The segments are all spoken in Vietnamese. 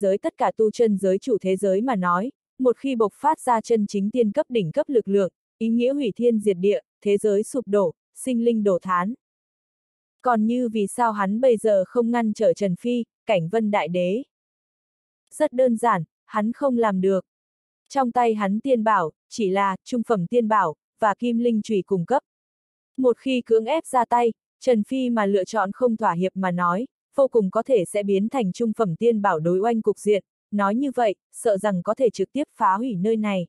giới tất cả tu chân giới chủ thế giới mà nói, một khi bộc phát ra chân chính tiên cấp đỉnh cấp lực lượng, ý nghĩa hủy thiên diệt địa, thế giới sụp đổ, sinh linh đổ thán. Còn như vì sao hắn bây giờ không ngăn trở Trần Phi, cảnh vân đại đế? Rất đơn giản, hắn không làm được. Trong tay hắn tiên bảo, chỉ là, trung phẩm tiên bảo, và kim linh trùy cung cấp. Một khi cưỡng ép ra tay, Trần Phi mà lựa chọn không thỏa hiệp mà nói, vô cùng có thể sẽ biến thành trung phẩm tiên bảo đối oanh cục diện, nói như vậy, sợ rằng có thể trực tiếp phá hủy nơi này.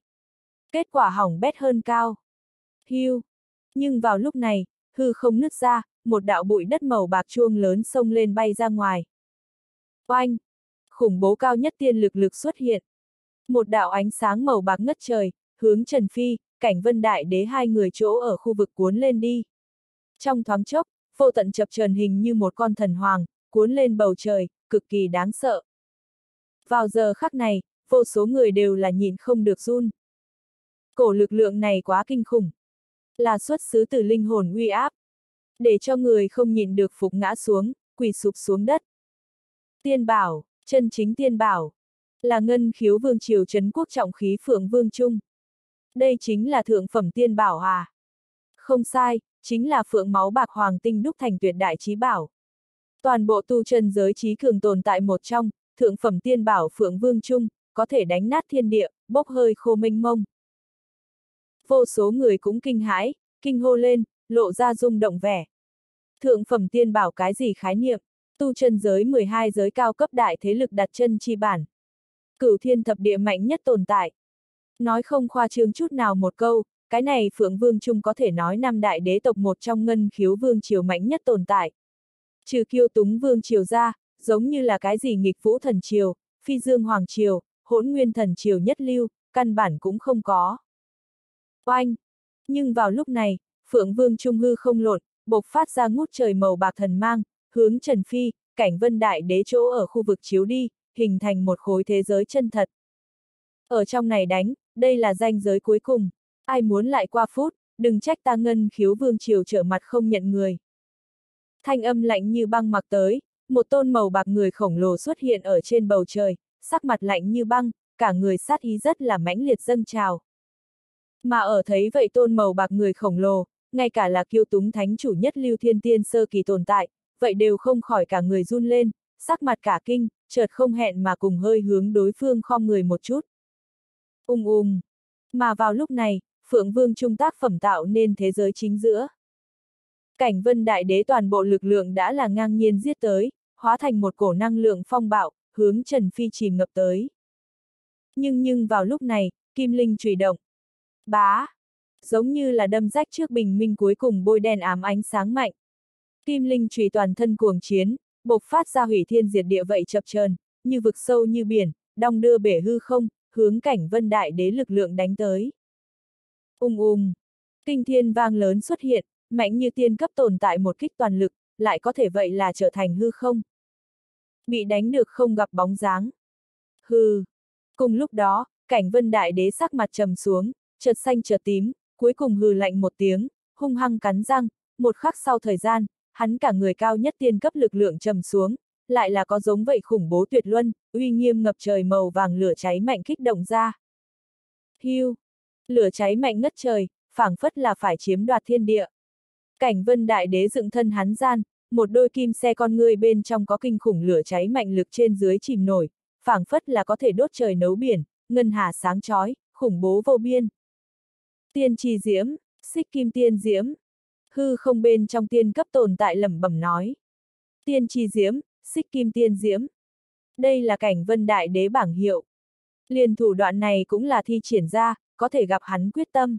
Kết quả hỏng bét hơn cao. Hưu. Nhưng vào lúc này, hư không nứt ra, một đạo bụi đất màu bạc chuông lớn sông lên bay ra ngoài. Oanh! Khủng bố cao nhất tiên lực lực xuất hiện. Một đạo ánh sáng màu bạc ngất trời, hướng Trần Phi, cảnh vân đại đế hai người chỗ ở khu vực cuốn lên đi. Trong thoáng chốc, vô tận chập trần hình như một con thần hoàng, cuốn lên bầu trời, cực kỳ đáng sợ. Vào giờ khắc này, vô số người đều là nhìn không được run. Cổ lực lượng này quá kinh khủng. Là xuất xứ từ linh hồn uy áp. Để cho người không nhìn được phục ngã xuống, quỳ sụp xuống đất. Tiên bảo, chân chính tiên bảo. Là ngân khiếu vương triều trấn quốc trọng khí phượng vương trung. Đây chính là thượng phẩm tiên bảo à? Không sai, chính là phượng máu bạc hoàng tinh đúc thành tuyệt đại trí bảo. Toàn bộ tu chân giới trí cường tồn tại một trong, thượng phẩm tiên bảo phượng vương trung, có thể đánh nát thiên địa, bốc hơi khô minh mông. Vô số người cũng kinh hãi, kinh hô lên, lộ ra rung động vẻ. Thượng phẩm tiên bảo cái gì khái niệm, tu chân giới 12 giới cao cấp đại thế lực đặt chân chi bản. Cửu thiên thập địa mạnh nhất tồn tại. Nói không khoa trương chút nào một câu, cái này Phượng Vương Trung có thể nói năm đại đế tộc một trong ngân khiếu vương triều mạnh nhất tồn tại. Trừ kiêu túng vương triều ra, giống như là cái gì nghịch vũ thần triều, phi dương hoàng triều, hỗn nguyên thần triều nhất lưu, căn bản cũng không có. Oanh! Nhưng vào lúc này, Phượng Vương Trung hư không lột, bộc phát ra ngút trời màu bạc thần mang, hướng Trần Phi, cảnh vân đại đế chỗ ở khu vực chiếu đi, hình thành một khối thế giới chân thật. Ở trong này đánh, đây là danh giới cuối cùng. Ai muốn lại qua phút, đừng trách ta ngân khiếu vương triều trở mặt không nhận người. Thanh âm lạnh như băng mặc tới, một tôn màu bạc người khổng lồ xuất hiện ở trên bầu trời, sắc mặt lạnh như băng, cả người sát ý rất là mãnh liệt dâng trào. Mà ở thấy vậy tôn màu bạc người khổng lồ, ngay cả là kiêu túng thánh chủ nhất lưu thiên tiên sơ kỳ tồn tại, vậy đều không khỏi cả người run lên, sắc mặt cả kinh, chợt không hẹn mà cùng hơi hướng đối phương khom người một chút. Ung um ung. Um. Mà vào lúc này, Phượng Vương trung tác phẩm tạo nên thế giới chính giữa. Cảnh vân đại đế toàn bộ lực lượng đã là ngang nhiên giết tới, hóa thành một cổ năng lượng phong bạo, hướng Trần Phi chìm ngập tới. Nhưng nhưng vào lúc này, Kim Linh trùy động. Bá! Giống như là đâm rách trước bình minh cuối cùng bôi đen ám ánh sáng mạnh. Kim Linh trùy toàn thân cuồng chiến, bộc phát ra hủy thiên diệt địa vậy chập chờn, như vực sâu như biển, đong đưa bể hư không, hướng cảnh vân đại đế lực lượng đánh tới. Ung ung! Kinh thiên vang lớn xuất hiện, mạnh như tiên cấp tồn tại một kích toàn lực, lại có thể vậy là trở thành hư không. Bị đánh được không gặp bóng dáng. Hư! Cùng lúc đó, cảnh vân đại đế sắc mặt trầm xuống, chợt xanh chợt tím, cuối cùng hừ lạnh một tiếng, hung hăng cắn răng, một khắc sau thời gian, hắn cả người cao nhất tiên cấp lực lượng trầm xuống, lại là có giống vậy khủng bố tuyệt luân, uy nghiêm ngập trời màu vàng lửa cháy mạnh kích động ra. Hưu! Lửa cháy mạnh ngất trời, phảng phất là phải chiếm đoạt thiên địa. Cảnh vân đại đế dựng thân hắn gian, một đôi kim xe con ngươi bên trong có kinh khủng lửa cháy mạnh lực trên dưới chìm nổi, phảng phất là có thể đốt trời nấu biển, ngân hà sáng chói, khủng bố vô biên. Tiên trì diễm, xích kim tiên diễm, hư không bên trong tiên cấp tồn tại lẩm bẩm nói. Tiên trì diễm, xích kim tiên diễm. Đây là cảnh vân đại đế bảng hiệu. Liền thủ đoạn này cũng là thi triển ra, có thể gặp hắn quyết tâm.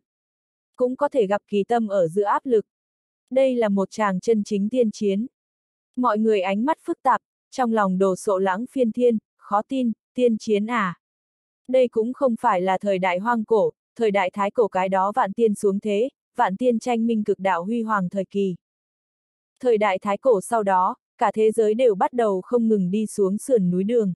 Cũng có thể gặp kỳ tâm ở giữa áp lực. Đây là một chàng chân chính tiên chiến. Mọi người ánh mắt phức tạp, trong lòng đồ sộ lãng phiên thiên, khó tin, tiên chiến à. Đây cũng không phải là thời đại hoang cổ, thời đại thái cổ cái đó vạn tiên xuống thế, vạn tiên tranh minh cực đạo huy hoàng thời kỳ. Thời đại thái cổ sau đó, cả thế giới đều bắt đầu không ngừng đi xuống sườn núi đường.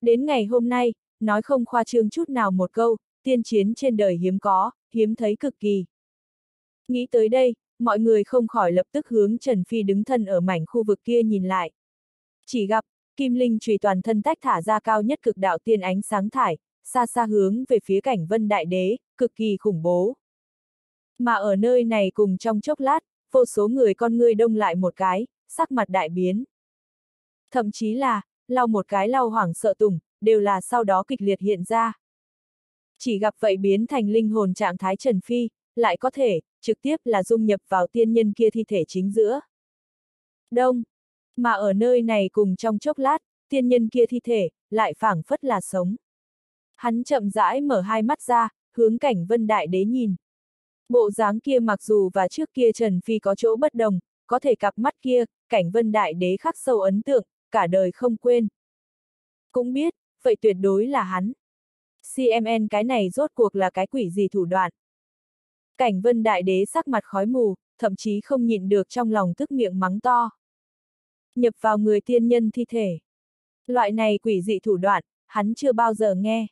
Đến ngày hôm nay, nói không khoa trương chút nào một câu, tiên chiến trên đời hiếm có, hiếm thấy cực kỳ. Nghĩ tới đây, mọi người không khỏi lập tức hướng Trần Phi đứng thân ở mảnh khu vực kia nhìn lại. Chỉ gặp, kim linh trùy toàn thân tách thả ra cao nhất cực đạo tiên ánh sáng thải, xa xa hướng về phía cảnh vân đại đế, cực kỳ khủng bố. Mà ở nơi này cùng trong chốc lát, vô số người con ngươi đông lại một cái, sắc mặt đại biến. Thậm chí là, lau một cái lau hoảng sợ tùng, đều là sau đó kịch liệt hiện ra. Chỉ gặp vậy biến thành linh hồn trạng thái Trần Phi, lại có thể, trực tiếp là dung nhập vào tiên nhân kia thi thể chính giữa. Đông. Mà ở nơi này cùng trong chốc lát, tiên nhân kia thi thể, lại phảng phất là sống. Hắn chậm rãi mở hai mắt ra, hướng cảnh vân đại đế nhìn. Bộ dáng kia mặc dù và trước kia Trần Phi có chỗ bất đồng, có thể cặp mắt kia, cảnh vân đại đế khắc sâu ấn tượng, cả đời không quên. Cũng biết, vậy tuyệt đối là hắn. CMN cái này rốt cuộc là cái quỷ gì thủ đoạn. Cảnh vân đại đế sắc mặt khói mù, thậm chí không nhịn được trong lòng tức miệng mắng to. Nhập vào người tiên nhân thi thể. Loại này quỷ dị thủ đoạn, hắn chưa bao giờ nghe.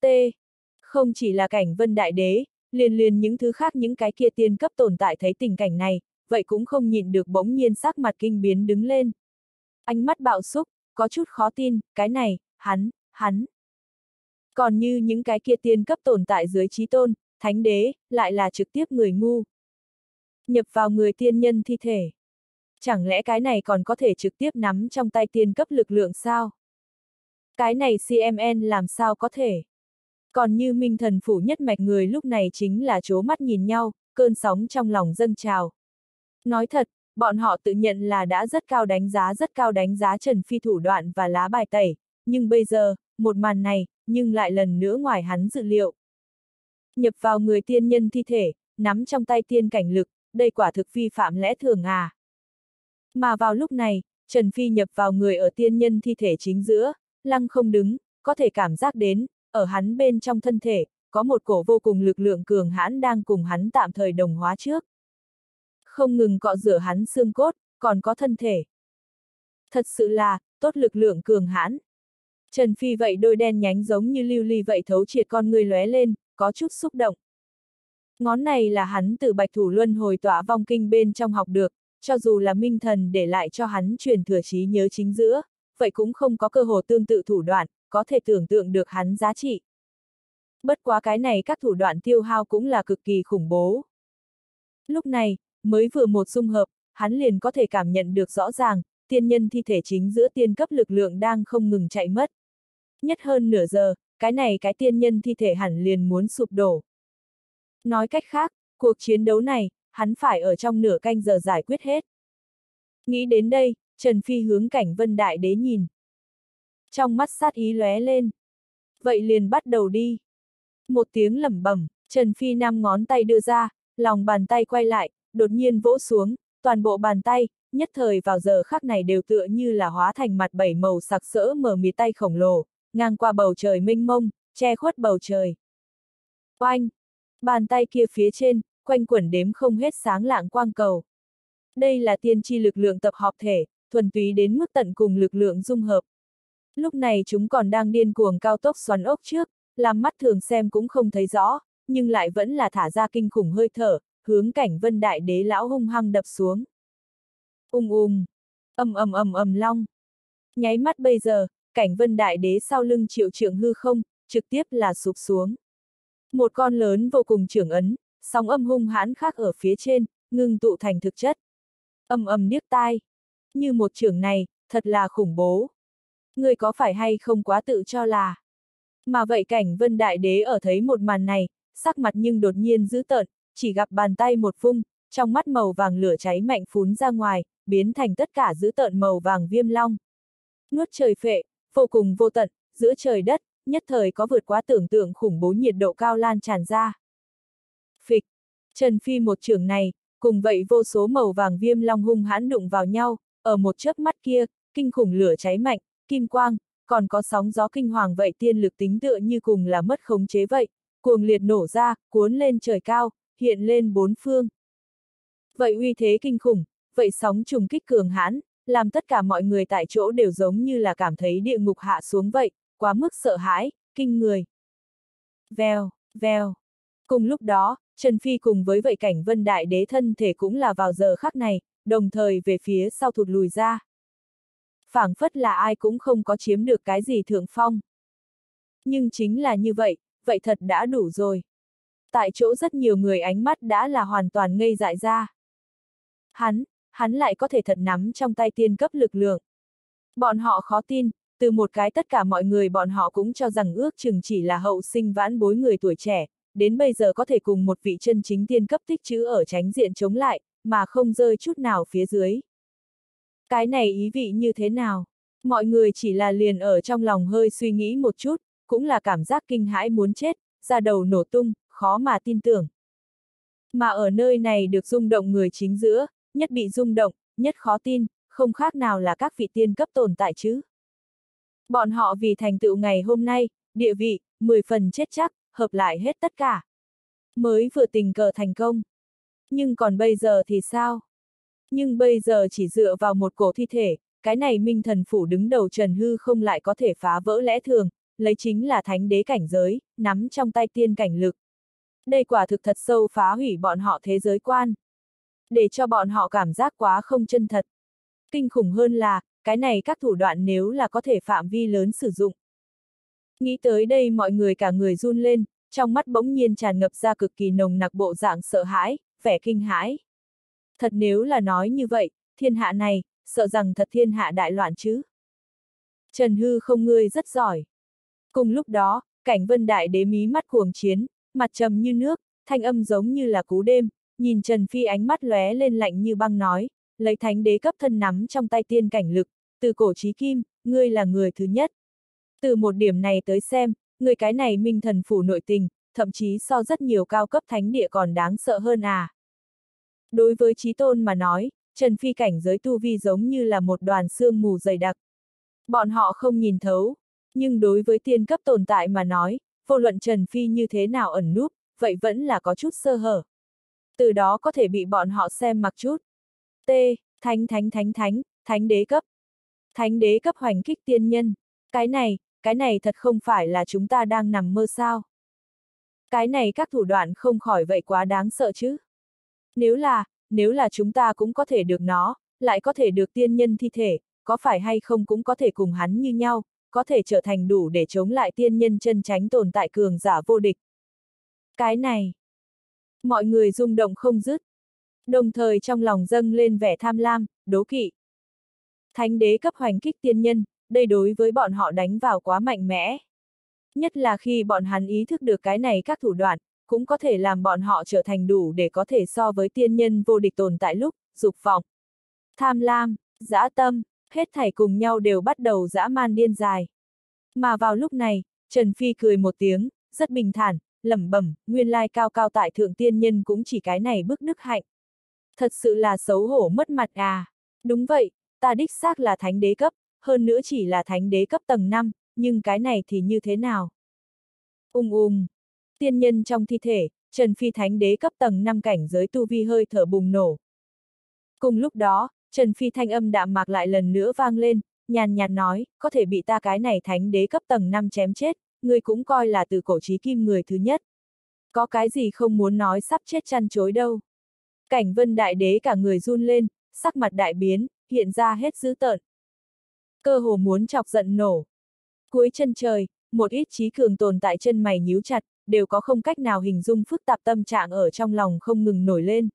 T. Không chỉ là cảnh vân đại đế, liền liền những thứ khác những cái kia tiên cấp tồn tại thấy tình cảnh này, vậy cũng không nhịn được bỗng nhiên sắc mặt kinh biến đứng lên. Ánh mắt bạo xúc, có chút khó tin, cái này, hắn, hắn. Còn như những cái kia tiên cấp tồn tại dưới trí tôn, thánh đế, lại là trực tiếp người ngu. Nhập vào người tiên nhân thi thể. Chẳng lẽ cái này còn có thể trực tiếp nắm trong tay tiên cấp lực lượng sao? Cái này CMN làm sao có thể? Còn như minh thần phủ nhất mạch người lúc này chính là chố mắt nhìn nhau, cơn sóng trong lòng dâng trào. Nói thật, bọn họ tự nhận là đã rất cao đánh giá rất cao đánh giá Trần Phi thủ đoạn và lá bài tẩy, nhưng bây giờ, một màn này, nhưng lại lần nữa ngoài hắn dự liệu. Nhập vào người tiên nhân thi thể, nắm trong tay tiên cảnh lực, đây quả thực vi phạm lẽ thường à. Mà vào lúc này, Trần Phi nhập vào người ở tiên nhân thi thể chính giữa, lăng không đứng, có thể cảm giác đến, ở hắn bên trong thân thể, có một cổ vô cùng lực lượng cường hãn đang cùng hắn tạm thời đồng hóa trước. Không ngừng cọ rửa hắn xương cốt, còn có thân thể. Thật sự là, tốt lực lượng cường hãn. Trần Phi vậy đôi đen nhánh giống như lưu ly vậy thấu triệt con người lóe lên, có chút xúc động. Ngón này là hắn từ bạch thủ luân hồi tỏa vong kinh bên trong học được, cho dù là minh thần để lại cho hắn truyền thừa trí nhớ chính giữa, vậy cũng không có cơ hội tương tự thủ đoạn, có thể tưởng tượng được hắn giá trị. Bất quá cái này các thủ đoạn tiêu hao cũng là cực kỳ khủng bố. Lúc này, mới vừa một dung hợp, hắn liền có thể cảm nhận được rõ ràng, tiên nhân thi thể chính giữa tiên cấp lực lượng đang không ngừng chạy mất. Nhất hơn nửa giờ, cái này cái tiên nhân thi thể hẳn liền muốn sụp đổ. Nói cách khác, cuộc chiến đấu này, hắn phải ở trong nửa canh giờ giải quyết hết. Nghĩ đến đây, Trần Phi hướng cảnh vân đại đế nhìn. Trong mắt sát ý lóe lên. Vậy liền bắt đầu đi. Một tiếng lẩm bẩm, Trần Phi năm ngón tay đưa ra, lòng bàn tay quay lại, đột nhiên vỗ xuống, toàn bộ bàn tay, nhất thời vào giờ khắc này đều tựa như là hóa thành mặt bảy màu sặc sỡ mở mịt tay khổng lồ, ngang qua bầu trời mênh mông, che khuất bầu trời. Oanh! Bàn tay kia phía trên, quanh quẩn đếm không hết sáng lạng quang cầu. Đây là tiên tri lực lượng tập hợp thể, thuần túy đến mức tận cùng lực lượng dung hợp. Lúc này chúng còn đang điên cuồng cao tốc xoắn ốc trước, làm mắt thường xem cũng không thấy rõ, nhưng lại vẫn là thả ra kinh khủng hơi thở, hướng cảnh vân đại đế lão hung hăng đập xuống. Ung ung, ầm ầm ầm ầm long. Nháy mắt bây giờ, cảnh vân đại đế sau lưng triệu trưởng hư không, trực tiếp là sụp xuống. Một con lớn vô cùng trưởng ấn, sóng âm hung hãn khác ở phía trên, ngưng tụ thành thực chất. Âm âm điếc tai. Như một trưởng này, thật là khủng bố. Người có phải hay không quá tự cho là. Mà vậy cảnh vân đại đế ở thấy một màn này, sắc mặt nhưng đột nhiên dữ tợn, chỉ gặp bàn tay một vung, trong mắt màu vàng lửa cháy mạnh phún ra ngoài, biến thành tất cả dữ tợn màu vàng viêm long. Nuốt trời phệ, vô cùng vô tận, giữa trời đất, nhất thời có vượt quá tưởng tượng khủng bố nhiệt độ cao lan tràn ra. Phịch, Trần Phi một trường này, cùng vậy vô số màu vàng viêm long hung hãn đụng vào nhau, ở một chớp mắt kia, kinh khủng lửa cháy mạnh, kim quang, còn có sóng gió kinh hoàng vậy tiên lực tính tựa như cùng là mất khống chế vậy, cuồng liệt nổ ra, cuốn lên trời cao, hiện lên bốn phương. Vậy uy thế kinh khủng, vậy sóng trùng kích cường hãn, làm tất cả mọi người tại chỗ đều giống như là cảm thấy địa ngục hạ xuống vậy, quá mức sợ hãi, kinh người. Vèo, vèo. Cùng lúc đó, Trần Phi cùng với vậy cảnh vân đại đế thân thể cũng là vào giờ khắc này, đồng thời về phía sau thụt lùi ra. phảng phất là ai cũng không có chiếm được cái gì thượng phong. Nhưng chính là như vậy, vậy thật đã đủ rồi. Tại chỗ rất nhiều người ánh mắt đã là hoàn toàn ngây dại ra. Hắn, hắn lại có thể thật nắm trong tay tiên cấp lực lượng. Bọn họ khó tin, từ một cái tất cả mọi người bọn họ cũng cho rằng ước chừng chỉ là hậu sinh vãn bối người tuổi trẻ, đến bây giờ có thể cùng một vị chân chính tiên cấp tích chữ ở tránh diện chống lại, mà không rơi chút nào phía dưới. Cái này ý vị như thế nào? Mọi người chỉ là liền ở trong lòng hơi suy nghĩ một chút, cũng là cảm giác kinh hãi muốn chết, ra đầu nổ tung, khó mà tin tưởng. Mà ở nơi này được rung động người chính giữa, nhất bị rung động, nhất khó tin, không khác nào là các vị tiên cấp tồn tại chứ. Bọn họ vì thành tựu ngày hôm nay, địa vị, 10 phần chết chắc, hợp lại hết tất cả. Mới vừa tình cờ thành công. Nhưng còn bây giờ thì sao? Nhưng bây giờ chỉ dựa vào một cổ thi thể, cái này minh thần phủ đứng đầu Trần Hư không lại có thể phá vỡ lẽ thường, lấy chính là thánh đế cảnh giới, nắm trong tay tiên cảnh lực. Đây quả thực thật sâu phá hủy bọn họ thế giới quan. Để cho bọn họ cảm giác quá không chân thật. Kinh khủng hơn là, cái này các thủ đoạn nếu là có thể phạm vi lớn sử dụng. Nghĩ tới đây mọi người cả người run lên, trong mắt bỗng nhiên tràn ngập ra cực kỳ nồng nặc bộ dạng sợ hãi, vẻ kinh hãi. Thật nếu là nói như vậy, thiên hạ này, sợ rằng thật thiên hạ đại loạn chứ. Trần Hư không ngươi rất giỏi. Cùng lúc đó, cảnh vân đại đế mí mắt cuồng chiến, mặt trầm như nước, thanh âm giống như là cú đêm, nhìn Trần Phi ánh mắt lóe lên lạnh như băng nói, lấy thánh đế cấp thân nắm trong tay tiên cảnh lực, từ cổ chí kim, ngươi là người thứ nhất. Từ một điểm này tới xem, người cái này minh thần phủ nội tình, thậm chí so rất nhiều cao cấp thánh địa còn đáng sợ hơn à. Đối với trí tôn mà nói, Trần Phi cảnh giới tu vi giống như là một đoàn xương mù dày đặc. Bọn họ không nhìn thấu, nhưng đối với tiên cấp tồn tại mà nói, vô luận Trần Phi như thế nào ẩn núp, vậy vẫn là có chút sơ hở. Từ đó có thể bị bọn họ xem mặc chút. T. Thánh thánh thánh thánh, thánh đế cấp. Thánh đế cấp hoành kích tiên nhân. Cái này, cái này thật không phải là chúng ta đang nằm mơ sao. Cái này các thủ đoạn không khỏi vậy quá đáng sợ chứ. Nếu là, nếu là chúng ta cũng có thể được nó, lại có thể được tiên nhân thi thể, có phải hay không cũng có thể cùng hắn như nhau, có thể trở thành đủ để chống lại tiên nhân chân tránh tồn tại cường giả vô địch. Cái này, mọi người rung động không dứt, đồng thời trong lòng dâng lên vẻ tham lam, đố kỵ. Thánh đế cấp hoành kích tiên nhân, đây đối với bọn họ đánh vào quá mạnh mẽ. Nhất là khi bọn hắn ý thức được cái này các thủ đoạn, cũng có thể làm bọn họ trở thành đủ để có thể so với tiên nhân vô địch tồn tại lúc, dục vọng. Tham lam, dã tâm, hết thảy cùng nhau đều bắt đầu dã man điên dài. Mà vào lúc này, Trần Phi cười một tiếng, rất bình thản, lẩm bẩm, nguyên lai cao cao tại thượng tiên nhân cũng chỉ cái này bức đức hạnh. Thật sự là xấu hổ mất mặt à. Đúng vậy, ta đích xác là thánh đế cấp, hơn nữa chỉ là thánh đế cấp tầng 5, nhưng cái này thì như thế nào? Ung ung. Tiên nhân trong thi thể, Trần Phi thánh đế cấp tầng 5 cảnh giới tu vi hơi thở bùng nổ. Cùng lúc đó, Trần Phi thanh âm đạm mạc lại lần nữa vang lên, nhàn nhạt nói, có thể bị ta cái này thánh đế cấp tầng 5 chém chết, ngươi cũng coi là từ cổ trí kim người thứ nhất. Có cái gì không muốn nói sắp chết chăn chối đâu. Cảnh vân đại đế cả người run lên, sắc mặt đại biến, hiện ra hết dữ tợn. Cơ hồ muốn chọc giận nổ. Cuối chân trời, một ít trí cường tồn tại chân mày nhíu chặt, đều có không cách nào hình dung phức tạp tâm trạng ở trong lòng không ngừng nổi lên.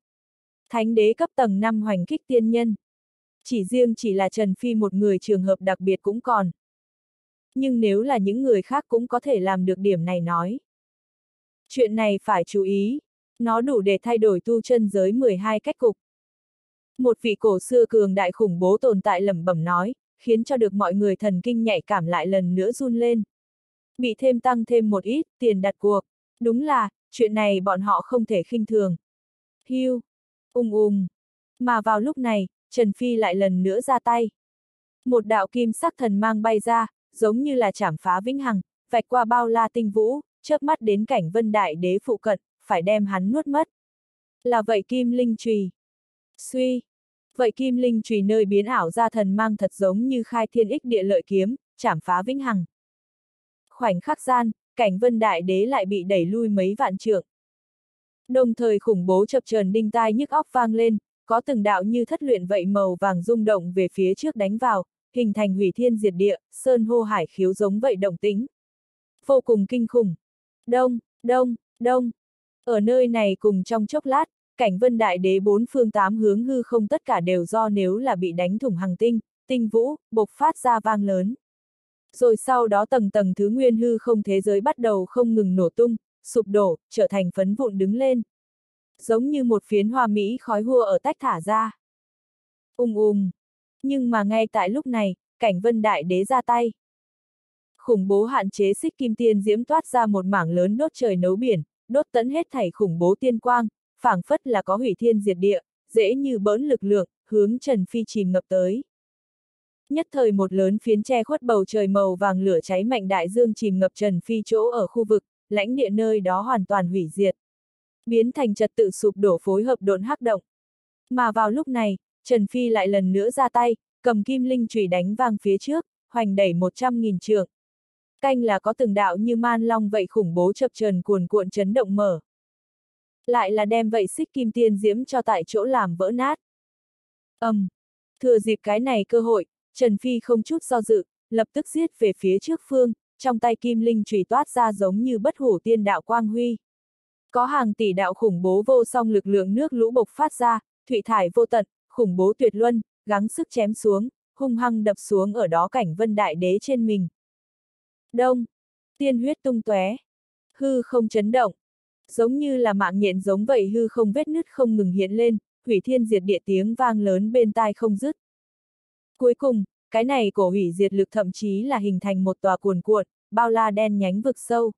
Thánh đế cấp tầng 5 hoành kích tiên nhân. Chỉ riêng chỉ là Trần Phi một người trường hợp đặc biệt cũng còn. Nhưng nếu là những người khác cũng có thể làm được điểm này nói. Chuyện này phải chú ý, nó đủ để thay đổi tu chân giới 12 cách cục. Một vị cổ xưa cường đại khủng bố tồn tại lẩm bẩm nói, khiến cho được mọi người thần kinh nhạy cảm lại lần nữa run lên. Bị thêm tăng thêm một ít, tiền đặt cuộc. Đúng là, chuyện này bọn họ không thể khinh thường. Hưu, ung ung. Mà vào lúc này, Trần Phi lại lần nữa ra tay. Một đạo kim sắc thần mang bay ra, giống như là chảm phá vĩnh hằng, vạch qua bao la tinh vũ, chớp mắt đến cảnh vân đại đế phụ cận, phải đem hắn nuốt mất. Là vậy kim linh trùy. Suy. Vậy kim linh trùy nơi biến ảo ra thần mang thật giống như khai thiên ích địa lợi kiếm, chảm phá vĩnh hằng. Khoảnh khắc gian, cảnh vân đại đế lại bị đẩy lui mấy vạn trượng. Đồng thời khủng bố chập chờn đinh tai nhức óc vang lên, có từng đạo như thất luyện vậy màu vàng rung động về phía trước đánh vào, hình thành hủy thiên diệt địa, sơn hô hải khiếu giống vậy động tính. Vô cùng kinh khủng. Đông, đông, đông. Ở nơi này cùng trong chốc lát, cảnh vân đại đế bốn phương tám hướng hư không tất cả đều do nếu là bị đánh thủng hàng tinh, tinh vũ, bộc phát ra vang lớn. Rồi sau đó tầng tầng thứ nguyên hư không thế giới bắt đầu không ngừng nổ tung, sụp đổ, trở thành phấn vụn đứng lên. Giống như một phiến hoa mỹ khói hua ở tách thả ra. Ung ung. Nhưng mà ngay tại lúc này, cảnh vân đại đế ra tay. Khủng bố hạn chế xích kim tiên diễm toát ra một mảng lớn đốt trời nấu biển, đốt tấn hết thảy khủng bố tiên quang, phảng phất là có hủy thiên diệt địa, dễ như bỡn lực lượng, hướng Trần Phi chìm ngập tới. Nhất thời một lớn phiến che khuất bầu trời màu vàng lửa cháy mạnh đại dương chìm ngập Trần Phi chỗ ở khu vực, lãnh địa nơi đó hoàn toàn hủy diệt. Biến thành trật tự sụp đổ phối hợp độn hắc động. Mà vào lúc này, Trần Phi lại lần nữa ra tay, cầm kim linh chùy đánh vang phía trước, hoành đẩy 100.000 trường. Canh là có từng đạo như man long vậy khủng bố chập trần cuồn cuộn chấn động mở. Lại là đem vậy xích kim tiên diễm cho tại chỗ làm vỡ nát. Âm! um, thừa dịp cái này cơ hội, Trần Phi không chút do dự, lập tức giết về phía trước phương, trong tay kim linh chùy toát ra giống như bất hủ tiên đạo quang huy. Có hàng tỷ đạo khủng bố vô song lực lượng nước lũ bộc phát ra, thủy thải vô tận, khủng bố tuyệt luân, gắng sức chém xuống, hung hăng đập xuống ở đó cảnh vân đại đế trên mình. Đông, tiên huyết tung tóe, hư không chấn động, giống như là mạng nhện giống vậy hư không vết nứt không ngừng hiện lên, hủy thiên diệt địa tiếng vang lớn bên tai không dứt. Cuối cùng, cái này cổ hủy diệt lực thậm chí là hình thành một tòa cuồn cuộn, bao la đen nhánh vực sâu.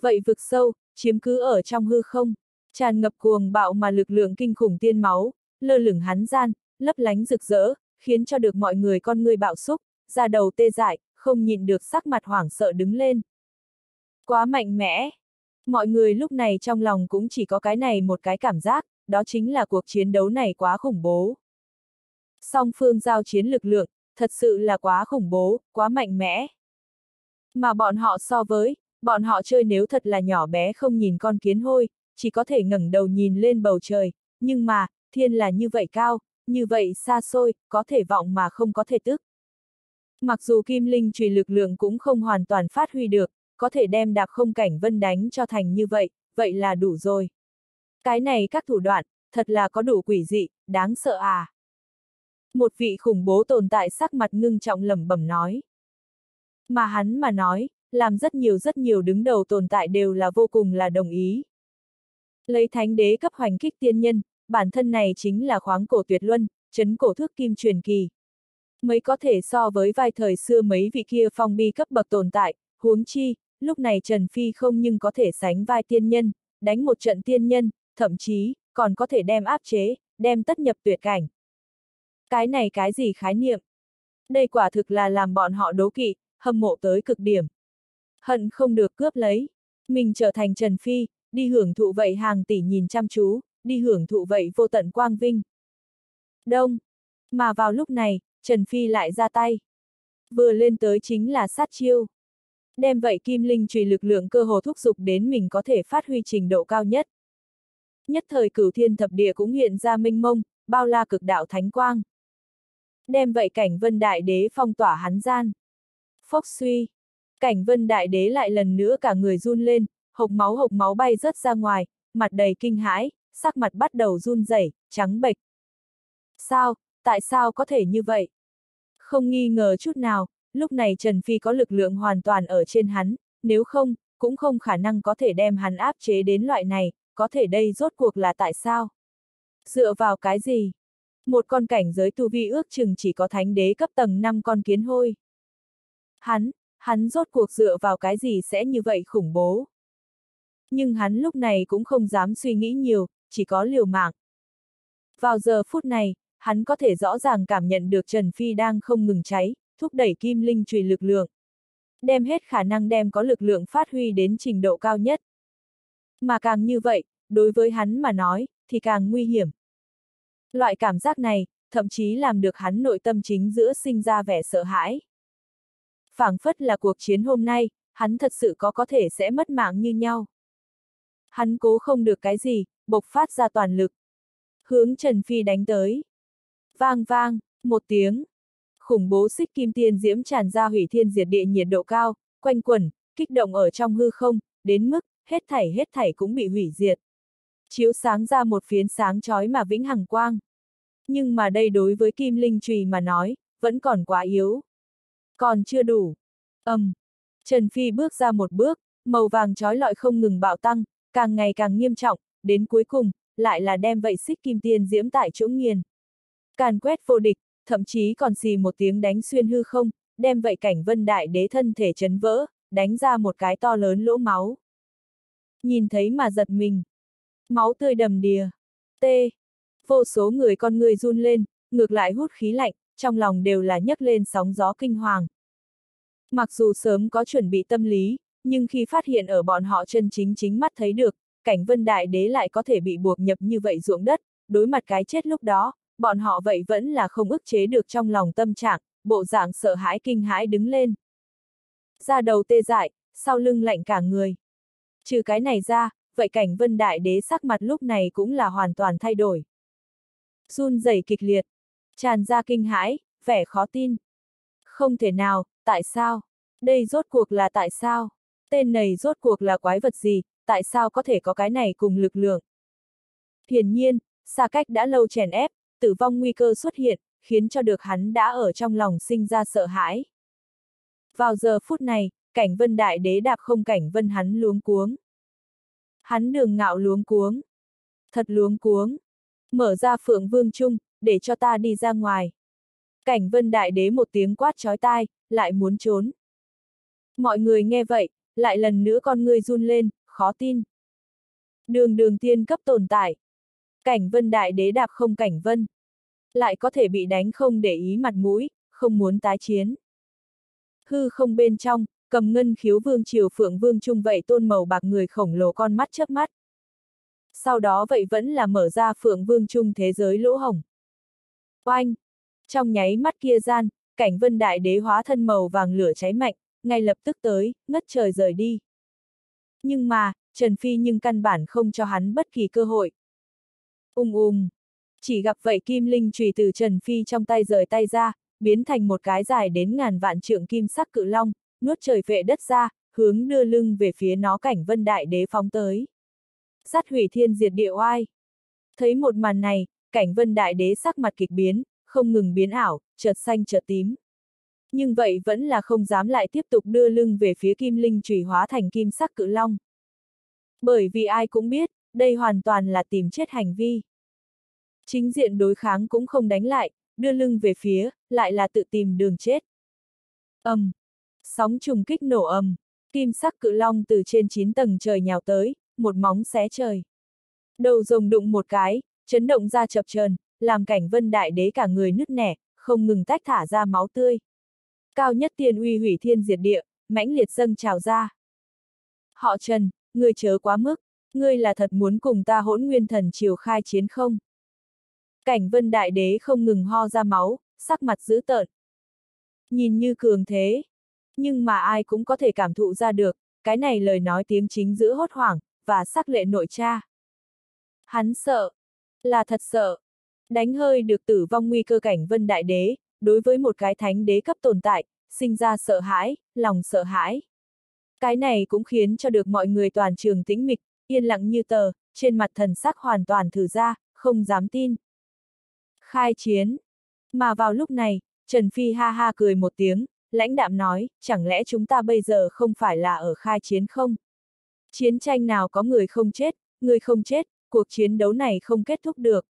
Vậy vực sâu, chiếm cứ ở trong hư không, tràn ngập cuồng bạo mà lực lượng kinh khủng tiên máu, lơ lửng hắn gian, lấp lánh rực rỡ, khiến cho được mọi người con người bạo xúc, ra đầu tê dại, không nhìn được sắc mặt hoảng sợ đứng lên. Quá mạnh mẽ! Mọi người lúc này trong lòng cũng chỉ có cái này một cái cảm giác, đó chính là cuộc chiến đấu này quá khủng bố. Song phương giao chiến lực lượng, thật sự là quá khủng bố, quá mạnh mẽ. Mà bọn họ so với, bọn họ chơi nếu thật là nhỏ bé không nhìn con kiến hôi, chỉ có thể ngẩng đầu nhìn lên bầu trời, nhưng mà, thiên là như vậy cao, như vậy xa xôi, có thể vọng mà không có thể tức. Mặc dù kim linh trùy lực lượng cũng không hoàn toàn phát huy được, có thể đem đạp không cảnh vân đánh cho thành như vậy, vậy là đủ rồi. Cái này các thủ đoạn, thật là có đủ quỷ dị, đáng sợ à. Một vị khủng bố tồn tại sắc mặt ngưng trọng lẩm bẩm nói. Mà hắn mà nói, làm rất nhiều rất nhiều đứng đầu tồn tại đều là vô cùng là đồng ý. Lấy thánh đế cấp hoành kích tiên nhân, bản thân này chính là khoáng cổ tuyệt luân, chấn cổ thước kim truyền kỳ. Mấy có thể so với vai thời xưa mấy vị kia phong bi cấp bậc tồn tại, huống chi, lúc này Trần Phi không nhưng có thể sánh vai tiên nhân, đánh một trận tiên nhân, thậm chí, còn có thể đem áp chế, đem tất nhập tuyệt cảnh. Cái này cái gì khái niệm? Đây quả thực là làm bọn họ đố kỵ, hâm mộ tới cực điểm. Hận không được cướp lấy. Mình trở thành Trần Phi, đi hưởng thụ vậy hàng tỷ nhìn chăm chú, đi hưởng thụ vậy vô tận quang vinh. Đông. Mà vào lúc này, Trần Phi lại ra tay. Vừa lên tới chính là sát chiêu. Đem vậy kim linh trùy lực lượng cơ hồ thúc dục đến mình có thể phát huy trình độ cao nhất. Nhất thời cửu thiên thập địa cũng hiện ra minh mông, bao la cực đạo thánh quang. Đem vậy cảnh vân đại đế phong tỏa hắn gian. Phốc suy. Cảnh vân đại đế lại lần nữa cả người run lên, hộc máu hộc máu bay rớt ra ngoài, mặt đầy kinh hãi, sắc mặt bắt đầu run rẩy, trắng bệch. Sao, tại sao có thể như vậy? Không nghi ngờ chút nào, lúc này Trần Phi có lực lượng hoàn toàn ở trên hắn, nếu không, cũng không khả năng có thể đem hắn áp chế đến loại này, có thể đây rốt cuộc là tại sao? Dựa vào cái gì? Một con cảnh giới tu vi ước chừng chỉ có thánh đế cấp tầng 5 con kiến hôi. Hắn, hắn rốt cuộc dựa vào cái gì sẽ như vậy khủng bố? Nhưng hắn lúc này cũng không dám suy nghĩ nhiều, chỉ có liều mạng. Vào giờ phút này, hắn có thể rõ ràng cảm nhận được Trần Phi đang không ngừng cháy, thúc đẩy kim linh trùy lực lượng. Đem hết khả năng đem có lực lượng phát huy đến trình độ cao nhất. Mà càng như vậy, đối với hắn mà nói, thì càng nguy hiểm. Loại cảm giác này, thậm chí làm được hắn nội tâm chính giữa sinh ra vẻ sợ hãi. phảng phất là cuộc chiến hôm nay, hắn thật sự có có thể sẽ mất mạng như nhau. Hắn cố không được cái gì, bộc phát ra toàn lực. Hướng Trần Phi đánh tới. Vang vang, một tiếng. khủng bố xích kim tiên diễm tràn ra hủy thiên diệt địa nhiệt độ cao, quanh quẩn, kích động ở trong hư không, đến mức, hết thảy hết thảy cũng bị hủy diệt. Chiếu sáng ra một phiến sáng chói mà vĩnh hằng quang. Nhưng mà đây đối với kim linh trùy mà nói, vẫn còn quá yếu. Còn chưa đủ. Âm. Um. Trần Phi bước ra một bước, màu vàng chói lọi không ngừng bạo tăng, càng ngày càng nghiêm trọng, đến cuối cùng, lại là đem vậy xích kim tiên diễm tại chỗ nghiền. Càn quét vô địch, thậm chí còn xì một tiếng đánh xuyên hư không, đem vậy cảnh vân đại đế thân thể chấn vỡ, đánh ra một cái to lớn lỗ máu. Nhìn thấy mà giật mình. Máu tươi đầm đìa. T. Vô số người con người run lên, ngược lại hút khí lạnh, trong lòng đều là nhấc lên sóng gió kinh hoàng. Mặc dù sớm có chuẩn bị tâm lý, nhưng khi phát hiện ở bọn họ chân chính chính mắt thấy được, cảnh vân đại đế lại có thể bị buộc nhập như vậy ruộng đất, đối mặt cái chết lúc đó, bọn họ vậy vẫn là không ức chế được trong lòng tâm trạng, bộ dạng sợ hãi kinh hãi đứng lên. Ra đầu tê dại, sau lưng lạnh cả người. Trừ cái này ra, vậy cảnh vân đại đế sắc mặt lúc này cũng là hoàn toàn thay đổi. Run rẩy kịch liệt, tràn ra kinh hãi, vẻ khó tin. Không thể nào, tại sao? Đây rốt cuộc là tại sao? Tên này rốt cuộc là quái vật gì, tại sao có thể có cái này cùng lực lượng? Hiển nhiên, xa cách đã lâu chèn ép, tử vong nguy cơ xuất hiện, khiến cho được hắn đã ở trong lòng sinh ra sợ hãi. Vào giờ phút này, cảnh vân đại đế đạp không cảnh vân hắn luống cuống. Hắn đường ngạo luống cuống. Thật luống cuống. Mở ra phượng vương trung, để cho ta đi ra ngoài. Cảnh vân đại đế một tiếng quát chói tai, lại muốn trốn. Mọi người nghe vậy, lại lần nữa con người run lên, khó tin. Đường đường tiên cấp tồn tại. Cảnh vân đại đế đạp không cảnh vân. Lại có thể bị đánh không để ý mặt mũi, không muốn tái chiến. Hư không bên trong, cầm ngân khiếu vương triều phượng vương trung vậy tôn màu bạc người khổng lồ con mắt chớp mắt. Sau đó vậy vẫn là mở ra phượng vương trung thế giới lỗ hồng. Oanh! Trong nháy mắt kia gian, cảnh vân đại đế hóa thân màu vàng lửa cháy mạnh, ngay lập tức tới, ngất trời rời đi. Nhưng mà, Trần Phi nhưng căn bản không cho hắn bất kỳ cơ hội. Ung ung. Chỉ gặp vậy kim linh trùy từ Trần Phi trong tay rời tay ra, biến thành một cái dài đến ngàn vạn trượng kim sắc cự long, nuốt trời vệ đất ra, hướng đưa lưng về phía nó cảnh vân đại đế phóng tới. Sát hủy thiên diệt địa oai. Thấy một màn này, cảnh vân đại đế sắc mặt kịch biến, không ngừng biến ảo, chợt xanh chợt tím. Nhưng vậy vẫn là không dám lại tiếp tục đưa lưng về phía kim linh trùy hóa thành kim sắc cự long. Bởi vì ai cũng biết, đây hoàn toàn là tìm chết hành vi. Chính diện đối kháng cũng không đánh lại, đưa lưng về phía, lại là tự tìm đường chết. ầm, um, sóng trùng kích nổ ầm, kim sắc cự long từ trên 9 tầng trời nhào tới, một móng xé trời. Đầu rồng đụng một cái, chấn động ra chập chờn, làm cảnh vân đại đế cả người nứt nẻ, không ngừng tách thả ra máu tươi. Cao nhất tiền uy hủy thiên diệt địa, mãnh liệt dâng trào ra. Họ Trần, ngươi chớ quá mức, ngươi là thật muốn cùng ta hỗn nguyên thần triều khai chiến không? Cảnh vân đại đế không ngừng ho ra máu, sắc mặt dữ tợn. Nhìn như cường thế, nhưng mà ai cũng có thể cảm thụ ra được, cái này lời nói tiếng chính giữa hốt hoảng, và sắc lệ nội cha. Hắn sợ, là thật sợ, đánh hơi được tử vong nguy cơ cảnh vân đại đế, đối với một cái thánh đế cấp tồn tại, sinh ra sợ hãi, lòng sợ hãi. Cái này cũng khiến cho được mọi người toàn trường tĩnh mịch, yên lặng như tờ, trên mặt thần sắc hoàn toàn thử ra, không dám tin. Khai chiến. Mà vào lúc này, Trần Phi ha ha cười một tiếng, lãnh đạm nói, chẳng lẽ chúng ta bây giờ không phải là ở khai chiến không? Chiến tranh nào có người không chết, người không chết, cuộc chiến đấu này không kết thúc được.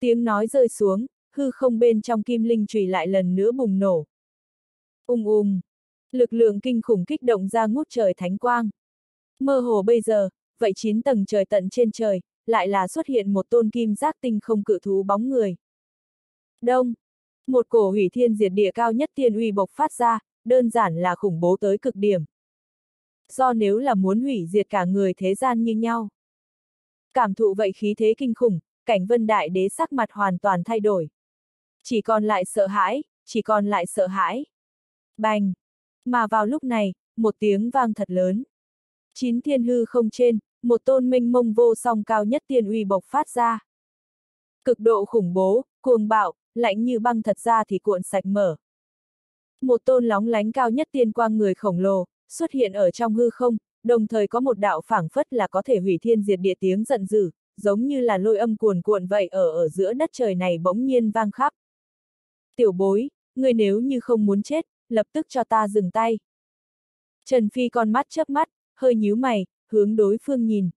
Tiếng nói rơi xuống, hư không bên trong kim linh trùy lại lần nữa bùng nổ. Ung ung, lực lượng kinh khủng kích động ra ngút trời thánh quang. Mơ hồ bây giờ, vậy chín tầng trời tận trên trời, lại là xuất hiện một tôn kim giác tinh không cự thú bóng người. Đông, một cổ hủy thiên diệt địa cao nhất tiên uy bộc phát ra, đơn giản là khủng bố tới cực điểm. Do nếu là muốn hủy diệt cả người thế gian như nhau. Cảm thụ vậy khí thế kinh khủng, cảnh vân đại đế sắc mặt hoàn toàn thay đổi. Chỉ còn lại sợ hãi, chỉ còn lại sợ hãi. Bành! Mà vào lúc này, một tiếng vang thật lớn. Chín thiên hư không trên, một tôn minh mông vô song cao nhất tiên uy bộc phát ra. Cực độ khủng bố, cuồng bạo, lạnh như băng thật ra thì cuộn sạch mở. Một tôn lóng lánh cao nhất tiên quang người khổng lồ, xuất hiện ở trong hư không, đồng thời có một đạo phảng phất là có thể hủy thiên diệt địa tiếng giận dữ, giống như là lôi âm cuồn cuộn vậy ở ở giữa đất trời này bỗng nhiên vang khắp. Tiểu bối, người nếu như không muốn chết, lập tức cho ta dừng tay. Trần Phi con mắt chớp mắt, hơi nhíu mày, hướng đối phương nhìn.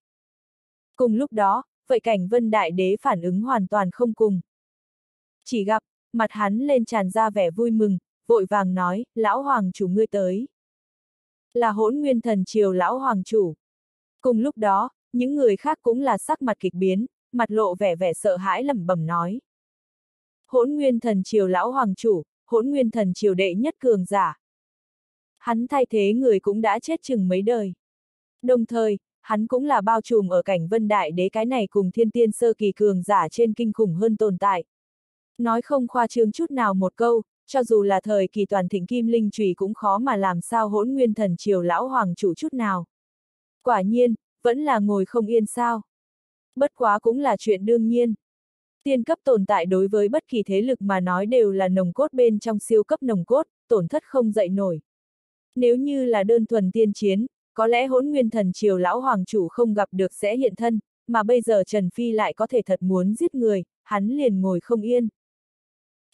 Cùng lúc đó, vậy cảnh vân đại đế phản ứng hoàn toàn không cùng. Chỉ gặp, mặt hắn lên tràn ra vẻ vui mừng, vội vàng nói, lão hoàng chủ ngươi tới. Là hỗn nguyên thần triều lão hoàng chủ. Cùng lúc đó, những người khác cũng là sắc mặt kịch biến, mặt lộ vẻ vẻ sợ hãi lẩm bẩm nói. Hỗn nguyên thần triều lão hoàng chủ, hỗn nguyên thần triều đệ nhất cường giả. Hắn thay thế người cũng đã chết chừng mấy đời. Đồng thời, hắn cũng là bao trùm ở cảnh vân đại đế cái này cùng thiên tiên sơ kỳ cường giả trên kinh khủng hơn tồn tại. Nói không khoa trương chút nào một câu, cho dù là thời kỳ toàn thịnh kim linh trùy cũng khó mà làm sao hỗn nguyên thần triều lão hoàng chủ chút nào. Quả nhiên, vẫn là ngồi không yên sao. Bất quá cũng là chuyện đương nhiên. Tiên cấp tồn tại đối với bất kỳ thế lực mà nói đều là nồng cốt bên trong siêu cấp nồng cốt, tổn thất không dậy nổi. Nếu như là đơn thuần tiên chiến, có lẽ hỗn nguyên thần triều lão hoàng chủ không gặp được sẽ hiện thân, mà bây giờ Trần Phi lại có thể thật muốn giết người, hắn liền ngồi không yên.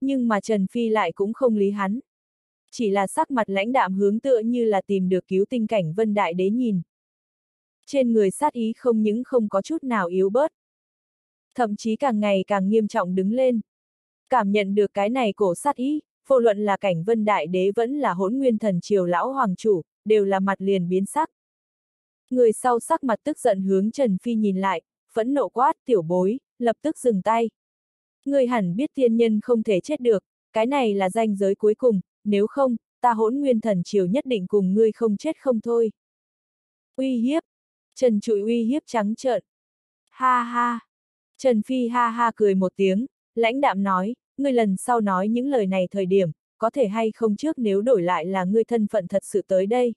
Nhưng mà Trần Phi lại cũng không lý hắn. Chỉ là sắc mặt lãnh đạm hướng tựa như là tìm được cứu tinh cảnh vân đại đế nhìn. Trên người sát ý không những không có chút nào yếu bớt. Thậm chí càng ngày càng nghiêm trọng đứng lên. Cảm nhận được cái này cổ sát ý, vô luận là cảnh vân đại đế vẫn là hỗn nguyên thần triều lão hoàng chủ, đều là mặt liền biến sắc. Người sau sắc mặt tức giận hướng Trần Phi nhìn lại, phẫn nộ quát tiểu bối, lập tức dừng tay. Người hẳn biết tiên nhân không thể chết được, cái này là danh giới cuối cùng, nếu không, ta hỗn nguyên thần triều nhất định cùng ngươi không chết không thôi. Uy hiếp. Trần trụi uy hiếp trắng trợn. Ha ha. Trần Phi ha ha cười một tiếng, lãnh đạm nói, ngươi lần sau nói những lời này thời điểm, có thể hay không trước nếu đổi lại là ngươi thân phận thật sự tới đây.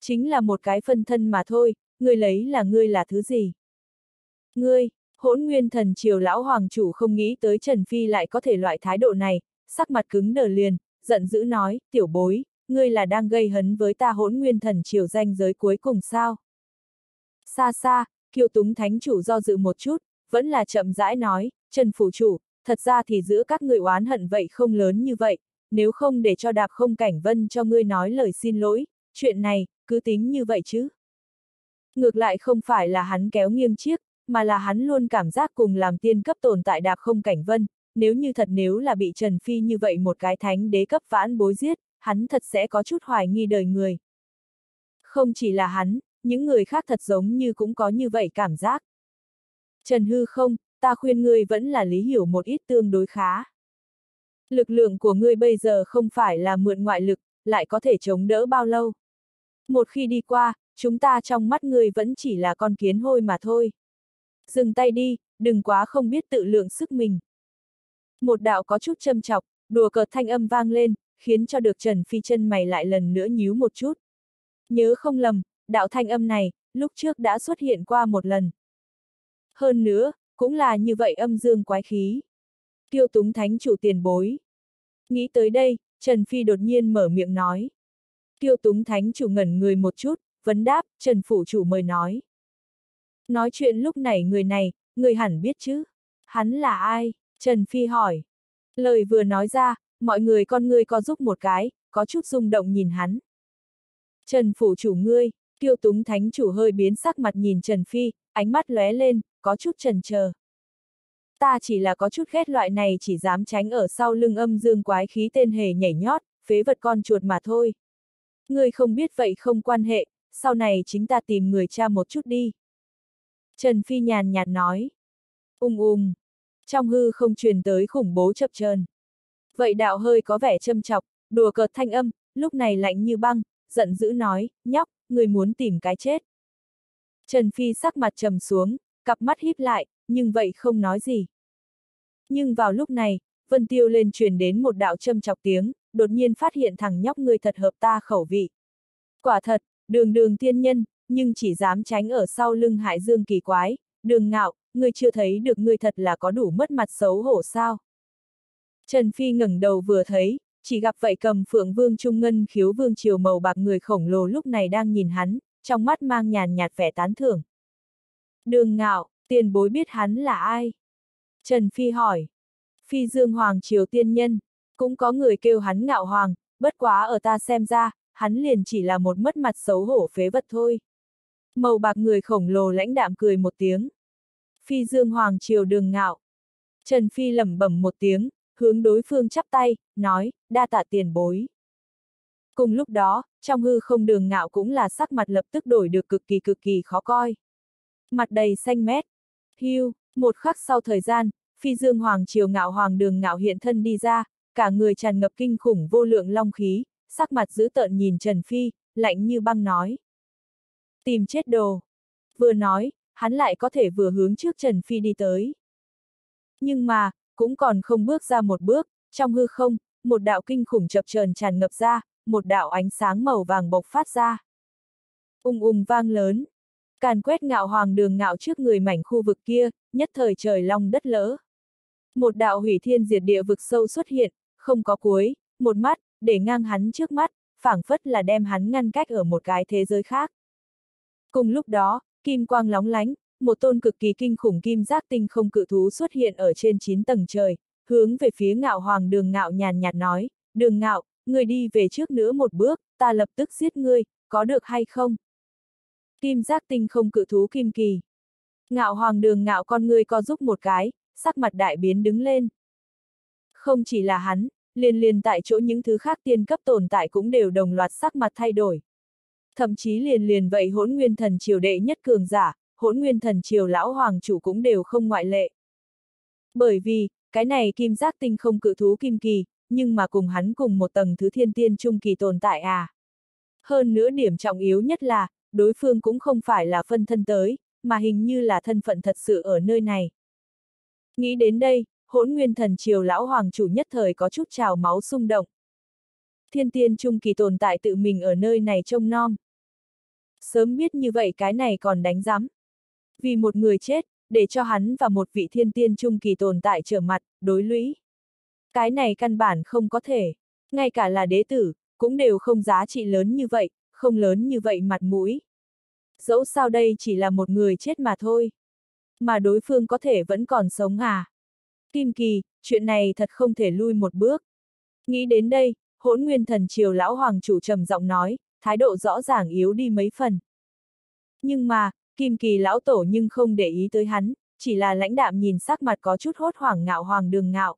Chính là một cái phân thân mà thôi, ngươi lấy là ngươi là thứ gì? Ngươi, hỗn nguyên thần triều lão hoàng chủ không nghĩ tới Trần Phi lại có thể loại thái độ này, sắc mặt cứng đờ liền, giận dữ nói, tiểu bối, ngươi là đang gây hấn với ta hỗn nguyên thần triều danh giới cuối cùng sao? Xa xa, Kiều túng thánh chủ do dự một chút, vẫn là chậm rãi nói, Trần Phủ Chủ, thật ra thì giữa các người oán hận vậy không lớn như vậy, nếu không để cho đạp không cảnh vân cho ngươi nói lời xin lỗi, chuyện này, cứ tính như vậy chứ. Ngược lại không phải là hắn kéo nghiêng chiếc, mà là hắn luôn cảm giác cùng làm tiên cấp tồn tại đạp không cảnh vân, nếu như thật nếu là bị Trần Phi như vậy một cái thánh đế cấp vãn bối giết, hắn thật sẽ có chút hoài nghi đời người. Không chỉ là hắn, những người khác thật giống như cũng có như vậy cảm giác. Trần Hư không, ta khuyên ngươi vẫn là lý hiểu một ít tương đối khá. Lực lượng của ngươi bây giờ không phải là mượn ngoại lực, lại có thể chống đỡ bao lâu. Một khi đi qua, chúng ta trong mắt ngươi vẫn chỉ là con kiến hôi mà thôi. Dừng tay đi, đừng quá không biết tự lượng sức mình. Một đạo có chút châm chọc, đùa cợt thanh âm vang lên, khiến cho được Trần Phi chân mày lại lần nữa nhíu một chút. Nhớ không lầm, đạo thanh âm này, lúc trước đã xuất hiện qua một lần. Hơn nữa, cũng là như vậy âm dương quái khí. Kiêu túng thánh chủ tiền bối. Nghĩ tới đây, Trần Phi đột nhiên mở miệng nói. Kiêu túng thánh chủ ngẩn người một chút, vấn đáp, Trần Phủ chủ mời nói. Nói chuyện lúc này người này, người hẳn biết chứ. Hắn là ai? Trần Phi hỏi. Lời vừa nói ra, mọi người con ngươi có giúp một cái, có chút rung động nhìn hắn. Trần Phủ chủ ngươi, kiêu túng thánh chủ hơi biến sắc mặt nhìn Trần Phi, ánh mắt lóe lên, có chút trần chờ. Ta chỉ là có chút ghét loại này chỉ dám tránh ở sau lưng âm dương quái khí tên hề nhảy nhót, phế vật con chuột mà thôi. ngươi không biết vậy không quan hệ, sau này chính ta tìm người cha một chút đi. Trần Phi nhàn nhạt nói. Ung ung. Trong hư không truyền tới khủng bố chập chờn. Vậy đạo hơi có vẻ châm chọc, đùa cợt thanh âm, lúc này lạnh như băng, giận dữ nói, nhóc, người muốn tìm cái chết. Trần Phi sắc mặt trầm xuống, cặp mắt híp lại, nhưng vậy không nói gì. Nhưng vào lúc này, Vân Tiêu lên truyền đến một đạo châm chọc tiếng, đột nhiên phát hiện thằng nhóc người thật hợp ta khẩu vị. Quả thật, đường đường tiên nhân, nhưng chỉ dám tránh ở sau lưng hại dương kỳ quái, đường ngạo, người chưa thấy được người thật là có đủ mất mặt xấu hổ sao. Trần Phi ngẩng đầu vừa thấy, chỉ gặp vậy cầm phượng vương trung ngân khiếu vương triều màu bạc người khổng lồ lúc này đang nhìn hắn, trong mắt mang nhàn nhạt vẻ tán thưởng. Đường ngạo, tiền bối biết hắn là ai? Trần Phi hỏi. Phi dương hoàng triều tiên nhân, cũng có người kêu hắn ngạo hoàng, bất quá ở ta xem ra, hắn liền chỉ là một mất mặt xấu hổ phế vật thôi. Màu bạc người khổng lồ lãnh đạm cười một tiếng. Phi dương hoàng triều đường ngạo. Trần Phi lẩm bẩm một tiếng, hướng đối phương chắp tay, nói, đa tạ tiền bối. Cùng lúc đó, trong hư không đường ngạo cũng là sắc mặt lập tức đổi được cực kỳ cực kỳ khó coi. Mặt đầy xanh mét. Hưu, một khắc sau thời gian, phi dương hoàng triều ngạo hoàng đường ngạo hiện thân đi ra, cả người tràn ngập kinh khủng vô lượng long khí, sắc mặt dữ tợn nhìn Trần Phi, lạnh như băng nói. Tìm chết đồ. Vừa nói, hắn lại có thể vừa hướng trước Trần Phi đi tới. Nhưng mà, cũng còn không bước ra một bước, trong hư không, một đạo kinh khủng chập chờn tràn ngập ra, một đạo ánh sáng màu vàng bộc phát ra. Ung ung vang lớn. Càn quét ngạo hoàng đường ngạo trước người mảnh khu vực kia, nhất thời trời long đất lỡ. Một đạo hủy thiên diệt địa vực sâu xuất hiện, không có cuối, một mắt, để ngang hắn trước mắt, phảng phất là đem hắn ngăn cách ở một cái thế giới khác. Cùng lúc đó, kim quang lóng lánh, một tôn cực kỳ kinh khủng kim giác tinh không cự thú xuất hiện ở trên 9 tầng trời, hướng về phía ngạo hoàng đường ngạo nhàn nhạt nói, đường ngạo, người đi về trước nữa một bước, ta lập tức giết ngươi, có được hay không? Kim giác tinh không cự thú kim kỳ. Ngạo hoàng đường ngạo con người co giúp một cái, sắc mặt đại biến đứng lên. Không chỉ là hắn, liền liền tại chỗ những thứ khác tiên cấp tồn tại cũng đều đồng loạt sắc mặt thay đổi. Thậm chí liền liền vậy hỗn nguyên thần triều đệ nhất cường giả, hỗn nguyên thần triều lão hoàng chủ cũng đều không ngoại lệ. Bởi vì, cái này kim giác tinh không cự thú kim kỳ, nhưng mà cùng hắn cùng một tầng thứ thiên tiên trung kỳ tồn tại à. Hơn nữa điểm trọng yếu nhất là, đối phương cũng không phải là phân thân tới, mà hình như là thân phận thật sự ở nơi này. Nghĩ đến đây, hỗn nguyên thần triều lão hoàng chủ nhất thời có chút trào máu xung động. Thiên tiên trung kỳ tồn tại tự mình ở nơi này trông nom. Sớm biết như vậy cái này còn đánh giám. Vì một người chết, để cho hắn và một vị thiên tiên trung kỳ tồn tại trở mặt, đối lũy. Cái này căn bản không có thể. Ngay cả là đế tử, cũng đều không giá trị lớn như vậy, không lớn như vậy mặt mũi. Dẫu sao đây chỉ là một người chết mà thôi. Mà đối phương có thể vẫn còn sống à? Kim Kỳ, chuyện này thật không thể lui một bước. Nghĩ đến đây, hỗn nguyên thần triều lão hoàng chủ trầm giọng nói, thái độ rõ ràng yếu đi mấy phần. Nhưng mà, Kim Kỳ lão tổ nhưng không để ý tới hắn, chỉ là lãnh đạm nhìn sắc mặt có chút hốt hoảng ngạo hoàng đường ngạo.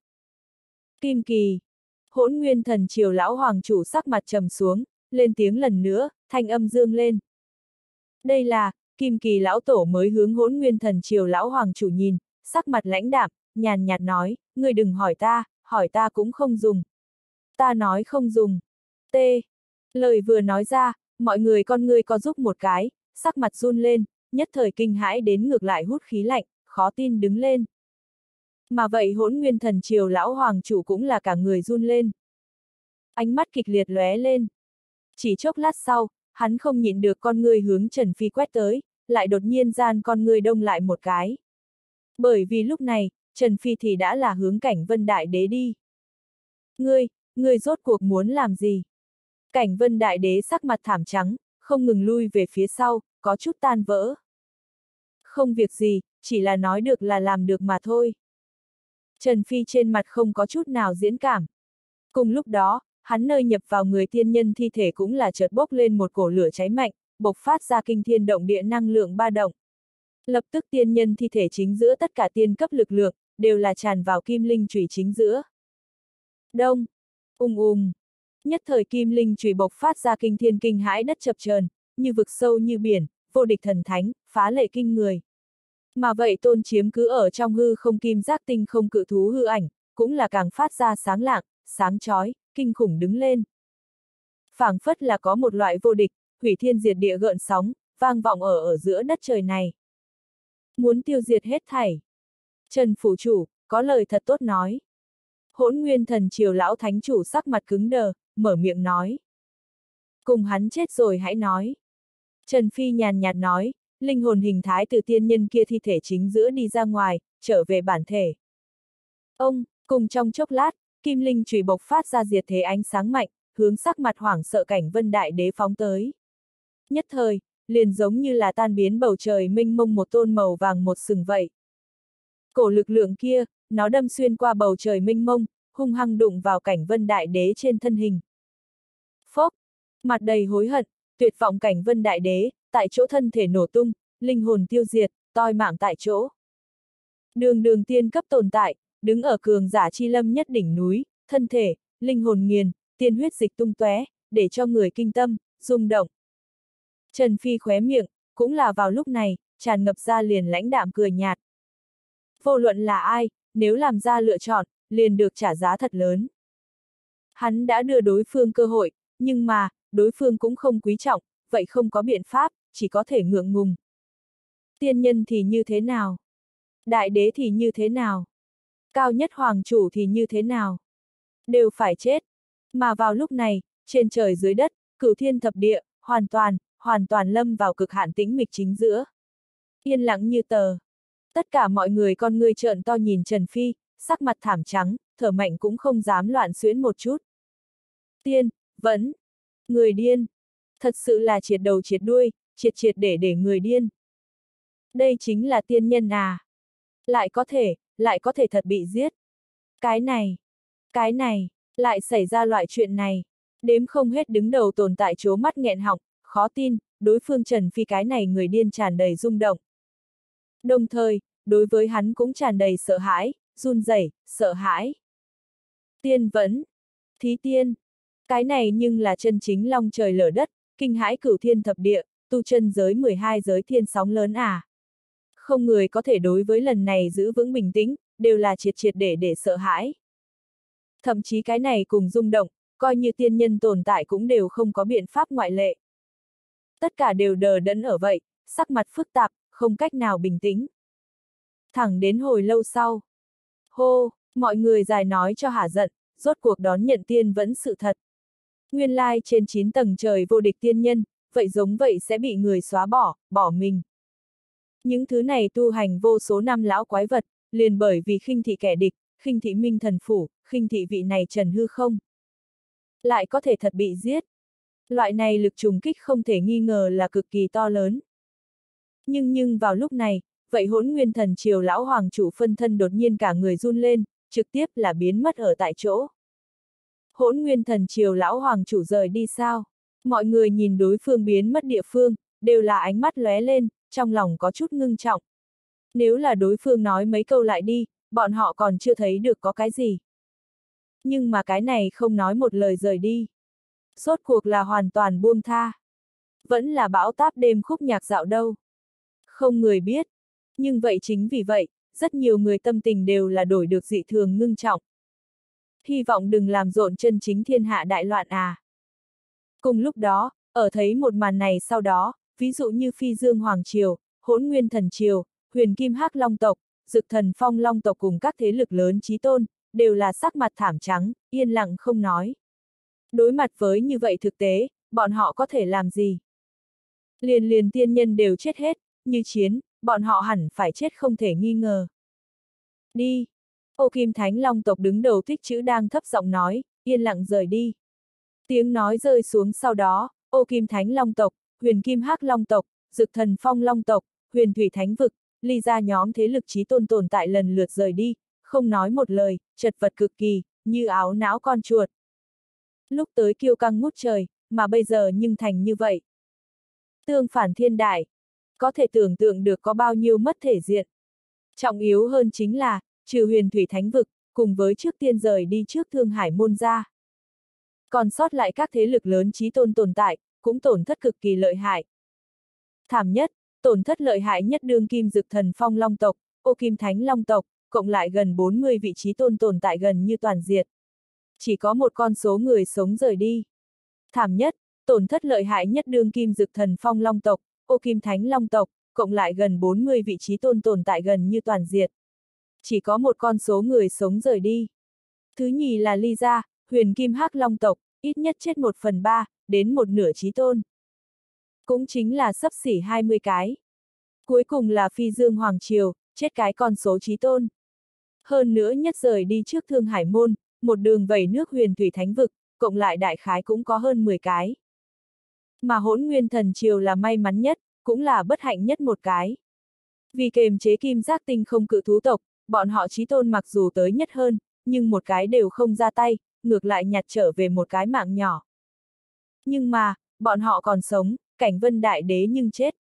Kim Kỳ. Hỗn nguyên thần triều lão hoàng chủ sắc mặt trầm xuống, lên tiếng lần nữa, thanh âm dương lên. Đây là, Kim Kỳ lão tổ mới hướng hỗn nguyên thần triều lão hoàng chủ nhìn, sắc mặt lãnh đạm, nhàn nhạt nói, người đừng hỏi ta, hỏi ta cũng không dùng. Ta nói không dùng. T. Lời vừa nói ra, mọi người con người có giúp một cái, sắc mặt run lên, nhất thời kinh hãi đến ngược lại hút khí lạnh, khó tin đứng lên. Mà vậy hỗn nguyên thần triều lão hoàng chủ cũng là cả người run lên. Ánh mắt kịch liệt lóe lên. Chỉ chốc lát sau, hắn không nhịn được con người hướng Trần Phi quét tới, lại đột nhiên gian con người đông lại một cái. Bởi vì lúc này, Trần Phi thì đã là hướng cảnh vân đại đế đi. Ngươi, ngươi rốt cuộc muốn làm gì? Cảnh vân đại đế sắc mặt thảm trắng, không ngừng lui về phía sau, có chút tan vỡ. Không việc gì, chỉ là nói được là làm được mà thôi. Trần Phi trên mặt không có chút nào diễn cảm. Cùng lúc đó, hắn nơi nhập vào người tiên nhân thi thể cũng là chợt bốc lên một cổ lửa cháy mạnh, bộc phát ra kinh thiên động địa năng lượng ba động. Lập tức tiên nhân thi thể chính giữa tất cả tiên cấp lực lượng, đều là tràn vào kim linh chủy chính giữa. Đông, ung ung, nhất thời kim linh chủy bộc phát ra kinh thiên kinh hãi đất chập chờn, như vực sâu như biển, vô địch thần thánh, phá lệ kinh người. Mà vậy tôn chiếm cứ ở trong hư không kim giác tinh không cự thú hư ảnh, cũng là càng phát ra sáng lạng, sáng chói, kinh khủng đứng lên. phảng phất là có một loại vô địch, hủy thiên diệt địa gợn sóng, vang vọng ở ở giữa đất trời này. Muốn tiêu diệt hết thảy. Trần Phủ Chủ, có lời thật tốt nói. Hỗn nguyên thần triều lão thánh chủ sắc mặt cứng đờ, mở miệng nói. Cùng hắn chết rồi hãy nói. Trần Phi nhàn nhạt nói, linh hồn hình thái từ tiên nhân kia thi thể chính giữa đi ra ngoài, trở về bản thể. Ông, cùng trong chốc lát, Kim Linh chùy bộc phát ra diệt thế ánh sáng mạnh, hướng sắc mặt hoảng sợ cảnh vân đại đế phóng tới. Nhất thời, liền giống như là tan biến bầu trời minh mông một tôn màu vàng một sừng vậy. Cổ lực lượng kia, nó đâm xuyên qua bầu trời minh mông, hung hăng đụng vào cảnh vân đại đế trên thân hình. Phốc, mặt đầy hối hận, tuyệt vọng cảnh vân đại đế, tại chỗ thân thể nổ tung, linh hồn tiêu diệt, toi mạng tại chỗ. Đường đường tiên cấp tồn tại, đứng ở cường giả chi lâm nhất đỉnh núi, thân thể, linh hồn nghiền, tiên huyết dịch tung tóe, để cho người kinh tâm, rung động. Trần Phi khóe miệng, cũng là vào lúc này, tràn ngập ra liền lãnh đạm cười nhạt. Vô luận là ai, nếu làm ra lựa chọn, liền được trả giá thật lớn. Hắn đã đưa đối phương cơ hội, nhưng mà, đối phương cũng không quý trọng, vậy không có biện pháp, chỉ có thể ngượng ngùng. Tiên nhân thì như thế nào? Đại đế thì như thế nào? Cao nhất hoàng chủ thì như thế nào? Đều phải chết. Mà vào lúc này, trên trời dưới đất, cửu thiên thập địa, hoàn toàn, hoàn toàn lâm vào cực hạn tĩnh mịch chính giữa. Yên lặng như tờ. Tất cả mọi người con người trợn to nhìn Trần Phi, sắc mặt thảm trắng, thở mạnh cũng không dám loạn xuyến một chút. Tiên, vẫn, người điên. Thật sự là triệt đầu triệt đuôi, triệt triệt để để người điên. Đây chính là tiên nhân à. Lại có thể, lại có thể thật bị giết. Cái này, cái này, lại xảy ra loại chuyện này. Đếm không hết đứng đầu tồn tại chố mắt nghẹn họng, khó tin, đối phương Trần Phi cái này người điên tràn đầy rung động. Đồng thời, đối với hắn cũng tràn đầy sợ hãi, run rẩy, sợ hãi. Tiên vẫn, thí tiên, cái này nhưng là chân chính long trời lở đất, kinh hãi cửu thiên thập địa, tu chân giới 12 giới thiên sóng lớn à. Không người có thể đối với lần này giữ vững bình tĩnh, đều là triệt triệt để để sợ hãi. Thậm chí cái này cùng rung động, coi như tiên nhân tồn tại cũng đều không có biện pháp ngoại lệ. Tất cả đều đờ đẫn ở vậy, sắc mặt phức tạp, không cách nào bình tĩnh. Thẳng đến hồi lâu sau. Hô, mọi người dài nói cho hả giận, rốt cuộc đón nhận tiên vẫn sự thật. Nguyên lai trên 9 tầng trời vô địch tiên nhân, vậy giống vậy sẽ bị người xóa bỏ, bỏ mình. Những thứ này tu hành vô số năm lão quái vật, liền bởi vì khinh thị kẻ địch, khinh thị minh thần phủ, khinh thị vị này trần hư không. Lại có thể thật bị giết. Loại này lực trùng kích không thể nghi ngờ là cực kỳ to lớn. Nhưng nhưng vào lúc này, vậy hỗn nguyên thần triều lão hoàng chủ phân thân đột nhiên cả người run lên, trực tiếp là biến mất ở tại chỗ. Hỗn nguyên thần triều lão hoàng chủ rời đi sao? Mọi người nhìn đối phương biến mất địa phương, đều là ánh mắt lóe lên, trong lòng có chút ngưng trọng. Nếu là đối phương nói mấy câu lại đi, bọn họ còn chưa thấy được có cái gì. Nhưng mà cái này không nói một lời rời đi. Sốt cuộc là hoàn toàn buông tha. Vẫn là bão táp đêm khúc nhạc dạo đâu. Không người biết. Nhưng vậy chính vì vậy, rất nhiều người tâm tình đều là đổi được dị thường ngưng trọng. Hy vọng đừng làm rộn chân chính thiên hạ đại loạn à. Cùng lúc đó, ở thấy một màn này sau đó, ví dụ như Phi Dương Hoàng Triều, Hỗn Nguyên Thần Triều, Huyền Kim Hắc Long tộc, Dực Thần Phong Long tộc cùng các thế lực lớn trí tôn, đều là sắc mặt thảm trắng, yên lặng không nói. Đối mặt với như vậy thực tế, bọn họ có thể làm gì? Liền liền tiên nhân đều chết hết, như chiến, bọn họ hẳn phải chết không thể nghi ngờ. Đi! Ô Kim Thánh Long tộc đứng đầu thích chữ đang thấp giọng nói, yên lặng rời đi. Tiếng nói rơi xuống sau đó, ô Kim Thánh Long tộc, huyền Kim Hắc Long tộc, Dực Thần Phong Long tộc, huyền Thủy Thánh Vực, ly ra nhóm thế lực trí tôn tồn tại lần lượt rời đi, không nói một lời, chật vật cực kỳ, như áo não con chuột. Lúc tới kiêu căng ngút trời, mà bây giờ nhưng thành như vậy. Tương phản thiên đại, có thể tưởng tượng được có bao nhiêu mất thể diện. Trọng yếu hơn chính là, trừ huyền thủy thánh vực, cùng với trước tiên rời đi trước thương hải môn ra. Còn sót lại các thế lực lớn trí tôn tồn tại, cũng tổn thất cực kỳ lợi hại. Thảm nhất, tổn thất lợi hại nhất đương kim dực thần phong long tộc, ô kim thánh long tộc, cộng lại gần 40 vị trí tôn tồn tại gần như toàn diệt. Chỉ có một con số người sống rời đi. Thảm nhất, tổn thất lợi hại nhất đương kim dực thần phong long tộc, ô kim thánh long tộc, cộng lại gần 40 vị trí tôn tồn tại gần như toàn diệt. Chỉ có một con số người sống rời đi. Thứ nhì là ly gia, huyền kim hắc long tộc, ít nhất chết một phần ba, đến một nửa trí tôn. Cũng chính là sấp xỉ 20 cái. Cuối cùng là phi dương hoàng triều, chết cái con số trí tôn. Hơn nữa nhất rời đi trước thương hải môn, một đường vẩy nước huyền thủy thánh vực, cộng lại đại khái cũng có hơn 10 cái. Mà hỗn nguyên thần triều là may mắn nhất, cũng là bất hạnh nhất một cái. Vì kềm chế kim giác tinh không cự thú tộc, bọn họ trí tôn mặc dù tới nhất hơn, nhưng một cái đều không ra tay, ngược lại nhặt trở về một cái mạng nhỏ. Nhưng mà, bọn họ còn sống, cảnh vân đại đế nhưng chết.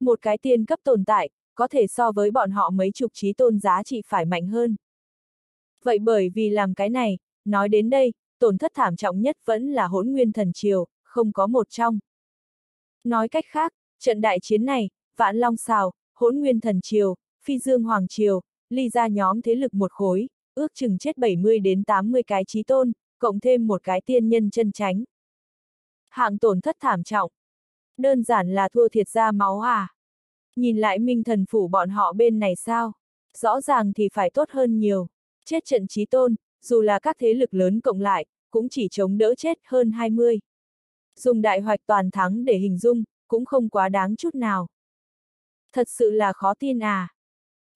Một cái tiên cấp tồn tại, có thể so với bọn họ mấy chục trí tôn giá trị phải mạnh hơn. Vậy bởi vì làm cái này, nói đến đây, tổn thất thảm trọng nhất vẫn là hỗn nguyên thần triều, không có một trong. Nói cách khác, trận đại chiến này, Vạn Long xào hỗn nguyên thần triều, phi dương hoàng triều, ly ra nhóm thế lực một khối, ước chừng chết 70 đến 80 cái trí tôn, cộng thêm một cái tiên nhân chân tránh. Hạng tổn thất thảm trọng. Đơn giản là thua thiệt ra máu à. Nhìn lại minh thần phủ bọn họ bên này sao? Rõ ràng thì phải tốt hơn nhiều. Chết trận trí tôn, dù là các thế lực lớn cộng lại, cũng chỉ chống đỡ chết hơn 20. Dùng đại hoạch toàn thắng để hình dung, cũng không quá đáng chút nào. Thật sự là khó tin à.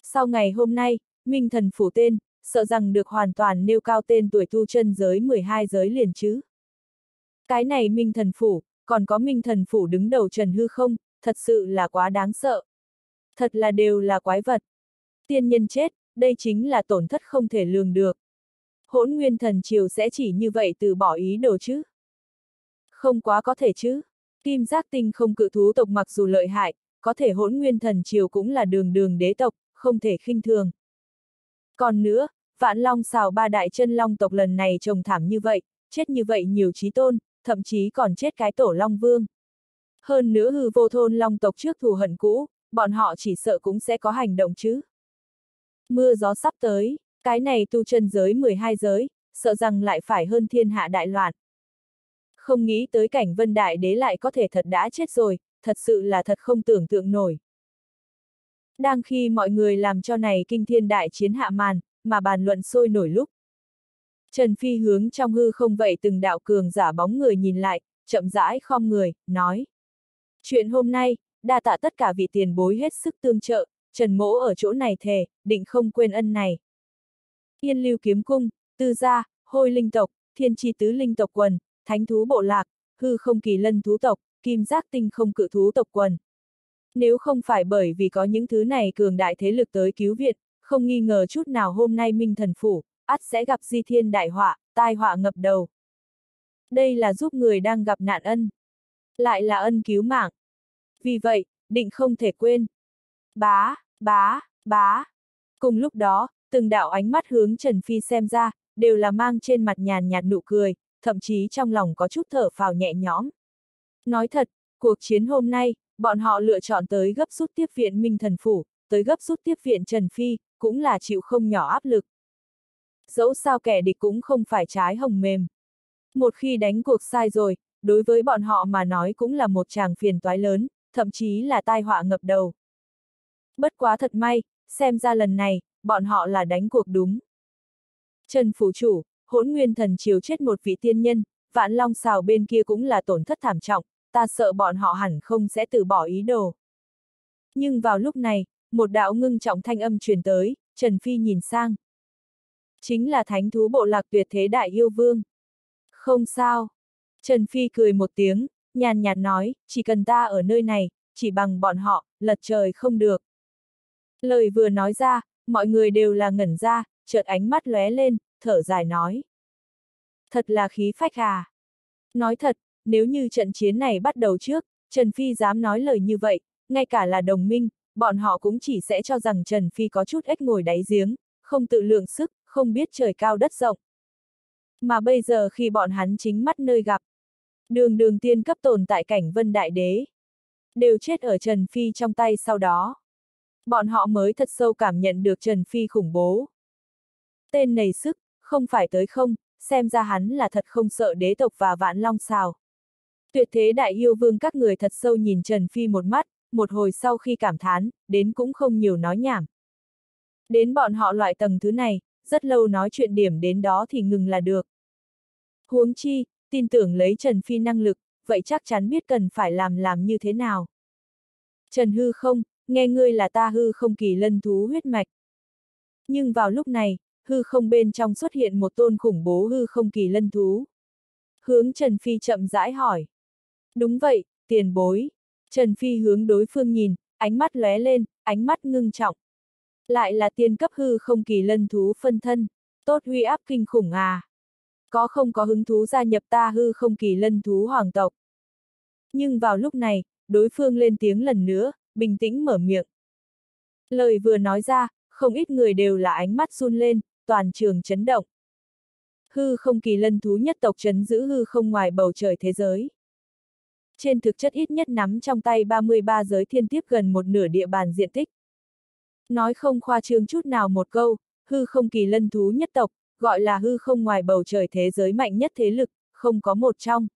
Sau ngày hôm nay, Minh thần phủ tên, sợ rằng được hoàn toàn nêu cao tên tuổi tu chân giới 12 giới liền chứ. Cái này Minh thần phủ, còn có Minh thần phủ đứng đầu Trần Hư không, thật sự là quá đáng sợ. Thật là đều là quái vật. Tiên nhân chết, đây chính là tổn thất không thể lường được. Hỗn nguyên thần triều sẽ chỉ như vậy từ bỏ ý đồ chứ. Không quá có thể chứ. Kim giác tinh không cự thú tộc mặc dù lợi hại, có thể hỗn nguyên thần triều cũng là đường đường đế tộc, không thể khinh thường. Còn nữa, vạn long xào ba đại chân long tộc lần này trồng thảm như vậy, chết như vậy nhiều trí tôn, thậm chí còn chết cái tổ long vương. Hơn nữa hư vô thôn long tộc trước thù hận cũ, bọn họ chỉ sợ cũng sẽ có hành động chứ. Mưa gió sắp tới, cái này tu chân giới 12 giới, sợ rằng lại phải hơn thiên hạ đại loạn. Không nghĩ tới cảnh vân đại đế lại có thể thật đã chết rồi, thật sự là thật không tưởng tượng nổi. Đang khi mọi người làm cho này kinh thiên đại chiến hạ màn, mà bàn luận sôi nổi lúc. Trần Phi hướng trong hư không vậy từng đạo cường giả bóng người nhìn lại, chậm rãi khom người, nói. Chuyện hôm nay, đa tạ tất cả vị tiền bối hết sức tương trợ, Trần Mỗ ở chỗ này thề, định không quên ân này. Yên lưu kiếm cung, tư gia, hôi linh tộc, thiên chi tứ linh tộc quần, thánh thú bộ lạc, hư không kỳ lân thú tộc, kim giác tinh không cự thú tộc quần. Nếu không phải bởi vì có những thứ này cường đại thế lực tới cứu viện, không nghi ngờ chút nào hôm nay Minh Thần Phủ, ắt sẽ gặp di thiên đại họa, tai họa ngập đầu. Đây là giúp người đang gặp nạn ân. Lại là ân cứu mạng. Vì vậy, định không thể quên. Bá, bá, bá. Cùng lúc đó, từng đạo ánh mắt hướng Trần Phi xem ra, đều là mang trên mặt nhàn nhạt nụ cười, thậm chí trong lòng có chút thở phào nhẹ nhõm. Nói thật, cuộc chiến hôm nay, bọn họ lựa chọn tới gấp rút tiếp viện Minh Thần Phủ, tới gấp rút tiếp viện Trần Phi, cũng là chịu không nhỏ áp lực. Dẫu sao kẻ địch cũng không phải trái hồng mềm. Một khi đánh cuộc sai rồi, đối với bọn họ mà nói cũng là một chàng phiền toái lớn, thậm chí là tai họa ngập đầu. Bất quá thật may, xem ra lần này, bọn họ là đánh cuộc đúng. Trần Phủ Chủ, hỗn nguyên thần chiếu chết một vị tiên nhân, vạn long xào bên kia cũng là tổn thất thảm trọng, ta sợ bọn họ hẳn không sẽ từ bỏ ý đồ. Nhưng vào lúc này, một đạo ngưng trọng thanh âm truyền tới, Trần Phi nhìn sang. Chính là thánh thú bộ lạc tuyệt thế đại yêu vương. Không sao. Trần Phi cười một tiếng, nhàn nhạt nói, chỉ cần ta ở nơi này, chỉ bằng bọn họ, lật trời không được. Lời vừa nói ra, mọi người đều là ngẩn ra, chợt ánh mắt lóe lên, thở dài nói. Thật là khí phách à. Nói thật, nếu như trận chiến này bắt đầu trước, Trần Phi dám nói lời như vậy, ngay cả là đồng minh, bọn họ cũng chỉ sẽ cho rằng Trần Phi có chút ếch ngồi đáy giếng, không tự lượng sức, không biết trời cao đất rộng. Mà bây giờ khi bọn hắn chính mắt nơi gặp, đường đường tiên cấp tồn tại cảnh vân đại đế, đều chết ở Trần Phi trong tay sau đó. Bọn họ mới thật sâu cảm nhận được Trần Phi khủng bố. Tên này sức, không phải tới không, xem ra hắn là thật không sợ đế tộc và vạn long sao. Tuyệt thế đại yêu vương các người thật sâu nhìn Trần Phi một mắt, một hồi sau khi cảm thán, đến cũng không nhiều nói nhảm. Đến bọn họ loại tầng thứ này, rất lâu nói chuyện điểm đến đó thì ngừng là được. Huống chi, tin tưởng lấy Trần Phi năng lực, vậy chắc chắn biết cần phải làm làm như thế nào. Trần Hư không, nghe ngươi là ta hư không kỳ lân thú huyết mạch. Nhưng vào lúc này, hư không bên trong xuất hiện một tôn khủng bố hư không kỳ lân thú. Hướng Trần Phi chậm rãi hỏi. Đúng vậy, tiền bối. Trần Phi hướng đối phương nhìn, ánh mắt lóe lên, ánh mắt ngưng trọng. Lại là tiên cấp hư không kỳ lân thú phân thân, tốt huy áp kinh khủng à. Có không có hứng thú gia nhập ta hư không kỳ lân thú hoàng tộc. Nhưng vào lúc này, đối phương lên tiếng lần nữa, bình tĩnh mở miệng. Lời vừa nói ra, không ít người đều là ánh mắt run lên, toàn trường chấn động. Hư không kỳ lân thú nhất tộc chấn giữ hư không ngoài bầu trời thế giới. Trên thực chất ít nhất nắm trong tay 33 giới thiên tiếp gần một nửa địa bàn diện tích. Nói không khoa trương chút nào một câu, hư không kỳ lân thú nhất tộc, gọi là hư không ngoài bầu trời thế giới mạnh nhất thế lực, không có một trong.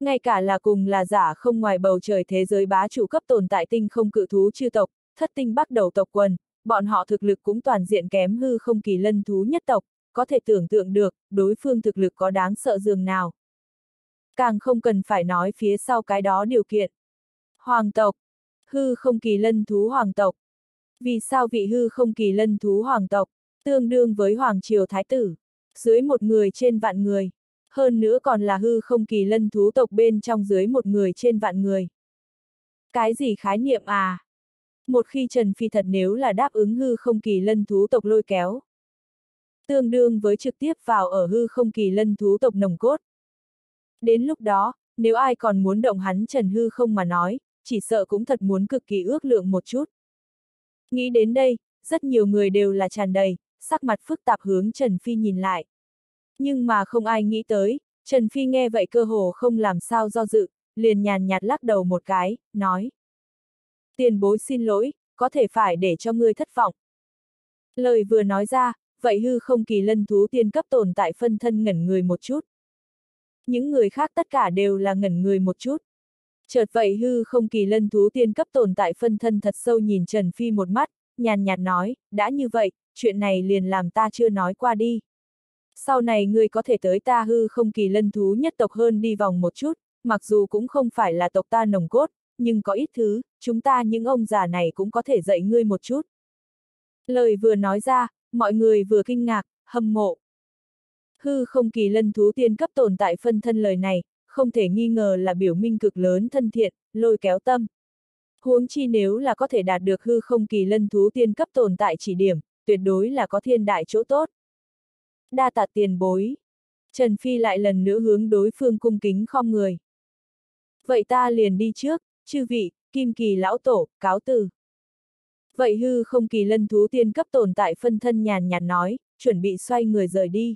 Ngay cả là cùng là giả không ngoài bầu trời thế giới bá chủ cấp tồn tại tinh không cự thú chư tộc, thất tinh bắt đầu tộc quần, bọn họ thực lực cũng toàn diện kém hư không kỳ lân thú nhất tộc, có thể tưởng tượng được, đối phương thực lực có đáng sợ dường nào. Càng không cần phải nói phía sau cái đó điều kiện. Hoàng tộc. Hư không kỳ lân thú hoàng tộc. Vì sao vị hư không kỳ lân thú hoàng tộc, tương đương với hoàng triều thái tử, dưới một người trên vạn người. Hơn nữa còn là hư không kỳ lân thú tộc bên trong dưới một người trên vạn người. Cái gì khái niệm à? Một khi Trần Phi thật nếu là đáp ứng hư không kỳ lân thú tộc lôi kéo. Tương đương với trực tiếp vào ở hư không kỳ lân thú tộc nồng cốt. Đến lúc đó, nếu ai còn muốn động hắn Trần Hư không mà nói, chỉ sợ cũng thật muốn cực kỳ ước lượng một chút. Nghĩ đến đây, rất nhiều người đều là tràn đầy, sắc mặt phức tạp hướng Trần Phi nhìn lại. Nhưng mà không ai nghĩ tới, Trần Phi nghe vậy cơ hồ không làm sao do dự, liền nhàn nhạt lắc đầu một cái, nói. Tiền bối xin lỗi, có thể phải để cho ngươi thất vọng. Lời vừa nói ra, vậy hư không kỳ lân thú tiên cấp tồn tại phân thân ngẩn người một chút. Những người khác tất cả đều là ngẩn người một chút. Chợt vậy hư không kỳ lân thú tiên cấp tồn tại phân thân thật sâu nhìn Trần Phi một mắt, nhàn nhạt nói, đã như vậy, chuyện này liền làm ta chưa nói qua đi. Sau này ngươi có thể tới ta hư không kỳ lân thú nhất tộc hơn đi vòng một chút, mặc dù cũng không phải là tộc ta nồng cốt, nhưng có ít thứ, chúng ta những ông già này cũng có thể dạy ngươi một chút. Lời vừa nói ra, mọi người vừa kinh ngạc, hâm mộ. Hư không kỳ lân thú tiên cấp tồn tại phân thân lời này, không thể nghi ngờ là biểu minh cực lớn thân thiện, lôi kéo tâm. Huống chi nếu là có thể đạt được hư không kỳ lân thú tiên cấp tồn tại chỉ điểm, tuyệt đối là có thiên đại chỗ tốt. Đa tạ tiền bối. Trần Phi lại lần nữa hướng đối phương cung kính khom người. Vậy ta liền đi trước, chư vị, kim kỳ lão tổ, cáo từ. Vậy hư không kỳ lân thú tiên cấp tồn tại phân thân nhàn nhạt nói, chuẩn bị xoay người rời đi.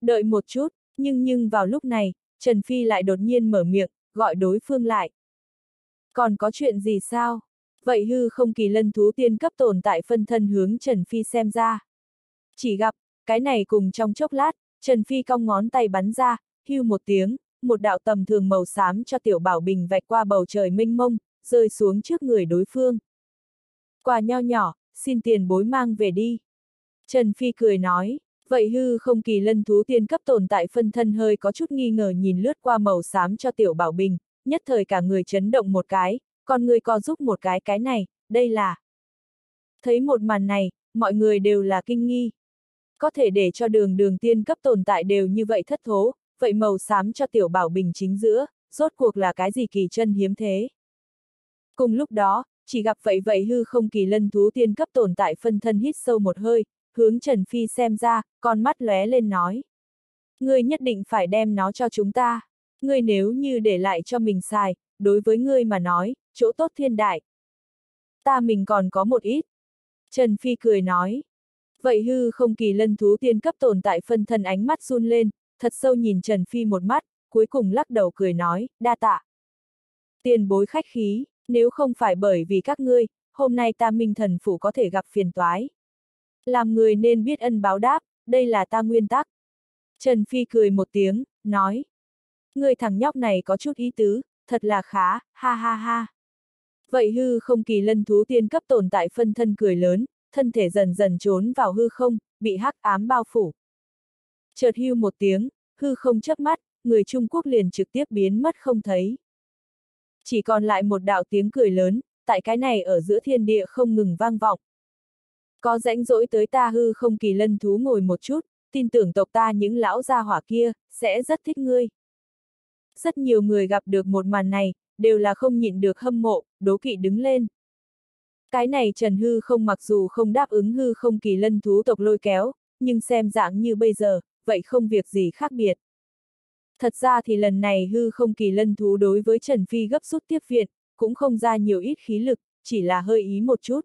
Đợi một chút, nhưng nhưng vào lúc này, Trần Phi lại đột nhiên mở miệng, gọi đối phương lại. Còn có chuyện gì sao? Vậy hư không kỳ lân thú tiên cấp tồn tại phân thân hướng Trần Phi xem ra. Chỉ gặp, cái này cùng trong chốc lát, Trần Phi cong ngón tay bắn ra, hưu một tiếng, một đạo tầm thường màu xám cho tiểu bảo bình vạch qua bầu trời mênh mông, rơi xuống trước người đối phương. Quà nho nhỏ, xin tiền bối mang về đi. Trần Phi cười nói, vậy hư không kỳ lân thú tiên cấp tồn tại phân thân hơi có chút nghi ngờ nhìn lướt qua màu xám cho tiểu bảo bình, nhất thời cả người chấn động một cái, còn người co giúp một cái cái này, đây là. Thấy một màn này, mọi người đều là kinh nghi. Có thể để cho đường đường tiên cấp tồn tại đều như vậy thất thố, vậy màu xám cho tiểu bảo bình chính giữa, rốt cuộc là cái gì kỳ chân hiếm thế. Cùng lúc đó, chỉ gặp vậy vậy hư không kỳ lân thú tiên cấp tồn tại phân thân hít sâu một hơi, hướng Trần Phi xem ra, con mắt lóe lên nói. Ngươi nhất định phải đem nó cho chúng ta. Ngươi nếu như để lại cho mình xài, đối với ngươi mà nói, chỗ tốt thiên đại. Ta mình còn có một ít. Trần Phi cười nói. Vậy hư không kỳ lân thú tiên cấp tồn tại phân thân ánh mắt run lên, thật sâu nhìn Trần Phi một mắt, cuối cùng lắc đầu cười nói, đa tạ. Tiền bối khách khí, nếu không phải bởi vì các ngươi, hôm nay ta minh thần phủ có thể gặp phiền toái. Làm người nên biết ân báo đáp, đây là ta nguyên tắc. Trần Phi cười một tiếng, nói. Người thằng nhóc này có chút ý tứ, thật là khá, ha ha ha. Vậy hư không kỳ lân thú tiên cấp tồn tại phân thân cười lớn, thân thể dần dần trốn vào hư không, bị hắc ám bao phủ. Chợt hưu một tiếng, hư không chớp mắt, người Trung Quốc liền trực tiếp biến mất không thấy. Chỉ còn lại một đạo tiếng cười lớn, tại cái này ở giữa thiên địa không ngừng vang vọng. Có rãnh rỗi tới ta hư không kỳ lân thú ngồi một chút, tin tưởng tộc ta những lão gia hỏa kia, sẽ rất thích ngươi. Rất nhiều người gặp được một màn này, đều là không nhịn được hâm mộ, đố kỵ đứng lên. Cái này Trần Hư không mặc dù không đáp ứng hư không kỳ lân thú tộc lôi kéo, nhưng xem dạng như bây giờ, vậy không việc gì khác biệt. Thật ra thì lần này hư không kỳ lân thú đối với Trần Phi gấp rút tiếp viện, cũng không ra nhiều ít khí lực, chỉ là hơi ý một chút.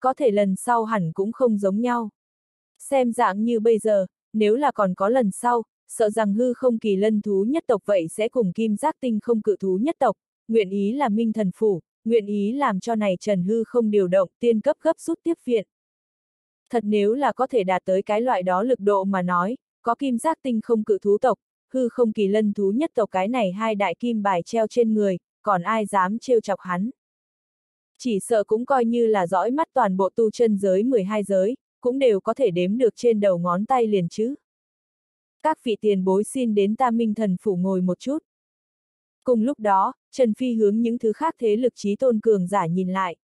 Có thể lần sau hẳn cũng không giống nhau. Xem dạng như bây giờ, nếu là còn có lần sau, sợ rằng hư không kỳ lân thú nhất tộc vậy sẽ cùng kim giác tinh không cự thú nhất tộc, nguyện ý là minh thần phủ, nguyện ý làm cho này Trần Hư không điều động tiên cấp gấp rút tiếp viện. Thật nếu là có thể đạt tới cái loại đó lực độ mà nói, có kim giác tinh không cự thú tộc, hư không kỳ lân thú nhất tộc cái này hai đại kim bài treo trên người, còn ai dám trêu chọc hắn. Chỉ sợ cũng coi như là dõi mắt toàn bộ tu chân giới 12 giới, cũng đều có thể đếm được trên đầu ngón tay liền chứ. Các vị tiền bối xin đến ta minh thần phủ ngồi một chút. Cùng lúc đó, Trần Phi hướng những thứ khác thế lực trí tôn cường giả nhìn lại.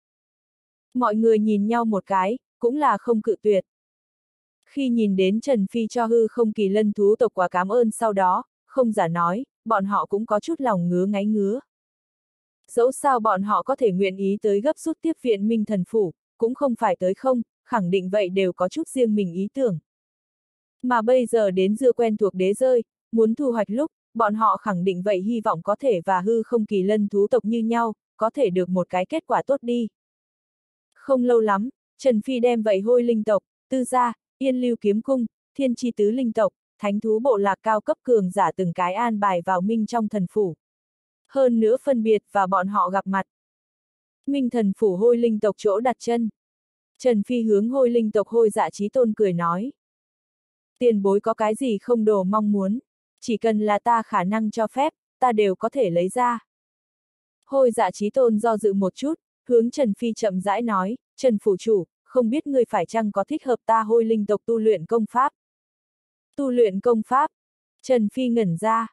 Mọi người nhìn nhau một cái, cũng là không cự tuyệt. Khi nhìn đến Trần Phi cho hư không kỳ lân thú tộc quả cảm ơn sau đó, không giả nói, bọn họ cũng có chút lòng ngứa ngáy ngứa. Dẫu sao bọn họ có thể nguyện ý tới gấp rút tiếp viện minh thần phủ, cũng không phải tới không, khẳng định vậy đều có chút riêng mình ý tưởng. Mà bây giờ đến dưa quen thuộc đế rơi, muốn thu hoạch lúc, bọn họ khẳng định vậy hy vọng có thể và hư không kỳ lân thú tộc như nhau, có thể được một cái kết quả tốt đi. Không lâu lắm, Trần Phi đem vậy hôi linh tộc, tư gia, yên lưu kiếm cung, thiên chi tứ linh tộc, thánh thú bộ lạc cao cấp cường giả từng cái an bài vào minh trong thần phủ. Hơn nữa phân biệt và bọn họ gặp mặt. Minh thần phủ hôi linh tộc chỗ đặt chân. Trần Phi hướng hôi linh tộc hôi dạ trí tôn cười nói. Tiền bối có cái gì không đồ mong muốn, chỉ cần là ta khả năng cho phép, ta đều có thể lấy ra. Hôi dạ trí tôn do dự một chút, hướng Trần Phi chậm rãi nói, Trần Phủ Chủ, không biết người phải chăng có thích hợp ta hôi linh tộc tu luyện công pháp. Tu luyện công pháp. Trần Phi ngẩn ra.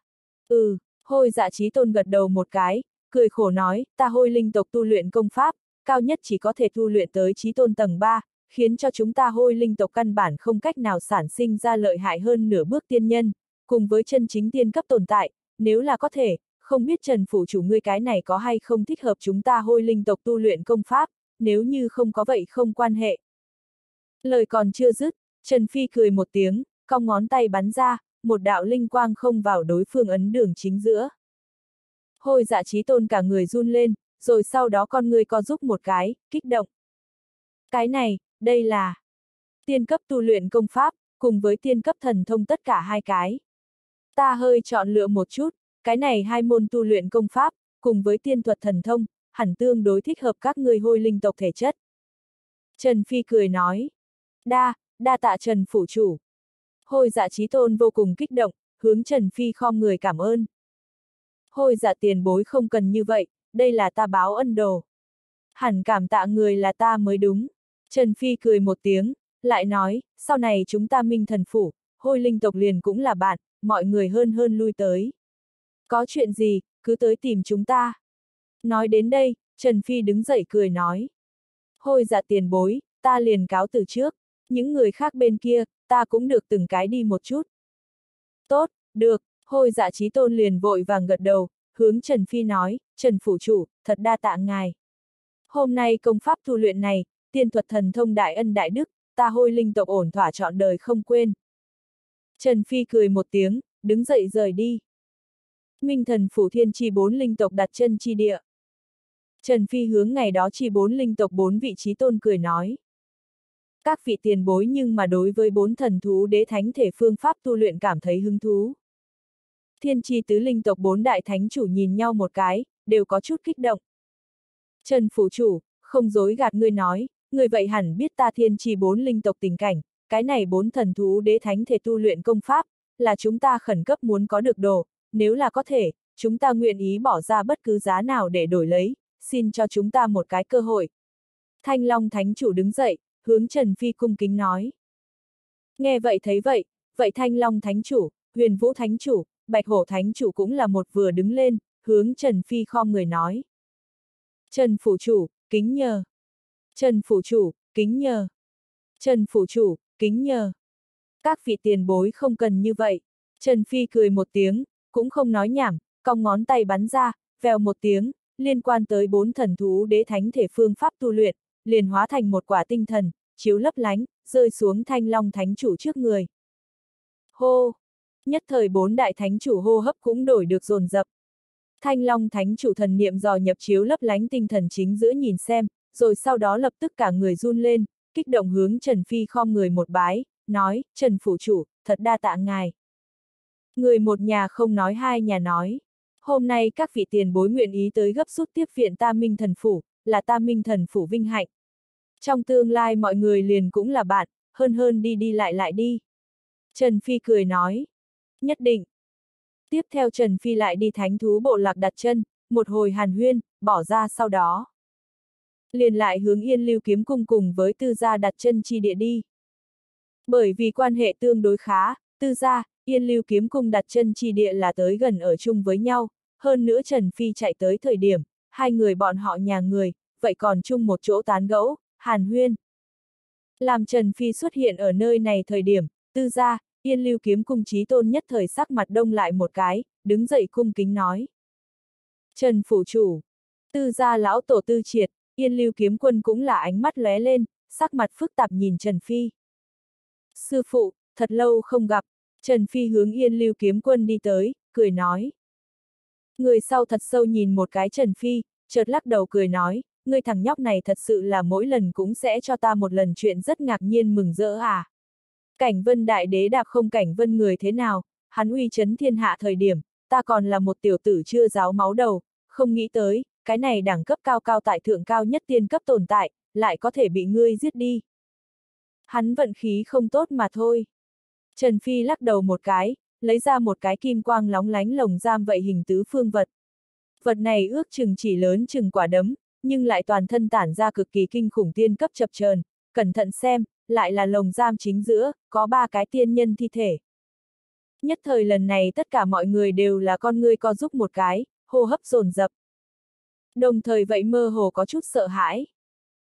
Ừ, hôi dạ trí tôn gật đầu một cái, cười khổ nói, ta hôi linh tộc tu luyện công pháp, cao nhất chỉ có thể tu luyện tới trí tôn tầng 3, khiến cho chúng ta hôi linh tộc căn bản không cách nào sản sinh ra lợi hại hơn nửa bước tiên nhân, cùng với chân chính tiên cấp tồn tại, nếu là có thể, không biết Trần Phủ chủ ngươi cái này có hay không thích hợp chúng ta hôi linh tộc tu luyện công pháp, nếu như không có vậy không quan hệ. Lời còn chưa dứt, Trần Phi cười một tiếng, cong ngón tay bắn ra, một đạo linh quang không vào đối phương ấn đường chính giữa. hồi dạ trí tôn cả người run lên, rồi sau đó con người co giúp một cái, kích động. Cái này, đây là tiên cấp tu luyện công pháp, cùng với tiên cấp thần thông tất cả hai cái. Ta hơi chọn lựa một chút, cái này hai môn tu luyện công pháp, cùng với tiên thuật thần thông, hẳn tương đối thích hợp các người hôi linh tộc thể chất. Trần Phi cười nói. Đa, đa tạ Trần Phủ Chủ. Hôi dạ trí tôn vô cùng kích động, hướng Trần Phi khom người cảm ơn. Hôi dạ tiền bối không cần như vậy, đây là ta báo ân đồ. Hẳn cảm tạ người là ta mới đúng. Trần Phi cười một tiếng, lại nói, sau này chúng ta minh thần phủ, hôi linh tộc liền cũng là bạn, mọi người hơn hơn lui tới. Có chuyện gì, cứ tới tìm chúng ta. Nói đến đây, Trần Phi đứng dậy cười nói. Hôi dạ tiền bối, ta liền cáo từ trước, những người khác bên kia, ta cũng được từng cái đi một chút. Tốt, được, hôi dạ trí tôn liền vội vàng gật đầu, hướng Trần Phi nói, Trần Phủ Chủ, thật đa tạ ngài. Hôm nay công pháp tu luyện này, tiên thuật thần thông đại ân đại đức, ta hôi linh tộc ổn thỏa trọn đời không quên. Trần Phi cười một tiếng, đứng dậy rời đi. Minh thần phủ thiên chi bốn linh tộc đặt chân chi địa. Trần Phi hướng ngày đó chi bốn linh tộc bốn vị trí tôn cười nói. Các vị tiền bối nhưng mà đối với bốn thần thú đế thánh thể phương pháp tu luyện cảm thấy hứng thú. Thiên chi tứ linh tộc bốn đại thánh chủ nhìn nhau một cái, đều có chút kích động. Trần Phủ Chủ, không dối gạt ngươi nói, người vậy hẳn biết ta thiên chi bốn linh tộc tình cảnh, cái này bốn thần thú đế thánh thể tu luyện công pháp, là chúng ta khẩn cấp muốn có được đồ, nếu là có thể, chúng ta nguyện ý bỏ ra bất cứ giá nào để đổi lấy, xin cho chúng ta một cái cơ hội. Thanh Long Thánh Chủ đứng dậy, hướng Trần Phi cung kính nói. Nghe vậy thấy vậy, vậy Thanh Long Thánh Chủ, Huyền Vũ Thánh Chủ, Bạch Hổ Thánh Chủ cũng là một vừa đứng lên, hướng Trần Phi khom người nói. Trần Phủ Chủ, kính nhờ. Trần Phủ Chủ, kính nhờ. Trần Phủ Chủ, kính nhờ. Các vị tiền bối không cần như vậy. Trần Phi cười một tiếng, cũng không nói nhảm, cong ngón tay bắn ra, vèo một tiếng, liên quan tới bốn thần thú đế thánh thể phương pháp tu luyện, liền hóa thành một quả tinh thần, chiếu lấp lánh, rơi xuống thanh long thánh chủ trước người. Hô! Nhất thời bốn đại thánh chủ hô hấp cũng đổi được dồn dập. Thanh long thánh chủ thần niệm dò nhập chiếu lấp lánh tinh thần chính giữa nhìn xem, rồi sau đó lập tức cả người run lên, kích động hướng Trần Phi khom người một bái, nói, Trần Phủ Chủ, thật đa tạ ngài. Người một nhà không nói hai nhà nói. Hôm nay các vị tiền bối nguyện ý tới gấp rút tiếp viện ta minh thần phủ, là ta minh thần phủ vinh hạnh. Trong tương lai mọi người liền cũng là bạn, hơn hơn đi đi lại lại đi. Trần Phi cười nói. Nhất định. Tiếp theo Trần Phi lại đi thánh thú bộ lạc đặt chân, một hồi hàn huyên, bỏ ra sau đó. Liền lại hướng yên lưu kiếm cung cùng với tư gia đặt chân chi địa đi. Bởi vì quan hệ tương đối khá, tư gia, yên lưu kiếm cung đặt chân chi địa là tới gần ở chung với nhau, hơn nữa Trần Phi chạy tới thời điểm, hai người bọn họ nhà người, vậy còn chung một chỗ tán gẫu, hàn huyên. Làm Trần Phi xuất hiện ở nơi này thời điểm, tư gia, yên lưu kiếm cung trí tôn nhất thời sắc mặt đông lại một cái, đứng dậy cung kính nói. Trần Phủ Chủ, tư gia lão tổ tư triệt, yên lưu kiếm quân cũng là ánh mắt lóe lên, sắc mặt phức tạp nhìn Trần Phi. Sư phụ, thật lâu không gặp, Trần Phi hướng yên lưu kiếm quân đi tới, cười nói. Người sau thật sâu nhìn một cái Trần Phi, chợt lắc đầu cười nói, người thằng nhóc này thật sự là mỗi lần cũng sẽ cho ta một lần chuyện rất ngạc nhiên mừng rỡ à. Cảnh vân đại đế đạp không cảnh vân người thế nào, hắn uy chấn thiên hạ thời điểm, ta còn là một tiểu tử chưa giáo máu đầu, không nghĩ tới, cái này đẳng cấp cao cao tại thượng cao nhất tiên cấp tồn tại, lại có thể bị ngươi giết đi. Hắn vận khí không tốt mà thôi. Trần Phi lắc đầu một cái, lấy ra một cái kim quang lóng lánh lồng giam vậy hình tứ phương vật. Vật này ước chừng chỉ lớn chừng quả đấm, nhưng lại toàn thân tản ra cực kỳ kinh khủng tiên cấp chập chờn. cẩn thận xem, lại là lồng giam chính giữa, có ba cái tiên nhân thi thể. Nhất thời lần này tất cả mọi người đều là con người co giúp một cái, hô hấp dồn dập. Đồng thời vậy mơ hồ có chút sợ hãi.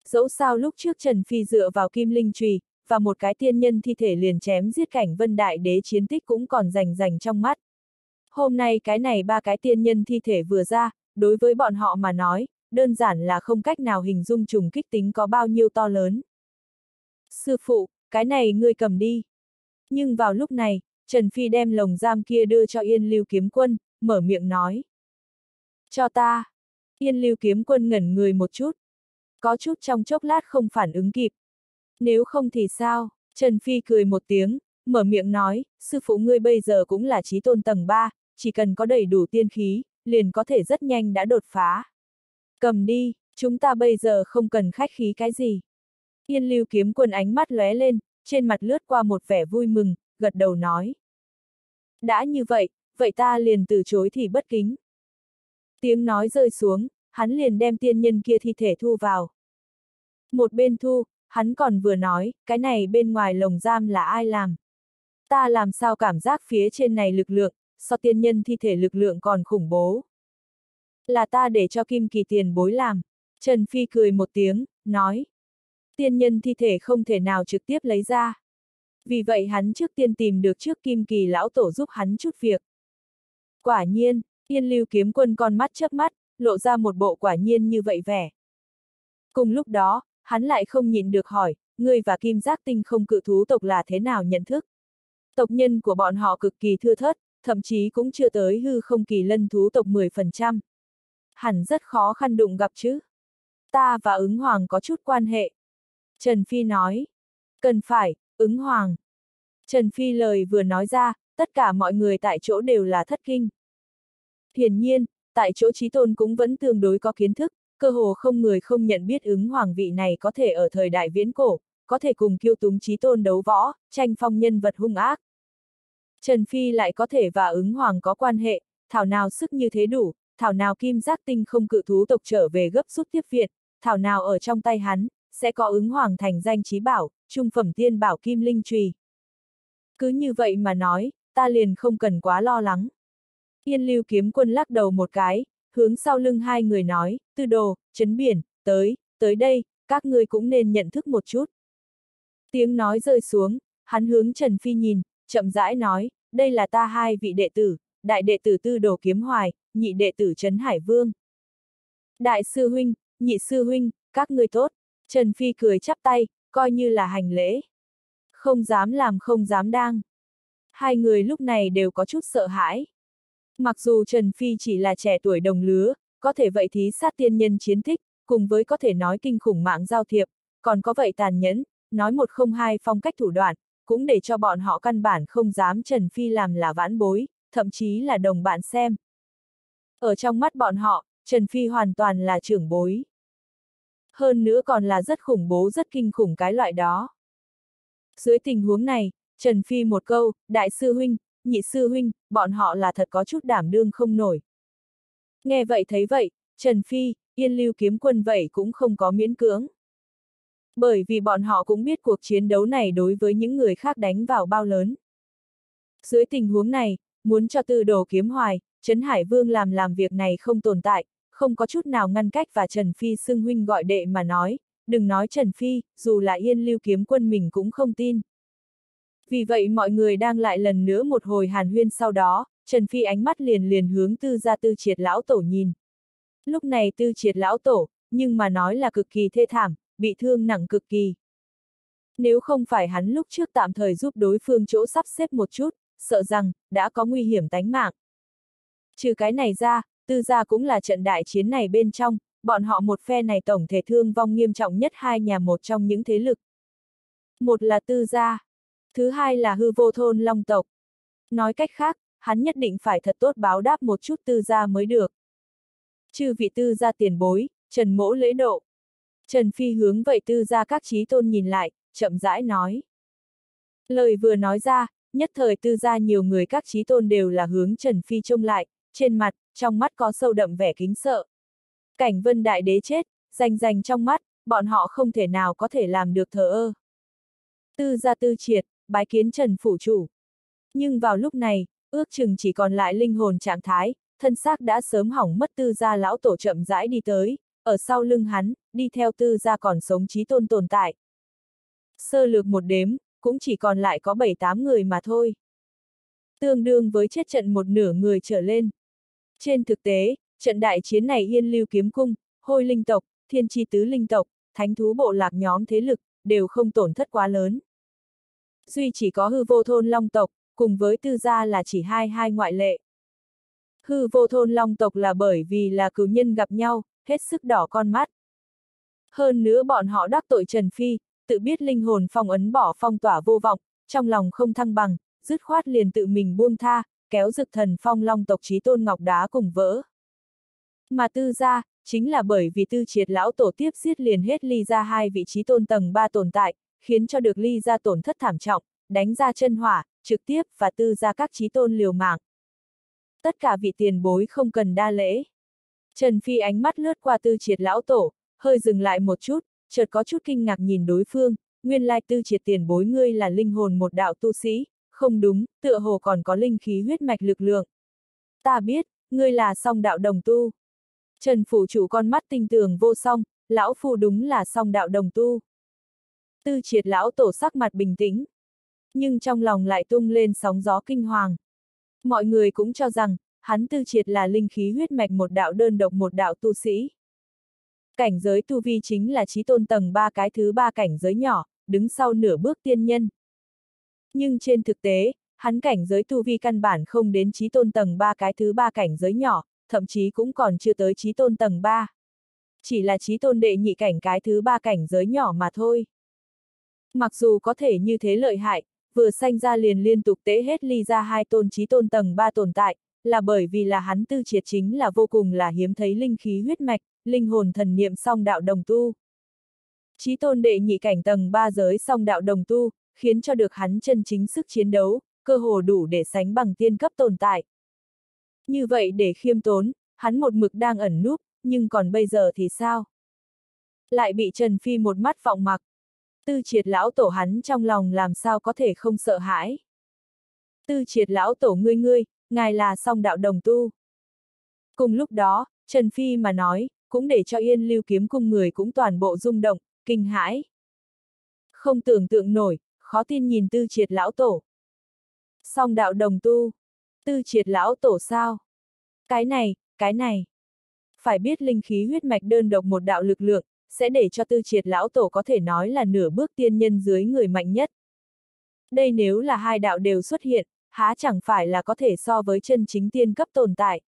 Dẫu sao lúc trước Trần Phi dựa vào kim linh trùy, và một cái tiên nhân thi thể liền chém giết cảnh vân đại đế chiến tích cũng còn rành rành trong mắt. Hôm nay cái này ba cái tiên nhân thi thể vừa ra, đối với bọn họ mà nói, đơn giản là không cách nào hình dung trùng kích tính có bao nhiêu to lớn. Sư phụ, cái này ngươi cầm đi. Nhưng vào lúc này, Trần Phi đem lồng giam kia đưa cho Yên Lưu Kiếm Quân, mở miệng nói. Cho ta. Yên Lưu Kiếm Quân ngẩn người một chút. Có chút trong chốc lát không phản ứng kịp. Nếu không thì sao? Trần Phi cười một tiếng, mở miệng nói, sư phụ ngươi bây giờ cũng là trí tôn tầng 3, chỉ cần có đầy đủ tiên khí, liền có thể rất nhanh đã đột phá. Cầm đi, chúng ta bây giờ không cần khách khí cái gì. Yên lưu kiếm quân ánh mắt lóe lên, trên mặt lướt qua một vẻ vui mừng, gật đầu nói. Đã như vậy, vậy ta liền từ chối thì bất kính. Tiếng nói rơi xuống, hắn liền đem tiên nhân kia thi thể thu vào. Một bên thu, hắn còn vừa nói, cái này bên ngoài lồng giam là ai làm? Ta làm sao cảm giác phía trên này lực lượng, so tiên nhân thi thể lực lượng còn khủng bố. Là ta để cho Kim Kỳ tiền bối làm. Trần Phi cười một tiếng, nói. Tiên nhân thi thể không thể nào trực tiếp lấy ra. Vì vậy hắn trước tiên tìm được trước Kim Kỳ lão tổ giúp hắn chút việc. Quả nhiên, yên lưu kiếm quân con mắt chớp mắt, lộ ra một bộ quả nhiên như vậy vẻ. Cùng lúc đó, hắn lại không nhìn được hỏi, ngươi và kim giác tinh không cự thú tộc là thế nào nhận thức? Tộc nhân của bọn họ cực kỳ thưa thớt, thậm chí cũng chưa tới hư không kỳ lân thú tộc 10%. Hẳn rất khó khăn đụng gặp chứ. Ta và ứng hoàng có chút quan hệ. Trần Phi nói. Cần phải, ứng hoàng. Trần Phi lời vừa nói ra, tất cả mọi người tại chỗ đều là thất kinh. Hiển nhiên, tại chỗ trí tôn cũng vẫn tương đối có kiến thức, cơ hồ không người không nhận biết ứng hoàng vị này có thể ở thời đại viễn cổ, có thể cùng kiêu túng trí tôn đấu võ, tranh phong nhân vật hung ác. Trần Phi lại có thể và ứng hoàng có quan hệ, thảo nào sức như thế đủ, thảo nào kim giác tinh không cự thú tộc trở về gấp rút tiếp viện, thảo nào ở trong tay hắn, sẽ có ứng hoàng thành danh trí bảo, trung phẩm tiên bảo kim linh trùy. Cứ như vậy mà nói, ta liền không cần quá lo lắng. Yên lưu kiếm quân lắc đầu một cái, hướng sau lưng hai người nói, tư đồ, chấn biển, tới, tới đây, các ngươi cũng nên nhận thức một chút. Tiếng nói rơi xuống, hắn hướng Trần Phi nhìn, chậm rãi nói, đây là ta hai vị đệ tử, đại đệ tử tư đồ kiếm hoài, nhị đệ tử Trấn Hải Vương. Đại sư huynh, nhị sư huynh, các ngươi tốt. Trần Phi cười chắp tay, coi như là hành lễ. Không dám làm không dám đang. Hai người lúc này đều có chút sợ hãi. Mặc dù Trần Phi chỉ là trẻ tuổi đồng lứa, có thể vậy thí sát tiên nhân chiến thích, cùng với có thể nói kinh khủng mạng giao thiệp, còn có vậy tàn nhẫn, nói một không hai phong cách thủ đoạn, cũng để cho bọn họ căn bản không dám Trần Phi làm là vãn bối, thậm chí là đồng bạn xem. Ở trong mắt bọn họ, Trần Phi hoàn toàn là trưởng bối. Hơn nữa còn là rất khủng bố rất kinh khủng cái loại đó. Dưới tình huống này, Trần Phi một câu, đại sư huynh, nhị sư huynh, bọn họ là thật có chút đảm đương không nổi. Nghe vậy thấy vậy, Trần Phi, yên lưu kiếm quân vậy cũng không có miễn cưỡng. Bởi vì bọn họ cũng biết cuộc chiến đấu này đối với những người khác đánh vào bao lớn. Dưới tình huống này, muốn cho tư đồ kiếm hoài, Trấn Hải Vương làm làm việc này không tồn tại, không có chút nào ngăn cách và Trần Phi xưng huynh gọi đệ mà nói, đừng nói Trần Phi, dù là yên lưu kiếm quân mình cũng không tin. Vì vậy mọi người đang lại lần nữa một hồi hàn huyên sau đó, Trần Phi ánh mắt liền liền hướng tư ra tư triệt lão tổ nhìn. Lúc này tư triệt lão tổ, nhưng mà nói là cực kỳ thê thảm, bị thương nặng cực kỳ. Nếu không phải hắn lúc trước tạm thời giúp đối phương chỗ sắp xếp một chút, sợ rằng, đã có nguy hiểm tánh mạng. Trừ cái này ra, tư gia cũng là trận đại chiến này bên trong, bọn họ một phe này tổng thể thương vong nghiêm trọng nhất hai nhà một trong những thế lực. Một là tư gia, thứ hai là hư vô thôn long tộc. Nói cách khác, hắn nhất định phải thật tốt báo đáp một chút tư gia mới được. Chư vị tư gia tiền bối, Trần Mỗ lễ độ. Trần Phi hướng vậy tư gia các trí tôn nhìn lại, chậm rãi nói. Lời vừa nói ra, nhất thời tư gia nhiều người các trí tôn đều là hướng Trần Phi trông lại, trên mặt, trong mắt có sâu đậm vẻ kính sợ. Cảnh vân đại đế chết, danh danh trong mắt, bọn họ không thể nào có thể làm được thờ ơ. Tư gia tư triệt, bái kiến Trần Phủ Chủ. Nhưng vào lúc này, ước chừng chỉ còn lại linh hồn trạng thái, thân xác đã sớm hỏng mất tư gia lão tổ chậm rãi đi tới, ở sau lưng hắn, đi theo tư gia còn sống trí tôn tồn tại. Sơ lược một đếm, cũng chỉ còn lại có 7-8 người mà thôi. Tương đương với chết trận một nửa người trở lên. Trên thực tế, trận đại chiến này yên lưu kiếm cung, hôi linh tộc, thiên chi tứ linh tộc, thánh thú bộ lạc nhóm thế lực, đều không tổn thất quá lớn. Duy chỉ có hư vô thôn long tộc, cùng với tư gia là chỉ hai hai ngoại lệ. Hư vô thôn long tộc là bởi vì là cửu nhân gặp nhau, hết sức đỏ con mắt. Hơn nữa bọn họ đắc tội Trần Phi, tự biết linh hồn phong ấn bỏ phong tỏa vô vọng, trong lòng không thăng bằng, dứt khoát liền tự mình buông tha, kéo dực thần phong long tộc trí tôn ngọc đá cùng vỡ. Mà tư gia, chính là bởi vì tư triệt lão tổ tiếp giết liền hết ly ra hai vị trí tôn tầng 3 tồn tại, khiến cho được ly ra tổn thất thảm trọng, đánh ra chân hỏa, trực tiếp và tư ra các trí tôn liều mạng. Tất cả vị tiền bối không cần đa lễ. Trần Phi ánh mắt lướt qua tư triệt lão tổ, hơi dừng lại một chút, chợt có chút kinh ngạc nhìn đối phương, nguyên lai tư triệt tiền bối ngươi là linh hồn một đạo tu sĩ, không đúng, tựa hồ còn có linh khí huyết mạch lực lượng. Ta biết, ngươi là song đạo đồng tu. Trần phủ chủ con mắt tinh tường vô song, lão phu đúng là song đạo đồng tu. Tư triệt lão tổ sắc mặt bình tĩnh. Nhưng trong lòng lại tung lên sóng gió kinh hoàng. Mọi người cũng cho rằng, hắn tư triệt là linh khí huyết mạch một đạo đơn độc một đạo tu sĩ. Cảnh giới tu vi chính là trí tôn tầng ba cái thứ ba cảnh giới nhỏ, đứng sau nửa bước tiên nhân. Nhưng trên thực tế, hắn cảnh giới tu vi căn bản không đến trí tôn tầng ba cái thứ ba cảnh giới nhỏ, thậm chí cũng còn chưa tới trí tôn tầng 3. Chỉ là trí tôn đệ nhị cảnh cái thứ ba cảnh giới nhỏ mà thôi. Mặc dù có thể như thế lợi hại, vừa sanh ra liền liên tục tế hết ly ra hai tôn trí tôn tầng 3 tồn tại, là bởi vì là hắn tư triệt chính là vô cùng là hiếm thấy linh khí huyết mạch, linh hồn thần niệm song đạo đồng tu. Trí tôn đệ nhị cảnh tầng 3 giới song đạo đồng tu, khiến cho được hắn chân chính sức chiến đấu, cơ hồ đủ để sánh bằng tiên cấp tồn tại. Như vậy để khiêm tốn, hắn một mực đang ẩn núp, nhưng còn bây giờ thì sao? Lại bị Trần Phi một mắt vọng mặc. Tư triệt lão tổ hắn trong lòng làm sao có thể không sợ hãi. Tư triệt lão tổ ngươi ngươi, ngài là song đạo đồng tu. Cùng lúc đó, Trần Phi mà nói, cũng để cho yên lưu kiếm cung người cũng toàn bộ rung động, kinh hãi. Không tưởng tượng nổi, khó tin nhìn tư triệt lão tổ. Song đạo đồng tu. Tư triệt lão tổ sao? Cái này, cái này. Phải biết linh khí huyết mạch đơn độc một đạo lực lượng, sẽ để cho tư triệt lão tổ có thể nói là nửa bước tiên nhân dưới người mạnh nhất. Đây nếu là hai đạo đều xuất hiện, há chẳng phải là có thể so với chân chính tiên cấp tồn tại.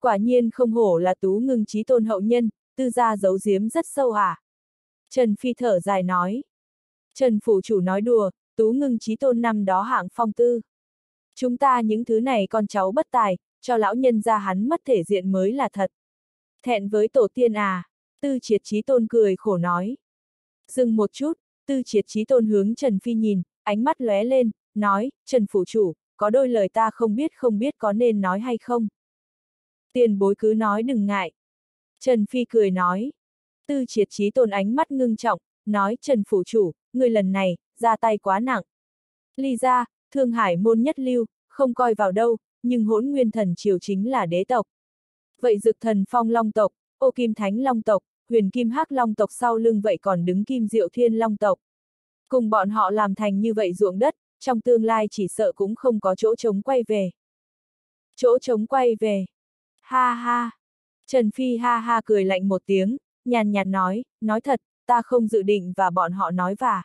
Quả nhiên không hổ là tú ngưng trí tôn hậu nhân, tư gia giấu giếm rất sâu à. Trần Phi thở dài nói. Trần Phủ Chủ nói đùa, tú ngưng trí tôn năm đó hạng phong tư. Chúng ta những thứ này con cháu bất tài, cho lão nhân ra hắn mất thể diện mới là thật. Thẹn với tổ tiên à, tư triệt trí tôn cười khổ nói. Dừng một chút, tư triệt trí tôn hướng Trần Phi nhìn, ánh mắt lóe lên, nói, Trần Phủ Chủ, có đôi lời ta không biết không biết có nên nói hay không. Tiền bối cứ nói đừng ngại. Trần Phi cười nói. Tư triệt trí tôn ánh mắt ngưng trọng, nói Trần Phủ Chủ, người lần này, ra tay quá nặng. Ly ra, Thương Hải môn nhất lưu, không coi vào đâu, nhưng hỗn nguyên thần triều chính là đế tộc. Vậy dực thần phong long tộc, ô kim thánh long tộc, huyền kim hắc long tộc sau lưng vậy còn đứng kim diệu thiên long tộc. Cùng bọn họ làm thành như vậy ruộng đất, trong tương lai chỉ sợ cũng không có chỗ trống quay về. Chỗ trống quay về. Ha ha. Trần Phi ha ha cười lạnh một tiếng, nhàn nhạt nói, nói thật, ta không dự định và bọn họ nói và.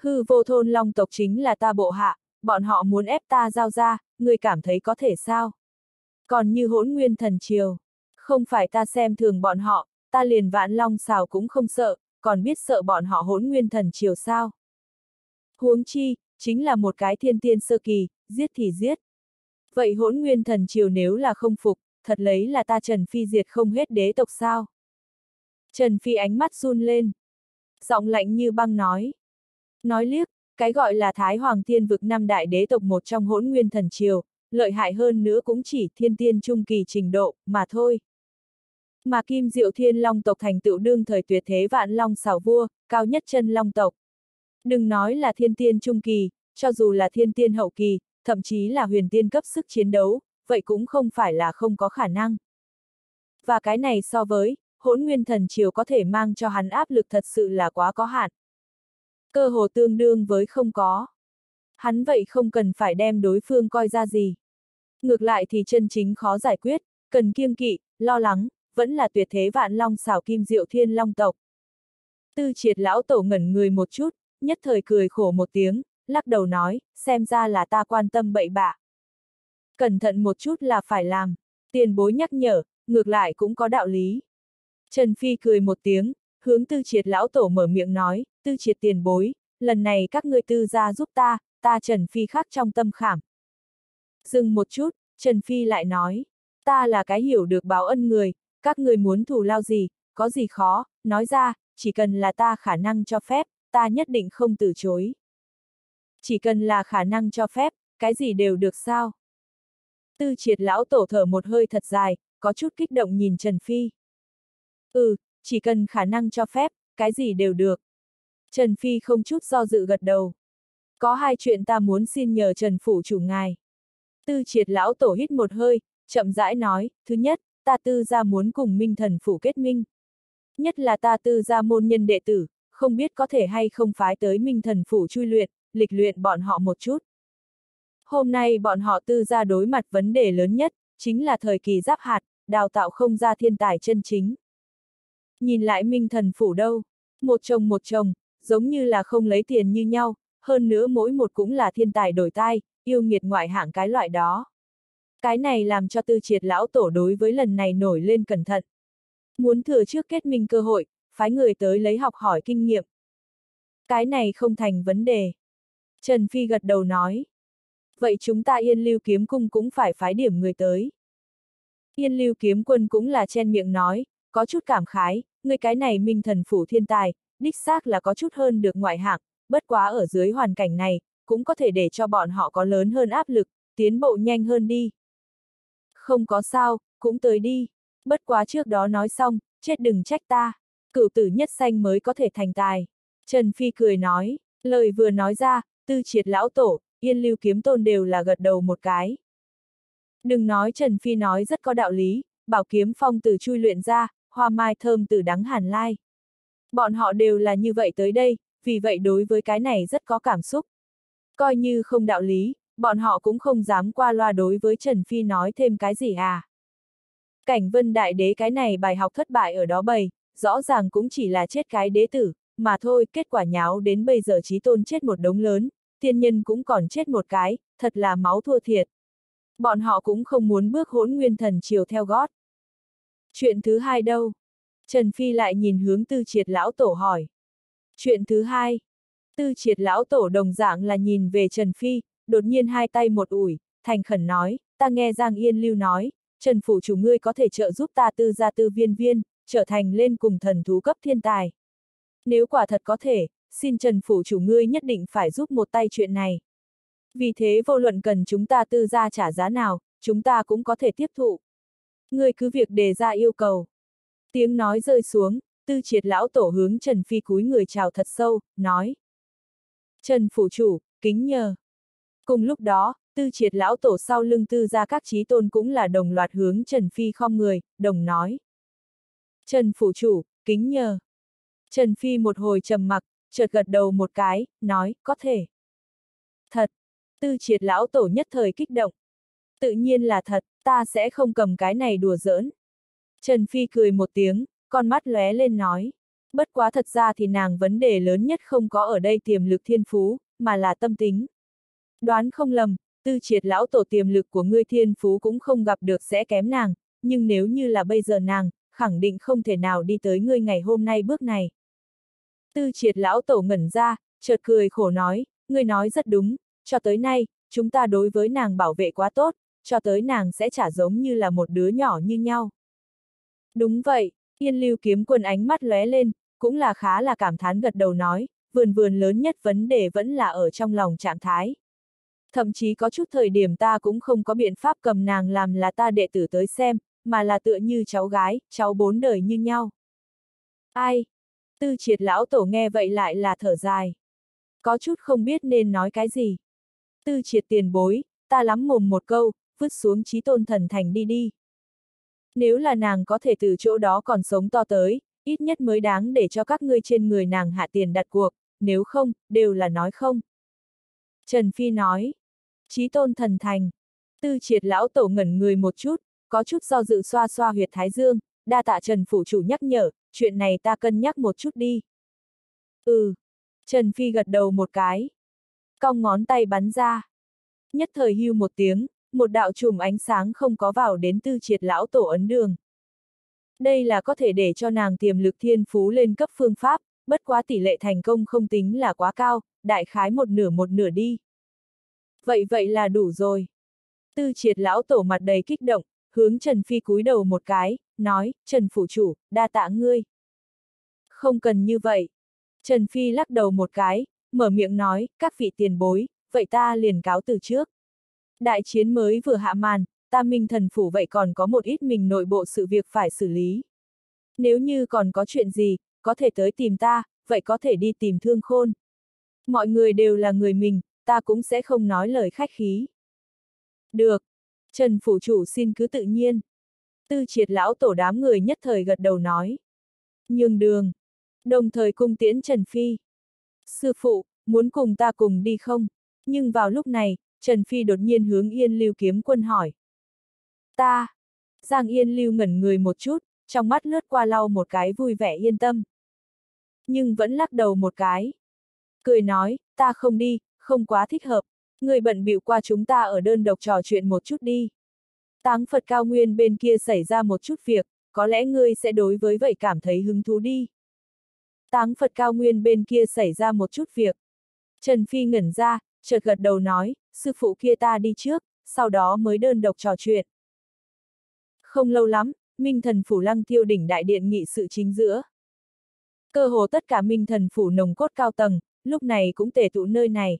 Hư vô thôn long tộc chính là ta bộ hạ, bọn họ muốn ép ta giao ra, người cảm thấy có thể sao? Còn như hỗn nguyên thần triều, không phải ta xem thường bọn họ, ta liền vạn long xào cũng không sợ, còn biết sợ bọn họ hỗn nguyên thần triều sao? Huống chi, chính là một cái thiên tiên sơ kỳ, giết thì giết. Vậy hỗn nguyên thần triều nếu là không phục, thật lấy là ta Trần Phi diệt không hết đế tộc sao? Trần Phi ánh mắt run lên. Giọng lạnh như băng nói. Nói liếc, cái gọi là Thái Hoàng Thiên vực năm đại đế tộc một trong hỗn nguyên thần triều, lợi hại hơn nữa cũng chỉ thiên tiên trung kỳ trình độ, mà thôi. Mà Kim Diệu Thiên Long tộc thành tựu đương thời tuyệt thế vạn long xảo vua, cao nhất chân long tộc. Đừng nói là thiên tiên trung kỳ, cho dù là thiên tiên hậu kỳ, thậm chí là huyền tiên cấp sức chiến đấu, vậy cũng không phải là không có khả năng. Và cái này so với, hỗn nguyên thần triều có thể mang cho hắn áp lực thật sự là quá có hạn. Cơ hồ tương đương với không có. Hắn vậy không cần phải đem đối phương coi ra gì. Ngược lại thì chân chính khó giải quyết, cần kiêng kỵ, lo lắng, vẫn là tuyệt thế vạn long xảo kim diệu thiên long tộc. Tư triệt lão tổ ngẩn người một chút, nhất thời cười khổ một tiếng, lắc đầu nói, xem ra là ta quan tâm bậy bạ. Cẩn thận một chút là phải làm, tiền bối nhắc nhở, ngược lại cũng có đạo lý. Trần Phi cười một tiếng, hướng tư triệt lão tổ mở miệng nói, tư triệt tiền bối, lần này các ngươi tư ra giúp ta, ta Trần Phi khác trong tâm khảm. Dừng một chút, Trần Phi lại nói, ta là cái hiểu được báo ân người, các người muốn thù lao gì, có gì khó, nói ra, chỉ cần là ta khả năng cho phép, ta nhất định không từ chối. Chỉ cần là khả năng cho phép, cái gì đều được sao? Tư triệt lão tổ thở một hơi thật dài, có chút kích động nhìn Trần Phi. Ừ, chỉ cần khả năng cho phép, cái gì đều được. Trần Phi không chút do dự gật đầu. Có hai chuyện ta muốn xin nhờ Trần Phủ chủ ngài. Tư triệt lão tổ hít một hơi, chậm rãi nói, thứ nhất, ta tư ra muốn cùng minh thần phủ kết minh. Nhất là ta tư ra môn nhân đệ tử, không biết có thể hay không phái tới minh thần phủ chui luyện, lịch luyện bọn họ một chút. Hôm nay bọn họ tư ra đối mặt vấn đề lớn nhất, chính là thời kỳ giáp hạt, đào tạo không ra thiên tài chân chính. Nhìn lại minh thần phủ đâu, một chồng một chồng, giống như là không lấy tiền như nhau, hơn nữa mỗi một cũng là thiên tài đổi tai, yêu nghiệt ngoại hạng cái loại đó. Cái này làm cho tư triệt lão tổ đối với lần này nổi lên cẩn thận. Muốn thừa trước kết minh cơ hội, phái người tới lấy học hỏi kinh nghiệm. Cái này không thành vấn đề. Trần Phi gật đầu nói. Vậy chúng ta yên lưu kiếm cung cũng phải phái điểm người tới. Yên lưu kiếm quân cũng là chen miệng nói, có chút cảm khái, người cái này minh thần phủ thiên tài, đích xác là có chút hơn được ngoại hạng, bất quá ở dưới hoàn cảnh này, cũng có thể để cho bọn họ có lớn hơn áp lực, tiến bộ nhanh hơn đi. Không có sao, cũng tới đi. Bất quá trước đó nói xong, chết đừng trách ta. Cửu tử nhất sanh mới có thể thành tài. Trần Phi cười nói, lời vừa nói ra, tư triệt lão tổ, yên lưu kiếm tôn đều là gật đầu một cái. Đừng nói Trần Phi nói rất có đạo lý, bảo kiếm phong từ chui luyện ra, hoa mai thơm từ đắng hàn lai. Bọn họ đều là như vậy tới đây, vì vậy đối với cái này rất có cảm xúc. Coi như không đạo lý, bọn họ cũng không dám qua loa đối với Trần Phi nói thêm cái gì à. Cảnh vân đại đế cái này bài học thất bại ở đó bầy, rõ ràng cũng chỉ là chết cái đế tử, mà thôi, kết quả nháo đến bây giờ trí tôn chết một đống lớn, tiên nhân cũng còn chết một cái, thật là máu thua thiệt. Bọn họ cũng không muốn bước hỗn nguyên thần chiều theo gót. Chuyện thứ hai đâu? Trần Phi lại nhìn hướng tư triệt lão tổ hỏi. Chuyện thứ hai. Tư triệt lão tổ đồng dạng là nhìn về Trần Phi, đột nhiên hai tay một ủi, thành khẩn nói, ta nghe Giang Yên Lưu nói, Trần Phủ chủ ngươi có thể trợ giúp ta tư gia tư viên viên, trở thành lên cùng thần thú cấp thiên tài. Nếu quả thật có thể, xin Trần Phủ chủ ngươi nhất định phải giúp một tay chuyện này. Vì thế vô luận cần chúng ta tư gia trả giá nào, chúng ta cũng có thể tiếp thụ. Ngươi cứ việc đề ra yêu cầu. Tiếng nói rơi xuống, tư triệt lão tổ hướng Trần Phi cúi người chào thật sâu, nói. Trần Phủ chủ, kính nhờ. Cùng lúc đó, tư triệt lão tổ sau lưng tư ra các trí tôn cũng là đồng loạt hướng Trần Phi khom người, đồng nói. Trần Phủ chủ, kính nhờ. Trần Phi một hồi trầm mặc, chợt gật đầu một cái, nói, có thể. Thật. Tư triệt lão tổ nhất thời kích động. Tự nhiên là thật, ta sẽ không cầm cái này đùa giỡn. Trần Phi cười một tiếng, con mắt lóe lên nói. Bất quá thật ra thì nàng vấn đề lớn nhất không có ở đây tiềm lực thiên phú, mà là tâm tính. Đoán không lầm, tư triệt lão tổ tiềm lực của ngươi thiên phú cũng không gặp được sẽ kém nàng, nhưng nếu như là bây giờ nàng, khẳng định không thể nào đi tới ngươi ngày hôm nay bước này. Tư triệt lão tổ ngẩn ra, chợt cười khổ nói, ngươi nói rất đúng, cho tới nay, chúng ta đối với nàng bảo vệ quá tốt, cho tới nàng sẽ trả giống như là một đứa nhỏ như nhau. Đúng vậy, yên lưu kiếm quân ánh mắt lóe lên, cũng là khá là cảm thán gật đầu nói, vườn vườn lớn nhất vấn đề vẫn là ở trong lòng trạng thái. Thậm chí có chút thời điểm ta cũng không có biện pháp cầm nàng làm là ta đệ tử tới xem, mà là tựa như cháu gái, cháu bốn đời như nhau. Ai? Tư triệt lão tổ nghe vậy lại là thở dài. Có chút không biết nên nói cái gì. Tư triệt tiền bối, ta lắm mồm một câu, vứt xuống trí tôn thần thành đi đi. Nếu là nàng có thể từ chỗ đó còn sống to tới, ít nhất mới đáng để cho các ngươi trên người nàng hạ tiền đặt cuộc, nếu không, đều là nói không. Trần Phi nói, trí tôn thần thành. Tư triệt lão tổ ngẩn người một chút, có chút do dự xoa xoa huyệt thái dương, đa tạ Trần Phủ Chủ nhắc nhở, chuyện này ta cân nhắc một chút đi. Ừ. Trần Phi gật đầu một cái. Cong ngón tay bắn ra. Nhất thời hưu một tiếng, một đạo chùm ánh sáng không có vào đến tư triệt lão tổ ấn đường. Đây là có thể để cho nàng tiềm lực thiên phú lên cấp phương pháp, bất quá tỷ lệ thành công không tính là quá cao, đại khái một nửa một nửa đi. Vậy vậy là đủ rồi. Tư triệt lão tổ mặt đầy kích động, hướng Trần Phi cúi đầu một cái, nói, Trần Phủ Chủ, đa tạ ngươi. Không cần như vậy. Trần Phi lắc đầu một cái, mở miệng nói, các vị tiền bối, vậy ta liền cáo từ trước. Đại chiến mới vừa hạ màn, ta minh thần phủ vậy còn có một ít mình nội bộ sự việc phải xử lý. Nếu như còn có chuyện gì, có thể tới tìm ta, vậy có thể đi tìm thương khôn. Mọi người đều là người mình, ta cũng sẽ không nói lời khách khí. Được. Trần Phủ Chủ xin cứ tự nhiên. Tư triệt lão tổ đám người nhất thời gật đầu nói. Nhường đường. Đồng thời cung tiễn Trần Phi. Sư phụ, muốn cùng ta cùng đi không? Nhưng vào lúc này, Trần Phi đột nhiên hướng Yên Lưu kiếm quân hỏi. Ta. Giang Yên Lưu ngẩn người một chút, trong mắt lướt qua lau một cái vui vẻ yên tâm. Nhưng vẫn lắc đầu một cái. Cười nói, ta không đi, không quá thích hợp, người bận bịu qua chúng ta ở đơn độc trò chuyện một chút đi. Táng Phật cao nguyên bên kia xảy ra một chút việc, có lẽ ngươi sẽ đối với vậy cảm thấy hứng thú đi. Táng Phật cao nguyên bên kia xảy ra một chút việc. Trần Phi ngẩn ra, chợt gật đầu nói, sư phụ kia ta đi trước, sau đó mới đơn độc trò chuyện. Không lâu lắm, Minh thần phủ lăng tiêu đỉnh đại điện nghị sự chính giữa. Cơ hồ tất cả Minh thần phủ nồng cốt cao tầng, lúc này cũng tề tụ nơi này.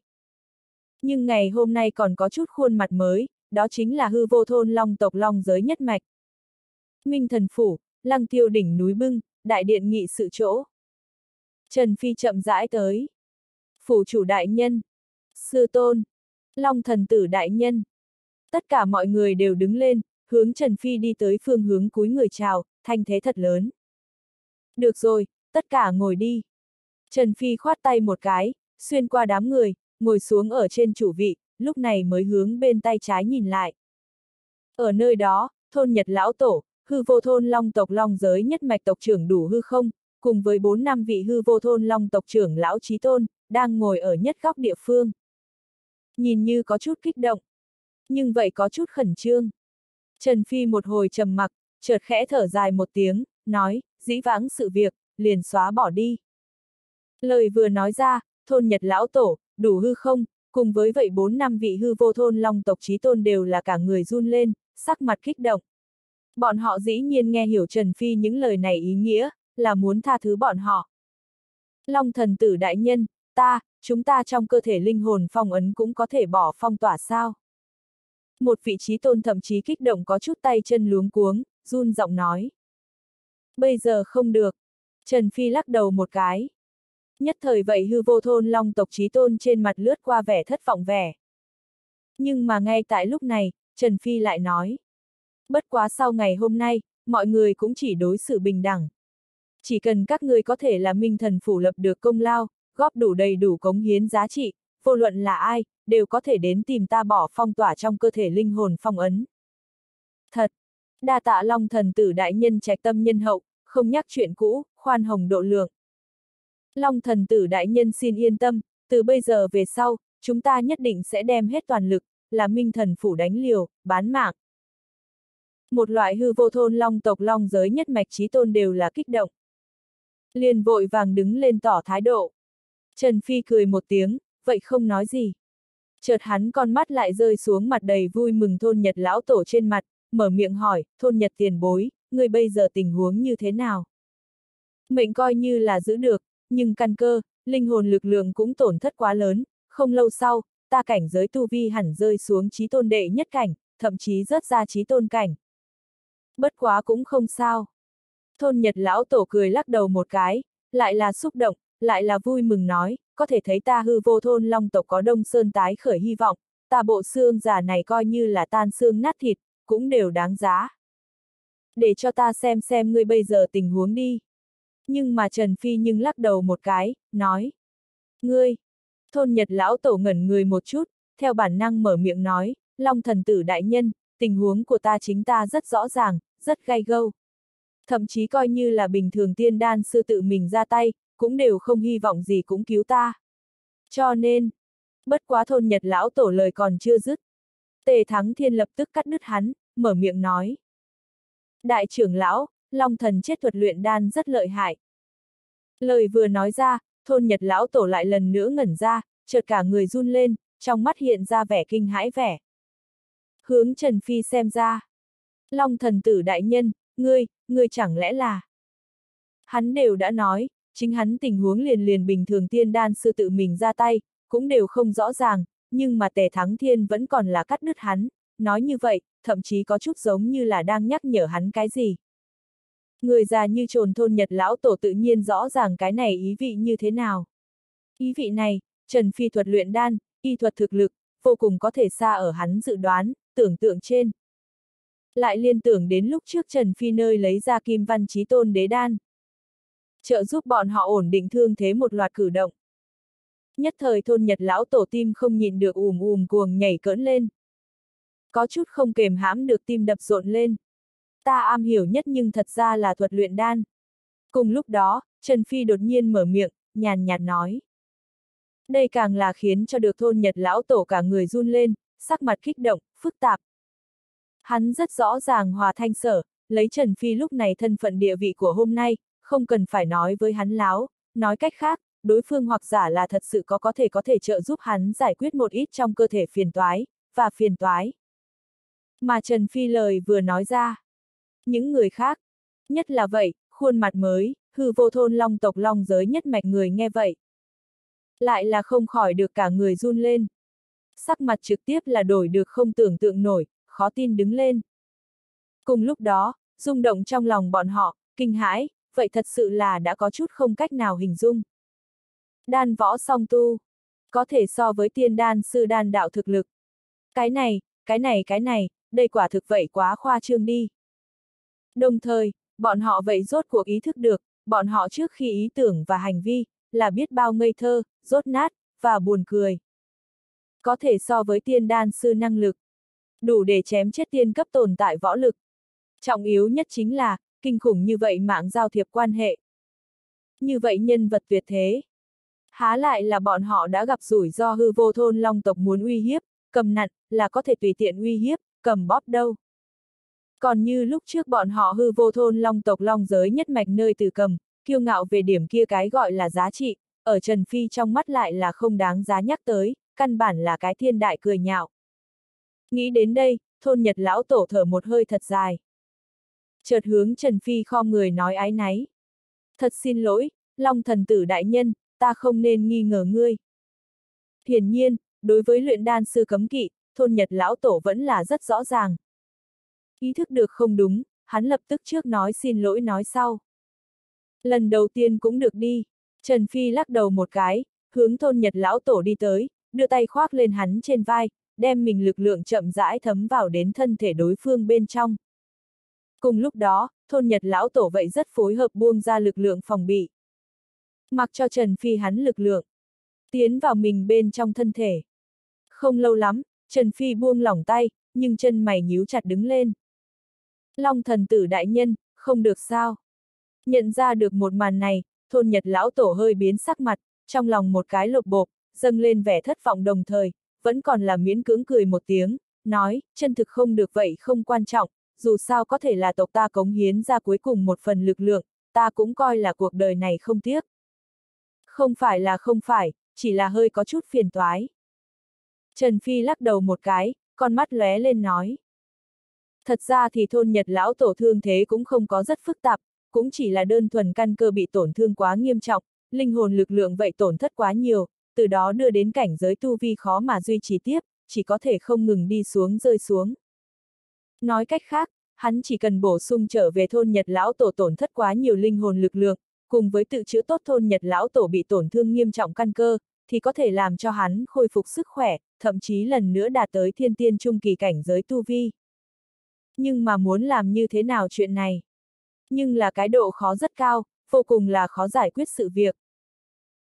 Nhưng ngày hôm nay còn có chút khuôn mặt mới, đó chính là hư vô thôn long tộc long giới nhất mạch. Minh thần phủ, lăng tiêu đỉnh núi bưng, đại điện nghị sự chỗ. Trần Phi chậm rãi tới. Phủ chủ đại nhân, sư tôn, long thần tử đại nhân. Tất cả mọi người đều đứng lên, hướng Trần Phi đi tới phương hướng cúi người chào, thanh thế thật lớn. Được rồi, tất cả ngồi đi. Trần Phi khoát tay một cái, xuyên qua đám người, ngồi xuống ở trên chủ vị, lúc này mới hướng bên tay trái nhìn lại. Ở nơi đó, thôn Nhật Lão Tổ, hư vô thôn long tộc long giới nhất mạch tộc trưởng đủ hư không, cùng với bốn năm vị hư vô thôn long tộc trưởng Lão Trí Tôn, đang ngồi ở nhất góc địa phương. Nhìn như có chút kích động, nhưng vậy có chút khẩn trương. Trần Phi một hồi trầm mặc, chợt khẽ thở dài một tiếng, nói, dĩ vãng sự việc, liền xóa bỏ đi. Lời vừa nói ra, thôn Nhật Lão Tổ, đủ hư không, cùng với vậy bốn năm vị hư vô thôn long tộc trí tôn đều là cả người run lên, sắc mặt kích động. Bọn họ dĩ nhiên nghe hiểu Trần Phi những lời này ý nghĩa, là muốn tha thứ bọn họ. Long thần tử đại nhân, ta, chúng ta trong cơ thể linh hồn phong ấn cũng có thể bỏ phong tỏa sao? Một vị trí tôn thậm chí kích động có chút tay chân luống cuống, run giọng nói. Bây giờ không được. Trần Phi lắc đầu một cái. Nhất thời vậy hư vô thôn long tộc trí tôn trên mặt lướt qua vẻ thất vọng vẻ. Nhưng mà ngay tại lúc này, Trần Phi lại nói. Bất quá sau ngày hôm nay, mọi người cũng chỉ đối xử bình đẳng. Chỉ cần các người có thể là minh thần phủ lập được công lao, góp đủ đầy đủ cống hiến giá trị, vô luận là ai, đều có thể đến tìm ta bỏ phong tỏa trong cơ thể linh hồn phong ấn. Thật! Đa tạ long thần tử đại nhân trạch tâm nhân hậu, không nhắc chuyện cũ, khoan hồng độ lượng. Long thần tử đại nhân xin yên tâm, từ bây giờ về sau, chúng ta nhất định sẽ đem hết toàn lực, là minh thần phủ đánh liều, bán mạng. Một loại hư vô thôn long tộc long giới nhất mạch trí tôn đều là kích động. Liền vội vàng đứng lên tỏ thái độ. Trần Phi cười một tiếng, vậy không nói gì. Chợt hắn con mắt lại rơi xuống mặt đầy vui mừng thôn Nhật lão tổ trên mặt, mở miệng hỏi, thôn Nhật tiền bối, người bây giờ tình huống như thế nào? Mệnh coi như là giữ được, nhưng căn cơ, linh hồn lực lượng cũng tổn thất quá lớn, không lâu sau, ta cảnh giới tu vi hẳn rơi xuống trí tôn đệ nhất cảnh, thậm chí rớt ra trí tôn cảnh. Bất quá cũng không sao. Thôn Nhật lão tổ cười lắc đầu một cái, lại là xúc động, lại là vui mừng nói, có thể thấy ta hư vô thôn long tộc có đông sơn tái khởi hy vọng, ta bộ xương giả này coi như là tan xương nát thịt, cũng đều đáng giá. Để cho ta xem xem ngươi bây giờ tình huống đi. Nhưng mà Trần Phi nhưng lắc đầu một cái, nói. Ngươi! Thôn Nhật lão tổ ngẩn người một chút, theo bản năng mở miệng nói, Long thần tử đại nhân, tình huống của ta chính ta rất rõ ràng, rất gai gâu. Thậm chí coi như là bình thường tiên đan sư tự mình ra tay, cũng đều không hy vọng gì cũng cứu ta. Cho nên, bất quá thôn Nhật lão tổ lời còn chưa dứt. Tề Thắng Thiên lập tức cắt đứt hắn, mở miệng nói. Đại trưởng lão, Long thần chết thuật luyện đan rất lợi hại. Lời vừa nói ra, thôn Nhật lão tổ lại lần nữa ngẩn ra, chợt cả người run lên, trong mắt hiện ra vẻ kinh hãi vẻ. Hướng Trần Phi xem ra. Long thần tử đại nhân, ngươi, ngươi chẳng lẽ là... Hắn đều đã nói, chính hắn tình huống liền liền bình thường tiên đan sư tự mình ra tay, cũng đều không rõ ràng, nhưng mà tề thắng thiên vẫn còn là cắt đứt hắn, nói như vậy, thậm chí có chút giống như là đang nhắc nhở hắn cái gì. Người già như trồn thôn Nhật lão tổ tự nhiên rõ ràng cái này ý vị như thế nào. Ý vị này, Trần Phi thuật luyện đan, y thuật thực lực, vô cùng có thể xa ở hắn dự đoán, tưởng tượng trên. Lại liên tưởng đến lúc trước Trần Phi nơi lấy ra kim văn trí tôn đế đan. Trợ giúp bọn họ ổn định thương thế một loạt cử động. Nhất thời thôn Nhật lão tổ tim không nhịn được ùm ùm cuồng nhảy cỡn lên. Có chút không kềm hãm được tim đập rộn lên. Ta am hiểu nhất nhưng thật ra là thuật luyện đan. Cùng lúc đó, Trần Phi đột nhiên mở miệng, nhàn nhạt nói. Đây càng là khiến cho được thôn Nhật lão tổ cả người run lên, sắc mặt kích động, phức tạp. Hắn rất rõ ràng hòa thanh sở, lấy Trần Phi lúc này thân phận địa vị của hôm nay, không cần phải nói với hắn láo, nói cách khác, đối phương hoặc giả là thật sự có có thể có thể trợ giúp hắn giải quyết một ít trong cơ thể phiền toái, và phiền toái. Mà Trần Phi lời vừa nói ra. Những người khác, nhất là vậy, khuôn mặt mới, hư vô thôn long tộc long giới nhất mạch người nghe vậy. Lại là không khỏi được cả người run lên. Sắc mặt trực tiếp là đổi được không tưởng tượng nổi, khó tin đứng lên. Cùng lúc đó, rung động trong lòng bọn họ, kinh hãi, vậy thật sự là đã có chút không cách nào hình dung. Đan võ song tu, có thể so với tiên đan sư đan đạo thực lực. Cái này, cái này cái này, đây quả thực vậy quá khoa trương đi. Đồng thời, bọn họ vậy rốt cuộc ý thức được, bọn họ trước khi ý tưởng và hành vi, là biết bao ngây thơ, rốt nát, và buồn cười. Có thể so với tiên đan sư năng lực. Đủ để chém chết tiên cấp tồn tại võ lực. Trọng yếu nhất chính là, kinh khủng như vậy mạng giao thiệp quan hệ. Như vậy nhân vật tuyệt thế. Há lại là bọn họ đã gặp rủi ro hư vô thôn long tộc muốn uy hiếp, cầm nặn, là có thể tùy tiện uy hiếp, cầm bóp đâu. Còn như lúc trước bọn họ hư vô thôn long tộc long giới nhất mạch nơi từ cầm, kiêu ngạo về điểm kia cái gọi là giá trị, ở Trần Phi trong mắt lại là không đáng giá nhắc tới, căn bản là cái thiên đại cười nhạo. Nghĩ đến đây, thôn nhật lão tổ thở một hơi thật dài. Chợt hướng Trần Phi kho người nói ái náy. Thật xin lỗi, Long thần tử đại nhân, ta không nên nghi ngờ ngươi. Hiển nhiên, đối với luyện đan sư cấm kỵ, thôn nhật lão tổ vẫn là rất rõ ràng. Ý thức được không đúng, hắn lập tức trước nói xin lỗi nói sau. Lần đầu tiên cũng được đi. Trần Phi lắc đầu một cái, hướng thôn nhật lão tổ đi tới, đưa tay khoác lên hắn trên vai, đem mình lực lượng chậm rãi thấm vào đến thân thể đối phương bên trong. Cùng lúc đó, thôn nhật lão tổ vậy rất phối hợp buông ra lực lượng phòng bị. Mặc cho Trần Phi hắn lực lượng, tiến vào mình bên trong thân thể. Không lâu lắm, Trần Phi buông lỏng tay, nhưng chân mày nhíu chặt đứng lên. Long thần tử đại nhân, không được sao. Nhận ra được một màn này, thôn nhật lão tổ hơi biến sắc mặt, trong lòng một cái lột bộp, dâng lên vẻ thất vọng đồng thời, vẫn còn là miễn cưỡng cười một tiếng, nói, chân thực không được vậy không quan trọng, dù sao có thể là tộc ta cống hiến ra cuối cùng một phần lực lượng, ta cũng coi là cuộc đời này không tiếc. Không phải là không phải, chỉ là hơi có chút phiền toái. Trần Phi lắc đầu một cái, con mắt lóe lên nói. Thật ra thì thôn Nhật lão tổ thương thế cũng không có rất phức tạp, cũng chỉ là đơn thuần căn cơ bị tổn thương quá nghiêm trọng, linh hồn lực lượng vậy tổn thất quá nhiều, từ đó đưa đến cảnh giới tu vi khó mà duy trì tiếp, chỉ có thể không ngừng đi xuống rơi xuống. Nói cách khác, hắn chỉ cần bổ sung trở về thôn Nhật lão tổ tổn thất quá nhiều linh hồn lực lượng, cùng với tự chữa tốt thôn Nhật lão tổ bị tổn thương nghiêm trọng căn cơ, thì có thể làm cho hắn khôi phục sức khỏe, thậm chí lần nữa đạt tới thiên tiên trung kỳ cảnh giới tu vi. Nhưng mà muốn làm như thế nào chuyện này? Nhưng là cái độ khó rất cao, vô cùng là khó giải quyết sự việc.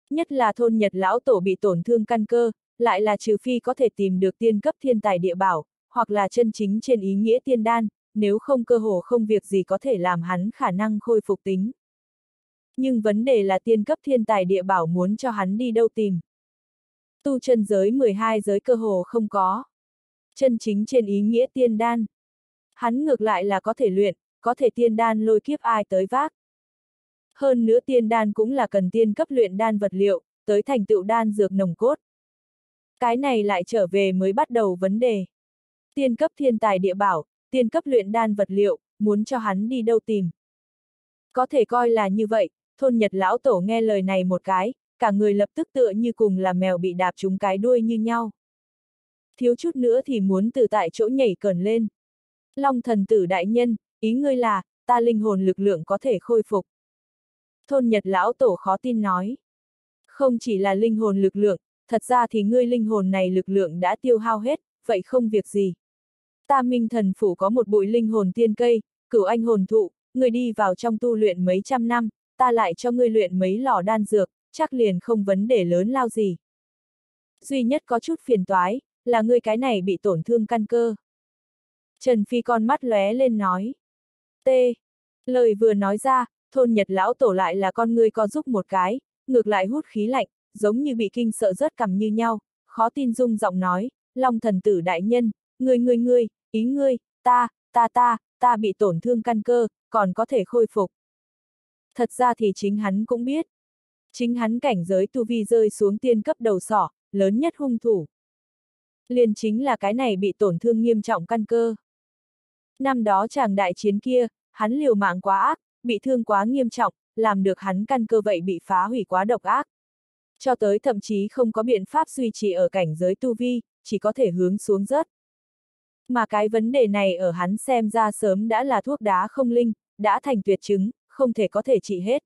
Nhất là thôn Nhật lão tổ bị tổn thương căn cơ, lại là trừ phi có thể tìm được tiên cấp thiên tài địa bảo, hoặc là chân chính trên ý nghĩa tiên đan, nếu không cơ hồ không việc gì có thể làm hắn khả năng khôi phục tính. Nhưng vấn đề là tiên cấp thiên tài địa bảo muốn cho hắn đi đâu tìm. Tu chân giới 12 giới cơ hồ không có. Chân chính trên ý nghĩa tiên đan. Hắn ngược lại là có thể luyện, có thể tiên đan lôi kiếp ai tới vác. Hơn nữa tiên đan cũng là cần tiên cấp luyện đan vật liệu, tới thành tựu đan dược nồng cốt. Cái này lại trở về mới bắt đầu vấn đề. Tiên cấp thiên tài địa bảo, tiên cấp luyện đan vật liệu, muốn cho hắn đi đâu tìm. Có thể coi là như vậy, thôn nhật lão tổ nghe lời này một cái, cả người lập tức tựa như cùng là mèo bị đạp trúng cái đuôi như nhau. Thiếu chút nữa thì muốn từ tại chỗ nhảy cẩn lên. Long thần tử đại nhân, ý ngươi là, ta linh hồn lực lượng có thể khôi phục. Thôn Nhật lão tổ khó tin nói. Không chỉ là linh hồn lực lượng, thật ra thì ngươi linh hồn này lực lượng đã tiêu hao hết, vậy không việc gì. Ta minh thần phủ có một bụi linh hồn tiên cây, cửu anh hồn thụ, người đi vào trong tu luyện mấy trăm năm, ta lại cho ngươi luyện mấy lò đan dược, chắc liền không vấn đề lớn lao gì. Duy nhất có chút phiền toái, là ngươi cái này bị tổn thương căn cơ. Trần Phi con mắt lóe lên nói. T. Lời vừa nói ra, thôn Nhật lão tổ lại là con ngươi co giúp một cái, ngược lại hút khí lạnh, giống như bị kinh sợ rớt cầm như nhau, khó tin dung giọng nói, Long thần tử đại nhân, người người người, ý ngươi, ta, ta ta, ta bị tổn thương căn cơ, còn có thể khôi phục. Thật ra thì chính hắn cũng biết. Chính hắn cảnh giới tu vi rơi xuống tiên cấp đầu sỏ, lớn nhất hung thủ. Liền chính là cái này bị tổn thương nghiêm trọng căn cơ. Năm đó chàng đại chiến kia, hắn liều mạng quá ác, bị thương quá nghiêm trọng, làm được hắn căn cơ vậy bị phá hủy quá độc ác. Cho tới thậm chí không có biện pháp duy trì ở cảnh giới tu vi, chỉ có thể hướng xuống rớt. Mà cái vấn đề này ở hắn xem ra sớm đã là thuốc đá không linh, đã thành tuyệt chứng, không thể có thể trị hết.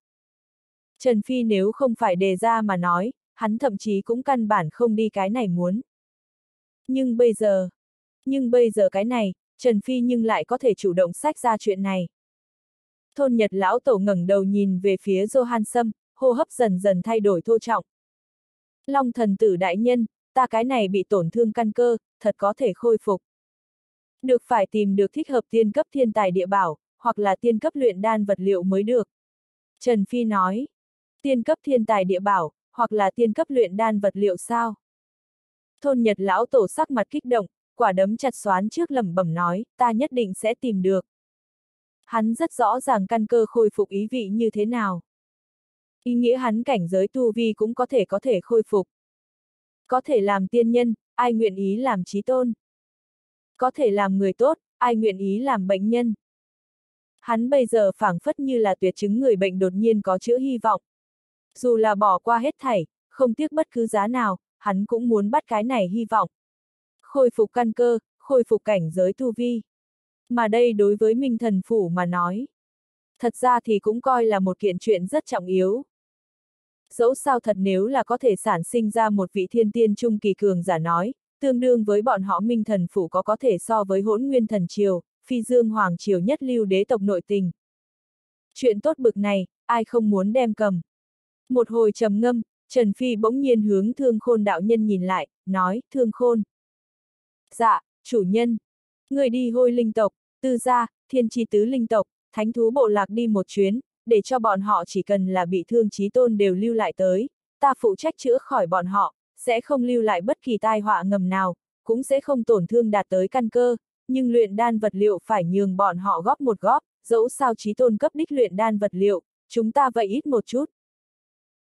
Trần Phi nếu không phải đề ra mà nói, hắn thậm chí cũng căn bản không đi cái này muốn. Nhưng bây giờ, nhưng bây giờ cái này, Trần Phi nhưng lại có thể chủ động sách ra chuyện này. Thôn Nhật lão tổ ngẩng đầu nhìn về phía Johan Sâm, hô hấp dần dần thay đổi thô trọng. Long thần tử đại nhân, ta cái này bị tổn thương căn cơ, thật có thể khôi phục. Được phải tìm được thích hợp tiên cấp thiên tài địa bảo, hoặc là tiên cấp luyện đan vật liệu mới được. Trần Phi nói, tiên cấp thiên tài địa bảo, hoặc là tiên cấp luyện đan vật liệu sao? Thôn Nhật lão tổ sắc mặt kích động, quả đấm chặt xoán trước lẩm bẩm nói, ta nhất định sẽ tìm được. Hắn rất rõ ràng căn cơ khôi phục ý vị như thế nào. Ý nghĩa hắn cảnh giới tu vi cũng có thể có thể khôi phục. Có thể làm tiên nhân, ai nguyện ý làm trí tôn. Có thể làm người tốt, ai nguyện ý làm bệnh nhân. Hắn bây giờ phảng phất như là tuyệt chứng người bệnh đột nhiên có chữa hy vọng. Dù là bỏ qua hết thảy, không tiếc bất cứ giá nào, hắn cũng muốn bắt cái này hy vọng. Khôi phục căn cơ, khôi phục cảnh giới tu vi. Mà đây đối với Minh Thần Phủ mà nói. Thật ra thì cũng coi là một kiện chuyện rất trọng yếu. Dẫu sao thật nếu là có thể sản sinh ra một vị thiên tiên trung kỳ cường giả nói, tương đương với bọn họ Minh Thần Phủ có có thể so với hỗn nguyên thần triều, phi dương hoàng triều nhất lưu đế tộc nội tình. Chuyện tốt bực này, ai không muốn đem cầm. Một hồi trầm ngâm, Trần Phi bỗng nhiên hướng thương khôn đạo nhân nhìn lại, nói, thương khôn. Dạ, chủ nhân. Người đi hôi linh tộc, tư gia, thiên tri tứ linh tộc, thánh thú bộ lạc đi một chuyến, để cho bọn họ chỉ cần là bị thương trí tôn đều lưu lại tới, ta phụ trách chữa khỏi bọn họ, sẽ không lưu lại bất kỳ tai họa ngầm nào, cũng sẽ không tổn thương đạt tới căn cơ, nhưng luyện đan vật liệu phải nhường bọn họ góp một góp, dẫu sao trí tôn cấp đích luyện đan vật liệu, chúng ta vậy ít một chút.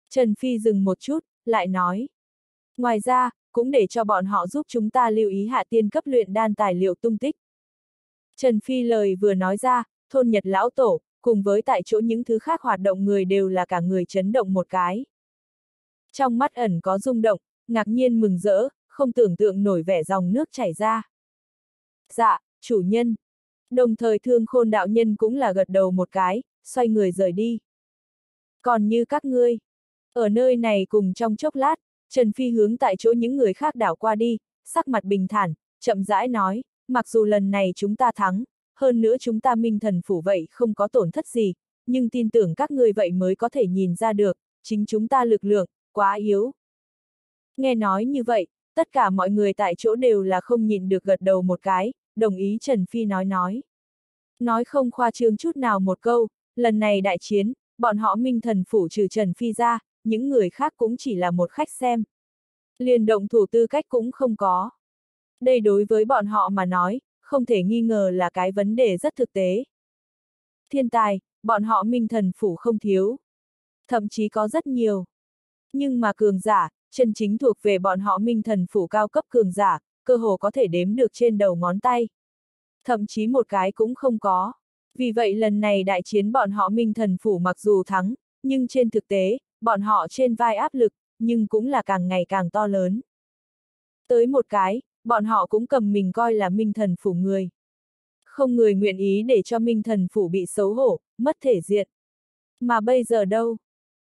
Trần Phi dừng một chút, lại nói. Ngoài ra, cũng để cho bọn họ giúp chúng ta lưu ý hạ tiên cấp luyện đan tài liệu tung tích. Trần Phi lời vừa nói ra, thôn Nhật Lão Tổ, cùng với tại chỗ những thứ khác hoạt động người đều là cả người chấn động một cái. Trong mắt ẩn có rung động, ngạc nhiên mừng rỡ, không tưởng tượng nổi vẻ dòng nước chảy ra. Dạ, chủ nhân. Đồng thời thương khôn đạo nhân cũng là gật đầu một cái, xoay người rời đi. Còn như các ngươi, ở nơi này cùng trong chốc lát, Trần Phi hướng tại chỗ những người khác đảo qua đi, sắc mặt bình thản, chậm rãi nói, mặc dù lần này chúng ta thắng, hơn nữa chúng ta minh thần phủ vậy không có tổn thất gì, nhưng tin tưởng các ngươi vậy mới có thể nhìn ra được, chính chúng ta lực lượng, quá yếu. Nghe nói như vậy, tất cả mọi người tại chỗ đều là không nhìn được gật đầu một cái, đồng ý Trần Phi nói nói. Nói không khoa trương chút nào một câu, lần này đại chiến, bọn họ minh thần phủ trừ Trần Phi ra, những người khác cũng chỉ là một khách xem. Liền động thủ tư cách cũng không có. Đây đối với bọn họ mà nói, không thể nghi ngờ là cái vấn đề rất thực tế. Thiên tài, bọn họ minh thần phủ không thiếu. Thậm chí có rất nhiều. Nhưng mà cường giả, chân chính thuộc về bọn họ minh thần phủ cao cấp cường giả, cơ hồ có thể đếm được trên đầu ngón tay. Thậm chí một cái cũng không có. Vì vậy lần này đại chiến bọn họ minh thần phủ mặc dù thắng, nhưng trên thực tế, bọn họ trên vai áp lực, nhưng cũng là càng ngày càng to lớn. Tới một cái, bọn họ cũng cầm mình coi là minh thần phủ người. Không người nguyện ý để cho minh thần phủ bị xấu hổ, mất thể diện. Mà bây giờ đâu?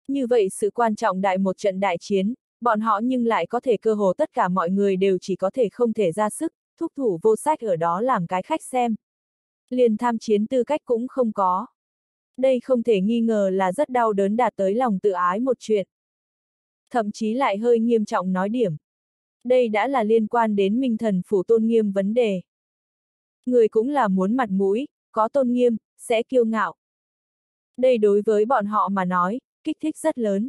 Như vậy sự quan trọng đại một trận đại chiến, bọn họ nhưng lại có thể cơ hồ tất cả mọi người đều chỉ có thể không thể ra sức, thúc thủ vô sách ở đó làm cái khách xem. Liền tham chiến tư cách cũng không có. Đây không thể nghi ngờ là rất đau đớn đạt tới lòng tự ái một chuyện. Thậm chí lại hơi nghiêm trọng nói điểm. Đây đã là liên quan đến minh thần phủ tôn nghiêm vấn đề. Người cũng là muốn mặt mũi, có tôn nghiêm, sẽ kiêu ngạo. Đây đối với bọn họ mà nói, kích thích rất lớn.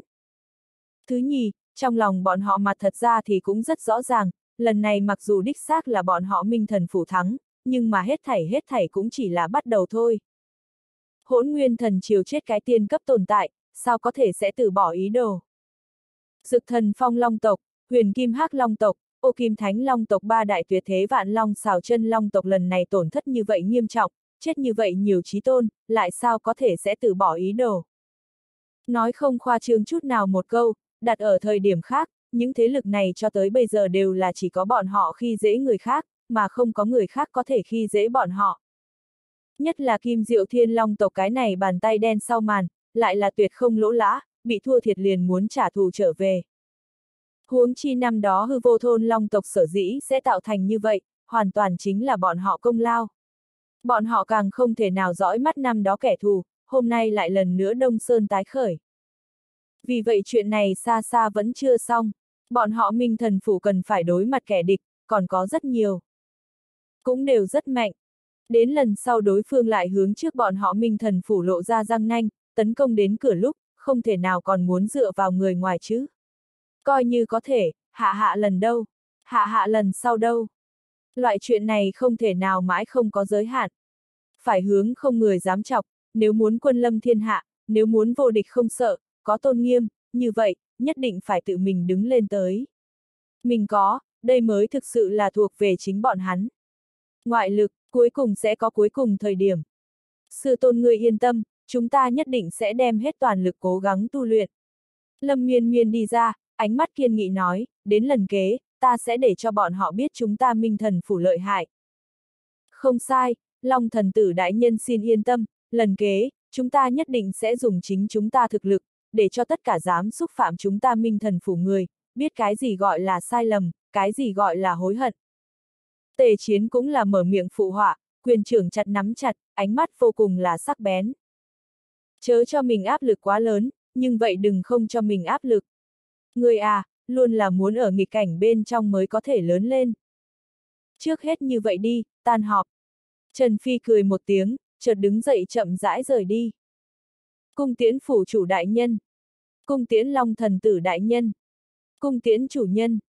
Thứ nhì, trong lòng bọn họ mặt thật ra thì cũng rất rõ ràng, lần này mặc dù đích xác là bọn họ minh thần phủ thắng, nhưng mà hết thảy hết thảy cũng chỉ là bắt đầu thôi. Hỗn nguyên thần chiều chết cái tiên cấp tồn tại, sao có thể sẽ từ bỏ ý đồ. Dực thần phong long tộc, huyền kim hắc long tộc, ô kim thánh long tộc ba đại tuyệt thế vạn long xào chân long tộc lần này tổn thất như vậy nghiêm trọng, chết như vậy nhiều trí tôn, lại sao có thể sẽ từ bỏ ý đồ. Nói không khoa trương chút nào một câu, đặt ở thời điểm khác, những thế lực này cho tới bây giờ đều là chỉ có bọn họ khi dễ người khác, mà không có người khác có thể khi dễ bọn họ. Nhất là Kim Diệu Thiên Long tộc cái này bàn tay đen sau màn, lại là tuyệt không lỗ lã, bị thua thiệt liền muốn trả thù trở về. Huống chi năm đó hư vô thôn Long tộc sở dĩ sẽ tạo thành như vậy, hoàn toàn chính là bọn họ công lao. Bọn họ càng không thể nào dõi mắt năm đó kẻ thù, hôm nay lại lần nữa Đông Sơn tái khởi. Vì vậy chuyện này xa xa vẫn chưa xong. Bọn họ minh thần phủ cần phải đối mặt kẻ địch, còn có rất nhiều. Cũng đều rất mạnh. Đến lần sau đối phương lại hướng trước bọn họ minh thần phủ lộ ra răng nanh, tấn công đến cửa lúc, không thể nào còn muốn dựa vào người ngoài chứ. Coi như có thể, hạ hạ lần đâu, hạ hạ lần sau đâu. Loại chuyện này không thể nào mãi không có giới hạn. Phải hướng không người dám chọc, nếu muốn quân lâm thiên hạ, nếu muốn vô địch không sợ, có tôn nghiêm, như vậy, nhất định phải tự mình đứng lên tới. Mình có, đây mới thực sự là thuộc về chính bọn hắn. Ngoại lực, cuối cùng sẽ có cuối cùng thời điểm. Sư tôn người yên tâm, chúng ta nhất định sẽ đem hết toàn lực cố gắng tu luyện. Lâm miên miên đi ra, ánh mắt kiên nghị nói, đến lần kế, ta sẽ để cho bọn họ biết chúng ta minh thần phủ lợi hại. Không sai, Long thần tử đại nhân xin yên tâm, lần kế, chúng ta nhất định sẽ dùng chính chúng ta thực lực, để cho tất cả dám xúc phạm chúng ta minh thần phủ người, biết cái gì gọi là sai lầm, cái gì gọi là hối hận. Tề chiến cũng là mở miệng phụ họa, quyền trưởng chặt nắm chặt, ánh mắt vô cùng là sắc bén. Chớ cho mình áp lực quá lớn, nhưng vậy đừng không cho mình áp lực. Người à, luôn là muốn ở nghịch cảnh bên trong mới có thể lớn lên. Trước hết như vậy đi, tan họp. Trần Phi cười một tiếng, chợt đứng dậy chậm rãi rời đi. Cung tiễn phủ chủ đại nhân. Cung tiễn long thần tử đại nhân. Cung tiễn chủ nhân.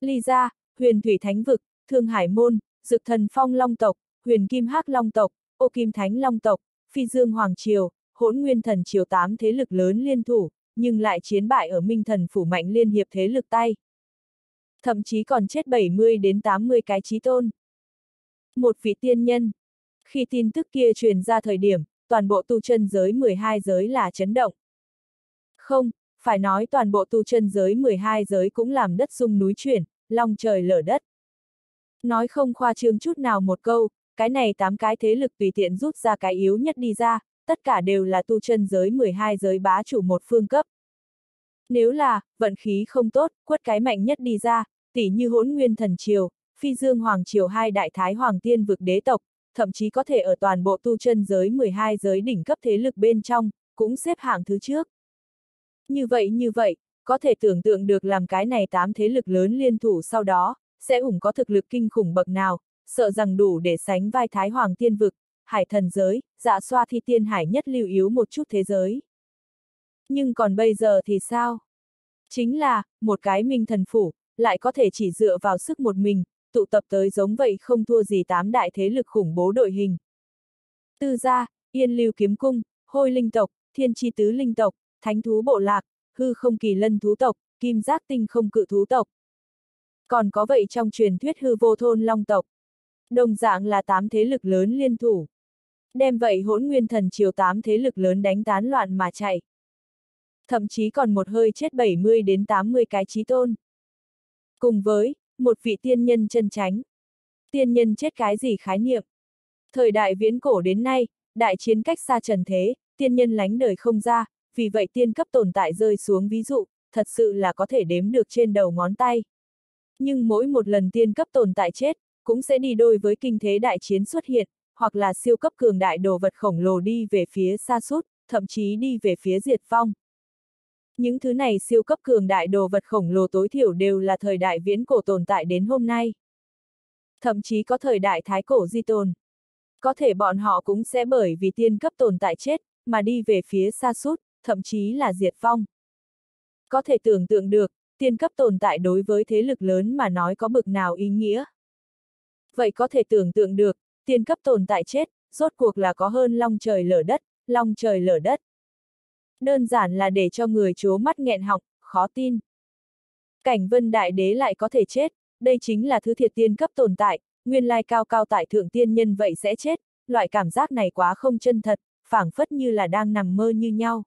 Ly gia, huyền thủy thánh vực, thương hải môn, dực thần phong long tộc, huyền kim hắc long tộc, ô kim thánh long tộc, phi dương hoàng triều, hỗn nguyên thần triều tám thế lực lớn liên thủ, nhưng lại chiến bại ở minh thần phủ mạnh liên hiệp thế lực tay. Thậm chí còn chết 70 đến 80 cái trí tôn. Một vị tiên nhân. Khi tin tức kia truyền ra thời điểm, toàn bộ tu chân giới 12 giới là chấn động. Không, phải nói toàn bộ tu chân giới 12 giới cũng làm đất rung núi chuyển, long trời lở đất. Nói không khoa trương chút nào một câu, cái này tám cái thế lực tùy tiện rút ra cái yếu nhất đi ra, tất cả đều là tu chân giới 12 giới bá chủ một phương cấp. Nếu là, vận khí không tốt, quất cái mạnh nhất đi ra, tỷ như hỗn nguyên thần triều, phi dương hoàng triều hai đại thái hoàng tiên vực đế tộc, thậm chí có thể ở toàn bộ tu chân giới 12 giới đỉnh cấp thế lực bên trong, cũng xếp hạng thứ trước. Như vậy như vậy, có thể tưởng tượng được làm cái này tám thế lực lớn liên thủ sau đó, sẽ ủng có thực lực kinh khủng bậc nào, sợ rằng đủ để sánh vai thái hoàng tiên vực, hải thần giới, dạ xoa thi tiên hải nhất lưu yếu một chút thế giới. Nhưng còn bây giờ thì sao? Chính là, một cái minh thần phủ, lại có thể chỉ dựa vào sức một mình, tụ tập tới giống vậy không thua gì tám đại thế lực khủng bố đội hình. Tư gia, yên lưu kiếm cung, hôi linh tộc, thiên chi tứ linh tộc, thánh thú bộ lạc, hư không kỳ lân thú tộc, kim giác tinh không cự thú tộc. Còn có vậy trong truyền thuyết hư vô thôn long tộc. Đồng dạng là tám thế lực lớn liên thủ. Đem vậy hỗn nguyên thần chiều tám thế lực lớn đánh tán loạn mà chạy. Thậm chí còn một hơi chết 70 đến 80 cái trí tôn. Cùng với, một vị tiên nhân chân tránh. Tiên nhân chết cái gì khái niệm? Thời đại viễn cổ đến nay, đại chiến cách xa trần thế, tiên nhân lánh đời không ra, vì vậy tiên cấp tồn tại rơi xuống ví dụ, thật sự là có thể đếm được trên đầu ngón tay. Nhưng mỗi một lần tiên cấp tồn tại chết, cũng sẽ đi đôi với kinh thế đại chiến xuất hiện, hoặc là siêu cấp cường đại đồ vật khổng lồ đi về phía xa sút thậm chí đi về phía diệt vong. Những thứ này siêu cấp cường đại đồ vật khổng lồ tối thiểu đều là thời đại viễn cổ tồn tại đến hôm nay. Thậm chí có thời đại thái cổ di tồn. Có thể bọn họ cũng sẽ bởi vì tiên cấp tồn tại chết, mà đi về phía xa sút thậm chí là diệt vong. Có thể tưởng tượng được, tiên cấp tồn tại đối với thế lực lớn mà nói có bực nào ý nghĩa. Vậy có thể tưởng tượng được, tiên cấp tồn tại chết, rốt cuộc là có hơn long trời lở đất, long trời lở đất. Đơn giản là để cho người chố mắt nghẹn họng, khó tin. Cảnh vân đại đế lại có thể chết, đây chính là thứ thiệt tiên cấp tồn tại, nguyên lai cao cao tại thượng tiên nhân vậy sẽ chết, loại cảm giác này quá không chân thật, phảng phất như là đang nằm mơ như nhau.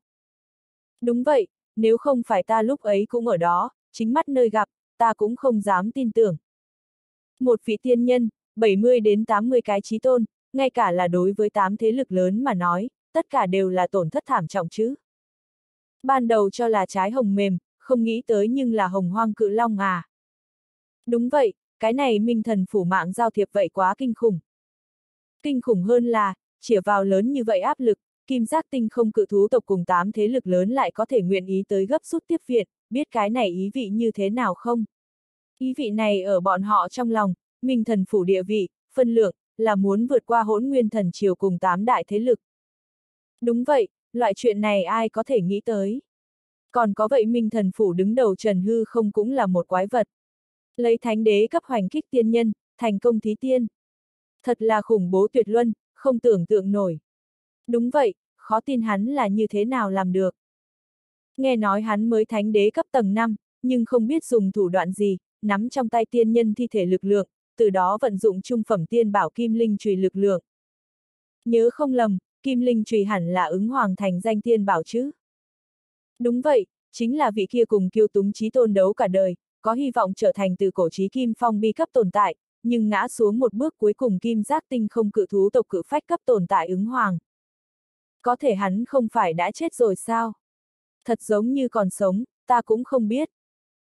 Đúng vậy, nếu không phải ta lúc ấy cũng ở đó, chính mắt nơi gặp, ta cũng không dám tin tưởng. Một vị tiên nhân, 70 đến 80 cái trí tôn, ngay cả là đối với 8 thế lực lớn mà nói, tất cả đều là tổn thất thảm trọng chứ. Ban đầu cho là trái hồng mềm, không nghĩ tới nhưng là hồng hoang cự long à. Đúng vậy, cái này minh thần phủ mạng giao thiệp vậy quá kinh khủng. Kinh khủng hơn là, chỉa vào lớn như vậy áp lực, kim giác tinh không cự thú tộc cùng tám thế lực lớn lại có thể nguyện ý tới gấp rút tiếp viện, biết cái này ý vị như thế nào không? Ý vị này ở bọn họ trong lòng, minh thần phủ địa vị, phân lượng, là muốn vượt qua hỗn nguyên thần triều cùng tám đại thế lực. Đúng vậy, loại chuyện này ai có thể nghĩ tới. Còn có vậy minh thần phủ đứng đầu Trần Hư không cũng là một quái vật. Lấy thánh đế cấp hoành kích tiên nhân, thành công thí tiên. Thật là khủng bố tuyệt luân, không tưởng tượng nổi. Đúng vậy, khó tin hắn là như thế nào làm được. Nghe nói hắn mới thánh đế cấp tầng 5, nhưng không biết dùng thủ đoạn gì, nắm trong tay tiên nhân thi thể lực lượng, từ đó vận dụng trung phẩm tiên bảo kim linh trùy lực lượng. Nhớ không lầm, kim linh trùy hẳn là ứng hoàng thành danh tiên bảo chứ. Đúng vậy, chính là vị kia cùng kiêu túng trí tôn đấu cả đời, có hy vọng trở thành từ cổ trí kim phong bi cấp tồn tại, nhưng ngã xuống một bước cuối cùng kim giác tinh không cự thú tộc cự phách cấp tồn tại ứng hoàng. Có thể hắn không phải đã chết rồi sao? Thật giống như còn sống, ta cũng không biết.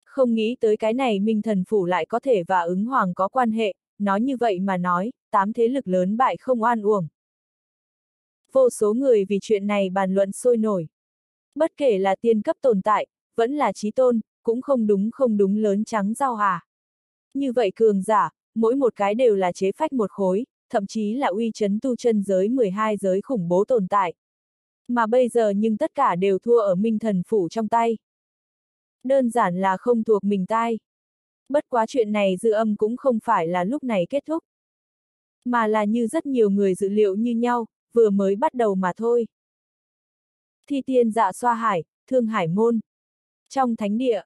Không nghĩ tới cái này minh thần phủ lại có thể và ứng hoàng có quan hệ, nói như vậy mà nói, tám thế lực lớn bại không oan uổng. Vô số người vì chuyện này bàn luận sôi nổi. Bất kể là tiên cấp tồn tại, vẫn là trí tôn, cũng không đúng không đúng lớn trắng giao hà. Như vậy cường giả, mỗi một cái đều là chế phách một khối, thậm chí là uy chấn tu chân giới 12 giới khủng bố tồn tại. Mà bây giờ nhưng tất cả đều thua ở minh thần phủ trong tay. Đơn giản là không thuộc mình tai. Bất quá chuyện này dư âm cũng không phải là lúc này kết thúc. Mà là như rất nhiều người dự liệu như nhau, vừa mới bắt đầu mà thôi. Thi tiên dạ xoa hải, thương hải môn. Trong thánh địa,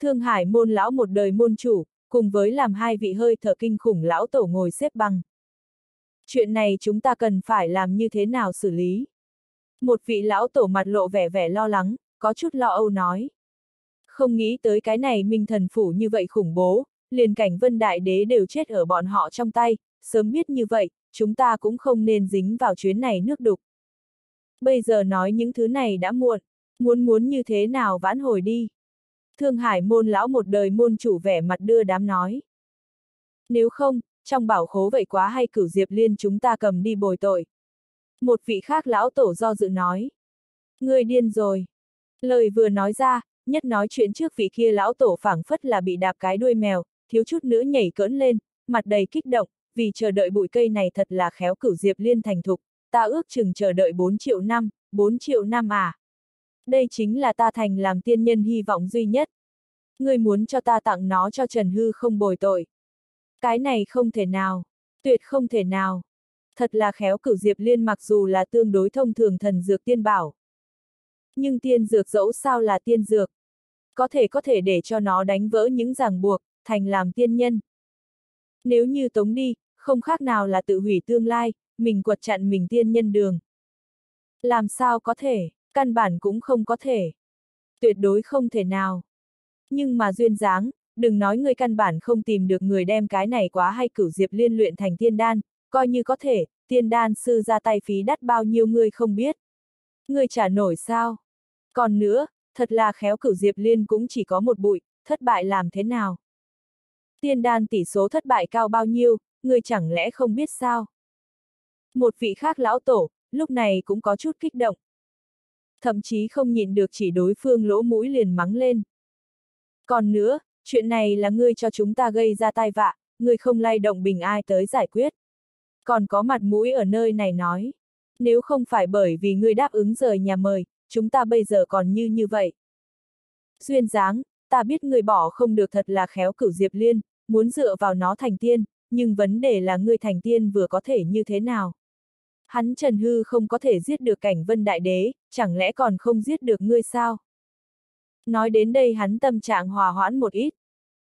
thương hải môn lão một đời môn chủ, cùng với làm hai vị hơi thở kinh khủng lão tổ ngồi xếp bằng. Chuyện này chúng ta cần phải làm như thế nào xử lý? Một vị lão tổ mặt lộ vẻ vẻ lo lắng, có chút lo âu nói. Không nghĩ tới cái này minh thần phủ như vậy khủng bố, liền cảnh vân đại đế đều chết ở bọn họ trong tay, sớm biết như vậy, chúng ta cũng không nên dính vào chuyến này nước đục. Bây giờ nói những thứ này đã muộn, muốn muốn như thế nào vãn hồi đi. Thương Hải môn lão một đời môn chủ vẻ mặt đưa đám nói. Nếu không, trong bảo khố vậy quá hay cửu diệp liên chúng ta cầm đi bồi tội. Một vị khác lão tổ do dự nói. Người điên rồi. Lời vừa nói ra, nhất nói chuyện trước vị kia lão tổ phảng phất là bị đạp cái đuôi mèo, thiếu chút nữa nhảy cỡn lên, mặt đầy kích động, vì chờ đợi bụi cây này thật là khéo cửu diệp liên thành thục, ta ước chừng chờ đợi 4 triệu năm, 4 triệu năm à. Đây chính là ta thành làm tiên nhân hy vọng duy nhất. Ngươi muốn cho ta tặng nó cho Trần Hư không bồi tội. Cái này không thể nào, tuyệt không thể nào. Thật là khéo cửu diệp liên mặc dù là tương đối thông thường thần dược tiên bảo. Nhưng tiên dược dẫu sao là tiên dược. Có thể có thể để cho nó đánh vỡ những ràng buộc, thành làm tiên nhân. Nếu như tống đi, không khác nào là tự hủy tương lai, mình quật chặn mình tiên nhân đường. Làm sao có thể, căn bản cũng không có thể. Tuyệt đối không thể nào. Nhưng mà duyên dáng, đừng nói người căn bản không tìm được người đem cái này quá hay cửu diệp liên luyện thành tiên đan, coi như có thể, tiên đan sư ra tay phí đắt bao nhiêu người không biết. Người trả nổi sao? Còn nữa, thật là khéo cửu diệp liên cũng chỉ có một bụi, thất bại làm thế nào? Tiên đan tỷ số thất bại cao bao nhiêu, người chẳng lẽ không biết sao? Một vị khác lão tổ, lúc này cũng có chút kích động. Thậm chí không nhìn được chỉ đối phương lỗ mũi liền mắng lên. Còn nữa, chuyện này là ngươi cho chúng ta gây ra tai vạ, ngươi không lay động bình ai tới giải quyết. Còn có mặt mũi ở nơi này nói. Nếu không phải bởi vì ngươi đáp ứng rời nhà mời, chúng ta bây giờ còn như như vậy. Duyên dáng, ta biết ngươi bỏ không được thật là khéo cửu Diệp Liên, muốn dựa vào nó thành tiên, nhưng vấn đề là ngươi thành tiên vừa có thể như thế nào. Hắn Trần Hư không có thể giết được cảnh vân đại đế, chẳng lẽ còn không giết được ngươi sao? Nói đến đây hắn tâm trạng hòa hoãn một ít.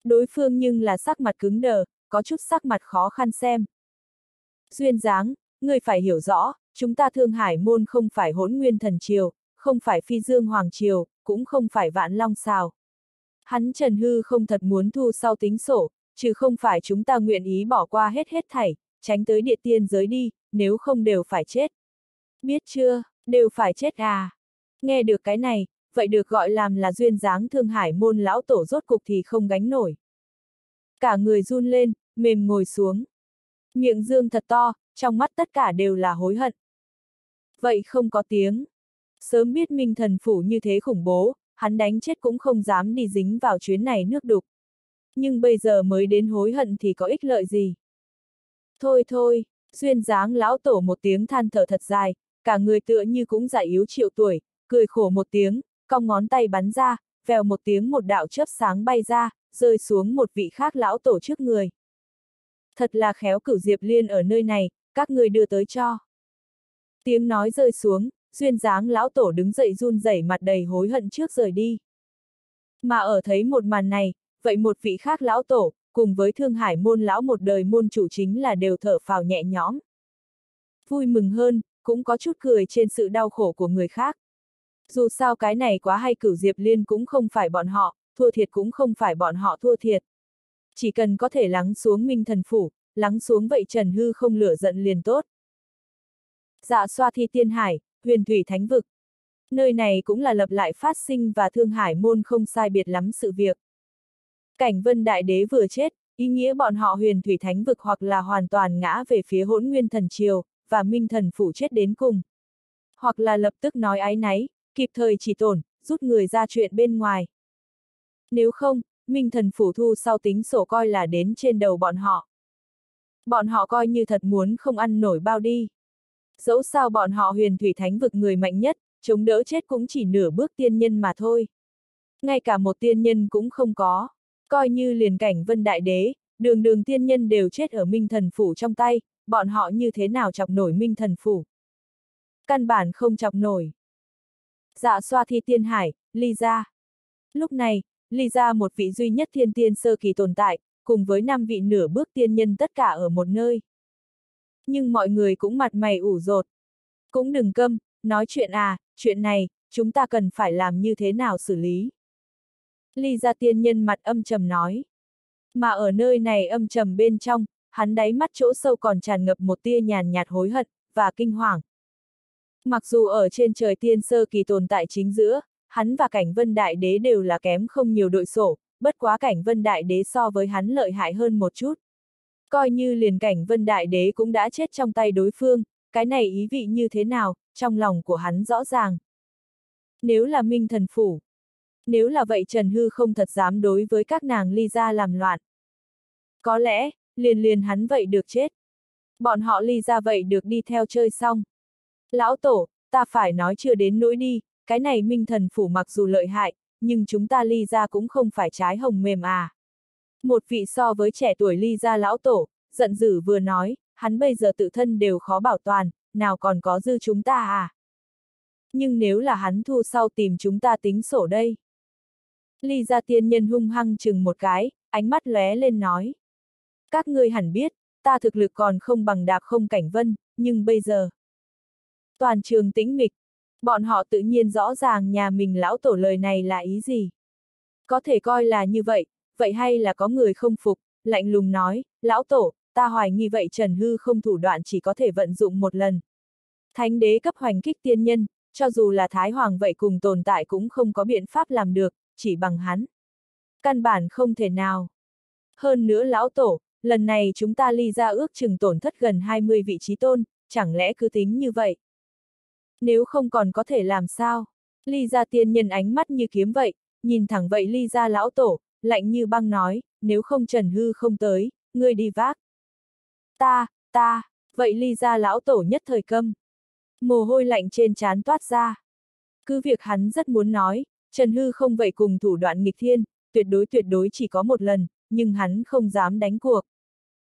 Đối phương nhưng là sắc mặt cứng đờ, có chút sắc mặt khó khăn xem. Duyên dáng, ngươi phải hiểu rõ, chúng ta Thương Hải môn không phải hỗn nguyên thần triều, không phải phi dương hoàng triều, cũng không phải vạn long xào. Hắn Trần Hư không thật muốn thu sau tính sổ, chứ không phải chúng ta nguyện ý bỏ qua hết hết thảy, tránh tới địa tiên giới đi, nếu không đều phải chết. Biết chưa, đều phải chết à. Nghe được cái này, vậy được gọi làm là duyên dáng thương hải môn lão tổ rốt cục thì không gánh nổi. Cả người run lên, mềm ngồi xuống. Miệng dương thật to, trong mắt tất cả đều là hối hận. Vậy không có tiếng. Sớm biết minh thần phủ như thế khủng bố, hắn đánh chết cũng không dám đi dính vào chuyến này nước đục. Nhưng bây giờ mới đến hối hận thì có ích lợi gì. Thôi thôi, duyên dáng lão tổ một tiếng than thở thật dài, cả người tựa như cũng già yếu triệu tuổi, cười khổ một tiếng, cong ngón tay bắn ra, vèo một tiếng một đạo chớp sáng bay ra, rơi xuống một vị khác lão tổ trước người. Thật là khéo cửu Diệp Liên ở nơi này, các người đưa tới cho. Tiếng nói rơi xuống, duyên dáng lão tổ đứng dậy run rẩy mặt đầy hối hận trước rời đi. Mà ở thấy một màn này, vậy một vị khác lão tổ, cùng với thương hải môn lão một đời môn chủ chính là đều thở phào nhẹ nhõm. Vui mừng hơn, cũng có chút cười trên sự đau khổ của người khác. Dù sao cái này quá hay cửu Diệp Liên cũng không phải bọn họ, thua thiệt cũng không phải bọn họ thua thiệt. Chỉ cần có thể lắng xuống minh thần phủ, lắng xuống vậy Trần Hư không lửa giận liền tốt. Dạ xoa thi tiên hải, huyền thủy thánh vực. Nơi này cũng là lập lại phát sinh và thương hải môn không sai biệt lắm sự việc. Cảnh vân đại đế vừa chết, ý nghĩa bọn họ huyền thủy thánh vực hoặc là hoàn toàn ngã về phía hỗn nguyên thần triều, và minh thần phủ chết đến cùng. Hoặc là lập tức nói ái náy, kịp thời chỉ tổn, rút người ra chuyện bên ngoài. Nếu không, minh thần phủ thu sau tính sổ coi là đến trên đầu bọn họ. Bọn họ coi như thật muốn không ăn nổi bao đi. Dẫu sao bọn họ huyền thủy thánh vực người mạnh nhất, chống đỡ chết cũng chỉ nửa bước tiên nhân mà thôi. Ngay cả một tiên nhân cũng không có. Coi như liền cảnh vân đại đế, đường đường tiên nhân đều chết ở minh thần phủ trong tay, bọn họ như thế nào chọc nổi minh thần phủ. Căn bản không chọc nổi. Dạ xoa thi tiên hải, ly ra. Lúc này, ly ra một vị duy nhất thiên tiên sơ kỳ tồn tại, cùng với năm vị nửa bước tiên nhân tất cả ở một nơi. Nhưng mọi người cũng mặt mày ủ rột. Cũng đừng câm, nói chuyện à, chuyện này, chúng ta cần phải làm như thế nào xử lý. Ly gia tiên nhân mặt âm trầm nói. Mà ở nơi này âm trầm bên trong, hắn đáy mắt chỗ sâu còn tràn ngập một tia nhàn nhạt hối hận, và kinh hoàng. Mặc dù ở trên trời tiên sơ kỳ tồn tại chính giữa, hắn và cảnh vân đại đế đều là kém không nhiều đội sổ, bất quá cảnh vân đại đế so với hắn lợi hại hơn một chút. Coi như liền cảnh vân đại đế cũng đã chết trong tay đối phương, cái này ý vị như thế nào, trong lòng của hắn rõ ràng. Nếu là minh thần phủ, nếu là vậy Trần Hư không thật dám đối với các nàng ly ra làm loạn. Có lẽ, liền liền hắn vậy được chết. Bọn họ ly ra vậy được đi theo chơi xong. Lão Tổ, ta phải nói chưa đến nỗi đi, cái này minh thần phủ mặc dù lợi hại, nhưng chúng ta ly ra cũng không phải trái hồng mềm à. Một vị so với trẻ tuổi ly ra lão tổ, giận dữ vừa nói, hắn bây giờ tự thân đều khó bảo toàn, nào còn có dư chúng ta à. Nhưng nếu là hắn thu sau tìm chúng ta tính sổ đây. Ly ra tiên nhân hung hăng chừng một cái, ánh mắt lóe lên nói. Các ngươi hẳn biết, ta thực lực còn không bằng đạp không cảnh vân, nhưng bây giờ. Toàn trường tĩnh mịch, bọn họ tự nhiên rõ ràng nhà mình lão tổ lời này là ý gì. Có thể coi là như vậy, vậy hay là có người không phục, lạnh lùng nói, lão tổ, ta hoài nghi vậy Trần Hư không thủ đoạn chỉ có thể vận dụng một lần. Thánh đế cấp hoành kích tiên nhân, cho dù là Thái Hoàng vậy cùng tồn tại cũng không có biện pháp làm được, chỉ bằng hắn. Căn bản không thể nào. Hơn nữa lão tổ, lần này chúng ta ly ra ước chừng tổn thất gần 20 vị trí tôn, chẳng lẽ cứ tính như vậy? Nếu không còn có thể làm sao? Ly gia tiên nhân ánh mắt như kiếm vậy, nhìn thẳng vậy ly gia lão tổ, lạnh như băng nói, nếu không Trần Hư không tới, ngươi đi vác. Ta, ta, vậy ly gia lão tổ nhất thời câm. Mồ hôi lạnh trên trán toát ra. Cứ việc hắn rất muốn nói, Trần Hư không vậy cùng thủ đoạn nghịch thiên, tuyệt đối tuyệt đối chỉ có một lần, nhưng hắn không dám đánh cuộc.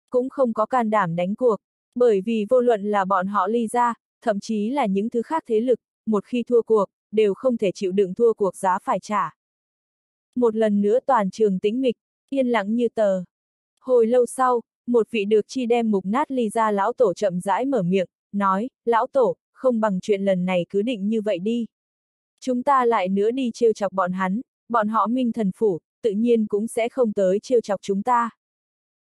Cũng không có can đảm đánh cuộc, bởi vì vô luận là bọn họ ly ra, thậm chí là những thứ khác thế lực, một khi thua cuộc, đều không thể chịu đựng thua cuộc giá phải trả. Một lần nữa toàn trường tĩnh mịch, yên lặng như tờ. Hồi lâu sau, một vị được chi đem mục nát ly ra lão tổ chậm rãi mở miệng, nói, lão tổ, không bằng chuyện lần này cứ định như vậy đi. Chúng ta lại nữa đi trêu chọc bọn hắn, bọn họ minh thần phủ, tự nhiên cũng sẽ không tới trêu chọc chúng ta.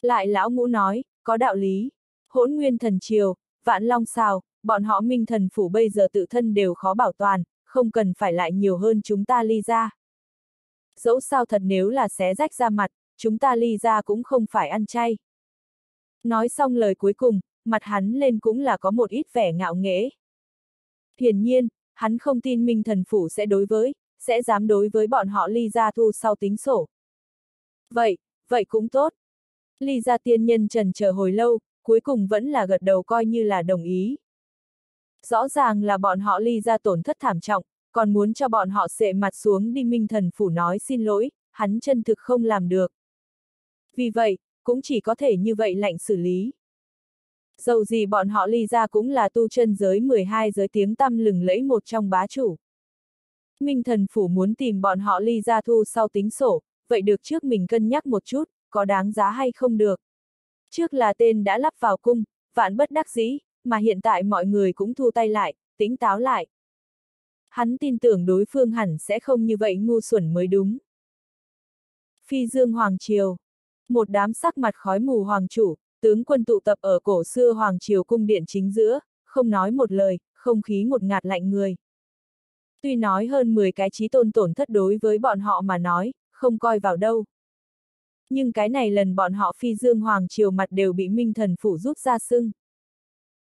Lại lão ngũ nói, có đạo lý. Hỗn nguyên thần triều, vạn long sao, bọn họ minh thần phủ bây giờ tự thân đều khó bảo toàn, không cần phải lại nhiều hơn chúng ta ly ra. Dẫu sao thật nếu là xé rách ra mặt, chúng ta ly ra cũng không phải ăn chay. Nói xong lời cuối cùng, mặt hắn lên cũng là có một ít vẻ ngạo nghễ. Hiển nhiên, hắn không tin Minh Thần Phủ sẽ đối với, sẽ dám đối với bọn họ ly gia thu sau tính sổ. Vậy, vậy cũng tốt. Ly gia tiên nhân trần chờ hồi lâu, cuối cùng vẫn là gật đầu coi như là đồng ý. Rõ ràng là bọn họ ly ra tổn thất thảm trọng, còn muốn cho bọn họ sệ mặt xuống đi minh thần phủ nói xin lỗi, hắn chân thực không làm được. Vì vậy, cũng chỉ có thể như vậy lạnh xử lý. Dầu gì bọn họ ly ra cũng là tu chân giới 12 giới tiếng tăm lừng lẫy một trong bá chủ. Minh thần phủ muốn tìm bọn họ ly ra thu sau tính sổ, vậy được trước mình cân nhắc một chút, có đáng giá hay không được. Trước là tên đã lắp vào cung, vạn bất đắc dĩ, mà hiện tại mọi người cũng thu tay lại, tính táo lại. Hắn tin tưởng đối phương hẳn sẽ không như vậy ngu xuẩn mới đúng. Phi Dương Hoàng Triều Một đám sắc mặt khói mù hoàng chủ, tướng quân tụ tập ở cổ xưa Hoàng Triều cung điện chính giữa, không nói một lời, không khí một ngạt lạnh người. Tuy nói hơn 10 cái trí tôn tổn thất đối với bọn họ mà nói, không coi vào đâu. Nhưng cái này lần bọn họ phi dương hoàng triều mặt đều bị minh thần phủ rút ra sưng.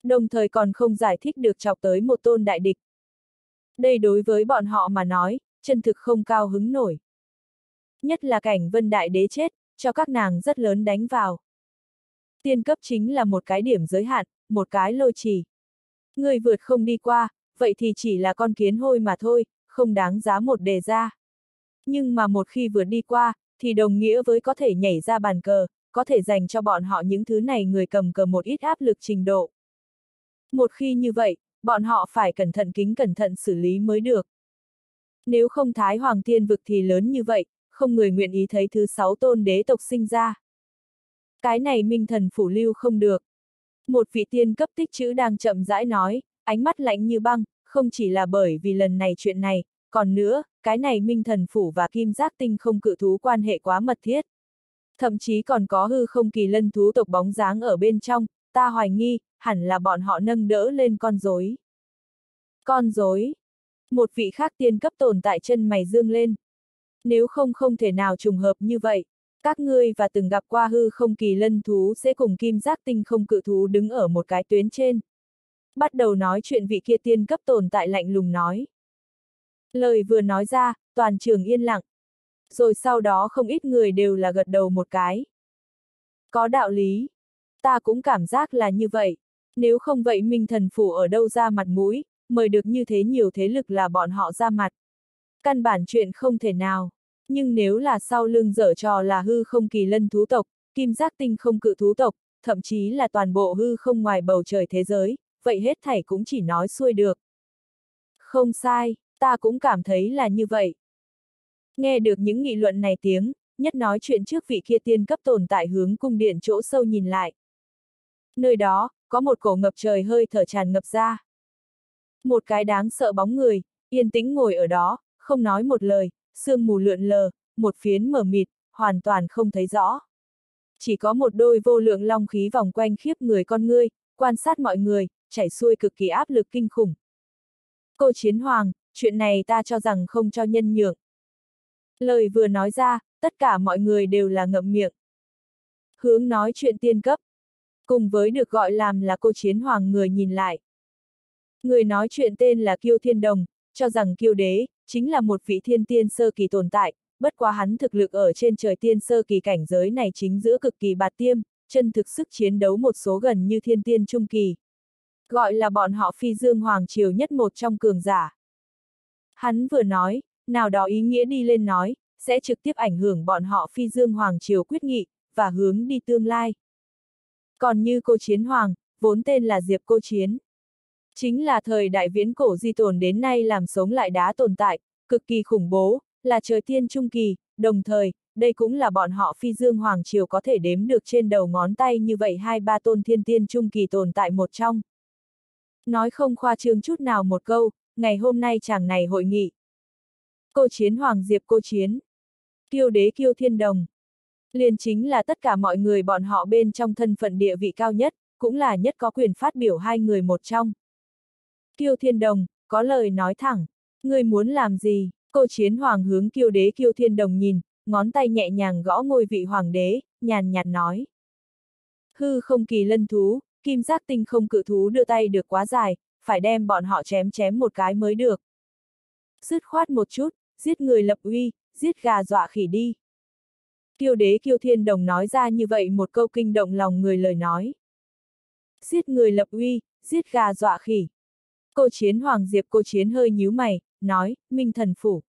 Đồng thời còn không giải thích được chọc tới một tôn đại địch. Đây đối với bọn họ mà nói, chân thực không cao hứng nổi. Nhất là cảnh vân đại đế chết, cho các nàng rất lớn đánh vào. Tiên cấp chính là một cái điểm giới hạn, một cái lôi trì. Người vượt không đi qua, vậy thì chỉ là con kiến hôi mà thôi, không đáng giá một đề ra. Nhưng mà một khi vượt đi qua, thì đồng nghĩa với có thể nhảy ra bàn cờ, có thể dành cho bọn họ những thứ này người cầm cờ một ít áp lực trình độ. Một khi như vậy, bọn họ phải cẩn thận kính cẩn thận xử lý mới được. Nếu không Thái Hoàng Thiên vực thì lớn như vậy, không người nguyện ý thấy thứ sáu tôn đế tộc sinh ra. Cái này minh thần phủ lưu không được. Một vị tiên cấp tích chữ đang chậm rãi nói, ánh mắt lạnh như băng, không chỉ là bởi vì lần này chuyện này, còn nữa, cái này minh thần phủ và kim giác tinh không cự thú quan hệ quá mật thiết. Thậm chí còn có hư không kỳ lân thú tộc bóng dáng ở bên trong, ta hoài nghi, hẳn là bọn họ nâng đỡ lên con rối. Con rối. Một vị khác tiên cấp tồn tại chân mày dương lên. Nếu không không thể nào trùng hợp như vậy, các ngươi và từng gặp qua hư không kỳ lân thú sẽ cùng kim giác tinh không cự thú đứng ở một cái tuyến trên. Bắt đầu nói chuyện vị kia tiên cấp tồn tại lạnh lùng nói. Lời vừa nói ra, toàn trường yên lặng. Rồi sau đó không ít người đều là gật đầu một cái. Có đạo lý. Ta cũng cảm giác là như vậy. Nếu không vậy Minh Thần Phủ ở đâu ra mặt mũi, mời được như thế nhiều thế lực là bọn họ ra mặt. Căn bản chuyện không thể nào. Nhưng nếu là sau lưng dở trò là hư không kỳ lân thú tộc, kim giác tinh không cự thú tộc, thậm chí là toàn bộ hư không ngoài bầu trời thế giới, vậy hết thảy cũng chỉ nói xuôi được. Không sai, ta cũng cảm thấy là như vậy. Nghe được những nghị luận này tiếng, nhất nói chuyện trước vị kia tiên cấp tồn tại hướng cung điện chỗ sâu nhìn lại. Nơi đó, có một cổ ngập trời hơi thở tràn ngập ra. Một cái đáng sợ bóng người, yên tĩnh ngồi ở đó, không nói một lời, sương mù lượn lờ, một phiến mờ mịt, hoàn toàn không thấy rõ. Chỉ có một đôi vô lượng long khí vòng quanh khiếp người con ngươi, quan sát mọi người, chảy xuôi cực kỳ áp lực kinh khủng. Cô Chiến Hoàng, chuyện này ta cho rằng không cho nhân nhượng. Lời vừa nói ra, tất cả mọi người đều là ngậm miệng. Hướng nói chuyện tiên cấp. Cùng với được gọi làm là cô Chiến Hoàng người nhìn lại. Người nói chuyện tên là Kiêu Thiên Đồng, cho rằng Kiêu Đế, chính là một vị thiên tiên sơ kỳ tồn tại, bất quá hắn thực lực ở trên trời tiên sơ kỳ cảnh giới này chính giữa cực kỳ bạt tiêm, chân thực sức chiến đấu một số gần như thiên tiên trung kỳ. Gọi là bọn họ phi dương hoàng triều nhất một trong cường giả. Hắn vừa nói, nào đó ý nghĩa đi lên nói, sẽ trực tiếp ảnh hưởng bọn họ phi dương hoàng triều quyết nghị, và hướng đi tương lai. Còn như cô Chiến Hoàng, vốn tên là Diệp Cô Chiến. Chính là thời đại viễn cổ di tồn đến nay làm sống lại đá tồn tại, cực kỳ khủng bố, là trời tiên trung kỳ, đồng thời, đây cũng là bọn họ phi dương hoàng triều có thể đếm được trên đầu ngón tay như vậy hai ba tôn thiên tiên trung kỳ tồn tại một trong. Nói không khoa trương chút nào một câu, ngày hôm nay chàng này hội nghị. Cô chiến hoàng diệp cô chiến. Kiêu đế kiêu thiên đồng. Liền chính là tất cả mọi người bọn họ bên trong thân phận địa vị cao nhất, cũng là nhất có quyền phát biểu hai người một trong. Kiêu thiên đồng, có lời nói thẳng, người muốn làm gì? Cô chiến hoàng hướng kiêu đế kiêu thiên đồng nhìn, ngón tay nhẹ nhàng gõ ngôi vị hoàng đế, nhàn nhạt nói. Hư không kỳ lân thú, kim giác tinh không cự thú đưa tay được quá dài, phải đem bọn họ chém chém một cái mới được. Dứt khoát một chút, giết người lập uy, giết gà dọa khỉ đi. Kiêu đế kiêu thiên đồng nói ra như vậy một câu kinh động lòng người lời nói. Giết người lập uy, giết gà dọa khỉ. Cô chiến hoàng diệp cô chiến hơi nhíu mày, nói, minh thần phủ.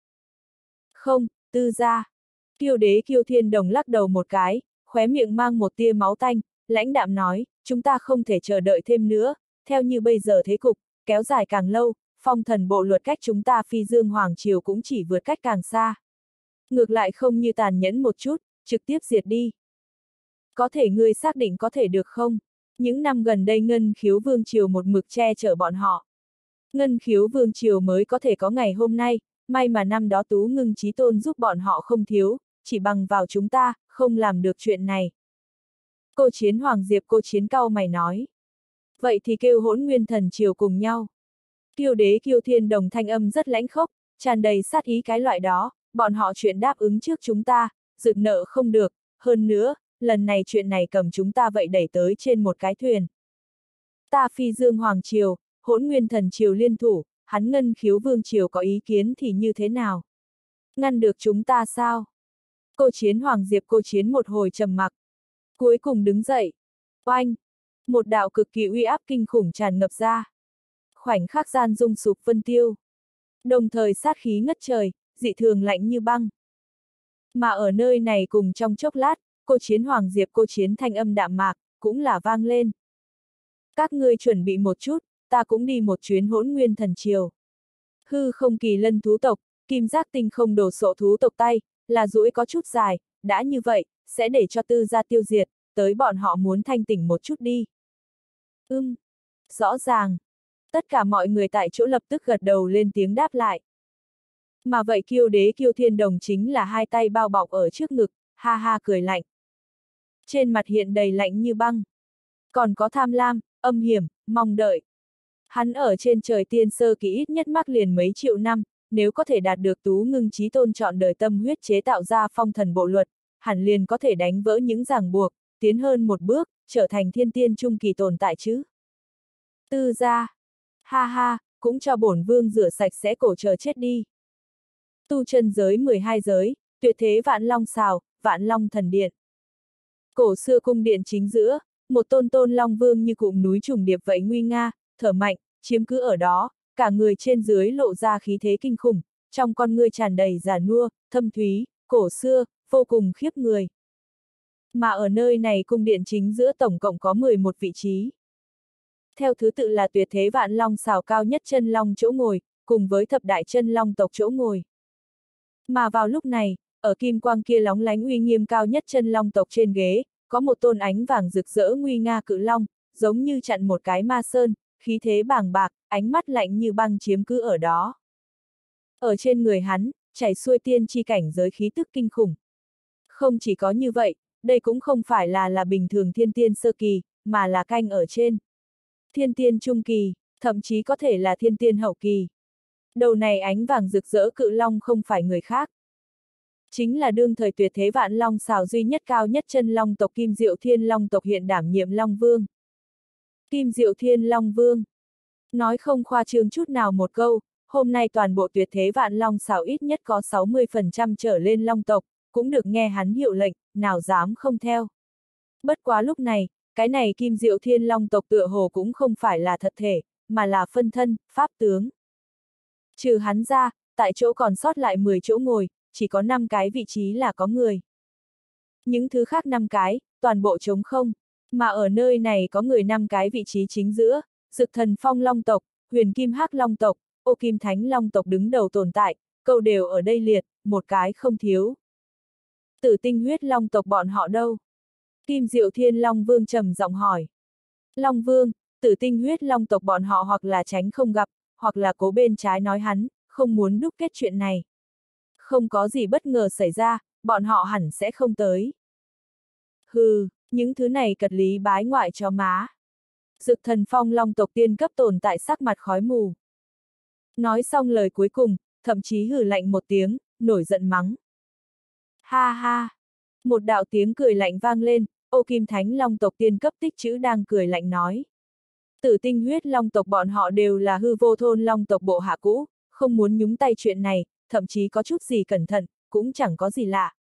Không, tư gia. Kiêu đế kiêu thiên đồng lắc đầu một cái, khóe miệng mang một tia máu tanh, lãnh đạm nói, chúng ta không thể chờ đợi thêm nữa, theo như bây giờ thế cục, kéo dài càng lâu, phong thần bộ luật cách chúng ta phi dương hoàng triều cũng chỉ vượt cách càng xa. Ngược lại không như tàn nhẫn một chút, trực tiếp diệt đi. Có thể ngươi xác định có thể được không? Những năm gần đây Ngân khiếu vương triều một mực che chở bọn họ. Ngân khiếu vương triều mới có thể có ngày hôm nay, may mà năm đó tú ngưng trí tôn giúp bọn họ không thiếu, chỉ bằng vào chúng ta, không làm được chuyện này. Cô chiến hoàng diệp cô chiến cao mày nói. Vậy thì kêu hỗn nguyên thần triều cùng nhau. Kiêu đế kiêu thiên đồng thanh âm rất lãnh khốc, tràn đầy sát ý cái loại đó, bọn họ chuyện đáp ứng trước chúng ta, dự nợ không được, hơn nữa, lần này chuyện này cầm chúng ta vậy đẩy tới trên một cái thuyền. Ta phi dương hoàng triều, hỗn nguyên thần triều liên thủ, hắn ngân khiếu vương triều có ý kiến thì như thế nào? Ngăn được chúng ta sao? Cô chiến hoàng diệp cô chiến một hồi trầm mặc. Cuối cùng đứng dậy. Oanh! Một đạo cực kỳ uy áp kinh khủng tràn ngập ra. Khoảnh khắc gian dung sụp vân tiêu. Đồng thời sát khí ngất trời, dị thường lạnh như băng. Mà ở nơi này cùng trong chốc lát, cô chiến hoàng diệp cô chiến thanh âm đạm mạc, cũng là vang lên. Các ngươi chuẩn bị một chút, ta cũng đi một chuyến hỗn nguyên thần triều. Hư không kỳ lân thú tộc, kim giác tinh không đổ sộ thú tộc tay, là rũi có chút dài, đã như vậy, sẽ để cho tư gia tiêu diệt, tới bọn họ muốn thanh tỉnh một chút đi. Ưm, rõ ràng. Tất cả mọi người tại chỗ lập tức gật đầu lên tiếng đáp lại. Mà vậy kiêu đế kiêu thiên đồng chính là hai tay bao bọc ở trước ngực, ha ha cười lạnh. Trên mặt hiện đầy lạnh như băng. Còn có tham lam, âm hiểm, mong đợi. Hắn ở trên trời tiên sơ kỹ ít nhất mắc liền mấy triệu năm, nếu có thể đạt được tú ngưng trí tôn chọn đời tâm huyết chế tạo ra phong thần bộ luật, hẳn liền có thể đánh vỡ những ràng buộc, tiến hơn một bước, trở thành thiên tiên trung kỳ tồn tại chứ. Tư gia. Ha ha, cũng cho bổn vương rửa sạch sẽ cổ chờ chết đi. Tu chân giới 12 giới, tuyệt thế vạn long xào, vạn long thần điện. Cổ xưa cung điện chính giữa, một tôn tôn long vương như cụm núi trùng điệp vậy nguy nga, thở mạnh, chiếm cứ ở đó, cả người trên dưới lộ ra khí thế kinh khủng, trong con ngươi tràn đầy giả nua, thâm thúy, cổ xưa, vô cùng khiếp người. Mà ở nơi này cung điện chính giữa tổng cộng có 11 vị trí. Theo thứ tự là tuyệt thế vạn long xào cao nhất chân long chỗ ngồi, cùng với thập đại chân long tộc chỗ ngồi. Mà vào lúc này, ở kim quang kia lóng lánh uy nghiêm cao nhất chân long tộc trên ghế, có một tôn ánh vàng rực rỡ nguy nga cự long, giống như chặn một cái ma sơn, khí thế bàng bạc, ánh mắt lạnh như băng chiếm cứ ở đó. Ở trên người hắn, chảy xuôi tiên chi cảnh giới khí tức kinh khủng. Không chỉ có như vậy, đây cũng không phải là là bình thường thiên tiên sơ kỳ, mà là canh ở trên. Thiên tiên trung kỳ, thậm chí có thể là thiên tiên hậu kỳ. Đầu này ánh vàng rực rỡ cự long không phải người khác. Chính là đương thời tuyệt thế vạn long xào duy nhất cao nhất chân long tộc Kim Diệu Thiên Long tộc hiện đảm nhiệm Long Vương. Kim Diệu Thiên Long Vương. Nói không khoa trương chút nào một câu, hôm nay toàn bộ tuyệt thế vạn long xào ít nhất có 60% trở lên long tộc, cũng được nghe hắn hiệu lệnh, nào dám không theo. Bất quá lúc này, cái này Kim Diệu Thiên Long tộc tựa hồ cũng không phải là thật thể, mà là phân thân, pháp tướng. Trừ hắn ra, tại chỗ còn sót lại 10 chỗ ngồi, chỉ có 5 cái vị trí là có người. Những thứ khác 5 cái, toàn bộ trống không, mà ở nơi này có người 5 cái vị trí chính giữa, Dực thần phong long tộc, huyền kim hắc long tộc, ô kim thánh long tộc đứng đầu tồn tại, câu đều ở đây liệt, một cái không thiếu. Tử tinh huyết long tộc bọn họ đâu? Kim Diệu Thiên Long Vương trầm giọng hỏi. Long Vương, tử tinh huyết long tộc bọn họ hoặc là tránh không gặp, hoặc là cố bên trái nói hắn, không muốn đúc kết chuyện này. Không có gì bất ngờ xảy ra, bọn họ hẳn sẽ không tới. Hừ, những thứ này cật lý bái ngoại cho má. Dực thần phong long tộc tiên cấp tồn tại sắc mặt khói mù. Nói xong lời cuối cùng, thậm chí hử lạnh một tiếng, nổi giận mắng. Ha ha! Một đạo tiếng cười lạnh vang lên, ô kim thánh long tộc tiên cấp tích chữ đang cười lạnh nói. Tử tinh huyết long tộc bọn họ đều là hư vô thôn long tộc bộ hạ cũ, không muốn nhúng tay chuyện này, thậm chí có chút gì cẩn thận, cũng chẳng có gì lạ.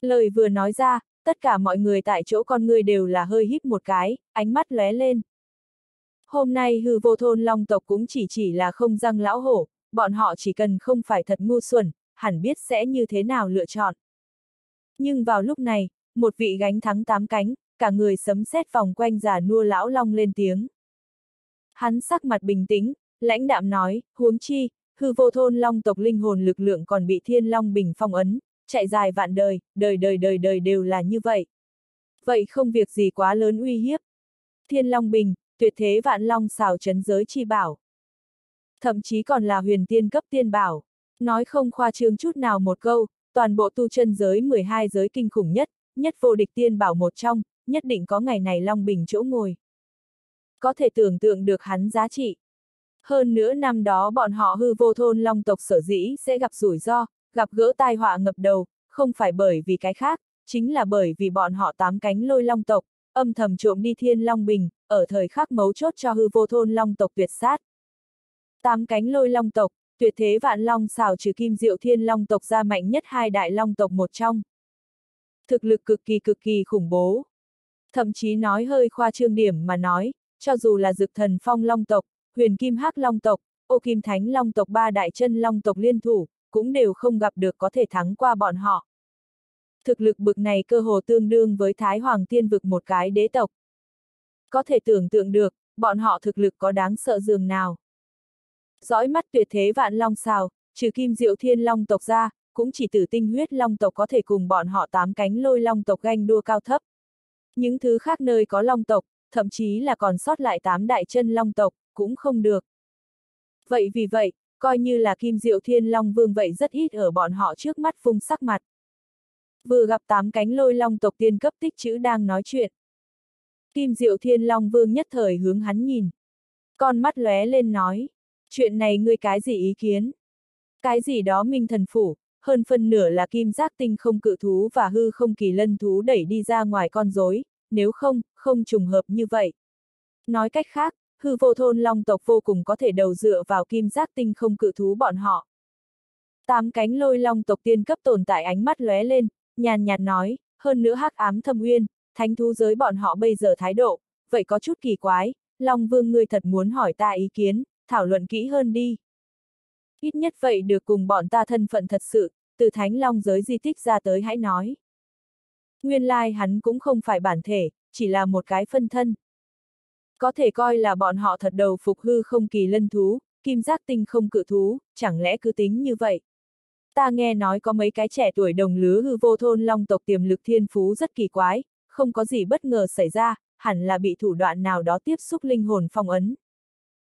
Lời vừa nói ra, tất cả mọi người tại chỗ con người đều là hơi híp một cái, ánh mắt lóe lên. Hôm nay hư vô thôn long tộc cũng chỉ chỉ là không răng lão hổ, bọn họ chỉ cần không phải thật ngu xuẩn, hẳn biết sẽ như thế nào lựa chọn. Nhưng vào lúc này, một vị gánh thắng tám cánh, cả người sấm sét vòng quanh giả nua lão long lên tiếng. Hắn sắc mặt bình tĩnh, lãnh đạm nói, huống chi, hư vô thôn long tộc linh hồn lực lượng còn bị thiên long bình phong ấn, chạy dài vạn đời, đời đời đời đời đều là như vậy. Vậy không việc gì quá lớn uy hiếp. Thiên long bình, tuyệt thế vạn long xào chấn giới chi bảo. Thậm chí còn là huyền tiên cấp tiên bảo. Nói không khoa trương chút nào một câu, toàn bộ tu chân giới 12 giới kinh khủng nhất, nhất vô địch tiên bảo một trong, nhất định có ngày này Long Bình chỗ ngồi. Có thể tưởng tượng được hắn giá trị. Hơn nữa năm đó bọn họ hư vô thôn Long tộc sở dĩ sẽ gặp rủi ro, gặp gỡ tai họa ngập đầu, không phải bởi vì cái khác, chính là bởi vì bọn họ tám cánh lôi Long tộc, âm thầm trộm đi thiên Long Bình, ở thời khắc mấu chốt cho hư vô thôn Long tộc tuyệt sát. Tám cánh lôi Long tộc, tuyệt thế vạn Long xào trừ kim diệu thiên Long tộc ra mạnh nhất hai đại Long tộc một trong. Thực lực cực kỳ cực kỳ khủng bố. Thậm chí nói hơi khoa trương điểm mà nói, cho dù là dực thần phong long tộc, huyền kim hắc long tộc, ô kim thánh long tộc ba đại chân long tộc liên thủ, cũng đều không gặp được có thể thắng qua bọn họ. Thực lực bực này cơ hồ tương đương với Thái Hoàng Tiên vực một cái đế tộc. Có thể tưởng tượng được, bọn họ thực lực có đáng sợ dường nào. Dõi mắt tuyệt thế vạn long xào, trừ kim diệu thiên long tộc ra, cũng chỉ tử tinh huyết long tộc có thể cùng bọn họ tám cánh lôi long tộc ganh đua cao thấp. Những thứ khác nơi có long tộc, thậm chí là còn sót lại tám đại chân long tộc, cũng không được. Vậy vì vậy, coi như là kim diệu thiên long vương vậy rất ít ở bọn họ trước mắt phung sắc mặt. Vừa gặp tám cánh lôi long tộc tiên cấp tích chữ đang nói chuyện. Kim diệu thiên long vương nhất thời hướng hắn nhìn. Con mắt lóe lên nói, chuyện này ngươi cái gì ý kiến? Cái gì đó minh thần phủ, hơn phân nửa là kim giác tinh không cự thú và hư không kỳ lân thú đẩy đi ra ngoài con rối, nếu không, không trùng hợp như vậy. Nói cách khác, hư vô thôn long tộc vô cùng có thể đầu dựa vào kim giác tinh không cự thú bọn họ. Tám cánh lôi long tộc tiên cấp tồn tại ánh mắt lóe lên, nhàn nhạt nói, hơn nữa hắc ám thâm uyên, thánh thú giới bọn họ bây giờ thái độ, vậy có chút kỳ quái, Long Vương ngươi thật muốn hỏi ta ý kiến, thảo luận kỹ hơn đi. Ít nhất vậy được cùng bọn ta thân phận thật sự, từ Thánh Long giới di tích ra tới hãy nói. Nguyên lai like hắn cũng không phải bản thể, chỉ là một cái phân thân. Có thể coi là bọn họ thật đầu phục hư không kỳ lân thú, kim giác tinh không cự thú, chẳng lẽ cứ tính như vậy. Ta nghe nói có mấy cái trẻ tuổi đồng lứa hư vô thôn long tộc tiềm lực thiên phú rất kỳ quái, không có gì bất ngờ xảy ra, hẳn là bị thủ đoạn nào đó tiếp xúc linh hồn phong ấn.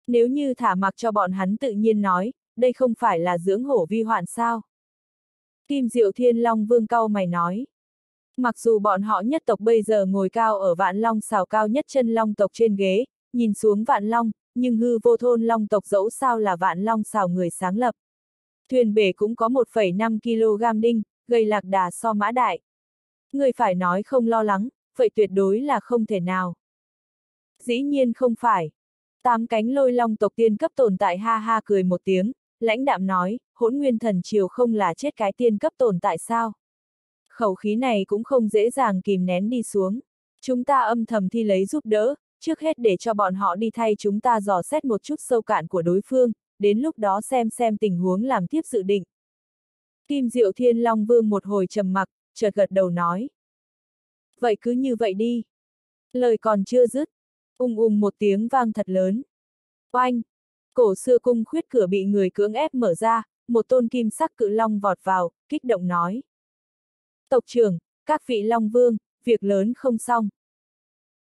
Nếu như thả mặc cho bọn hắn tự nhiên nói, đây không phải là dưỡng hổ vi hoạn sao? Kim Diệu Thiên Long Vương cao mày nói. Mặc dù bọn họ nhất tộc bây giờ ngồi cao ở vạn long xào cao nhất chân long tộc trên ghế, nhìn xuống vạn long, nhưng hư vô thôn long tộc dẫu sao là vạn long xào người sáng lập. Thuyền bể cũng có 1,5 kg đinh, gây lạc đà so mã đại. Người phải nói không lo lắng, vậy tuyệt đối là không thể nào. Dĩ nhiên không phải. Tám cánh lôi long tộc tiên cấp tồn tại ha ha cười một tiếng, lãnh đạm nói, hỗn nguyên thần triều không là chết cái tiên cấp tồn tại sao? Khẩu khí này cũng không dễ dàng kìm nén đi xuống. Chúng ta âm thầm thi lấy giúp đỡ, trước hết để cho bọn họ đi thay chúng ta dò xét một chút sâu cạn của đối phương, đến lúc đó xem xem tình huống làm tiếp dự định. Kim Diệu Thiên Long Vương một hồi trầm mặc, chợt gật đầu nói. Vậy cứ như vậy đi. Lời còn chưa dứt, ung ung một tiếng vang thật lớn. Oanh! Cổ xưa cung khuyết cửa bị người cưỡng ép mở ra, một tôn kim sắc cự long vọt vào, kích động nói. Tộc trưởng, các vị long vương, việc lớn không xong.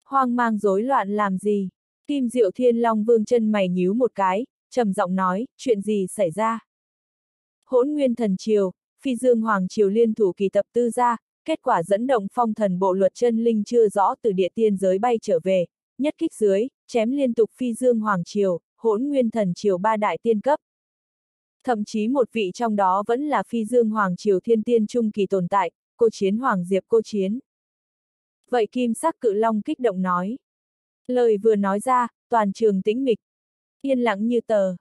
Hoang mang rối loạn làm gì? Kim Diệu Thiên Long Vương chân mày nhíu một cái, trầm giọng nói, chuyện gì xảy ra? Hỗn Nguyên Thần Triều, Phi Dương Hoàng Triều liên thủ kỳ tập tư ra, kết quả dẫn động phong thần bộ luật chân linh chưa rõ từ địa tiên giới bay trở về, nhất kích dưới, chém liên tục Phi Dương Hoàng Triều, hỗn nguyên thần triều ba đại tiên cấp. Thậm chí một vị trong đó vẫn là phi dương hoàng triều thiên tiên trung kỳ tồn tại, cô chiến hoàng diệp cô chiến. Vậy kim sắc cự long kích động nói. Lời vừa nói ra, toàn trường tĩnh mịch. Yên lặng như tờ.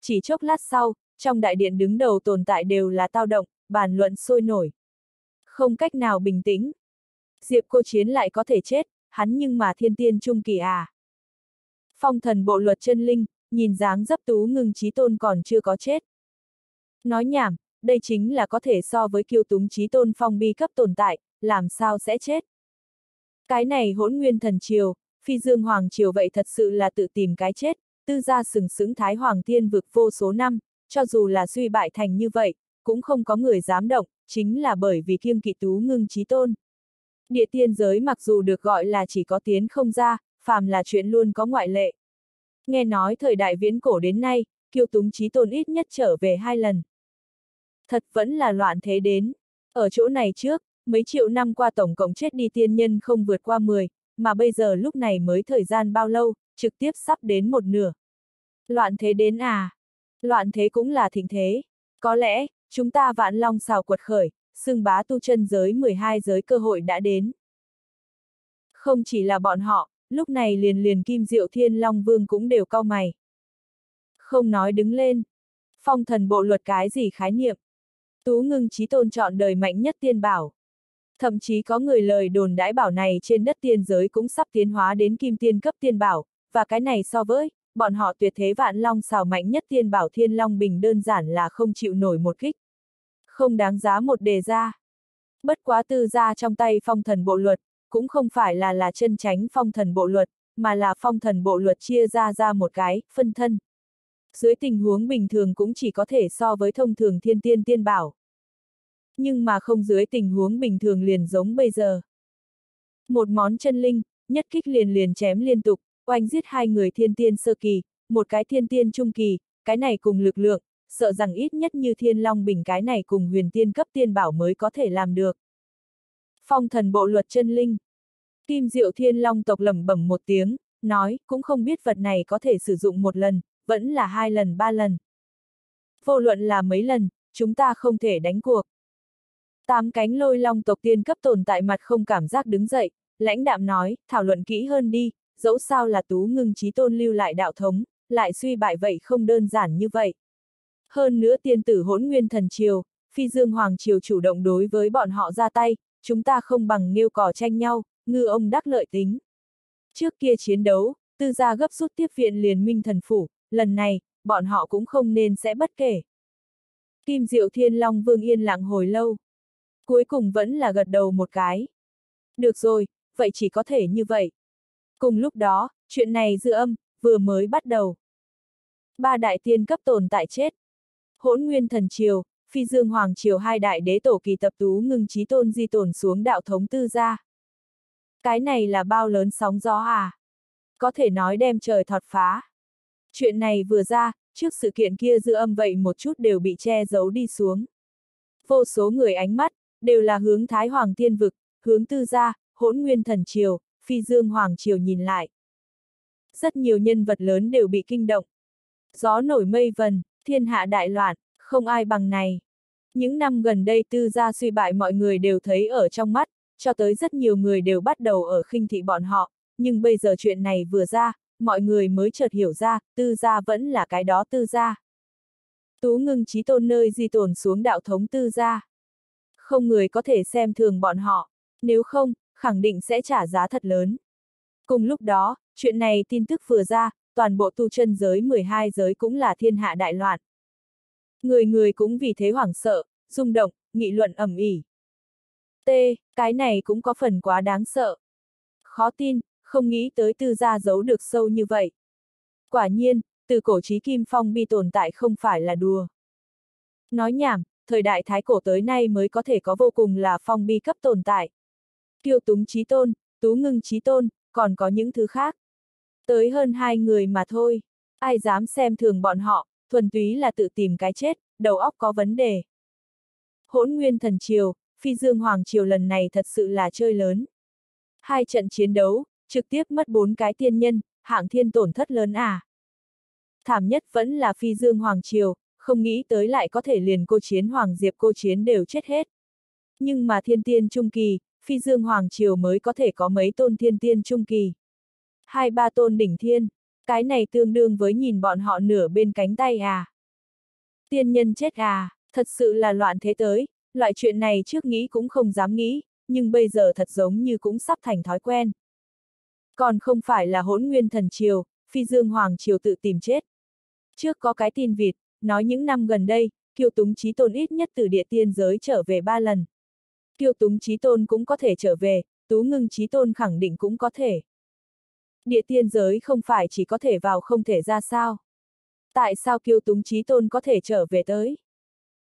Chỉ chốc lát sau, trong đại điện đứng đầu tồn tại đều là tao động, bàn luận sôi nổi. Không cách nào bình tĩnh. Diệp cô chiến lại có thể chết, hắn nhưng mà thiên tiên trung kỳ à. Phong thần bộ luật chân linh, nhìn dáng dấp tú ngưng trí tôn còn chưa có chết. Nói nhảm, đây chính là có thể so với kiêu túng trí tôn phong bi cấp tồn tại, làm sao sẽ chết. Cái này hỗn nguyên thần triều, phi dương hoàng triều vậy thật sự là tự tìm cái chết, tư gia sừng sững thái hoàng tiên vực vô số năm, cho dù là suy bại thành như vậy, cũng không có người dám động, chính là bởi vì kiêng kỵ tú ngưng trí tôn. Địa tiên giới mặc dù được gọi là chỉ có tiến không ra, phàm là chuyện luôn có ngoại lệ. Nghe nói thời đại viễn cổ đến nay, kiêu túng trí tôn ít nhất trở về hai lần. Thật vẫn là loạn thế đến. Ở chỗ này trước, mấy triệu năm qua tổng cộng chết đi tiên nhân không vượt qua 10, mà bây giờ lúc này mới thời gian bao lâu, trực tiếp sắp đến một nửa. Loạn thế đến à? Loạn thế cũng là thịnh thế. Có lẽ, chúng ta vạn long xào quật khởi, xưng bá tu chân giới 12 giới cơ hội đã đến. Không chỉ là bọn họ, lúc này liền liền kim diệu thiên long vương cũng đều cau mày. Không nói đứng lên. Phong thần bộ luật cái gì khái niệm. Tú ngưng trí tôn chọn đời mạnh nhất tiên bảo. Thậm chí có người lời đồn đãi bảo này trên đất tiên giới cũng sắp tiến hóa đến kim tiên cấp tiên bảo, và cái này so với, bọn họ tuyệt thế vạn long xào mạnh nhất tiên bảo thiên long bình đơn giản là không chịu nổi một kích. Không đáng giá một đề ra. Bất quá tư ra trong tay phong thần bộ luật, cũng không phải là là chân tránh phong thần bộ luật, mà là phong thần bộ luật chia ra ra một cái, phân thân. Dưới tình huống bình thường cũng chỉ có thể so với thông thường thiên tiên tiên bảo. Nhưng mà không dưới tình huống bình thường liền giống bây giờ. Một món chân linh, nhất kích liền liền chém liên tục, oanh giết hai người thiên tiên sơ kỳ, một cái thiên tiên trung kỳ, cái này cùng lực lượng, sợ rằng ít nhất như thiên long bình cái này cùng huyền tiên cấp tiên bảo mới có thể làm được. Phong thần bộ luật chân linh. Kim diệu thiên long tộc lẩm bẩm một tiếng, nói, cũng không biết vật này có thể sử dụng một lần, vẫn là hai lần ba lần. Vô luận là mấy lần, chúng ta không thể đánh cuộc. Tám cánh lôi long tộc tiên cấp tồn tại mặt không cảm giác đứng dậy, lãnh đạm nói, thảo luận kỹ hơn đi, dẫu sao là tú ngưng trí tôn lưu lại đạo thống, lại suy bại vậy không đơn giản như vậy. Hơn nữa tiên tử hỗn nguyên thần triều, phi dương hoàng triều chủ động đối với bọn họ ra tay, chúng ta không bằng nêu cỏ tranh nhau, ngư ông đắc lợi tính. Trước kia chiến đấu, tư gia gấp rút tiếp viện liền minh thần phủ, lần này, bọn họ cũng không nên sẽ bất kể. Kim Diệu Thiên Long Vương yên lặng hồi lâu. Cuối cùng vẫn là gật đầu một cái. Được rồi, vậy chỉ có thể như vậy. Cùng lúc đó, chuyện này dư âm, vừa mới bắt đầu. Ba đại tiên cấp tồn tại chết. Hỗn Nguyên Thần Triều, Phi Dương Hoàng Triều hai đại đế tổ kỳ tập tú ngưng trí tôn di tồn xuống đạo thống tư gia. Cái này là bao lớn sóng gió à? Có thể nói đem trời thọt phá. Chuyện này vừa ra, trước sự kiện kia dư âm vậy một chút đều bị che giấu đi xuống. Vô số người ánh mắt, đều là hướng Thái Hoàng Tiên Vực, hướng Tư Gia, Hỗn Nguyên Thần Triều, Phi Dương Hoàng Triều nhìn lại. Rất nhiều nhân vật lớn đều bị kinh động. Gió nổi mây vần, thiên hạ đại loạn, không ai bằng này. Những năm gần đây Tư Gia suy bại mọi người đều thấy ở trong mắt, cho tới rất nhiều người đều bắt đầu ở khinh thị bọn họ, nhưng bây giờ chuyện này vừa ra, mọi người mới chợt hiểu ra, tư gia vẫn là cái đó tư gia. Tú ngưng trí tôn nơi di tồn xuống đạo thống tư gia. Không người có thể xem thường bọn họ, nếu không, khẳng định sẽ trả giá thật lớn. Cùng lúc đó, chuyện này tin tức vừa ra, toàn bộ tu chân giới 12 giới cũng là thiên hạ đại loạn. Người người cũng vì thế hoảng sợ, rung động, nghị luận ẩm ỉ. T, cái này cũng có phần quá đáng sợ. Khó tin, không nghĩ tới tư gia giấu được sâu như vậy. Quả nhiên, từ cổ trí kim phong bi tồn tại không phải là đùa. Nói nhảm, thời đại thái cổ tới nay mới có thể có vô cùng là phong bi cấp tồn tại. Kiêu túng trí tôn, tú ngưng trí tôn, còn có những thứ khác. Tới hơn hai người mà thôi, ai dám xem thường bọn họ, thuần túy là tự tìm cái chết, đầu óc có vấn đề. Hỗn nguyên thần triều, phi dương hoàng triều lần này thật sự là chơi lớn. Hai trận chiến đấu, trực tiếp mất bốn cái tiên nhân, hạng thiên tổn thất lớn à. Thảm nhất vẫn là phi dương hoàng triều, không nghĩ tới lại có thể liền cô chiến hoàng diệp cô chiến đều chết hết. Nhưng mà thiên tiên trung kỳ, phi dương hoàng triều mới có thể có mấy tôn thiên tiên trung kỳ. Hai ba tôn đỉnh thiên, cái này tương đương với nhìn bọn họ nửa bên cánh tay à. Tiên nhân chết à, thật sự là loạn thế tới, loại chuyện này trước nghĩ cũng không dám nghĩ, nhưng bây giờ thật giống như cũng sắp thành thói quen. Còn không phải là hỗn nguyên thần triều, phi dương hoàng triều tự tìm chết. Trước có cái tin vịt, nói những năm gần đây, kiêu túng trí tôn ít nhất từ địa tiên giới trở về ba lần. Kiêu túng trí tôn cũng có thể trở về, tú ngưng trí tôn khẳng định cũng có thể. Địa tiên giới không phải chỉ có thể vào không thể ra sao. Tại sao kiêu túng trí tôn có thể trở về tới?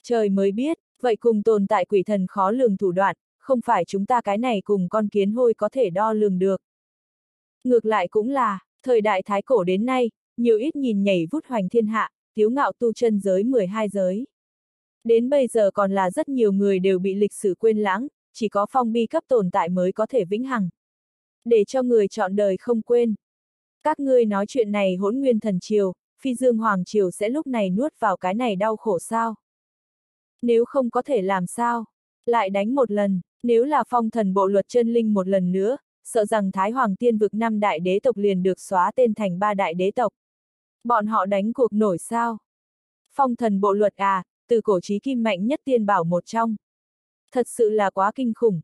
Trời mới biết, vậy cùng tồn tại quỷ thần khó lường thủ đoạn, không phải chúng ta cái này cùng con kiến hôi có thể đo lường được. Ngược lại cũng là, thời đại thái cổ đến nay, nhiều ít nhìn nhảy vút hoành thiên hạ, thiếu ngạo tu chân giới 12 giới. Đến bây giờ còn là rất nhiều người đều bị lịch sử quên lãng, chỉ có phong bi cấp tồn tại mới có thể vĩnh hằng. Để cho người chọn đời không quên. Các ngươi nói chuyện này hỗn nguyên thần triều, phi dương hoàng triều sẽ lúc này nuốt vào cái này đau khổ sao? Nếu không có thể làm sao? Lại đánh một lần, nếu là phong thần bộ luật chân linh một lần nữa, sợ rằng Thái Hoàng tiên vực năm đại đế tộc liền được xóa tên thành ba đại đế tộc. Bọn họ đánh cuộc nổi sao? Phong thần bộ luật à, từ cổ trí kim mạnh nhất tiên bảo một trong. Thật sự là quá kinh khủng.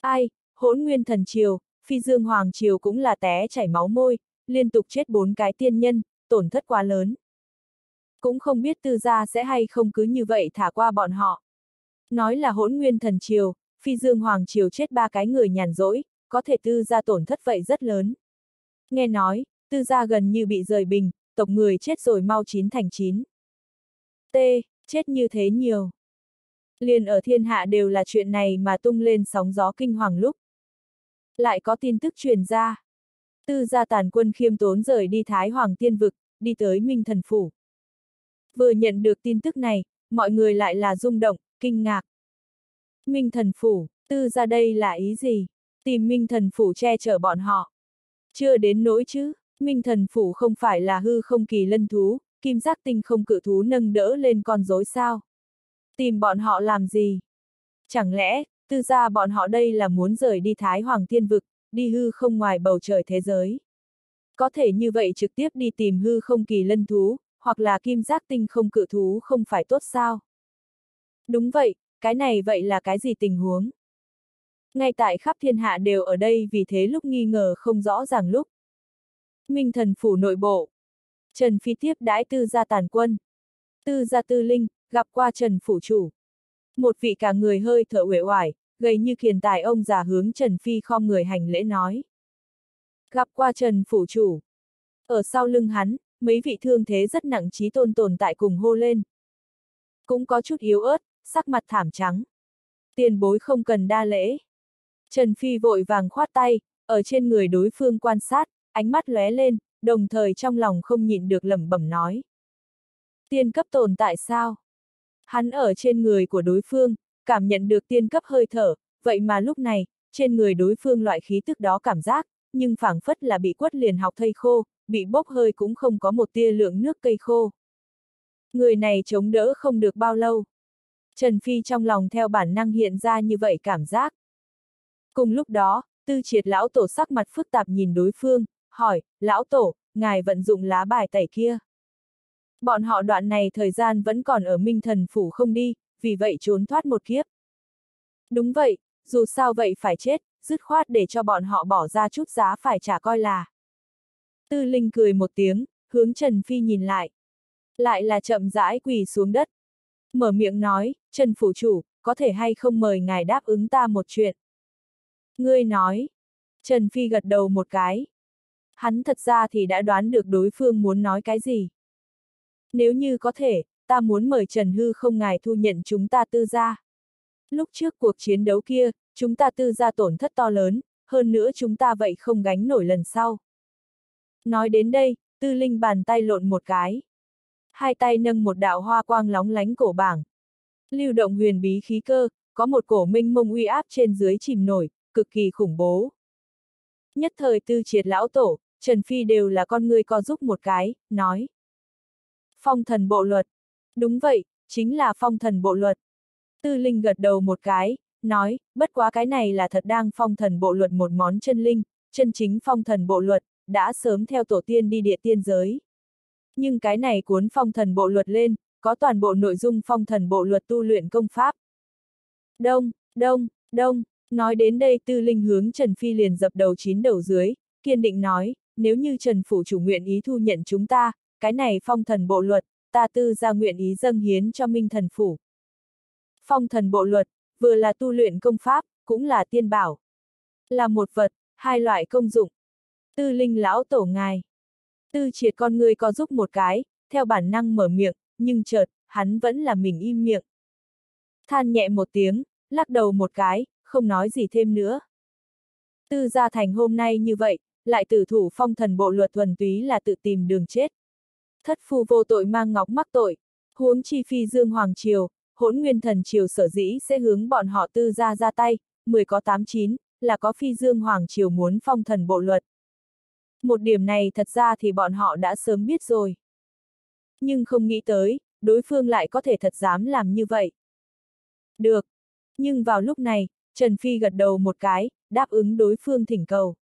Ai, hỗn nguyên thần triều, phi dương hoàng triều cũng là té chảy máu môi, liên tục chết bốn cái tiên nhân, tổn thất quá lớn. Cũng không biết tư gia sẽ hay không cứ như vậy thả qua bọn họ. Nói là hỗn nguyên thần triều, phi dương hoàng triều chết ba cái người nhàn rỗi, có thể tư gia tổn thất vậy rất lớn. Nghe nói, tư gia gần như bị rời bình, tộc người chết rồi mau chín thành chín. T, chết như thế nhiều. Liền ở thiên hạ đều là chuyện này mà tung lên sóng gió kinh hoàng lúc. Lại có tin tức truyền ra. Tư gia tàn quân khiêm tốn rời đi Thái Hoàng Tiên Vực, đi tới Minh Thần Phủ. Vừa nhận được tin tức này, mọi người lại là rung động, kinh ngạc. Minh Thần Phủ, tư gia đây là ý gì? Tìm Minh Thần Phủ che chở bọn họ. Chưa đến nỗi chứ, Minh Thần Phủ không phải là hư không kỳ lân thú, kim giác tinh không cự thú nâng đỡ lên con rối sao? Tìm bọn họ làm gì? Chẳng lẽ, tư gia bọn họ đây là muốn rời đi Thái Hoàng Thiên Vực, đi hư không ngoài bầu trời thế giới? Có thể như vậy trực tiếp đi tìm hư không kỳ lân thú, hoặc là kim giác tinh không cự thú không phải tốt sao? Đúng vậy, cái này vậy là cái gì tình huống? Ngay tại khắp thiên hạ đều ở đây vì thế lúc nghi ngờ không rõ ràng lúc. Minh thần phủ nội bộ. Trần Phi tiếp đãi tư gia tàn quân. Tư gia tư linh, gặp qua Trần Phủ Chủ. Một vị cả người hơi thở uể oải, gầy như kiền tài ông già hướng Trần Phi khom người hành lễ nói. Gặp qua Trần Phủ Chủ. Ở sau lưng hắn, mấy vị thương thế rất nặng trí tôn tồn tại cùng hô lên. Cũng có chút yếu ớt, sắc mặt thảm trắng. Tiền bối không cần đa lễ. Trần Phi vội vàng khoát tay, ở trên người đối phương quan sát, ánh mắt lóe lên, đồng thời trong lòng không nhịn được lẩm bẩm nói. Tiên cấp tồn tại sao? Hắn ở trên người của đối phương, cảm nhận được tiên cấp hơi thở, vậy mà lúc này, trên người đối phương loại khí tức đó cảm giác, nhưng phảng phất là bị quất liền học thây khô, bị bốc hơi cũng không có một tia lượng nước cây khô. Người này chống đỡ không được bao lâu. Trần Phi trong lòng theo bản năng hiện ra như vậy cảm giác. Cùng lúc đó, tư triệt lão tổ sắc mặt phức tạp nhìn đối phương, hỏi, lão tổ, ngài vận dụng lá bài tẩy kia. Bọn họ đoạn này thời gian vẫn còn ở Minh Thần Phủ không đi, vì vậy trốn thoát một kiếp. Đúng vậy, dù sao vậy phải chết, dứt khoát để cho bọn họ bỏ ra chút giá phải trả coi là. Tư Linh cười một tiếng, hướng Trần Phi nhìn lại. Lại là chậm rãi quỳ xuống đất. Mở miệng nói, Trần Phủ Chủ, có thể hay không mời ngài đáp ứng ta một chuyện. Ngươi nói. Trần Phi gật đầu một cái. Hắn thật ra thì đã đoán được đối phương muốn nói cái gì. Nếu như có thể, ta muốn mời Trần Hư không ngài thu nhận chúng ta tư gia. Lúc trước cuộc chiến đấu kia, chúng ta tư gia tổn thất to lớn, hơn nữa chúng ta vậy không gánh nổi lần sau. Nói đến đây, tư linh bàn tay lộn một cái. Hai tay nâng một đạo hoa quang lóng lánh cổ bảng. Lưu động huyền bí khí cơ, có một cổ minh mông uy áp trên dưới chìm nổi, cực kỳ khủng bố. Nhất thời tư triệt lão tổ, Trần Phi đều là con người co giúp một cái, nói. Phong thần bộ luật. Đúng vậy, chính là phong thần bộ luật. Tư Linh gật đầu một cái, nói, bất quá cái này là thật đang phong thần bộ luật một món chân linh, chân chính phong thần bộ luật, đã sớm theo tổ tiên đi địa tiên giới. Nhưng cái này cuốn phong thần bộ luật lên, có toàn bộ nội dung phong thần bộ luật tu luyện công pháp. Đông, đông, đông, nói đến đây tư linh hướng Trần Phi liền dập đầu chín đầu dưới, kiên định nói, nếu như Trần Phủ chủ nguyện ý thu nhận chúng ta, cái này phong thần bộ luật, ta tư ra nguyện ý dâng hiến cho Minh Thần Phủ. Phong thần bộ luật, vừa là tu luyện công pháp, cũng là tiên bảo. Là một vật, hai loại công dụng. Tư linh lão tổ ngài. Tư triệt con người có giúp một cái, theo bản năng mở miệng, nhưng chợt, hắn vẫn là mình im miệng. Than nhẹ một tiếng, lắc đầu một cái, không nói gì thêm nữa. Tư gia thành hôm nay như vậy, lại tử thủ phong thần bộ luật thuần túy là tự tìm đường chết. Thất phu vô tội mang ngọc mắc tội, huống chi phi dương hoàng triều, hỗn nguyên thần triều sở dĩ sẽ hướng bọn họ tư gia ra tay, 10 có 89, là có phi dương hoàng triều muốn phong thần bộ luật. Một điểm này thật ra thì bọn họ đã sớm biết rồi. Nhưng không nghĩ tới, đối phương lại có thể thật dám làm như vậy. Được. Nhưng vào lúc này, Trần Phi gật đầu một cái, đáp ứng đối phương thỉnh cầu.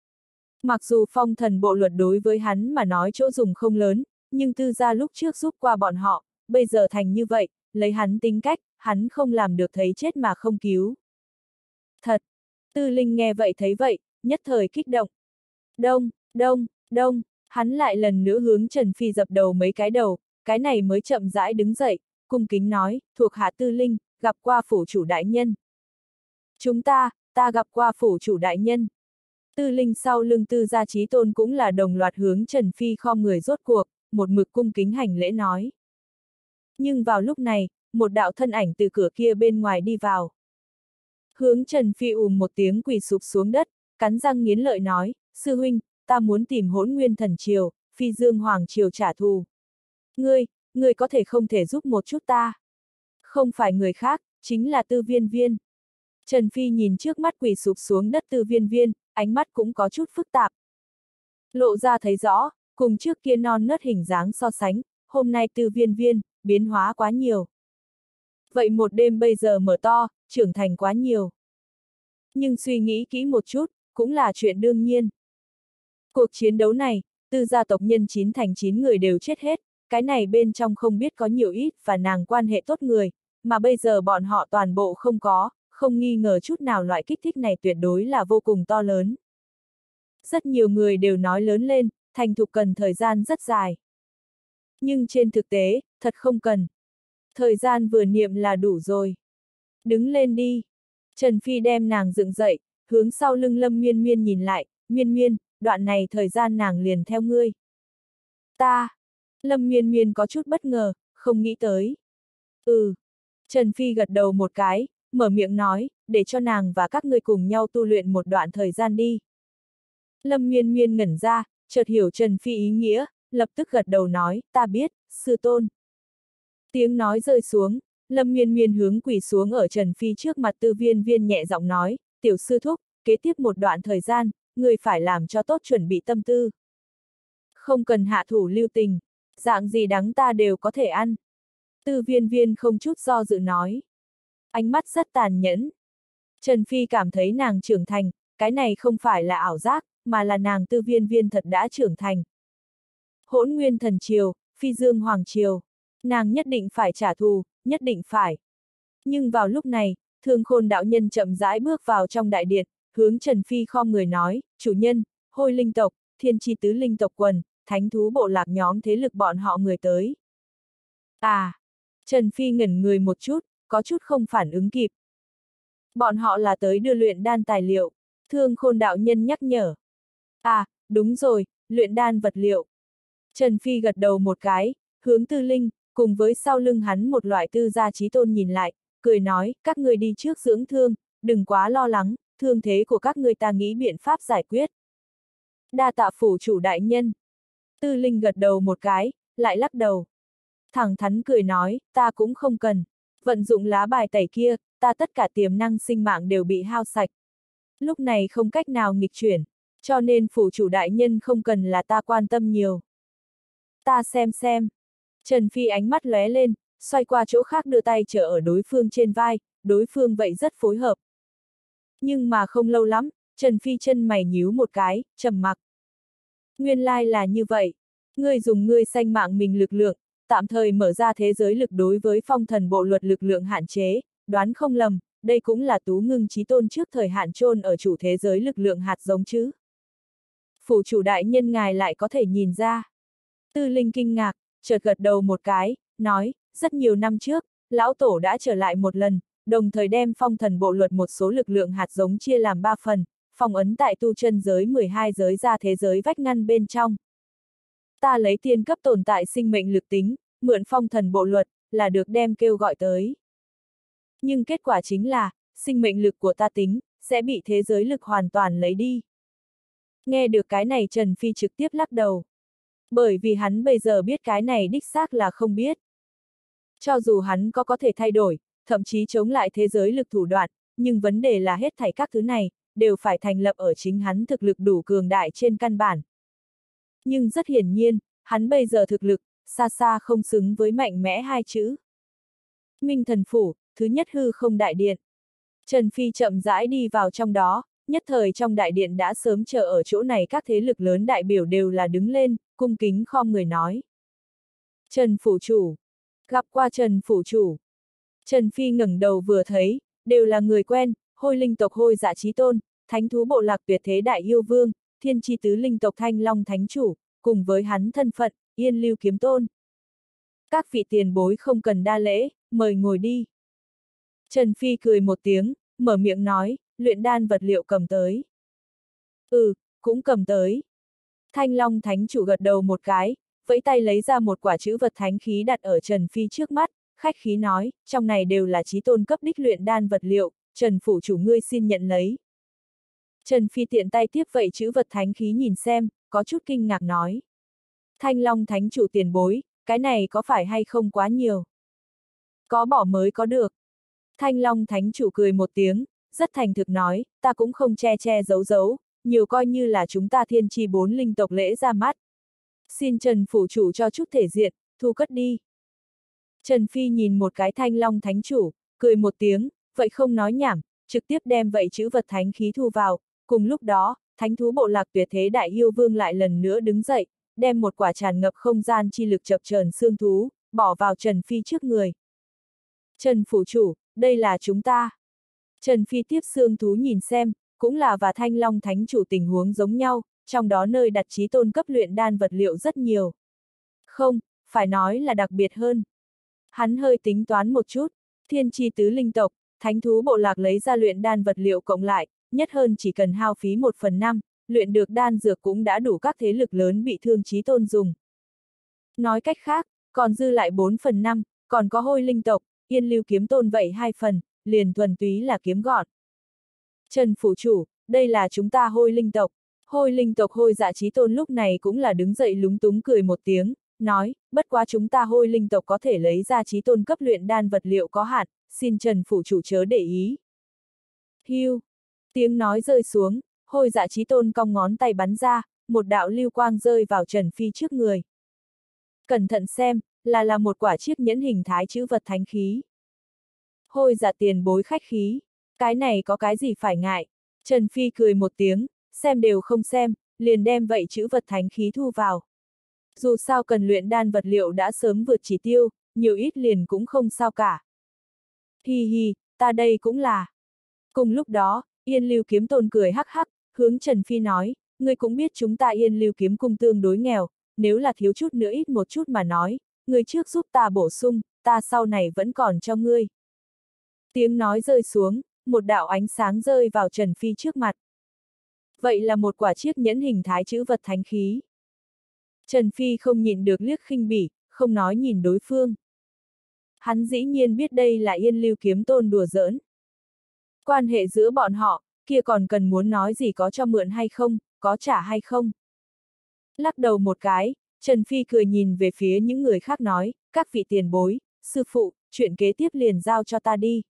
Mặc dù phong thần bộ luật đối với hắn mà nói chỗ dùng không lớn, nhưng tư gia lúc trước giúp qua bọn họ, bây giờ thành như vậy, lấy hắn tính cách, hắn không làm được thấy chết mà không cứu. Thật! Tư Linh nghe vậy thấy vậy, nhất thời kích động. Đông, đông, đông, hắn lại lần nữa hướng Trần Phi dập đầu mấy cái đầu, cái này mới chậm rãi đứng dậy, cung kính nói, thuộc hạ Tư Linh, gặp qua phủ chủ đại nhân. Chúng ta, ta gặp qua phủ chủ đại nhân. Tư Linh sau lưng tư gia trí tôn cũng là đồng loạt hướng Trần Phi kho người rốt cuộc, một mực cung kính hành lễ nói. Nhưng vào lúc này, một đạo thân ảnh từ cửa kia bên ngoài đi vào. Hướng Trần Phi ùm một tiếng quỳ sụp xuống đất, cắn răng nghiến lợi nói, sư huynh, ta muốn tìm hỗn nguyên thần triều, phi dương hoàng triều trả thù. Ngươi, ngươi có thể không thể giúp một chút ta. Không phải người khác, chính là tư viên viên. Trần Phi nhìn trước mắt quỳ sụp xuống đất tư viên viên, ánh mắt cũng có chút phức tạp. Lộ ra thấy rõ, cùng trước kia non nớt hình dáng so sánh, hôm nay tư viên viên, biến hóa quá nhiều. Vậy một đêm bây giờ mở to, trưởng thành quá nhiều. Nhưng suy nghĩ kỹ một chút, cũng là chuyện đương nhiên. Cuộc chiến đấu này, tư gia tộc nhân chín thành chín người đều chết hết, cái này bên trong không biết có nhiều ít và nàng quan hệ tốt người, mà bây giờ bọn họ toàn bộ không có, không nghi ngờ chút nào loại kích thích này tuyệt đối là vô cùng to lớn. Rất nhiều người đều nói lớn lên, thành thục cần thời gian rất dài. Nhưng trên thực tế, thật không cần. Thời gian vừa niệm là đủ rồi. Đứng lên đi. Trần Phi đem nàng dựng dậy, hướng sau lưng lâm miên miên nhìn lại, miên miên, đoạn này thời gian nàng liền theo ngươi. Ta. Lâm miên miên có chút bất ngờ, không nghĩ tới. Ừ. Trần Phi gật đầu một cái, mở miệng nói, để cho nàng và các ngươi cùng nhau tu luyện một đoạn thời gian đi. Lâm miên miên ngẩn ra, chợt hiểu Trần Phi ý nghĩa, lập tức gật đầu nói, ta biết, sư tôn. Tiếng nói rơi xuống, Lâm miên miên hướng quỳ xuống ở Trần Phi trước mặt tư viên viên nhẹ giọng nói, tiểu sư thúc, kế tiếp một đoạn thời gian, người phải làm cho tốt chuẩn bị tâm tư. Không cần hạ thủ lưu tình, dạng gì đắng ta đều có thể ăn. Tư viên viên không chút do dự nói. Ánh mắt rất tàn nhẫn. Trần Phi cảm thấy nàng trưởng thành, cái này không phải là ảo giác, mà là nàng tư viên viên thật đã trưởng thành. Hỗn nguyên thần triều, phi dương hoàng triều. Nàng nhất định phải trả thù, nhất định phải. Nhưng vào lúc này, thương khôn đạo nhân chậm rãi bước vào trong đại điện, hướng Trần Phi khom người nói, chủ nhân, hôi linh tộc, thiên chi tứ linh tộc quần, thánh thú bộ lạc nhóm thế lực bọn họ người tới. À! Trần Phi ngẩn người một chút, có chút không phản ứng kịp. Bọn họ là tới đưa luyện đan tài liệu, thương khôn đạo nhân nhắc nhở. À, đúng rồi, luyện đan vật liệu. Trần Phi gật đầu một cái, hướng tư linh, cùng với sau lưng hắn một loại tư gia trí tôn nhìn lại, cười nói, các người đi trước dưỡng thương, đừng quá lo lắng, thương thế của các người ta nghĩ biện pháp giải quyết. Đa tạ phủ chủ đại nhân. Tư linh gật đầu một cái, lại lắc đầu. Thẳng thắn cười nói, ta cũng không cần. Vận dụng lá bài tẩy kia, ta tất cả tiềm năng sinh mạng đều bị hao sạch. Lúc này không cách nào nghịch chuyển, cho nên phủ chủ đại nhân không cần là ta quan tâm nhiều. Ta xem xem. Trần Phi ánh mắt lóe lên, xoay qua chỗ khác đưa tay trở ở đối phương trên vai, đối phương vậy rất phối hợp. Nhưng mà không lâu lắm, Trần Phi chân mày nhíu một cái, trầm mặc. Nguyên lai là như vậy. Ngươi dùng ngươi sanh mạng mình lực lượng, tạm thời mở ra thế giới lực đối với phong thần bộ luật lực lượng hạn chế, đoán không lầm, đây cũng là tú ngưng trí tôn trước thời hạn trôn ở chủ thế giới lực lượng hạt giống chứ. Phủ chủ đại nhân ngài lại có thể nhìn ra. Tư Linh kinh ngạc, chợt gật đầu một cái, nói, rất nhiều năm trước, lão tổ đã trở lại một lần, đồng thời đem phong thần bộ luật một số lực lượng hạt giống chia làm ba phần, phong ấn tại tu chân giới 12 giới ra thế giới vách ngăn bên trong. Ta lấy tiên cấp tồn tại sinh mệnh lực tính, mượn phong thần bộ luật, là được đem kêu gọi tới. Nhưng kết quả chính là, sinh mệnh lực của ta tính, sẽ bị thế giới lực hoàn toàn lấy đi. Nghe được cái này Trần Phi trực tiếp lắc đầu. Bởi vì hắn bây giờ biết cái này đích xác là không biết. Cho dù hắn có có thể thay đổi, thậm chí chống lại thế giới lực thủ đoạn, nhưng vấn đề là hết thảy các thứ này, đều phải thành lập ở chính hắn thực lực đủ cường đại trên căn bản. Nhưng rất hiển nhiên, hắn bây giờ thực lực, xa xa không xứng với mạnh mẽ hai chữ. Minh thần phủ, thứ nhất hư không đại điện. Trần Phi chậm rãi đi vào trong đó, nhất thời trong đại điện đã sớm chờ ở chỗ này các thế lực lớn đại biểu đều là đứng lên, cung kính khom người nói. Trần Phủ Chủ. Gặp qua Trần Phủ Chủ. Trần Phi ngẩng đầu vừa thấy, đều là người quen, hôi linh tộc hôi dạ giả trí tôn, thánh thú bộ lạc tuyệt thế đại yêu vương, thiên chi tứ linh tộc thanh long thánh chủ, cùng với hắn thân phận, yên lưu kiếm tôn. Các vị tiền bối không cần đa lễ, mời ngồi đi. Trần Phi cười một tiếng, mở miệng nói, luyện đan vật liệu cầm tới. Ừ, cũng cầm tới. Thanh Long Thánh chủ gật đầu một cái, vẫy tay lấy ra một quả chữ vật thánh khí đặt ở Trần Phi trước mắt, khách khí nói, trong này đều là trí tôn cấp đích luyện đan vật liệu, Trần Phủ chủ ngươi xin nhận lấy. Trần Phi tiện tay tiếp vậy chữ vật thánh khí nhìn xem, có chút kinh ngạc nói. Thanh Long Thánh chủ tiền bối, cái này có phải hay không quá nhiều? Có bỏ mới có được. Thanh Long Thánh chủ cười một tiếng, rất thành thực nói, ta cũng không che che giấu giấu, nhiều coi như là chúng ta thiên chi bốn linh tộc lễ ra mắt. Xin Trần Phủ chủ cho chút thể diện, thu cất đi. Trần Phi nhìn một cái Thanh Long Thánh chủ, cười một tiếng, vậy không nói nhảm, trực tiếp đem vậy chữ vật thánh khí thu vào, cùng lúc đó, thánh thú bộ lạc tuyệt thế đại yêu vương lại lần nữa đứng dậy, đem một quả tràn ngập không gian chi lực chập trần xương thú, bỏ vào Trần Phi trước người. Trần Phủ Chủ, đây là chúng ta. Trần Phi tiếp xương thú nhìn xem, cũng là và Thanh Long Thánh Chủ tình huống giống nhau, trong đó nơi đặt trí tôn cấp luyện đan vật liệu rất nhiều. Không, phải nói là đặc biệt hơn. Hắn hơi tính toán một chút, thiên chi tứ linh tộc, thánh thú bộ lạc lấy ra luyện đan vật liệu cộng lại, nhất hơn chỉ cần hao phí một phần năm, luyện được đan dược cũng đã đủ các thế lực lớn bị thương trí tôn dùng. Nói cách khác, còn dư lại 4 phần 5, còn có hôi linh tộc, yên lưu kiếm tôn vậy hai phần, liền thuần túy là kiếm gọn. Trần Phủ Chủ, đây là chúng ta hôi linh tộc. Hôi linh tộc hôi dạ trí tôn lúc này cũng là đứng dậy lúng túng cười một tiếng, nói, bất quá chúng ta hôi linh tộc có thể lấy ra trí tôn cấp luyện đan vật liệu có hạn, xin Trần Phủ Chủ chớ để ý. Hưu. Tiếng nói rơi xuống, hôi dạ trí tôn cong ngón tay bắn ra, một đạo lưu quang rơi vào Trần Phi trước người. Cẩn thận xem, là là một quả chiếc nhẫn hình thái chữ vật thánh khí. Hôi dạ tiền bối khách khí, cái này có cái gì phải ngại. Trần Phi cười một tiếng, xem đều không xem, liền đem vậy chữ vật thánh khí thu vào. Dù sao cần luyện đan vật liệu đã sớm vượt chỉ tiêu, nhiều ít liền cũng không sao cả. Hi hi, ta đây cũng là. Cùng lúc đó, Yên Lưu Kiếm Tôn cười hắc hắc, hướng Trần Phi nói, ngươi cũng biết chúng ta Yên Lưu Kiếm cung tương đối nghèo, nếu là thiếu chút nữa ít một chút mà nói, ngươi trước giúp ta bổ sung, ta sau này vẫn còn cho ngươi. Tiếng nói rơi xuống, một đạo ánh sáng rơi vào Trần Phi trước mặt. Vậy là một quả chiếc nhẫn hình thái chữ vật thánh khí. Trần Phi không nhìn được liếc khinh bỉ, không nói nhìn đối phương. Hắn dĩ nhiên biết đây là yên lưu kiếm tôn đùa giỡn. Quan hệ giữa bọn họ, kia còn cần muốn nói gì có cho mượn hay không, có trả hay không. Lắc đầu một cái, Trần Phi cười nhìn về phía những người khác nói, các vị tiền bối, sư phụ, chuyện kế tiếp liền giao cho ta đi.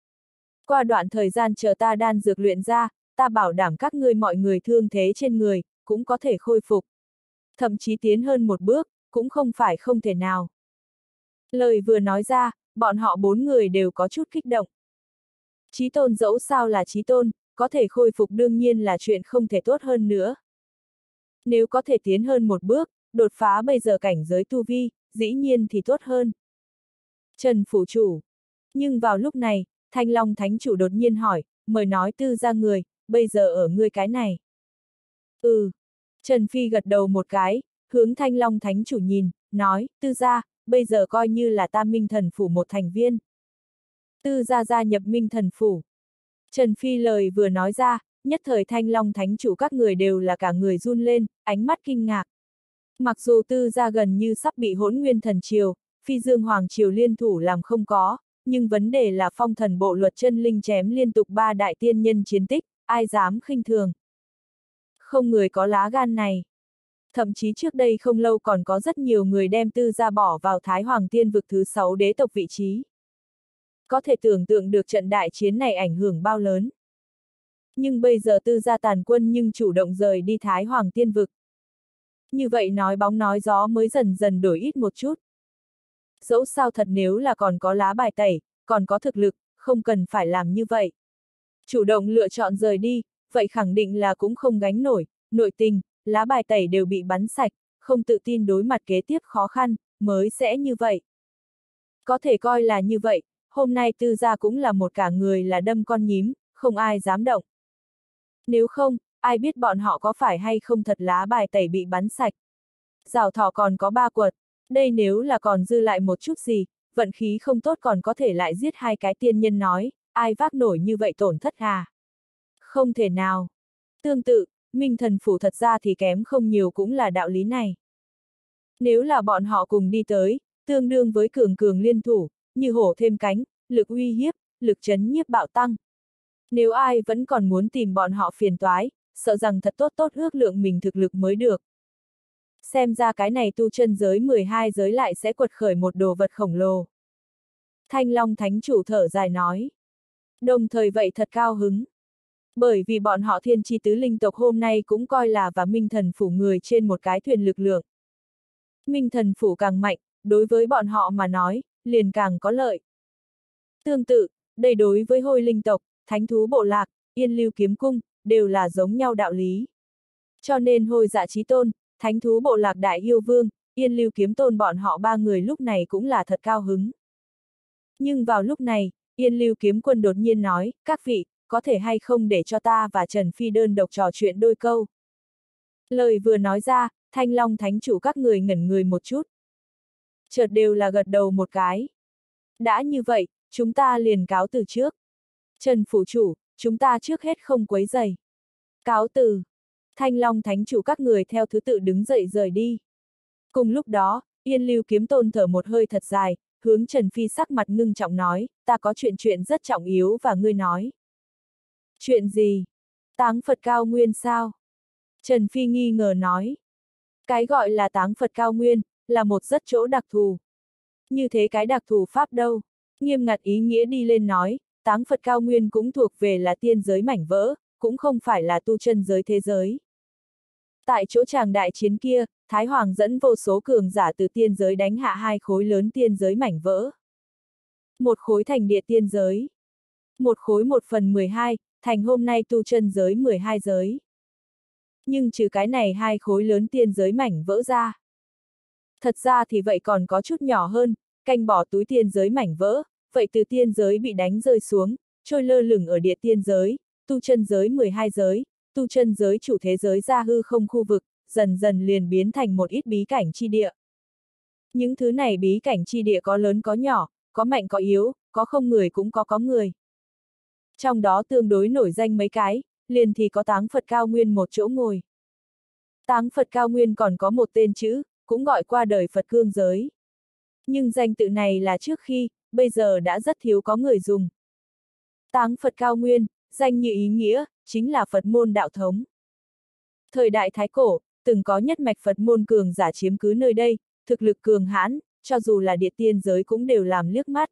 Qua đoạn thời gian chờ ta đan dược luyện ra, ta bảo đảm các ngươi mọi người thương thế trên người, cũng có thể khôi phục. Thậm chí tiến hơn một bước, cũng không phải không thể nào. Lời vừa nói ra, bọn họ bốn người đều có chút kích động. Chí tôn dẫu sao là chí tôn, có thể khôi phục đương nhiên là chuyện không thể tốt hơn nữa. Nếu có thể tiến hơn một bước, đột phá bây giờ cảnh giới tu vi, dĩ nhiên thì tốt hơn. Trần Phủ Chủ. Nhưng vào lúc này, Thanh Long Thánh Chủ đột nhiên hỏi, mời nói tư ra người, bây giờ ở ngươi cái này. Ừ. Trần Phi gật đầu một cái, hướng Thanh Long Thánh Chủ nhìn, nói, tư ra, bây giờ coi như là ta minh thần phủ một thành viên. Tư gia gia nhập minh thần phủ. Trần Phi lời vừa nói ra, nhất thời Thanh Long Thánh Chủ các người đều là cả người run lên, ánh mắt kinh ngạc. Mặc dù tư gia gần như sắp bị hỗn nguyên thần triều, phi dương hoàng triều liên thủ làm không có, nhưng vấn đề là phong thần bộ luật chân linh chém liên tục ba đại tiên nhân chiến tích, ai dám khinh thường. Không người có lá gan này. Thậm chí trước đây không lâu còn có rất nhiều người đem tư gia bỏ vào Thái Hoàng Tiên vực thứ sáu đế tộc vị trí. Có thể tưởng tượng được trận đại chiến này ảnh hưởng bao lớn. Nhưng bây giờ tư gia tàn quân nhưng chủ động rời đi Thái Hoàng Tiên vực. Như vậy nói bóng nói gió mới dần dần đổi ít một chút. Dẫu sao thật nếu là còn có lá bài tẩy, còn có thực lực, không cần phải làm như vậy. Chủ động lựa chọn rời đi, vậy khẳng định là cũng không gánh nổi, nội tình, lá bài tẩy đều bị bắn sạch, không tự tin đối mặt kế tiếp khó khăn, mới sẽ như vậy. Có thể coi là như vậy, hôm nay tư gia cũng là một cả người là đâm con nhím, không ai dám động. Nếu không, ai biết bọn họ có phải hay không thật lá bài tẩy bị bắn sạch. Rào thỏ còn có ba quật, đây nếu là còn dư lại một chút gì, vận khí không tốt còn có thể lại giết hai cái tiên nhân nói, ai vác nổi như vậy tổn thất hà. Không thể nào. Tương tự, minh thần phủ thật ra thì kém không nhiều cũng là đạo lý này. Nếu là bọn họ cùng đi tới, tương đương với cường cường liên thủ, như hổ thêm cánh, lực uy hiếp, lực chấn nhiếp bạo tăng. Nếu ai vẫn còn muốn tìm bọn họ phiền toái, sợ rằng thật tốt tốt ước lượng mình thực lực mới được. Xem ra cái này tu chân giới 12 giới lại sẽ quật khởi một đồ vật khổng lồ. Thanh Long Thánh Chủ thở dài nói. Đồng thời vậy thật cao hứng. Bởi vì bọn họ thiên chi tứ linh tộc hôm nay cũng coi là và minh thần phủ người trên một cái thuyền lực lượng. Minh thần phủ càng mạnh, đối với bọn họ mà nói, liền càng có lợi. Tương tự, đây đối với hôi linh tộc, thánh thú bộ lạc, yên lưu kiếm cung, đều là giống nhau đạo lý. Cho nên hôi dạ trí tôn, thánh thú bộ lạc đại yêu vương, yên lưu kiếm tôn bọn họ ba người lúc này cũng là thật cao hứng. Nhưng vào lúc này, yên lưu kiếm quân đột nhiên nói, các vị, có thể hay không để cho ta và Trần Phi đơn độc trò chuyện đôi câu. Lời vừa nói ra, thanh long thánh chủ các người ngẩn người một chút. Chợt đều là gật đầu một cái. Đã như vậy, chúng ta liền cáo từ trước. Trần Phủ Chủ, chúng ta trước hết không quấy giày. Cáo từ. Thanh Long Thánh Chủ các người theo thứ tự đứng dậy rời đi. Cùng lúc đó, Yên Lưu Kiếm Tôn thở một hơi thật dài, hướng Trần Phi sắc mặt ngưng trọng nói, ta có chuyện chuyện rất trọng yếu và ngươi nói. Chuyện gì? Táng Phật Cao Nguyên sao? Trần Phi nghi ngờ nói. Cái gọi là táng Phật Cao Nguyên, là một rất chỗ đặc thù. Như thế cái đặc thù Pháp đâu? Nghiêm ngặt ý nghĩa đi lên nói, táng Phật cao nguyên cũng thuộc về là tiên giới mảnh vỡ, cũng không phải là tu chân giới thế giới. Tại chỗ tràng đại chiến kia, Thái Hoàng dẫn vô số cường giả từ tiên giới đánh hạ hai khối lớn tiên giới mảnh vỡ. Một khối thành địa tiên giới. Một khối một phần 12, thành hôm nay tu chân giới 12 giới. Nhưng trừ cái này hai khối lớn tiên giới mảnh vỡ ra. Thật ra thì vậy còn có chút nhỏ hơn, canh bỏ túi tiên giới mảnh vỡ, vậy từ tiên giới bị đánh rơi xuống, trôi lơ lửng ở địa tiên giới, tu chân giới 12 giới, tu chân giới chủ thế giới ra hư không khu vực, dần dần liền biến thành một ít bí cảnh chi địa. Những thứ này bí cảnh chi địa có lớn có nhỏ, có mạnh có yếu, có không người cũng có có người. Trong đó tương đối nổi danh mấy cái, liền thì có táng Phật cao nguyên một chỗ ngồi. Táng Phật cao nguyên còn có một tên chữ, cũng gọi qua đời Phật cương giới. Nhưng danh tự này là trước khi, bây giờ đã rất thiếu có người dùng. Táng Phật cao nguyên, danh như ý nghĩa, chính là Phật môn đạo thống. Thời đại Thái Cổ, từng có nhất mạch Phật môn cường giả chiếm cứ nơi đây, thực lực cường hãn, cho dù là địa tiên giới cũng đều làm liếc mắt.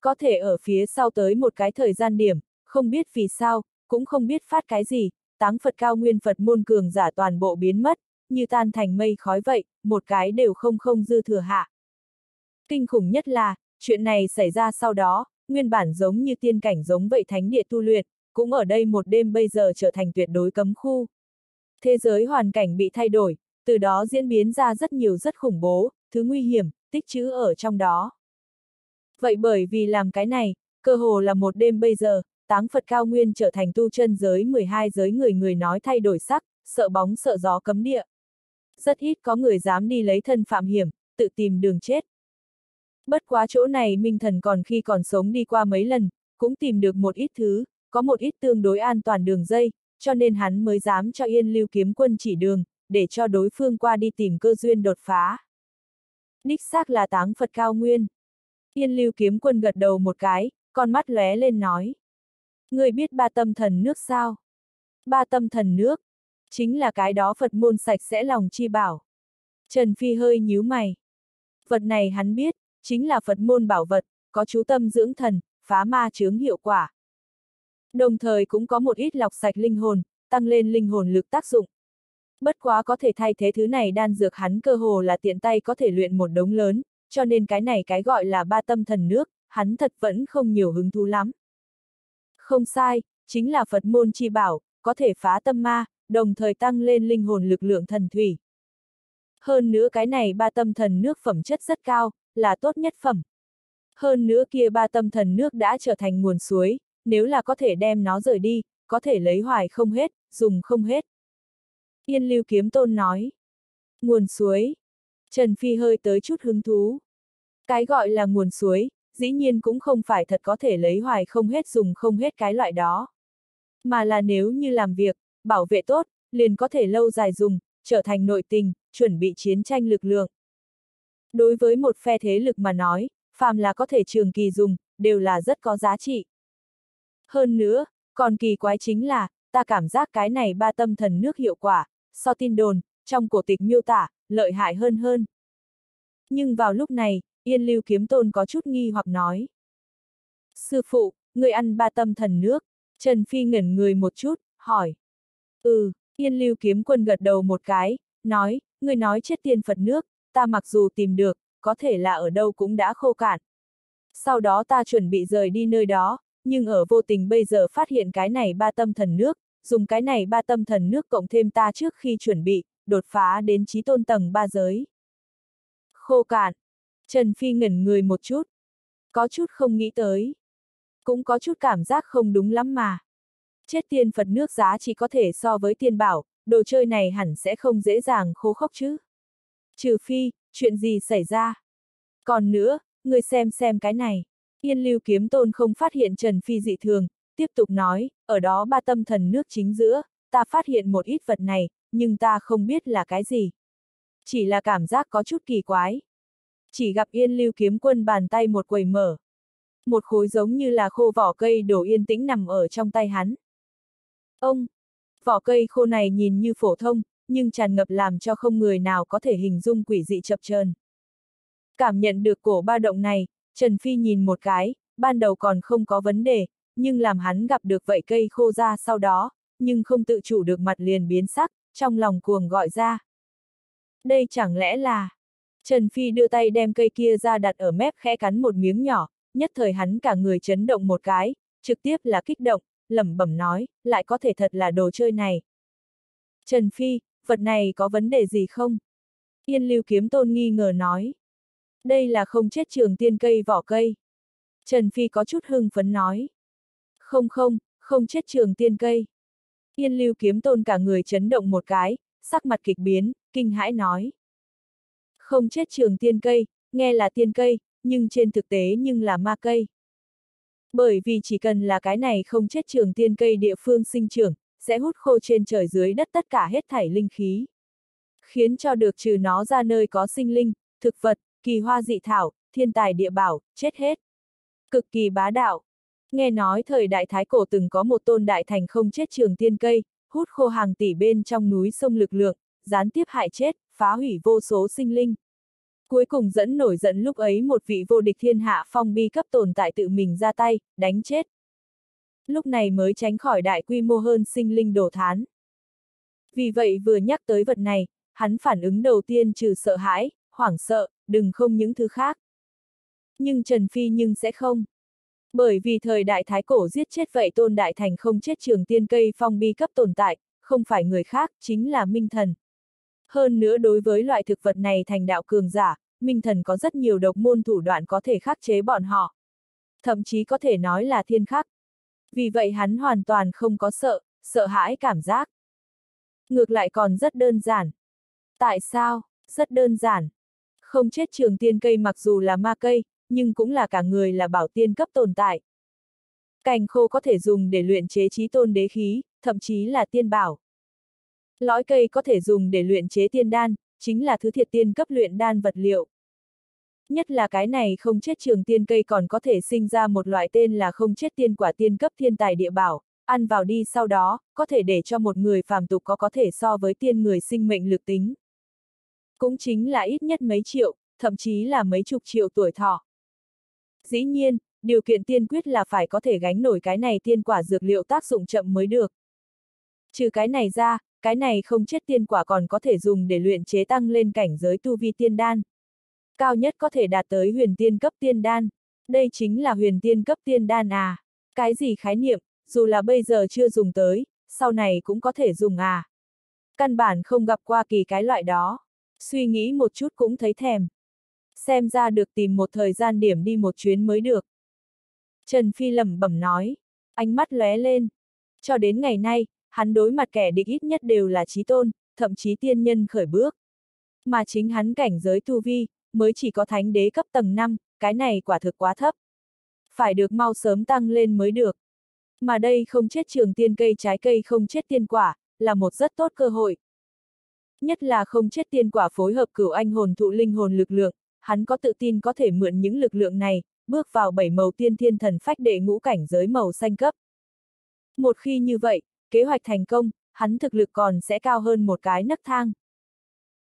Có thể ở phía sau tới một cái thời gian điểm, không biết vì sao, cũng không biết phát cái gì, táng Phật cao nguyên Phật môn cường giả toàn bộ biến mất, như tan thành mây khói vậy, một cái đều không không dư thừa hạ. Kinh khủng nhất là, chuyện này xảy ra sau đó, nguyên bản giống như tiên cảnh giống vậy thánh địa tu luyện, cũng ở đây một đêm bây giờ trở thành tuyệt đối cấm khu. Thế giới hoàn cảnh bị thay đổi, từ đó diễn biến ra rất nhiều rất khủng bố, thứ nguy hiểm, tích trữ ở trong đó. Vậy bởi vì làm cái này, cơ hồ là một đêm bây giờ, táng Phật cao nguyên trở thành tu chân giới 12 giới người người nói thay đổi sắc, sợ bóng sợ gió cấm địa. Rất ít có người dám đi lấy thân phạm hiểm, tự tìm đường chết. Bất quá chỗ này Minh Thần còn khi còn sống đi qua mấy lần, cũng tìm được một ít thứ, có một ít tương đối an toàn đường dây, cho nên hắn mới dám cho Yên Lưu kiếm quân chỉ đường, để cho đối phương qua đi tìm cơ duyên đột phá. Đích xác là táng Phật cao nguyên. Yên Lưu kiếm quân gật đầu một cái, con mắt lóe lên nói. Người biết ba tâm thần nước sao? Ba tâm thần nước, chính là cái đó Phật môn sạch sẽ lòng chi bảo. Trần Phi hơi nhíu mày. Vật này hắn biết, chính là Phật môn bảo vật, có chú tâm dưỡng thần, phá ma chướng hiệu quả. Đồng thời cũng có một ít lọc sạch linh hồn, tăng lên linh hồn lực tác dụng. Bất quá có thể thay thế thứ này đan dược hắn cơ hồ là tiện tay có thể luyện một đống lớn, cho nên cái này cái gọi là ba tâm thần nước, hắn thật vẫn không nhiều hứng thú lắm. Không sai, chính là Phật môn chi bảo, có thể phá tâm ma, đồng thời tăng lên linh hồn lực lượng thần thủy. Hơn nữa cái này ba tâm thần nước phẩm chất rất cao, là tốt nhất phẩm. Hơn nữa kia ba tâm thần nước đã trở thành nguồn suối, nếu là có thể đem nó rời đi, có thể lấy hoài không hết, dùng không hết. Yên lưu kiếm tôn nói. Nguồn suối. Trần Phi hơi tới chút hứng thú. Cái gọi là nguồn suối, dĩ nhiên cũng không phải thật có thể lấy hoài không hết dùng không hết cái loại đó. Mà là nếu như làm việc, bảo vệ tốt, liền có thể lâu dài dùng, trở thành nội tình, chuẩn bị chiến tranh lực lượng. Đối với một phe thế lực mà nói, phàm là có thể trường kỳ dùng, đều là rất có giá trị. Hơn nữa, còn kỳ quái chính là, ta cảm giác cái này ba tâm thần nước hiệu quả, so tin đồn, trong cổ tịch miêu tả, lợi hại hơn hơn. Nhưng vào lúc này, Yên Lưu Kiếm Tôn có chút nghi hoặc nói. Sư phụ, người ăn ba tâm thần nước, Trần Phi ngẩn người một chút, hỏi. Ừ, Yên Lưu Kiếm Quân gật đầu một cái, nói, người nói chết tiên Phật nước, ta mặc dù tìm được, có thể là ở đâu cũng đã khô cạn. Sau đó ta chuẩn bị rời đi nơi đó, nhưng ở vô tình bây giờ phát hiện cái này ba tâm thần nước, dùng cái này ba tâm thần nước cộng thêm ta trước khi chuẩn bị, đột phá đến trí tôn tầng ba giới. Khô cạn. Trần Phi ngẩn người một chút. Có chút không nghĩ tới. Cũng có chút cảm giác không đúng lắm mà. Chết tiên Phật nước giá chỉ có thể so với tiên bảo, đồ chơi này hẳn sẽ không dễ dàng khô khốc chứ. Trừ phi, chuyện gì xảy ra? Còn nữa, người xem xem cái này. Yên lưu kiếm tôn không phát hiện Trần Phi dị thường, tiếp tục nói, ở đó ba tâm thần nước chính giữa, ta phát hiện một ít vật này, nhưng ta không biết là cái gì. Chỉ là cảm giác có chút kỳ quái. Chỉ gặp yên lưu kiếm quân bàn tay một quầy mở. Một khối giống như là khô vỏ cây đổ yên tĩnh nằm ở trong tay hắn. Ông! Vỏ cây khô này nhìn như phổ thông, nhưng tràn ngập làm cho không người nào có thể hình dung quỷ dị chập chờn. Cảm nhận được cổ ba động này, Trần Phi nhìn một cái, ban đầu còn không có vấn đề, nhưng làm hắn gặp được vậy cây khô ra sau đó, nhưng không tự chủ được mặt liền biến sắc, trong lòng cuồng gọi ra. Đây chẳng lẽ là... Trần Phi đưa tay đem cây kia ra đặt ở mép khẽ cắn một miếng nhỏ, nhất thời hắn cả người chấn động một cái, trực tiếp là kích động, lẩm bẩm nói, lại có thể thật là đồ chơi này. Trần Phi, vật này có vấn đề gì không? Yên lưu kiếm tôn nghi ngờ nói. Đây là không chết trường tiên cây vỏ cây. Trần Phi có chút hưng phấn nói. Không không, không chết trường tiên cây. Yên lưu kiếm tôn cả người chấn động một cái, sắc mặt kịch biến, kinh hãi nói. Không chết trường tiên cây, nghe là tiên cây, nhưng trên thực tế nhưng là ma cây. Bởi vì chỉ cần là cái này không chết trường tiên cây địa phương sinh trưởng, sẽ hút khô trên trời dưới đất tất cả hết thảy linh khí. Khiến cho được trừ nó ra nơi có sinh linh, thực vật, kỳ hoa dị thảo, thiên tài địa bảo, chết hết. Cực kỳ bá đạo. Nghe nói thời đại Thái Cổ từng có một tôn đại thành không chết trường tiên cây, hút khô hàng tỷ bên trong núi sông lực lượng, gián tiếp hại chết, phá hủy vô số sinh linh. Cuối cùng dẫn nổi giận lúc ấy một vị vô địch thiên hạ phong bi cấp tồn tại tự mình ra tay, đánh chết. Lúc này mới tránh khỏi đại quy mô hơn sinh linh đổ thán. Vì vậy vừa nhắc tới vật này, hắn phản ứng đầu tiên trừ sợ hãi, hoảng sợ, đừng không những thứ khác. Nhưng Trần Phi nhưng sẽ không. Bởi vì thời đại thái cổ giết chết vậy tôn đại thành không chết trường tiên cây phong bi cấp tồn tại, không phải người khác, chính là Minh Thần. Hơn nữa đối với loại thực vật này thành đạo cường giả, Minh Thần có rất nhiều độc môn thủ đoạn có thể khắc chế bọn họ. Thậm chí có thể nói là thiên khắc. Vì vậy hắn hoàn toàn không có sợ, sợ hãi cảm giác. Ngược lại còn rất đơn giản. Tại sao? Rất đơn giản. Không chết trường tiên cây mặc dù là ma cây, nhưng cũng là cả người là bảo tiên cấp tồn tại. Cành khô có thể dùng để luyện chế trí tôn đế khí, thậm chí là tiên bảo. Lõi cây có thể dùng để luyện chế tiên đan, chính là thứ thiệt tiên cấp luyện đan vật liệu. Nhất là cái này không chết trường tiên cây còn có thể sinh ra một loại tên là không chết tiên quả tiên cấp thiên tài địa bảo, ăn vào đi sau đó, có thể để cho một người phàm tục có có thể so với tiên người sinh mệnh lực tính. Cũng chính là ít nhất mấy triệu, thậm chí là mấy chục triệu tuổi thọ. Dĩ nhiên, điều kiện tiên quyết là phải có thể gánh nổi cái này tiên quả dược liệu tác dụng chậm mới được. Trừ cái này ra, cái này không chết tiên quả còn có thể dùng để luyện chế tăng lên cảnh giới tu vi tiên đan. Cao nhất có thể đạt tới huyền tiên cấp tiên đan. Đây chính là huyền tiên cấp tiên đan à. Cái gì khái niệm, dù là bây giờ chưa dùng tới, sau này cũng có thể dùng à. Căn bản không gặp qua kỳ cái loại đó. Suy nghĩ một chút cũng thấy thèm. Xem ra được tìm một thời gian điểm đi một chuyến mới được. Trần Phi lẩm bẩm nói. Ánh mắt lóe lên. Cho đến ngày nay, hắn đối mặt kẻ địch ít nhất đều là trí tôn, thậm chí tiên nhân khởi bước. Mà chính hắn cảnh giới tu vi, mới chỉ có thánh đế cấp tầng 5, cái này quả thực quá thấp. Phải được mau sớm tăng lên mới được. Mà đây không chết trường tiên cây trái cây không chết tiên quả, là một rất tốt cơ hội. Nhất là không chết tiên quả phối hợp cửu anh hồn thụ linh hồn lực lượng, hắn có tự tin có thể mượn những lực lượng này, bước vào bảy màu tiên thiên thần phách đệ ngũ cảnh giới màu xanh cấp. Một khi như vậy, kế hoạch thành công, hắn thực lực còn sẽ cao hơn một cái nấc thang.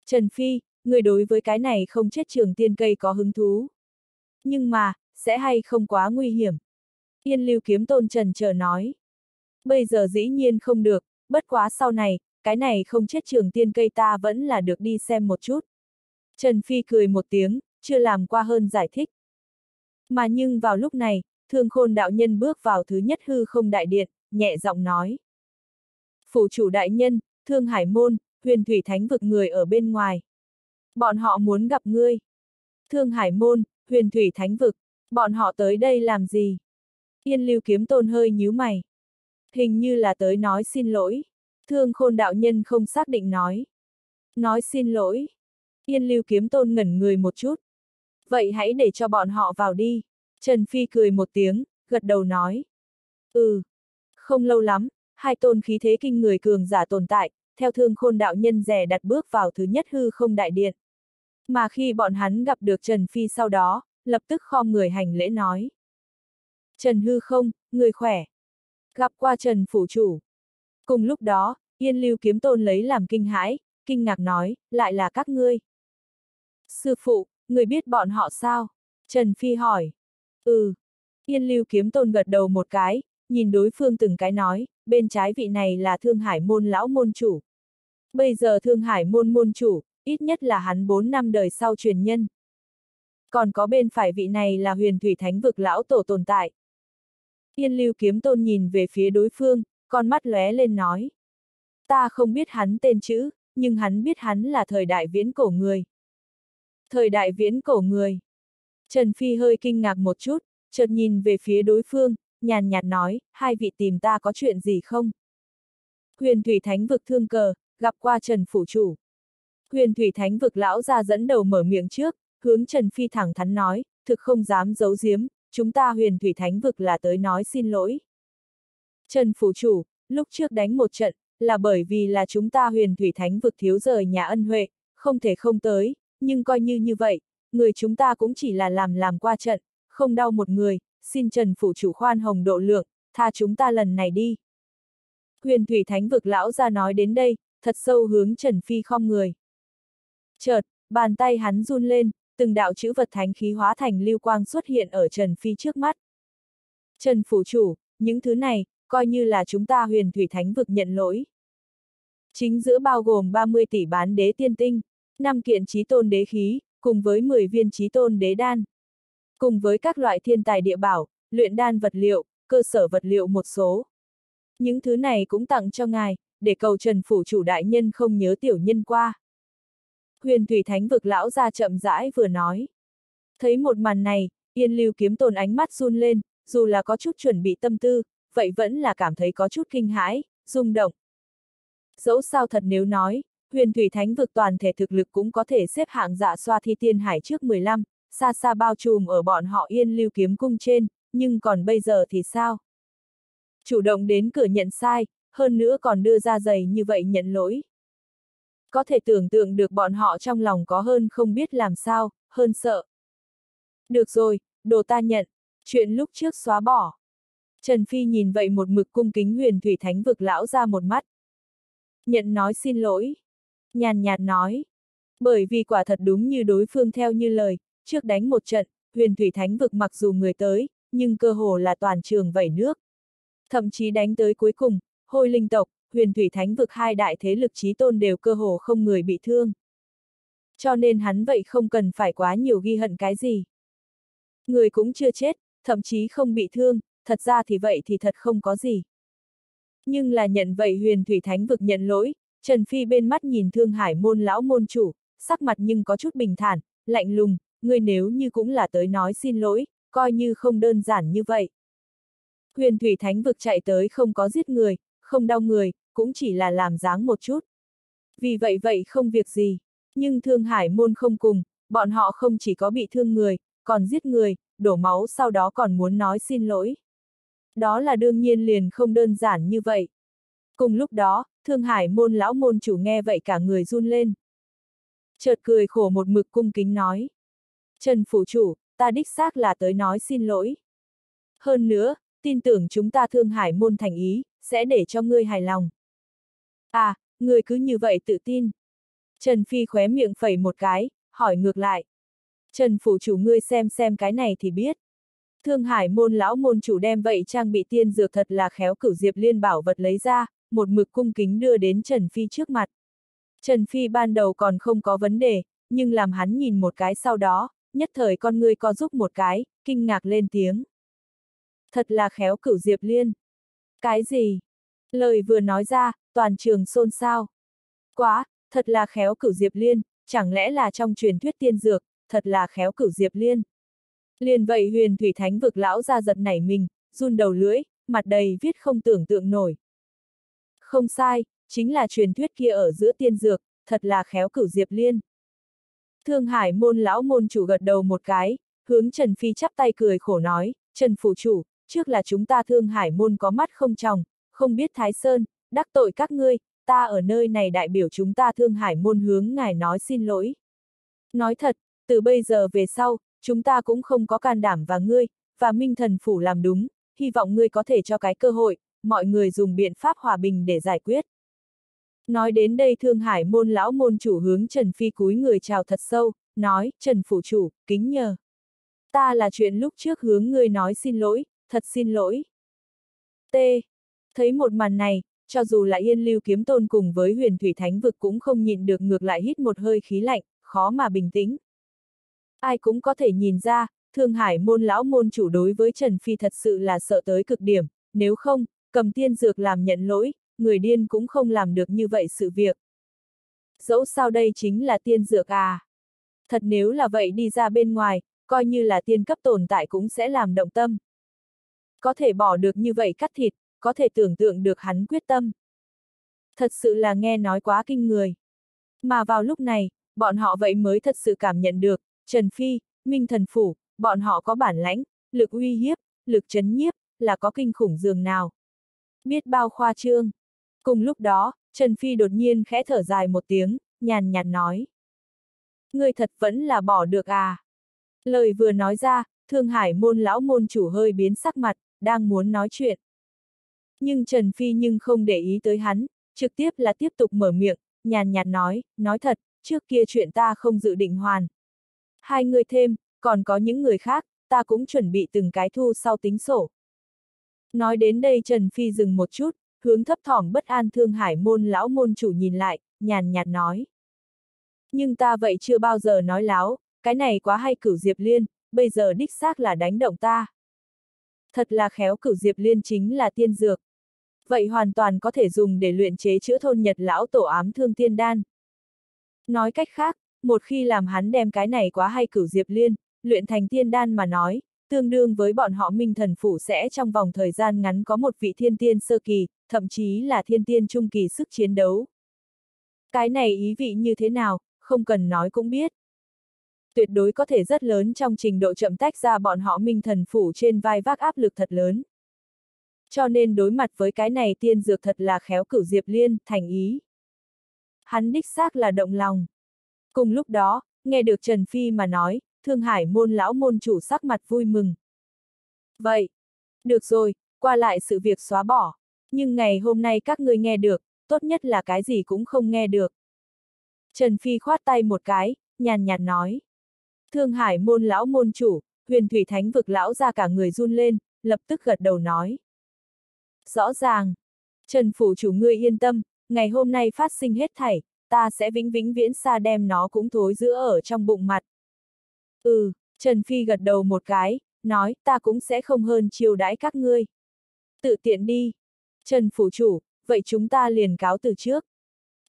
Trần Phi, người đối với cái này không chết trường tiên cây có hứng thú. Nhưng mà, sẽ hay không quá nguy hiểm. Yên lưu kiếm tôn trần chờ nói. Bây giờ dĩ nhiên không được, bất quá sau này, cái này không chết trường tiên cây ta vẫn là được đi xem một chút. Trần Phi cười một tiếng, chưa làm qua hơn giải thích. Mà nhưng vào lúc này, thương khôn đạo nhân bước vào thứ nhất hư không đại điện, nhẹ giọng nói. Phủ chủ đại nhân, thương hải môn, huyền thủy thánh vực người ở bên ngoài. Bọn họ muốn gặp ngươi. Thương hải môn, huyền thủy thánh vực, bọn họ tới đây làm gì? Yên lưu kiếm tôn hơi nhíu mày. Hình như là tới nói xin lỗi. Thương khôn đạo nhân không xác định nói. Nói xin lỗi. Yên lưu kiếm tôn ngẩn người một chút. Vậy hãy để cho bọn họ vào đi. Trần Phi cười một tiếng, gật đầu nói. Ừ. Không lâu lắm, hai tôn khí thế kinh người cường giả tồn tại, theo thương khôn đạo nhân rẻ đặt bước vào thứ nhất hư không đại điện. Mà khi bọn hắn gặp được Trần Phi sau đó, lập tức khom người hành lễ nói. Trần hư không, người khỏe. Gặp qua Trần phủ chủ. Cùng lúc đó, Yên Lưu kiếm tôn lấy làm kinh hãi, kinh ngạc nói, lại là các ngươi. Sư phụ, người biết bọn họ sao? Trần Phi hỏi. Ừ. Yên Lưu kiếm tôn gật đầu một cái, nhìn đối phương từng cái nói, bên trái vị này là Thương Hải môn lão môn chủ. Bây giờ Thương Hải môn môn chủ, ít nhất là hắn 4 năm đời sau truyền nhân. Còn có bên phải vị này là huyền thủy thánh vực lão tổ tồn tại. Yên lưu kiếm tôn nhìn về phía đối phương, con mắt lóe lên nói. Ta không biết hắn tên chữ, nhưng hắn biết hắn là thời đại viễn cổ người. Thời đại viễn cổ người. Trần Phi hơi kinh ngạc một chút, chợt nhìn về phía đối phương, nhàn nhạt nói, hai vị tìm ta có chuyện gì không? Huyền Thủy Thánh vực thương cờ, gặp qua Trần Phủ Chủ. Huyền Thủy Thánh vực lão ra dẫn đầu mở miệng trước, hướng Trần Phi thẳng thắn nói, thực không dám giấu giếm, chúng ta huyền thủy thánh vực là tới nói xin lỗi. Trần Phủ Chủ, lúc trước đánh một trận, là bởi vì là chúng ta huyền thủy thánh vực thiếu rời nhà ân huệ, không thể không tới, nhưng coi như như vậy, người chúng ta cũng chỉ là làm làm qua trận, không đau một người, xin Trần Phủ Chủ khoan hồng độ lượng, tha chúng ta lần này đi. Huyền thủy thánh vực lão ra nói đến đây, thật sâu hướng Trần Phi không người. Chợt, bàn tay hắn run lên, từng đạo chữ vật thánh khí hóa thành lưu quang xuất hiện ở Trần Phi trước mắt. Trần Phủ Chủ, những thứ này, coi như là chúng ta huyền thủy thánh vực nhận lỗi. Chính giữa bao gồm 30 tỷ bán đế tiên tinh, 5 kiện trí tôn đế khí, cùng với 10 viên trí tôn đế đan. Cùng với các loại thiên tài địa bảo, luyện đan vật liệu, cơ sở vật liệu một số. Những thứ này cũng tặng cho ngài, để cầu Trần Phủ chủ đại nhân không nhớ tiểu nhân qua. Huyền Thủy Thánh vực lão ra chậm rãi vừa nói. Thấy một màn này, Yên Lưu kiếm tồn ánh mắt run lên, dù là có chút chuẩn bị tâm tư, vậy vẫn là cảm thấy có chút kinh hãi, rung động. Dẫu sao thật nếu nói, huyền thủy thánh vực toàn thể thực lực cũng có thể xếp hạng dạ xoa thi tiên hải trước 15, xa xa bao trùm ở bọn họ yên lưu kiếm cung trên, nhưng còn bây giờ thì sao? Chủ động đến cửa nhận sai, hơn nữa còn đưa ra giày như vậy nhận lỗi. Có thể tưởng tượng được bọn họ trong lòng có hơn không biết làm sao, hơn sợ. Được rồi, đồ ta nhận, chuyện lúc trước xóa bỏ. Trần Phi nhìn vậy một mực cung kính huyền thủy thánh vực lão ra một mắt. Nhận nói xin lỗi. Nhàn nhạt nói. Bởi vì quả thật đúng như đối phương theo như lời, trước đánh một trận, huyền thủy thánh vực mặc dù người tới, nhưng cơ hồ là toàn trường vẩy nước. Thậm chí đánh tới cuối cùng, hôi linh tộc, huyền thủy thánh vực hai đại thế lực trí tôn đều cơ hồ không người bị thương. Cho nên hắn vậy không cần phải quá nhiều ghi hận cái gì. Người cũng chưa chết, thậm chí không bị thương, thật ra thì vậy thì thật không có gì. Nhưng là nhận vậy huyền thủy thánh vực nhận lỗi, Trần Phi bên mắt nhìn thương hải môn lão môn chủ, sắc mặt nhưng có chút bình thản, lạnh lùng, người nếu như cũng là tới nói xin lỗi, coi như không đơn giản như vậy. Huyền thủy thánh vực chạy tới không có giết người, không đau người, cũng chỉ là làm dáng một chút. Vì vậy vậy không việc gì, nhưng thương hải môn không cùng, bọn họ không chỉ có bị thương người, còn giết người, đổ máu sau đó còn muốn nói xin lỗi. Đó là đương nhiên liền không đơn giản như vậy. Cùng lúc đó, Thương Hải môn lão môn chủ nghe vậy cả người run lên. Chợt cười khổ một mực cung kính nói. Trần Phủ Chủ, ta đích xác là tới nói xin lỗi. Hơn nữa, tin tưởng chúng ta Thương Hải môn thành ý, sẽ để cho ngươi hài lòng. À, ngươi cứ như vậy tự tin. Trần Phi khóe miệng phẩy một cái, hỏi ngược lại. Trần Phủ Chủ ngươi xem xem cái này thì biết. Thương Hải môn lão môn chủ đem vậy trang bị tiên dược thật là khéo cửu diệp liên bảo vật lấy ra, một mực cung kính đưa đến Trần Phi trước mặt. Trần Phi ban đầu còn không có vấn đề, nhưng làm hắn nhìn một cái sau đó, nhất thời con người co giúp một cái, kinh ngạc lên tiếng. Thật là khéo cửu diệp liên. Cái gì? Lời vừa nói ra, toàn trường xôn xao. Quá, thật là khéo cửu diệp liên, chẳng lẽ là trong truyền thuyết tiên dược, thật là khéo cửu diệp liên. Liền vậy huyền thủy thánh vực lão ra giật nảy mình, run đầu lưỡi, mặt đầy viết không tưởng tượng nổi. Không sai, chính là truyền thuyết kia ở giữa tiên dược, thật là khéo cửu diệp liên. Thương hải môn lão môn chủ gật đầu một cái, hướng Trần Phi chắp tay cười khổ nói, Trần Phủ Chủ, trước là chúng ta thương hải môn có mắt không tròng, không biết Thái Sơn, đắc tội các ngươi, ta ở nơi này đại biểu chúng ta thương hải môn hướng ngài nói xin lỗi. Nói thật, từ bây giờ về sau, chúng ta cũng không có can đảm và ngươi, và Minh Thần Phủ làm đúng, hy vọng ngươi có thể cho cái cơ hội, mọi người dùng biện pháp hòa bình để giải quyết. Nói đến đây Thương Hải môn lão môn chủ hướng Trần Phi cúi người chào thật sâu, nói, Trần Phủ Chủ, kính nhờ. Ta là chuyện lúc trước hướng ngươi nói xin lỗi, thật xin lỗi. T. Thấy một màn này, cho dù là yên lưu kiếm tôn cùng với huyền thủy thánh vực cũng không nhịn được ngược lại hít một hơi khí lạnh, khó mà bình tĩnh. Ai cũng có thể nhìn ra, Thương Hải môn lão môn chủ đối với Trần Phi thật sự là sợ tới cực điểm, nếu không, cầm tiên dược làm nhận lỗi, người điên cũng không làm được như vậy sự việc. Dẫu sao đây chính là tiên dược à. Thật nếu là vậy đi ra bên ngoài, coi như là tiên cấp tồn tại cũng sẽ làm động tâm. Có thể bỏ được như vậy cắt thịt, có thể tưởng tượng được hắn quyết tâm. Thật sự là nghe nói quá kinh người. Mà vào lúc này, bọn họ vậy mới thật sự cảm nhận được, Trần Phi, Minh Thần Phủ, bọn họ có bản lãnh, lực uy hiếp, lực chấn nhiếp, là có kinh khủng dường nào. Biết bao khoa trương. Cùng lúc đó, Trần Phi đột nhiên khẽ thở dài một tiếng, nhàn nhạt nói. Người thật vẫn là bỏ được à. Lời vừa nói ra, Thương Hải môn lão môn chủ hơi biến sắc mặt, đang muốn nói chuyện. Nhưng Trần Phi nhưng không để ý tới hắn, trực tiếp là tiếp tục mở miệng, nhàn nhạt nói, nói thật, trước kia chuyện ta không dự định hoàn. Hai người thêm, còn có những người khác, ta cũng chuẩn bị từng cái thu sau tính sổ. Nói đến đây Trần Phi dừng một chút, hướng thấp thỏm bất an thương hải môn lão môn chủ nhìn lại, nhàn nhạt nói. Nhưng ta vậy chưa bao giờ nói láo, cái này quá hay cửu Diệp Liên, bây giờ đích xác là đánh động ta. Thật là khéo cửu Diệp Liên chính là tiên dược. Vậy hoàn toàn có thể dùng để luyện chế chữa thôn nhật lão tổ ám thương tiên đan. Nói cách khác, một khi làm hắn đem cái này quá hay cửu diệp liên, luyện thành tiên đan mà nói, tương đương với bọn họ minh thần phủ sẽ trong vòng thời gian ngắn có một vị thiên tiên sơ kỳ, thậm chí là thiên tiên trung kỳ sức chiến đấu. Cái này ý vị như thế nào, không cần nói cũng biết. Tuyệt đối có thể rất lớn trong trình độ chậm tách ra bọn họ minh thần phủ trên vai vác áp lực thật lớn. Cho nên đối mặt với cái này tiên dược thật là khéo cửu diệp liên, thành ý. Hắn đích xác là động lòng. Cùng lúc đó, nghe được Trần Phi mà nói, Thương Hải môn lão môn chủ sắc mặt vui mừng. Vậy, được rồi, qua lại sự việc xóa bỏ. Nhưng ngày hôm nay các ngươi nghe được, tốt nhất là cái gì cũng không nghe được. Trần Phi khoát tay một cái, nhàn nhạt nói. Thương Hải môn lão môn chủ, huyền thủy thánh vực lão ra cả người run lên, lập tức gật đầu nói. Rõ ràng. Trần Phủ chủ ngươi yên tâm, ngày hôm nay phát sinh hết thảy, ta sẽ vĩnh vĩnh viễn xa đem nó cũng thối giữa ở trong bụng mặt. Ừ, Trần Phi gật đầu một cái, nói, ta cũng sẽ không hơn chiều đãi các ngươi. Tự tiện đi. Trần Phủ chủ, vậy chúng ta liền cáo từ trước.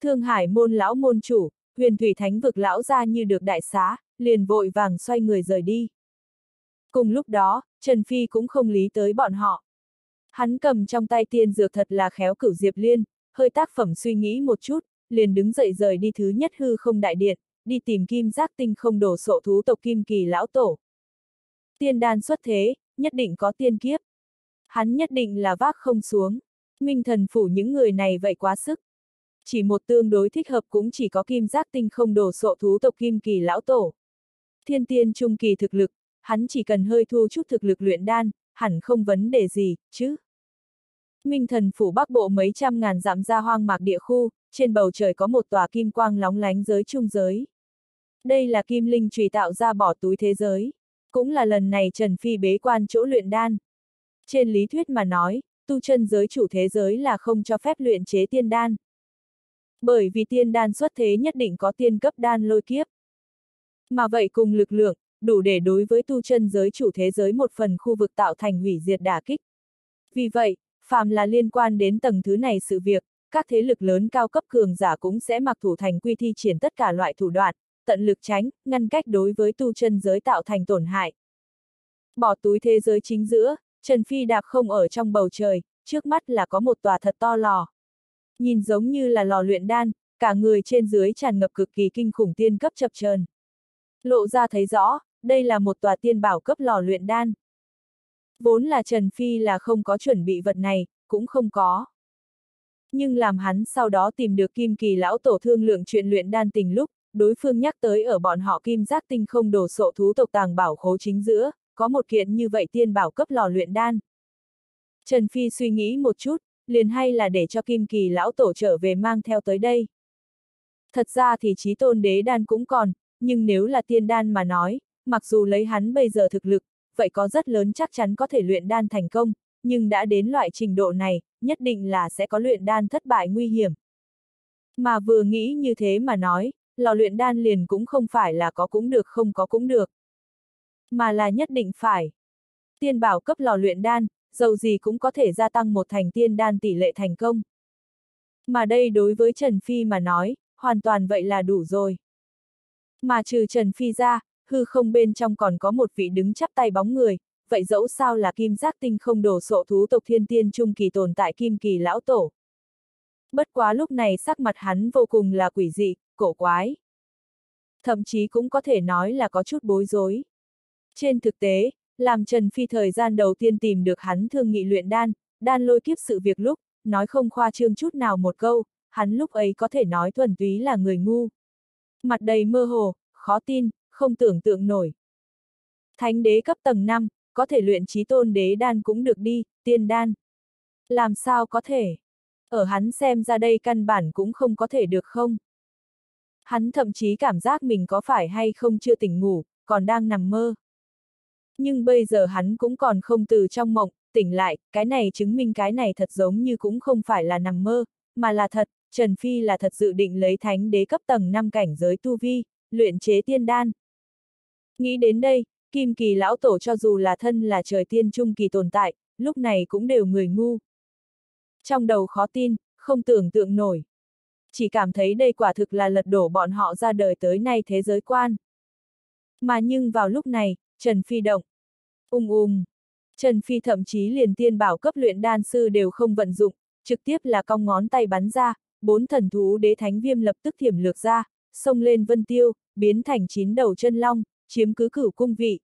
Thương Hải môn lão môn chủ, huyền thủy thánh vực lão ra như được đại xá, liền vội vàng xoay người rời đi. Cùng lúc đó, Trần Phi cũng không lý tới bọn họ. Hắn cầm trong tay tiên dược thật là khéo cửu diệp liên, hơi tác phẩm suy nghĩ một chút, liền đứng dậy rời đi thứ nhất hư không đại điện, đi tìm kim giác tinh không đổ sộ thú tộc kim kỳ lão tổ. Tiên đan xuất thế, nhất định có tiên kiếp. Hắn nhất định là vác không xuống. Minh thần phủ những người này vậy quá sức. Chỉ một tương đối thích hợp cũng chỉ có kim giác tinh không đổ sộ thú tộc kim kỳ lão tổ. Thiên tiên trung kỳ thực lực, hắn chỉ cần hơi thu chút thực lực luyện đan, hẳn không vấn đề gì, chứ. Minh thần phủ bắc bộ mấy trăm ngàn dặm ra hoang mạc địa khu, trên bầu trời có một tòa kim quang lóng lánh giới trung giới. Đây là kim linh trùy tạo ra bỏ túi thế giới. Cũng là lần này Trần Phi bế quan chỗ luyện đan. Trên lý thuyết mà nói, tu chân giới chủ thế giới là không cho phép luyện chế tiên đan. Bởi vì tiên đan xuất thế nhất định có tiên cấp đan lôi kiếp. Mà vậy cùng lực lượng, đủ để đối với tu chân giới chủ thế giới một phần khu vực tạo thành hủy diệt đả kích. Vì vậy, phàm là liên quan đến tầng thứ này sự việc, các thế lực lớn cao cấp cường giả cũng sẽ mặc thủ thành quy thi triển tất cả loại thủ đoạn, tận lực tránh, ngăn cách đối với tu chân giới tạo thành tổn hại. Bỏ túi thế giới chính giữa, Trần Phi đạp không ở trong bầu trời, trước mắt là có một tòa thật to lò. Nhìn giống như là lò luyện đan, cả người trên dưới tràn ngập cực kỳ kinh khủng tiên cấp chập chờn. Lộ ra thấy rõ, đây là một tòa tiên bảo cấp lò luyện đan. Vốn là Trần Phi là không có chuẩn bị vật này, cũng không có. Nhưng làm hắn sau đó tìm được kim kỳ lão tổ thương lượng chuyện luyện đan tình lúc, đối phương nhắc tới ở bọn họ kim giác tinh không đồ sộ thú tộc tàng bảo khố chính giữa, có một kiện như vậy tiên bảo cấp lò luyện đan. Trần Phi suy nghĩ một chút, liền hay là để cho kim kỳ lão tổ trở về mang theo tới đây. Thật ra thì trí tôn đế đan cũng còn, nhưng nếu là tiên đan mà nói, mặc dù lấy hắn bây giờ thực lực, vậy có rất lớn chắc chắn có thể luyện đan thành công, nhưng đã đến loại trình độ này, nhất định là sẽ có luyện đan thất bại nguy hiểm. Mà vừa nghĩ như thế mà nói, lò luyện đan liền cũng không phải là có cũng được không có cũng được. Mà là nhất định phải. Tiên bảo cấp lò luyện đan, dầu gì cũng có thể gia tăng một thành tiên đan tỷ lệ thành công. Mà đây đối với Trần Phi mà nói, hoàn toàn vậy là đủ rồi. Mà trừ Trần Phi ra, hư không bên trong còn có một vị đứng chắp tay bóng người, vậy dẫu sao là kim giác tinh không đổ sộ thú tộc thiên tiên trung kỳ tồn tại kim kỳ lão tổ. Bất quá lúc này sắc mặt hắn vô cùng là quỷ dị, cổ quái. Thậm chí cũng có thể nói là có chút bối rối. Trên thực tế, làm Trần Phi thời gian đầu tiên tìm được hắn thương nghị luyện đan, đan lôi kiếp sự việc lúc, nói không khoa trương chút nào một câu, hắn lúc ấy có thể nói thuần túy là người ngu. Mặt đầy mơ hồ, khó tin, không tưởng tượng nổi. Thánh đế cấp tầng 5, có thể luyện trí tôn đế đan cũng được đi, tiên đan. Làm sao có thể? Ở hắn xem ra đây căn bản cũng không có thể được không? Hắn thậm chí cảm giác mình có phải hay không chưa tỉnh ngủ, còn đang nằm mơ. Nhưng bây giờ hắn cũng còn không từ trong mộng, tỉnh lại, cái này chứng minh cái này thật giống như cũng không phải là nằm mơ, mà là thật, Trần Phi là thật dự định lấy thánh đế cấp tầng 5 cảnh giới tu vi, luyện chế tiên đan. Nghĩ đến đây, Kim Kỳ lão tổ cho dù là thân là trời tiên trung kỳ tồn tại, lúc này cũng đều người ngu. Trong đầu khó tin, không tưởng tượng nổi. Chỉ cảm thấy đây quả thực là lật đổ bọn họ ra đời tới nay thế giới quan. Mà nhưng vào lúc này, Trần Phi động. Ung ung. Trần Phi thậm chí liền tiên bảo cấp luyện đan sư đều không vận dụng, trực tiếp là cong ngón tay bắn ra, bốn thần thú đế thánh viêm lập tức thiểm lược ra, xông lên vân tiêu, biến thành chín đầu chân long, chiếm cứ cửu cung vị.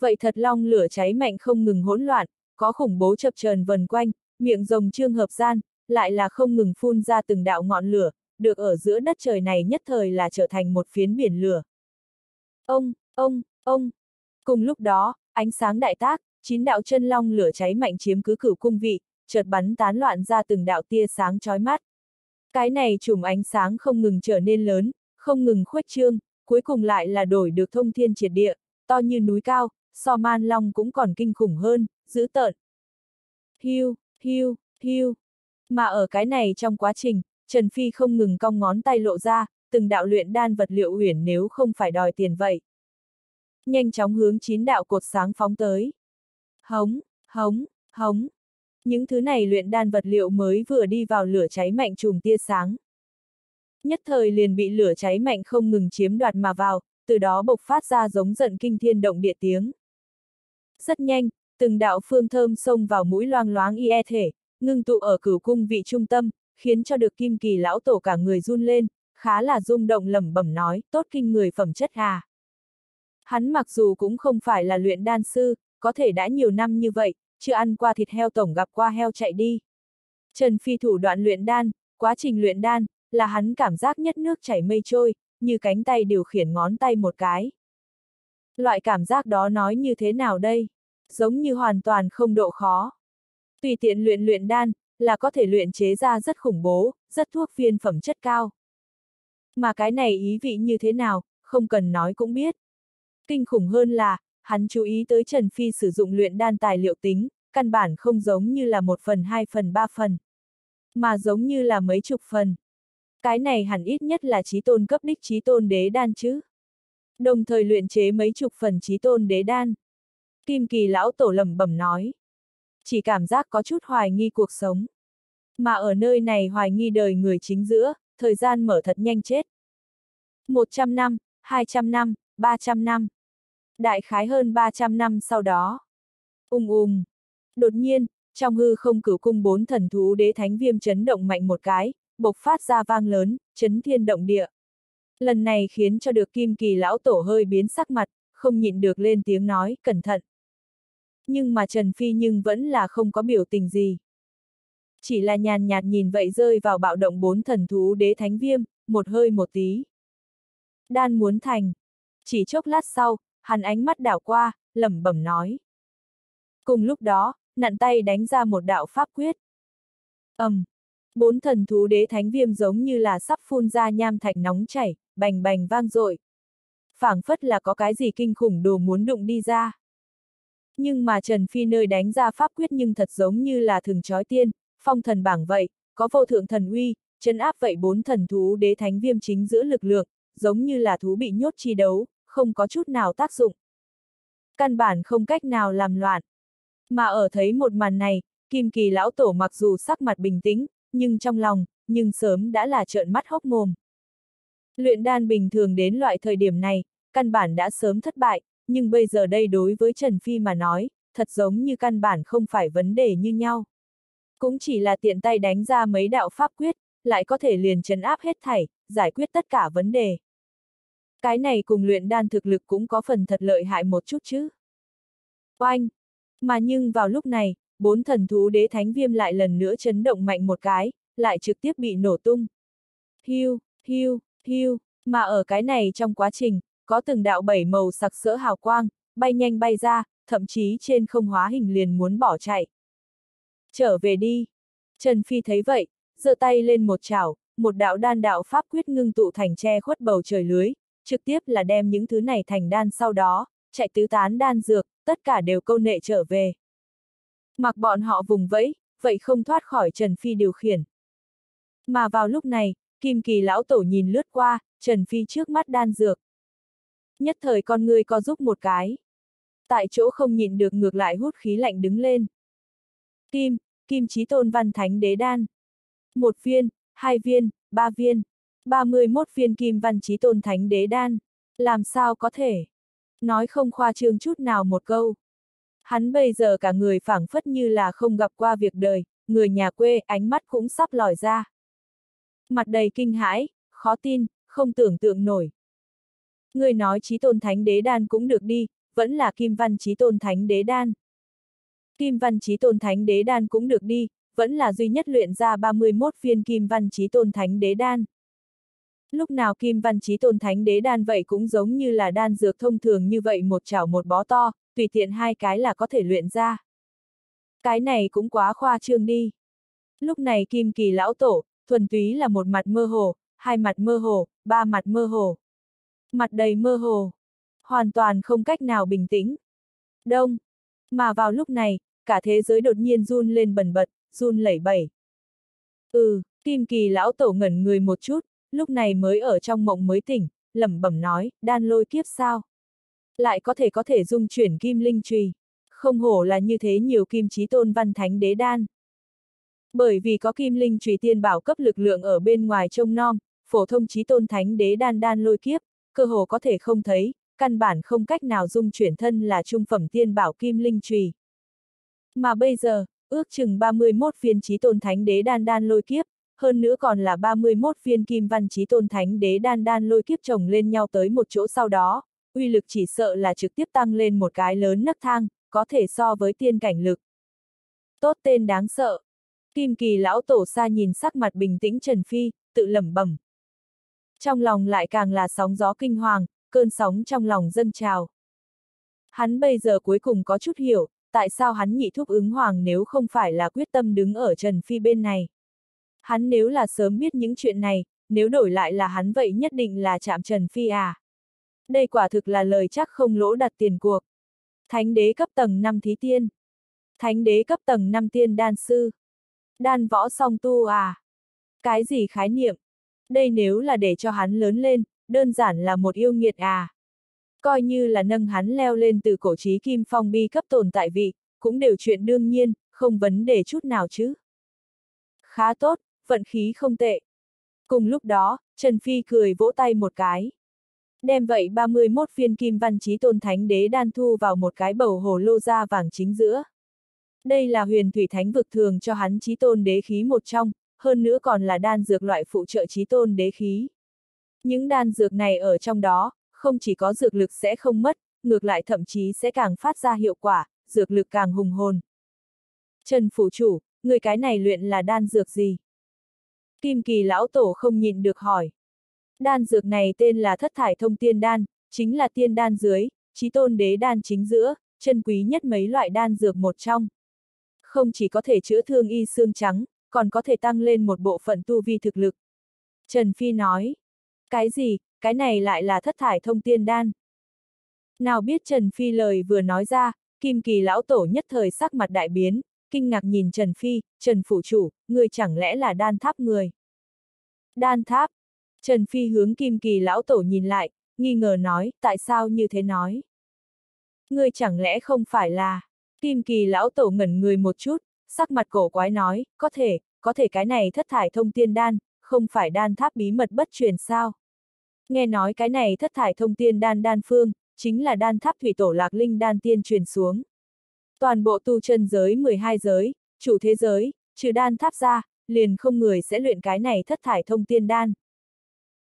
Vậy thật long lửa cháy mạnh không ngừng hỗn loạn, có khủng bố chập chờn vần quanh, miệng rồng trương hợp gian, lại là không ngừng phun ra từng đạo ngọn lửa, được ở giữa đất trời này nhất thời là trở thành một phiến biển lửa. Ông, ông, ông. Cùng lúc đó, ánh sáng đại tác, chín đạo chân long lửa cháy mạnh chiếm cứ cửu cung vị, chợt bắn tán loạn ra từng đạo tia sáng chói mắt. Cái này trùm ánh sáng không ngừng trở nên lớn, không ngừng khuếch trương, cuối cùng lại là đổi được thông thiên triệt địa, to như núi cao, so man long cũng còn kinh khủng hơn, dữ tợn. Hiu, hiu, hiu. Mà ở cái này trong quá trình, Trần Phi không ngừng cong ngón tay lộ ra, từng đạo luyện đan vật liệu huyền nếu không phải đòi tiền vậy. Nhanh chóng hướng chín đạo cột sáng phóng tới. Hống, hống, hống. Những thứ này luyện đan vật liệu mới vừa đi vào lửa cháy mạnh trùm tia sáng. Nhất thời liền bị lửa cháy mạnh không ngừng chiếm đoạt mà vào, từ đó bộc phát ra giống giận kinh thiên động địa tiếng. Rất nhanh, từng đạo phương thơm xông vào mũi loang loáng y e thể, ngưng tụ ở cửu cung vị trung tâm, khiến cho được kim kỳ lão tổ cả người run lên, khá là rung động lẩm bẩm nói, tốt kinh người phẩm chất à. Hắn mặc dù cũng không phải là luyện đan sư, có thể đã nhiều năm như vậy, chưa ăn qua thịt heo tổng gặp qua heo chạy đi. Trần Phi thủ đoạn luyện đan, quá trình luyện đan, là hắn cảm giác nhất nước chảy mây trôi, như cánh tay điều khiển ngón tay một cái. Loại cảm giác đó nói như thế nào đây? Giống như hoàn toàn không độ khó. Tùy tiện luyện luyện đan, là có thể luyện chế ra rất khủng bố, rất thuốc viên phẩm chất cao. Mà cái này ý vị như thế nào, không cần nói cũng biết. Kinh khủng hơn là, hắn chú ý tới Trần Phi sử dụng luyện đan tài liệu tính, căn bản không giống như là một phần hai phần ba phần, mà giống như là mấy chục phần. Cái này hẳn ít nhất là trí tôn cấp đích trí tôn đế đan chứ. Đồng thời luyện chế mấy chục phần trí tôn đế đan. Kim kỳ lão tổ lầm bẩm nói. Chỉ cảm giác có chút hoài nghi cuộc sống. Mà ở nơi này hoài nghi đời người chính giữa, thời gian mở thật nhanh chết. 100 năm, 200 năm, 300 năm. Đại khái hơn 300 năm sau đó. Ung ung. Đột nhiên, trong hư không cửu cung bốn thần thú đế thánh viêm chấn động mạnh một cái, bộc phát ra vang lớn, chấn thiên động địa. Lần này khiến cho được kim kỳ lão tổ hơi biến sắc mặt, không nhịn được lên tiếng nói, cẩn thận. Nhưng mà Trần Phi nhưng vẫn là không có biểu tình gì. Chỉ là nhàn nhạt nhìn vậy rơi vào bạo động bốn thần thú đế thánh viêm, một hơi một tí. Đan muốn thành. Chỉ chốc lát sau, hắn ánh mắt đảo qua, lẩm bẩm nói. Cùng lúc đó, nặn tay đánh ra một đạo pháp quyết. ầm, um, bốn thần thú đế thánh viêm giống như là sắp phun ra nham thạch nóng chảy, bành bành vang dội. phảng phất là có cái gì kinh khủng đồ muốn đụng đi ra. Nhưng mà Trần Phi nơi đánh ra pháp quyết nhưng thật giống như là thường chói tiên, phong thần bảng vậy, có vô thượng thần uy, chân áp vậy bốn thần thú đế thánh viêm chính giữa lực lượng, giống như là thú bị nhốt chi đấu, không có chút nào tác dụng. Căn bản không cách nào làm loạn. Mà ở thấy một màn này, Kim Kỳ lão tổ mặc dù sắc mặt bình tĩnh, nhưng trong lòng, nhưng sớm đã là trợn mắt hốc mồm. Luyện đan bình thường đến loại thời điểm này, căn bản đã sớm thất bại, nhưng bây giờ đây đối với Trần Phi mà nói, thật giống như căn bản không phải vấn đề như nhau. Cũng chỉ là tiện tay đánh ra mấy đạo pháp quyết, lại có thể liền trấn áp hết thảy, giải quyết tất cả vấn đề. Cái này cùng luyện đan thực lực cũng có phần thật lợi hại một chút chứ. Oanh! Mà nhưng vào lúc này, bốn thần thú đế thánh viêm lại lần nữa chấn động mạnh một cái, lại trực tiếp bị nổ tung. Hiu, hiu, hiu, mà ở cái này trong quá trình, có từng đạo bảy màu sặc sỡ hào quang, bay nhanh bay ra, thậm chí trên không hóa hình liền muốn bỏ chạy. Trở về đi. Trần Phi thấy vậy, giơ tay lên một chảo, một đạo đan đạo pháp quyết ngưng tụ thành che khuất bầu trời lưới, trực tiếp là đem những thứ này thành đan sau đó, chạy tứ tán đan dược, tất cả đều câu nệ trở về. Mặc bọn họ vùng vẫy, vậy không thoát khỏi Trần Phi điều khiển. Mà vào lúc này, Kim Kỳ lão tổ nhìn lướt qua, Trần Phi trước mắt đan dược. Nhất thời con người co giúp một cái. Tại chỗ không nhịn được ngược lại hút khí lạnh đứng lên. Kim, Kim Chí Tôn Văn Thánh Đế Đan. Một viên, hai viên, ba viên, 31 viên Kim Văn Chí Tôn Thánh Đế Đan. Làm sao có thể? Nói không khoa trương chút nào một câu. Hắn bây giờ cả người phảng phất như là không gặp qua việc đời, người nhà quê ánh mắt cũng sắp lòi ra. Mặt đầy kinh hãi, khó tin, không tưởng tượng nổi. Người nói trí tôn thánh đế đan cũng được đi, vẫn là kim văn trí tôn thánh đế đan. Kim văn trí tôn thánh đế đan cũng được đi, vẫn là duy nhất luyện ra 31 viên kim văn trí tôn thánh đế đan. Lúc nào kim văn trí tôn thánh đế đan vậy cũng giống như là đan dược thông thường như vậy một chảo một bó to, tùy tiện hai cái là có thể luyện ra. Cái này cũng quá khoa trương đi. Lúc này kim kỳ lão tổ, thuần túy là một mặt mơ hồ, hai mặt mơ hồ, ba mặt mơ hồ. Mặt đầy mơ hồ. Hoàn toàn không cách nào bình tĩnh. Đông. Mà vào lúc này, cả thế giới đột nhiên run lên bần bật, run lẩy bẩy. Ừ, kim kỳ lão tổ ngẩn người một chút, lúc này mới ở trong mộng mới tỉnh, lẩm bẩm nói, đan lôi kiếp sao? Lại có thể có thể dung chuyển kim linh trùy. Không hổ là như thế nhiều kim trí tôn văn thánh đế đan. Bởi vì có kim linh trùy tiên bảo cấp lực lượng ở bên ngoài trông nom, phổ thông trí tôn thánh đế đan đan lôi kiếp, cơ hồ có thể không thấy, căn bản không cách nào dung chuyển thân là trung phẩm tiên bảo kim linh trùy. Mà bây giờ, ước chừng 31 viên trí tôn thánh đế đan đan lôi kiếp, hơn nữa còn là 31 viên kim văn trí tôn thánh đế đan đan lôi kiếp chồng lên nhau tới một chỗ sau đó, uy lực chỉ sợ là trực tiếp tăng lên một cái lớn nấc thang, có thể so với tiên cảnh lực. Tốt tên đáng sợ. Kim kỳ lão tổ xa nhìn sắc mặt bình tĩnh Trần Phi, tự lẩm bẩm. Trong lòng lại càng là sóng gió kinh hoàng, cơn sóng trong lòng dâng trào. Hắn bây giờ cuối cùng có chút hiểu, tại sao hắn nhị thúc ứng hoàng nếu không phải là quyết tâm đứng ở Trần Phi bên này. Hắn nếu là sớm biết những chuyện này, nếu đổi lại là hắn vậy nhất định là chạm Trần Phi à. Đây quả thực là lời chắc không lỗ đặt tiền cuộc. Thánh đế cấp tầng 5 thí tiên. Thánh đế cấp tầng 5 tiên đan sư. Đan võ song tu à. Cái gì khái niệm? Đây nếu là để cho hắn lớn lên, đơn giản là một yêu nghiệt à. Coi như là nâng hắn leo lên từ cổ trí kim phong bi cấp tồn tại vị, cũng đều chuyện đương nhiên, không vấn đề chút nào chứ. Khá tốt, vận khí không tệ. Cùng lúc đó, Trần Phi cười vỗ tay một cái. Đem vậy 31 viên kim văn trí tôn thánh đế đan thu vào một cái bầu hồ lô da vàng chính giữa. Đây là huyền thủy thánh vực thường cho hắn trí tôn đế khí một trong, hơn nữa còn là đan dược loại phụ trợ trí tôn đế khí. Những đan dược này ở trong đó, không chỉ có dược lực sẽ không mất, ngược lại thậm chí sẽ càng phát ra hiệu quả, dược lực càng hùng hồn. Trần Phủ Chủ, người cái này luyện là đan dược gì? Kim Kỳ Lão Tổ không nhịn được hỏi. Đan dược này tên là thất thải thông tiên đan, chính là tiên đan dưới, trí tôn đế đan chính giữa, chân quý nhất mấy loại đan dược một trong. Không chỉ có thể chữa thương y xương trắng, còn có thể tăng lên một bộ phận tu vi thực lực. Trần Phi nói, cái gì, cái này lại là thất thải thông tiên đan. Nào biết Trần Phi lời vừa nói ra, Kim Kỳ lão tổ nhất thời sắc mặt đại biến, kinh ngạc nhìn Trần Phi, Trần Phủ Chủ, người chẳng lẽ là đan tháp người. Đan tháp. Trần Phi hướng Kim Kỳ lão tổ nhìn lại, nghi ngờ nói, tại sao như thế nói? Người chẳng lẽ không phải là... Kim Kỳ lão tổ ngẩn người một chút, sắc mặt cổ quái nói, có thể, có thể cái này thất thải thông tiên đan, không phải đan tháp bí mật bất truyền sao. Nghe nói cái này thất thải thông tiên đan đan phương, chính là đan tháp thủy tổ lạc linh đan tiên truyền xuống. Toàn bộ tu chân giới 12 giới, chủ thế giới, trừ đan tháp ra, liền không người sẽ luyện cái này thất thải thông tiên đan.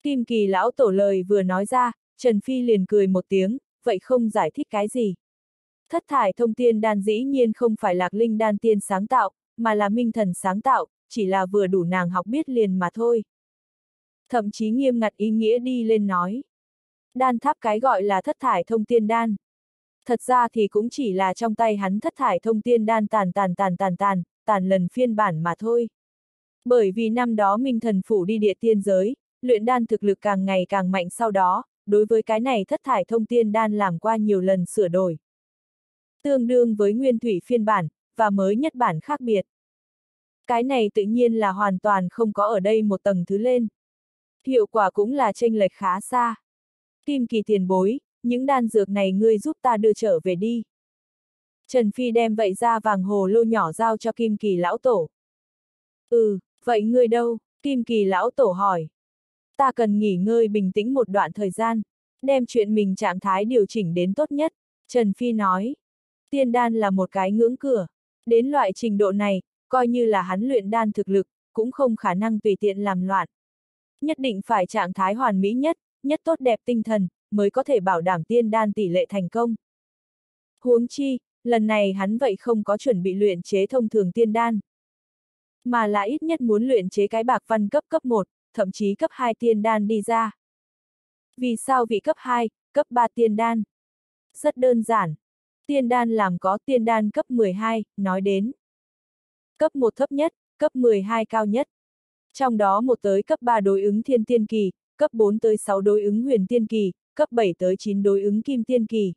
Kim kỳ lão tổ lời vừa nói ra, Trần Phi liền cười một tiếng, vậy không giải thích cái gì. Thất thải thông tiên đan dĩ nhiên không phải lạc linh đan tiên sáng tạo, mà là minh thần sáng tạo, chỉ là vừa đủ nàng học biết liền mà thôi. Thậm chí nghiêm ngặt ý nghĩa đi lên nói. Đan tháp cái gọi là thất thải thông tiên đan. Thật ra thì cũng chỉ là trong tay hắn thất thải thông tiên đan tàn tàn tàn tàn tàn, tàn lần phiên bản mà thôi. Bởi vì năm đó Minh Thần Phủ đi địa tiên giới, luyện đan thực lực càng ngày càng mạnh sau đó, đối với cái này thất thải thông tiên đan làm qua nhiều lần sửa đổi. Tương đương với nguyên thủy phiên bản, và mới nhất bản khác biệt. Cái này tự nhiên là hoàn toàn không có ở đây một tầng thứ lên. Hiệu quả cũng là tranh lệch khá xa. Kim kỳ tiền bối, những đan dược này ngươi giúp ta đưa trở về đi. Trần Phi đem vậy ra vàng hồ lô nhỏ giao cho Kim Kỳ lão tổ. Ừ, vậy ngươi đâu? Kim Kỳ lão tổ hỏi. Ta cần nghỉ ngơi bình tĩnh một đoạn thời gian, đem chuyện mình trạng thái điều chỉnh đến tốt nhất, Trần Phi nói. Tiên đan là một cái ngưỡng cửa, đến loại trình độ này, coi như là hắn luyện đan thực lực, cũng không khả năng tùy tiện làm loạn. Nhất định phải trạng thái hoàn mỹ nhất, nhất tốt đẹp tinh thần, mới có thể bảo đảm tiên đan tỷ lệ thành công. Huống chi, lần này hắn vậy không có chuẩn bị luyện chế thông thường tiên đan. Mà là ít nhất muốn luyện chế cái bạc văn cấp cấp 1, thậm chí cấp 2 tiên đan đi ra. Vì sao vị cấp 2, cấp 3 tiên đan? Rất đơn giản. Tiên đan làm có tiên đan cấp 12, nói đến. Cấp 1 thấp nhất, cấp 12 cao nhất. Trong đó một tới cấp 3 đối ứng thiên tiên kỳ, cấp 4 tới 6 đối ứng huyền tiên kỳ, cấp 7 tới 9 đối ứng kim tiên kỳ.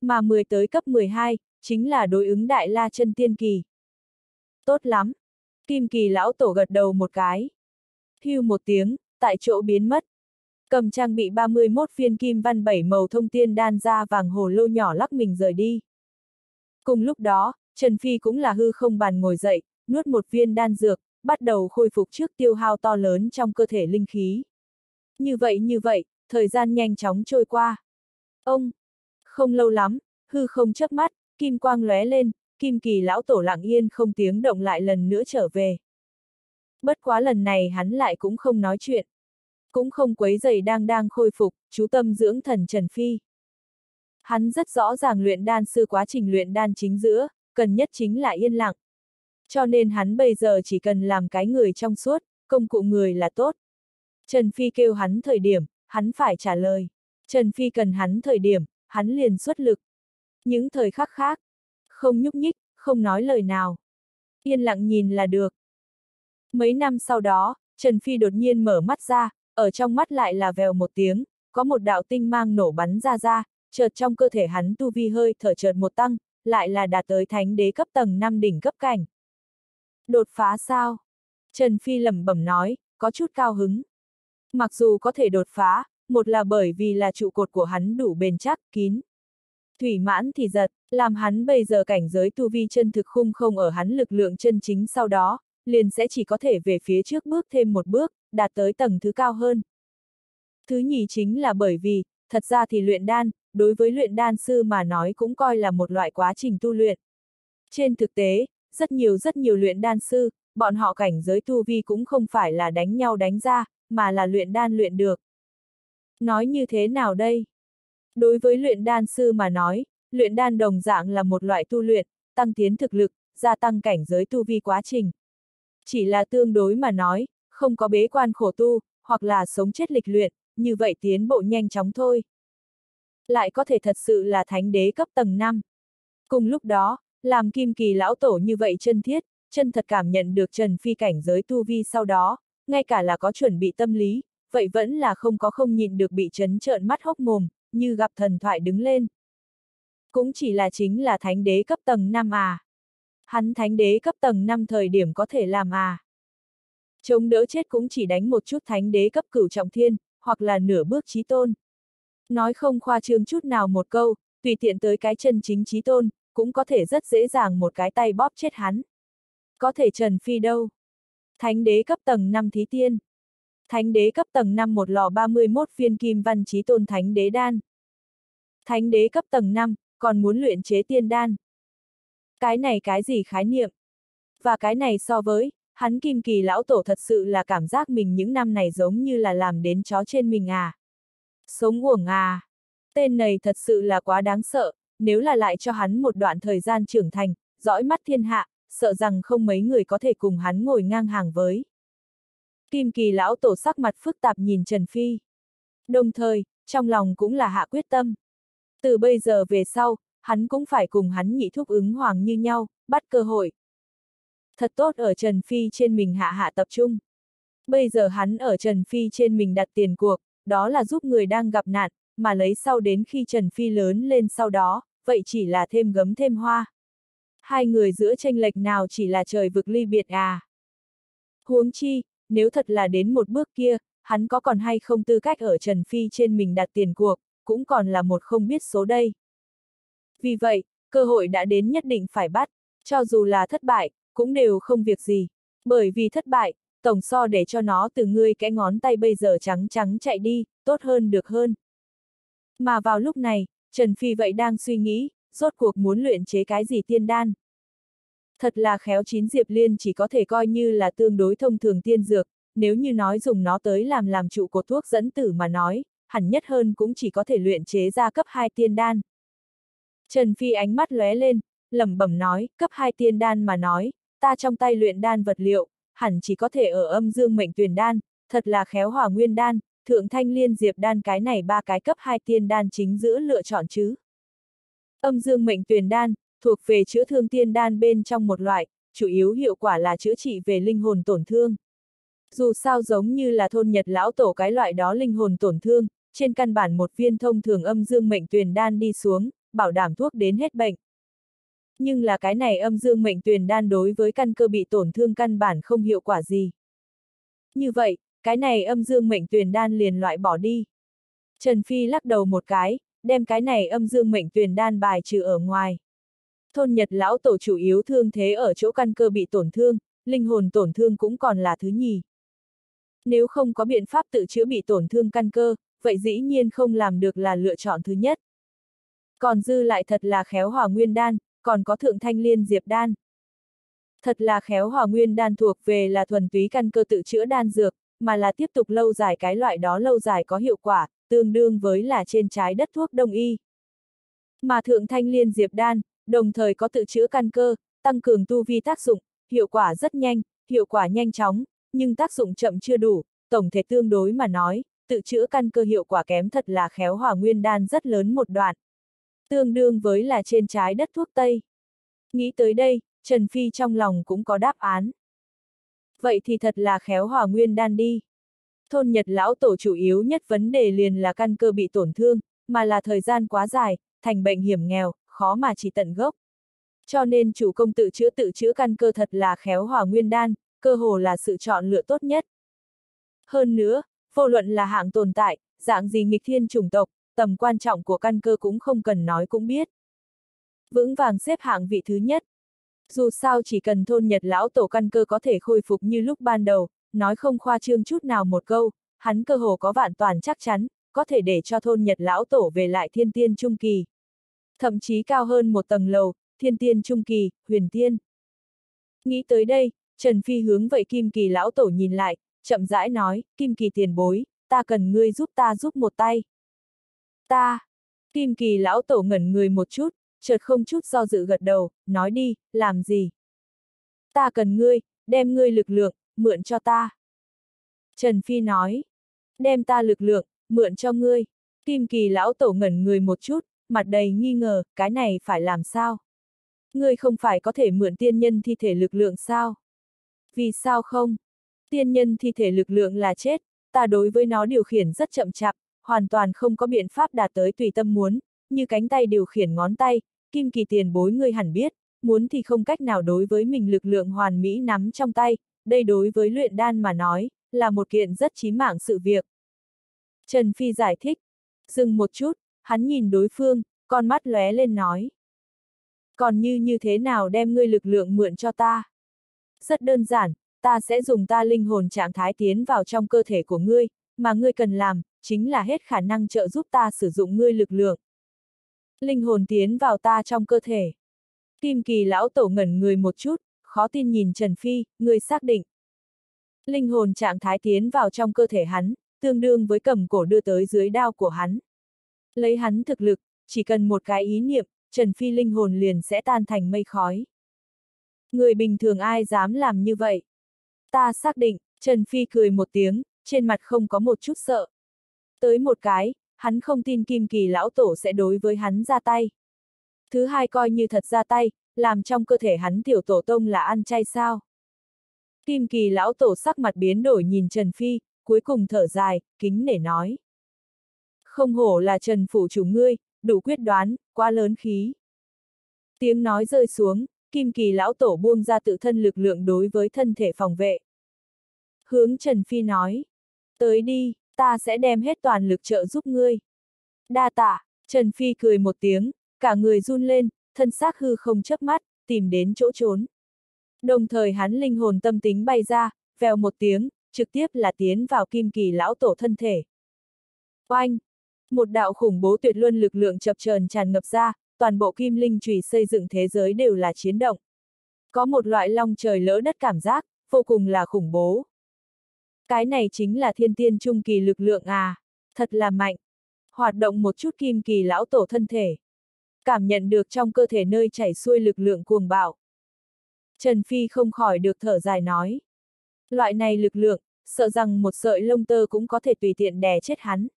Mà 10 tới cấp 12, chính là đối ứng đại la chân tiên kỳ. Tốt lắm. Kim kỳ lão tổ gật đầu một cái. Hưu một tiếng, tại chỗ biến mất. Cầm trang bị 31 viên kim văn bảy màu thông tiên đan ra vàng hồ lô nhỏ lắc mình rời đi. Cùng lúc đó, Trần Phi cũng là hư không bàn ngồi dậy, nuốt một viên đan dược, bắt đầu khôi phục trước tiêu hao to lớn trong cơ thể linh khí. Như vậy như vậy, thời gian nhanh chóng trôi qua. Ông! Không lâu lắm, hư không chớp mắt, kim quang lóe lên, kim kỳ lão tổ lặng yên không tiếng động lại lần nữa trở về. Bất quá lần này hắn lại cũng không nói chuyện. Cũng không quấy giày đang đang khôi phục, chú tâm dưỡng thần Trần Phi. Hắn rất rõ ràng luyện đan sư quá trình luyện đan chính giữa, cần nhất chính là yên lặng. Cho nên hắn bây giờ chỉ cần làm cái người trong suốt, công cụ người là tốt. Trần Phi kêu hắn thời điểm, hắn phải trả lời. Trần Phi cần hắn thời điểm, hắn liền xuất lực. Những thời khắc khác, không nhúc nhích, không nói lời nào. Yên lặng nhìn là được. Mấy năm sau đó, Trần Phi đột nhiên mở mắt ra, ở trong mắt lại là vèo một tiếng, có một đạo tinh mang nổ bắn ra ra, chợt trong cơ thể hắn tu vi hơi thở chợt một tăng, lại là đạt tới thánh đế cấp tầng 5 đỉnh cấp cảnh. Đột phá sao? Trần Phi lẩm bẩm nói, có chút cao hứng. Mặc dù có thể đột phá, một là bởi vì là trụ cột của hắn đủ bền chắc, kín. Thủy mãn thì giật, làm hắn bây giờ cảnh giới tu vi chân thực khung không ở hắn lực lượng chân chính sau đó, liền sẽ chỉ có thể về phía trước bước thêm một bước, đạt tới tầng thứ cao hơn. Thứ nhì chính là bởi vì, thật ra thì luyện đan, đối với luyện đan sư mà nói cũng coi là một loại quá trình tu luyện. Trên thực tế, rất nhiều rất nhiều luyện đan sư, bọn họ cảnh giới tu vi cũng không phải là đánh nhau đánh ra, mà là luyện đan luyện được. Nói như thế nào đây? Đối với luyện đan sư mà nói, luyện đan đồng dạng là một loại tu luyện, tăng tiến thực lực, gia tăng cảnh giới tu vi quá trình. Chỉ là tương đối mà nói, không có bế quan khổ tu, hoặc là sống chết lịch luyện, như vậy tiến bộ nhanh chóng thôi. Lại có thể thật sự là thánh đế cấp tầng 5. Cùng lúc đó, làm kim kỳ lão tổ như vậy chân thiết, chân thật cảm nhận được Trần Phi cảnh giới tu vi sau đó, ngay cả là có chuẩn bị tâm lý, vậy vẫn là không có không nhịn được bị chấn trợn mắt hốc mồm, như gặp thần thoại đứng lên. Cũng chỉ là chính là thánh đế cấp tầng 5 à. Hắn thánh đế cấp tầng 5 thời điểm có thể làm à. Chống đỡ chết cũng chỉ đánh một chút thánh đế cấp cửu trọng thiên, hoặc là nửa bước trí tôn. Nói không khoa trương chút nào một câu, tùy tiện tới cái chân chính trí tôn, cũng có thể rất dễ dàng một cái tay bóp chết hắn. Có thể Trần Phi đâu? Thánh đế cấp tầng 5 thí tiên. Thánh đế cấp tầng 5 một lò 31 viên kim văn trí tôn thánh đế đan. Thánh đế cấp tầng 5, còn muốn luyện chế tiên đan. Cái này cái gì khái niệm? Và cái này so với, hắn kim kỳ lão tổ thật sự là cảm giác mình những năm này giống như là làm đến chó trên mình à. Sống uổng à. Tên này thật sự là quá đáng sợ, nếu là lại cho hắn một đoạn thời gian trưởng thành, dõi mắt thiên hạ, sợ rằng không mấy người có thể cùng hắn ngồi ngang hàng với. Kim kỳ lão tổ sắc mặt phức tạp nhìn Trần Phi. Đồng thời, trong lòng cũng là hạ quyết tâm. Từ bây giờ về sau, hắn cũng phải cùng hắn nhị thúc ứng hoàng như nhau, bắt cơ hội. Thật tốt ở Trần Phi trên mình hạ hạ tập trung. Bây giờ hắn ở Trần Phi trên mình đặt tiền cuộc, đó là giúp người đang gặp nạn, mà lấy sau đến khi Trần Phi lớn lên sau đó, vậy chỉ là thêm gấm thêm hoa. Hai người giữa tranh lệch nào chỉ là trời vực ly biệt à. Huống chi, nếu thật là đến một bước kia, hắn có còn hay không tư cách ở Trần Phi trên mình đặt tiền cuộc, cũng còn là một không biết số đây. Vì vậy, cơ hội đã đến nhất định phải bắt, cho dù là thất bại, cũng đều không việc gì. Bởi vì thất bại, tổng so để cho nó từ ngươi cái ngón tay bây giờ trắng trắng chạy đi, tốt hơn được hơn. Mà vào lúc này, Trần Phi vậy đang suy nghĩ, rốt cuộc muốn luyện chế cái gì tiên đan. Thật là khéo chín diệp liên chỉ có thể coi như là tương đối thông thường tiên dược, nếu như nói dùng nó tới làm làm trụ cột thuốc dẫn tử mà nói, hẳn nhất hơn cũng chỉ có thể luyện chế ra cấp 2 tiên đan. Trần Phi ánh mắt lóe lên, lẩm bẩm nói, cấp 2 tiên đan mà nói, ta trong tay luyện đan vật liệu, hẳn chỉ có thể ở âm dương mệnh tuyển đan, thật là khéo hỏa nguyên đan, thượng thanh liên diệp đan cái này ba cái cấp 2 tiên đan chính giữa lựa chọn chứ. Âm dương mệnh tuyển đan, thuộc về chữa thương tiên đan bên trong một loại, chủ yếu hiệu quả là chữa trị về linh hồn tổn thương. Dù sao giống như là thôn nhật lão tổ cái loại đó linh hồn tổn thương, trên căn bản một viên thông thường âm dương mệnh tuyển đan đi xuống, bảo đảm thuốc đến hết bệnh. Nhưng là cái này âm dương mệnh tuyển đan đối với căn cơ bị tổn thương căn bản không hiệu quả gì. Như vậy, cái này âm dương mệnh tuyển đan liền loại bỏ đi. Trần Phi lắc đầu một cái, đem cái này âm dương mệnh tuyền đan bài trừ ở ngoài. Thôn Nhật lão tổ chủ yếu thương thế ở chỗ căn cơ bị tổn thương, linh hồn tổn thương cũng còn là thứ nhì. Nếu không có biện pháp tự chữa bị tổn thương căn cơ, vậy dĩ nhiên không làm được là lựa chọn thứ nhất. Còn dư lại thật là khéo hòa nguyên đan, còn có thượng thanh liên diệp đan. Thật là khéo hòa nguyên đan thuộc về là thuần túy căn cơ tự chữa đan dược, mà là tiếp tục lâu dài cái loại đó lâu dài có hiệu quả, tương đương với là trên trái đất thuốc đông y. Mà thượng thanh liên diệp đan, đồng thời có tự chữa căn cơ, tăng cường tu vi tác dụng, hiệu quả rất nhanh, hiệu quả nhanh chóng, nhưng tác dụng chậm chưa đủ, tổng thể tương đối mà nói, tự chữa căn cơ hiệu quả kém thật là khéo hỏa nguyên đan rất lớn một đoạn. Tương đương với là trên trái đất thuốc Tây. Nghĩ tới đây, Trần Phi trong lòng cũng có đáp án. Vậy thì thật là khéo hỏa nguyên đan đi. Thôn Nhật lão tổ chủ yếu nhất vấn đề liền là căn cơ bị tổn thương, mà là thời gian quá dài, thành bệnh hiểm nghèo, khó mà chỉ tận gốc. Cho nên chủ công tự chữa tự chữa căn cơ thật là khéo hỏa nguyên đan, cơ hồ là sự chọn lựa tốt nhất. Hơn nữa, vô luận là hạng tồn tại, dạng gì nghịch thiên chủng tộc, tầm quan trọng của căn cơ cũng không cần nói cũng biết. Vững vàng xếp hạng vị thứ nhất. Dù sao chỉ cần thôn nhật lão tổ căn cơ có thể khôi phục như lúc ban đầu, nói không khoa trương chút nào một câu, hắn cơ hồ có vạn toàn chắc chắn, có thể để cho thôn nhật lão tổ về lại thiên tiên trung kỳ. Thậm chí cao hơn một tầng lầu, thiên tiên trung kỳ, huyền tiên. Nghĩ tới đây, Trần Phi hướng vậy Kim Kỳ lão tổ nhìn lại, chậm rãi nói, Kim Kỳ tiền bối, ta cần ngươi giúp ta giúp một tay. Ta! Kim Kỳ lão tổ ngẩn người một chút, chợt không chút do dự gật đầu, nói đi, làm gì? Ta cần ngươi, đem ngươi lực lượng, mượn cho ta. Trần Phi nói, đem ta lực lượng, mượn cho ngươi. Kim Kỳ lão tổ ngẩn người một chút, mặt đầy nghi ngờ, cái này phải làm sao? Ngươi không phải có thể mượn tiên nhân thi thể lực lượng sao? Vì sao không? Tiên nhân thi thể lực lượng là chết, ta đối với nó điều khiển rất chậm chạp, hoàn toàn không có biện pháp đạt tới tùy tâm muốn, như cánh tay điều khiển ngón tay, kim kỳ tiền bối ngươi hẳn biết, muốn thì không cách nào đối với mình lực lượng hoàn mỹ nắm trong tay, đây đối với luyện đan mà nói, là một kiện rất chí mạng sự việc. Trần Phi giải thích, dừng một chút, hắn nhìn đối phương, con mắt lóe lên nói. Còn như như thế nào đem ngươi lực lượng mượn cho ta? Rất đơn giản, ta sẽ dùng ta linh hồn trạng thái tiến vào trong cơ thể của ngươi, mà ngươi cần làm, chính là hết khả năng trợ giúp ta sử dụng ngươi lực lượng. Linh hồn tiến vào ta trong cơ thể. Kim kỳ lão tổ ngẩn người một chút, khó tin nhìn Trần Phi, người xác định. Linh hồn trạng thái tiến vào trong cơ thể hắn, tương đương với cầm cổ đưa tới dưới đao của hắn. Lấy hắn thực lực, chỉ cần một cái ý niệm, Trần Phi linh hồn liền sẽ tan thành mây khói. Người bình thường ai dám làm như vậy? Ta xác định, Trần Phi cười một tiếng, trên mặt không có một chút sợ. Tới một cái, hắn không tin Kim Kỳ lão tổ sẽ đối với hắn ra tay. Thứ hai coi như thật ra tay, làm trong cơ thể hắn tiểu tổ tông là ăn chay sao. Kim Kỳ lão tổ sắc mặt biến đổi nhìn Trần Phi, cuối cùng thở dài, kính nể nói. Không hổ là Trần Phủ chủ ngươi, đủ quyết đoán, quá lớn khí. Tiếng nói rơi xuống, Kim Kỳ lão tổ buông ra tự thân lực lượng đối với thân thể phòng vệ. Hướng Trần Phi nói, tới đi, ta sẽ đem hết toàn lực trợ giúp ngươi. Đa tạ, Trần Phi cười một tiếng, cả người run lên, thân xác hư không chớp mắt, tìm đến chỗ trốn. Đồng thời hắn linh hồn tâm tính bay ra, vèo một tiếng, trực tiếp là tiến vào kim kỳ lão tổ thân thể. Oanh! Một đạo khủng bố tuyệt luân lực lượng chập chờn tràn ngập ra, toàn bộ kim linh trùy xây dựng thế giới đều là chiến động. Có một loại long trời lỡ đất cảm giác, vô cùng là khủng bố. Cái này chính là thiên tiên trung kỳ lực lượng à, thật là mạnh. Hoạt động một chút kim kỳ lão tổ thân thể. Cảm nhận được trong cơ thể nơi chảy xuôi lực lượng cuồng bạo. Trần Phi không khỏi được thở dài nói. Loại này lực lượng, sợ rằng một sợi lông tơ cũng có thể tùy tiện đè chết hắn.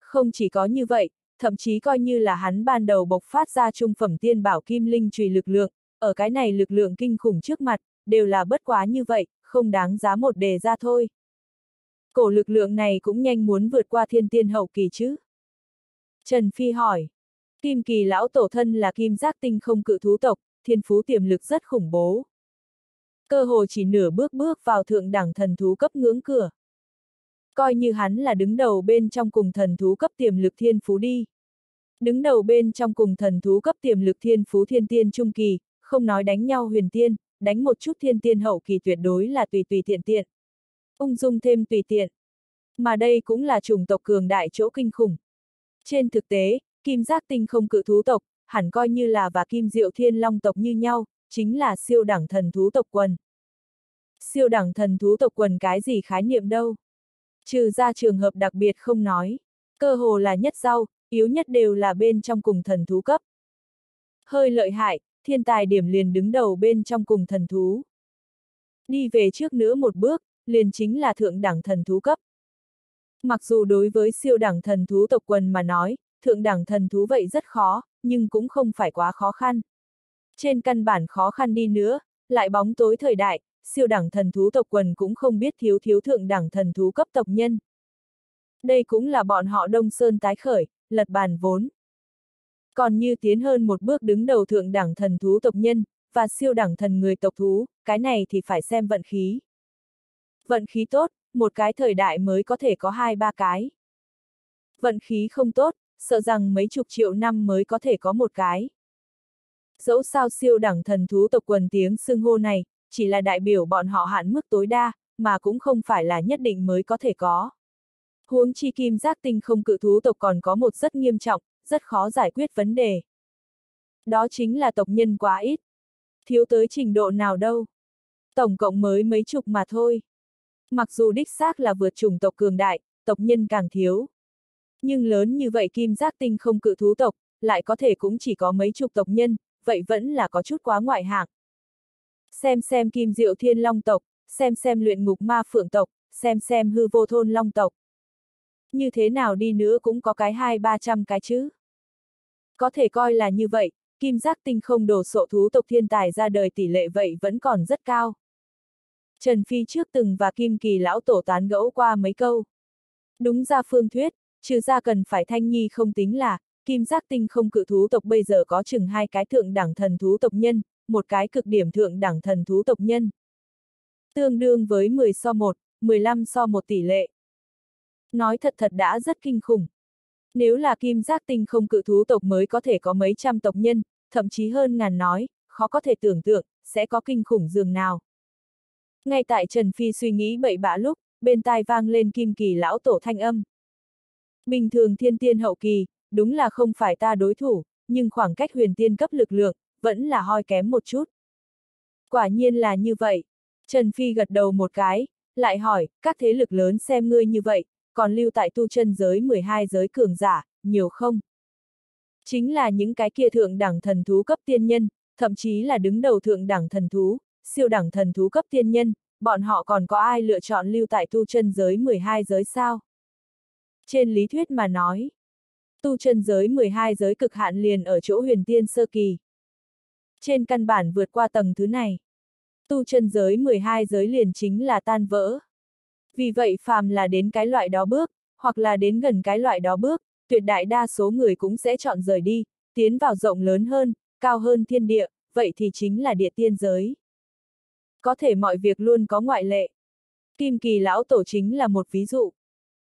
Không chỉ có như vậy, thậm chí coi như là hắn ban đầu bộc phát ra trung phẩm tiên bảo kim linh trùy lực lượng, ở cái này lực lượng kinh khủng trước mặt, đều là bất quá như vậy, không đáng giá một đề ra thôi. Cổ lực lượng này cũng nhanh muốn vượt qua thiên tiên hậu kỳ chứ. Trần Phi hỏi. Kim kỳ lão tổ thân là kim giác tinh không cự thú tộc, thiên phú tiềm lực rất khủng bố. Cơ hồ chỉ nửa bước bước vào thượng đẳng thần thú cấp ngưỡng cửa. Coi như hắn là đứng đầu bên trong cùng thần thú cấp tiềm lực thiên phú đi. Đứng đầu bên trong cùng thần thú cấp tiềm lực thiên phú thiên tiên trung kỳ, không nói đánh nhau huyền tiên, đánh một chút thiên tiên hậu kỳ tuyệt đối là tùy tùy tiện tiện. Ung dung thêm tùy tiện. Mà đây cũng là chủng tộc cường đại chỗ kinh khủng. Trên thực tế, kim giác tinh không cự thú tộc, hẳn coi như là và kim diệu thiên long tộc như nhau, chính là siêu đẳng thần thú tộc quần. Siêu đẳng thần thú tộc quần cái gì khái niệm đâu? Trừ ra trường hợp đặc biệt không nói. Cơ hồ là nhất sau yếu nhất đều là bên trong cùng thần thú cấp. Hơi lợi hại, thiên tài điểm liền đứng đầu bên trong cùng thần thú. Đi về trước nữa một bước, liền chính là thượng đẳng thần thú cấp. Mặc dù đối với siêu đẳng thần thú tộc quần mà nói, thượng đẳng thần thú vậy rất khó, nhưng cũng không phải quá khó khăn. Trên căn bản khó khăn đi nữa, lại bóng tối thời đại, siêu đẳng thần thú tộc quần cũng không biết thiếu thiếu thượng đẳng thần thú cấp tộc nhân. Đây cũng là bọn họ Đông Sơn tái khởi, lật bàn vốn. Còn như tiến hơn một bước đứng đầu thượng đẳng thần thú tộc nhân, và siêu đẳng thần người tộc thú, cái này thì phải xem vận khí. Vận khí tốt, một cái thời đại mới có thể có hai ba cái. Vận khí không tốt, sợ rằng mấy chục triệu năm mới có thể có một cái. Dẫu sao siêu đẳng thần thú tộc quần tiếng xưng hô này, chỉ là đại biểu bọn họ hạn mức tối đa, mà cũng không phải là nhất định mới có thể có. Huống chi kim giác tinh không cự thú tộc còn có một rất nghiêm trọng, rất khó giải quyết vấn đề. Đó chính là tộc nhân quá ít. Thiếu tới trình độ nào đâu. Tổng cộng mới mấy chục mà thôi. Mặc dù đích xác là vượt chủng tộc cường đại, tộc nhân càng thiếu. Nhưng lớn như vậy kim giác tinh không cự thú tộc, lại có thể cũng chỉ có mấy chục tộc nhân, vậy vẫn là có chút quá ngoại hạng. Xem xem kim diệu thiên long tộc, xem xem luyện ngục ma phượng tộc, xem xem hư vô thôn long tộc. Như thế nào đi nữa cũng có cái hai ba trăm cái chứ. Có thể coi là như vậy, kim giác tinh không đổ sộ thú tộc thiên tài ra đời tỷ lệ vậy vẫn còn rất cao. Trần Phi trước từng và Kim Kỳ lão tổ tán gẫu qua mấy câu. Đúng ra phương thuyết, trừ ra cần phải thanh nhi không tính là, kim giác tinh không cự thú tộc bây giờ có chừng hai cái thượng đẳng thần thú tộc nhân, một cái cực điểm thượng đẳng thần thú tộc nhân. Tương đương với 10 so 1, 15 so 1 tỷ lệ. Nói thật thật đã rất kinh khủng. Nếu là kim giác tinh không cự thú tộc mới có thể có mấy trăm tộc nhân, thậm chí hơn ngàn nói, khó có thể tưởng tượng, sẽ có kinh khủng dường nào. Ngay tại Trần Phi suy nghĩ bậy bạ lúc, bên tai vang lên kim kỳ lão tổ thanh âm. Bình thường thiên tiên hậu kỳ, đúng là không phải ta đối thủ, nhưng khoảng cách huyền tiên cấp lực lượng, vẫn là hoi kém một chút. Quả nhiên là như vậy. Trần Phi gật đầu một cái, lại hỏi, các thế lực lớn xem ngươi như vậy, còn lưu tại tu chân giới 12 giới cường giả, nhiều không? Chính là những cái kia thượng đẳng thần thú cấp tiên nhân, thậm chí là đứng đầu thượng đẳng thần thú, siêu đẳng thần thú cấp tiên nhân, bọn họ còn có ai lựa chọn lưu tại tu chân giới 12 giới sao? Trên lý thuyết mà nói, tu chân giới 12 giới cực hạn liền ở chỗ huyền tiên sơ kỳ. Trên căn bản vượt qua tầng thứ này, tu chân giới 12 giới liền chính là tan vỡ. Vì vậy phàm là đến cái loại đó bước, hoặc là đến gần cái loại đó bước, tuyệt đại đa số người cũng sẽ chọn rời đi, tiến vào rộng lớn hơn, cao hơn thiên địa, vậy thì chính là địa tiên giới. Có thể mọi việc luôn có ngoại lệ. Kim kỳ lão tổ chính là một ví dụ.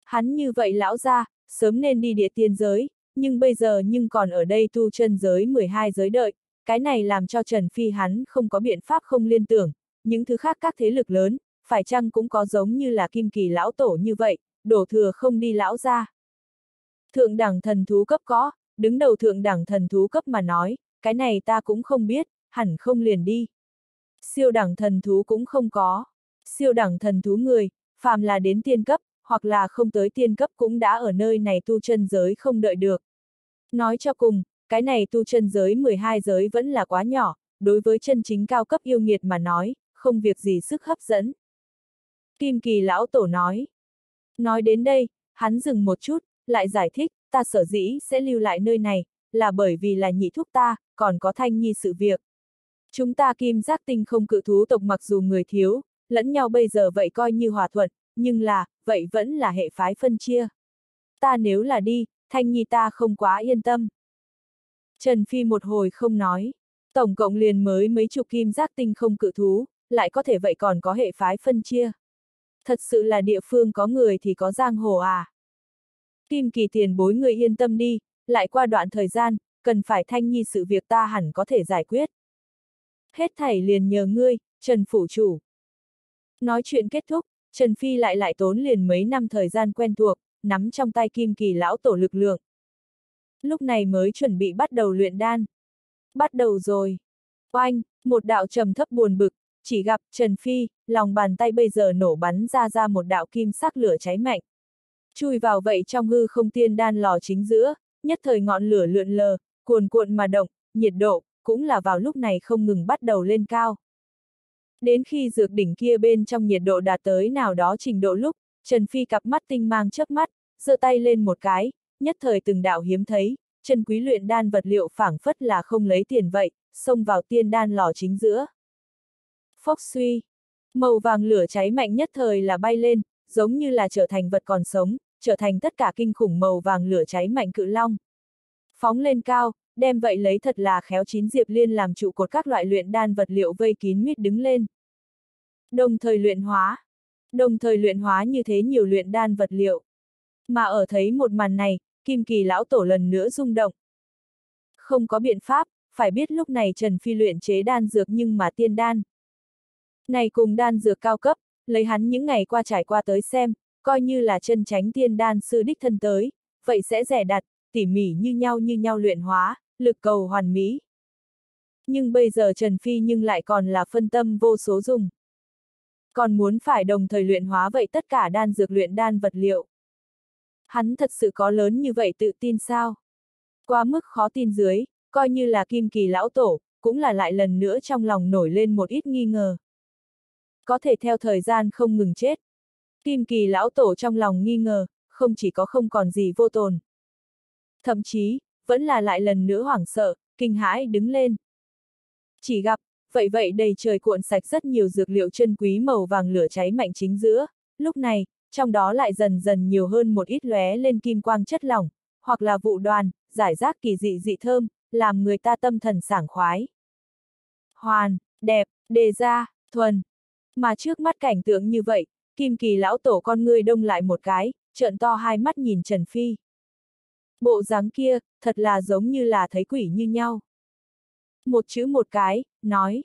Hắn như vậy lão ra, sớm nên đi địa tiên giới, nhưng bây giờ nhưng còn ở đây tu chân giới 12 giới đợi, cái này làm cho Trần Phi hắn không có biện pháp không liên tưởng, những thứ khác các thế lực lớn, phải chăng cũng có giống như là kim kỳ lão tổ như vậy, đổ thừa không đi lão ra. Thượng đẳng thần thú cấp có, đứng đầu thượng đẳng thần thú cấp mà nói, cái này ta cũng không biết, hẳn không liền đi. Siêu đẳng thần thú cũng không có. Siêu đẳng thần thú người, phàm là đến tiên cấp, hoặc là không tới tiên cấp cũng đã ở nơi này tu chân giới không đợi được. Nói cho cùng, cái này tu chân giới 12 giới vẫn là quá nhỏ, đối với chân chính cao cấp yêu nghiệt mà nói, không việc gì sức hấp dẫn. Kim kỳ lão tổ nói. Nói đến đây, hắn dừng một chút, lại giải thích, ta sở dĩ sẽ lưu lại nơi này, là bởi vì là nhị thúc ta, còn có thanh nhi sự việc. Chúng ta kim giác tinh không cự thú tộc mặc dù người thiếu, lẫn nhau bây giờ vậy coi như hòa thuận, nhưng là, vậy vẫn là hệ phái phân chia. Ta nếu là đi, thanh nhi ta không quá yên tâm. Trần Phi một hồi không nói, tổng cộng liền mới mấy chục kim giác tinh không cự thú, lại có thể vậy còn có hệ phái phân chia. Thật sự là địa phương có người thì có giang hồ à. Kim kỳ tiền bối người yên tâm đi, lại qua đoạn thời gian, cần phải thanh nhi sự việc ta hẳn có thể giải quyết. Hết thảy liền nhờ ngươi, Trần Phủ Chủ. Nói chuyện kết thúc, Trần Phi lại lại tốn liền mấy năm thời gian quen thuộc, nắm trong tay kim kỳ lão tổ lực lượng. Lúc này mới chuẩn bị bắt đầu luyện đan. Bắt đầu rồi. Oanh, một đạo trầm thấp buồn bực, chỉ gặp Trần Phi, lòng bàn tay bây giờ nổ bắn ra ra một đạo kim sắc lửa cháy mạnh. Chui vào vậy trong hư không tiên đan lò chính giữa, nhất thời ngọn lửa lượn lờ, cuồn cuộn mà động, nhiệt độ, cũng là vào lúc này không ngừng bắt đầu lên cao. Đến khi dược đỉnh kia bên trong nhiệt độ đạt tới nào đó trình độ lúc, Trần Phi cặp mắt tinh mang chớp mắt, giơ tay lên một cái, nhất thời từng đạo hiếm thấy, trần quý luyện đan vật liệu phảng phất là không lấy tiền vậy, xông vào tiên đan lò chính giữa. Phốc suy, màu vàng lửa cháy mạnh nhất thời là bay lên, giống như là trở thành vật còn sống, trở thành tất cả kinh khủng màu vàng lửa cháy mạnh cự long. Phóng lên cao, đem vậy lấy thật là khéo chín diệp liên làm trụ cột các loại luyện đan vật liệu vây kín mít đứng lên. Đồng thời luyện hóa. Đồng thời luyện hóa như thế nhiều luyện đan vật liệu. Mà ở thấy một màn này, Kim Kỳ lão tổ lần nữa rung động. Không có biện pháp, phải biết lúc này Trần Phi luyện chế đan dược nhưng mà tiên đan. Này cùng đan dược cao cấp, lấy hắn những ngày qua trải qua tới xem, coi như là chân tránh tiên đan sư đích thân tới, vậy sẽ rẻ đặt, tỉ mỉ như nhau như nhau luyện hóa, lực cầu hoàn mỹ. Nhưng bây giờ Trần Phi nhưng lại còn là phân tâm vô số dùng. Còn muốn phải đồng thời luyện hóa vậy tất cả đan dược luyện đan vật liệu. Hắn thật sự có lớn như vậy tự tin sao? Quá mức khó tin dưới, coi như là kim kỳ lão tổ, cũng là lại lần nữa trong lòng nổi lên một ít nghi ngờ. Có thể theo thời gian không ngừng chết. Kim kỳ lão tổ trong lòng nghi ngờ, không chỉ có không còn gì vô tồn. Thậm chí, vẫn là lại lần nữa hoảng sợ, kinh hãi đứng lên. Chỉ gặp, vậy vậy đầy trời cuộn sạch rất nhiều dược liệu chân quý màu vàng lửa cháy mạnh chính giữa, lúc này, trong đó lại dần dần nhiều hơn một ít lóe lên kim quang chất lỏng, hoặc là vụ đoàn, giải rác kỳ dị dị thơm, làm người ta tâm thần sảng khoái. Hoàn, đẹp, đề ra, thuần. Mà trước mắt cảnh tượng như vậy, kim kỳ lão tổ con người đông lại một cái, trợn to hai mắt nhìn Trần Phi. Bộ dáng kia, thật là giống như là thấy quỷ như nhau. Một chữ một cái, nói.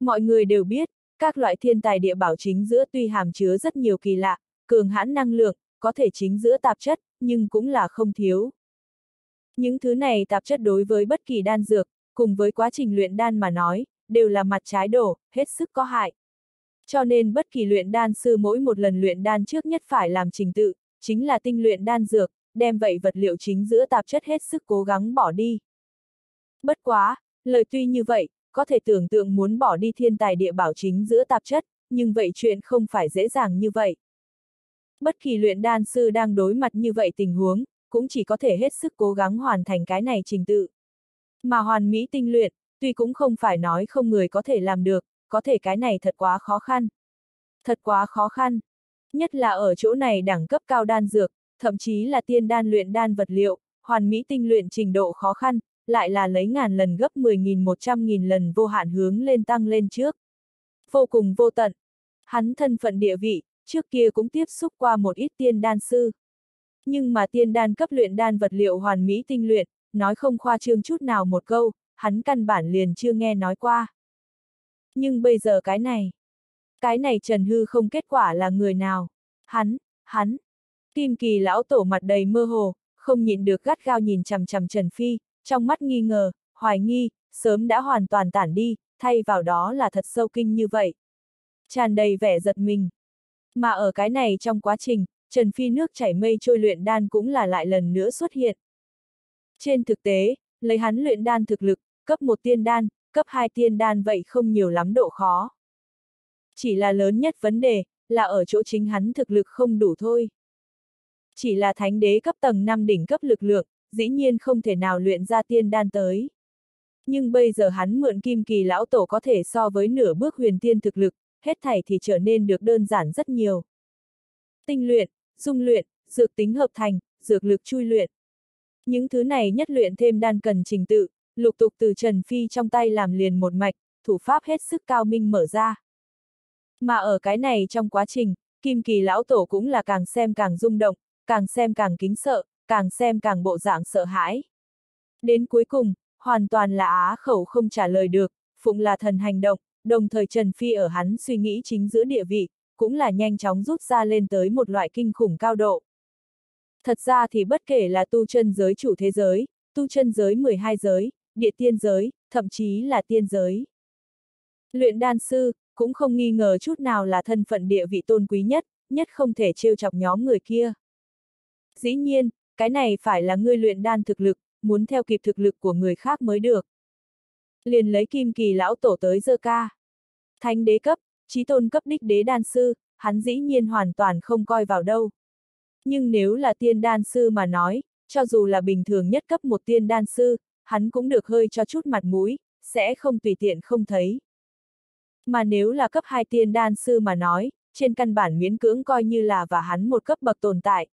Mọi người đều biết, các loại thiên tài địa bảo chính giữa tuy hàm chứa rất nhiều kỳ lạ, cường hãn năng lượng, có thể chính giữa tạp chất, nhưng cũng là không thiếu. Những thứ này tạp chất đối với bất kỳ đan dược, cùng với quá trình luyện đan mà nói, đều là mặt trái đổ, hết sức có hại. Cho nên bất kỳ luyện đan sư mỗi một lần luyện đan trước nhất phải làm trình tự, chính là tinh luyện đan dược, đem vậy vật liệu chính giữa tạp chất hết sức cố gắng bỏ đi. Bất quá, lời tuy như vậy, có thể tưởng tượng muốn bỏ đi thiên tài địa bảo chính giữa tạp chất, nhưng vậy chuyện không phải dễ dàng như vậy. Bất kỳ luyện đan sư đang đối mặt như vậy tình huống, cũng chỉ có thể hết sức cố gắng hoàn thành cái này trình tự. Mà hoàn mỹ tinh luyện, tuy cũng không phải nói không người có thể làm được, có thể cái này thật quá khó khăn. Thật quá khó khăn. Nhất là ở chỗ này đẳng cấp cao đan dược, thậm chí là tiên đan luyện đan vật liệu, hoàn mỹ tinh luyện trình độ khó khăn, lại là lấy ngàn lần gấp 10.100.000 lần vô hạn hướng lên tăng lên trước. Vô cùng vô tận. Hắn thân phận địa vị, trước kia cũng tiếp xúc qua một ít tiên đan sư. Nhưng mà tiên đan cấp luyện đan vật liệu hoàn mỹ tinh luyện, nói không khoa trương chút nào một câu, hắn căn bản liền chưa nghe nói qua. Nhưng bây giờ cái này, cái này Trần Hư không kết quả là người nào? Hắn, hắn. Kim kỳ lão tổ mặt đầy mơ hồ, không nhịn được gắt gao nhìn chằm chằm Trần Phi, trong mắt nghi ngờ, hoài nghi, sớm đã hoàn toàn tản đi, thay vào đó là thật sâu kinh như vậy. Tràn đầy vẻ giật mình. Mà ở cái này trong quá trình, Trần Phi nước chảy mây trôi luyện đan cũng là lại lần nữa xuất hiện. Trên thực tế, lấy hắn luyện đan thực lực, cấp một tiên đan, cấp 2 tiên đan vậy không nhiều lắm độ khó. Chỉ là lớn nhất vấn đề, là ở chỗ chính hắn thực lực không đủ thôi. Chỉ là thánh đế cấp tầng 5 đỉnh cấp lực lượng, dĩ nhiên không thể nào luyện ra tiên đan tới. Nhưng bây giờ hắn mượn kim kỳ lão tổ có thể so với nửa bước huyền tiên thực lực, hết thảy thì trở nên được đơn giản rất nhiều. Tinh luyện, dung luyện, dược tính hợp thành, dược lực chui luyện. Những thứ này nhất luyện thêm đan cần trình tự, lục tục từ Trần Phi trong tay làm liền một mạch, thủ pháp hết sức cao minh mở ra. Mà ở cái này trong quá trình, Kim Kỳ Lão Tổ cũng là càng xem càng rung động, càng xem càng kính sợ, càng xem càng bộ dạng sợ hãi. Đến cuối cùng, hoàn toàn là á khẩu không trả lời được, phụng là thần hành động, đồng thời Trần Phi ở hắn suy nghĩ chính giữa địa vị, cũng là nhanh chóng rút ra lên tới một loại kinh khủng cao độ. Thật ra thì bất kể là tu chân giới chủ thế giới, tu chân giới 12 giới, địa tiên giới, thậm chí là tiên giới. Luyện đan sư, cũng không nghi ngờ chút nào là thân phận địa vị tôn quý nhất, nhất không thể trêu chọc nhóm người kia. Dĩ nhiên, cái này phải là ngươi luyện đan thực lực, muốn theo kịp thực lực của người khác mới được. Liền lấy kim kỳ lão tổ tới dơ ca. Thánh đế cấp, trí tôn cấp đích đế đan sư, hắn dĩ nhiên hoàn toàn không coi vào đâu. Nhưng nếu là tiên đan sư mà nói, cho dù là bình thường nhất cấp một tiên đan sư, hắn cũng được hơi cho chút mặt mũi, sẽ không tùy tiện không thấy. Mà nếu là cấp 2 tiên đan sư mà nói, trên căn bản miễn cưỡng coi như là và hắn một cấp bậc tồn tại.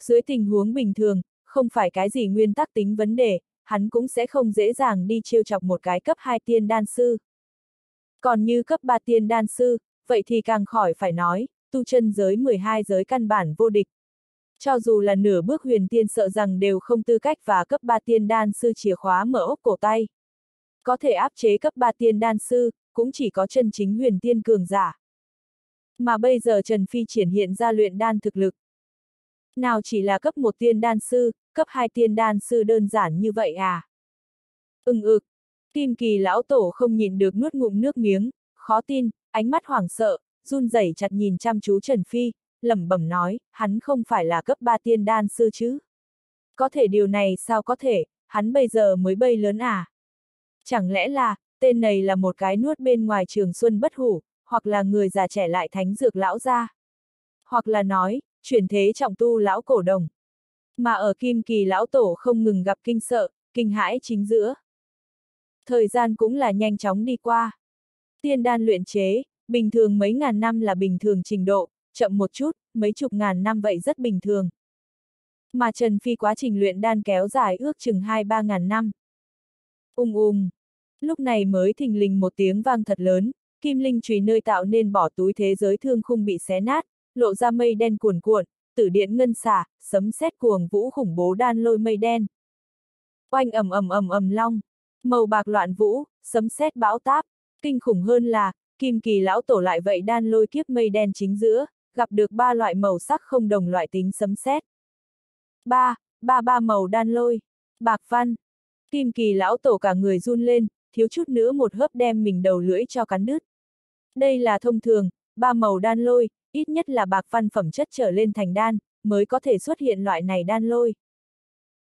Dưới tình huống bình thường, không phải cái gì nguyên tắc tính vấn đề, hắn cũng sẽ không dễ dàng đi chiêu chọc một cái cấp 2 tiên đan sư. Còn như cấp 3 tiên đan sư, vậy thì càng khỏi phải nói, tu chân giới 12 giới căn bản vô địch. Cho dù là nửa bước huyền tiên sợ rằng đều không tư cách và cấp 3 tiên đan sư chìa khóa mở ốc cổ tay. Có thể áp chế cấp 3 tiên đan sư, cũng chỉ có chân chính huyền tiên cường giả. Mà bây giờ Trần Phi triển hiện ra luyện đan thực lực. Nào chỉ là cấp 1 tiên đan sư, cấp 2 tiên đan sư đơn giản như vậy à? Ưng ực. Ừ. Kim kỳ lão tổ không nhìn được nuốt ngụm nước miếng, khó tin, ánh mắt hoảng sợ, run rẩy chặt nhìn chăm chú Trần Phi, lẩm bẩm nói, hắn không phải là cấp 3 tiên đan sư chứ? Có thể điều này sao có thể, hắn bây giờ mới bay lớn à? Chẳng lẽ là, tên này là một cái nuốt bên ngoài trường xuân bất hủ, hoặc là người già trẻ lại thánh dược lão gia? Hoặc là nói, chuyển thế trọng tu lão cổ đồng. Mà ở kim kỳ lão tổ không ngừng gặp kinh sợ, kinh hãi chính giữa. Thời gian cũng là nhanh chóng đi qua. Tiên đan luyện chế, bình thường mấy ngàn năm là bình thường trình độ, chậm một chút, mấy chục ngàn năm vậy rất bình thường. Mà Trần Phi quá trình luyện đan kéo dài ước chừng 2-3 ngàn năm. Ung ung. Lúc này mới thình lình một tiếng vang thật lớn, kim linh trùy nơi tạo nên bỏ túi thế giới thương khung bị xé nát, lộ ra mây đen cuồn cuộn, tử điện ngân xả, sấm sét cuồng vũ khủng bố đan lôi mây đen. Oanh ầm ầm ầm ầm long, màu bạc loạn vũ, sấm sét bão táp, kinh khủng hơn là, kim kỳ lão tổ lại vậy đan lôi kiếp mây đen chính giữa, gặp được ba loại màu sắc không đồng loại tính sấm sét. Ba, ba ba màu đan lôi, bạc văn. Kim kỳ lão tổ cả người run lên, thiếu chút nữa một hớp đem mình đầu lưỡi cho cắn đứt. Đây là thông thường, ba màu đan lôi, ít nhất là bạc văn phẩm chất trở lên thành đan, mới có thể xuất hiện loại này đan lôi.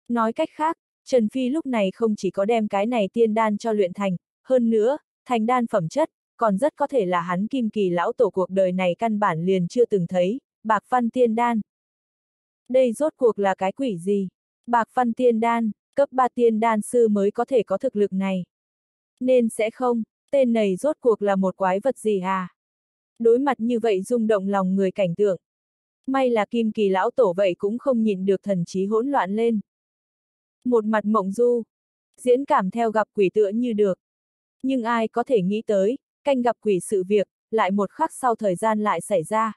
Nói cách khác, Trần Phi lúc này không chỉ có đem cái này tiên đan cho luyện thành, hơn nữa, thành đan phẩm chất, còn rất có thể là hắn kim kỳ lão tổ cuộc đời này căn bản liền chưa từng thấy, bạc văn tiên đan. Đây rốt cuộc là cái quỷ gì? Bạc văn tiên đan, cấp 3 tiên đan sư mới có thể có thực lực này. Nên sẽ không, tên này rốt cuộc là một quái vật gì à? Đối mặt như vậy rung động lòng người cảnh tượng. May là kim kỳ lão tổ vậy cũng không nhìn được thần trí hỗn loạn lên. Một mặt mộng du, diễn cảm theo gặp quỷ tựa như được. Nhưng ai có thể nghĩ tới, canh gặp quỷ sự việc, lại một khắc sau thời gian lại xảy ra.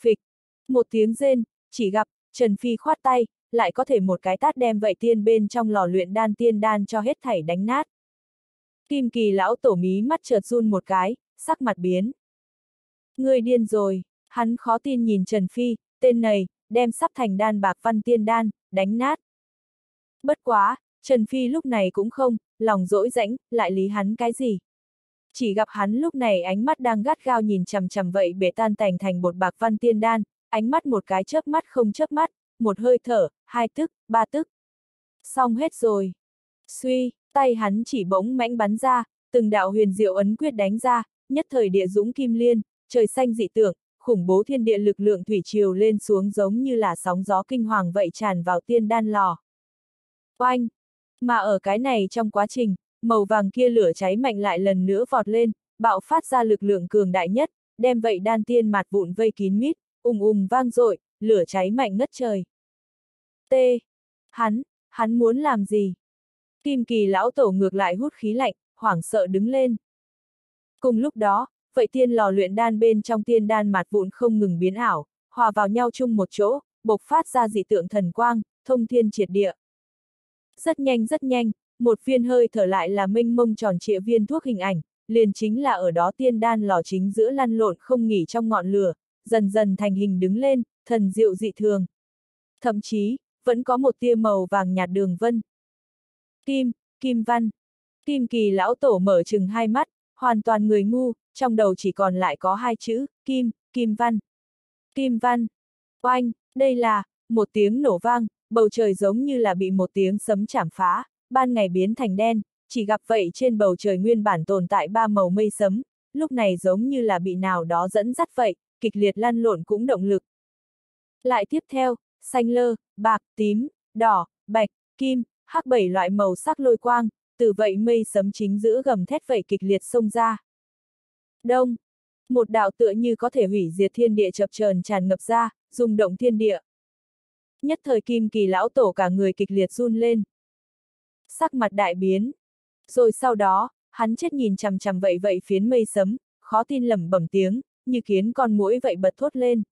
Phịch, một tiếng rên, chỉ gặp, Trần Phi khoát tay, lại có thể một cái tát đem vậy tiên bên trong lò luyện đan tiên đan cho hết thảy đánh nát. Kim kỳ lão tổ mí mắt chợt run một cái, sắc mặt biến. Người điên rồi, hắn khó tin nhìn Trần Phi, tên này, đem sắp thành đan bạc văn tiên đan, đánh nát. Bất quá, Trần Phi lúc này cũng không, lòng dỗi rãnh, lại lý hắn cái gì. Chỉ gặp hắn lúc này ánh mắt đang gắt gao nhìn chằm chằm vậy bể tan tành thành bột bạc văn tiên đan, ánh mắt một cái chớp mắt không chớp mắt, một hơi thở, hai tức, ba tức. Xong hết rồi. Suy, tay hắn chỉ bỗng mãnh bắn ra, từng đạo huyền diệu ấn quyết đánh ra, nhất thời địa dũng kim liên, trời xanh dị tượng, khủng bố thiên địa lực lượng thủy triều lên xuống giống như là sóng gió kinh hoàng vậy tràn vào tiên đan lò. Oanh! Mà ở cái này trong quá trình, màu vàng kia lửa cháy mạnh lại lần nữa vọt lên, bạo phát ra lực lượng cường đại nhất, đem vậy đan tiên mặt vụn vây kín mít, ùng ùng vang dội, lửa cháy mạnh ngất trời. T. Hắn, hắn muốn làm gì? Kim kỳ lão tổ ngược lại hút khí lạnh, hoảng sợ đứng lên. Cùng lúc đó, vậy tiên lò luyện đan bên trong tiên đan mạt vụn không ngừng biến ảo, hòa vào nhau chung một chỗ, bộc phát ra dị tượng thần quang, thông thiên triệt địa. Rất nhanh rất nhanh, một viên hơi thở lại là minh mông tròn trịa viên thuốc hình ảnh, liền chính là ở đó tiên đan lò chính giữa lăn lộn không nghỉ trong ngọn lửa, dần dần thành hình đứng lên, thần diệu dị thường. Thậm chí, vẫn có một tia màu vàng nhạt đường vân. Kim, Kim Văn. Kim kỳ lão tổ mở chừng hai mắt, hoàn toàn người ngu, trong đầu chỉ còn lại có hai chữ, Kim, Kim Văn. Kim Văn. Oanh, đây là, một tiếng nổ vang, bầu trời giống như là bị một tiếng sấm chảm phá, ban ngày biến thành đen, chỉ gặp vậy trên bầu trời nguyên bản tồn tại ba màu mây sấm, lúc này giống như là bị nào đó dẫn dắt vậy, kịch liệt lăn lộn cũng động lực. Lại tiếp theo, xanh lơ, bạc, tím, đỏ, bạch, kim, hắc bảy loại màu sắc lôi quang, từ vậy mây sấm chính giữa gầm thét vậy kịch liệt xông ra. Đông, một đạo tựa như có thể hủy diệt thiên địa chập chờn tràn ngập ra, rung động thiên địa. Nhất thời kim kỳ lão tổ cả người kịch liệt run lên. Sắc mặt đại biến. Rồi sau đó, hắn chết nhìn chằm chằm vậy vậy phiến mây sấm, khó tin lẩm bẩm tiếng, như kiến con mũi vậy bật thốt lên.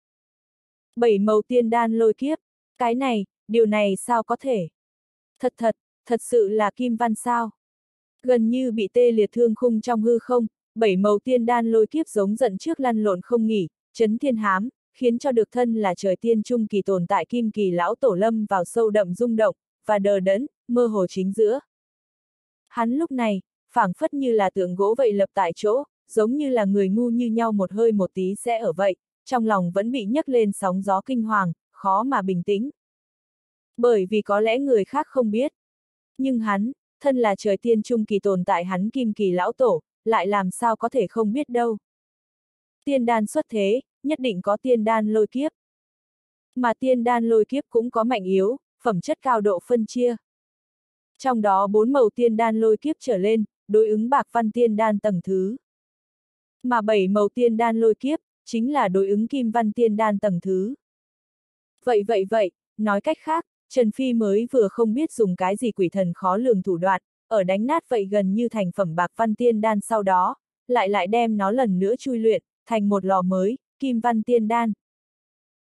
Bảy màu tiên đan lôi kiếp, cái này, điều này sao có thể? Thật thật, thật sự là kim văn sao? Gần như bị tê liệt thương khung trong hư không, bảy màu tiên đan lôi kiếp giống giận trước lăn lộn không nghỉ, chấn thiên hám, khiến cho được thân là trời tiên trung kỳ tồn tại kim kỳ lão tổ lâm vào sâu đậm rung động, và đờ đẫn, mơ hồ chính giữa. Hắn lúc này, phảng phất như là tượng gỗ vậy lập tại chỗ, giống như là người ngu như nhau một hơi một tí sẽ ở vậy, trong lòng vẫn bị nhấc lên sóng gió kinh hoàng, khó mà bình tĩnh. Bởi vì có lẽ người khác không biết. Nhưng hắn, thân là trời tiên trung kỳ tồn tại hắn kim kỳ lão tổ, lại làm sao có thể không biết đâu. Tiên đan xuất thế, nhất định có tiên đan lôi kiếp. Mà tiên đan lôi kiếp cũng có mạnh yếu, phẩm chất cao độ phân chia. Trong đó bốn màu tiên đan lôi kiếp trở lên, đối ứng bạc văn tiên đan tầng thứ. Mà bảy màu tiên đan lôi kiếp, chính là đối ứng kim văn tiên đan tầng thứ. Vậy vậy vậy, nói cách khác, Trần Phi mới vừa không biết dùng cái gì quỷ thần khó lường thủ đoạn, ở đánh nát vậy gần như thành phẩm bạc văn tiên đan sau đó, lại lại đem nó lần nữa chui luyện, thành một lò mới, kim văn tiên đan.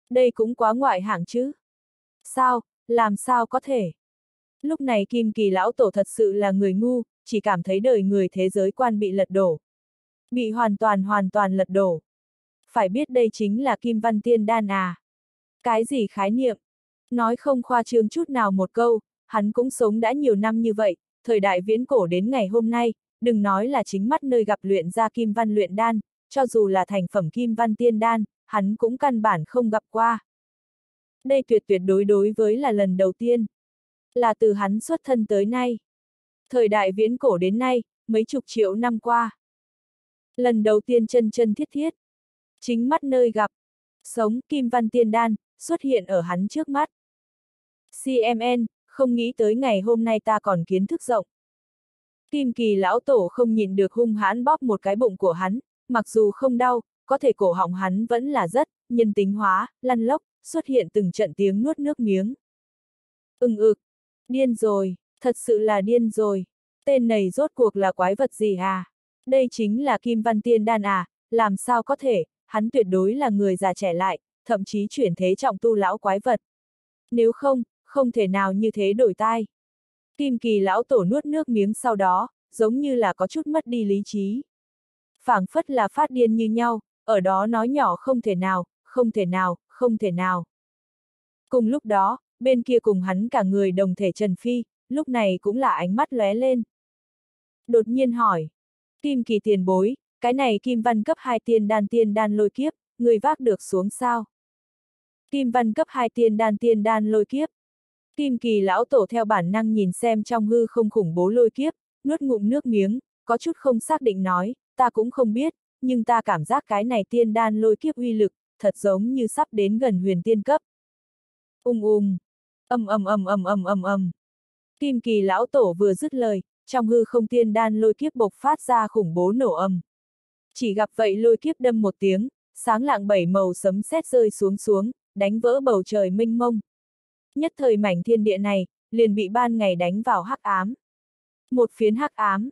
Đây cũng quá ngoại hạng chứ. Sao, làm sao có thể? Lúc này Kim Kỳ Lão Tổ thật sự là người ngu, chỉ cảm thấy đời người thế giới quan bị lật đổ. Bị hoàn toàn hoàn toàn lật đổ. Phải biết đây chính là Kim Văn Tiên Đan à. Cái gì khái niệm? Nói không khoa trương chút nào một câu, hắn cũng sống đã nhiều năm như vậy, thời đại viễn cổ đến ngày hôm nay, đừng nói là chính mắt nơi gặp luyện ra Kim Văn luyện đan, cho dù là thành phẩm Kim Văn Tiên Đan, hắn cũng căn bản không gặp qua. Đây tuyệt tuyệt đối đối với là lần đầu tiên. Là từ hắn xuất thân tới nay. Thời đại viễn cổ đến nay, mấy chục triệu năm qua. Lần đầu tiên chân chân thiết thiết. Chính mắt nơi gặp. Sống Kim Văn Tiên Đan, xuất hiện ở hắn trước mắt. CMN, không nghĩ tới ngày hôm nay ta còn kiến thức rộng. Kim kỳ lão tổ không nhìn được hung hãn bóp một cái bụng của hắn, mặc dù không đau, có thể cổ họng hắn vẫn là rất, nhân tính hóa, lăn lóc, xuất hiện từng trận tiếng nuốt nước miếng. Ưng ực, ừ, điên rồi, thật sự là điên rồi, tên này rốt cuộc là quái vật gì à? Đây chính là Kim Văn Tiên Đan à, làm sao có thể, hắn tuyệt đối là người già trẻ lại, thậm chí chuyển thế trọng tu lão quái vật. Nếu không, không thể nào như thế đổi tai. Kim kỳ lão tổ nuốt nước miếng sau đó, giống như là có chút mất đi lý trí. phảng phất là phát điên như nhau, ở đó nói nhỏ không thể nào, không thể nào, không thể nào. Cùng lúc đó, bên kia cùng hắn cả người đồng thể Trần Phi, lúc này cũng là ánh mắt lóe lên. Đột nhiên hỏi, Kim kỳ tiền bối, cái này Kim văn cấp 2 tiên đan tiên đan lôi kiếp, người vác được xuống sao? Kim văn cấp 2 tiên đan tiên đan lôi kiếp. Kim kỳ lão tổ theo bản năng nhìn xem trong hư không khủng bố lôi kiếp, nuốt ngụm nước miếng, có chút không xác định nói, ta cũng không biết, nhưng ta cảm giác cái này tiên đan lôi kiếp uy lực, thật giống như sắp đến gần huyền tiên cấp. Ung ung, âm âm âm âm âm âm âm. Kim kỳ lão tổ vừa dứt lời, trong hư không tiên đan lôi kiếp bộc phát ra khủng bố nổ âm. Chỉ gặp vậy lôi kiếp đâm một tiếng, sáng lạng bảy màu sấm sét rơi xuống xuống, đánh vỡ bầu trời minh mông. Nhất thời mảnh thiên địa này, liền bị ban ngày đánh vào hắc ám. Một phiến hắc ám.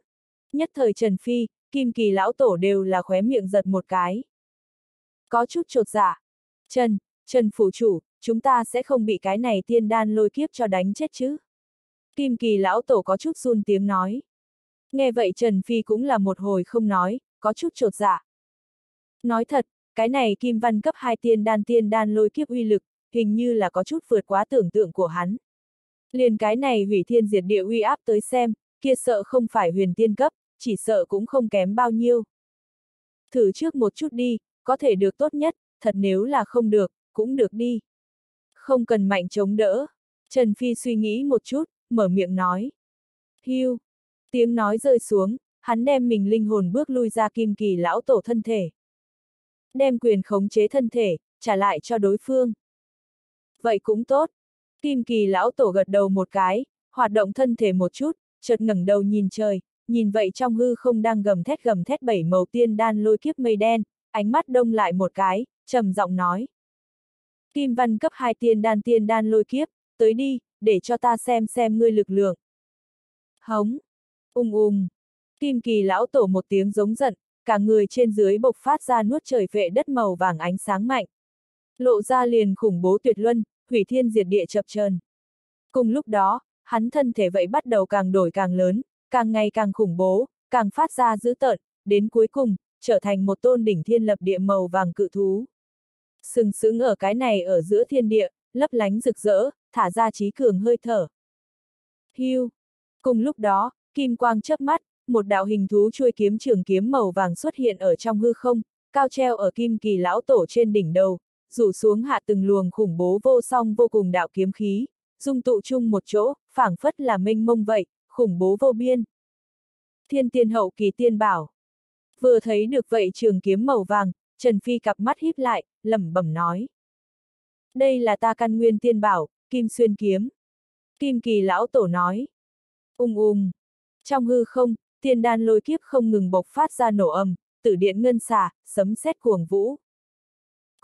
Nhất thời Trần Phi, Kim Kỳ lão tổ đều là khóe miệng giật một cái. Có chút trột dạ. Trần, Trần phủ chủ, chúng ta sẽ không bị cái này tiên đan lôi kiếp cho đánh chết chứ. Kim Kỳ lão tổ có chút run tiếng nói. Nghe vậy Trần Phi cũng là một hồi không nói, có chút trột dạ. Nói thật, cái này kim văn cấp 2 tiên đan tiên đan lôi kiếp uy lực, hình như là có chút vượt quá tưởng tượng của hắn. Liền cái này hủy thiên diệt địa uy áp tới xem, kia sợ không phải huyền tiên cấp, chỉ sợ cũng không kém bao nhiêu. Thử trước một chút đi, có thể được tốt nhất, thật nếu là không được, cũng được đi. Không cần mạnh chống đỡ. Trần Phi suy nghĩ một chút, mở miệng nói. Hưu. Tiếng nói rơi xuống, hắn đem mình linh hồn bước lui ra kim kỳ lão tổ thân thể. Đem quyền khống chế thân thể, trả lại cho đối phương. Vậy cũng tốt. Kim kỳ lão tổ gật đầu một cái, hoạt động thân thể một chút, chợt ngẩng đầu nhìn trời, nhìn vậy trong hư không đang gầm thét gầm thét bảy màu tiên đan lôi kiếp mây đen, ánh mắt đông lại một cái, trầm giọng nói. Kim văn cấp hai tiên đan tiên đan lôi kiếp, tới đi, để cho ta xem xem ngươi lực lượng. Hống! Ung ung! Kim kỳ lão tổ một tiếng giống giận, cả người trên dưới bộc phát ra nuốt trời vệ đất màu vàng ánh sáng mạnh. Lộ ra liền khủng bố tuyệt luân, hủy thiên diệt địa chập chờn. Cùng lúc đó, hắn thân thể vậy bắt đầu càng đổi càng lớn, càng ngày càng khủng bố, càng phát ra dữ tợn, đến cuối cùng, trở thành một tôn đỉnh thiên lập địa màu vàng cự thú. Sừng sững ở cái này ở giữa thiên địa, lấp lánh rực rỡ, thả ra trí cường hơi thở. Hưu. Cùng lúc đó, kim quang chớp mắt, một đạo hình thú chuôi kiếm trường kiếm màu vàng xuất hiện ở trong hư không, cao treo ở kim kỳ lão tổ trên đỉnh đầu, rủ xuống hạ từng luồng khủng bố vô song vô cùng đạo kiếm khí, dung tụ chung một chỗ, phảng phất là minh mông vậy, khủng bố vô biên. Thiên tiên hậu kỳ tiên bảo. Vừa thấy được vậy trường kiếm màu vàng, Trần Phi cặp mắt híp lại, lẩm bẩm nói. Đây là ta căn nguyên tiên bảo, kim xuyên kiếm. Kim kỳ lão tổ nói. Ung ung. Trong hư không, tiên đan lôi kiếp không ngừng bộc phát ra nổ ầm, tử điện ngân xà, sấm sét cuồng vũ.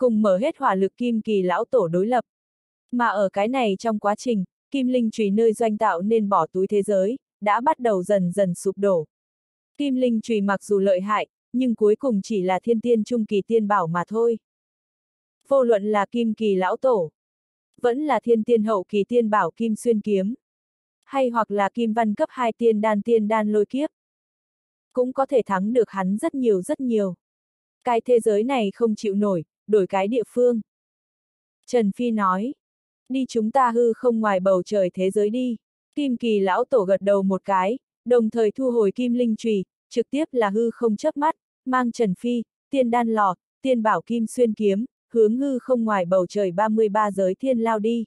Cùng mở hết hỏa lực kim kỳ lão tổ đối lập. Mà ở cái này trong quá trình, kim linh trùy nơi doanh tạo nên bỏ túi thế giới, đã bắt đầu dần dần sụp đổ. Kim linh trùy mặc dù lợi hại, nhưng cuối cùng chỉ là thiên tiên trung kỳ tiên bảo mà thôi. Vô luận là kim kỳ lão tổ, vẫn là thiên tiên hậu kỳ tiên bảo kim xuyên kiếm, hay hoặc là kim văn cấp 2 tiên đan tiên đan lôi kiếp. Cũng có thể thắng được hắn rất nhiều rất nhiều. Cái thế giới này không chịu nổi, đổi cái địa phương. Trần Phi nói, đi chúng ta hư không ngoài bầu trời thế giới đi. Kim kỳ lão tổ gật đầu một cái, đồng thời thu hồi kim linh trùy, trực tiếp là hư không chớp mắt, mang Trần Phi, tiên đan lò, tiên bảo kim xuyên kiếm, hướng hư không ngoài bầu trời 33 giới thiên lao đi.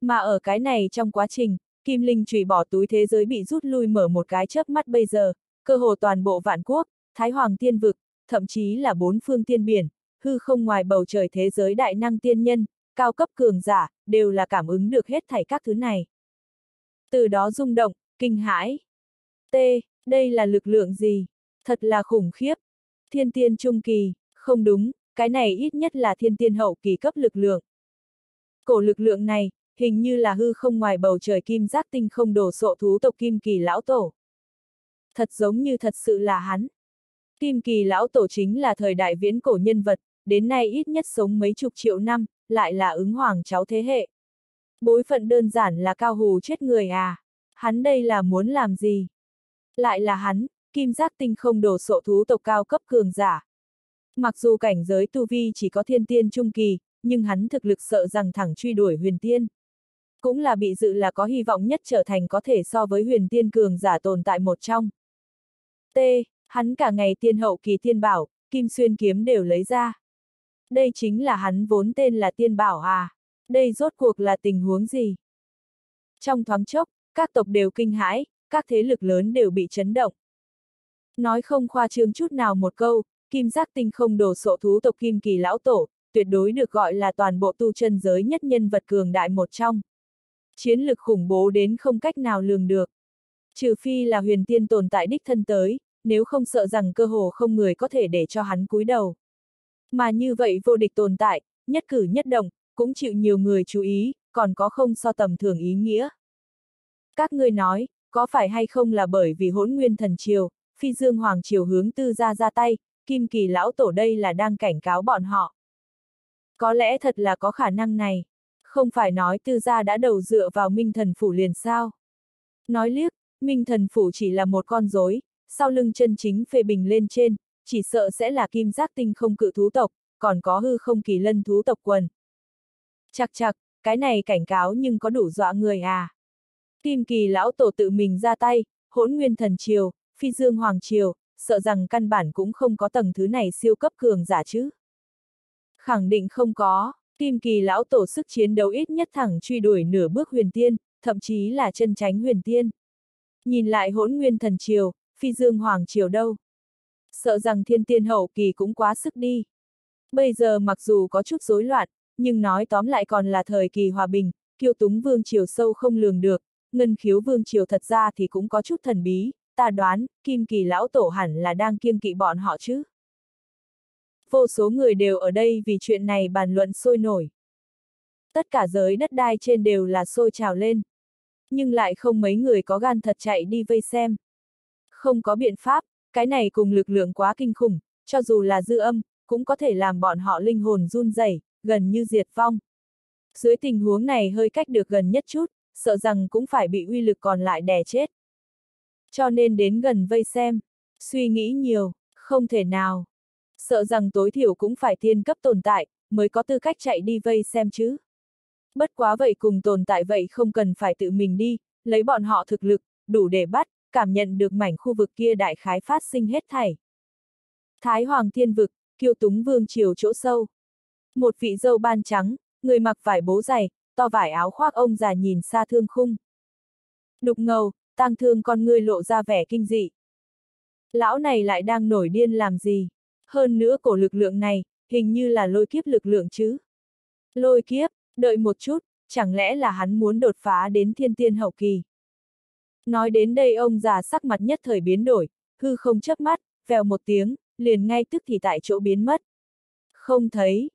Mà ở cái này trong quá trình, kim linh trùy bỏ túi thế giới bị rút lui mở một cái chớp mắt bây giờ, cơ hồ toàn bộ vạn quốc, thái hoàng tiên vực, thậm chí là bốn phương tiên biển, hư không ngoài bầu trời thế giới đại năng tiên nhân, cao cấp cường giả, đều là cảm ứng được hết thảy các thứ này. Từ đó rung động, kinh hãi. T, đây là lực lượng gì? Thật là khủng khiếp. Thiên tiên trung kỳ, không đúng, cái này ít nhất là thiên tiên hậu kỳ cấp lực lượng. Cổ lực lượng này, hình như là hư không ngoài bầu trời kim giác tinh không đổ sộ thú tộc kim kỳ lão tổ. Thật giống như thật sự là hắn. Kim kỳ lão tổ chính là thời đại viễn cổ nhân vật, đến nay ít nhất sống mấy chục triệu năm, lại là ứng hoàng cháu thế hệ. Bối phận đơn giản là cao hù chết người à. Hắn đây là muốn làm gì? Lại là hắn, kim giác tinh không đổ sộ thú tộc cao cấp cường giả. Mặc dù cảnh giới tu vi chỉ có thiên tiên trung kỳ, nhưng hắn thực lực sợ rằng thẳng truy đuổi huyền tiên. Cũng là bị dự là có hy vọng nhất trở thành có thể so với huyền tiên cường giả tồn tại một trong. T. Hắn cả ngày tiên hậu kỳ tiên bảo, kim xuyên kiếm đều lấy ra. Đây chính là hắn vốn tên là tiên bảo à. Đây rốt cuộc là tình huống gì? Trong thoáng chốc, các tộc đều kinh hãi, các thế lực lớn đều bị chấn động. Nói không khoa trương chút nào một câu, kim giác tinh không đổ sộ thú tộc kim kỳ lão tổ, tuyệt đối được gọi là toàn bộ tu chân giới nhất nhân vật cường đại một trong. Chiến lực khủng bố đến không cách nào lường được. Trừ phi là huyền tiên tồn tại đích thân tới, nếu không sợ rằng cơ hồ không người có thể để cho hắn cúi đầu. Mà như vậy vô địch tồn tại, nhất cử nhất động, cũng chịu nhiều người chú ý, còn có không so tầm thường ý nghĩa. Các ngươi nói, có phải hay không là bởi vì hỗn nguyên thần triều, phi dương hoàng triều hướng tư gia ra tay, kim kỳ lão tổ đây là đang cảnh cáo bọn họ. Có lẽ thật là có khả năng này. Không phải nói tư gia đã đầu dựa vào minh thần phủ liền sao. Nói liếc, minh thần phủ chỉ là một con rối, sau lưng chân chính phê bình lên trên, chỉ sợ sẽ là kim giác tinh không cự thú tộc, còn có hư không kỳ lân thú tộc quần. chạc chạc cái này cảnh cáo nhưng có đủ dọa người à. Kim kỳ lão tổ tự mình ra tay, hỗn nguyên thần triều, phi dương hoàng triều, sợ rằng căn bản cũng không có tầng thứ này siêu cấp cường giả chứ. Khẳng định không có, kim kỳ lão tổ sức chiến đấu ít nhất thẳng truy đuổi nửa bước huyền tiên, thậm chí là chân tránh huyền tiên. Nhìn lại hỗn nguyên thần triều, phi dương hoàng triều đâu. Sợ rằng thiên tiên hậu kỳ cũng quá sức đi. Bây giờ mặc dù có chút rối loạn, nhưng nói tóm lại còn là thời kỳ hòa bình, kiêu túng vương triều sâu không lường được, ngân khiếu vương triều thật ra thì cũng có chút thần bí, ta đoán, kim kỳ lão tổ hẳn là đang kiêng kỵ bọn họ chứ. Vô số người đều ở đây vì chuyện này bàn luận sôi nổi. Tất cả giới đất đai trên đều là sôi trào lên. Nhưng lại không mấy người có gan thật chạy đi vây xem. Không có biện pháp, cái này cùng lực lượng quá kinh khủng, cho dù là dư âm, cũng có thể làm bọn họ linh hồn run rẩy, gần như diệt vong. Dưới tình huống này hơi cách được gần nhất chút, sợ rằng cũng phải bị uy lực còn lại đè chết. Cho nên đến gần vây xem, suy nghĩ nhiều, không thể nào. Sợ rằng tối thiểu cũng phải thiên cấp tồn tại, mới có tư cách chạy đi vây xem chứ. Bất quá vậy cùng tồn tại vậy không cần phải tự mình đi, lấy bọn họ thực lực, đủ để bắt, cảm nhận được mảnh khu vực kia đại khái phát sinh hết thảy. Thái Hoàng Thiên Vực, kiêu túng vương triều chỗ sâu. Một vị dâu ban trắng, người mặc vải bố dày, to vải áo khoác ông già nhìn xa thương khung. Đục ngầu, tang thương con ngươi lộ ra vẻ kinh dị. Lão này lại đang nổi điên làm gì? Hơn nữa cổ lực lượng này, hình như là lôi kiếp lực lượng chứ. Lôi kiếp, đợi một chút, chẳng lẽ là hắn muốn đột phá đến thiên tiên hậu kỳ. Nói đến đây ông già sắc mặt nhất thời biến đổi, hư không chớp mắt, vèo một tiếng, liền ngay tức thì tại chỗ biến mất. Không thấy.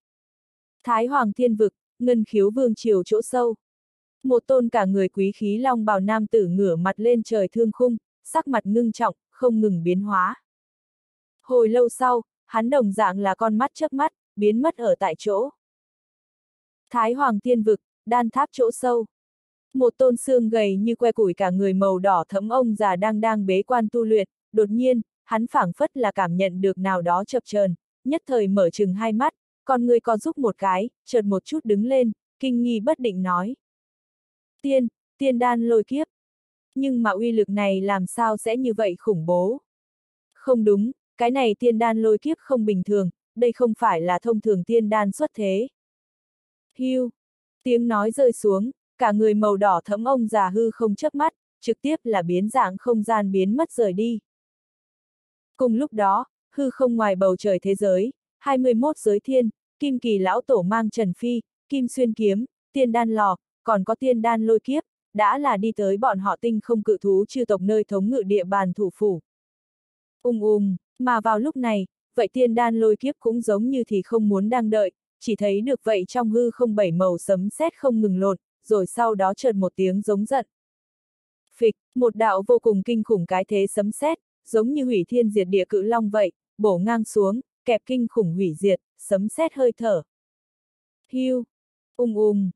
Thái Hoàng Thiên Vực, ngân khiếu vương triều chỗ sâu. Một tôn cả người quý khí long bào nam tử ngửa mặt lên trời thương khung, sắc mặt ngưng trọng, không ngừng biến hóa. Hồi lâu sau, hắn đồng dạng là con mắt chớp mắt, biến mất ở tại chỗ. Thái Hoàng Thiên Vực, đan tháp chỗ sâu. Một tôn xương gầy như que củi cả người màu đỏ thấm ông già đang đang bế quan tu luyện, đột nhiên, hắn phảng phất là cảm nhận được nào đó chập chờn, nhất thời mở chừng hai mắt, con người co giúp một cái, chợt một chút đứng lên, kinh nghi bất định nói. Tiên, tiên đan lôi kiếp. Nhưng mà uy lực này làm sao sẽ như vậy khủng bố? Không đúng, cái này tiên đan lôi kiếp không bình thường, đây không phải là thông thường tiên đan xuất thế. Hưu, tiếng nói rơi xuống, cả người màu đỏ thẫm ông già hư không chớp mắt, trực tiếp là biến dạng không gian biến mất rời đi. Cùng lúc đó, hư không ngoài bầu trời thế giới, 21 giới thiên, kim kỳ lão tổ mang trần phi, kim xuyên kiếm, tiên đan lò, còn có tiên đan lôi kiếp, đã là đi tới bọn họ tinh không cự thú chư tộc nơi thống ngự địa bàn thủ phủ. Ung ung, mà vào lúc này, vậy tiên đan lôi kiếp cũng giống như thì không muốn đang đợi, chỉ thấy được vậy trong hư không bảy màu sấm sét không ngừng lột, rồi sau đó chợt một tiếng giống giận. Phịch, một đạo vô cùng kinh khủng cái thế sấm sét, giống như hủy thiên diệt địa cự long vậy, bổ ngang xuống, kẹp kinh khủng hủy diệt, sấm sét hơi thở. Hưu, ung ung,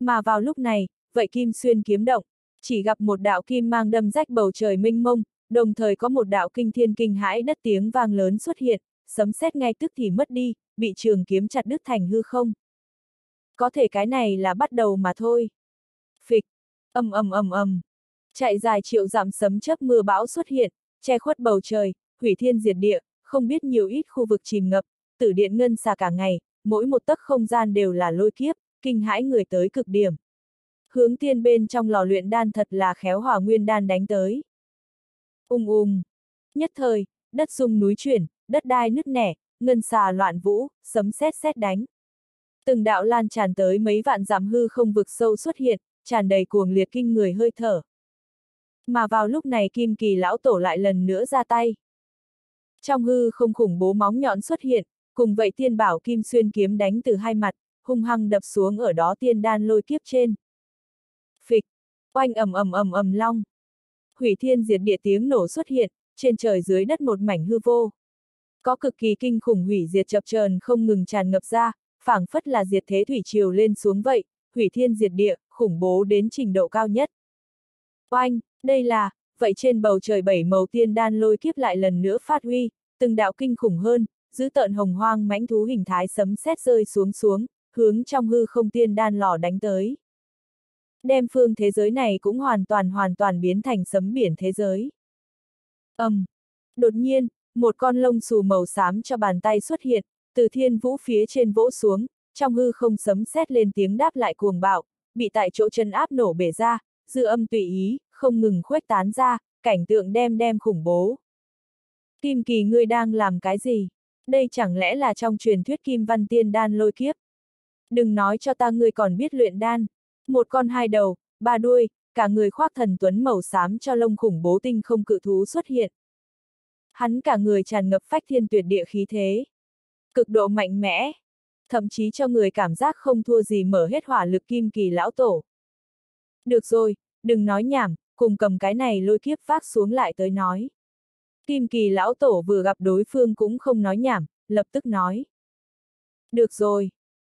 Mà vào lúc này, vậy kim xuyên kiếm động, chỉ gặp một đạo kim mang đâm rách bầu trời minh mông, đồng thời có một đạo kinh thiên kinh hãi đất tiếng vang lớn xuất hiện, sấm sét ngay tức thì mất đi, bị trường kiếm chặt đứt thành hư không. Có thể cái này là bắt đầu mà thôi. Phịch, ầm ầm ầm ầm, chạy dài triệu dặm sấm chớp mưa bão xuất hiện, che khuất bầu trời, hủy thiên diệt địa, không biết nhiều ít khu vực chìm ngập, tử điện ngân xà cả ngày, mỗi một tấc không gian đều là lôi kiếp, kinh hãi người tới cực điểm. Hướng tiên bên trong lò luyện đan thật là khéo hỏa nguyên đan đánh tới. Ung ung. Nhất thời, đất sung núi chuyển, đất đai nứt nẻ, ngân xà loạn vũ, sấm sét sét đánh. Từng đạo lan tràn tới mấy vạn giảm hư không vực sâu xuất hiện, tràn đầy cuồng liệt kinh người hơi thở. Mà vào lúc này kim kỳ lão tổ lại lần nữa ra tay. Trong hư không khủng bố móng nhọn xuất hiện, cùng vậy tiên bảo kim xuyên kiếm đánh từ hai mặt, hung hăng đập xuống ở đó tiên đan lôi kiếp trên. Phịch, oanh ầm ầm ầm ầm long. Hủy thiên diệt địa tiếng nổ xuất hiện, trên trời dưới đất một mảnh hư vô. Có cực kỳ kinh khủng hủy diệt chập chờn không ngừng tràn ngập ra, phảng phất là diệt thế thủy triều lên xuống vậy, hủy thiên diệt địa, khủng bố đến trình độ cao nhất. Oanh, đây là, vậy trên bầu trời bảy màu tiên đan lôi kiếp lại lần nữa phát huy, từng đạo kinh khủng hơn, giữ tợn hồng hoang mãnh thú hình thái sấm sét rơi xuống xuống, hướng trong hư không tiên đan lò đánh tới. Đem phương thế giới này cũng hoàn toàn hoàn toàn biến thành sấm biển thế giới. ầm, um, Đột nhiên, một con lông xù màu xám cho bàn tay xuất hiện, từ thiên vũ phía trên vỗ xuống, trong hư không sấm sét lên tiếng đáp lại cuồng bạo, bị tại chỗ chân áp nổ bể ra, dư âm tùy ý, không ngừng khuếch tán ra, cảnh tượng đem đem khủng bố. Kim kỳ ngươi đang làm cái gì? Đây chẳng lẽ là trong truyền thuyết kim văn tiên đan lôi kiếp? Đừng nói cho ta ngươi còn biết luyện đan. Một con hai đầu, ba đuôi, cả người khoác thần tuấn màu xám cho lông khủng bố tinh không cự thú xuất hiện. Hắn cả người tràn ngập phách thiên tuyệt địa khí thế. Cực độ mạnh mẽ. Thậm chí cho người cảm giác không thua gì mở hết hỏa lực kim kỳ lão tổ. Được rồi, đừng nói nhảm, cùng cầm cái này lôi kiếp vác xuống lại tới nói. Kim kỳ lão tổ vừa gặp đối phương cũng không nói nhảm, lập tức nói. Được rồi.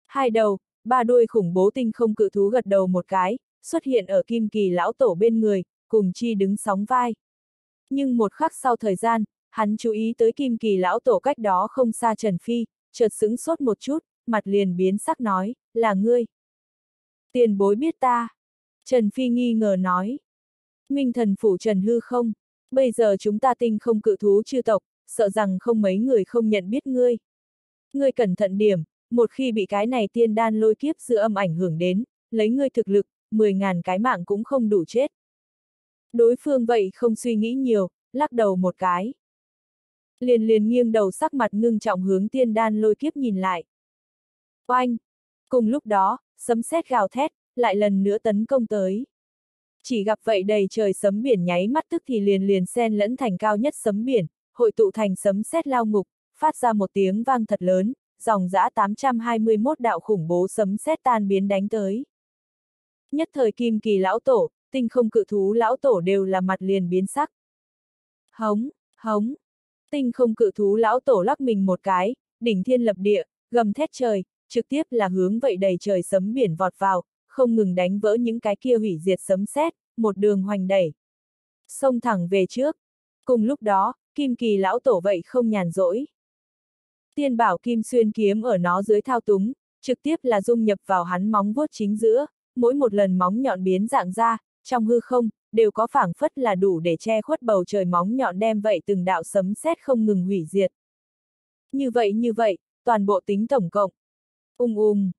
Hai đầu, ba đuôi khủng bố tinh không cự thú gật đầu một cái, xuất hiện ở kim kỳ lão tổ bên người, cùng chi đứng sóng vai. Nhưng một khắc sau thời gian, hắn chú ý tới kim kỳ lão tổ cách đó không xa Trần Phi, chợt sững sốt một chút, mặt liền biến sắc nói, là ngươi. Tiền bối biết ta. Trần Phi nghi ngờ nói. Minh thần phủ Trần hư không, bây giờ chúng ta tinh không cự thú chư tộc, sợ rằng không mấy người không nhận biết ngươi. Ngươi cẩn thận điểm, một khi bị cái này tiên đan lôi kiếp dư âm ảnh hưởng đến, lấy ngươi thực lực, 10.000 cái mạng cũng không đủ chết. Đối phương vậy không suy nghĩ nhiều, lắc đầu một cái. Liền liền nghiêng đầu sắc mặt ngưng trọng hướng tiên đan lôi kiếp nhìn lại. Oanh! Cùng lúc đó, sấm sét gào thét, lại lần nữa tấn công tới. Chỉ gặp vậy đầy trời sấm biển nháy mắt tức thì liền liền xen lẫn thành cao nhất sấm biển, hội tụ thành sấm sét lao ngục, phát ra một tiếng vang thật lớn, dòng dã 821 đạo khủng bố sấm sét tan biến đánh tới. Nhất thời kim kỳ lão tổ, tinh không cự thú lão tổ đều là mặt liền biến sắc. Hống, hống, tinh không cự thú lão tổ lắc mình một cái, đỉnh thiên lập địa, gầm thét trời, trực tiếp là hướng vậy đầy trời sấm biển vọt vào, không ngừng đánh vỡ những cái kia hủy diệt sấm sét, một đường hoành đẩy. Xông thẳng về trước. Cùng lúc đó, kim kỳ lão tổ vậy không nhàn rỗi. Tiên bảo kim xuyên kiếm ở nó dưới thao túng, trực tiếp là dung nhập vào hắn móng vuốt chính giữa, mỗi một lần móng nhọn biến dạng ra, trong hư không, đều có phảng phất là đủ để che khuất bầu trời móng nhọn đem vậy từng đạo sấm sét không ngừng hủy diệt. Như vậy như vậy, toàn bộ tính tổng cộng. Ung ung.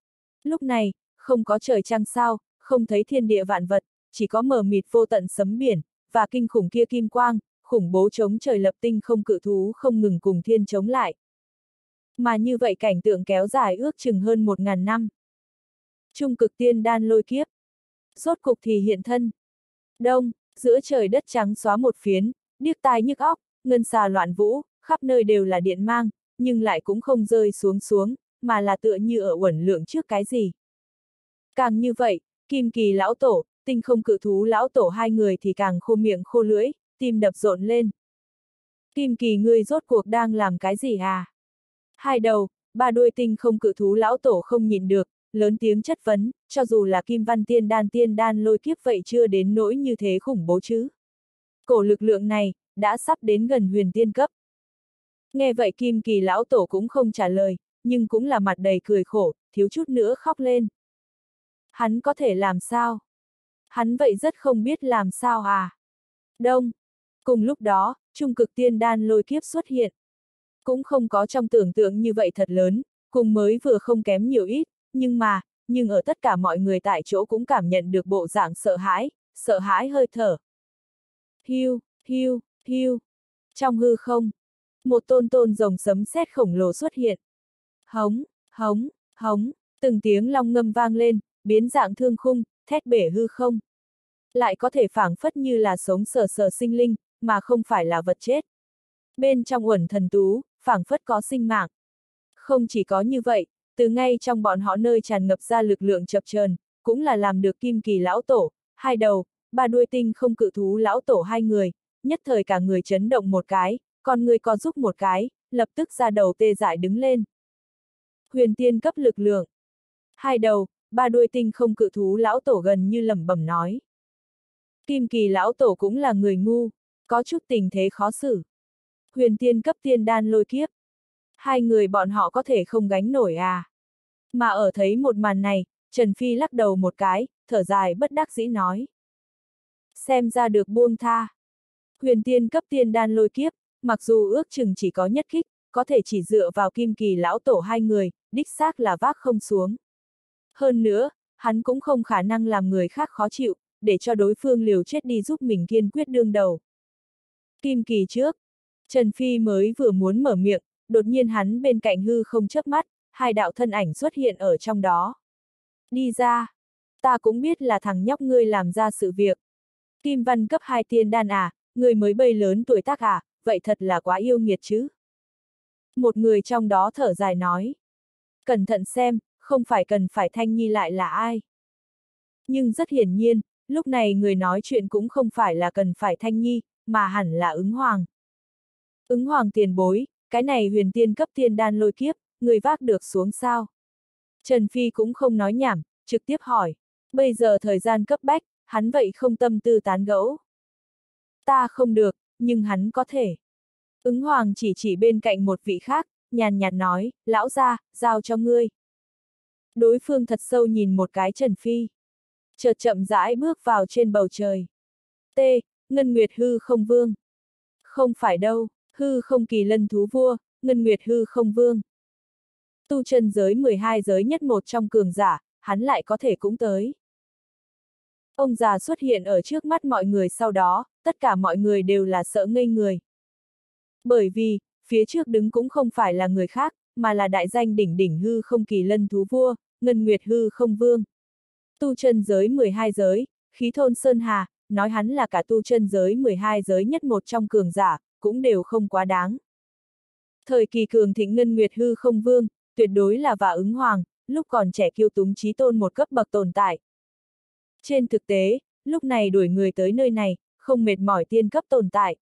Lúc này, không có trời trăng sao, không thấy thiên địa vạn vật, chỉ có mờ mịt vô tận sấm biển, và kinh khủng kia kim quang, khủng bố chống trời lập tinh không cự thú không ngừng cùng thiên chống lại. Mà như vậy cảnh tượng kéo dài ước chừng hơn một ngàn năm. Trung cực tiên đan lôi kiếp. Rốt cục thì hiện thân. Đông, giữa trời đất trắng xóa một phiến, điếc tai nhức óc, ngân xà loạn vũ, khắp nơi đều là điện mang, nhưng lại cũng không rơi xuống xuống, mà là tựa như ở uẩn lượng trước cái gì. Càng như vậy, kim kỳ lão tổ, tinh không cự thú lão tổ hai người thì càng khô miệng khô lưỡi, tim đập rộn lên. Kim kỳ ngươi rốt cuộc đang làm cái gì à? Hai đầu, ba đuôi tinh không cự thú lão tổ không nhìn được, lớn tiếng chất vấn, cho dù là Kim Văn Tiên Đan Tiên Đan lôi kiếp vậy chưa đến nỗi như thế khủng bố chứ. Cổ lực lượng này, đã sắp đến gần huyền tiên cấp. Nghe vậy Kim Kỳ lão tổ cũng không trả lời, nhưng cũng là mặt đầy cười khổ, thiếu chút nữa khóc lên. Hắn có thể làm sao? Hắn vậy rất không biết làm sao à? Đông. Cùng lúc đó, trung cực tiên đan lôi kiếp xuất hiện. Cũng không có trong tưởng tượng như vậy thật lớn, cùng mới vừa không kém nhiều ít, nhưng mà, nhưng ở tất cả mọi người tại chỗ cũng cảm nhận được bộ dạng sợ hãi, sợ hãi hơi thở. Hiu, hiu, hiu. Trong hư không, một tôn tôn rồng sấm sét khổng lồ xuất hiện. Hống, hống, hống, từng tiếng long ngâm vang lên, biến dạng thương khung, thét bể hư không. Lại có thể phảng phất như là sống sờ sờ sinh linh, mà không phải là vật chết. Bên trong uẩn thần tú, phảng phất có sinh mạng. Không chỉ có như vậy, từ ngay trong bọn họ nơi tràn ngập ra lực lượng chập chờn, cũng là làm được kim kỳ lão tổ, hai đầu, ba đuôi tinh không cự thú lão tổ hai người, nhất thời cả người chấn động một cái, còn người co giúp một cái, lập tức ra đầu tê dại đứng lên. Huyền tiên cấp lực lượng. Hai đầu, ba đuôi tinh không cự thú lão tổ gần như lẩm bẩm nói. Kim kỳ lão tổ cũng là người ngu, có chút tình thế khó xử. Huyền tiên cấp tiên đan lôi kiếp. Hai người bọn họ có thể không gánh nổi à. Mà ở thấy một màn này, Trần Phi lắc đầu một cái, thở dài bất đắc dĩ nói. Xem ra được buông tha. Huyền tiên cấp tiên đan lôi kiếp, mặc dù ước chừng chỉ có nhất kích, có thể chỉ dựa vào kim kỳ lão tổ hai người, đích xác là vác không xuống. Hơn nữa, hắn cũng không khả năng làm người khác khó chịu, để cho đối phương liều chết đi giúp mình kiên quyết đương đầu. Kim kỳ trước, Trần Phi mới vừa muốn mở miệng, đột nhiên hắn bên cạnh hư không chớp mắt, hai đạo thân ảnh xuất hiện ở trong đó. Đi ra, ta cũng biết là thằng nhóc ngươi làm ra sự việc. Kim văn cấp hai tiên đan à, người mới bầy lớn tuổi tác à, vậy thật là quá yêu nghiệt chứ. Một người trong đó thở dài nói. Cẩn thận xem, không phải cần phải thanh nhi lại là ai. Nhưng rất hiển nhiên, lúc này người nói chuyện cũng không phải là cần phải thanh nhi, mà hẳn là ứng hoàng. Ứng hoàng tiền bối, cái này huyền tiên cấp tiên đan lôi kiếp, người vác được xuống sao? Trần Phi cũng không nói nhảm, trực tiếp hỏi. Bây giờ thời gian cấp bách, hắn vậy không tâm tư tán gẫu. Ta không được, nhưng hắn có thể. Ứng hoàng chỉ chỉ bên cạnh một vị khác, nhàn nhạt nói, lão ra, giao cho ngươi. Đối phương thật sâu nhìn một cái Trần Phi. Chợt chậm rãi bước vào trên bầu trời. T. Ngân Nguyệt hư không vương. Không phải đâu, hư không kỳ lân thú vua, Ngân Nguyệt hư không vương. Tu chân giới 12 giới nhất một trong cường giả, hắn lại có thể cũng tới. Ông già xuất hiện ở trước mắt mọi người sau đó, tất cả mọi người đều là sợ ngây người. Bởi vì, phía trước đứng cũng không phải là người khác, mà là đại danh đỉnh đỉnh hư không kỳ lân thú vua, ngân nguyệt hư không vương. Tu chân giới 12 giới, khí thôn Sơn Hà, nói hắn là cả tu chân giới 12 giới nhất một trong cường giả, cũng đều không quá đáng. Thời kỳ cường thịnh ngân nguyệt hư không vương, tuyệt đối là và ứng hoàng, lúc còn trẻ kiêu túng trí tôn một cấp bậc tồn tại. Trên thực tế, lúc này đuổi người tới nơi này, không mệt mỏi tiên cấp tồn tại.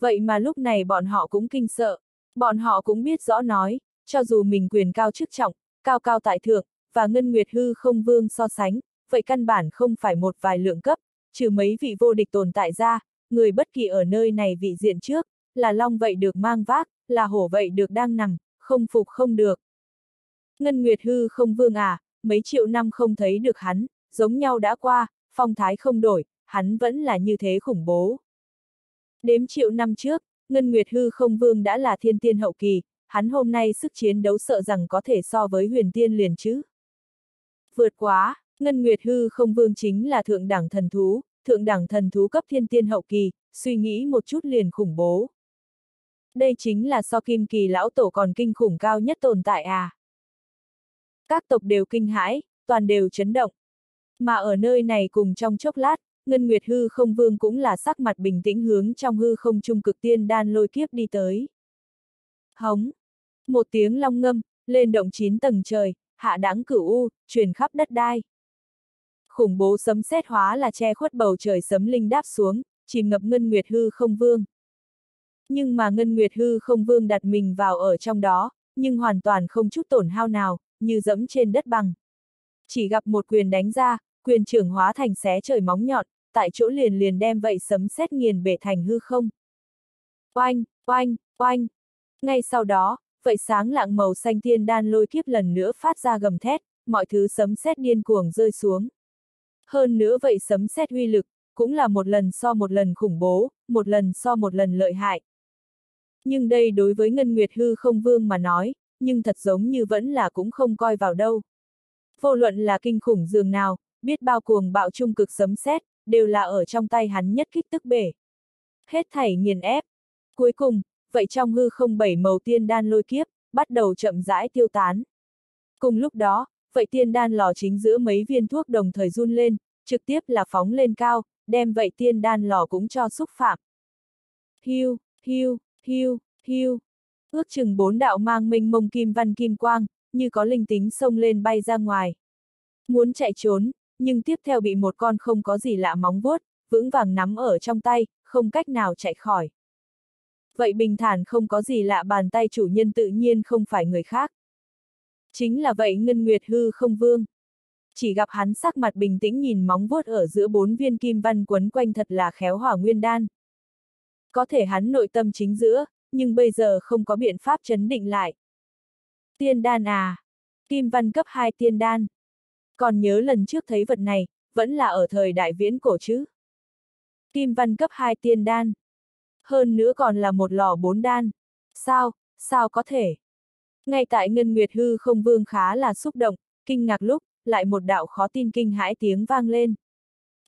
Vậy mà lúc này bọn họ cũng kinh sợ, bọn họ cũng biết rõ nói, cho dù mình quyền cao chức trọng, cao cao tại thượng, và ngân nguyệt hư không vương so sánh, vậy căn bản không phải một vài lượng cấp, trừ mấy vị vô địch tồn tại ra, người bất kỳ ở nơi này vị diện trước, là long vậy được mang vác, là hổ vậy được đang nằm, không phục không được. Ngân Nguyệt hư không vương à, mấy triệu năm không thấy được hắn, giống nhau đã qua, phong thái không đổi, hắn vẫn là như thế khủng bố. Đếm triệu năm trước, Ngân Nguyệt hư không vương đã là thiên tiên hậu kỳ, hắn hôm nay sức chiến đấu sợ rằng có thể so với huyền tiên liền chứ. Vượt quá, Ngân Nguyệt hư không vương chính là thượng đẳng thần thú, thượng đẳng thần thú cấp thiên tiên hậu kỳ, suy nghĩ một chút liền khủng bố. Đây chính là so kim kỳ lão tổ còn kinh khủng cao nhất tồn tại à. Các tộc đều kinh hãi, toàn đều chấn động. Mà ở nơi này cùng trong chốc lát, Ngân Nguyệt hư không vương cũng là sắc mặt bình tĩnh hướng trong hư không trung cực tiên đan lôi kiếp đi tới. Hống! Một tiếng long ngâm, lên động chín tầng trời, hạ đáng cửu u, truyền khắp đất đai. Khủng bố sấm sét hóa là che khuất bầu trời sấm linh đáp xuống, chìm ngập Ngân Nguyệt hư không vương. Nhưng mà Ngân Nguyệt hư không vương đặt mình vào ở trong đó, nhưng hoàn toàn không chút tổn hao nào, như dẫm trên đất bằng. Chỉ gặp một quyền đánh ra, quyền trưởng hóa thành xé trời móng nhọn, tại chỗ liền liền đem vậy sấm sét nghiền bể thành hư không. Oanh, oanh, oanh. Ngay sau đó, vậy sáng lạng màu xanh thiên đan lôi kiếp lần nữa phát ra gầm thét, mọi thứ sấm sét điên cuồng rơi xuống. Hơn nữa vậy sấm sét uy lực, cũng là một lần so một lần khủng bố, một lần so một lần lợi hại. Nhưng đây đối với Ngân Nguyệt Hư không vương mà nói, nhưng thật giống như vẫn là cũng không coi vào đâu. Vô luận là kinh khủng dường nào, biết bao cuồng bạo trung cực sấm sét, đều là ở trong tay hắn nhất kích tức bể. Hết thảy nghiền ép. Cuối cùng, vậy trong hư không bảy màu tiên đan lôi kiếp, bắt đầu chậm rãi tiêu tán. Cùng lúc đó, vậy tiên đan lò chính giữa mấy viên thuốc đồng thời run lên, trực tiếp là phóng lên cao, đem vậy tiên đan lò cũng cho xúc phạm. Hiu, hiu, hiu, hiu. Ước chừng bốn đạo mang minh mông kim văn kim quang, như có linh tính xông lên bay ra ngoài. Muốn chạy trốn, nhưng tiếp theo bị một con không có gì lạ móng vuốt, vững vàng nắm ở trong tay, không cách nào chạy khỏi. Vậy bình thản không có gì lạ bàn tay chủ nhân tự nhiên không phải người khác. Chính là vậy Ngân Nguyệt hư không vương. Chỉ gặp hắn sắc mặt bình tĩnh nhìn móng vuốt ở giữa bốn viên kim văn quấn quanh thật là khéo hỏa nguyên đan. Có thể hắn nội tâm chính giữa, nhưng bây giờ không có biện pháp chấn định lại. Tiên đan à? Kim văn cấp 2 tiên đan. Còn nhớ lần trước thấy vật này, vẫn là ở thời đại viễn cổ chứ. Kim văn cấp 2 tiên đan. Hơn nữa còn là một lò bốn đan. Sao, sao có thể? Ngay tại Ngân Nguyệt Hư không vương khá là xúc động, kinh ngạc lúc, lại một đạo khó tin kinh hãi tiếng vang lên.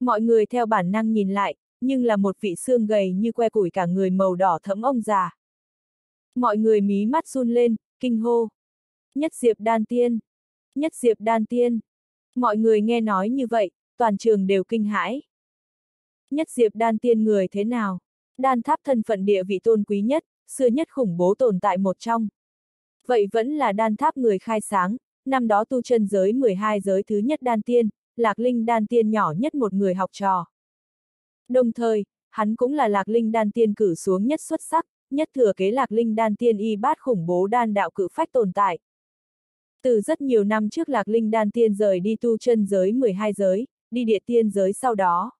Mọi người theo bản năng nhìn lại, nhưng là một vị xương gầy như que củi cả người màu đỏ thẫm ông già. Mọi người mí mắt run lên, kinh hô. Nhất diệp đan tiên. Nhất diệp đan tiên. Mọi người nghe nói như vậy, toàn trường đều kinh hãi. Nhất diệp đan tiên người thế nào? Đan tháp thân phận địa vị tôn quý nhất, xưa nhất khủng bố tồn tại một trong. Vậy vẫn là đan tháp người khai sáng, năm đó tu chân giới 12 giới thứ nhất đan tiên, lạc linh đan tiên nhỏ nhất một người học trò. Đồng thời, hắn cũng là lạc linh đan tiên cử xuống nhất xuất sắc, nhất thừa kế lạc linh đan tiên y bát khủng bố đan đạo cự phách tồn tại. Từ rất nhiều năm trước lạc linh đan tiên rời đi tu chân giới 12 giới, đi địa tiên giới sau đó.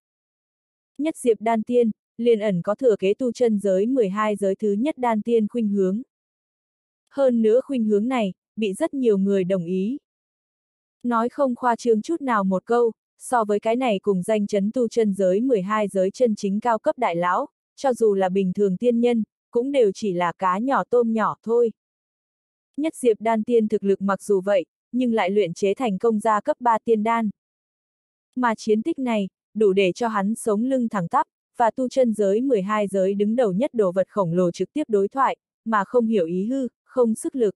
Nhất diệp đan tiên, liền ẩn có thừa kế tu chân giới 12 giới thứ nhất đan tiên khuynh hướng. Hơn nữa khuynh hướng này, bị rất nhiều người đồng ý. Nói không khoa trương chút nào một câu, so với cái này cùng danh chấn tu chân giới 12 giới chân chính cao cấp đại lão, cho dù là bình thường tiên nhân, cũng đều chỉ là cá nhỏ tôm nhỏ thôi. Nhất diệp đan tiên thực lực mặc dù vậy, nhưng lại luyện chế thành công gia cấp 3 tiên đan. Mà chiến tích này, đủ để cho hắn sống lưng thẳng tắp, và tu chân giới 12 giới đứng đầu nhất đồ vật khổng lồ trực tiếp đối thoại, mà không hiểu ý hư, không sức lực.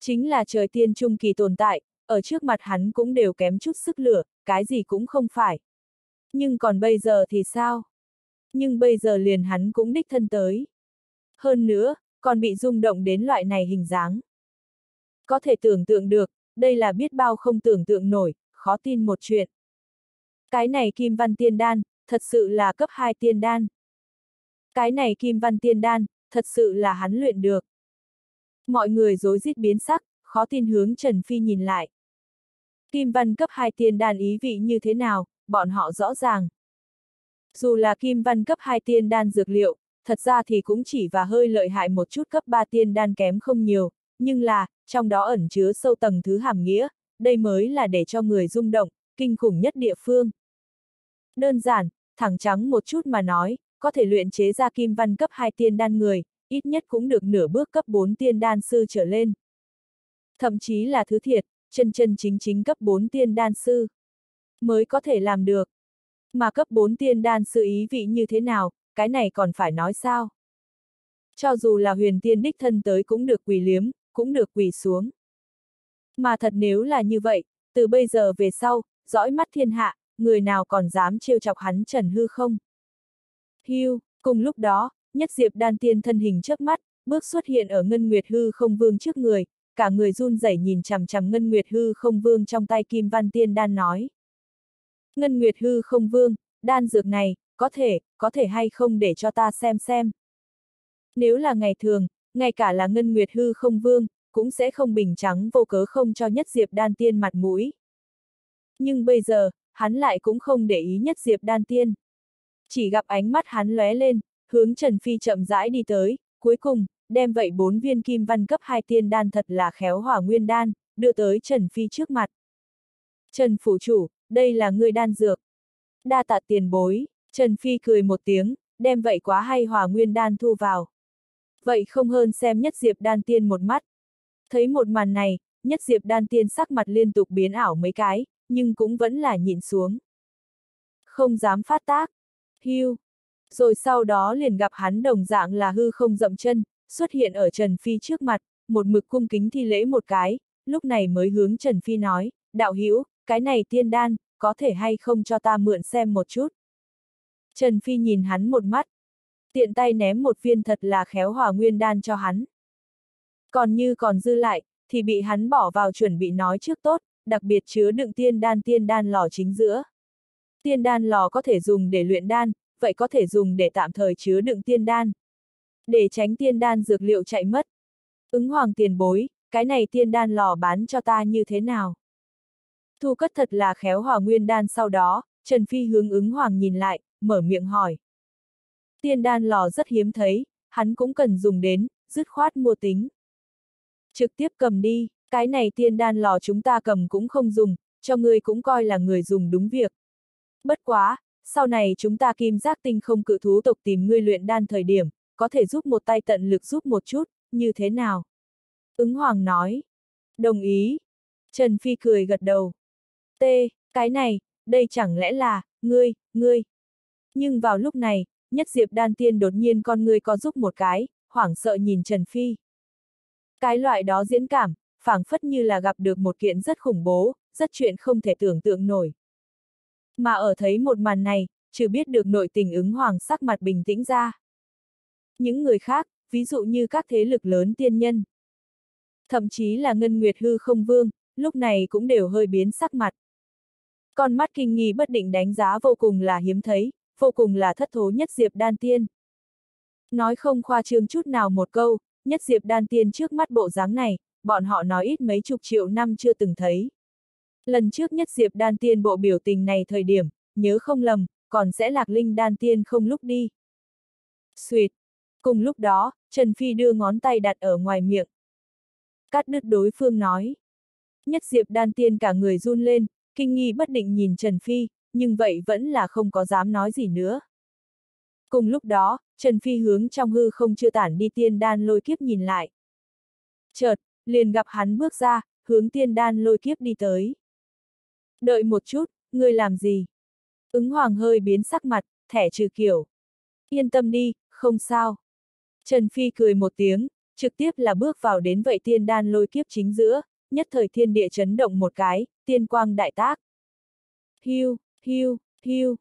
Chính là trời tiên trung kỳ tồn tại, ở trước mặt hắn cũng đều kém chút sức lửa, cái gì cũng không phải. Nhưng còn bây giờ thì sao? Nhưng bây giờ liền hắn cũng đích thân tới. Hơn nữa, còn bị rung động đến loại này hình dáng. Có thể tưởng tượng được, đây là biết bao không tưởng tượng nổi, khó tin một chuyện. Cái này kim văn tiên đan, thật sự là cấp 2 tiên đan. Cái này kim văn tiên đan, thật sự là hắn luyện được. Mọi người dối rít biến sắc, khó tin hướng Trần Phi nhìn lại. Kim văn cấp 2 tiên đan ý vị như thế nào, bọn họ rõ ràng. Dù là kim văn cấp 2 tiên đan dược liệu, thật ra thì cũng chỉ và hơi lợi hại một chút cấp 3 tiên đan kém không nhiều, nhưng là, trong đó ẩn chứa sâu tầng thứ hàm nghĩa, đây mới là để cho người rung động, kinh khủng nhất địa phương. Đơn giản, thẳng trắng một chút mà nói, có thể luyện chế ra kim văn cấp 2 tiên đan người, ít nhất cũng được nửa bước cấp 4 tiên đan sư trở lên. Thậm chí là thứ thiệt, chân chân chính chính cấp 4 tiên đan sư. Mới có thể làm được. Mà cấp 4 tiên đan sư ý vị như thế nào, cái này còn phải nói sao? Cho dù là huyền tiên đích thân tới cũng được quỳ liếm, cũng được quỳ xuống. Mà thật nếu là như vậy, từ bây giờ về sau, dõi mắt thiên hạ, người nào còn dám trêu chọc hắn trần hư không? Hưu, cùng lúc đó, nhất diệp đan tiên thân hình chớp mắt, bước xuất hiện ở Ngân Nguyệt hư không vương trước người, cả người run rẩy nhìn chằm chằm Ngân Nguyệt hư không vương trong tay Kim Văn Tiên đan nói. Ngân Nguyệt hư không vương, đan dược này, có thể, có thể hay không để cho ta xem xem. Nếu là ngày thường, ngay cả là Ngân Nguyệt hư không vương, cũng sẽ không bình trắng vô cớ không cho nhất diệp đan tiên mặt mũi. Nhưng bây giờ, hắn lại cũng không để ý nhất Diệp Đan Tiên. Chỉ gặp ánh mắt hắn lóe lên, hướng Trần Phi chậm rãi đi tới, cuối cùng, đem vậy bốn viên kim văn cấp hai tiên đan thật là khéo hỏa nguyên đan, đưa tới Trần Phi trước mặt. Trần Phủ Chủ, đây là người đan dược. Đa tạ tiền bối, Trần Phi cười một tiếng, đem vậy quá hay hỏa nguyên đan thu vào. Vậy không hơn xem nhất diệp đan tiên một mắt. Thấy một màn này, nhất diệp đan tiên sắc mặt liên tục biến ảo mấy cái, nhưng cũng vẫn là nhịn xuống. Không dám phát tác. Hưu. Rồi sau đó liền gặp hắn đồng dạng là hư không dậm chân, xuất hiện ở Trần Phi trước mặt, một mực cung kính thi lễ một cái, lúc này mới hướng Trần Phi nói, đạo hữu cái này tiên đan, có thể hay không cho ta mượn xem một chút. Trần Phi nhìn hắn một mắt, tiện tay ném một viên thật là khéo hòa nguyên đan cho hắn. Còn như còn dư lại, thì bị hắn bỏ vào chuẩn bị nói trước tốt, đặc biệt chứa đựng tiên đan tiên đan lò chính giữa. Tiên đan lò có thể dùng để luyện đan, vậy có thể dùng để tạm thời chứa đựng tiên đan. Để tránh tiên đan dược liệu chạy mất. Ứng hoàng tiền bối, cái này tiên đan lò bán cho ta như thế nào? Thu cất thật là khéo hòa nguyên đan sau đó, Trần Phi hướng ứng hoàng nhìn lại, mở miệng hỏi. Tiên đan lò rất hiếm thấy, hắn cũng cần dùng đến, dứt khoát mua tính. Trực tiếp cầm đi, cái này tiên đan lò chúng ta cầm cũng không dùng, cho ngươi cũng coi là người dùng đúng việc. Bất quá, sau này chúng ta kim giác tinh không cự thú tộc tìm ngươi luyện đan thời điểm, có thể giúp một tay tận lực giúp một chút, như thế nào? Ứng Hoàng nói. Đồng ý. Trần Phi cười gật đầu. T, cái này, đây chẳng lẽ là, ngươi, ngươi. Nhưng vào lúc này, nhất diệp đan tiên đột nhiên con ngươi có giúp một cái, hoảng sợ nhìn Trần Phi. Cái loại đó diễn cảm, phảng phất như là gặp được một kiện rất khủng bố, rất chuyện không thể tưởng tượng nổi. Mà ở thấy một màn này, chưa biết được nội tình ứng hoàng sắc mặt bình tĩnh ra. Những người khác, ví dụ như các thế lực lớn tiên nhân. Thậm chí là Ngân Nguyệt Hư không vương, lúc này cũng đều hơi biến sắc mặt. Con mắt kinh nghi bất định đánh giá vô cùng là hiếm thấy, vô cùng là thất thố nhất diệp đan tiên. Nói không khoa trương chút nào một câu, nhất diệp đan tiên trước mắt bộ dáng này, bọn họ nói ít mấy chục triệu năm chưa từng thấy. Lần trước nhất diệp đan tiên bộ biểu tình này thời điểm, nhớ không lầm, còn sẽ lạc linh đan tiên không lúc đi. Xuyệt. Cùng lúc đó, Trần Phi đưa ngón tay đặt ở ngoài miệng. Cắt đứt đối phương nói. Nhất diệp đan tiên cả người run lên, kinh nghi bất định nhìn Trần Phi, nhưng vậy vẫn là không có dám nói gì nữa. Cùng lúc đó, Trần Phi hướng trong hư không chưa tản đi tiên đan lôi kiếp nhìn lại. Chợt, liền gặp hắn bước ra, hướng tiên đan lôi kiếp đi tới. Đợi một chút, ngươi làm gì? Ứng hoàng hơi biến sắc mặt, thẻ trừ kiểu. Yên tâm đi, không sao. Trần Phi cười một tiếng, trực tiếp là bước vào đến vậy tiên đan lôi kiếp chính giữa, nhất thời thiên địa chấn động một cái, tiên quang đại tác. Hiu, hiu, hiu,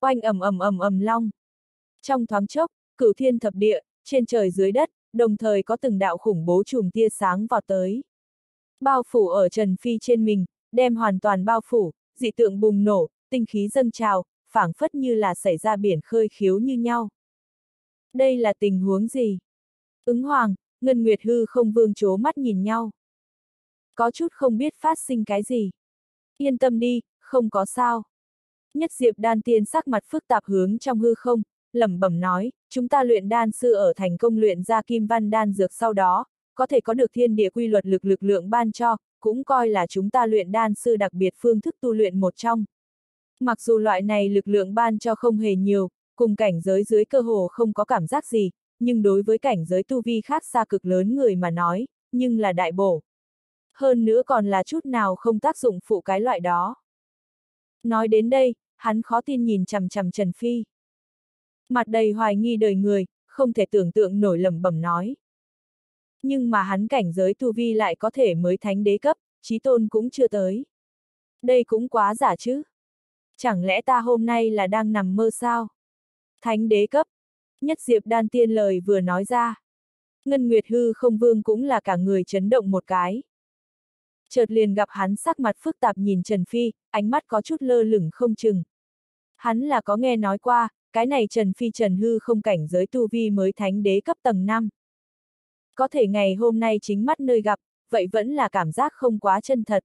oanh ầm ầm ầm ầm long. Trong thoáng chốc, cửu thiên thập địa, trên trời dưới đất, đồng thời có từng đạo khủng bố chùm tia sáng vào tới. Bao phủ ở Trần Phi trên mình, đem hoàn toàn bao phủ, dị tượng bùng nổ, tinh khí dâng trào, phảng phất như là xảy ra biển khơi khiếu như nhau. Đây là tình huống gì? Ứng hoàng, Ngân Nguyệt Hư không vương chố mắt nhìn nhau. Có chút không biết phát sinh cái gì. Yên tâm đi, không có sao. Nhất Diệp đan tiên sắc mặt phức tạp hướng trong hư không, lẩm bẩm nói, chúng ta luyện đan sư ở thành công luyện ra kim văn đan dược sau đó, có thể có được thiên địa quy luật lực lực lượng ban cho, cũng coi là chúng ta luyện đan sư đặc biệt phương thức tu luyện một trong. Mặc dù loại này lực lượng ban cho không hề nhiều, cùng cảnh giới dưới cơ hồ không có cảm giác gì, nhưng đối với cảnh giới tu vi khác xa cực lớn người mà nói, nhưng là đại bổ. Hơn nữa còn là chút nào không tác dụng phụ cái loại đó. Nói đến đây, hắn khó tin nhìn chằm chằm Trần Phi. Mặt đầy hoài nghi đời người, không thể tưởng tượng nổi lầm bẩm nói. Nhưng mà hắn cảnh giới tu vi lại có thể mới thánh đế cấp, trí tôn cũng chưa tới. Đây cũng quá giả chứ. Chẳng lẽ ta hôm nay là đang nằm mơ sao? Thánh đế cấp. Nhất diệp đan tiên lời vừa nói ra. Ngân Nguyệt Hư không vương cũng là cả người chấn động một cái. Chợt liền gặp hắn sắc mặt phức tạp nhìn Trần Phi, ánh mắt có chút lơ lửng không chừng. Hắn là có nghe nói qua, cái này Trần Phi Trần Hư không cảnh giới tu vi mới thánh đế cấp tầng 5. Có thể ngày hôm nay chính mắt nơi gặp, vậy vẫn là cảm giác không quá chân thật.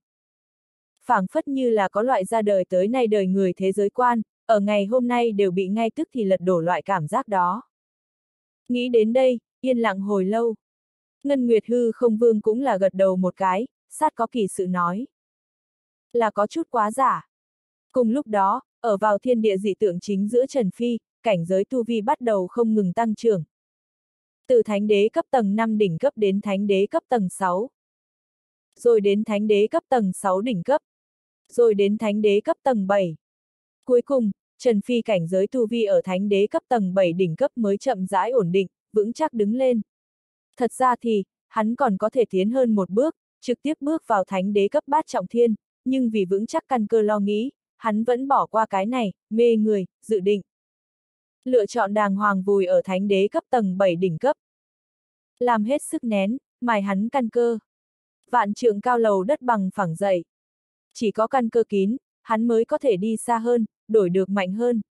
phảng phất như là có loại ra đời tới nay đời người thế giới quan, ở ngày hôm nay đều bị ngay tức thì lật đổ loại cảm giác đó. Nghĩ đến đây, yên lặng hồi lâu. Ngân Nguyệt Hư không vương cũng là gật đầu một cái, sát có kỳ sự nói. Là có chút quá giả. Cùng lúc đó, ở vào thiên địa dị tượng chính giữa Trần Phi, cảnh giới tu vi bắt đầu không ngừng tăng trưởng. Từ thánh đế cấp tầng 5 đỉnh cấp đến thánh đế cấp tầng 6. Rồi đến thánh đế cấp tầng 6 đỉnh cấp. Rồi đến thánh đế cấp tầng 7. Cuối cùng, Trần Phi cảnh giới tu vi ở thánh đế cấp tầng 7 đỉnh cấp mới chậm rãi ổn định, vững chắc đứng lên. Thật ra thì, hắn còn có thể tiến hơn một bước, trực tiếp bước vào thánh đế cấp bát trọng thiên, nhưng vì vững chắc căn cơ lo nghĩ, hắn vẫn bỏ qua cái này, mê người, dự định. Lựa chọn đàng hoàng vùi ở thánh đế cấp tầng 7 đỉnh cấp. Làm hết sức nén, mài hắn căn cơ. Vạn trượng cao lầu đất bằng phẳng dậy. Chỉ có căn cơ kín, hắn mới có thể đi xa hơn, đổi được mạnh hơn.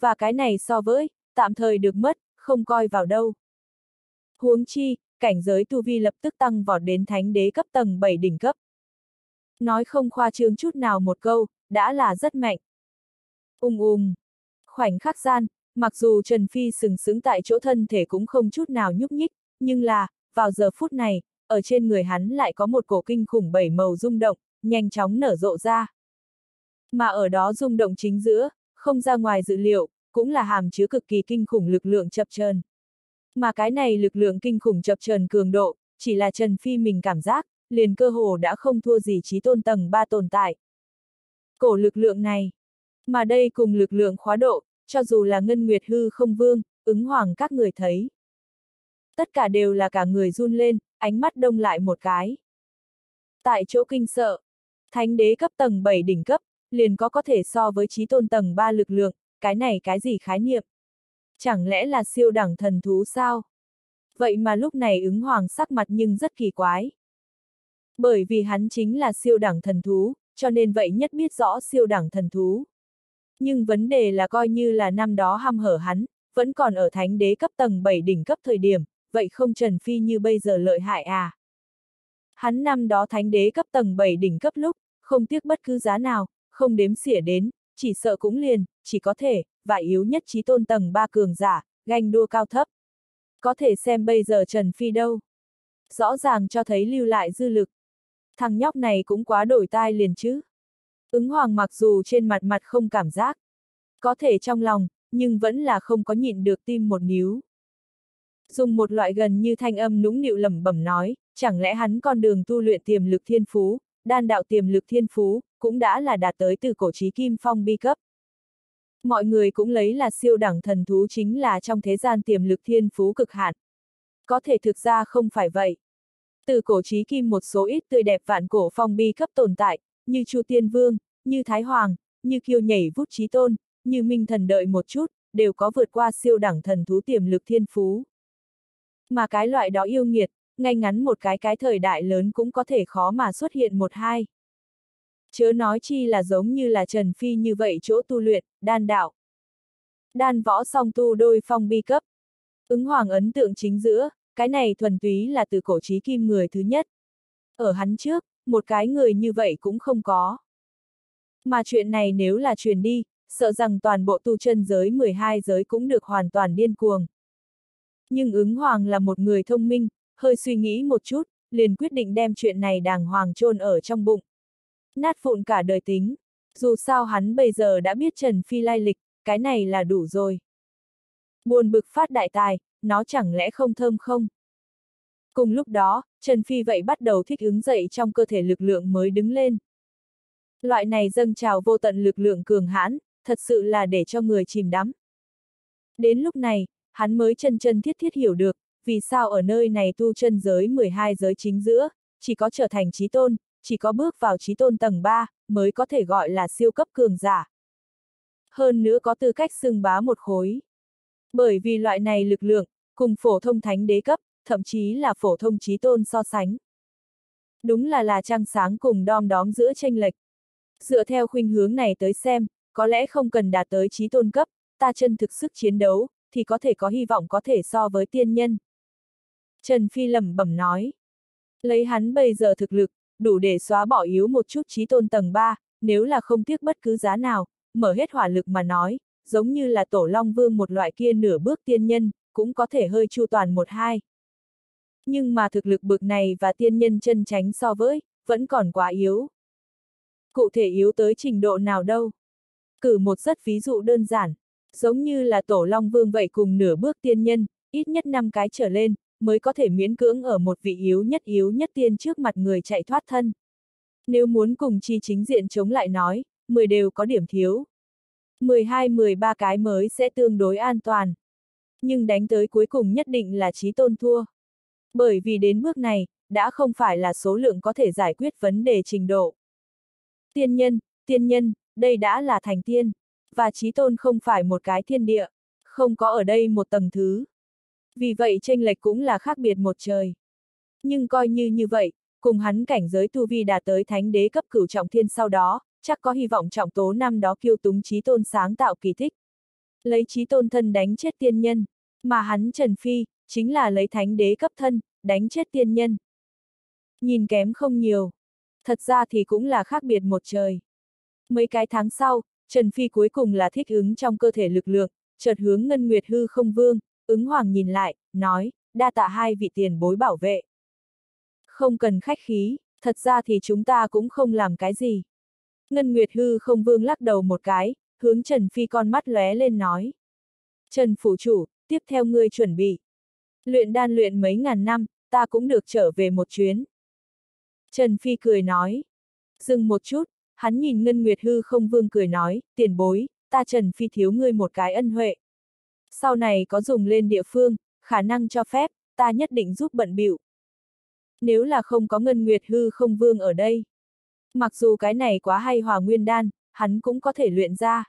Và cái này so với, tạm thời được mất, không coi vào đâu. Huống chi, cảnh giới tu vi lập tức tăng vọt đến thánh đế cấp tầng 7 đỉnh cấp. Nói không khoa trương chút nào một câu, đã là rất mạnh. Ung ung. Khoảnh khắc gian, mặc dù Trần Phi sừng sững tại chỗ thân thể cũng không chút nào nhúc nhích, nhưng là, vào giờ phút này, ở trên người hắn lại có một cổ kinh khủng bảy màu rung động, nhanh chóng nở rộ ra. Mà ở đó rung động chính giữa, không ra ngoài dự liệu, cũng là hàm chứa cực kỳ kinh khủng lực lượng chập chờn. Mà cái này lực lượng kinh khủng chập chờn cường độ, chỉ là Trần Phi mình cảm giác, liền cơ hồ đã không thua gì trí tôn tầng 3 tồn tại. Cổ lực lượng này, mà đây cùng lực lượng khóa độ, cho dù là ngân nguyệt hư không vương, ứng hoàng các người thấy. Tất cả đều là cả người run lên, ánh mắt đông lại một cái. Tại chỗ kinh sợ, thánh đế cấp tầng 7 đỉnh cấp, liền có có thể so với trí tôn tầng 3 lực lượng, cái này cái gì khái niệm? Chẳng lẽ là siêu đẳng thần thú sao? Vậy mà lúc này ứng hoàng sắc mặt nhưng rất kỳ quái. Bởi vì hắn chính là siêu đẳng thần thú, cho nên vậy nhất biết rõ siêu đẳng thần thú. Nhưng vấn đề là coi như là năm đó ham hở hắn, vẫn còn ở thánh đế cấp tầng 7 đỉnh cấp thời điểm, vậy không Trần Phi như bây giờ lợi hại à? Hắn năm đó thánh đế cấp tầng 7 đỉnh cấp lúc, không tiếc bất cứ giá nào, không đếm xỉa đến, chỉ sợ cũng liền, chỉ có thể, và yếu nhất trí tôn tầng 3 cường giả, ganh đua cao thấp. Có thể xem bây giờ Trần Phi đâu. Rõ ràng cho thấy lưu lại dư lực. Thằng nhóc này cũng quá đổi tai liền chứ. Ứng hoàng mặc dù trên mặt mặt không cảm giác. Có thể trong lòng, nhưng vẫn là không có nhịn được tim một níu. Dùng một loại gần như thanh âm nũng nịu lẩm bẩm nói, chẳng lẽ hắn con đường tu luyện tiềm lực thiên phú, đan đạo tiềm lực thiên phú, cũng đã là đạt tới từ cổ trí kim phong bi cấp. Mọi người cũng lấy là siêu đẳng thần thú chính là trong thế gian tiềm lực thiên phú cực hạn. Có thể thực ra không phải vậy. Từ cổ trí kim một số ít tươi đẹp vạn cổ phong bi cấp tồn tại, như Chu Tiên Vương, như Thái Hoàng, như kiêu nhảy vút trí tôn, như minh thần đợi một chút, đều có vượt qua siêu đẳng thần thú tiềm lực thiên phú. Mà cái loại đó yêu nghiệt, ngay ngắn một cái cái thời đại lớn cũng có thể khó mà xuất hiện một hai. Chớ nói chi là giống như là Trần Phi như vậy chỗ tu luyện, đan đạo. Đan võ song tu đôi phong bi cấp. Ứng hoàng ấn tượng chính giữa, cái này thuần túy là từ cổ trí kim người thứ nhất. Ở hắn trước, một cái người như vậy cũng không có. Mà chuyện này nếu là truyền đi, sợ rằng toàn bộ tu chân giới 12 giới cũng được hoàn toàn điên cuồng. Nhưng ứng hoàng là một người thông minh, hơi suy nghĩ một chút, liền quyết định đem chuyện này đàng hoàng chôn ở trong bụng. Nát vụn cả đời tính, dù sao hắn bây giờ đã biết Trần Phi lai lịch, cái này là đủ rồi. Buồn bực phát đại tài, nó chẳng lẽ không thơm không? Cùng lúc đó, Trần Phi vậy bắt đầu thích ứng dậy trong cơ thể lực lượng mới đứng lên. Loại này dâng trào vô tận lực lượng cường hãn, thật sự là để cho người chìm đắm. Đến lúc này, hắn mới chân chân thiết thiết hiểu được, vì sao ở nơi này tu chân giới 12 giới chính giữa, chỉ có trở thành trí tôn, chỉ có bước vào trí tôn tầng 3, mới có thể gọi là siêu cấp cường giả. Hơn nữa có tư cách xưng bá một khối. Bởi vì loại này lực lượng, cùng phổ thông thánh đế cấp, thậm chí là phổ thông trí tôn so sánh. Đúng là là trăng sáng cùng đom đóm giữa tranh lệch. Dựa theo khuynh hướng này tới xem, có lẽ không cần đạt tới trí tôn cấp, ta chân thực sức chiến đấu, thì có thể có hy vọng có thể so với tiên nhân. Trần Phi lẩm bẩm nói. Lấy hắn bây giờ thực lực, đủ để xóa bỏ yếu một chút trí tôn tầng 3, nếu là không tiếc bất cứ giá nào, mở hết hỏa lực mà nói, giống như là tổ long vương một loại kia nửa bước tiên nhân, cũng có thể hơi chu toàn một hai. Nhưng mà thực lực bực này và tiên nhân chân tránh so với, vẫn còn quá yếu. Cụ thể yếu tới trình độ nào đâu? Cử một rất ví dụ đơn giản, giống như là tổ long vương vậy cùng nửa bước tiên nhân, ít nhất 5 cái trở lên, mới có thể miễn cưỡng ở một vị yếu nhất yếu nhất tiên trước mặt người chạy thoát thân. Nếu muốn cùng chi chính diện chống lại nói, 10 đều có điểm thiếu. 12-13 cái mới sẽ tương đối an toàn. Nhưng đánh tới cuối cùng nhất định là trí tôn thua. Bởi vì đến bước này, đã không phải là số lượng có thể giải quyết vấn đề trình độ. Tiên nhân, tiên nhân, đây đã là thành tiên, và trí tôn không phải một cái thiên địa, không có ở đây một tầng thứ. Vì vậy tranh lệch cũng là khác biệt một trời. Nhưng coi như như vậy, cùng hắn cảnh giới tu vi đạt tới thánh đế cấp cửu trọng thiên sau đó, chắc có hy vọng trọng tố năm đó kiêu túng trí tôn sáng tạo kỳ tích. Lấy trí tôn thân đánh chết tiên nhân, mà hắn Trần Phi, chính là lấy thánh đế cấp thân, đánh chết tiên nhân. Nhìn kém không nhiều. Thật ra thì cũng là khác biệt một trời. Mấy cái tháng sau, Trần Phi cuối cùng là thích ứng trong cơ thể lực lượng, chợt hướng Ngân Nguyệt hư không vương, ứng hoàng nhìn lại, nói, đa tạ hai vị tiền bối bảo vệ. Không cần khách khí, thật ra thì chúng ta cũng không làm cái gì. Ngân Nguyệt hư không vương lắc đầu một cái, hướng Trần Phi con mắt lóe lên nói. Trần Phủ Chủ, tiếp theo ngươi chuẩn bị. Luyện đan luyện mấy ngàn năm, ta cũng được trở về một chuyến. Trần Phi cười nói. Dừng một chút, hắn nhìn Ngân Nguyệt hư không vương cười nói, tiền bối, ta Trần Phi thiếu ngươi một cái ân huệ. Sau này có dùng lên địa phương, khả năng cho phép, ta nhất định giúp bận bịu. Nếu là không có Ngân Nguyệt hư không vương ở đây. Mặc dù cái này quá hay hòa nguyên đan, hắn cũng có thể luyện ra.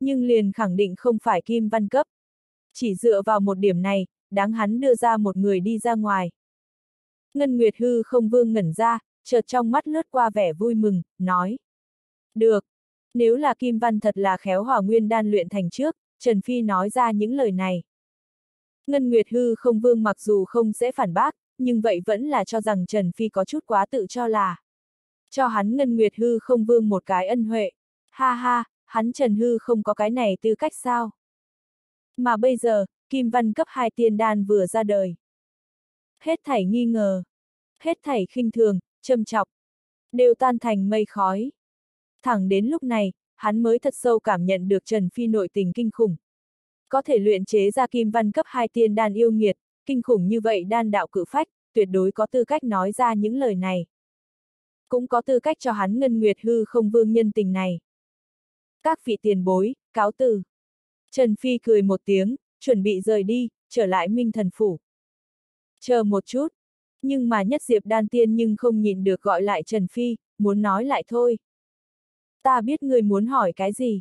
Nhưng liền khẳng định không phải kim văn cấp. Chỉ dựa vào một điểm này, đáng hắn đưa ra một người đi ra ngoài. Ngân Nguyệt hư không vương ngẩn ra, chợt trong mắt lướt qua vẻ vui mừng, nói. Được, nếu là Kim Văn thật là khéo hỏa nguyên đan luyện thành trước, Trần Phi nói ra những lời này. Ngân Nguyệt hư không vương mặc dù không sẽ phản bác, nhưng vậy vẫn là cho rằng Trần Phi có chút quá tự cho là. Cho hắn Ngân Nguyệt hư không vương một cái ân huệ. Ha ha, hắn Trần Hư không có cái này tư cách sao? Mà bây giờ, Kim Văn cấp 2 tiên đan vừa ra đời. Hết thảy nghi ngờ, hết thảy khinh thường, châm chọc, đều tan thành mây khói. Thẳng đến lúc này, hắn mới thật sâu cảm nhận được Trần Phi nội tình kinh khủng. Có thể luyện chế ra kim văn cấp 2 tiên đan yêu nghiệt, kinh khủng như vậy đan đạo cự phách, tuyệt đối có tư cách nói ra những lời này. Cũng có tư cách cho hắn ngân nguyệt hư không vương nhân tình này. Các vị tiền bối, cáo từ. Trần Phi cười một tiếng, chuẩn bị rời đi, trở lại Minh Thần Phủ. Chờ một chút. Nhưng mà nhất diệp đan tiên nhưng không nhìn được gọi lại Trần Phi, muốn nói lại thôi. Ta biết người muốn hỏi cái gì.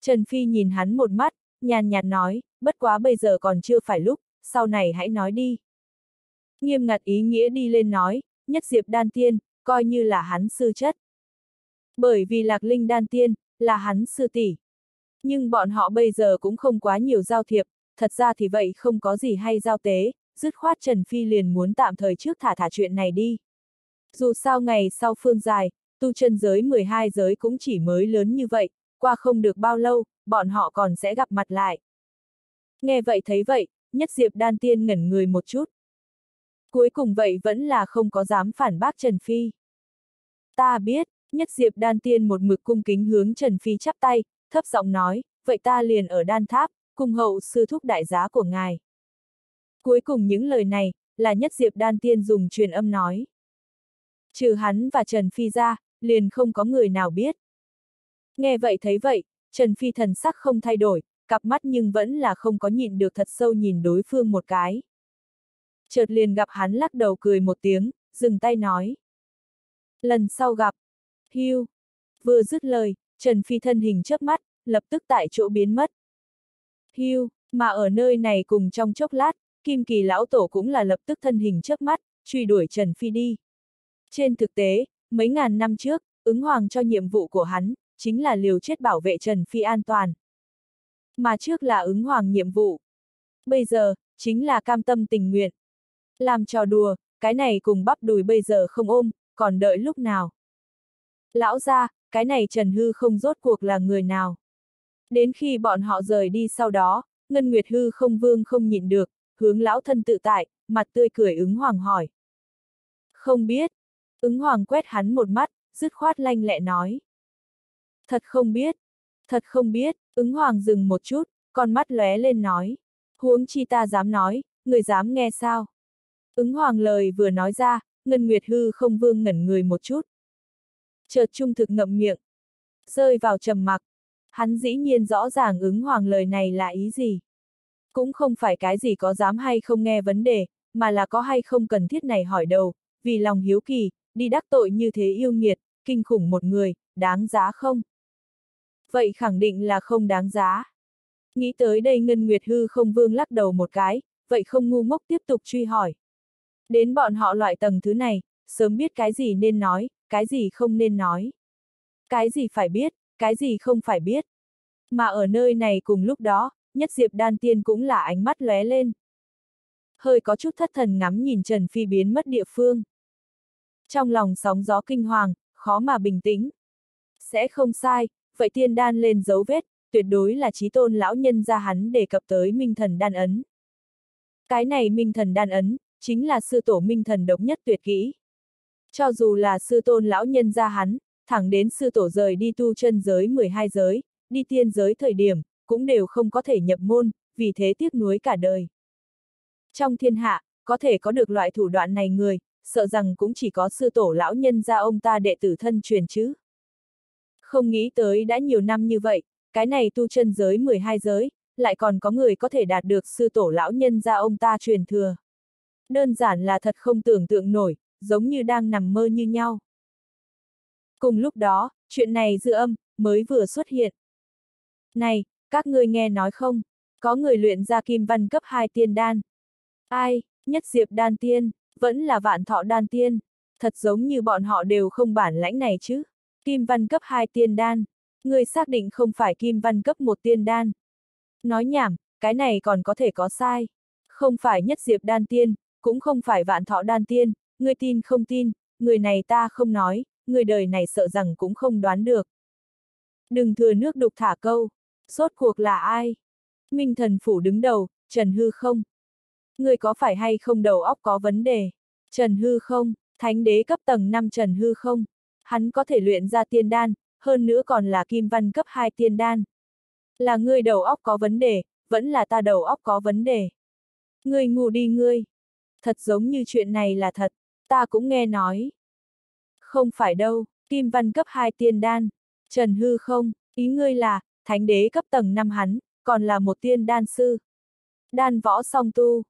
Trần Phi nhìn hắn một mắt, nhàn nhạt nói, bất quá bây giờ còn chưa phải lúc, sau này hãy nói đi. Nghiêm ngặt ý nghĩa đi lên nói, nhất diệp đan tiên, coi như là hắn sư chất. Bởi vì lạc linh đan tiên, là hắn sư tỷ. Nhưng bọn họ bây giờ cũng không quá nhiều giao thiệp, thật ra thì vậy không có gì hay giao tế, dứt khoát Trần Phi liền muốn tạm thời trước thả thả chuyện này đi. Dù sao ngày sau phương dài, tu chân giới 12 giới cũng chỉ mới lớn như vậy, qua không được bao lâu, bọn họ còn sẽ gặp mặt lại. Nghe vậy thấy vậy, nhất diệp đan tiên ngẩn người một chút. Cuối cùng vậy vẫn là không có dám phản bác Trần Phi. Ta biết, nhất diệp đan tiên một mực cung kính hướng Trần Phi chắp tay, thấp giọng nói, vậy ta liền ở đan tháp, cùng hậu sư thúc đại giá của ngài. Cuối cùng những lời này, là nhất diệp đan tiên dùng truyền âm nói. Trừ hắn và Trần Phi ra, liền không có người nào biết. Nghe vậy thấy vậy, Trần Phi thần sắc không thay đổi, cặp mắt nhưng vẫn là không có nhìn được thật sâu nhìn đối phương một cái. Chợt liền gặp hắn lắc đầu cười một tiếng, dừng tay nói. Lần sau gặp, hưu, vừa dứt lời, Trần Phi thân hình chớp mắt, lập tức tại chỗ biến mất. Hưu, mà ở nơi này cùng trong chốc lát, Kim Kỳ lão tổ cũng là lập tức thân hình chớp mắt, truy đuổi Trần Phi đi. Trên thực tế, mấy ngàn năm trước, ứng hoàng cho nhiệm vụ của hắn, chính là liều chết bảo vệ Trần Phi an toàn. Mà trước là ứng hoàng nhiệm vụ. Bây giờ, chính là cam tâm tình nguyện. Làm trò đùa, cái này cùng bắp đùi bây giờ không ôm, còn đợi lúc nào? Lão ra, cái này Trần Hư không rốt cuộc là người nào? Đến khi bọn họ rời đi sau đó, Ngân Nguyệt Hư không vương không nhịn được, hướng lão thân tự tại, mặt tươi cười ứng hoàng hỏi. Không biết. Ứng hoàng quét hắn một mắt, dứt khoát lanh lẹ nói. Thật không biết. Thật không biết, ứng hoàng dừng một chút, con mắt lóe lên nói. Huống chi ta dám nói, người dám nghe sao? Ứng hoàng lời vừa nói ra, Ngân Nguyệt Hư không vương ngẩn người một chút. Chợt trung thực ngậm miệng. Rơi vào trầm mặc. Hắn dĩ nhiên rõ ràng ứng hoàng lời này là ý gì. Cũng không phải cái gì có dám hay không nghe vấn đề, mà là có hay không cần thiết này hỏi đầu, vì lòng hiếu kỳ, đi đắc tội như thế yêu nghiệt, kinh khủng một người, đáng giá không? Vậy khẳng định là không đáng giá. Nghĩ tới đây Ngân Nguyệt Hư không vương lắc đầu một cái, vậy không ngu ngốc tiếp tục truy hỏi. Đến bọn họ loại tầng thứ này, sớm biết cái gì nên nói, cái gì không nên nói. Cái gì phải biết, cái gì không phải biết. Mà ở nơi này cùng lúc đó, nhất diệp đan tiên cũng là ánh mắt lóe lên. Hơi có chút thất thần ngắm nhìn Trần Phi biến mất địa phương. Trong lòng sóng gió kinh hoàng, khó mà bình tĩnh. Sẽ không sai, vậy tiên đan lên dấu vết, tuyệt đối là trí tôn lão nhân ra hắn đề cập tới minh thần đan ấn. Cái này minh thần đan ấn, chính là sư tổ minh thần độc nhất tuyệt kỹ. Cho dù là sư tôn lão nhân ra hắn, thẳng đến sư tổ rời đi tu chân giới 12 giới, đi tiên giới thời điểm, cũng đều không có thể nhập môn, vì thế tiếc nuối cả đời. Trong thiên hạ, có thể có được loại thủ đoạn này người, sợ rằng cũng chỉ có sư tổ lão nhân ra ông ta đệ tử thân truyền chứ. Không nghĩ tới đã nhiều năm như vậy, cái này tu chân giới 12 giới, lại còn có người có thể đạt được sư tổ lão nhân ra ông ta truyền thừa. Đơn giản là thật không tưởng tượng nổi, giống như đang nằm mơ như nhau. Cùng lúc đó, chuyện này dư âm, mới vừa xuất hiện. Này, các ngươi nghe nói không? Có người luyện ra kim văn cấp 2 tiên đan. Ai, nhất diệp đan tiên, vẫn là vạn thọ đan tiên. Thật giống như bọn họ đều không bản lãnh này chứ. Kim văn cấp 2 tiên đan. Người xác định không phải kim văn cấp 1 tiên đan. Nói nhảm, cái này còn có thể có sai. Không phải nhất diệp đan tiên, cũng không phải vạn thọ đan tiên, người tin không tin, người này ta không nói, người đời này sợ rằng cũng không đoán được. Đừng thừa nước đục thả câu. Sốt cuộc là ai? Minh thần phủ đứng đầu, Trần Hư không? Người có phải hay không đầu óc có vấn đề? Trần Hư không? Thánh đế cấp tầng 5 Trần Hư không? Hắn có thể luyện ra tiên đan, hơn nữa còn là kim văn cấp 2 tiên đan. Là ngươi đầu óc có vấn đề, vẫn là ta đầu óc có vấn đề. Ngươi ngu đi ngươi. Thật giống như chuyện này là thật, ta cũng nghe nói. Không phải đâu, kim văn cấp 2 tiên đan. Trần Hư không, ý ngươi là, thánh đế cấp tầng 5 hắn, còn là một tiên đan sư. Đan võ song tu.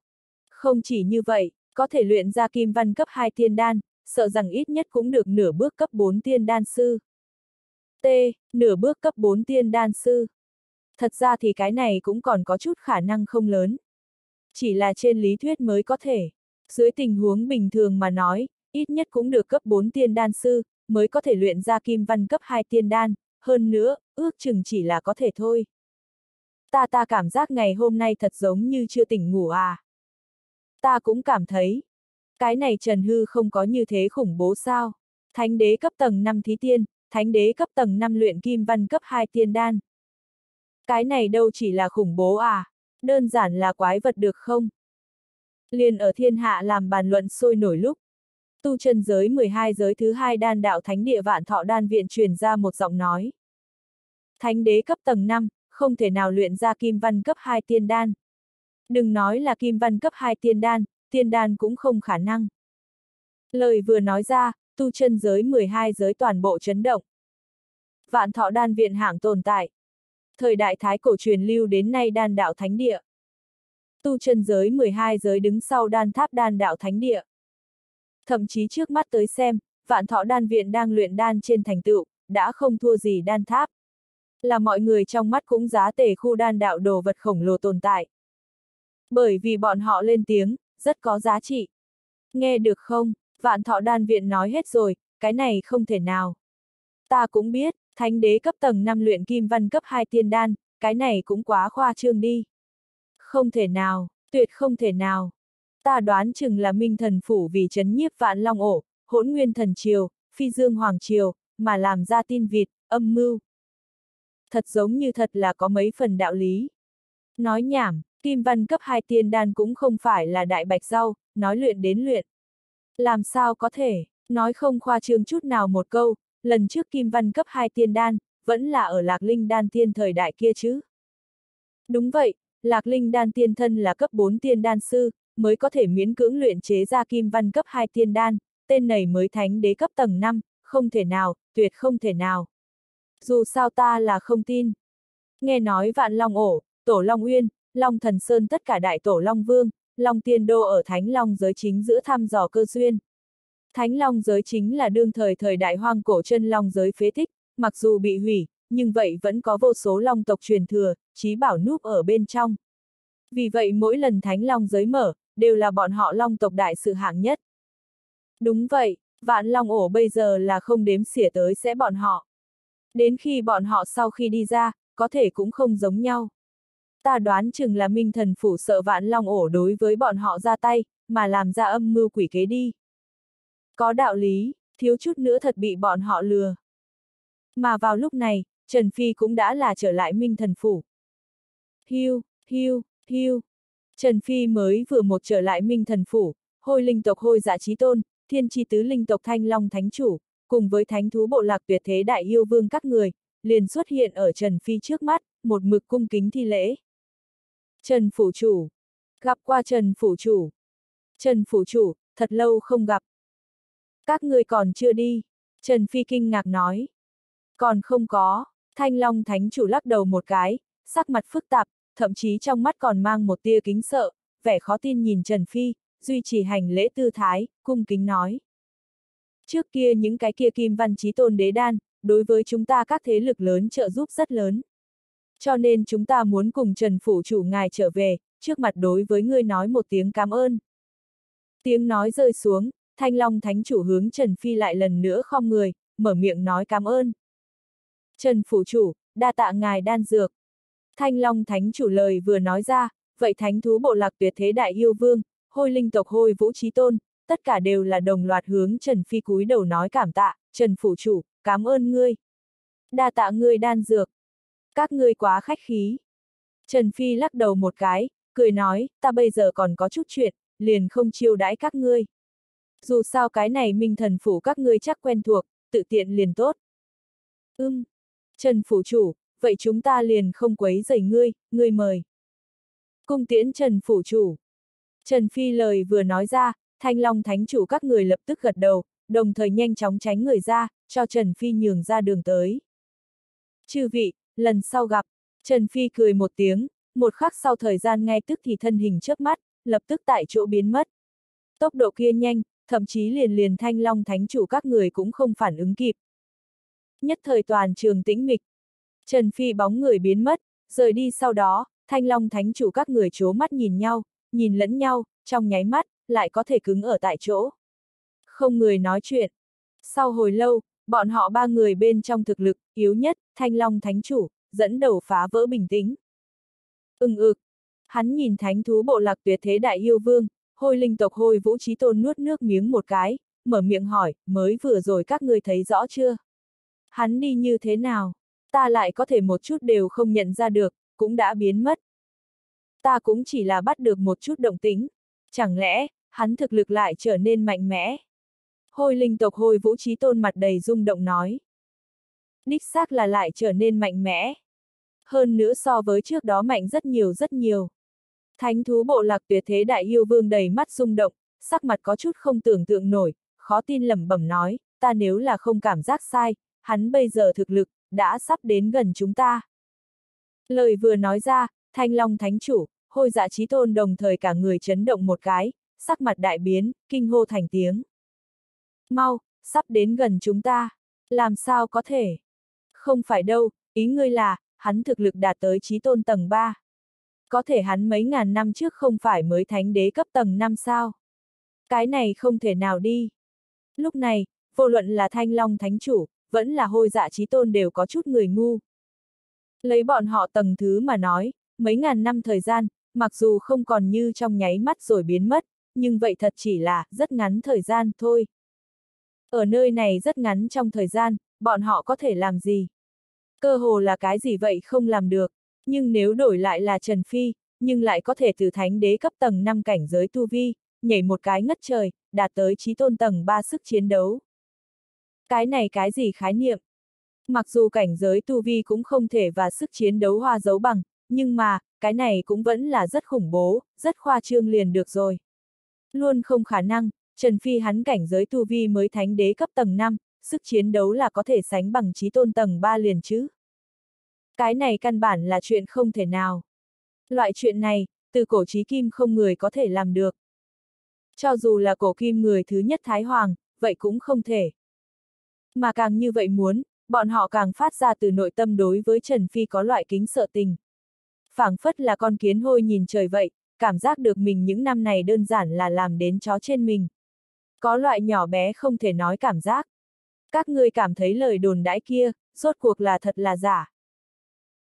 Không chỉ như vậy, có thể luyện ra kim văn cấp 2 tiên đan, sợ rằng ít nhất cũng được nửa bước cấp 4 tiên đan sư. T. Nửa bước cấp 4 tiên đan sư. Thật ra thì cái này cũng còn có chút khả năng không lớn. Chỉ là trên lý thuyết mới có thể. Dưới tình huống bình thường mà nói, ít nhất cũng được cấp 4 tiên đan sư, mới có thể luyện ra kim văn cấp 2 tiên đan, hơn nữa, ước chừng chỉ là có thể thôi. Ta ta cảm giác ngày hôm nay thật giống như chưa tỉnh ngủ à. Ta cũng cảm thấy, cái này Trần Hư không có như thế khủng bố sao. Thánh đế cấp tầng 5 thí tiên, thánh đế cấp tầng 5 luyện kim văn cấp 2 tiên đan. Cái này đâu chỉ là khủng bố à, đơn giản là quái vật được không? Liền ở thiên hạ làm bàn luận sôi nổi lúc. Tu chân giới 12 giới thứ hai đan đạo thánh địa vạn thọ đan viện truyền ra một giọng nói. Thánh đế cấp tầng 5, không thể nào luyện ra kim văn cấp 2 tiên đan. Đừng nói là kim văn cấp 2 tiên đan, tiên đan cũng không khả năng. Lời vừa nói ra, tu chân giới 12 giới toàn bộ chấn động. Vạn thọ đan viện hạng tồn tại. Thời đại thái cổ truyền lưu đến nay đan đạo thánh địa. Tu chân giới 12 giới đứng sau đan tháp đan đạo thánh địa. Thậm chí trước mắt tới xem, vạn thọ đan viện đang luyện đan trên thành tựu, đã không thua gì đan tháp. Là mọi người trong mắt cũng giá tể khu đan đạo đồ vật khổng lồ tồn tại. Bởi vì bọn họ lên tiếng, rất có giá trị. Nghe được không, vạn thọ đan viện nói hết rồi, cái này không thể nào. Ta cũng biết, thánh đế cấp tầng 5 luyện kim văn cấp 2 tiên đan, cái này cũng quá khoa trương đi. Không thể nào, tuyệt không thể nào. Ta đoán chừng là minh thần phủ vì chấn nhiếp vạn long ổ, hỗn nguyên thần triều, phi dương hoàng triều, mà làm ra tin vịt, âm mưu. Thật giống như thật là có mấy phần đạo lý. Nói nhảm, kim văn cấp 2 tiên đan cũng không phải là đại bạch rau, nói luyện đến luyện. Làm sao có thể, nói không khoa trương chút nào một câu, lần trước kim văn cấp 2 tiên đan, vẫn là ở lạc linh đan tiên thời đại kia chứ. Đúng vậy, lạc linh đan tiên thân là cấp 4 tiên đan sư, mới có thể miễn cưỡng luyện chế ra kim văn cấp 2 tiên đan, tên này mới thánh đế cấp tầng 5, không thể nào, tuyệt không thể nào. Dù sao ta là không tin. Nghe nói vạn long ổ, tổ long uyên, long thần sơn tất cả đại tổ long vương, long tiên đô ở thánh long giới chính giữa thăm dò cơ duyên. Thánh long giới chính là đương thời thời đại hoang cổ chân long giới phế tích, mặc dù bị hủy, nhưng vậy vẫn có vô số long tộc truyền thừa, trí bảo núp ở bên trong. Vì vậy mỗi lần thánh long giới mở, đều là bọn họ long tộc đại sự hạng nhất. Đúng vậy, vạn long ổ bây giờ là không đếm xỉa tới sẽ bọn họ. Đến khi bọn họ sau khi đi ra, có thể cũng không giống nhau. Ta đoán chừng là minh thần phủ sợ vạn long ổ đối với bọn họ ra tay, mà làm ra âm mưu quỷ kế đi. Có đạo lý, thiếu chút nữa thật bị bọn họ lừa. Mà vào lúc này, Trần Phi cũng đã là trở lại minh thần phủ. Hiu, hiu, hiu. Trần Phi mới vừa một trở lại minh thần phủ, hôi linh tộc hôi giả trí tôn, thiên tri tứ linh tộc thanh long thánh chủ, cùng với thánh thú bộ lạc tuyệt thế đại yêu vương các người, liền xuất hiện ở Trần Phi trước mắt, một mực cung kính thi lễ. Trần Phủ Chủ. Gặp qua Trần Phủ Chủ. Trần Phủ Chủ, thật lâu không gặp. Các người còn chưa đi. Trần Phi kinh ngạc nói. Còn không có. Thanh Long Thánh Chủ lắc đầu một cái, sắc mặt phức tạp, thậm chí trong mắt còn mang một tia kính sợ, vẻ khó tin nhìn Trần Phi, duy trì hành lễ tư thái, cung kính nói. Trước kia những cái kia kim văn trí tôn đế đan, đối với chúng ta các thế lực lớn trợ giúp rất lớn. Cho nên chúng ta muốn cùng Trần Phủ chủ ngài trở về, trước mặt đối với ngươi nói một tiếng cảm ơn. Tiếng nói rơi xuống, Thanh Long Thánh chủ hướng Trần Phi lại lần nữa không người, mở miệng nói cảm ơn. Trần Phủ chủ, đa tạ ngài đan dược. Thanh Long Thánh chủ lời vừa nói ra, vậy Thánh thú bộ lạc tuyệt thế đại yêu vương, hôi linh tộc hôi vũ trí tôn, tất cả đều là đồng loạt hướng Trần Phi cúi đầu nói cảm tạ, Trần Phủ chủ, cảm ơn ngươi. Đa tạ ngươi đan dược. Các ngươi quá khách khí. Trần Phi lắc đầu một cái, cười nói, ta bây giờ còn có chút chuyện, liền không chiêu đãi các ngươi. Dù sao cái này minh thần phủ các ngươi chắc quen thuộc, tự tiện liền tốt. Ưm. Trần Phủ chủ, vậy chúng ta liền không quấy rầy ngươi, ngươi mời. Cung tiễn Trần Phủ chủ. Trần Phi lời vừa nói ra, Thanh Long Thánh chủ các người lập tức gật đầu, đồng thời nhanh chóng tránh người ra, cho Trần Phi nhường ra đường tới. Chư vị, lần sau gặp, Trần Phi cười một tiếng, một khắc sau thời gian ngay tức thì thân hình chớp mắt, lập tức tại chỗ biến mất. Tốc độ kia nhanh, thậm chí liền liền thanh long thánh chủ các người cũng không phản ứng kịp. Nhất thời toàn trường tĩnh mịch. Trần Phi bóng người biến mất, rời đi sau đó, thanh long thánh chủ các người chố mắt nhìn nhau, nhìn lẫn nhau, trong nháy mắt, lại có thể cứng ở tại chỗ. Không người nói chuyện. Sau hồi lâu, bọn họ ba người bên trong thực lực, yếu nhất, Thanh Long Thánh Chủ, dẫn đầu phá vỡ bình tĩnh. Ưng ực. Hắn nhìn thánh thú bộ lạc tuyệt thế đại yêu vương, hôi linh tộc hôi vũ trí tôn nuốt nước miếng một cái, mở miệng hỏi, mới vừa rồi các người thấy rõ chưa? Hắn đi như thế nào? Ta lại có thể một chút đều không nhận ra được, cũng đã biến mất. Ta cũng chỉ là bắt được một chút động tính. Chẳng lẽ, hắn thực lực lại trở nên mạnh mẽ? Hôi linh tộc hôi vũ trí tôn mặt đầy rung động nói. Đích xác là lại trở nên mạnh mẽ. Hơn nữa so với trước đó mạnh rất nhiều rất nhiều. Thánh thú bộ lạc tuyệt thế đại yêu vương đầy mắt rung động, sắc mặt có chút không tưởng tượng nổi, khó tin lẩm bẩm nói, ta nếu là không cảm giác sai, hắn bây giờ thực lực, đã sắp đến gần chúng ta. Lời vừa nói ra, thanh long thánh chủ, hôi dạ trí tôn đồng thời cả người chấn động một cái, sắc mặt đại biến, kinh hô thành tiếng. Mau, sắp đến gần chúng ta. Làm sao có thể? Không phải đâu, ý ngươi là, hắn thực lực đạt tới trí tôn tầng 3. Có thể hắn mấy ngàn năm trước không phải mới thánh đế cấp tầng 5 sao? Cái này không thể nào đi. Lúc này, vô luận là thanh long thánh chủ, vẫn là hôi dạ trí tôn đều có chút người ngu. Lấy bọn họ tầng thứ mà nói, mấy ngàn năm thời gian, mặc dù không còn như trong nháy mắt rồi biến mất, nhưng vậy thật chỉ là rất ngắn thời gian thôi. Ở nơi này rất ngắn trong thời gian, bọn họ có thể làm gì? Cơ hồ là cái gì vậy không làm được, nhưng nếu đổi lại là Trần Phi, nhưng lại có thể từ thánh đế cấp tầng 5 cảnh giới tu vi, nhảy một cái ngất trời, đạt tới trí tôn tầng 3 sức chiến đấu. Cái này cái gì khái niệm? Mặc dù cảnh giới tu vi cũng không thể và sức chiến đấu hoa giấu bằng, nhưng mà, cái này cũng vẫn là rất khủng bố, rất khoa trương liền được rồi. Luôn không khả năng, Trần Phi hắn cảnh giới tu vi mới thánh đế cấp tầng 5, sức chiến đấu là có thể sánh bằng trí tôn tầng 3 liền chứ. Cái này căn bản là chuyện không thể nào. Loại chuyện này, từ cổ trí kim không người có thể làm được. Cho dù là cổ kim người thứ nhất Thái Hoàng, vậy cũng không thể. Mà càng như vậy muốn, bọn họ càng phát ra từ nội tâm đối với Trần Phi có loại kính sợ tình. phảng phất là con kiến hôi nhìn trời vậy, cảm giác được mình những năm này đơn giản là làm đến chó trên mình. Có loại nhỏ bé không thể nói cảm giác. Các ngươi cảm thấy lời đồn đãi kia, rốt cuộc là thật là giả.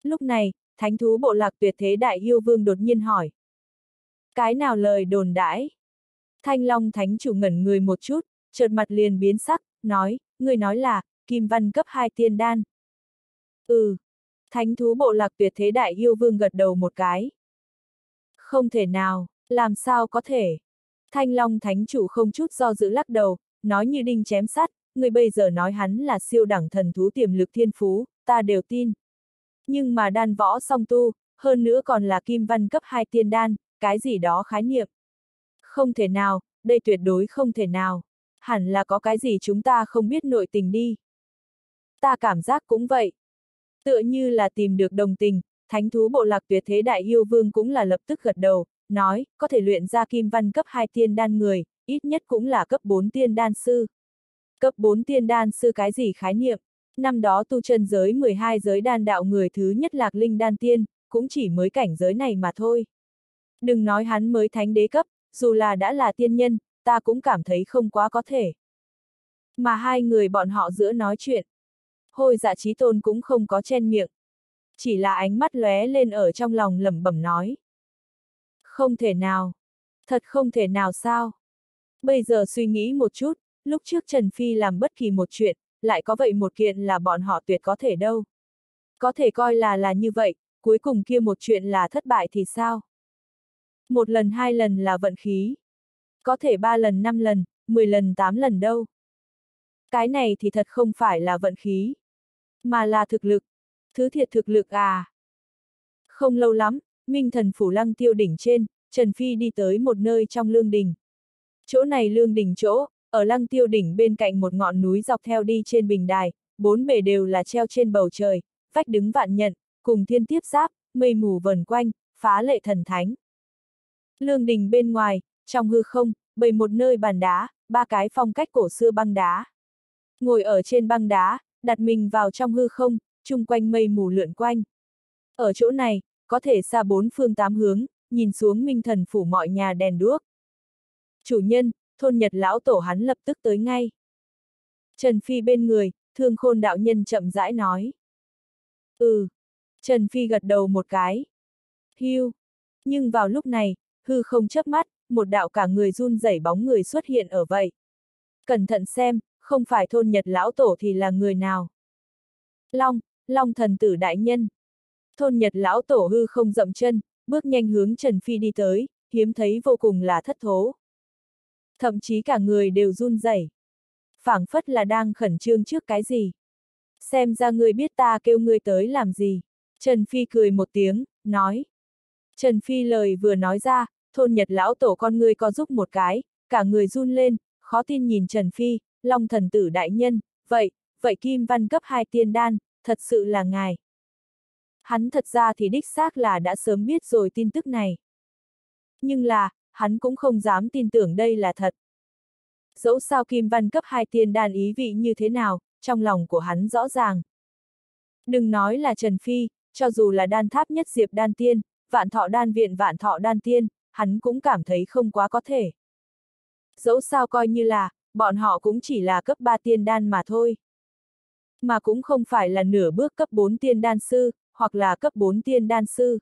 Lúc này, thánh thú bộ lạc tuyệt thế đại yêu vương đột nhiên hỏi. Cái nào lời đồn đãi? Thanh Long thánh chủ ngẩn người một chút, chợt mặt liền biến sắc, nói, người nói là, kim văn cấp 2 tiên đan. Ừ. Thánh thú bộ lạc tuyệt thế đại yêu vương gật đầu một cái. Không thể nào, làm sao có thể. Thanh Long thánh chủ không chút do dự lắc đầu, nói như đinh chém sắt, người bây giờ nói hắn là siêu đẳng thần thú tiềm lực thiên phú, ta đều tin. Nhưng mà đan võ song tu, hơn nữa còn là kim văn cấp 2 tiên đan, cái gì đó khái niệm. Không thể nào, đây tuyệt đối không thể nào. Hẳn là có cái gì chúng ta không biết nội tình đi. Ta cảm giác cũng vậy. Tựa như là tìm được đồng tình, thánh thú bộ lạc tuyệt thế đại yêu vương cũng là lập tức gật đầu, nói, có thể luyện ra kim văn cấp 2 tiên đan người, ít nhất cũng là cấp 4 tiên đan sư. Cấp 4 tiên đan sư cái gì khái niệm? Năm đó tu chân giới 12 giới đan đạo người thứ nhất lạc linh đan tiên, cũng chỉ mới cảnh giới này mà thôi. Đừng nói hắn mới thánh đế cấp, dù là đã là tiên nhân, ta cũng cảm thấy không quá có thể. Mà hai người bọn họ giữa nói chuyện. Hồi dạ trí tôn cũng không có chen miệng. Chỉ là ánh mắt lóe lên ở trong lòng lẩm bẩm nói. Không thể nào. Thật không thể nào sao. Bây giờ suy nghĩ một chút, lúc trước Trần Phi làm bất kỳ một chuyện, lại có vậy một kiện là bọn họ tuyệt có thể đâu. Có thể coi là là như vậy, cuối cùng kia một chuyện là thất bại thì sao? Một lần hai lần là vận khí. Có thể ba lần năm lần, mười lần tám lần đâu. Cái này thì thật không phải là vận khí, mà là thực lực. Thứ thiệt thực lực à. Không lâu lắm, Minh thần phủ lăng tiêu đỉnh trên, Trần Phi đi tới một nơi trong lương đình. Chỗ này lương đình chỗ, ở lăng tiêu đỉnh bên cạnh một ngọn núi dọc theo đi trên bình đài, bốn bề đều là treo trên bầu trời, vách đứng vạn nhận, cùng thiên tiếp giáp, mây mù vần quanh, phá lệ thần thánh. Lương đình bên ngoài, trong hư không, bày một nơi bàn đá, ba cái phong cách cổ xưa băng đá. Ngồi ở trên băng đá, đặt mình vào trong hư không, chung quanh mây mù lượn quanh. Ở chỗ này, có thể xa bốn phương tám hướng, nhìn xuống minh thần phủ mọi nhà đèn đuốc. Chủ nhân, thôn nhật lão tổ hắn lập tức tới ngay. Trần Phi bên người, thương khôn đạo nhân chậm rãi nói. Ừ. Trần Phi gật đầu một cái. Hiu. Nhưng vào lúc này, hư không chớp mắt, một đạo cả người run rẩy bóng người xuất hiện ở vậy. Cẩn thận xem, không phải thôn nhật lão tổ thì là người nào. Long, Long thần tử đại nhân. Thôn nhật lão tổ hư không dậm chân, bước nhanh hướng Trần Phi đi tới, hiếm thấy vô cùng là thất thố. Thậm chí cả người đều run rẩy, phảng phất là đang khẩn trương trước cái gì. Xem ra ngươi biết ta kêu ngươi tới làm gì. Trần Phi cười một tiếng, nói. Trần Phi lời vừa nói ra, thôn nhật lão tổ con ngươi co giúp một cái, cả người run lên, khó tin nhìn Trần Phi, long thần tử đại nhân, vậy, vậy kim văn cấp 2 tiên đan, thật sự là ngài. Hắn thật ra thì đích xác là đã sớm biết rồi tin tức này. Nhưng là, hắn cũng không dám tin tưởng đây là thật. Dẫu sao kim văn cấp 2 tiên đan ý vị như thế nào, trong lòng của hắn rõ ràng. Đừng nói là Trần Phi, cho dù là đan tháp nhất diệp đan tiên, vạn thọ đan viện vạn thọ đan tiên, hắn cũng cảm thấy không quá có thể. Dẫu sao coi như là, bọn họ cũng chỉ là cấp 3 tiên đan mà thôi. Mà cũng không phải là nửa bước cấp 4 tiên đan sư, hoặc là cấp 4 tiên đan sư.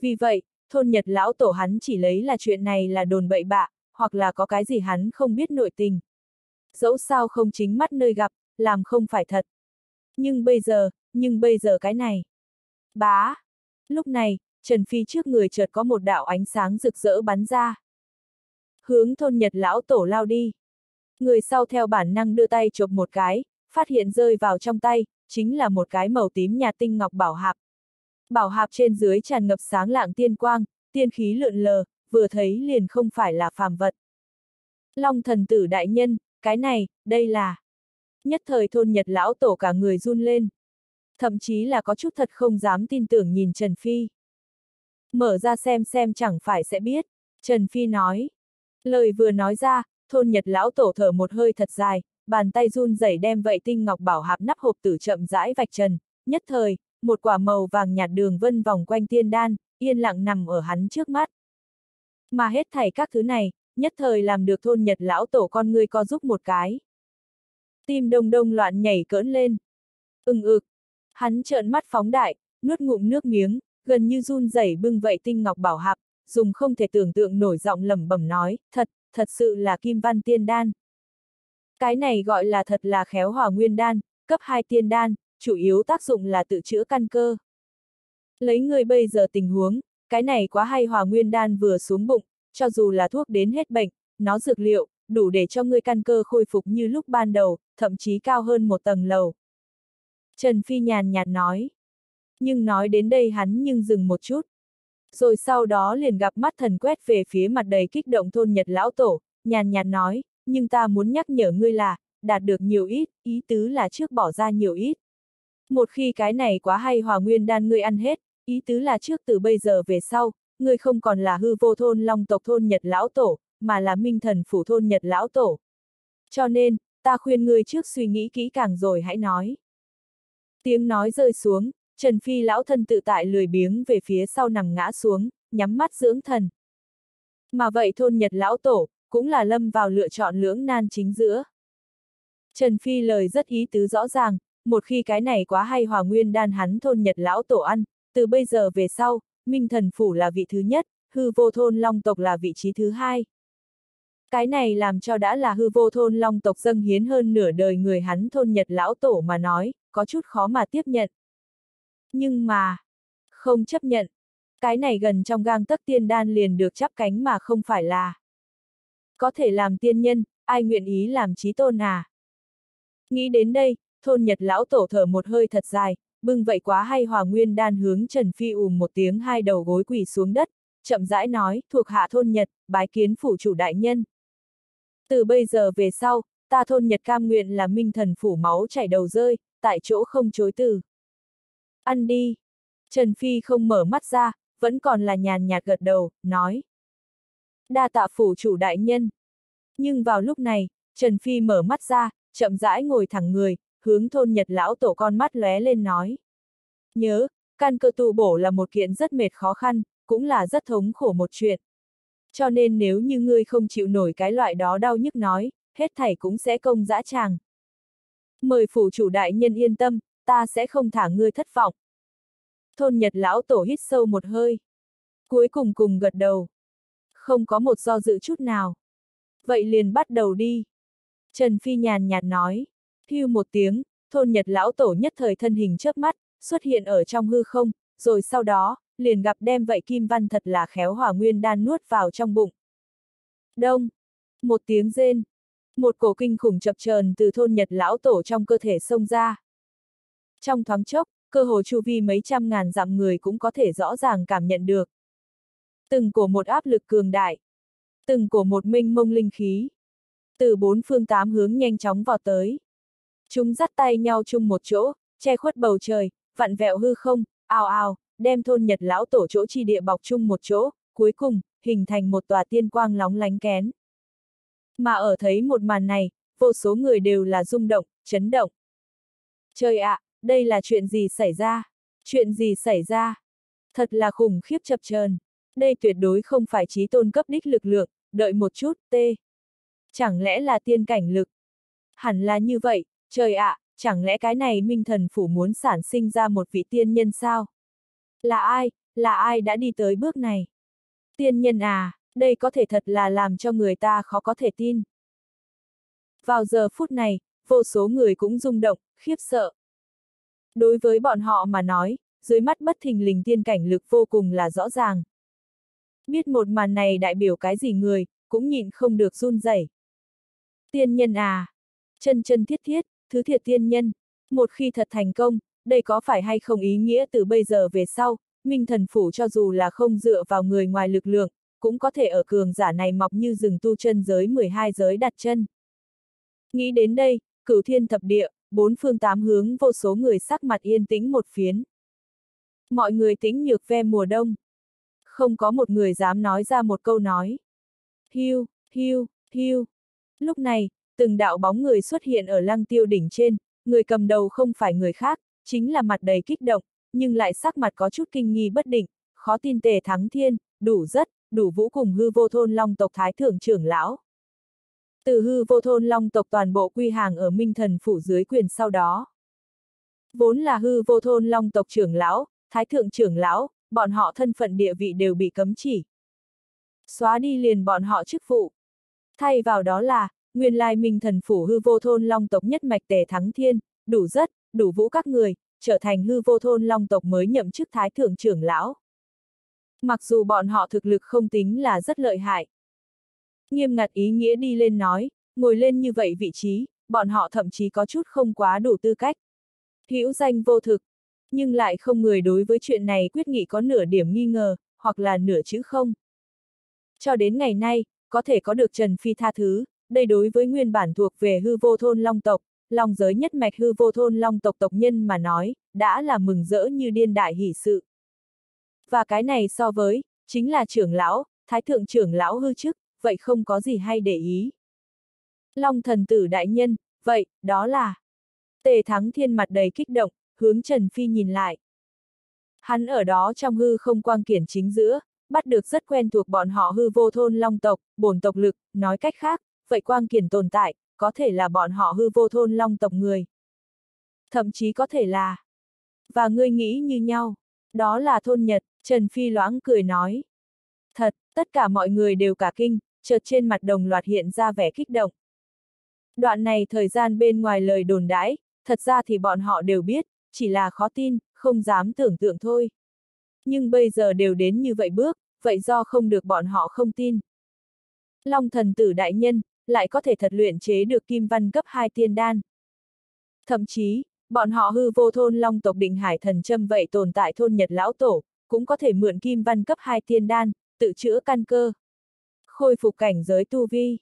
Vì vậy, thôn nhật lão tổ hắn chỉ lấy là chuyện này là đồn bậy bạ, hoặc là có cái gì hắn không biết nội tình. dẫu sao không chính mắt nơi gặp, làm không phải thật. Nhưng bây giờ, nhưng bây giờ cái này. Bá! Lúc này, Trần Phi trước người chợt có một đạo ánh sáng rực rỡ bắn ra. Hướng thôn Nhật lão tổ lao đi. Người sau theo bản năng đưa tay chụp một cái, phát hiện rơi vào trong tay, chính là một cái màu tím nhạt tinh ngọc bảo hạp. Bảo hạp trên dưới tràn ngập sáng lạng tiên quang, tiên khí lượn lờ, vừa thấy liền không phải là phàm vật. Long thần tử đại nhân, cái này, đây là... Nhất thời thôn Nhật lão tổ cả người run lên. Thậm chí là có chút thật không dám tin tưởng nhìn Trần Phi. Mở ra xem xem chẳng phải sẽ biết. Trần Phi nói. Lời vừa nói ra, thôn Nhật lão tổ thở một hơi thật dài, bàn tay run rẩy đem vậy tinh ngọc bảo hạp nắp hộp tử chậm rãi vạch trần, nhất thời, một quả màu vàng nhạt đường vân vòng quanh tiên đan, yên lặng nằm ở hắn trước mắt. Mà hết thảy các thứ này, nhất thời làm được thôn Nhật lão tổ con người co giúp một cái. Tim đông đông loạn nhảy cỡn lên. ừng ực. Hắn trợn mắt phóng đại, nuốt ngụm nước miếng, gần như run rẩy bưng vậy tinh ngọc bảo hạp, dùng không thể tưởng tượng nổi giọng lẩm bẩm nói, thật, thật sự là kim văn tiên đan. Cái này gọi là thật là khéo hòa nguyên đan, cấp 2 tiên đan, chủ yếu tác dụng là tự chữa căn cơ. Lấy người bây giờ tình huống, cái này quá hay hòa nguyên đan vừa xuống bụng, cho dù là thuốc đến hết bệnh, nó dược liệu, đủ để cho ngươi căn cơ khôi phục như lúc ban đầu, thậm chí cao hơn một tầng lầu. Trần Phi nhàn nhạt nói. Nhưng nói đến đây hắn nhưng dừng một chút. Rồi sau đó liền gặp mắt thần quét về phía mặt đầy kích động thôn Nhật lão tổ, nhàn nhạt nói, nhưng ta muốn nhắc nhở ngươi là, đạt được nhiều ít, ý tứ là trước bỏ ra nhiều ít. Một khi cái này quá hay hòa nguyên đan ngươi ăn hết, ý tứ là trước từ bây giờ về sau, ngươi không còn là hư vô thôn long tộc thôn Nhật lão tổ, mà là minh thần phủ thôn Nhật lão tổ. Cho nên, ta khuyên ngươi trước suy nghĩ kỹ càng rồi hãy nói. Tiếng nói rơi xuống, Trần Phi lão thân tự tại lười biếng về phía sau nằm ngã xuống, nhắm mắt dưỡng thần. Mà vậy thôn Nhật lão tổ, cũng là lâm vào lựa chọn lưỡng nan chính giữa. Trần Phi lời rất ý tứ rõ ràng, một khi cái này quá hay hòa nguyên đan hắn thôn Nhật lão tổ ăn, từ bây giờ về sau, Minh Thần Phủ là vị thứ nhất, hư vô thôn long tộc là vị trí thứ hai. Cái này làm cho đã là hư vô thôn long tộc dâng hiến hơn nửa đời người hắn thôn Nhật lão tổ mà nói, có chút khó mà tiếp nhận. Nhưng mà, không chấp nhận. Cái này gần trong gang tấc tiên đan liền được chắp cánh mà không phải là. Có thể làm tiên nhân, ai nguyện ý làm trí tôn à? Nghĩ đến đây, thôn Nhật lão tổ thở một hơi thật dài, bưng vậy quá hay hòa nguyên đan hướng Trần Phi ùm một tiếng hai đầu gối quỳ xuống đất, chậm rãi nói, thuộc hạ thôn Nhật, bái kiến phủ chủ đại nhân. Từ bây giờ về sau, ta thôn Nhật cam nguyện là minh thần phủ máu chảy đầu rơi, tại chỗ không chối từ. Ăn đi. Trần Phi không mở mắt ra, vẫn còn là nhàn nhạt gật đầu, nói. Đa tạ phủ chủ đại nhân. Nhưng vào lúc này, Trần Phi mở mắt ra, chậm rãi ngồi thẳng người, hướng thôn Nhật lão tổ con mắt lóe lên nói. Nhớ, căn cơ tu bổ là một kiện rất mệt khó khăn, cũng là rất thống khổ một chuyện. Cho nên nếu như ngươi không chịu nổi cái loại đó đau nhức nói, hết thảy cũng sẽ công dã tràng. Mời phủ chủ đại nhân yên tâm, ta sẽ không thả ngươi thất vọng. Thôn Nhật lão tổ hít sâu một hơi. Cuối cùng cùng gật đầu. Không có một do dự chút nào. Vậy liền bắt đầu đi. Trần Phi nhàn nhạt nói. Hưu một tiếng, thôn Nhật lão tổ nhất thời thân hình chớp mắt, xuất hiện ở trong hư không, rồi sau đó, liền gặp đem vậy kim văn thật là khéo hỏa nguyên đan nuốt vào trong bụng. Đông! Một tiếng rên. Một cổ kinh khủng chập chờn từ thôn Nhật lão tổ trong cơ thể xông ra. Trong thoáng chốc, cơ hồ chu vi mấy trăm ngàn dặm người cũng có thể rõ ràng cảm nhận được. Từng cổ một áp lực cường đại. Từng cổ một minh mông linh khí. Từ bốn phương tám hướng nhanh chóng vào tới. Chúng dắt tay nhau chung một chỗ, che khuất bầu trời, vặn vẹo hư không, ào ào, đem thôn Nhật lão tổ chỗ chi địa bọc chung một chỗ, cuối cùng, hình thành một tòa tiên quang lóng lánh kén. Mà ở thấy một màn này, vô số người đều là rung động, chấn động. Trời ạ, à, đây là chuyện gì xảy ra? Chuyện gì xảy ra? Thật là khủng khiếp chập chờn. Đây tuyệt đối không phải trí tôn cấp đích lực lượng, đợi một chút, tê. Chẳng lẽ là tiên cảnh lực? Hẳn là như vậy, trời ạ, à, chẳng lẽ cái này minh thần phủ muốn sản sinh ra một vị tiên nhân sao? Là ai, là ai đã đi tới bước này? Tiên nhân à, đây có thể thật là làm cho người ta khó có thể tin. Vào giờ phút này, vô số người cũng rung động, khiếp sợ. Đối với bọn họ mà nói, dưới mắt bất thình lình tiên cảnh lực vô cùng là rõ ràng. Biết một màn này đại biểu cái gì người, cũng nhịn không được run rẩy. Tiên nhân à! Chân chân thiết thiết, thứ thiệt tiên nhân. Một khi thật thành công, đây có phải hay không ý nghĩa từ bây giờ về sau, Minh thần phủ cho dù là không dựa vào người ngoài lực lượng, cũng có thể ở cường giả này mọc như rừng tu chân giới 12 giới đặt chân. Nghĩ đến đây, cửu thiên thập địa, bốn phương tám hướng vô số người sắc mặt yên tĩnh một phiến. Mọi người tĩnh nhược ve mùa đông. Không có một người dám nói ra một câu nói. Hiu, hiu, hiu. Lúc này, từng đạo bóng người xuất hiện ở lăng tiêu đỉnh trên, người cầm đầu không phải người khác, chính là mặt đầy kích động, nhưng lại sắc mặt có chút kinh nghi bất định, khó tin tề thắng thiên, đủ rất, đủ vũ cùng hư vô thôn long tộc thái thượng trưởng lão. Từ hư vô thôn long tộc toàn bộ quy hàng ở minh thần phủ dưới quyền sau đó. Vốn là hư vô thôn long tộc trưởng lão, thái thượng trưởng lão, bọn họ thân phận địa vị đều bị cấm chỉ. Xóa đi liền bọn họ chức vụ. Thay vào đó là, nguyên lai minh thần phủ hư vô thôn long tộc nhất mạch tề thắng thiên, đủ rất, đủ vũ các người, trở thành hư vô thôn long tộc mới nhậm chức thái thượng trưởng lão. Mặc dù bọn họ thực lực không tính là rất lợi hại. Nghiêm ngặt ý nghĩa đi lên nói, ngồi lên như vậy vị trí, bọn họ thậm chí có chút không quá đủ tư cách. Hữu danh vô thực, nhưng lại không người đối với chuyện này quyết nghị có nửa điểm nghi ngờ, hoặc là nửa chữ không. Cho đến ngày nay, có thể có được Trần Phi tha thứ, đây đối với nguyên bản thuộc về hư vô thôn long tộc, long giới nhất mạch hư vô thôn long tộc tộc nhân mà nói, đã là mừng rỡ như điên đại hỷ sự. Và cái này so với, chính là trưởng lão, thái thượng trưởng lão hư chức, vậy không có gì hay để ý. Long thần tử đại nhân, vậy, đó là... Tề thắng thiên mặt đầy kích động, hướng Trần Phi nhìn lại. Hắn ở đó trong hư không quang kiển chính giữa, bắt được rất quen thuộc bọn họ hư vô thôn long tộc, bổn tộc lực, nói cách khác, vậy quang kiển tồn tại, có thể là bọn họ hư vô thôn long tộc người. Thậm chí có thể là... Và ngươi nghĩ như nhau, đó là thôn Nhật, Trần Phi loãng cười nói. Thật, tất cả mọi người đều cả kinh, chợt trên mặt đồng loạt hiện ra vẻ kích động. Đoạn này thời gian bên ngoài lời đồn đãi, thật ra thì bọn họ đều biết, chỉ là khó tin, không dám tưởng tượng thôi. Nhưng bây giờ đều đến như vậy bước, vậy do không được bọn họ không tin. Long thần tử đại nhân, lại có thể thật luyện chế được kim văn cấp 2 tiên đan. Thậm chí, bọn họ hư vô thôn long tộc định hải thần châm vậy tồn tại thôn Nhật Lão Tổ, cũng có thể mượn kim văn cấp 2 tiên đan, tự chữa căn cơ. Khôi phục cảnh giới tu vi.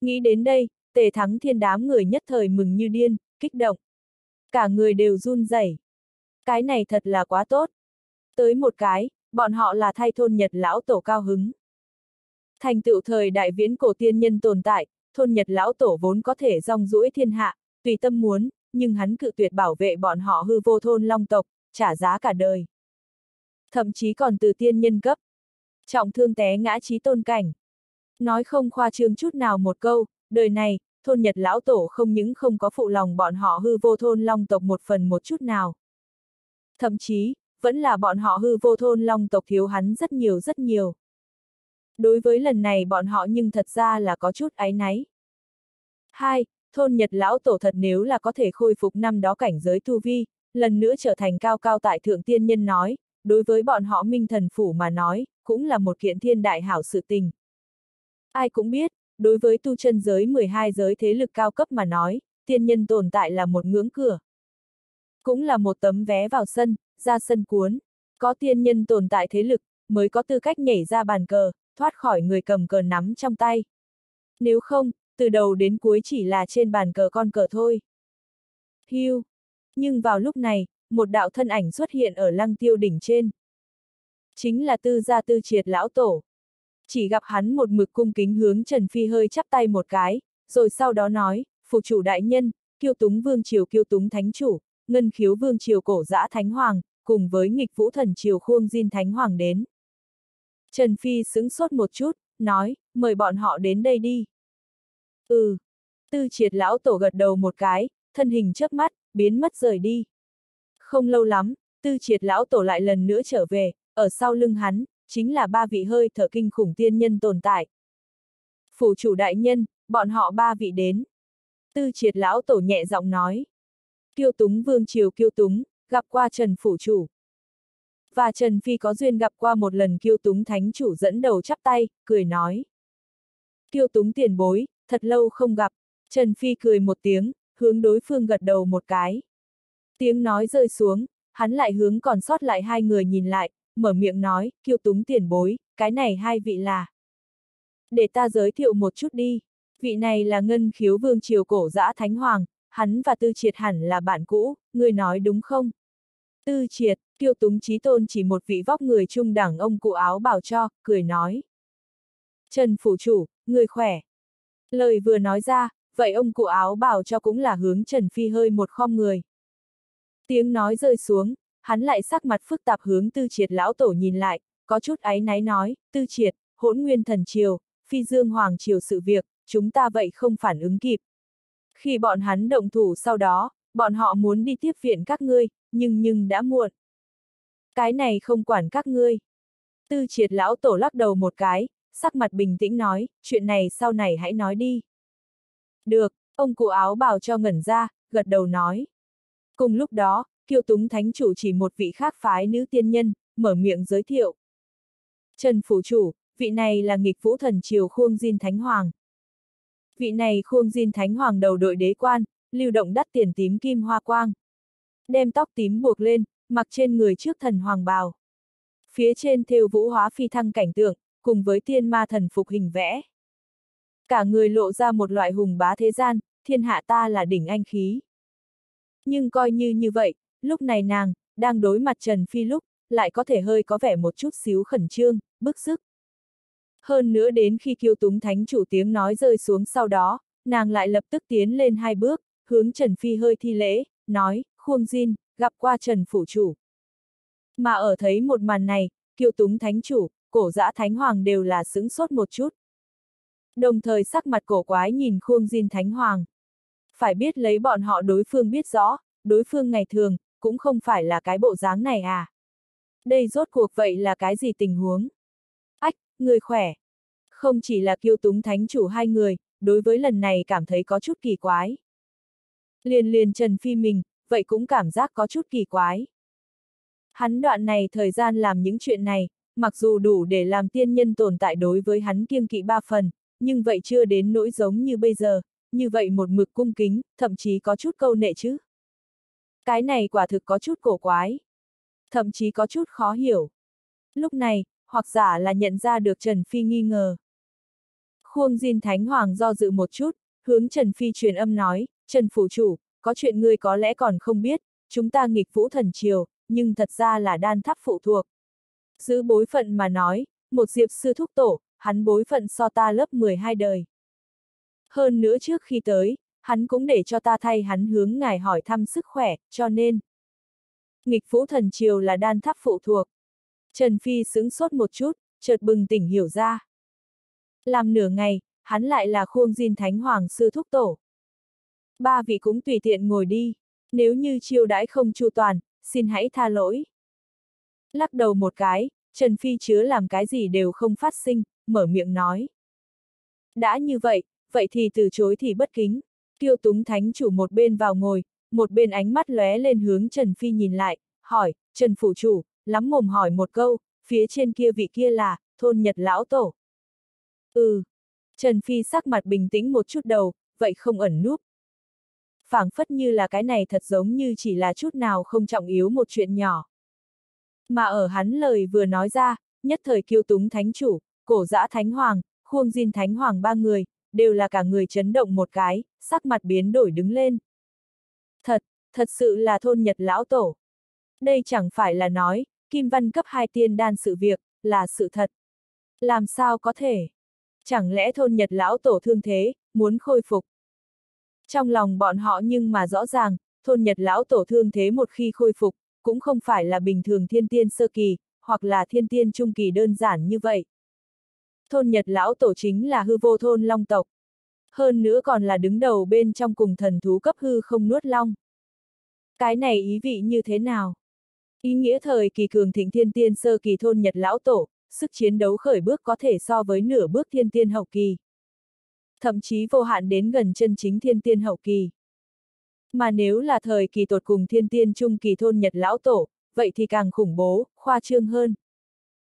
Nghĩ đến đây, tề thắng thiên đám người nhất thời mừng như điên, kích động. Cả người đều run rẩy. Cái này thật là quá tốt. Tới một cái, bọn họ là thay thôn Nhật Lão Tổ cao hứng. Thành tựu thời đại viễn cổ tiên nhân tồn tại, thôn Nhật Lão Tổ vốn có thể rong ruỗi thiên hạ, tùy tâm muốn, nhưng hắn cự tuyệt bảo vệ bọn họ hư vô thôn long tộc, trả giá cả đời. Thậm chí còn từ tiên nhân cấp. Trọng thương té ngã trí tôn cảnh. Nói không khoa trương chút nào một câu, đời này, thôn Nhật Lão Tổ không những không có phụ lòng bọn họ hư vô thôn long tộc một phần một chút nào. Thậm chí, vẫn là bọn họ hư vô thôn long tộc thiếu hắn rất nhiều rất nhiều. Đối với lần này bọn họ nhưng thật ra là có chút áy náy. hai Thôn Nhật Lão Tổ thật nếu là có thể khôi phục năm đó cảnh giới tu vi, lần nữa trở thành cao cao tại thượng tiên nhân nói, đối với bọn họ minh thần phủ mà nói, cũng là một kiện thiên đại hảo sự tình. Ai cũng biết, đối với tu chân giới 12 giới thế lực cao cấp mà nói, tiên nhân tồn tại là một ngưỡng cửa. Cũng là một tấm vé vào sân, ra sân cuốn. Có tiên nhân tồn tại thế lực, mới có tư cách nhảy ra bàn cờ, thoát khỏi người cầm cờ nắm trong tay. Nếu không, từ đầu đến cuối chỉ là trên bàn cờ con cờ thôi. Hiu! Nhưng vào lúc này, một đạo thân ảnh xuất hiện ở lăng tiêu đỉnh trên. Chính là tư gia tư triệt lão tổ. Chỉ gặp hắn một mực cung kính hướng Trần Phi hơi chắp tay một cái, rồi sau đó nói, phụ chủ đại nhân, kiêu túng vương triều kiêu túng thánh chủ, ngân khiếu vương triều cổ dã thánh hoàng, cùng với nghịch vũ thần triều khuông diên thánh hoàng đến. Trần Phi sững sốt một chút, nói, mời bọn họ đến đây đi. Ừ. Tư triệt lão tổ gật đầu một cái, thân hình chớp mắt, biến mất rời đi. Không lâu lắm, tư triệt lão tổ lại lần nữa trở về, ở sau lưng hắn, chính là ba vị hơi thở kinh khủng tiên nhân tồn tại. Phủ chủ đại nhân, bọn họ ba vị đến. Tư triệt lão tổ nhẹ giọng nói. Kiêu túng vương triều kiêu túng, gặp qua Trần Phủ Chủ. Và Trần Phi có duyên gặp qua một lần kiêu túng thánh chủ dẫn đầu chắp tay, cười nói. Kiêu túng tiền bối, thật lâu không gặp, Trần Phi cười một tiếng, hướng đối phương gật đầu một cái. Tiếng nói rơi xuống, hắn lại hướng còn sót lại hai người nhìn lại, mở miệng nói, kiêu túng tiền bối, cái này hai vị là. Để ta giới thiệu một chút đi, vị này là ngân khiếu vương triều cổ dã thánh hoàng, hắn và tư triệt hẳn là bạn cũ, người nói đúng không? Tư triệt, kiêu túng trí tôn chỉ một vị vóc người trung đẳng ông cụ áo bảo cho, cười nói. Trần phủ chủ, người khỏe. Lời vừa nói ra, vậy ông cụ áo bảo cho cũng là hướng Trần Phi hơi một khom người. Tiếng nói rơi xuống, hắn lại sắc mặt phức tạp hướng tư triệt lão tổ nhìn lại, có chút áy náy nói, tư triệt, hỗn nguyên thần triều, phi dương hoàng triều sự việc, chúng ta vậy không phản ứng kịp. Khi bọn hắn động thủ sau đó, bọn họ muốn đi tiếp viện các ngươi, nhưng nhưng đã muộn. Cái này không quản các ngươi. Tư triệt lão tổ lắc đầu một cái, sắc mặt bình tĩnh nói, chuyện này sau này hãy nói đi. Được, ông cụ áo bào cho ngẩn ra, gật đầu nói. Cùng lúc đó, kiêu túng thánh chủ chỉ một vị khác phái nữ tiên nhân, mở miệng giới thiệu. Trần Phủ Chủ, vị này là nghịch vũ thần triều Khuông Diên Thánh Hoàng. Vị này Khuông Diên Thánh Hoàng đầu đội đế quan, lưu động đắt tiền tím kim hoa quang. Đem tóc tím buộc lên, mặc trên người trước thần hoàng bào. Phía trên thêu vũ hóa phi thăng cảnh tượng, cùng với tiên ma thần phục hình vẽ. Cả người lộ ra một loại hùng bá thế gian, thiên hạ ta là đỉnh anh khí. Nhưng coi như như vậy, lúc này nàng, đang đối mặt Trần Phi lúc, lại có thể hơi có vẻ một chút xíu khẩn trương, bức sức. Hơn nữa đến khi kiêu túng thánh chủ tiếng nói rơi xuống sau đó, nàng lại lập tức tiến lên hai bước, hướng Trần Phi hơi thi lễ, nói, khuông Jin, gặp qua Trần Phủ Chủ. Mà ở thấy một màn này, kiêu túng thánh chủ, cổ dã thánh hoàng đều là sững sốt một chút. Đồng thời sắc mặt cổ quái nhìn khuông Jin thánh hoàng. Phải biết lấy bọn họ đối phương biết rõ, đối phương ngày thường, cũng không phải là cái bộ dáng này à. Đây rốt cuộc vậy là cái gì tình huống? Ách, người khỏe. Không chỉ là kiêu túng thánh chủ hai người, đối với lần này cảm thấy có chút kỳ quái. Liền liền Trần Phi mình, vậy cũng cảm giác có chút kỳ quái. Hắn đoạn này thời gian làm những chuyện này, mặc dù đủ để làm tiên nhân tồn tại đối với hắn kiêng kỵ ba phần, nhưng vậy chưa đến nỗi giống như bây giờ, như vậy một mực cung kính, thậm chí có chút câu nệ chứ. Cái này quả thực có chút cổ quái. Thậm chí có chút khó hiểu. Lúc này, hoặc giả là nhận ra được Trần Phi nghi ngờ. Khuông Diên Thánh Hoàng do dự một chút, hướng Trần Phi truyền âm nói, Trần Phủ Chủ, có chuyện ngươi có lẽ còn không biết, chúng ta nghịch vũ thần triều, nhưng thật ra là đan tháp phụ thuộc. Giữ bối phận mà nói, một diệp sư thúc tổ, hắn bối phận so ta lớp 12 đời. Hơn nữa trước khi tới, hắn cũng để cho ta thay hắn hướng ngài hỏi thăm sức khỏe, cho nên. Nghịch phú thần triều là đan tháp phụ thuộc. Trần Phi sững sốt một chút, chợt bừng tỉnh hiểu ra. Làm nửa ngày, hắn lại là khuông diên thánh hoàng sư thúc tổ. Ba vị cũng tùy tiện ngồi đi, nếu như chiêu đãi không chu toàn, xin hãy tha lỗi. Lắc đầu một cái, Trần Phi chứa làm cái gì đều không phát sinh, mở miệng nói. Đã như vậy, vậy thì từ chối thì bất kính. Kiêu túng thánh chủ một bên vào ngồi, một bên ánh mắt lóe lên hướng Trần Phi nhìn lại, hỏi, Trần Phủ Chủ, lắm mồm hỏi một câu, phía trên kia vị kia là, thôn Nhật Lão Tổ. Ừ. Trần Phi sắc mặt bình tĩnh một chút đầu, vậy không ẩn núp. phảng phất như là cái này thật giống như chỉ là chút nào không trọng yếu một chuyện nhỏ. Mà ở hắn lời vừa nói ra, nhất thời kiêu túng thánh chủ, cổ giã thánh hoàng, khuông diên thánh hoàng ba người, đều là cả người chấn động một cái, sắc mặt biến đổi đứng lên. Thật, thật sự là thôn nhật lão tổ. Đây chẳng phải là nói, kim văn cấp hai tiên đan sự việc, là sự thật. Làm sao có thể? Chẳng lẽ thôn nhật lão tổ thương thế, muốn khôi phục? Trong lòng bọn họ nhưng mà rõ ràng, thôn nhật lão tổ thương thế một khi khôi phục, cũng không phải là bình thường thiên tiên sơ kỳ, hoặc là thiên tiên trung kỳ đơn giản như vậy. Thôn Nhật lão tổ chính là hư vô thôn long tộc. Hơn nữa còn là đứng đầu bên trong cùng thần thú cấp hư không nuốt long. Cái này ý vị như thế nào? Ý nghĩa thời kỳ cường thịnh thiên tiên sơ kỳ thôn Nhật lão tổ, sức chiến đấu khởi bước có thể so với nửa bước thiên tiên hậu kỳ. thậm chí vô hạn đến gần chân chính thiên tiên hậu kỳ. Mà nếu là thời kỳ tột cùng thiên tiên trung kỳ thôn Nhật lão tổ, vậy thì càng khủng bố, khoa trương hơn.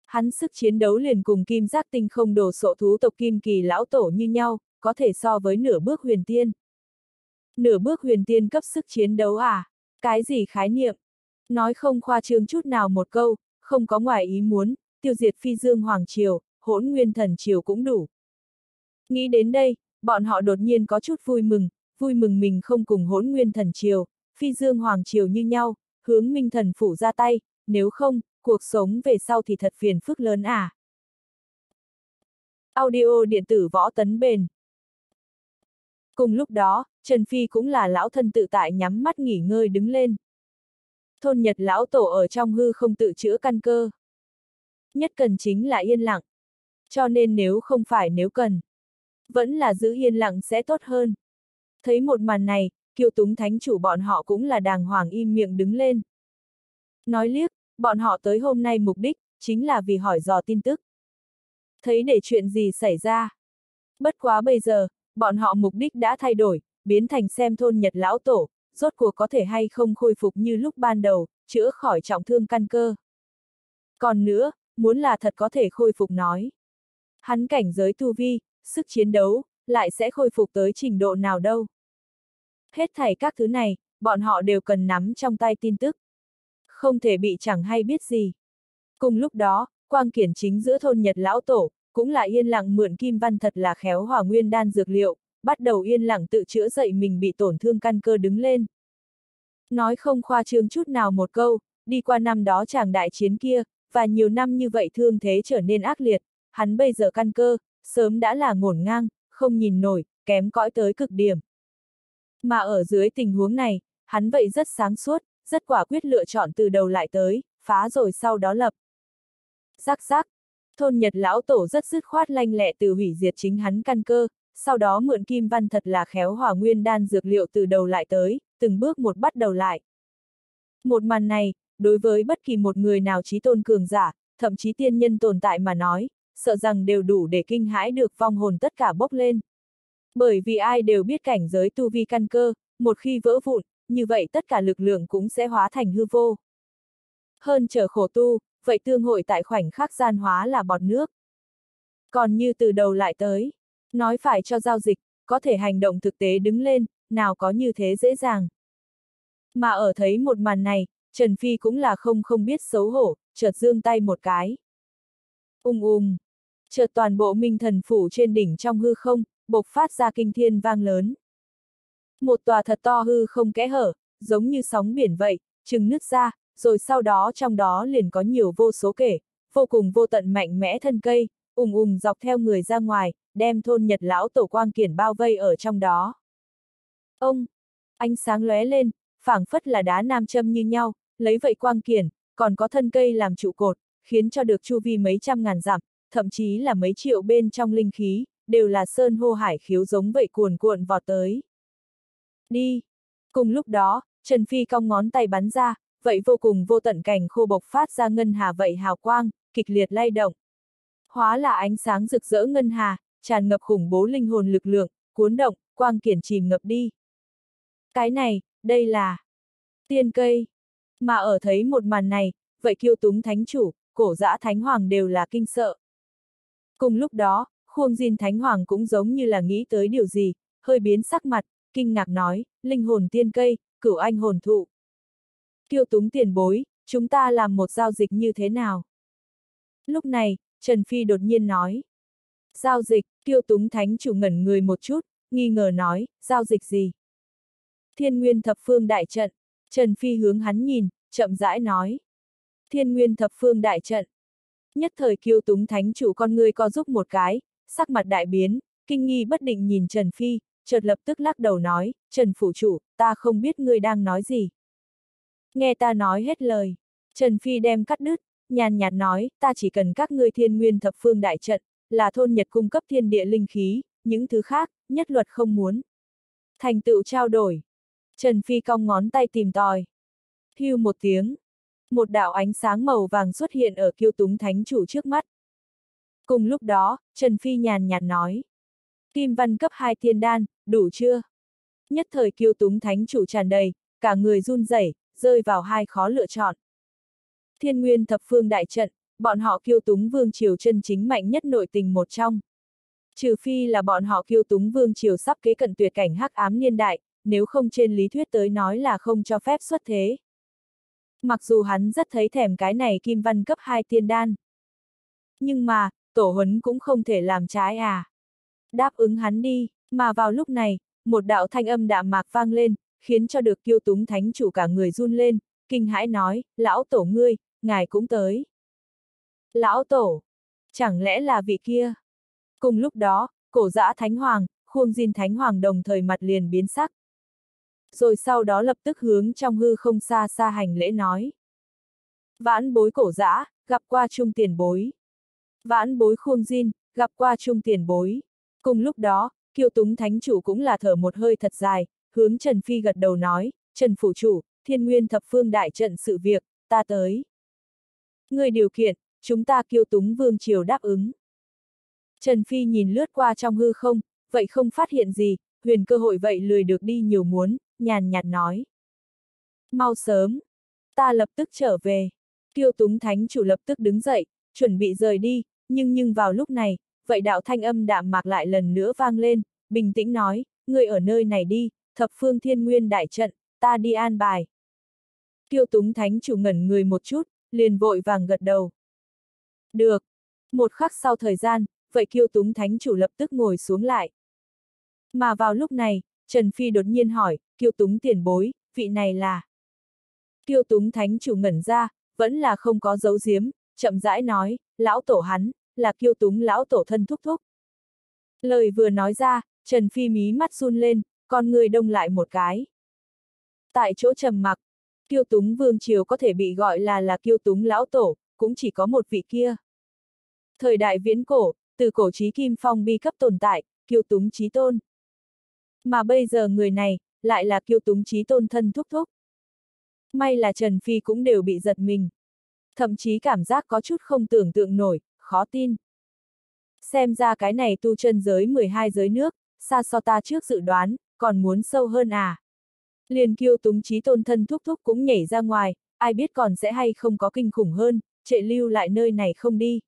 Hắn sức chiến đấu liền cùng kim giác tinh không đồ sộ thú tộc kim kỳ lão tổ như nhau, có thể so với nửa bước huyền tiên. Nửa bước huyền tiên cấp sức chiến đấu à? Cái gì khái niệm? Nói không khoa trương chút nào một câu, không có ngoài ý muốn, tiêu diệt phi dương hoàng triều, hỗn nguyên thần triều cũng đủ. Nghĩ đến đây, bọn họ đột nhiên có chút vui mừng, vui mừng mình không cùng hỗn nguyên thần triều, phi dương hoàng triều như nhau, hướng minh thần phủ ra tay, nếu không, cuộc sống về sau thì thật phiền phức lớn à. Audio điện tử võ tấn bền. Cùng lúc đó, Trần Phi cũng là lão thân tự tại nhắm mắt nghỉ ngơi đứng lên. Thôn Nhật lão tổ ở trong hư không tự chữa căn cơ. Nhất cần chính là yên lặng. Cho nên nếu không phải nếu cần, vẫn là giữ yên lặng sẽ tốt hơn. Thấy một màn này, kiều túng thánh chủ bọn họ cũng là đàng hoàng im miệng đứng lên. Nói liếc, bọn họ tới hôm nay mục đích, chính là vì hỏi dò tin tức. Thấy để chuyện gì xảy ra. Bất quá bây giờ, bọn họ mục đích đã thay đổi, biến thành xem thôn Nhật lão tổ, rốt cuộc có thể hay không khôi phục như lúc ban đầu, chữa khỏi trọng thương căn cơ. Còn nữa, muốn là thật có thể khôi phục nói. Hắn cảnh giới tu vi, sức chiến đấu, lại sẽ khôi phục tới trình độ nào đâu. Hết thảy các thứ này, bọn họ đều cần nắm trong tay tin tức. Không thể bị chẳng hay biết gì. Cùng lúc đó, quang kiển chính giữa thôn Nhật Lão Tổ, cũng là yên lặng mượn kim văn thật là khéo hỏa nguyên đan dược liệu, bắt đầu yên lặng tự chữa dậy mình bị tổn thương căn cơ đứng lên. Nói không khoa trương chút nào một câu, đi qua năm đó chàng đại chiến kia, và nhiều năm như vậy thương thế trở nên ác liệt, hắn bây giờ căn cơ, sớm đã là ngổn ngang, không nhìn nổi, kém cõi tới cực điểm. Mà ở dưới tình huống này, hắn vậy rất sáng suốt, rất quả quyết lựa chọn từ đầu lại tới, phá rồi sau đó lập. Rắc rắc, thôn Nhật lão tổ rất dứt khoát lanh lẹ từ hủy diệt chính hắn căn cơ, sau đó mượn kim văn thật là khéo hỏa nguyên đan dược liệu từ đầu lại tới, từng bước một bắt đầu lại. Một màn này, đối với bất kỳ một người nào trí tôn cường giả, thậm chí tiên nhân tồn tại mà nói, sợ rằng đều đủ để kinh hãi được vong hồn tất cả bốc lên. Bởi vì ai đều biết cảnh giới tu vi căn cơ, một khi vỡ vụn, như vậy tất cả lực lượng cũng sẽ hóa thành hư vô. Hơn trở khổ tu, vậy tương hội tại khoảnh khắc gian hóa là bọt nước. Còn như từ đầu lại tới, nói phải cho giao dịch, có thể hành động thực tế đứng lên, nào có như thế dễ dàng. Mà ở thấy một màn này, Trần Phi cũng là không không biết xấu hổ, chợt dương tay một cái. Ung ung. Chợt toàn bộ minh thần phủ trên đỉnh trong hư không, bộc phát ra kinh thiên vang lớn. Một tòa thật to hư không kẽ hở, giống như sóng biển vậy, trừng nứt ra, rồi sau đó trong đó liền có nhiều vô số kể, vô cùng vô tận mạnh mẽ thân cây, ùng ùng dọc theo người ra ngoài, đem thôn Nhật lão tổ quang kiển bao vây ở trong đó. Ông! Ánh sáng lóe lên, phảng phất là đá nam châm như nhau, lấy vậy quang kiển, còn có thân cây làm trụ cột, khiến cho được chu vi mấy trăm ngàn dặm, thậm chí là mấy triệu bên trong linh khí, đều là sơn hô hải khiếu giống vậy cuồn cuộn vọt tới. Đi! Cùng lúc đó, Trần Phi cong ngón tay bắn ra, vậy vô cùng vô tận cảnh khô bộc phát ra ngân hà vậy hào quang, kịch liệt lay động. Hóa là ánh sáng rực rỡ ngân hà, tràn ngập khủng bố linh hồn lực lượng, cuốn động, quang kiển chìm ngập đi. Cái này, đây là tiên cây. Mà ở thấy một màn này, vậy kiêu túng thánh chủ, cổ dã thánh hoàng đều là kinh sợ. Cùng lúc đó, khuôn Diên thánh hoàng cũng giống như là nghĩ tới điều gì, hơi biến sắc mặt, kinh ngạc nói, linh hồn tiên cây, cửu anh hồn thụ. Kiêu túng tiền bối, chúng ta làm một giao dịch như thế nào? Lúc này, Trần Phi đột nhiên nói. Giao dịch, kiêu túng thánh chủ ngẩn người một chút, nghi ngờ nói, giao dịch gì? Thiên nguyên thập phương đại trận, Trần Phi hướng hắn nhìn, chậm rãi nói. Thiên nguyên thập phương đại trận. Nhất thời kiêu túng thánh chủ con người co giúp một cái, sắc mặt đại biến, kinh nghi bất định nhìn Trần Phi, chợt lập tức lắc đầu nói, Trần Phủ Chủ, ta không biết ngươi đang nói gì. Nghe ta nói hết lời. Trần Phi đem cắt đứt, nhàn nhạt nói, ta chỉ cần các ngươi thiên nguyên thập phương đại trận, là thôn nhật cung cấp thiên địa linh khí, những thứ khác, nhất luật không muốn. Thành tựu trao đổi. Trần Phi cong ngón tay tìm tòi. Hưu một tiếng. Một đạo ánh sáng màu vàng xuất hiện ở kiêu túng thánh chủ trước mắt. Cùng lúc đó, Trần Phi nhàn nhạt nói. Kim văn cấp 2 tiên đan, đủ chưa? Nhất thời kiêu túng thánh chủ tràn đầy, cả người run rẩy, rơi vào hai khó lựa chọn. Thiên nguyên thập phương đại trận, bọn họ kiêu túng vương triều chân chính mạnh nhất nội tình một trong. Trừ phi là bọn họ kiêu túng vương triều sắp kế cận tuyệt cảnh hắc ám niên đại, nếu không trên lý thuyết tới nói là không cho phép xuất thế. Mặc dù hắn rất thấy thèm cái này kim văn cấp 2 tiên đan. Nhưng mà, tổ huấn cũng không thể làm trái à. Đáp ứng hắn đi, mà vào lúc này, một đạo thanh âm đạm mạc vang lên, khiến cho được kiêu túng thánh chủ cả người run lên, kinh hãi nói, lão tổ ngươi, ngài cũng tới. Lão tổ, chẳng lẽ là vị kia? Cùng lúc đó, cổ dã thánh hoàng, khuôn diên thánh hoàng đồng thời mặt liền biến sắc. Rồi sau đó lập tức hướng trong hư không xa xa hành lễ nói. Vãn bối cổ dã gặp qua trung tiền bối. Vãn bối khuôn diên, gặp qua trung tiền bối. Cùng lúc đó, kiêu túng thánh chủ cũng là thở một hơi thật dài, hướng Trần Phi gật đầu nói, Trần Phủ Chủ, thiên nguyên thập phương đại trận sự việc, ta tới. Người điều kiện, chúng ta kiêu túng vương triều đáp ứng. Trần Phi nhìn lướt qua trong hư không, vậy không phát hiện gì, huyền cơ hội vậy lười được đi nhiều muốn, nhàn nhạt nói. Mau sớm, ta lập tức trở về. Kiêu túng thánh chủ lập tức đứng dậy, chuẩn bị rời đi, nhưng nhưng vào lúc này, vậy đạo thanh âm đạm mạc lại lần nữa vang lên, bình tĩnh nói, người ở nơi này đi, thập phương thiên nguyên đại trận, ta đi an bài. Kiêu túng thánh chủ ngẩn người một chút, liền vội vàng gật đầu. Được. Một khắc sau thời gian, vậy kiêu túng thánh chủ lập tức ngồi xuống lại. Mà vào lúc này, Trần Phi đột nhiên hỏi, kiêu túng tiền bối, vị này là... Kiêu túng thánh chủ ngẩn ra, vẫn là không có dấu giếm, chậm rãi nói, lão tổ hắn, là kiêu túng lão tổ thân thúc thúc. Lời vừa nói ra, Trần Phi mí mắt run lên, con người đông lại một cái. Tại chỗ trầm mặc, kiêu túng vương triều có thể bị gọi là là kiêu túng lão tổ, cũng chỉ có một vị kia. Thời đại viễn cổ, từ cổ trí kim phong bi cấp tồn tại, kiêu túng trí tôn. Mà bây giờ người này, lại là kiêu túng trí tôn thân thúc thúc. May là Trần Phi cũng đều bị giật mình. Thậm chí cảm giác có chút không tưởng tượng nổi, khó tin. Xem ra cái này tu chân giới 12 giới nước, xa so ta trước dự đoán, còn muốn sâu hơn à. Liền kiêu túng trí tôn thân thúc thúc cũng nhảy ra ngoài, ai biết còn sẽ hay không có kinh khủng hơn, trệ lưu lại nơi này không đi.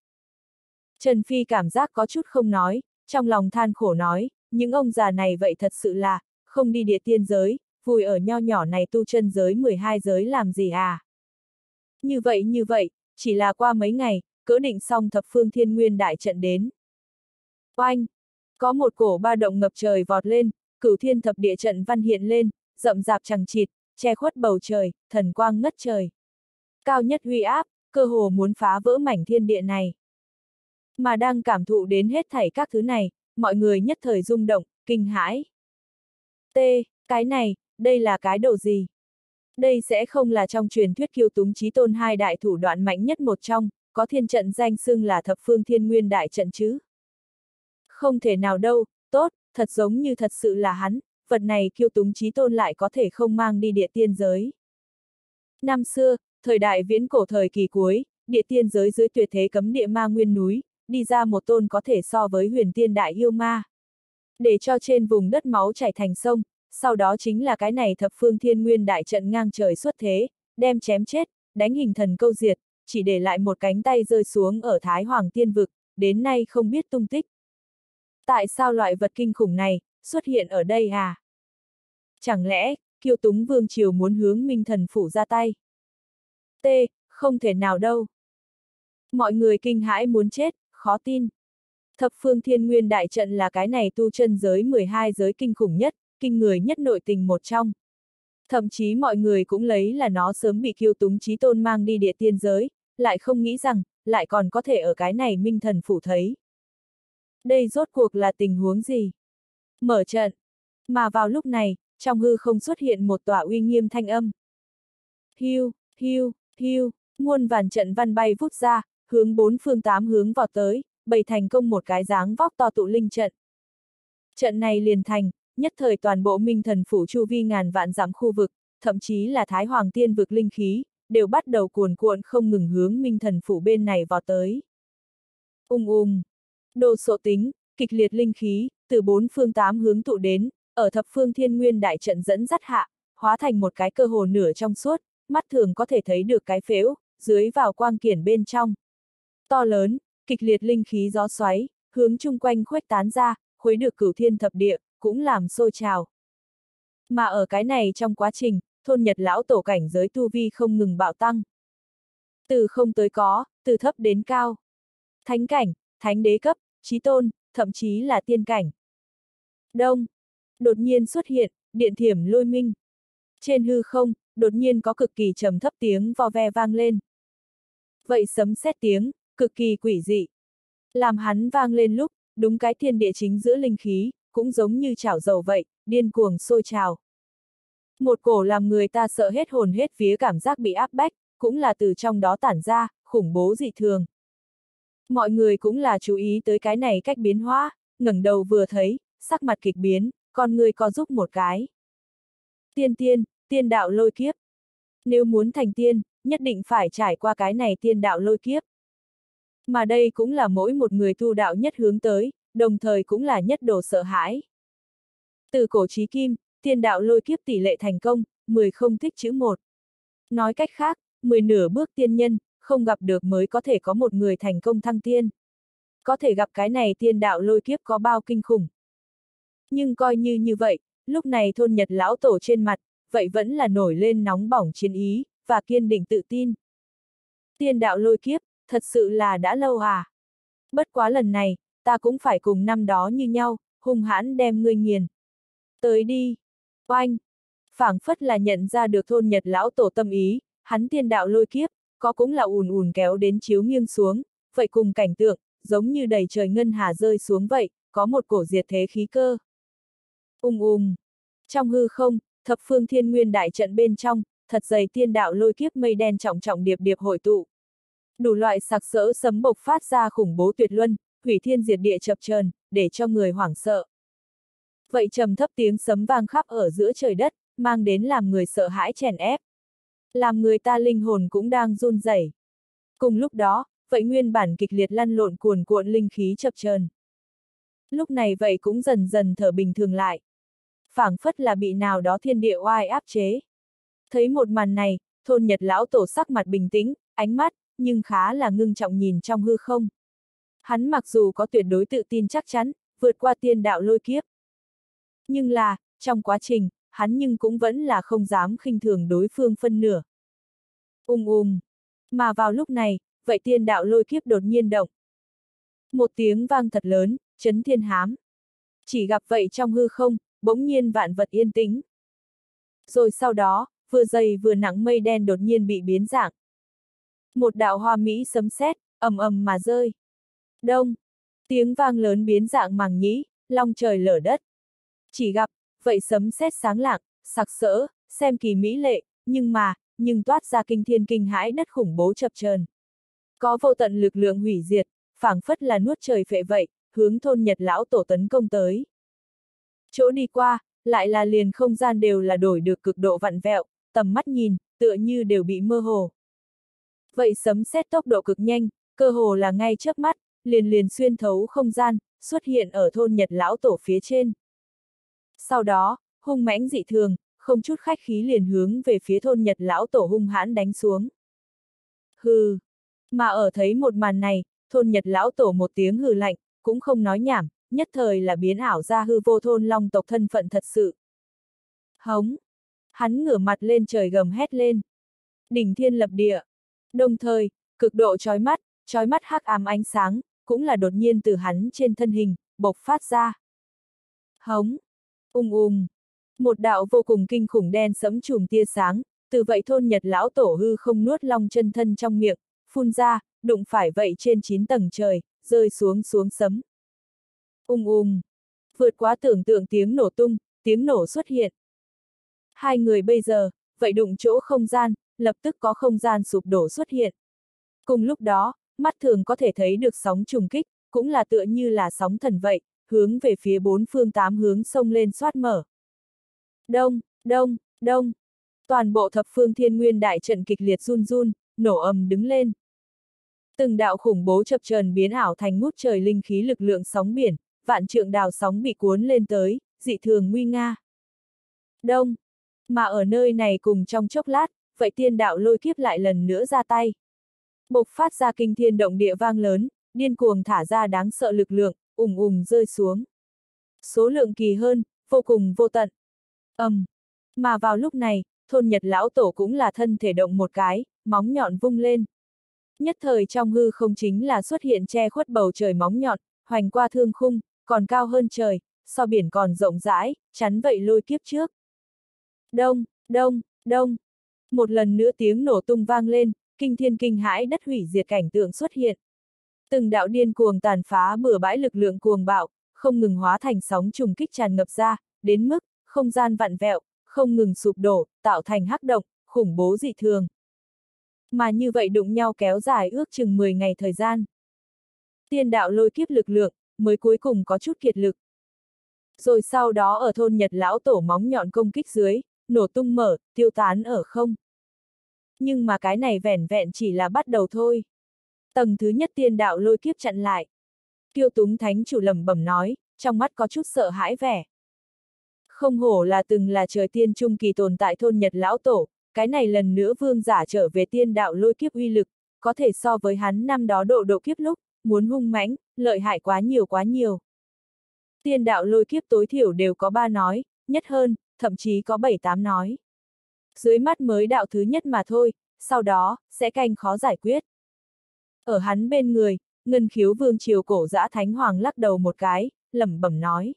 Trần Phi cảm giác có chút không nói, trong lòng than khổ nói, những ông già này vậy thật sự là, không đi địa tiên giới, vùi ở nho nhỏ này tu chân giới 12 giới làm gì à? Như vậy như vậy, chỉ là qua mấy ngày, cỡ định xong thập phương thiên nguyên đại trận đến. Oanh! Có một cổ ba động ngập trời vọt lên, cửu thiên thập địa trận văn hiện lên, rậm rạp chẳng chịt, che khuất bầu trời, thần quang ngất trời. Cao nhất huy áp, cơ hồ muốn phá vỡ mảnh thiên địa này. Mà đang cảm thụ đến hết thảy các thứ này, mọi người nhất thời rung động, kinh hãi. T, cái này, đây là cái đồ gì? Đây sẽ không là trong truyền thuyết kiêu túng trí tôn hai đại thủ đoạn mạnh nhất một trong, có thiên trận danh xưng là thập phương thiên nguyên đại trận chứ? Không thể nào đâu, tốt, thật giống như thật sự là hắn, vật này kiêu túng trí tôn lại có thể không mang đi địa tiên giới. Năm xưa, thời đại viễn cổ thời kỳ cuối, địa tiên giới dưới tuyệt thế cấm địa ma nguyên núi, đi ra một tôn có thể so với huyền tiên đại yêu ma. Để cho trên vùng đất máu chảy thành sông, sau đó chính là cái này thập phương thiên nguyên đại trận ngang trời xuất thế, đem chém chết, đánh hình thần câu diệt, chỉ để lại một cánh tay rơi xuống ở Thái Hoàng Tiên Vực, đến nay không biết tung tích. Tại sao loại vật kinh khủng này, xuất hiện ở đây à? Chẳng lẽ, kiêu túng vương triều muốn hướng minh thần phủ ra tay? T, không thể nào đâu. Mọi người kinh hãi muốn chết, khó tin. Thập phương thiên nguyên đại trận là cái này tu chân giới 12 giới kinh khủng nhất, kinh người nhất nội tình một trong. Thậm chí mọi người cũng lấy là nó sớm bị kiêu túng trí tôn mang đi địa tiên giới, lại không nghĩ rằng, lại còn có thể ở cái này minh thần phủ thấy. Đây rốt cuộc là tình huống gì? Mở trận. Mà vào lúc này, trong hư không xuất hiện một tòa uy nghiêm thanh âm. Hiu, hiu, hiu, muôn vàn trận văn bay vút ra, hướng bốn phương tám hướng vào tới, bày thành công một cái dáng vóc to tụ linh trận. Trận này liền thành, nhất thời toàn bộ minh thần phủ chu vi ngàn vạn dặm khu vực, thậm chí là thái hoàng tiên vực linh khí, đều bắt đầu cuồn cuộn không ngừng hướng minh thần phủ bên này vào tới. Ung um ung, đồ sộ tính, kịch liệt linh khí, từ bốn phương tám hướng tụ đến, ở thập phương thiên nguyên đại trận dẫn dắt hạ, hóa thành một cái cơ hồ nửa trong suốt, mắt thường có thể thấy được cái phễu, dưới vào quang kiển bên trong. To lớn, kịch liệt linh khí gió xoáy, hướng chung quanh khuếch tán ra, khuấy được cửu thiên thập địa, cũng làm sôi trào. Mà ở cái này trong quá trình, thôn nhật lão tổ cảnh giới tu vi không ngừng bạo tăng. Từ không tới có, từ thấp đến cao. Thánh cảnh, thánh đế cấp, trí tôn, thậm chí là tiên cảnh. Đông, đột nhiên xuất hiện, điện thiểm lôi minh. Trên hư không, đột nhiên có cực kỳ trầm thấp tiếng vo ve vang lên. Vậy sấm sét tiếng, cực kỳ quỷ dị. Làm hắn vang lên lúc, đúng cái thiên địa chính giữa linh khí, cũng giống như chảo dầu vậy, điên cuồng sôi trào. Một cổ làm người ta sợ hết hồn hết vía cảm giác bị áp bách, cũng là từ trong đó tản ra, khủng bố dị thường. Mọi người cũng là chú ý tới cái này cách biến hóa, ngẩng đầu vừa thấy, sắc mặt kịch biến, con người co giúp một cái. Tiên tiên, tiên đạo lôi kiếp. Nếu muốn thành tiên, nhất định phải trải qua cái này tiên đạo lôi kiếp. Mà đây cũng là mỗi một người tu đạo nhất hướng tới, đồng thời cũng là nhất đồ sợ hãi. Từ cổ trí kim, tiên đạo lôi kiếp tỷ lệ thành công, 10 không thích chữ 1. Nói cách khác, 10 nửa bước tiên nhân, không gặp được mới có thể có một người thành công thăng tiên. Có thể gặp cái này tiên đạo lôi kiếp có bao kinh khủng. Nhưng coi như như vậy, lúc này thôn nhật lão tổ trên mặt, vậy vẫn là nổi lên nóng bỏng chiến ý, và kiên định tự tin. Tiên đạo lôi kiếp, thật sự là đã lâu à? Bất quá lần này, ta cũng phải cùng năm đó như nhau, hung hãn đem ngươi nghiền. Tới đi! Oanh! phảng phất là nhận ra được thôn nhật lão tổ tâm ý, hắn tiên đạo lôi kiếp, có cũng là ùn ùn kéo đến chiếu nghiêng xuống, vậy cùng cảnh tượng, giống như đầy trời ngân hà rơi xuống vậy, có một cổ diệt thế khí cơ. Ung ung! Trong hư không, thập phương thiên nguyên đại trận bên trong, thật dày tiên đạo lôi kiếp mây đen trọng trọng điệp điệp hội tụ. Đủ loại sặc sỡ sấm bộc phát ra khủng bố tuyệt luân, hủy thiên diệt địa chập chờn, để cho người hoảng sợ. Vậy trầm thấp tiếng sấm vang khắp ở giữa trời đất, mang đến làm người sợ hãi chèn ép. Làm người ta linh hồn cũng đang run rẩy. Cùng lúc đó, vậy nguyên bản kịch liệt lăn lộn cuồn cuộn linh khí chập chờn. Lúc này vậy cũng dần dần thở bình thường lại. phảng phất là bị nào đó thiên địa oai áp chế. Thấy một màn này, thôn nhật lão tổ sắc mặt bình tĩnh, ánh mắt, nhưng khá là ngưng trọng nhìn trong hư không. Hắn mặc dù có tuyệt đối tự tin chắc chắn, vượt qua tiên đạo lôi kiếp. Nhưng là, trong quá trình, hắn nhưng cũng vẫn là không dám khinh thường đối phương phân nửa. Ung ung. Mà vào lúc này, vậy tiên đạo lôi kiếp đột nhiên động. Một tiếng vang thật lớn, chấn thiên hám. Chỉ gặp vậy trong hư không, bỗng nhiên vạn vật yên tĩnh. Rồi sau đó, vừa dày vừa nặng mây đen đột nhiên bị biến dạng. Một đạo hoa mỹ sấm sét, ầm ầm mà rơi. Đông, tiếng vang lớn biến dạng màng nhĩ, long trời lở đất. Chỉ gặp, vậy sấm sét sáng lạng, sặc sỡ, xem kỳ mỹ lệ, nhưng mà, nhưng toát ra kinh thiên kinh hãi đất khủng bố chập chờn. Có vô tận lực lượng hủy diệt, phảng phất là nuốt trời phệ vậy, hướng thôn Nhật lão tổ tấn công tới. Chỗ đi qua, lại là liền không gian đều là đổi được cực độ vặn vẹo, tầm mắt nhìn, tựa như đều bị mơ hồ. Vậy sấm xét tốc độ cực nhanh, cơ hồ là ngay trước mắt, liền liền xuyên thấu không gian, xuất hiện ở thôn Nhật lão tổ phía trên. Sau đó, hung mãnh dị thường, không chút khách khí liền hướng về phía thôn Nhật lão tổ hung hãn đánh xuống. Hừ! Mà ở thấy một màn này, thôn Nhật lão tổ một tiếng hừ lạnh, cũng không nói nhảm, nhất thời là biến ảo ra hư vô thôn long tộc thân phận thật sự. Hống! Hắn ngửa mặt lên trời gầm hét lên. Đỉnh thiên lập địa. Đồng thời, cực độ chói mắt, chói mắt hắc ám ánh sáng, cũng là đột nhiên từ hắn trên thân hình, bộc phát ra. Hống! Ung ung! Một đạo vô cùng kinh khủng đen sẫm chùm tia sáng, từ vậy thôn nhật lão tổ hư không nuốt long chân thân trong miệng, phun ra, đụng phải vậy trên chín tầng trời, rơi xuống xuống sấm. Ung ung! Vượt quá tưởng tượng tiếng nổ tung, tiếng nổ xuất hiện. Hai người bây giờ, vậy đụng chỗ không gian, lập tức có không gian sụp đổ xuất hiện. Cùng lúc đó, mắt thường có thể thấy được sóng trùng kích, cũng là tựa như là sóng thần vậy, hướng về phía bốn phương tám hướng sông lên xoát mở. Đông, đông, đông. Toàn bộ thập phương thiên nguyên đại trận kịch liệt run run, nổ ầm đứng lên. Từng đạo khủng bố chập chờn biến ảo thành ngút trời linh khí lực lượng sóng biển, vạn trượng đào sóng bị cuốn lên tới, dị thường nguy nga. Đông, mà ở nơi này cùng trong chốc lát, vậy tiên đạo lôi kiếp lại lần nữa ra tay. Bộc phát ra kinh thiên động địa vang lớn, điên cuồng thả ra đáng sợ lực lượng, ủng ủng rơi xuống. Số lượng kỳ hơn, vô cùng vô tận. ầm, um, mà vào lúc này, thôn Nhật lão tổ cũng là thân thể động một cái, móng nhọn vung lên. Nhất thời trong hư không chính là xuất hiện che khuất bầu trời móng nhọn, hoành qua thương khung, còn cao hơn trời, so biển còn rộng rãi, chắn vậy lôi kiếp trước. Đông, đông, đông. Một lần nữa tiếng nổ tung vang lên, kinh thiên kinh hãi đất hủy diệt cảnh tượng xuất hiện. Từng đạo điên cuồng tàn phá bừa bãi lực lượng cuồng bạo, không ngừng hóa thành sóng trùng kích tràn ngập ra, đến mức, không gian vặn vẹo, không ngừng sụp đổ, tạo thành hắc động, khủng bố dị thường. Mà như vậy đụng nhau kéo dài ước chừng 10 ngày thời gian. Tiên đạo lôi kiếp lực lượng, mới cuối cùng có chút kiệt lực. Rồi sau đó ở thôn Nhật lão tổ móng nhọn công kích dưới, nổ tung mở, tiêu tán ở không. Nhưng mà cái này vẻn vẹn chỉ là bắt đầu thôi. Tầng thứ nhất tiên đạo lôi kiếp chặn lại. Kiêu túng thánh chủ lầm bẩm nói, trong mắt có chút sợ hãi vẻ. Không hổ là từng là trời tiên trung kỳ tồn tại thôn Nhật lão tổ, cái này lần nữa vương giả trở về tiên đạo lôi kiếp uy lực, có thể so với hắn năm đó độ độ kiếp lúc, muốn hung mãnh, lợi hại quá nhiều quá nhiều. Tiên đạo lôi kiếp tối thiểu đều có ba nói, nhất hơn, thậm chí có bảy tám nói. Dưới mắt mới đạo thứ nhất mà thôi, sau đó, sẽ canh khó giải quyết. Ở hắn bên người, ngân khiếu vương triều cổ dã thánh hoàng lắc đầu một cái, lẩm bẩm nói.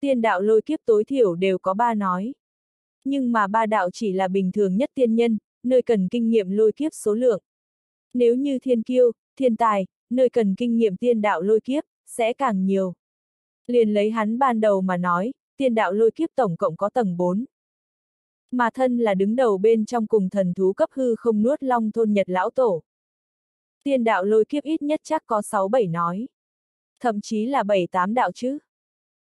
Tiên đạo lôi kiếp tối thiểu đều có ba nói. Nhưng mà ba đạo chỉ là bình thường nhất tiên nhân, nơi cần kinh nghiệm lôi kiếp số lượng. Nếu như thiên kiêu, thiên tài, nơi cần kinh nghiệm tiên đạo lôi kiếp, sẽ càng nhiều. Liền lấy hắn ban đầu mà nói, tiên đạo lôi kiếp tổng cộng có tầng 4. Mà thân là đứng đầu bên trong cùng thần thú cấp hư không nuốt long thôn nhật lão tổ. Tiên đạo lôi kiếp ít nhất chắc có 6-7 nói. Thậm chí là 7-8 đạo chứ.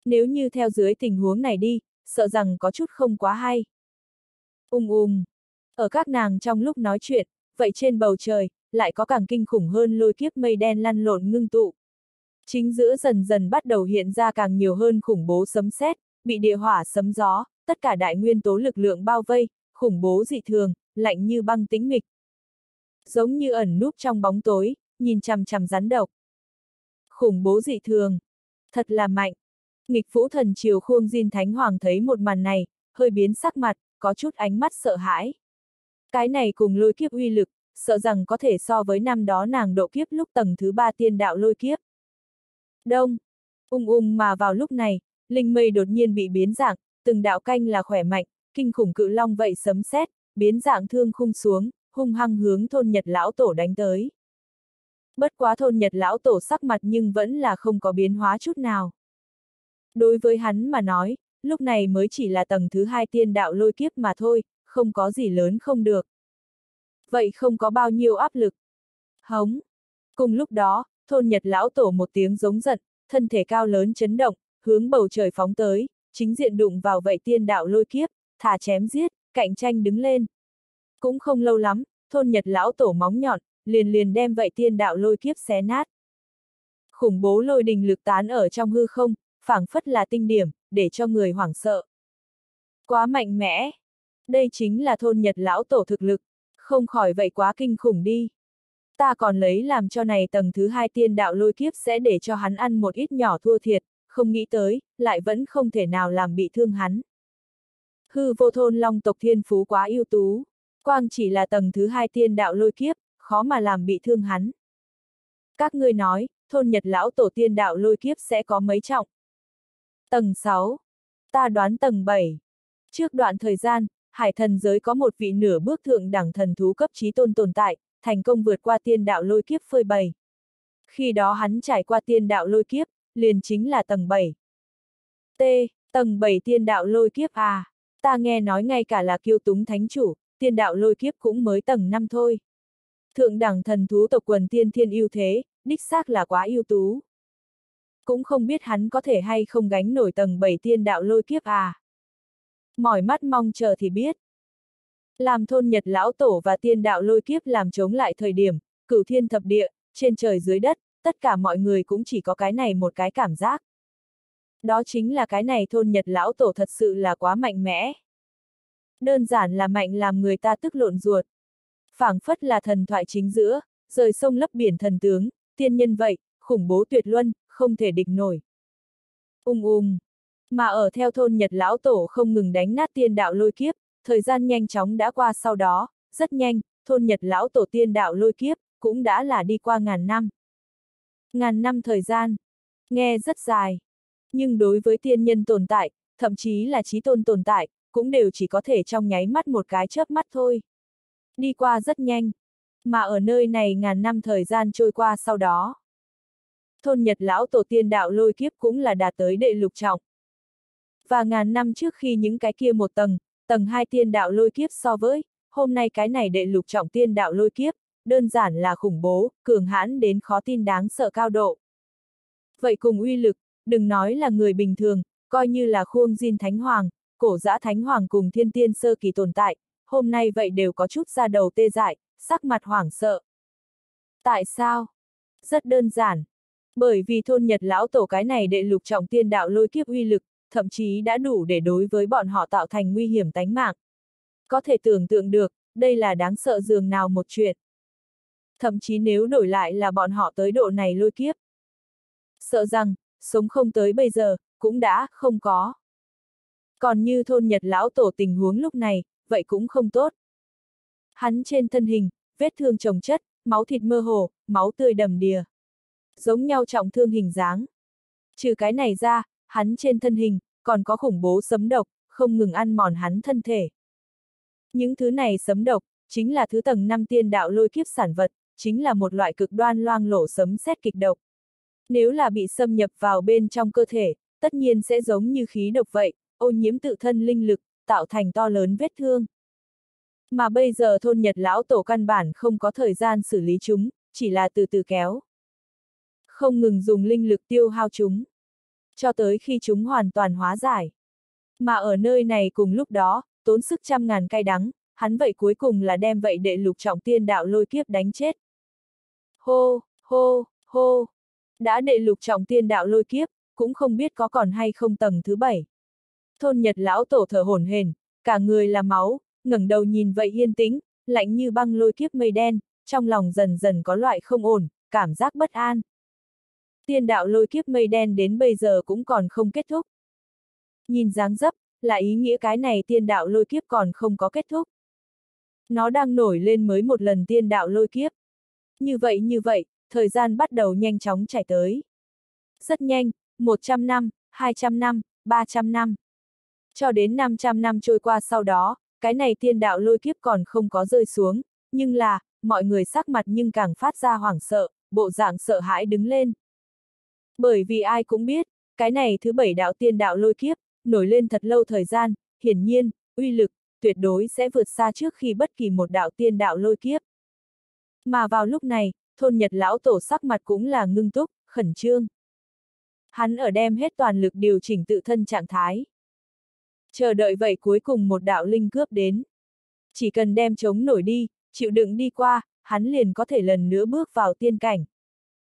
Nếu như theo dưới tình huống này đi, sợ rằng có chút không quá hay. Ung ung. Ở các nàng trong lúc nói chuyện, vậy trên bầu trời, lại có càng kinh khủng hơn lôi kiếp mây đen lăn lộn ngưng tụ. Chính giữa dần dần bắt đầu hiện ra càng nhiều hơn khủng bố sấm sét, bị địa hỏa sấm gió, tất cả đại nguyên tố lực lượng bao vây, khủng bố dị thường, lạnh như băng tĩnh mịch. Giống như ẩn núp trong bóng tối, nhìn chằm chằm rắn độc. Khủng bố dị thường. Thật là mạnh. Nghịch vũ thần triều khuông Diên Thánh Hoàng thấy một màn này, hơi biến sắc mặt, có chút ánh mắt sợ hãi. Cái này cùng lôi kiếp uy lực, sợ rằng có thể so với năm đó nàng độ kiếp lúc tầng thứ ba tiên đạo lôi kiếp. Đông, ung ung mà vào lúc này, linh mây đột nhiên bị biến dạng, từng đạo canh là khỏe mạnh, kinh khủng cự long vậy sấm sét, biến dạng thương khung xuống, hung hăng hướng thôn Nhật lão tổ đánh tới. Bất quá thôn Nhật lão tổ sắc mặt nhưng vẫn là không có biến hóa chút nào. Đối với hắn mà nói, lúc này mới chỉ là tầng thứ hai tiên đạo lôi kiếp mà thôi, không có gì lớn không được. Vậy không có bao nhiêu áp lực. Hống. Cùng lúc đó, thôn Nhật lão tổ một tiếng giống giận, thân thể cao lớn chấn động, hướng bầu trời phóng tới, chính diện đụng vào vậy tiên đạo lôi kiếp, thả chém giết, cạnh tranh đứng lên. Cũng không lâu lắm, thôn Nhật lão tổ móng nhọn, liền liền đem vậy tiên đạo lôi kiếp xé nát. Khủng bố lôi đình lực tán ở trong hư không, phảng phất là tinh điểm, để cho người hoảng sợ. Quá mạnh mẽ. Đây chính là thôn Nhật lão tổ thực lực, không khỏi vậy quá kinh khủng đi. Ta còn lấy làm cho này tầng thứ hai tiên đạo lôi kiếp sẽ để cho hắn ăn một ít nhỏ thua thiệt, không nghĩ tới, lại vẫn không thể nào làm bị thương hắn. Hư vô thôn long tộc thiên phú quá ưu tú, quang chỉ là tầng thứ hai tiên đạo lôi kiếp, khó mà làm bị thương hắn. Các ngươi nói, thôn nhật lão tổ tiên đạo lôi kiếp sẽ có mấy trọng. Tầng 6. Ta đoán tầng 7. Trước đoạn thời gian, hải thần giới có một vị nửa bước thượng đẳng thần thú cấp trí tôn tồn tại, thành công vượt qua tiên đạo lôi kiếp phơi bày. Khi đó hắn trải qua tiên đạo lôi kiếp, liền chính là tầng 7. T. Tầng 7 tiên đạo lôi kiếp à, ta nghe nói ngay cả là kiêu túng thánh chủ, tiên đạo lôi kiếp cũng mới tầng 5 thôi. Thượng đẳng thần thú tộc quần tiên thiên ưu thế, đích xác là quá ưu tú. Cũng không biết hắn có thể hay không gánh nổi tầng 7 tiên đạo lôi kiếp à. Mỏi mắt mong chờ thì biết. Làm thôn Nhật lão tổ và tiên đạo lôi kiếp làm chống lại thời điểm, cửu thiên thập địa, trên trời dưới đất, tất cả mọi người cũng chỉ có cái này một cái cảm giác. Đó chính là cái này thôn Nhật lão tổ thật sự là quá mạnh mẽ. Đơn giản là mạnh làm người ta tức lộn ruột. phảng phất là thần thoại chính giữa, rời sông lấp biển thần tướng, tiên nhân vậy, khủng bố tuyệt luân, không thể địch nổi. Ung ung. Mà ở theo thôn Nhật lão tổ không ngừng đánh nát tiên đạo lôi kiếp, thời gian nhanh chóng đã qua sau đó, rất nhanh, thôn Nhật lão tổ tiên đạo lôi kiếp, cũng đã là đi qua ngàn năm. Ngàn năm thời gian, nghe rất dài. Nhưng đối với tiên nhân tồn tại, thậm chí là trí tôn tồn tại, cũng đều chỉ có thể trong nháy mắt một cái chớp mắt thôi. Đi qua rất nhanh. Mà ở nơi này ngàn năm thời gian trôi qua sau đó. Thôn Nhật lão tổ tiên đạo lôi kiếp cũng là đạt tới đệ lục trọng. Và ngàn năm trước khi những cái kia một tầng, tầng hai tiên đạo lôi kiếp so với, hôm nay cái này đệ lục trọng tiên đạo lôi kiếp, đơn giản là khủng bố, cường hãn đến khó tin đáng sợ cao độ. Vậy cùng uy lực, đừng nói là người bình thường, coi như là khuông diên thánh hoàng, cổ giã thánh hoàng cùng thiên tiên sơ kỳ tồn tại, hôm nay vậy đều có chút ra đầu tê dại, sắc mặt hoảng sợ. Tại sao? Rất đơn giản. Bởi vì thôn Nhật lão tổ cái này đệ lục trọng tiên đạo lôi kiếp uy lực, thậm chí đã đủ để đối với bọn họ tạo thành nguy hiểm tánh mạng. Có thể tưởng tượng được, đây là đáng sợ dường nào một chuyện. Thậm chí nếu đổi lại là bọn họ tới độ này lôi kiếp. Sợ rằng, sống không tới bây giờ, cũng đã không có. Còn như thôn Nhật lão tổ tình huống lúc này, vậy cũng không tốt. Hắn trên thân hình, vết thương trồng chất, máu thịt mơ hồ, máu tươi đầm đìa. Giống nhau trọng thương hình dáng. Trừ cái này ra, hắn trên thân hình, còn có khủng bố sấm độc, không ngừng ăn mòn hắn thân thể. Những thứ này sấm độc, chính là thứ tầng năm tiên đạo lôi kiếp sản vật, chính là một loại cực đoan loang lổ sấm xét kịch độc. Nếu là bị xâm nhập vào bên trong cơ thể, tất nhiên sẽ giống như khí độc vậy, ô nhiễm tự thân linh lực, tạo thành to lớn vết thương. Mà bây giờ thôn Nhật lão tổ căn bản không có thời gian xử lý chúng, chỉ là từ từ kéo. Không ngừng dùng linh lực tiêu hao chúng. Cho tới khi chúng hoàn toàn hóa giải. Mà ở nơi này cùng lúc đó, tốn sức trăm ngàn cay đắng, hắn vậy cuối cùng là đem vậy đệ lục trọng tiên đạo lôi kiếp đánh chết. Hô, hô, hô. Đã đệ lục trọng tiên đạo lôi kiếp, cũng không biết có còn hay không tầng thứ bảy. Thôn Nhật lão tổ thở hổn hển, cả người là máu, ngẩng đầu nhìn vậy yên tĩnh, lạnh như băng lôi kiếp mây đen, trong lòng dần dần có loại không ổn, cảm giác bất an. Tiên đạo lôi kiếp mây đen đến bây giờ cũng còn không kết thúc. Nhìn dáng dấp, là ý nghĩa cái này tiên đạo lôi kiếp còn không có kết thúc. Nó đang nổi lên mới một lần tiên đạo lôi kiếp. Như vậy như vậy, thời gian bắt đầu nhanh chóng chảy tới. Rất nhanh, 100 năm, 200 năm, 300 năm. Cho đến 500 năm trôi qua sau đó, cái này tiên đạo lôi kiếp còn không có rơi xuống, nhưng là, mọi người sắc mặt nhưng càng phát ra hoảng sợ, bộ dạng sợ hãi đứng lên. Bởi vì ai cũng biết, cái này thứ bảy đạo tiên đạo lôi kiếp, nổi lên thật lâu thời gian, hiển nhiên, uy lực, tuyệt đối sẽ vượt xa trước khi bất kỳ một đạo tiên đạo lôi kiếp. Mà vào lúc này, thôn Nhật lão tổ sắc mặt cũng là ngưng túc, khẩn trương. Hắn ở đem hết toàn lực điều chỉnh tự thân trạng thái. Chờ đợi vậy cuối cùng một đạo linh cướp đến. Chỉ cần đem chống nổi đi, chịu đựng đi qua, hắn liền có thể lần nữa bước vào tiên cảnh.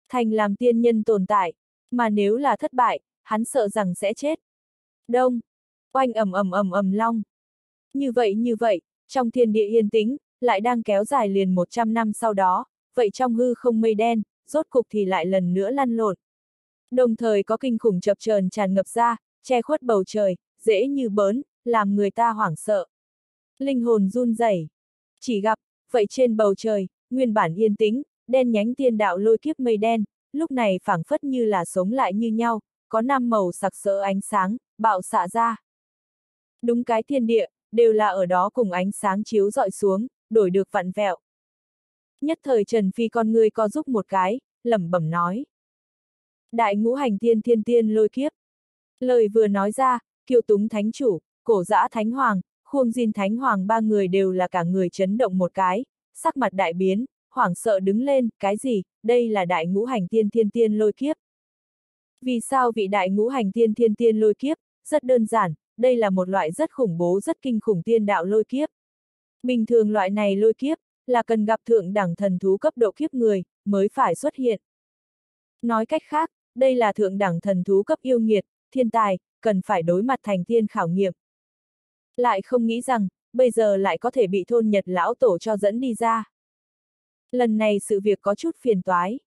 Thành làm tiên nhân tồn tại, mà nếu là thất bại, hắn sợ rằng sẽ chết. Đông, oanh ầm ầm ầm ầm long. Như vậy như vậy, trong thiên địa yên tĩnh, lại đang kéo dài liền 100 năm sau đó, vậy trong hư không mây đen, rốt cục thì lại lần nữa lăn lộn. Đồng thời có kinh khủng chập chờn tràn ngập ra, che khuất bầu trời, dễ như bớn, làm người ta hoảng sợ. Linh hồn run rẩy. Chỉ gặp, vậy trên bầu trời, nguyên bản yên tĩnh, đen nhánh tiên đạo lôi kiếp mây đen, lúc này phảng phất như là sống lại như nhau, có năm màu sặc sỡ ánh sáng, bạo xạ ra. Đúng cái thiên địa, đều là ở đó cùng ánh sáng chiếu dọi xuống, đổi được vặn vẹo. Nhất thời Trần Phi con người co giúp một cái, lẩm bẩm nói. Đại ngũ hành tiên thiên tiên lôi kiếp. Lời vừa nói ra, kiều túng thánh chủ, cổ giã thánh hoàng, khuông diên thánh hoàng ba người đều là cả người chấn động một cái, sắc mặt đại biến, hoảng sợ đứng lên, cái gì, đây là đại ngũ hành tiên thiên tiên lôi kiếp. Vì sao vị đại ngũ hành tiên thiên tiên lôi kiếp, rất đơn giản, đây là một loại rất khủng bố rất kinh khủng tiên đạo lôi kiếp. Bình thường loại này lôi kiếp, là cần gặp thượng đẳng thần thú cấp độ kiếp người, mới phải xuất hiện. Nói cách khác, đây là thượng đẳng thần thú cấp yêu nghiệt, thiên tài, cần phải đối mặt thành tiên khảo nghiệm. Lại không nghĩ rằng, bây giờ lại có thể bị thôn Nhật lão tổ cho dẫn đi ra. Lần này sự việc có chút phiền toái.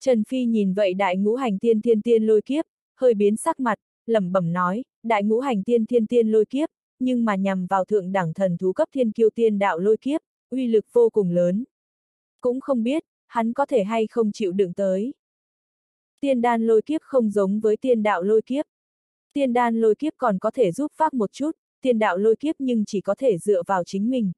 Trần Phi nhìn vậy đại ngũ hành tiên thiên tiên lôi kiếp, hơi biến sắc mặt, lẩm bẩm nói, đại ngũ hành tiên thiên tiên lôi kiếp, nhưng mà nhằm vào thượng đẳng thần thú cấp thiên kiêu tiên đạo lôi kiếp, uy lực vô cùng lớn. Cũng không biết, hắn có thể hay không chịu đựng tới. Tiên đan lôi kiếp không giống với tiên đạo lôi kiếp. Tiên đan lôi kiếp còn có thể giúp phát một chút, tiên đạo lôi kiếp nhưng chỉ có thể dựa vào chính mình.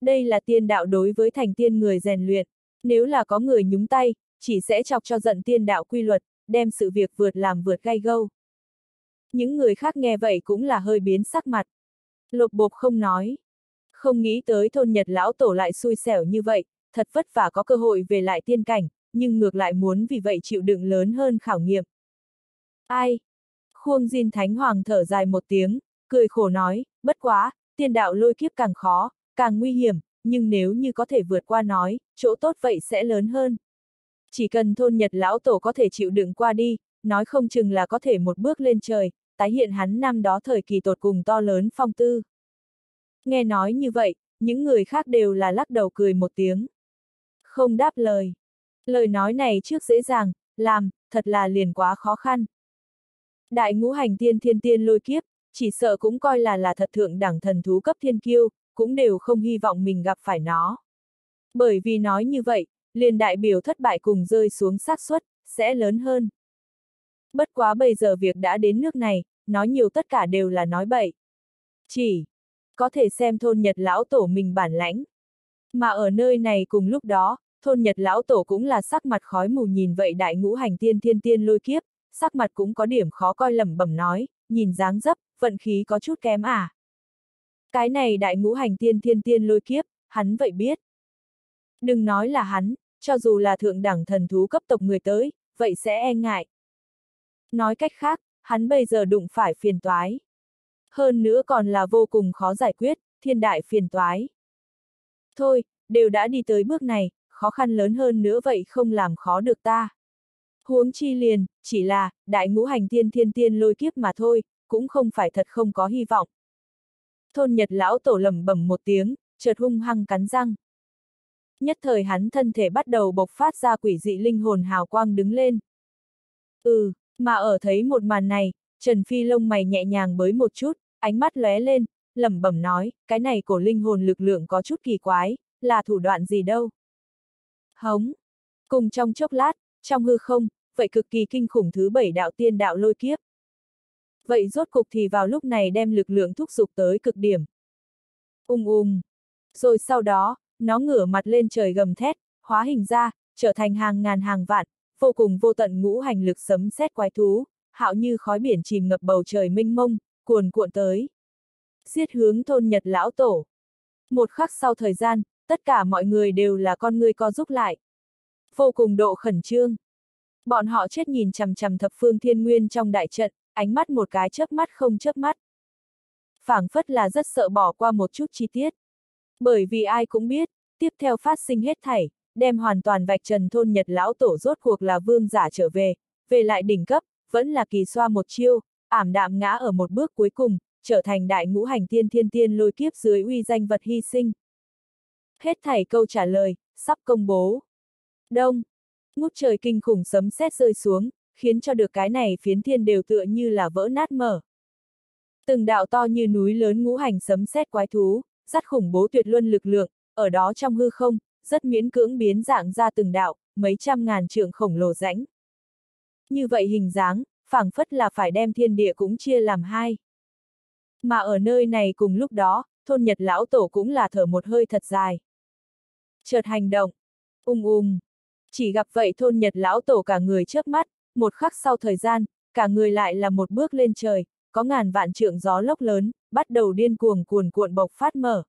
Đây là tiên đạo đối với thành tiên người rèn luyện, nếu là có người nhúng tay, chỉ sẽ chọc cho giận tiên đạo quy luật, đem sự việc vượt làm vượt gai gâu. Những người khác nghe vậy cũng là hơi biến sắc mặt. Lục bộp không nói. Không nghĩ tới thôn Nhật lão tổ lại xui xẻo như vậy, thật vất vả có cơ hội về lại tiên cảnh, nhưng ngược lại muốn vì vậy chịu đựng lớn hơn khảo nghiệm. Ai? Khuông Diên Thánh Hoàng thở dài một tiếng, cười khổ nói, bất quá, tiên đạo lôi kiếp càng khó, càng nguy hiểm, nhưng nếu như có thể vượt qua nói, chỗ tốt vậy sẽ lớn hơn. Chỉ cần thôn Nhật lão tổ có thể chịu đựng qua đi, nói không chừng là có thể một bước lên trời, tái hiện hắn năm đó thời kỳ tột cùng to lớn phong tư. Nghe nói như vậy, những người khác đều là lắc đầu cười một tiếng. Không đáp lời. Lời nói này trước dễ dàng, làm, thật là liền quá khó khăn. Đại ngũ hành tiên thiên tiên lôi kiếp, chỉ sợ cũng coi là là thật thượng đẳng thần thú cấp thiên kiêu, cũng đều không hy vọng mình gặp phải nó. Bởi vì nói như vậy, liền đại biểu thất bại cùng rơi xuống xác suất sẽ lớn hơn. Bất quá bây giờ việc đã đến nước này, nói nhiều tất cả đều là nói bậy. Chỉ, có thể xem thôn Nhật lão tổ mình bản lãnh. Mà ở nơi này cùng lúc đó, thôn Nhật lão tổ cũng là sắc mặt khói mù nhìn vậy đại ngũ hành tiên thiên tiên lôi kiếp, sắc mặt cũng có điểm khó coi lẩm bẩm nói, nhìn dáng dấp, vận khí có chút kém à. Cái này đại ngũ hành tiên thiên tiên lôi kiếp, hắn vậy biết. Đừng nói là hắn, cho dù là thượng đẳng thần thú cấp tộc người tới, vậy sẽ e ngại. Nói cách khác, hắn bây giờ đụng phải phiền toái. Hơn nữa còn là vô cùng khó giải quyết, thiên đại phiền toái. Thôi, đều đã đi tới bước này, khó khăn lớn hơn nữa vậy không làm khó được ta. Huống chi liền, chỉ là, đại ngũ hành tiên thiên tiên lôi kiếp mà thôi, cũng không phải thật không có hy vọng. Thôn Nhật lão tổ lầm bẩm một tiếng, chợt hung hăng cắn răng. Nhất thời hắn thân thể bắt đầu bộc phát ra quỷ dị linh hồn hào quang đứng lên. Ừ, mà ở thấy một màn này, Trần Phi lông mày nhẹ nhàng bới một chút, ánh mắt lóe lên, lẩm bẩm nói, cái này của linh hồn lực lượng có chút kỳ quái, là thủ đoạn gì đâu. Hống! Cùng trong chốc lát, trong hư không, vậy cực kỳ kinh khủng thứ bảy đạo tiên đạo lôi kiếp. Vậy rốt cục thì vào lúc này đem lực lượng thúc giục tới cực điểm. Ung ung. Rồi sau đó, nó ngửa mặt lên trời gầm thét, hóa hình ra, trở thành hàng ngàn hàng vạn, vô cùng vô tận ngũ hành lực sấm xét quái thú, hạo như khói biển chìm ngập bầu trời minh mông, cuồn cuộn tới. Giết hướng thôn Nhật lão tổ. Một khắc sau thời gian, tất cả mọi người đều là con người co giúp lại. Vô cùng độ khẩn trương. Bọn họ chết nhìn chằm chằm thập phương thiên nguyên trong đại trận, ánh mắt một cái chớp mắt không chớp mắt. phảng phất là rất sợ bỏ qua một chút chi tiết. Bởi vì ai cũng biết, tiếp theo phát sinh hết thảy, đem hoàn toàn vạch trần thôn Nhật lão tổ rốt cuộc là vương giả trở về, về lại đỉnh cấp, vẫn là kỳ xoa một chiêu, ảm đạm ngã ở một bước cuối cùng, trở thành đại ngũ hành tiên thiên tiên lôi kiếp dưới uy danh vật hy sinh. Hết thảy câu trả lời, sắp công bố. Đông, ngút trời kinh khủng sấm sét rơi xuống, khiến cho được cái này phiến thiên đều tựa như là vỡ nát mở. Từng đạo to như núi lớn ngũ hành sấm sét quái thú, rất khủng bố tuyệt luân lực lượng, ở đó trong hư không, rất miễn cưỡng biến dạng ra từng đạo, mấy trăm ngàn trượng khổng lồ rãnh. Như vậy hình dáng, phảng phất là phải đem thiên địa cũng chia làm hai. Mà ở nơi này cùng lúc đó, thôn Nhật lão tổ cũng là thở một hơi thật dài. Chợt hành động, ung ung. Chỉ gặp vậy thôn Nhật lão tổ cả người chớp mắt, một khắc sau thời gian, cả người lại là một bước lên trời, có ngàn vạn trượng gió lốc lớn, bắt đầu điên cuồng cuồn cuộn bộc phát mở.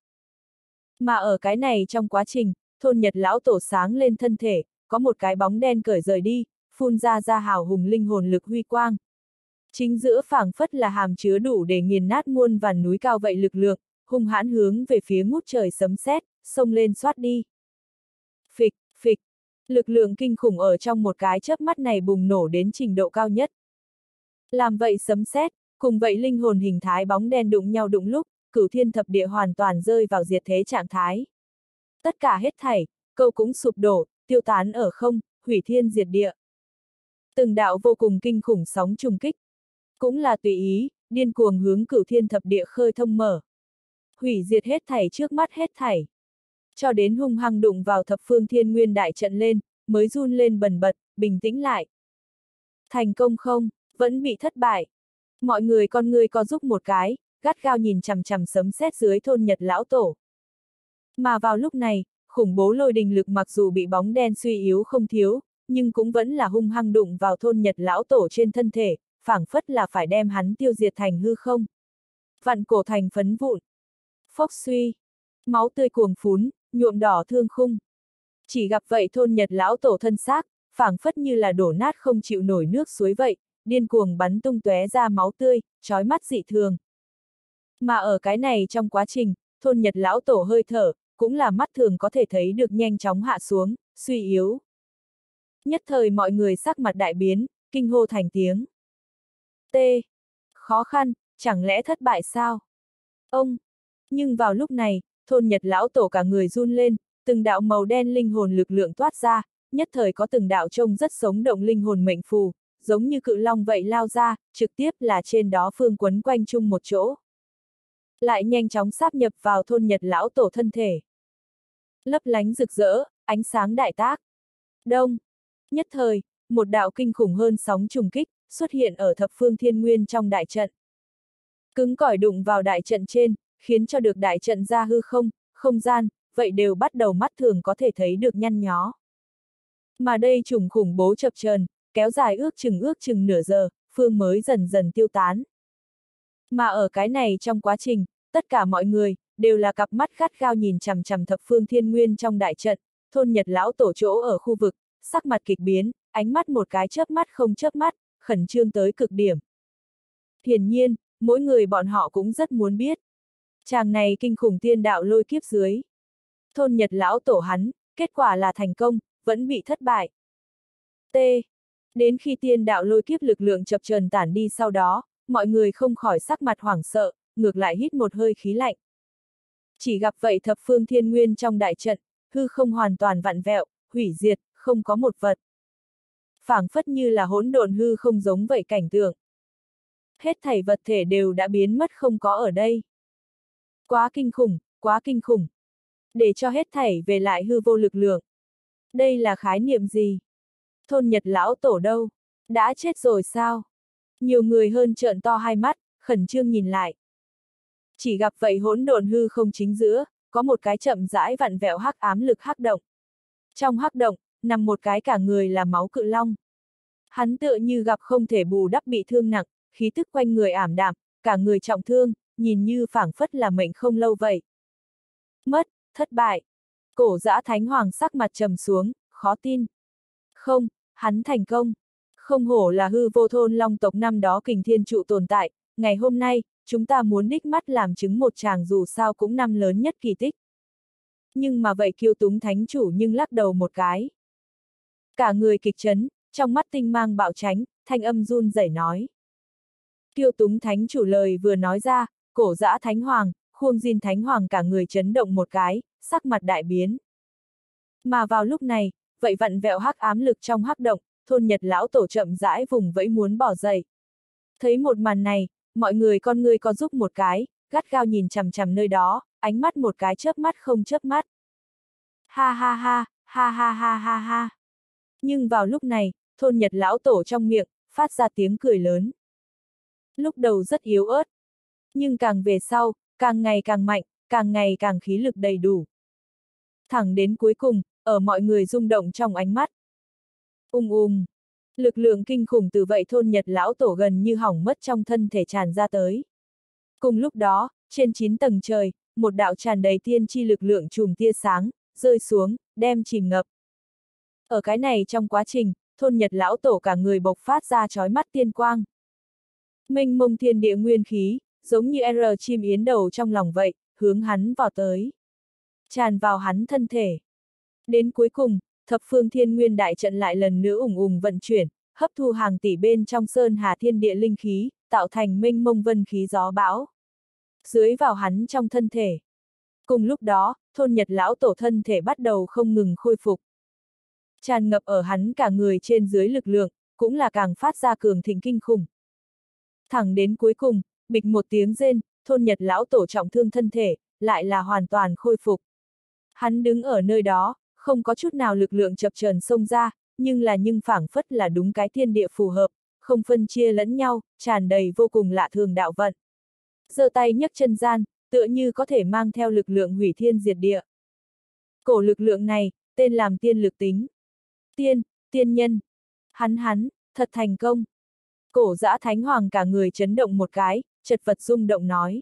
Mà ở cái này trong quá trình, thôn Nhật lão tổ sáng lên thân thể, có một cái bóng đen cởi rời đi, phun ra ra hào hùng linh hồn lực huy quang. Chính giữa phảng phất là hàm chứa đủ để nghiền nát muôn vàn núi cao vậy lực lượng, hung hãn hướng về phía ngút trời sấm sét, xông lên xoát đi. Phịch, phịch, lực lượng kinh khủng ở trong một cái chớp mắt này bùng nổ đến trình độ cao nhất. Làm vậy sấm sét, cùng vậy linh hồn hình thái bóng đen đụng nhau đụng lúc, cửu thiên thập địa hoàn toàn rơi vào diệt thế trạng thái. Tất cả hết thảy, câu cũng sụp đổ, tiêu tán ở không, hủy thiên diệt địa. Từng đạo vô cùng kinh khủng sóng trùng kích. Cũng là tùy ý, điên cuồng hướng cửu thiên thập địa khơi thông mở. Hủy diệt hết thảy trước mắt hết thảy. Cho đến hung hăng đụng vào thập phương thiên nguyên đại trận lên, mới run lên bần bật, bình tĩnh lại. Thành công không, vẫn bị thất bại. Mọi người con người có giúp một cái, gắt gao nhìn chằm chằm sấm sét dưới thôn Nhật lão tổ. Mà vào lúc này, khủng bố lôi đình lực mặc dù bị bóng đen suy yếu không thiếu, nhưng cũng vẫn là hung hăng đụng vào thôn Nhật lão tổ trên thân thể, phảng phất là phải đem hắn tiêu diệt thành hư không. vạn cổ thành phấn vụn. Phốc suy. Máu tươi cuồng phún, nhuộm đỏ thương khung. Chỉ gặp vậy thôn Nhật lão tổ thân xác, phảng phất như là đổ nát không chịu nổi nước suối vậy, điên cuồng bắn tung tóe ra máu tươi, trói mắt dị thường. Mà ở cái này trong quá trình, thôn Nhật lão tổ hơi thở, cũng là mắt thường có thể thấy được nhanh chóng hạ xuống, suy yếu. Nhất thời mọi người sắc mặt đại biến, kinh hô thành tiếng. T. Khó khăn, chẳng lẽ thất bại sao? Ông! Nhưng vào lúc này, thôn Nhật lão tổ cả người run lên, từng đạo màu đen linh hồn lực lượng toát ra, nhất thời có từng đạo trông rất sống động linh hồn mệnh phù, giống như cự long vậy lao ra, trực tiếp là trên đó phương quấn quanh chung một chỗ. Lại nhanh chóng sáp nhập vào thôn Nhật lão tổ thân thể. Lấp lánh rực rỡ, ánh sáng đại tác. Đông. Nhất thời, một đạo kinh khủng hơn sóng trùng kích, xuất hiện ở thập phương thiên nguyên trong đại trận. Cứng cỏi đụng vào đại trận trên, khiến cho được đại trận ra hư không, không gian, vậy đều bắt đầu mắt thường có thể thấy được nhăn nhó. Mà đây trùng khủng bố chập chờn, kéo dài ước chừng ước chừng nửa giờ, phương mới dần dần tiêu tán. Mà ở cái này trong quá trình, tất cả mọi người, đều là cặp mắt khát gao nhìn chằm chằm thập phương thiên nguyên trong đại trận, thôn Nhật lão tổ chỗ ở khu vực, sắc mặt kịch biến, ánh mắt một cái chớp mắt không chớp mắt, khẩn trương tới cực điểm. Hiển nhiên, mỗi người bọn họ cũng rất muốn biết. Chàng này kinh khủng tiên đạo lôi kiếp dưới. Thôn Nhật lão tổ hắn, kết quả là thành công, vẫn bị thất bại. T. Đến khi tiên đạo lôi kiếp lực lượng chập trần tản đi sau đó, mọi người không khỏi sắc mặt hoảng sợ, ngược lại hít một hơi khí lạnh. Chỉ gặp vậy thập phương thiên nguyên trong đại trận, hư không hoàn toàn vặn vẹo, hủy diệt, không có một vật. phảng phất như là hỗn độn hư không giống vậy cảnh tượng. Hết thảy vật thể đều đã biến mất không có ở đây. Quá kinh khủng, quá kinh khủng. Để cho hết thảy về lại hư vô lực lượng. Đây là khái niệm gì? Thôn Nhật lão tổ đâu? Đã chết rồi sao? Nhiều người hơn trợn to hai mắt, khẩn trương nhìn lại. Chỉ gặp vậy hỗn độn hư không chính giữa, có một cái chậm rãi vặn vẹo hắc ám lực hắc động. Trong hắc động, nằm một cái cả người là máu cự long. Hắn tựa như gặp không thể bù đắp bị thương nặng, khí tức quanh người ảm đạm, cả người trọng thương, nhìn như phảng phất là mệnh không lâu vậy. Mất, thất bại. Cổ giã thánh hoàng sắc mặt trầm xuống, khó tin. Không, hắn thành công. Không hổ là hư vô thôn long tộc năm đó kình thiên trụ tồn tại, ngày hôm nay, chúng ta muốn đích mắt làm chứng một chàng dù sao cũng năm lớn nhất kỳ tích. Nhưng mà vậy kiêu túng thánh chủ nhưng lắc đầu một cái. Cả người kịch chấn, trong mắt tinh mang bạo tránh, thanh âm run rẩy nói. Kiêu túng thánh chủ lời vừa nói ra, cổ dã thánh hoàng, khuôn diên thánh hoàng cả người chấn động một cái, sắc mặt đại biến. Mà vào lúc này, vậy vặn vẹo hắc ám lực trong hắc động, thôn nhật lão tổ chậm rãi vùng vẫy muốn bỏ dậy. Thấy một màn này, mọi người con người có giúp một cái, gắt gao nhìn chằm chằm nơi đó, ánh mắt một cái chớp mắt không chớp mắt. Ha ha ha, ha ha ha ha ha. Nhưng vào lúc này, thôn nhật lão tổ trong miệng, phát ra tiếng cười lớn. Lúc đầu rất yếu ớt. Nhưng càng về sau, càng ngày càng mạnh, càng ngày càng khí lực đầy đủ. Thẳng đến cuối cùng, ở mọi người rung động trong ánh mắt. Ung ung. Lực lượng kinh khủng từ vậy thôn Nhật lão tổ gần như hỏng mất trong thân thể tràn ra tới. Cùng lúc đó, trên 9 tầng trời, một đạo tràn đầy tiên chi lực lượng chùm tia sáng, rơi xuống, đem chìm ngập. Ở cái này trong quá trình, thôn Nhật lão tổ cả người bộc phát ra chói mắt tiên quang. Minh mông thiên địa nguyên khí, giống như R chim yến đầu trong lòng vậy, hướng hắn vào tới. Tràn vào hắn thân thể. Đến cuối cùng, thập phương thiên nguyên đại trận lại lần nữa ủng ủng vận chuyển, hấp thu hàng tỷ bên trong sơn hà thiên địa linh khí, tạo thành minh mông vân khí gió bão. Dưới vào hắn trong thân thể. Cùng lúc đó, thôn nhật lão tổ thân thể bắt đầu không ngừng khôi phục. Tràn ngập ở hắn cả người trên dưới lực lượng, cũng là càng phát ra cường thịnh kinh khủng. Thẳng đến cuối cùng, bịch một tiếng rên, thôn nhật lão tổ trọng thương thân thể, lại là hoàn toàn khôi phục. Hắn đứng ở nơi đó, không có chút nào lực lượng chập trần xông ra, nhưng là nhưng phảng phất là đúng cái thiên địa phù hợp, không phân chia lẫn nhau, tràn đầy vô cùng lạ thường đạo vận. giơ tay nhấc chân gian, tựa như có thể mang theo lực lượng hủy thiên diệt địa. Cổ lực lượng này, tên làm tiên lực tính. Tiên, tiên nhân. Hắn hắn, thật thành công. Cổ giã thánh hoàng cả người chấn động một cái, chật vật rung động nói.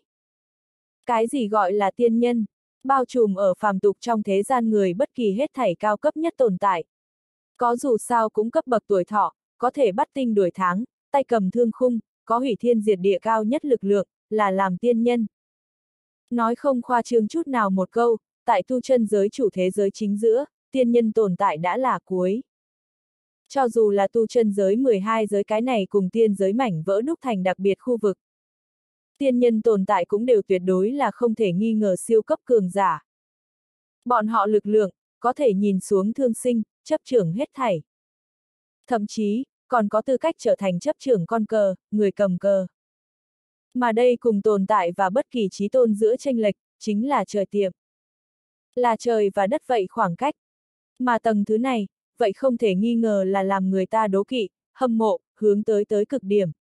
Cái gì gọi là tiên nhân? Bao trùm ở phàm tục trong thế gian người bất kỳ hết thảy cao cấp nhất tồn tại. Có dù sao cũng cấp bậc tuổi thọ, có thể bắt tinh đuổi tháng, tay cầm thương khung, có hủy thiên diệt địa cao nhất lực lượng, là làm tiên nhân. Nói không khoa trương chút nào một câu, tại tu chân giới chủ thế giới chính giữa, tiên nhân tồn tại đã là cuối. Cho dù là tu chân giới 12 giới cái này cùng tiên giới mảnh vỡ đúc thành đặc biệt khu vực. Tiên nhân tồn tại cũng đều tuyệt đối là không thể nghi ngờ siêu cấp cường giả. Bọn họ lực lượng, có thể nhìn xuống thương sinh, chấp trưởng hết thảy. Thậm chí, còn có tư cách trở thành chấp trưởng con cờ, người cầm cờ. Mà đây cùng tồn tại và bất kỳ trí tôn giữa tranh lệch, chính là trời tiệm. Là trời và đất vậy khoảng cách. Mà tầng thứ này, vậy không thể nghi ngờ là làm người ta đố kỵ, hâm mộ, hướng tới tới cực điểm.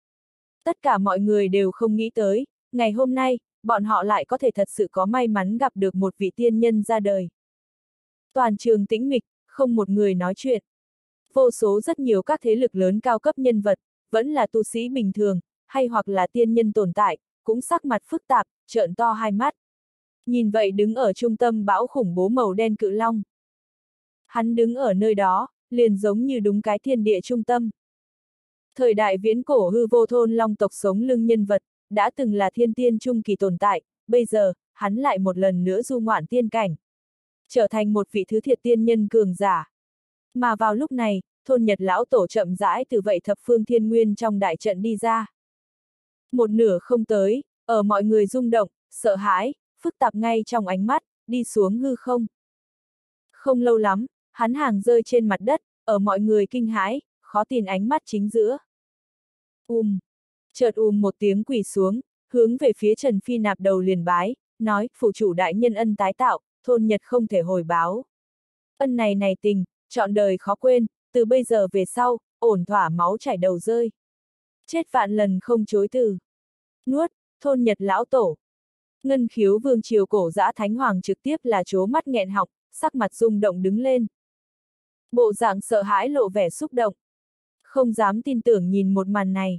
Tất cả mọi người đều không nghĩ tới, ngày hôm nay, bọn họ lại có thể thật sự có may mắn gặp được một vị tiên nhân ra đời. Toàn trường tĩnh mịch, không một người nói chuyện. Vô số rất nhiều các thế lực lớn cao cấp nhân vật, vẫn là tu sĩ bình thường, hay hoặc là tiên nhân tồn tại, cũng sắc mặt phức tạp, trợn to hai mắt. Nhìn vậy đứng ở trung tâm bão khủng bố màu đen cự long. Hắn đứng ở nơi đó, liền giống như đúng cái thiên địa trung tâm. Thời đại viễn cổ hư vô thôn long tộc sống lưng nhân vật, đã từng là thiên tiên trung kỳ tồn tại, bây giờ, hắn lại một lần nữa du ngoạn tiên cảnh. Trở thành một vị thứ thiệt tiên nhân cường giả. Mà vào lúc này, thôn nhật lão tổ chậm rãi từ vậy thập phương thiên nguyên trong đại trận đi ra. Một nửa không tới, ở mọi người rung động, sợ hãi, phức tạp ngay trong ánh mắt, đi xuống hư không. Không lâu lắm, hắn hàng rơi trên mặt đất, ở mọi người kinh hãi, khó tin ánh mắt chính giữa. Um. Chợt um một tiếng quỳ xuống, hướng về phía Trần Phi nạp đầu liền bái, nói, phụ chủ đại nhân ân tái tạo, thôn nhật không thể hồi báo. Ân này này tình, chọn đời khó quên, từ bây giờ về sau, ổn thỏa máu chảy đầu rơi. Chết vạn lần không chối từ. Nuốt, thôn nhật lão tổ. Ngân khiếu vương triều cổ dã thánh hoàng trực tiếp là chố mắt nghẹn học, sắc mặt rung động đứng lên. Bộ dạng sợ hãi lộ vẻ xúc động. Không dám tin tưởng nhìn một màn này.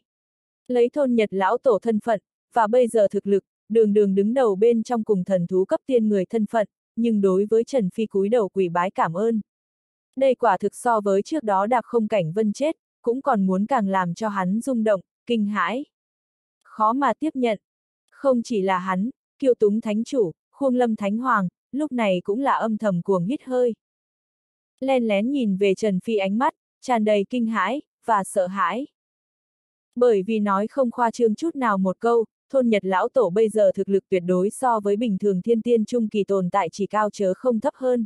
Lấy thôn nhật lão tổ thân phận, và bây giờ thực lực, đường đường đứng đầu bên trong cùng thần thú cấp tiên người thân phận, nhưng đối với Trần Phi cúi đầu quỷ bái cảm ơn. Đây quả thực so với trước đó đạp không cảnh vân chết, cũng còn muốn càng làm cho hắn rung động, kinh hãi. Khó mà tiếp nhận. Không chỉ là hắn, kiêu túng thánh chủ, khuông lâm thánh hoàng, lúc này cũng là âm thầm cuồng hít hơi. Len lén nhìn về Trần Phi ánh mắt, tràn đầy kinh hãi, và sợ hãi. Bởi vì nói không khoa trương chút nào một câu, thôn Nhật Lão Tổ bây giờ thực lực tuyệt đối so với bình thường thiên tiên trung kỳ tồn tại chỉ cao chớ không thấp hơn.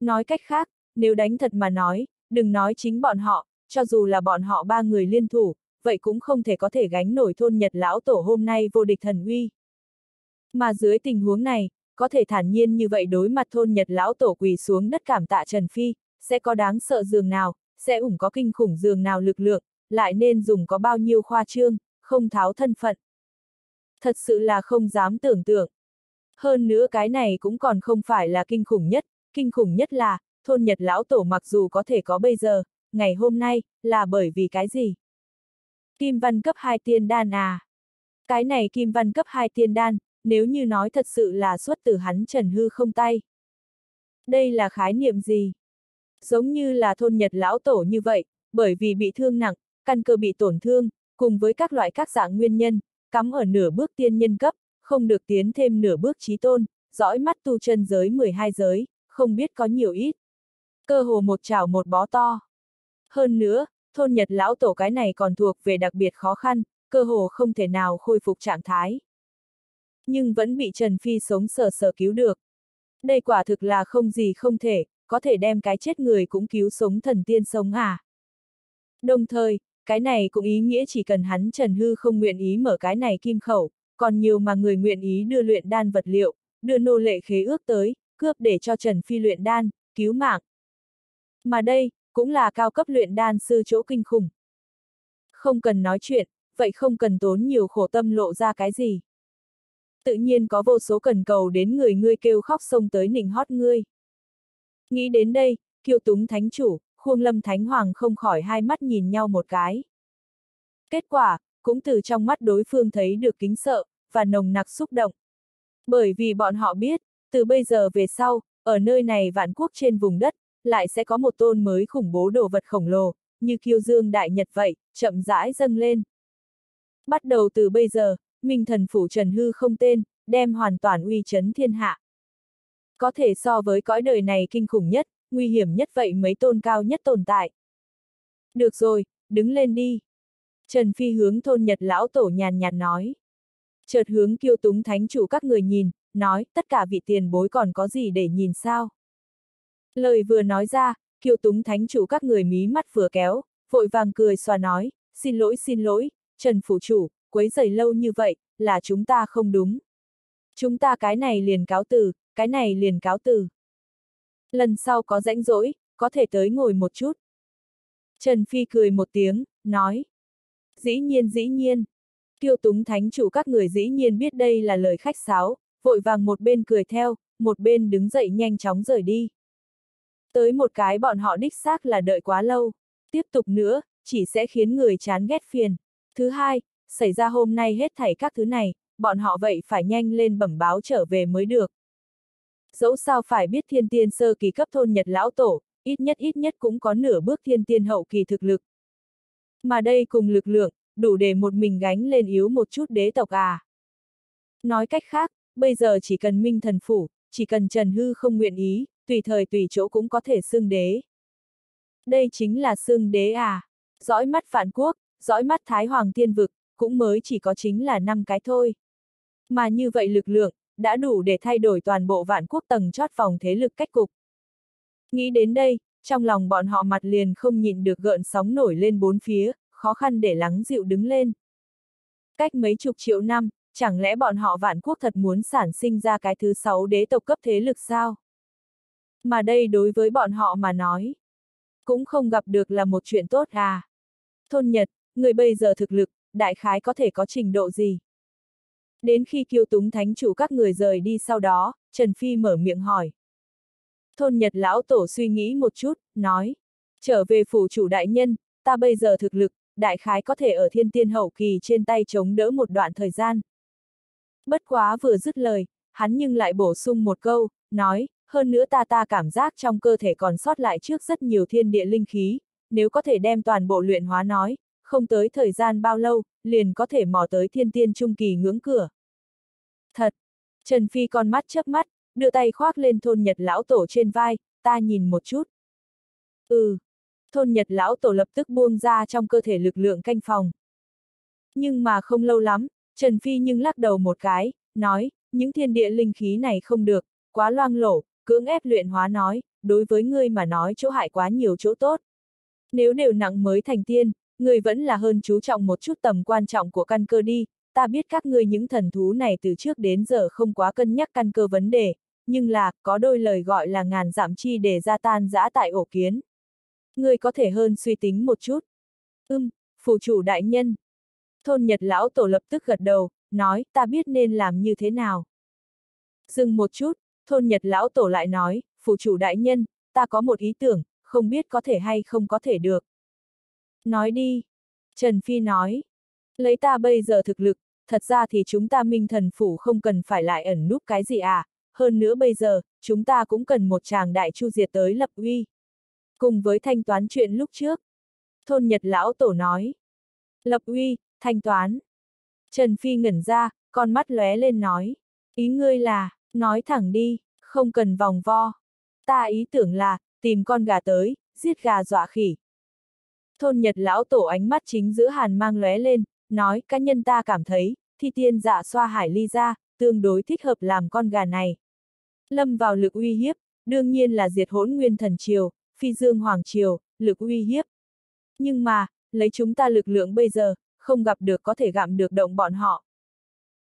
Nói cách khác, nếu đánh thật mà nói, đừng nói chính bọn họ, cho dù là bọn họ ba người liên thủ, vậy cũng không thể có thể gánh nổi thôn Nhật Lão Tổ hôm nay vô địch thần uy. Mà dưới tình huống này, có thể thản nhiên như vậy đối mặt thôn Nhật Lão Tổ quỳ xuống đất cảm tạ Trần Phi, sẽ có đáng sợ dường nào, sẽ ủng có kinh khủng dường nào lực lượng, lại nên dùng có bao nhiêu khoa trương, không tháo thân phận. Thật sự là không dám tưởng tượng. Hơn nữa cái này cũng còn không phải là kinh khủng nhất, kinh khủng nhất là, thôn Nhật Lão Tổ mặc dù có thể có bây giờ, ngày hôm nay, là bởi vì cái gì? Kim văn cấp 2 tiên đan à? Cái này kim văn cấp 2 tiên đan, nếu như nói thật sự là xuất từ hắn Trần Hư không tay. Đây là khái niệm gì? Giống như là thôn Nhật Lão Tổ như vậy, bởi vì bị thương nặng, căn cơ bị tổn thương, cùng với các loại các dạng nguyên nhân, cắm ở nửa bước tiên nhân cấp, không được tiến thêm nửa bước trí tôn, dõi mắt tu chân giới 12 giới, không biết có nhiều ít. Cơ hồ một chảo một bó to. Hơn nữa, thôn Nhật lão tổ cái này còn thuộc về đặc biệt khó khăn, cơ hồ không thể nào khôi phục trạng thái. Nhưng vẫn bị Trần Phi sống sờ sờ cứu được. Đây quả thực là không gì không thể, có thể đem cái chết người cũng cứu sống thần tiên sống à. Đồng thời, cái này cũng ý nghĩa chỉ cần hắn Trần Hư không nguyện ý mở cái này kim khẩu, còn nhiều mà người nguyện ý đưa luyện đan vật liệu, đưa nô lệ khế ước tới, cướp để cho Trần Phi luyện đan, cứu mạng. Mà đây, cũng là cao cấp luyện đan sư chỗ kinh khủng. Không cần nói chuyện, vậy không cần tốn nhiều khổ tâm lộ ra cái gì. Tự nhiên có vô số cần cầu đến người ngươi kêu khóc sông tới nịnh hót ngươi. Nghĩ đến đây, kiêu túng thánh chủ, khuông lâm thánh hoàng không khỏi hai mắt nhìn nhau một cái. Kết quả, cũng từ trong mắt đối phương thấy được kính sợ, và nồng nặc xúc động. Bởi vì bọn họ biết, từ bây giờ về sau, ở nơi này vạn quốc trên vùng đất, lại sẽ có một tôn mới khủng bố đồ vật khổng lồ, như kiêu dương đại nhật vậy, chậm rãi dâng lên. Bắt đầu từ bây giờ, Minh thần phủ Trần Hư không tên, đem hoàn toàn uy chấn thiên hạ. Có thể so với cõi đời này kinh khủng nhất, nguy hiểm nhất vậy mấy tôn cao nhất tồn tại. Được rồi, đứng lên đi. Trần Phi hướng thôn Nhật lão tổ nhàn nhạt nói. Chợt hướng kiêu túng thánh chủ các người nhìn, nói, tất cả vị tiền bối còn có gì để nhìn sao? Lời vừa nói ra, kiêu túng thánh chủ các người mí mắt vừa kéo, vội vàng cười xòa nói, xin lỗi xin lỗi, Trần Phủ Chủ, quấy rầy lâu như vậy, là chúng ta không đúng. Chúng ta cái này liền cáo từ, cái này liền cáo từ. Lần sau có rãnh rỗi, có thể tới ngồi một chút. Trần Phi cười một tiếng, nói. Dĩ nhiên dĩ nhiên. Kiêu túng thánh chủ các người dĩ nhiên biết đây là lời khách sáo, vội vàng một bên cười theo, một bên đứng dậy nhanh chóng rời đi. Tới một cái bọn họ đích xác là đợi quá lâu, tiếp tục nữa, chỉ sẽ khiến người chán ghét phiền. Thứ hai, xảy ra hôm nay hết thảy các thứ này, bọn họ vậy phải nhanh lên bẩm báo trở về mới được. Dẫu sao phải biết thiên tiên sơ kỳ cấp thôn Nhật lão tổ, ít nhất ít nhất cũng có nửa bước thiên tiên hậu kỳ thực lực. Mà đây cùng lực lượng, đủ để một mình gánh lên yếu một chút đế tộc à. Nói cách khác, bây giờ chỉ cần minh thần phủ, chỉ cần Trần Hư không nguyện ý, tùy thời tùy chỗ cũng có thể xưng đế. Đây chính là xưng đế à. Dõi mắt phản quốc, dõi mắt Thái Hoàng Tiên Vực, cũng mới chỉ có chính là năm cái thôi. Mà như vậy lực lượng, đã đủ để thay đổi toàn bộ vạn quốc tầng chót vòng thế lực cách cục. Nghĩ đến đây, trong lòng bọn họ mặt liền không nhịn được gợn sóng nổi lên bốn phía, khó khăn để lắng dịu đứng lên. Cách mấy chục triệu năm, chẳng lẽ bọn họ vạn quốc thật muốn sản sinh ra cái thứ sáu đế tộc cấp thế lực sao? Mà đây đối với bọn họ mà nói, cũng không gặp được là một chuyện tốt à. Thôn Nhật, người bây giờ thực lực, đại khái có thể có trình độ gì? Đến khi kiêu túng thánh chủ các người rời đi sau đó, Trần Phi mở miệng hỏi. Thôn Nhật lão tổ suy nghĩ một chút, nói. Trở về phủ chủ đại nhân, ta bây giờ thực lực, đại khái có thể ở thiên tiên hậu kỳ trên tay chống đỡ một đoạn thời gian. Bất quá vừa dứt lời, hắn nhưng lại bổ sung một câu, nói, hơn nữa ta ta cảm giác trong cơ thể còn sót lại trước rất nhiều thiên địa linh khí, nếu có thể đem toàn bộ luyện hóa nói, không tới thời gian bao lâu, liền có thể mò tới thiên tiên trung kỳ ngưỡng cửa. Thật! Trần Phi con mắt chớp mắt, đưa tay khoác lên thôn Nhật lão tổ trên vai, ta nhìn một chút. Ừ! Thôn Nhật lão tổ lập tức buông ra trong cơ thể lực lượng canh phòng. Nhưng mà không lâu lắm, Trần Phi nhưng lắc đầu một cái, nói, những thiên địa linh khí này không được, quá loang lổ, cưỡng ép luyện hóa nói, đối với ngươi mà nói chỗ hại quá nhiều chỗ tốt. Nếu đều nặng mới thành tiên, người vẫn là hơn chú trọng một chút tầm quan trọng của căn cơ đi, ta biết các ngươi những thần thú này từ trước đến giờ không quá cân nhắc căn cơ vấn đề, nhưng là, có đôi lời gọi là ngàn giảm chi để ra tan giã tại ổ kiến. Ngươi có thể hơn suy tính một chút. Ưm, phù chủ đại nhân. Thôn Nhật lão tổ lập tức gật đầu, nói, ta biết nên làm như thế nào. Dừng một chút, thôn Nhật lão tổ lại nói, phù chủ đại nhân, ta có một ý tưởng, không biết có thể hay không có thể được. Nói đi. Trần Phi nói. Lấy ta bây giờ thực lực, thật ra thì chúng ta minh thần phủ không cần phải lại ẩn núp cái gì à, hơn nữa bây giờ, chúng ta cũng cần một chàng đại chu diệt tới lập uy. Cùng với thanh toán chuyện lúc trước. Thôn Nhật Lão Tổ nói. Lập uy, thanh toán. Trần Phi ngẩn ra, con mắt lóe lên nói. Ý ngươi là, nói thẳng đi, không cần vòng vo. Ta ý tưởng là, tìm con gà tới, giết gà dọa khỉ. Thôn Nhật lão tổ ánh mắt chính giữa hàn mang lóe lên, nói cá nhân ta cảm thấy, thi tiên dạ xoa hải ly ra, tương đối thích hợp làm con gà này. Lâm vào lực uy hiếp, đương nhiên là diệt hỗn nguyên thần triều, phi dương hoàng triều, lực uy hiếp. Nhưng mà, lấy chúng ta lực lượng bây giờ, không gặp được có thể gặm được động bọn họ.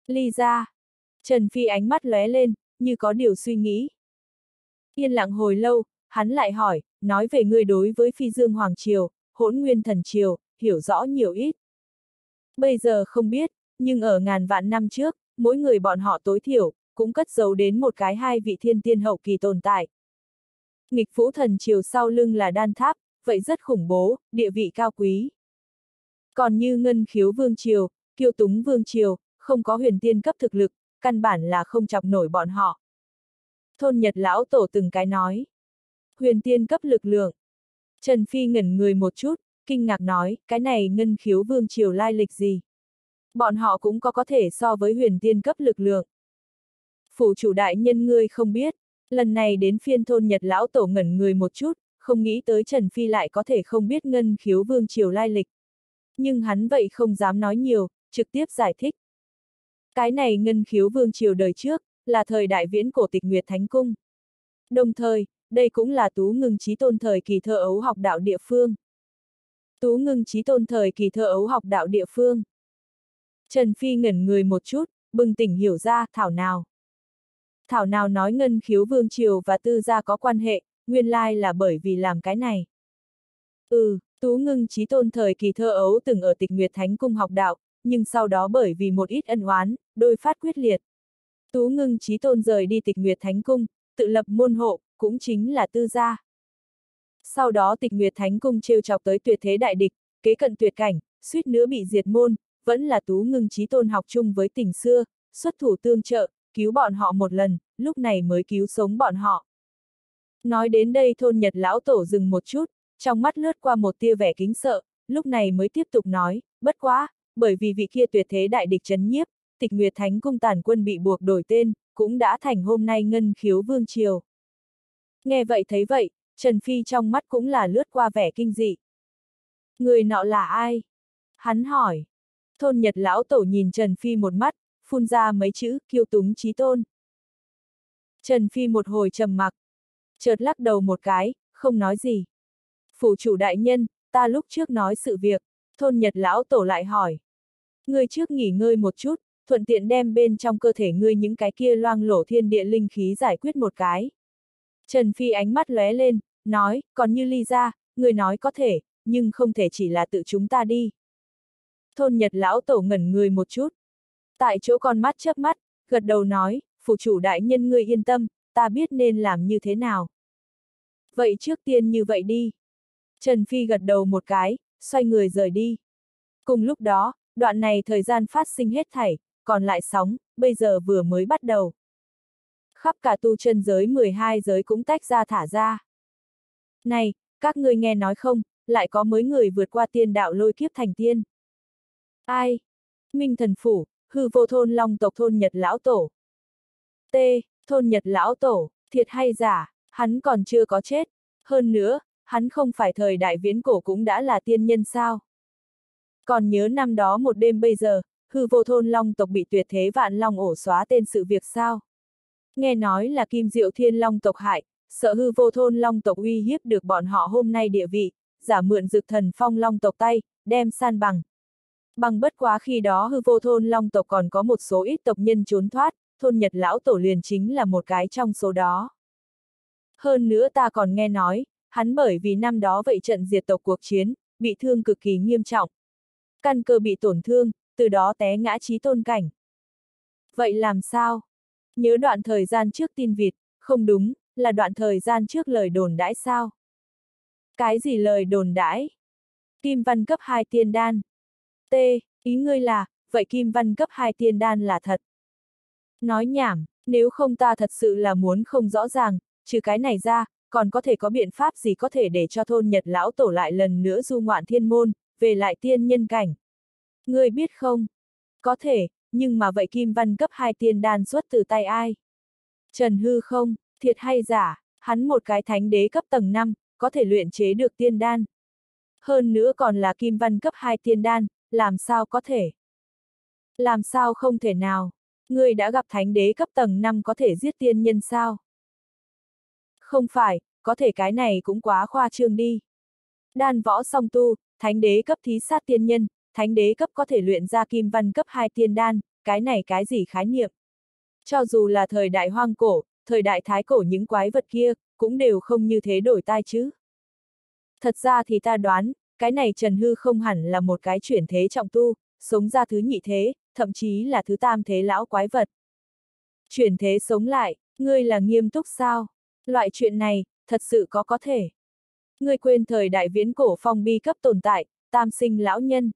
Ly ra. Trần Phi ánh mắt lóe lên, như có điều suy nghĩ. Yên lặng hồi lâu, hắn lại hỏi, nói về người đối với phi dương hoàng triều, hỗn nguyên thần triều, hiểu rõ nhiều ít. Bây giờ không biết, nhưng ở ngàn vạn năm trước, mỗi người bọn họ tối thiểu, cũng cất giấu đến một cái hai vị thiên tiên hậu kỳ tồn tại. Nghịch vũ thần triều sau lưng là đan tháp, vậy rất khủng bố, địa vị cao quý. Còn như ngân khiếu vương triều, kiêu túng vương triều, không có huyền tiên cấp thực lực, căn bản là không chọc nổi bọn họ. Thôn Nhật lão tổ từng cái nói. Huyền tiên cấp lực lượng. Trần Phi ngẩn người một chút, kinh ngạc nói, cái này ngân khiếu vương triều lai lịch gì? Bọn họ cũng có có thể so với huyền tiên cấp lực lượng. Phủ chủ đại nhân ngươi không biết, lần này đến phiên thôn Nhật lão tổ ngẩn người một chút, không nghĩ tới Trần Phi lại có thể không biết ngân khiếu vương triều lai lịch. Nhưng hắn vậy không dám nói nhiều, trực tiếp giải thích. Cái này ngân khiếu vương triều đời trước, là thời đại viễn cổ tịch Nguyệt Thánh Cung. Đồng thời, đây cũng là tú ngưng trí tôn thời kỳ thơ ấu học đạo địa phương. Tú ngưng trí tôn thời kỳ thơ ấu học đạo địa phương. Trần Phi ngẩn người một chút, bừng tỉnh hiểu ra, thảo nào. Thảo nào nói ngân khiếu vương triều và tư gia có quan hệ, nguyên lai là bởi vì làm cái này. Ừ, Tú ngưng trí tôn thời kỳ thơ ấu từng ở tịch Nguyệt Thánh Cung học đạo, nhưng sau đó bởi vì một ít ân oán, đôi phát quyết liệt. Tú ngưng trí tôn rời đi tịch Nguyệt Thánh Cung, tự lập môn hộ, cũng chính là tư gia. Sau đó tịch Nguyệt Thánh Cung trêu chọc tới tuyệt thế đại địch, kế cận tuyệt cảnh, suýt nữa bị diệt môn, vẫn là tú ngưng trí tôn học chung với tình xưa, xuất thủ tương trợ, cứu bọn họ một lần, lúc này mới cứu sống bọn họ. Nói đến đây thôn Nhật lão tổ dừng một chút, trong mắt lướt qua một tia vẻ kính sợ, lúc này mới tiếp tục nói, bất quá, bởi vì vị kia tuyệt thế đại địch chấn nhiếp, tịch nguyệt thánh cung tàn quân bị buộc đổi tên, cũng đã thành hôm nay ngân khiếu vương triều. Nghe vậy thấy vậy, Trần Phi trong mắt cũng là lướt qua vẻ kinh dị. Người nọ là ai? Hắn hỏi. Thôn Nhật lão tổ nhìn Trần Phi một mắt, phun ra mấy chữ, kiêu túng trí tôn. Trần Phi một hồi trầm mặc, chợt lắc đầu một cái, không nói gì. Phủ chủ đại nhân, ta lúc trước nói sự việc, thôn Nhật lão tổ lại hỏi. Ngươi trước nghỉ ngơi một chút, thuận tiện đem bên trong cơ thể ngươi những cái kia loang lổ thiên địa linh khí giải quyết một cái. Trần Phi ánh mắt lóe lên, nói, còn như ly ra, người nói có thể, nhưng không thể chỉ là tự chúng ta đi. Thôn Nhật lão tổ ngẩn người một chút. Tại chỗ con mắt chớp mắt, gật đầu nói, "Phụ chủ đại nhân ngươi yên tâm, ta biết nên làm như thế nào. Vậy trước tiên như vậy đi. Trần Phi gật đầu một cái, xoay người rời đi. Cùng lúc đó, đoạn này thời gian phát sinh hết thảy, còn lại sóng, bây giờ vừa mới bắt đầu. Khắp cả tu chân giới 12 giới cũng tách ra thả ra. Này, các ngươi nghe nói không, lại có mới người vượt qua tiên đạo lôi kiếp thành tiên. Ai? Minh thần phủ, hư vô thôn long tộc thôn Nhật Lão Tổ. T. Thôn Nhật Lão Tổ, thiệt hay giả, hắn còn chưa có chết. Hơn nữa, hắn không phải thời đại viễn cổ cũng đã là tiên nhân sao. Còn nhớ năm đó một đêm bây giờ, hư vô thôn long tộc bị tuyệt thế vạn long ổ xóa tên sự việc sao. Nghe nói là kim diệu thiên long tộc hại, sợ hư vô thôn long tộc uy hiếp được bọn họ hôm nay địa vị, giả mượn dược thần phong long tộc tay, đem san bằng. Bằng bất quá khi đó hư vô thôn long tộc còn có một số ít tộc nhân trốn thoát, thôn Nhật lão tổ liền chính là một cái trong số đó. Hơn nữa ta còn nghe nói, hắn bởi vì năm đó vậy trận diệt tộc cuộc chiến, bị thương cực kỳ nghiêm trọng. Căn cơ bị tổn thương, từ đó té ngã trí tôn cảnh. Vậy làm sao? Nhớ đoạn thời gian trước tin vịt, không đúng, là đoạn thời gian trước lời đồn đãi sao? Cái gì lời đồn đãi? Kim văn cấp 2 tiên đan. T, ý ngươi là, vậy kim văn cấp 2 tiên đan là thật. Nói nhảm, nếu không ta thật sự là muốn không rõ ràng, trừ cái này ra, còn có thể có biện pháp gì có thể để cho thôn Nhật lão tổ lại lần nữa du ngoạn thiên môn, về lại tiên nhân cảnh. Ngươi biết không? Có thể, nhưng mà vậy kim văn cấp 2 tiên đan xuất từ tay ai? Trần hư không, thiệt hay giả, hắn một cái thánh đế cấp tầng 5, có thể luyện chế được tiên đan. Hơn nữa còn là kim văn cấp 2 tiên đan, làm sao có thể? Làm sao không thể nào? Người đã gặp thánh đế cấp tầng 5 có thể giết tiên nhân sao? Không phải, có thể cái này cũng quá khoa trương đi. Đan võ song tu, thánh đế cấp thí sát tiên nhân, thánh đế cấp có thể luyện ra kim văn cấp 2 tiên đan, cái này cái gì khái niệm? Cho dù là thời đại hoang cổ, thời đại thái cổ những quái vật kia, cũng đều không như thế đổi tai chứ. Thật ra thì ta đoán, cái này Trần Hư không hẳn là một cái chuyển thế trọng tu, sống ra thứ nhị thế, thậm chí là thứ tam thế lão quái vật. Chuyển thế sống lại, ngươi là nghiêm túc sao? Loại chuyện này, thật sự có có thể. Ngươi quên thời đại viễn cổ phong bi cấp tồn tại, tam sinh lão nhân.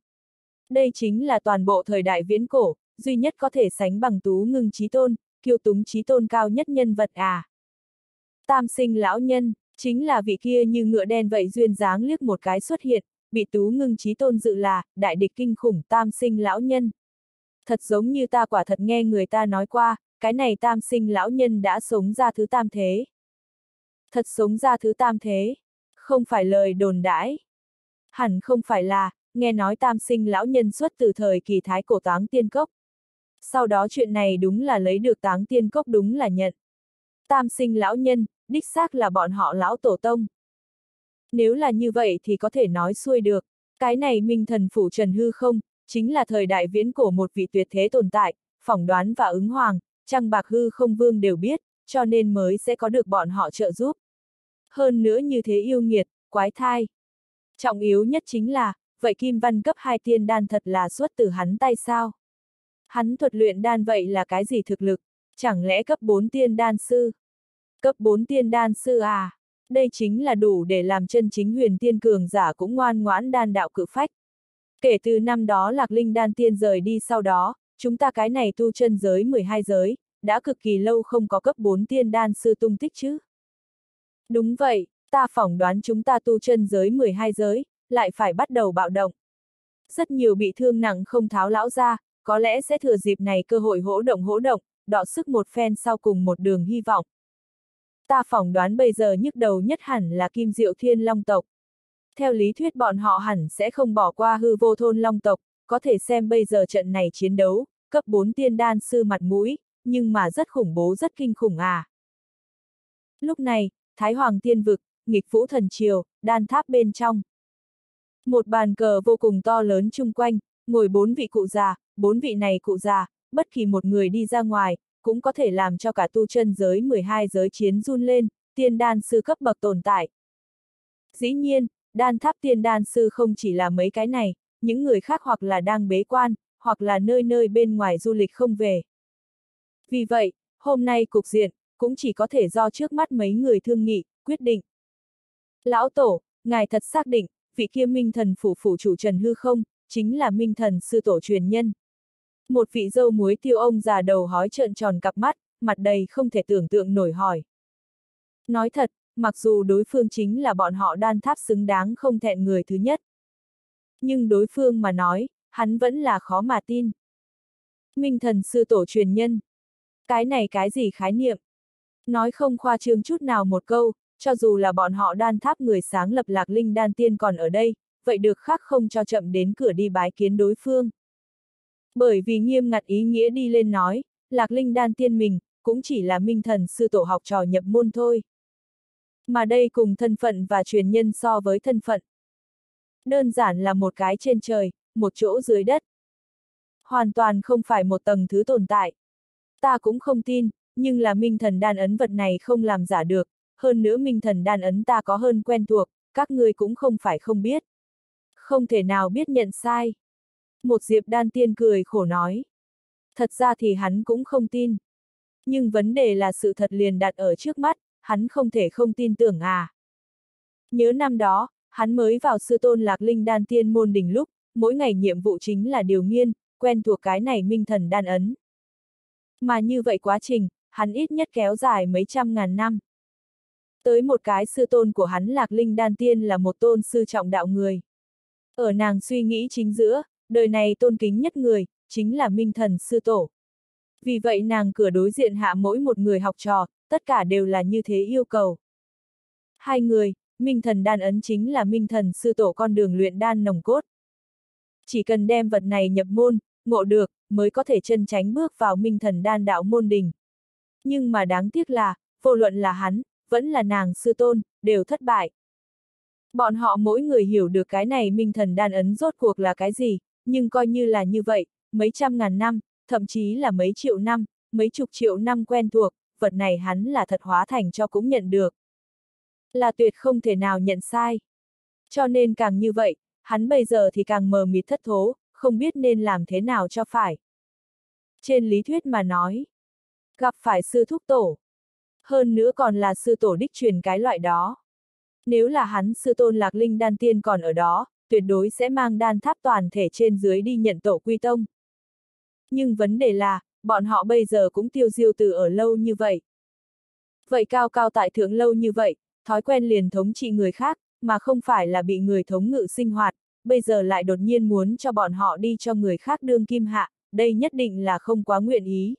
Đây chính là toàn bộ thời đại viễn cổ, duy nhất có thể sánh bằng tú ngưng trí tôn, kiêu túng trí tôn cao nhất nhân vật à. Tam sinh lão nhân, chính là vị kia như ngựa đen vậy duyên dáng liếc một cái xuất hiện, bị tú ngưng trí tôn dự là, đại địch kinh khủng tam sinh lão nhân. Thật giống như ta quả thật nghe người ta nói qua, cái này tam sinh lão nhân đã sống ra thứ tam thế. Thật sống ra thứ tam thế, không phải lời đồn đãi. Hẳn không phải là, nghe nói tam sinh lão nhân xuất từ thời kỳ thái cổ táng tiên cốc. Sau đó chuyện này đúng là lấy được táng tiên cốc đúng là nhận. Tam sinh lão nhân, đích xác là bọn họ lão tổ tông. Nếu là như vậy thì có thể nói xuôi được, cái này minh thần phủ trần hư không, chính là thời đại viễn cổ một vị tuyệt thế tồn tại, phỏng đoán và ứng hoàng, trăng bạc hư không vương đều biết, cho nên mới sẽ có được bọn họ trợ giúp. Hơn nữa như thế yêu nghiệt, quái thai. Trọng yếu nhất chính là, vậy kim văn cấp 2 tiên đan thật là xuất từ hắn tay sao? Hắn thuật luyện đan vậy là cái gì thực lực? Chẳng lẽ cấp 4 tiên đan sư? Cấp 4 tiên đan sư à? Đây chính là đủ để làm chân chính huyền tiên cường giả cũng ngoan ngoãn đan đạo cự phách. Kể từ năm đó Lạc Linh đan tiên rời đi sau đó, chúng ta cái này tu chân giới 12 giới, đã cực kỳ lâu không có cấp 4 tiên đan sư tung tích chứ. Đúng vậy, ta phỏng đoán chúng ta tu chân giới 12 giới, lại phải bắt đầu bạo động. Rất nhiều bị thương nặng không tháo lão ra, có lẽ sẽ thừa dịp này cơ hội hỗ động hỗ động, đọ sức một phen sau cùng một đường hy vọng. Ta phỏng đoán bây giờ nhức đầu nhất hẳn là Kim Diệu Thiên Long tộc. Theo lý thuyết bọn họ hẳn sẽ không bỏ qua hư vô thôn Long tộc, có thể xem bây giờ trận này chiến đấu, cấp 4 tiên đan sư mặt mũi, nhưng mà rất khủng bố rất kinh khủng à. Lúc này, Thái Hoàng Tiên Vực, nghịch vũ thần triều, đan tháp bên trong. Một bàn cờ vô cùng to lớn chung quanh, ngồi bốn vị cụ già, bốn vị này cụ già, bất kỳ một người đi ra ngoài, cũng có thể làm cho cả tu chân giới 12 giới chiến run lên, tiên đan sư cấp bậc tồn tại. Dĩ nhiên, đan tháp tiên đan sư không chỉ là mấy cái này, những người khác hoặc là đang bế quan, hoặc là nơi nơi bên ngoài du lịch không về. Vì vậy, hôm nay cục diện, cũng chỉ có thể do trước mắt mấy người thương nghị, quyết định. Lão Tổ, ngài thật xác định, vị kia minh thần phủ phủ chủ Trần Hư không, chính là minh thần sư tổ truyền nhân. Một vị dâu muối tiêu ông già đầu hói trợn tròn cặp mắt, mặt đầy không thể tưởng tượng nổi hỏi. Nói thật, mặc dù đối phương chính là bọn họ đan tháp xứng đáng không thẹn người thứ nhất. Nhưng đối phương mà nói, hắn vẫn là khó mà tin. Minh thần sư tổ truyền nhân. Cái này cái gì khái niệm? Nói không khoa trương chút nào một câu, cho dù là bọn họ đan tháp người sáng lập lạc linh đan tiên còn ở đây, vậy được khác không cho chậm đến cửa đi bái kiến đối phương. Bởi vì nghiêm ngặt ý nghĩa đi lên nói, lạc linh đan tiên mình, cũng chỉ là minh thần sư tổ học trò nhập môn thôi. Mà đây cùng thân phận và truyền nhân so với thân phận. Đơn giản là một cái trên trời, một chỗ dưới đất. Hoàn toàn không phải một tầng thứ tồn tại. Ta cũng không tin, nhưng là minh thần đan ấn vật này không làm giả được, hơn nữa minh thần đan ấn ta có hơn quen thuộc, các ngươi cũng không phải không biết. Không thể nào biết nhận sai. Một diệp đan tiên cười khổ nói. Thật ra thì hắn cũng không tin. Nhưng vấn đề là sự thật liền đặt ở trước mắt, hắn không thể không tin tưởng à. Nhớ năm đó, hắn mới vào sư tôn lạc linh đan tiên môn đỉnh lúc, mỗi ngày nhiệm vụ chính là điều nghiên, quen thuộc cái này minh thần đan ấn. Mà như vậy quá trình, hắn ít nhất kéo dài mấy trăm ngàn năm. Tới một cái sư tôn của hắn Lạc Linh Đan Tiên là một tôn sư trọng đạo người. Ở nàng suy nghĩ chính giữa, đời này tôn kính nhất người, chính là Minh Thần Sư Tổ. Vì vậy nàng cửa đối diện hạ mỗi một người học trò, tất cả đều là như thế yêu cầu. Hai người, minh thần đan ấn chính là minh thần sư tổ con đường luyện đan nồng cốt. Chỉ cần đem vật này nhập môn, ngộ được, mới có thể chân tránh bước vào minh thần đan đạo môn đình. Nhưng mà đáng tiếc là, vô luận là hắn, vẫn là nàng sư tôn, đều thất bại. Bọn họ mỗi người hiểu được cái này minh thần đan ấn rốt cuộc là cái gì, nhưng coi như là như vậy, mấy trăm ngàn năm, thậm chí là mấy triệu năm, mấy chục triệu năm quen thuộc, vật này hắn là thật hóa thành cho cũng nhận được. Là tuyệt không thể nào nhận sai. Cho nên càng như vậy, hắn bây giờ thì càng mờ mịt thất thố, không biết nên làm thế nào cho phải. Trên lý thuyết mà nói, gặp phải sư thúc tổ. Hơn nữa còn là sư tổ đích truyền cái loại đó. Nếu là hắn sư tôn lạc linh đan tiên còn ở đó, tuyệt đối sẽ mang đan tháp toàn thể trên dưới đi nhận tổ quy tông. Nhưng vấn đề là, bọn họ bây giờ cũng tiêu diêu từ ở lâu như vậy. Vậy cao cao tại thượng lâu như vậy, thói quen liền thống trị người khác, mà không phải là bị người thống ngự sinh hoạt, bây giờ lại đột nhiên muốn cho bọn họ đi cho người khác đương kim hạ, đây nhất định là không quá nguyện ý.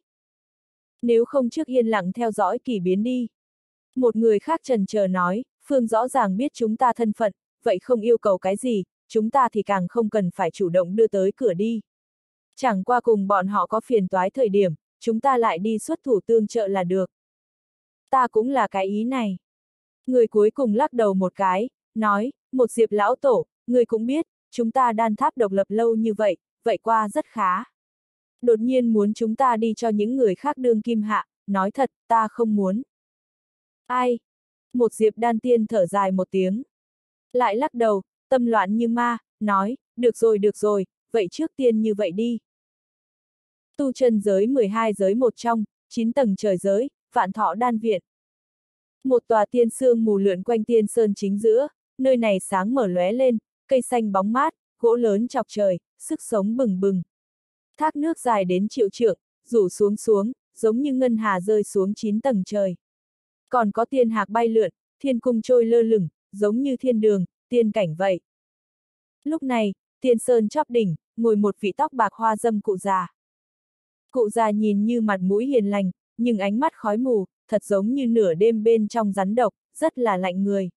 Nếu không trước yên lặng theo dõi kỳ biến đi. Một người khác trần chờ nói, Phương rõ ràng biết chúng ta thân phận, vậy không yêu cầu cái gì, chúng ta thì càng không cần phải chủ động đưa tới cửa đi. Chẳng qua cùng bọn họ có phiền toái thời điểm, chúng ta lại đi xuất thủ tương trợ là được. Ta cũng là cái ý này. Người cuối cùng lắc đầu một cái, nói, một diệp lão tổ, người cũng biết, chúng ta đan tháp độc lập lâu như vậy, vậy qua rất khá. Đột nhiên muốn chúng ta đi cho những người khác đương kim hạ, nói thật, ta không muốn. Ai? Một diệp đan tiên thở dài một tiếng. Lại lắc đầu, tâm loạn như ma, nói, được rồi được rồi, vậy trước tiên như vậy đi. Tu chân giới 12 giới một trong, 9 tầng trời giới, vạn thọ đan viện. Một tòa tiên sương mù lượn quanh tiên sơn chính giữa, nơi này sáng mở lóe lên, cây xanh bóng mát, gỗ lớn chọc trời, sức sống bừng bừng. Thác nước dài đến triệu trượng, rủ xuống xuống, giống như ngân hà rơi xuống 9 tầng trời. Còn có tiên hạc bay lượn, thiên cung trôi lơ lửng, giống như thiên đường, tiên cảnh vậy. Lúc này, tiên sơn chóp đỉnh, ngồi một vị tóc bạc hoa dâm cụ già. Cụ già nhìn như mặt mũi hiền lành, nhưng ánh mắt khói mù, thật giống như nửa đêm bên trong rắn độc, rất là lạnh người.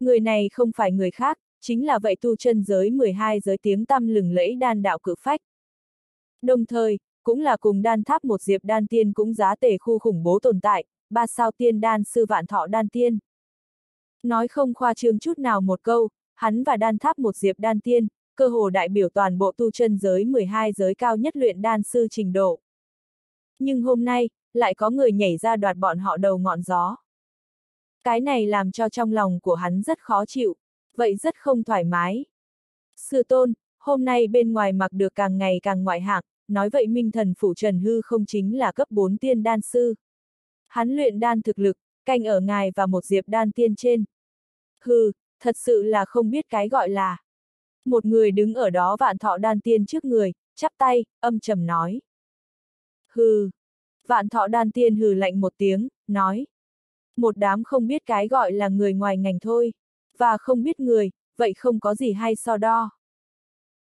Người này không phải người khác, chính là vậy tu chân giới 12 giới tiếng tăm lừng lẫy đan đạo cự phách. Đồng thời, cũng là cùng đan tháp một diệp đan tiên cũng giá tể khu khủng bố tồn tại, ba sao tiên đan sư vạn thọ đan tiên. Nói không khoa trương chút nào một câu, hắn và đan tháp một diệp đan tiên, cơ hồ đại biểu toàn bộ tu chân giới 12 giới cao nhất luyện đan sư trình độ. Nhưng hôm nay, lại có người nhảy ra đoạt bọn họ đầu ngọn gió. Cái này làm cho trong lòng của hắn rất khó chịu, vậy rất không thoải mái. Sư tôn, hôm nay bên ngoài mặc được càng ngày càng ngoại hạng, nói vậy minh thần phủ Trần Hư không chính là cấp 4 tiên đan sư. Hắn luyện đan thực lực, canh ở ngài và một diệp đan tiên trên. Hừ, thật sự là không biết cái gọi là. Một người đứng ở đó vạn thọ đan tiên trước người, chắp tay, âm trầm nói. Hừ. Vạn thọ đan tiên hừ lạnh một tiếng, nói. Một đám không biết cái gọi là người ngoài ngành thôi. Và không biết người, vậy không có gì hay so đo.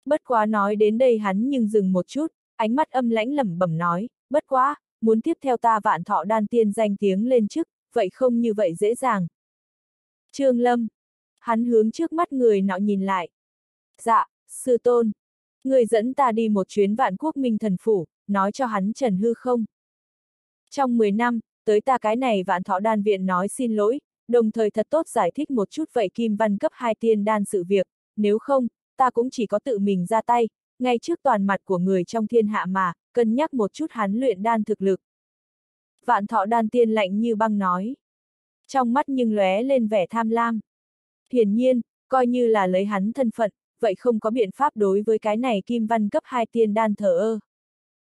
Bất quá nói đến đây hắn nhưng dừng một chút, ánh mắt âm lãnh lẩm bẩm nói, bất quá, muốn tiếp theo ta vạn thọ đan tiên danh tiếng lên trước, vậy không như vậy dễ dàng. Trương Lâm. Hắn hướng trước mắt người nọ nhìn lại. Dạ, sư tôn. Người dẫn ta đi một chuyến vạn quốc minh thần phủ, nói cho hắn trần hư không. Trong 10 năm, tới ta cái này vạn thọ đan viện nói xin lỗi, đồng thời thật tốt giải thích một chút vậy kim văn cấp hai tiên đan sự việc, nếu không, ta cũng chỉ có tự mình ra tay, ngay trước toàn mặt của người trong thiên hạ mà, cân nhắc một chút hắn luyện đan thực lực. Vạn thọ đan tiên lạnh như băng nói. Trong mắt nhưng lóe lên vẻ tham lam. Hiển nhiên, coi như là lấy hắn thân phận, vậy không có biện pháp đối với cái này kim văn cấp 2 tiên đan thờ ơ.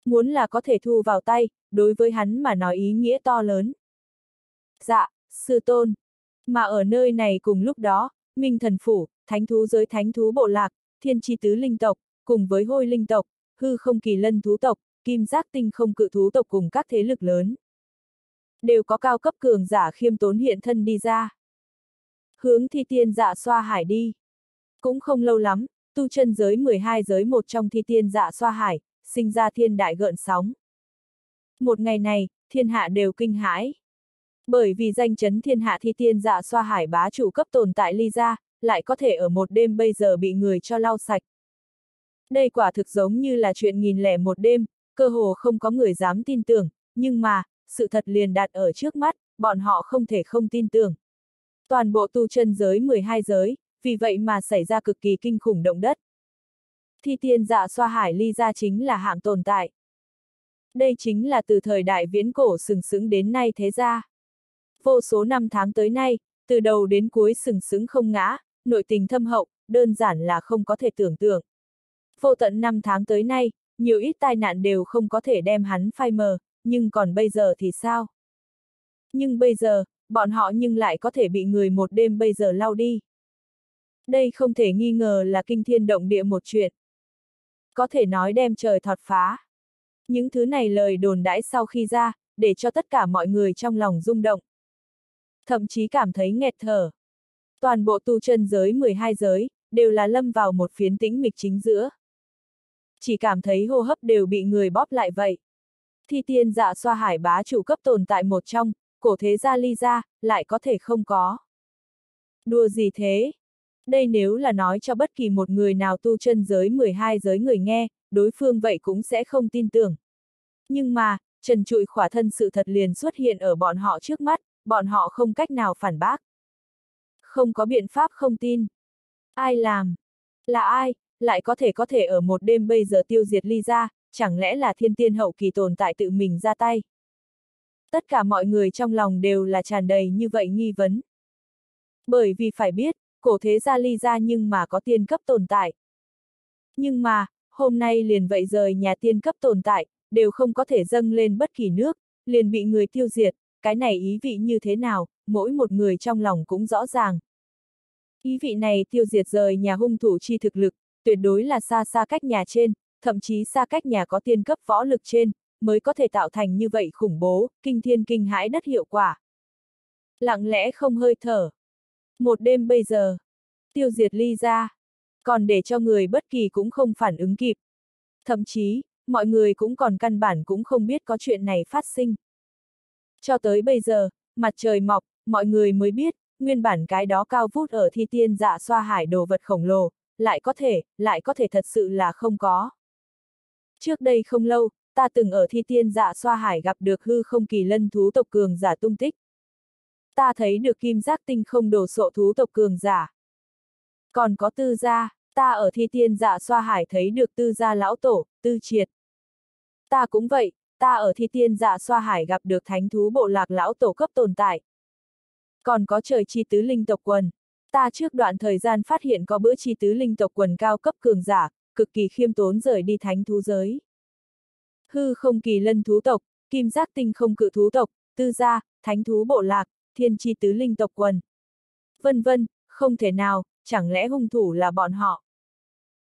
Muốn là có thể thu vào tay, đối với hắn mà nói ý nghĩa to lớn. Dạ, sư tôn. Mà ở nơi này cùng lúc đó, Minh Thần Phủ, Thánh Thú giới Thánh Thú Bộ Lạc, Thiên Chi Tứ Linh Tộc, cùng với Hôi Linh Tộc, Hư Không Kỳ Lân Thú Tộc, Kim Giác Tinh Không Cự Thú Tộc cùng các thế lực lớn. Đều có cao cấp cường giả khiêm tốn hiện thân đi ra. Hướng thi tiên dạ xoa hải đi. Cũng không lâu lắm, tu chân giới 12 giới một trong thi tiên dạ xoa hải, sinh ra thiên đại gợn sóng. Một ngày này, thiên hạ đều kinh hãi. Bởi vì danh chấn thiên hạ thi tiên dạ xoa hải bá chủ cấp tồn tại ly ra, lại có thể ở một đêm bây giờ bị người cho lau sạch. Đây quả thực giống như là chuyện nghìn lẻ một đêm, cơ hồ không có người dám tin tưởng, nhưng mà, sự thật liền đặt ở trước mắt, bọn họ không thể không tin tưởng. Toàn bộ tu chân giới 12 giới, vì vậy mà xảy ra cực kỳ kinh khủng động đất. Thi tiên dạ xoa hải ly ra chính là hạng tồn tại. Đây chính là từ thời đại viễn cổ sừng sững đến nay thế gia. Vô số năm tháng tới nay, từ đầu đến cuối sừng sững không ngã, nội tình thâm hậu, đơn giản là không có thể tưởng tượng. Vô tận năm tháng tới nay, nhiều ít tai nạn đều không có thể đem hắn phai mờ, nhưng còn bây giờ thì sao? Nhưng bây giờ, bọn họ nhưng lại có thể bị người một đêm bây giờ lau đi. Đây không thể nghi ngờ là kinh thiên động địa một chuyện. Có thể nói đem trời thọt phá. Những thứ này lời đồn đãi sau khi ra, để cho tất cả mọi người trong lòng rung động. Thậm chí cảm thấy nghẹt thở. Toàn bộ tu chân giới 12 giới, đều là lâm vào một phiến tĩnh mịch chính giữa. Chỉ cảm thấy hô hấp đều bị người bóp lại vậy. Thi tiên dạ xoa hải bá chủ cấp tồn tại một trong, cổ thế gia ly ra, lại có thể không có. Đùa gì thế? Đây nếu là nói cho bất kỳ một người nào tu chân giới 12 giới người nghe, đối phương vậy cũng sẽ không tin tưởng. Nhưng mà, trần trụi khỏa thân sự thật liền xuất hiện ở bọn họ trước mắt, bọn họ không cách nào phản bác. Không có biện pháp không tin. Ai làm? Là ai? Lại có thể có thể ở một đêm bây giờ tiêu diệt ly ra, chẳng lẽ là thiên tiên hậu kỳ tồn tại tự mình ra tay? Tất cả mọi người trong lòng đều là tràn đầy như vậy nghi vấn. Bởi vì phải biết, cổ thế gia ly ra nhưng mà có tiên cấp tồn tại. Nhưng mà, hôm nay liền vậy rời nhà tiên cấp tồn tại, đều không có thể dâng lên bất kỳ nước, liền bị người tiêu diệt, cái này ý vị như thế nào, mỗi một người trong lòng cũng rõ ràng. Ý vị này tiêu diệt rời nhà hung thủ chi thực lực, tuyệt đối là xa xa cách nhà trên, thậm chí xa cách nhà có tiên cấp võ lực trên, mới có thể tạo thành như vậy khủng bố, kinh thiên kinh hãi đất hiệu quả. Lặng lẽ không hơi thở. Một đêm bây giờ, tiêu diệt ly ra, còn để cho người bất kỳ cũng không phản ứng kịp. Thậm chí, mọi người cũng còn căn bản cũng không biết có chuyện này phát sinh. Cho tới bây giờ, mặt trời mọc, mọi người mới biết, nguyên bản cái đó cao vút ở thi tiên dạ xoa hải đồ vật khổng lồ, lại có thể, lại có thể thật sự là không có. Trước đây không lâu, ta từng ở thi tiên dạ xoa hải gặp được hư không kỳ lân thú tộc cường giả tung tích. Ta thấy được kim giác tinh không đồ sộ thú tộc cường giả. Còn có tư gia, ta ở thi tiên dạ xoa hải thấy được tư gia lão tổ, tư triệt. Ta cũng vậy, ta ở thi tiên dạ xoa hải gặp được thánh thú bộ lạc lão tổ cấp tồn tại. Còn có trời chi tứ linh tộc quần. Ta trước đoạn thời gian phát hiện có bữa chi tứ linh tộc quần cao cấp cường giả, cực kỳ khiêm tốn rời đi thánh thú giới. Hư không kỳ lân thú tộc, kim giác tinh không cự thú tộc, tư gia, thánh thú bộ lạc, thiên chi tứ linh tộc quần. Vân vân, không thể nào, chẳng lẽ hung thủ là bọn họ?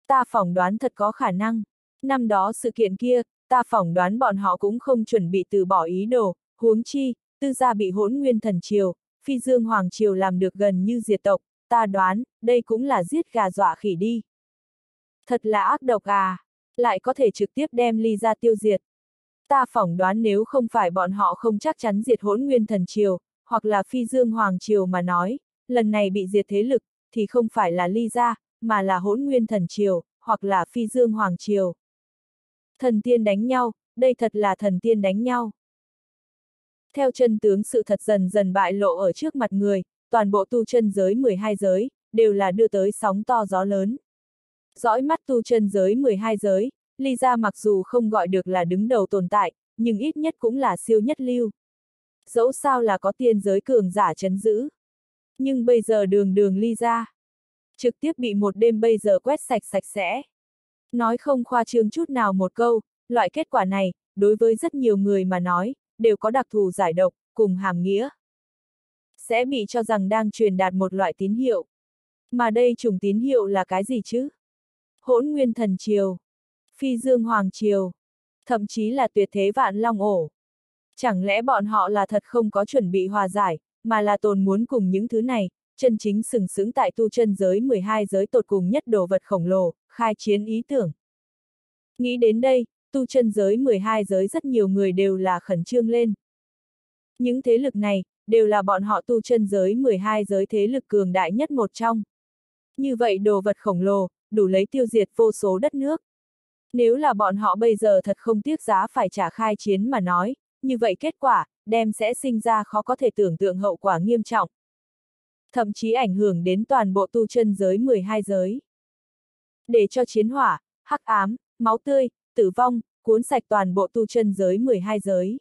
Ta phỏng đoán thật có khả năng. Năm đó sự kiện kia, ta phỏng đoán bọn họ cũng không chuẩn bị từ bỏ ý đồ, huống chi, tư gia bị hỗn nguyên thần triều, phi dương hoàng triều làm được gần như diệt tộc, ta đoán, đây cũng là giết gà dọa khỉ đi. Thật là ác độc à, lại có thể trực tiếp đem ly ra tiêu diệt. Ta phỏng đoán nếu không phải bọn họ không chắc chắn diệt hỗn nguyên thần triều, hoặc là phi dương hoàng triều mà nói, lần này bị diệt thế lực, thì không phải là ly ra, mà là hỗn nguyên thần triều, hoặc là phi dương hoàng triều. Thần tiên đánh nhau, đây thật là thần tiên đánh nhau. Theo chân tướng sự thật dần dần bại lộ ở trước mặt người, toàn bộ tu chân giới 12 giới, đều là đưa tới sóng to gió lớn. Dõi mắt tu chân giới 12 giới, Ly Gia mặc dù không gọi được là đứng đầu tồn tại, nhưng ít nhất cũng là siêu nhất lưu. Dẫu sao là có tiên giới cường giả chấn giữ. Nhưng bây giờ đường đường Ly Gia, trực tiếp bị một đêm bây giờ quét sạch sạch sẽ. Nói không khoa trương chút nào một câu, loại kết quả này, đối với rất nhiều người mà nói, đều có đặc thù giải độc, cùng hàm nghĩa. Sẽ bị cho rằng đang truyền đạt một loại tín hiệu. Mà đây trùng tín hiệu là cái gì chứ? Hỗn nguyên thần triều, phi dương hoàng triều, thậm chí là tuyệt thế vạn long ổ. Chẳng lẽ bọn họ là thật không có chuẩn bị hòa giải, mà là tồn muốn cùng những thứ này, chân chính sừng sững tại tu chân giới 12 giới tột cùng nhất đồ vật khổng lồ, khai chiến ý tưởng. Nghĩ đến đây, tu chân giới 12 giới rất nhiều người đều là khẩn trương lên. Những thế lực này, đều là bọn họ tu chân giới 12 giới thế lực cường đại nhất một trong. Như vậy đồ vật khổng lồ, đủ lấy tiêu diệt vô số đất nước. Nếu là bọn họ bây giờ thật không tiếc giá phải trả khai chiến mà nói, như vậy kết quả, đem sẽ sinh ra khó có thể tưởng tượng hậu quả nghiêm trọng. Thậm chí ảnh hưởng đến toàn bộ tu chân giới 12 giới. Để cho chiến hỏa, hắc ám, máu tươi, tử vong, cuốn sạch toàn bộ tu chân giới 12 giới.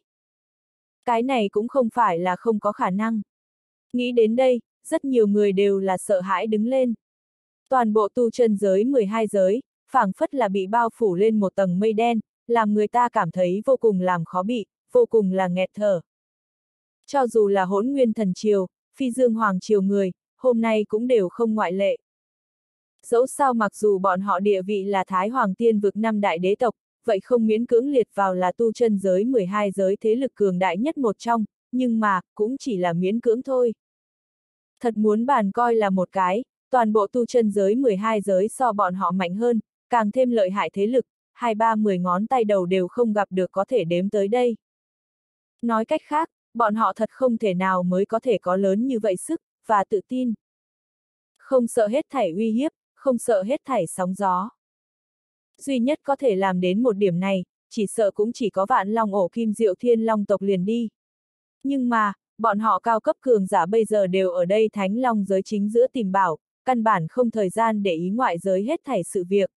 Cái này cũng không phải là không có khả năng. Nghĩ đến đây, rất nhiều người đều là sợ hãi đứng lên. Toàn bộ tu chân giới 12 giới, phảng phất là bị bao phủ lên một tầng mây đen, làm người ta cảm thấy vô cùng làm khó bị, vô cùng là nghẹt thở. Cho dù là hỗn nguyên thần triều, phi dương hoàng triều người, hôm nay cũng đều không ngoại lệ. Dẫu sao mặc dù bọn họ địa vị là Thái Hoàng Tiên vực năm đại đế tộc, vậy không miễn cưỡng liệt vào là tu chân giới 12 giới thế lực cường đại nhất một trong, nhưng mà, cũng chỉ là miễn cưỡng thôi. Thật muốn bàn coi là một cái, toàn bộ tu chân giới 12 giới so bọn họ mạnh hơn, càng thêm lợi hại thế lực, hai ba mười ngón tay đầu đều không gặp được có thể đếm tới đây. Nói cách khác, bọn họ thật không thể nào mới có thể có lớn như vậy sức, và tự tin. Không sợ hết thảy uy hiếp, không sợ hết thảy sóng gió. Duy nhất có thể làm đến một điểm này, chỉ sợ cũng chỉ có vạn long ổ kim diệu thiên long tộc liền đi. Nhưng mà, bọn họ cao cấp cường giả bây giờ đều ở đây thánh long giới chính giữa tìm bảo, căn bản không thời gian để ý ngoại giới hết thảy sự việc.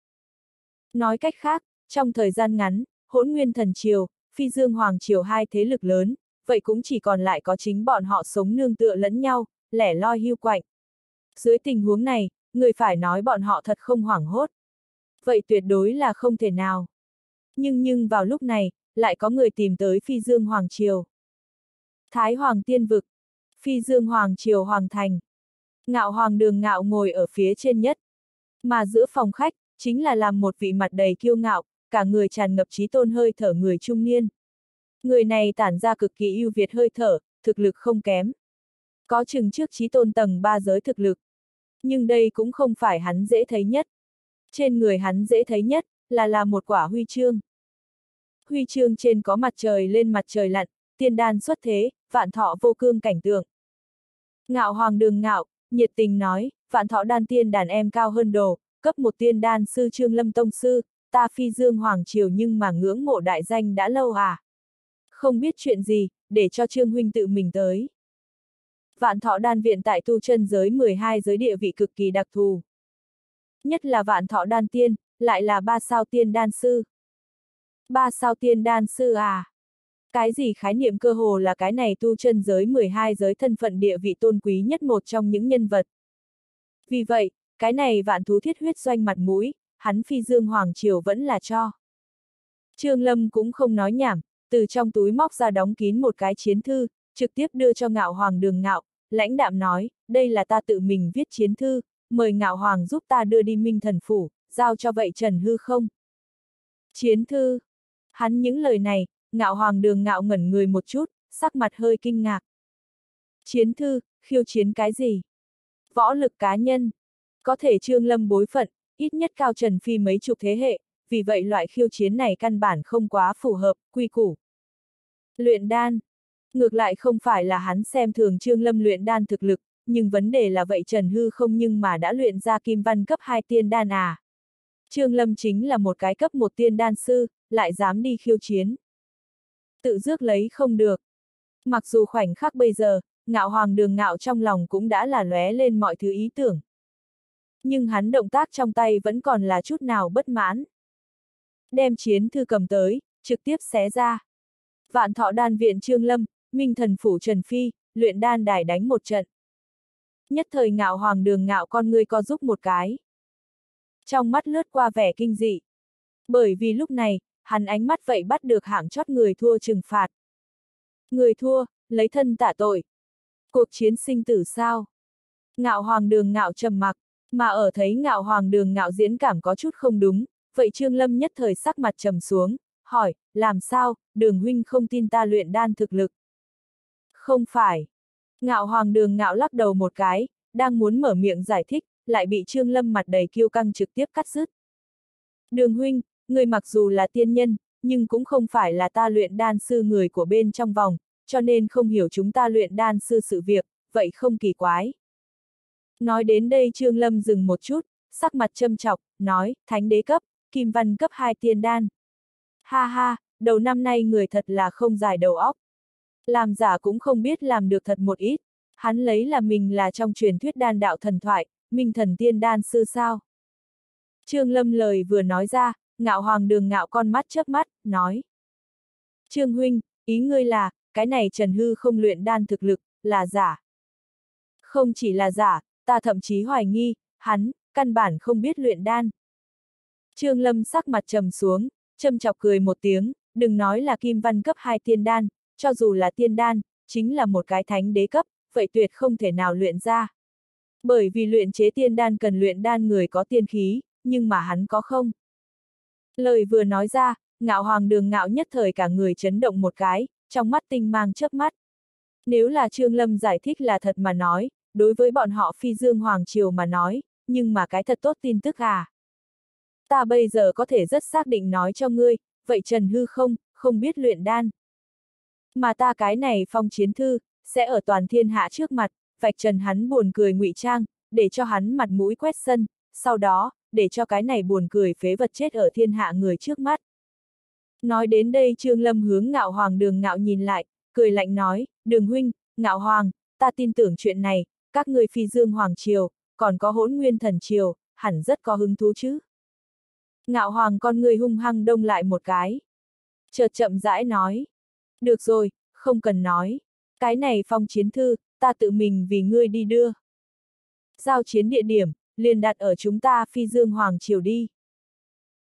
Nói cách khác, trong thời gian ngắn, hỗn nguyên thần triều, phi dương hoàng triều hai thế lực lớn, vậy cũng chỉ còn lại có chính bọn họ sống nương tựa lẫn nhau, lẻ loi hưu quạnh. Dưới tình huống này, người phải nói bọn họ thật không hoảng hốt. Vậy tuyệt đối là không thể nào. Nhưng nhưng vào lúc này, lại có người tìm tới Phi Dương Hoàng Triều. Thái Hoàng Tiên Vực, Phi Dương Hoàng Triều Hoàng Thành. Ngạo Hoàng Đường Ngạo ngồi ở phía trên nhất. Mà giữa phòng khách, chính là làm một vị mặt đầy kiêu ngạo, cả người tràn ngập trí tôn hơi thở người trung niên. Người này tản ra cực kỳ ưu việt hơi thở, thực lực không kém. Có chừng trước trí tôn tầng ba giới thực lực. Nhưng đây cũng không phải hắn dễ thấy nhất. Trên người hắn dễ thấy nhất, là là một quả huy chương. Huy chương trên có mặt trời lên mặt trời lặn, tiên đan xuất thế, vạn thọ vô cương cảnh tượng. Ngạo hoàng đường ngạo, nhiệt tình nói, vạn thọ đan tiên đàn em cao hơn đồ, cấp một tiên đan sư trương lâm tông sư, ta phi dương hoàng triều nhưng mà ngưỡng mộ đại danh đã lâu à. Không biết chuyện gì, để cho trương huynh tự mình tới. Vạn thọ đan viện tại tu chân giới 12 giới địa vị cực kỳ đặc thù. Nhất là vạn thọ đan tiên, lại là ba sao tiên đan sư. Ba sao tiên đan sư à? Cái gì khái niệm cơ hồ là cái này tu chân giới 12 giới thân phận địa vị tôn quý nhất một trong những nhân vật. Vì vậy, cái này vạn thú thiết huyết doanh mặt mũi, hắn phi dương hoàng triều vẫn là cho. Trương Lâm cũng không nói nhảm, từ trong túi móc ra đóng kín một cái chiến thư, trực tiếp đưa cho ngạo hoàng đường ngạo, lãnh đạm nói, đây là ta tự mình viết chiến thư, mời ngạo hoàng giúp ta đưa đi minh thần phủ, giao cho vậy Trần Hư không? Chiến thư. Hắn những lời này, ngạo hoàng đường ngạo ngẩn người một chút, sắc mặt hơi kinh ngạc. Chiến thư, khiêu chiến cái gì? Võ lực cá nhân. Có thể trương lâm bối phận, ít nhất cao trần phi mấy chục thế hệ, vì vậy loại khiêu chiến này căn bản không quá phù hợp, quy củ. Luyện đan. Ngược lại không phải là hắn xem thường trương lâm luyện đan thực lực, nhưng vấn đề là vậy Trần Hư không nhưng mà đã luyện ra kim văn cấp 2 tiên đan à. Trương Lâm chính là một cái cấp một tiên đan sư, lại dám đi khiêu chiến. Tự dước lấy không được. Mặc dù khoảnh khắc bây giờ, ngạo hoàng đường ngạo trong lòng cũng đã là lóe lên mọi thứ ý tưởng. Nhưng hắn động tác trong tay vẫn còn là chút nào bất mãn. Đem chiến thư cầm tới, trực tiếp xé ra. Vạn thọ đan viện Trương Lâm, Minh thần phủ Trần Phi, luyện đan đài đánh một trận. Nhất thời ngạo hoàng đường ngạo con ngươi co giúp một cái. Trong mắt lướt qua vẻ kinh dị. Bởi vì lúc này, hắn ánh mắt vậy bắt được hạng chót người thua trừng phạt. Người thua, lấy thân tạ tội. Cuộc chiến sinh tử sao? Ngạo hoàng đường ngạo trầm mặc, mà ở thấy ngạo hoàng đường ngạo diễn cảm có chút không đúng, vậy Trương Lâm nhất thời sắc mặt trầm xuống, hỏi, làm sao, đường huynh không tin ta luyện đan thực lực? Không phải. Ngạo hoàng đường ngạo lắc đầu một cái, đang muốn mở miệng giải thích, lại bị Trương Lâm mặt đầy kiêu căng trực tiếp cắt dứt. Đường huynh, người mặc dù là tiên nhân, nhưng cũng không phải là ta luyện đan sư người của bên trong vòng, cho nên không hiểu chúng ta luyện đan sư sự việc, vậy không kỳ quái. Nói đến đây Trương Lâm dừng một chút, sắc mặt châm chọc, nói, thánh đế cấp, kim văn cấp 2 tiên đan. Ha ha, đầu năm nay người thật là không dài đầu óc. Làm giả cũng không biết làm được thật một ít, hắn lấy là mình là trong truyền thuyết đan đạo thần thoại, minh thần tiên đan sư sao. Trương Lâm lời vừa nói ra, ngạo hoàng đường ngạo con mắt chớp mắt, nói. Trương Huynh, ý ngươi là, cái này Trần Hư không luyện đan thực lực, là giả. Không chỉ là giả, ta thậm chí hoài nghi, hắn, căn bản không biết luyện đan. Trương Lâm sắc mặt trầm xuống, châm chọc cười một tiếng, đừng nói là kim văn cấp 2 tiên đan, cho dù là tiên đan, chính là một cái thánh đế cấp, vậy tuyệt không thể nào luyện ra. Bởi vì luyện chế tiên đan cần luyện đan người có tiên khí, nhưng mà hắn có không. Lời vừa nói ra, ngạo hoàng đường ngạo nhất thời cả người chấn động một cái, trong mắt tinh mang chớp mắt. Nếu là Trương Lâm giải thích là thật mà nói, đối với bọn họ phi dương hoàng triều mà nói, nhưng mà cái thật tốt tin tức à. Ta bây giờ có thể rất xác định nói cho ngươi, vậy Trần Hư không, không biết luyện đan. Mà ta cái này phong chiến thư, sẽ ở toàn thiên hạ trước mặt, vạch trần hắn buồn cười ngụy trang, để cho hắn mặt mũi quét sân, sau đó, để cho cái này buồn cười phế vật chết ở thiên hạ người trước mắt. Nói đến đây Trương Lâm hướng ngạo hoàng đường ngạo nhìn lại, cười lạnh nói, đường huynh, ngạo hoàng, ta tin tưởng chuyện này, các người phi dương hoàng triều, còn có hỗn nguyên thần triều, hẳn rất có hứng thú chứ. Ngạo hoàng con người hung hăng đông lại một cái. Chợt chậm rãi nói. Được rồi, không cần nói. Cái này phong chiến thư, ta tự mình vì ngươi đi đưa. Giao chiến địa điểm, liền đặt ở chúng ta phi dương hoàng triều đi.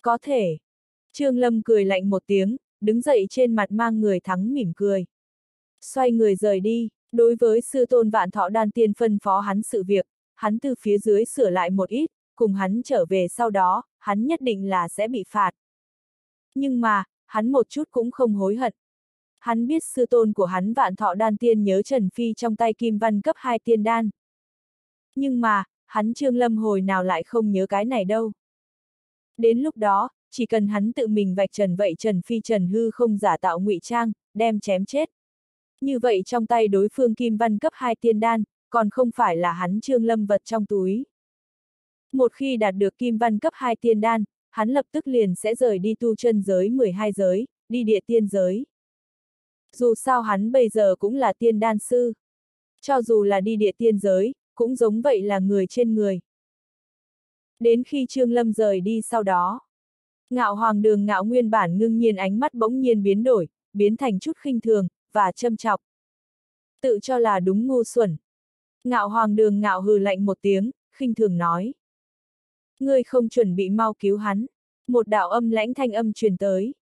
Có thể. Trương Lâm cười lạnh một tiếng, đứng dậy trên mặt mang người thắng mỉm cười. Xoay người rời đi, đối với sư tôn vạn thọ đan tiên phân phó hắn sự việc, hắn từ phía dưới sửa lại một ít, cùng hắn trở về sau đó, hắn nhất định là sẽ bị phạt. Nhưng mà, hắn một chút cũng không hối hận. Hắn biết sư tôn của hắn vạn thọ đan tiên nhớ Trần Phi trong tay kim văn cấp 2 tiên đan. Nhưng mà, hắn Trương Lâm hồi nào lại không nhớ cái này đâu. Đến lúc đó, chỉ cần hắn tự mình vạch trần vậy Trần Phi Trần Hư không giả tạo ngụy trang, đem chém chết. Như vậy trong tay đối phương kim văn cấp 2 tiên đan, còn không phải là hắn Trương Lâm vật trong túi. Một khi đạt được kim văn cấp 2 tiên đan, hắn lập tức liền sẽ rời đi tu chân giới 12 giới, đi địa tiên giới. Dù sao hắn bây giờ cũng là tiên đan sư. Cho dù là đi địa tiên giới, cũng giống vậy là người trên người. Đến khi Trương Lâm rời đi sau đó, ngạo hoàng đường ngạo nguyên bản ngưng nhiên ánh mắt bỗng nhiên biến đổi, biến thành chút khinh thường, và châm chọc. Tự cho là đúng ngu xuẩn. Ngạo hoàng đường ngạo hừ lạnh một tiếng, khinh thường nói. Ngươi không chuẩn bị mau cứu hắn. Một đạo âm lãnh thanh âm truyền tới.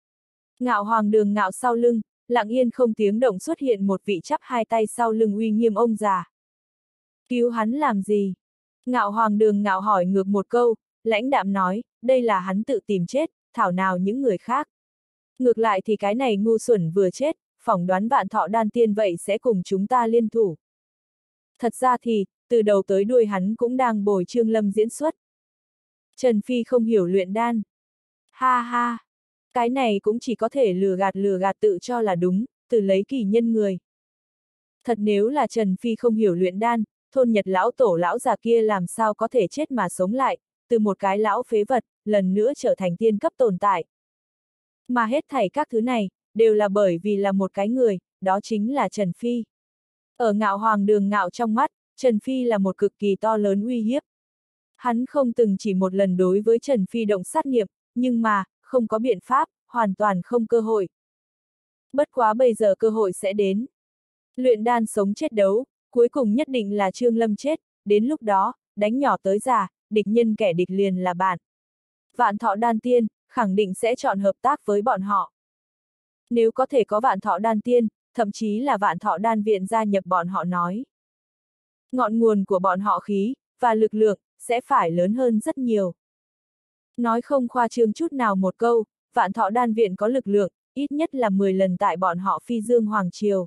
Ngạo hoàng đường ngạo sau lưng, lặng yên không tiếng động xuất hiện một vị chắp hai tay sau lưng uy nghiêm ông già. Cứu hắn làm gì? Ngạo hoàng đường ngạo hỏi ngược một câu, lãnh đạm nói, đây là hắn tự tìm chết, thảo nào những người khác. Ngược lại thì cái này ngu xuẩn vừa chết, phỏng đoán vạn thọ đan tiên vậy sẽ cùng chúng ta liên thủ. Thật ra thì, từ đầu tới đuôi hắn cũng đang bồi trương lâm diễn xuất. Trần Phi không hiểu luyện đan. Ha ha! Cái này cũng chỉ có thể lừa gạt lừa gạt tự cho là đúng, từ lấy kỳ nhân người. Thật nếu là Trần Phi không hiểu luyện đan, thôn nhật lão tổ lão già kia làm sao có thể chết mà sống lại, từ một cái lão phế vật, lần nữa trở thành tiên cấp tồn tại. Mà hết thảy các thứ này, đều là bởi vì là một cái người, đó chính là Trần Phi. Ở ngạo hoàng đường ngạo trong mắt, Trần Phi là một cực kỳ to lớn uy hiếp. Hắn không từng chỉ một lần đối với Trần Phi động sát niệm nhưng mà, không có biện pháp, hoàn toàn không cơ hội. Bất quá bây giờ cơ hội sẽ đến. Luyện đan sống chết đấu, cuối cùng nhất định là Trương Lâm chết, đến lúc đó, đánh nhỏ tới già, địch nhân kẻ địch liền là bạn. Vạn thọ đan tiên, khẳng định sẽ chọn hợp tác với bọn họ. Nếu có thể có vạn thọ đan tiên, thậm chí là vạn thọ đan viện gia nhập bọn họ nói. Ngọn nguồn của bọn họ khí, và lực lượng, sẽ phải lớn hơn rất nhiều. Nói không khoa trương chút nào một câu, vạn thọ đan viện có lực lượng, ít nhất là 10 lần tại bọn họ phi dương hoàng triều.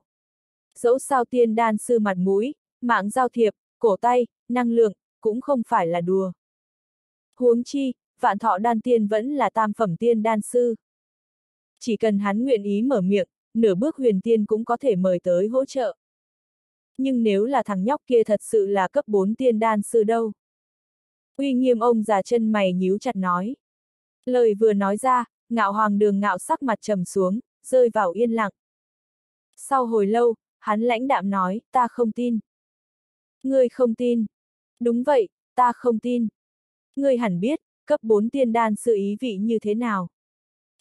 Dẫu sao tiên đan sư mặt mũi, mạng giao thiệp, cổ tay, năng lượng, cũng không phải là đùa. Huống chi, vạn thọ đan tiên vẫn là tam phẩm tiên đan sư. Chỉ cần hắn nguyện ý mở miệng, nửa bước huyền tiên cũng có thể mời tới hỗ trợ. Nhưng nếu là thằng nhóc kia thật sự là cấp 4 tiên đan sư đâu? Uy nghiêm ông già chân mày nhíu chặt nói. Lời vừa nói ra, ngạo hoàng đường ngạo sắc mặt trầm xuống, rơi vào yên lặng. Sau hồi lâu, hắn lãnh đạm nói, ta không tin. Ngươi không tin. Đúng vậy, ta không tin. Ngươi hẳn biết, cấp 4 tiên đan sư ý vị như thế nào.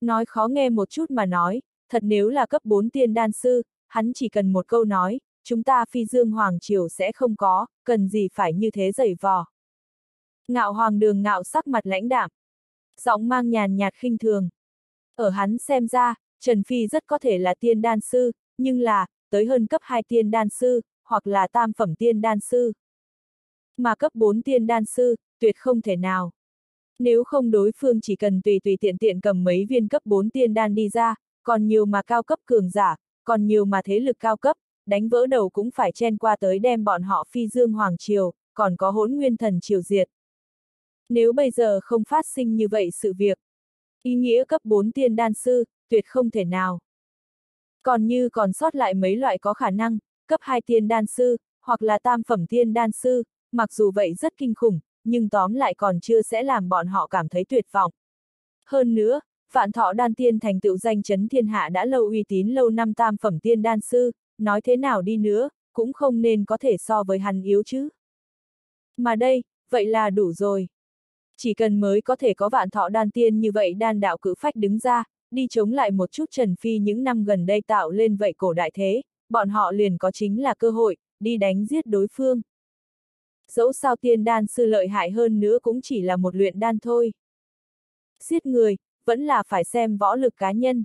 Nói khó nghe một chút mà nói, thật nếu là cấp 4 tiên đan sư, hắn chỉ cần một câu nói, chúng ta phi dương hoàng triều sẽ không có, cần gì phải như thế dày vò. Ngạo hoàng đường ngạo sắc mặt lãnh đạm. Giọng mang nhàn nhạt khinh thường. Ở hắn xem ra, Trần Phi rất có thể là tiên đan sư, nhưng là, tới hơn cấp 2 tiên đan sư, hoặc là tam phẩm tiên đan sư. Mà cấp 4 tiên đan sư, tuyệt không thể nào. Nếu không đối phương chỉ cần tùy tùy tiện tiện cầm mấy viên cấp 4 tiên đan đi ra, còn nhiều mà cao cấp cường giả, còn nhiều mà thế lực cao cấp, đánh vỡ đầu cũng phải chen qua tới đem bọn họ phi dương hoàng triều, còn có hỗn nguyên thần triều diệt. Nếu bây giờ không phát sinh như vậy sự việc, ý nghĩa cấp 4 tiên đan sư, tuyệt không thể nào. Còn như còn sót lại mấy loại có khả năng, cấp 2 tiên đan sư, hoặc là tam phẩm tiên đan sư, mặc dù vậy rất kinh khủng, nhưng tóm lại còn chưa sẽ làm bọn họ cảm thấy tuyệt vọng. Hơn nữa, vạn thọ đan tiên thành tựu danh chấn thiên hạ đã lâu uy tín lâu năm tam phẩm tiên đan sư, nói thế nào đi nữa, cũng không nên có thể so với hắn yếu chứ. Mà đây, vậy là đủ rồi. Chỉ cần mới có thể có vạn thọ đan tiên như vậy đan đạo cử phách đứng ra, đi chống lại một chút Trần Phi những năm gần đây tạo lên vậy cổ đại thế, bọn họ liền có chính là cơ hội, đi đánh giết đối phương. Dẫu sao tiên đan sư lợi hại hơn nữa cũng chỉ là một luyện đan thôi. Giết người, vẫn là phải xem võ lực cá nhân.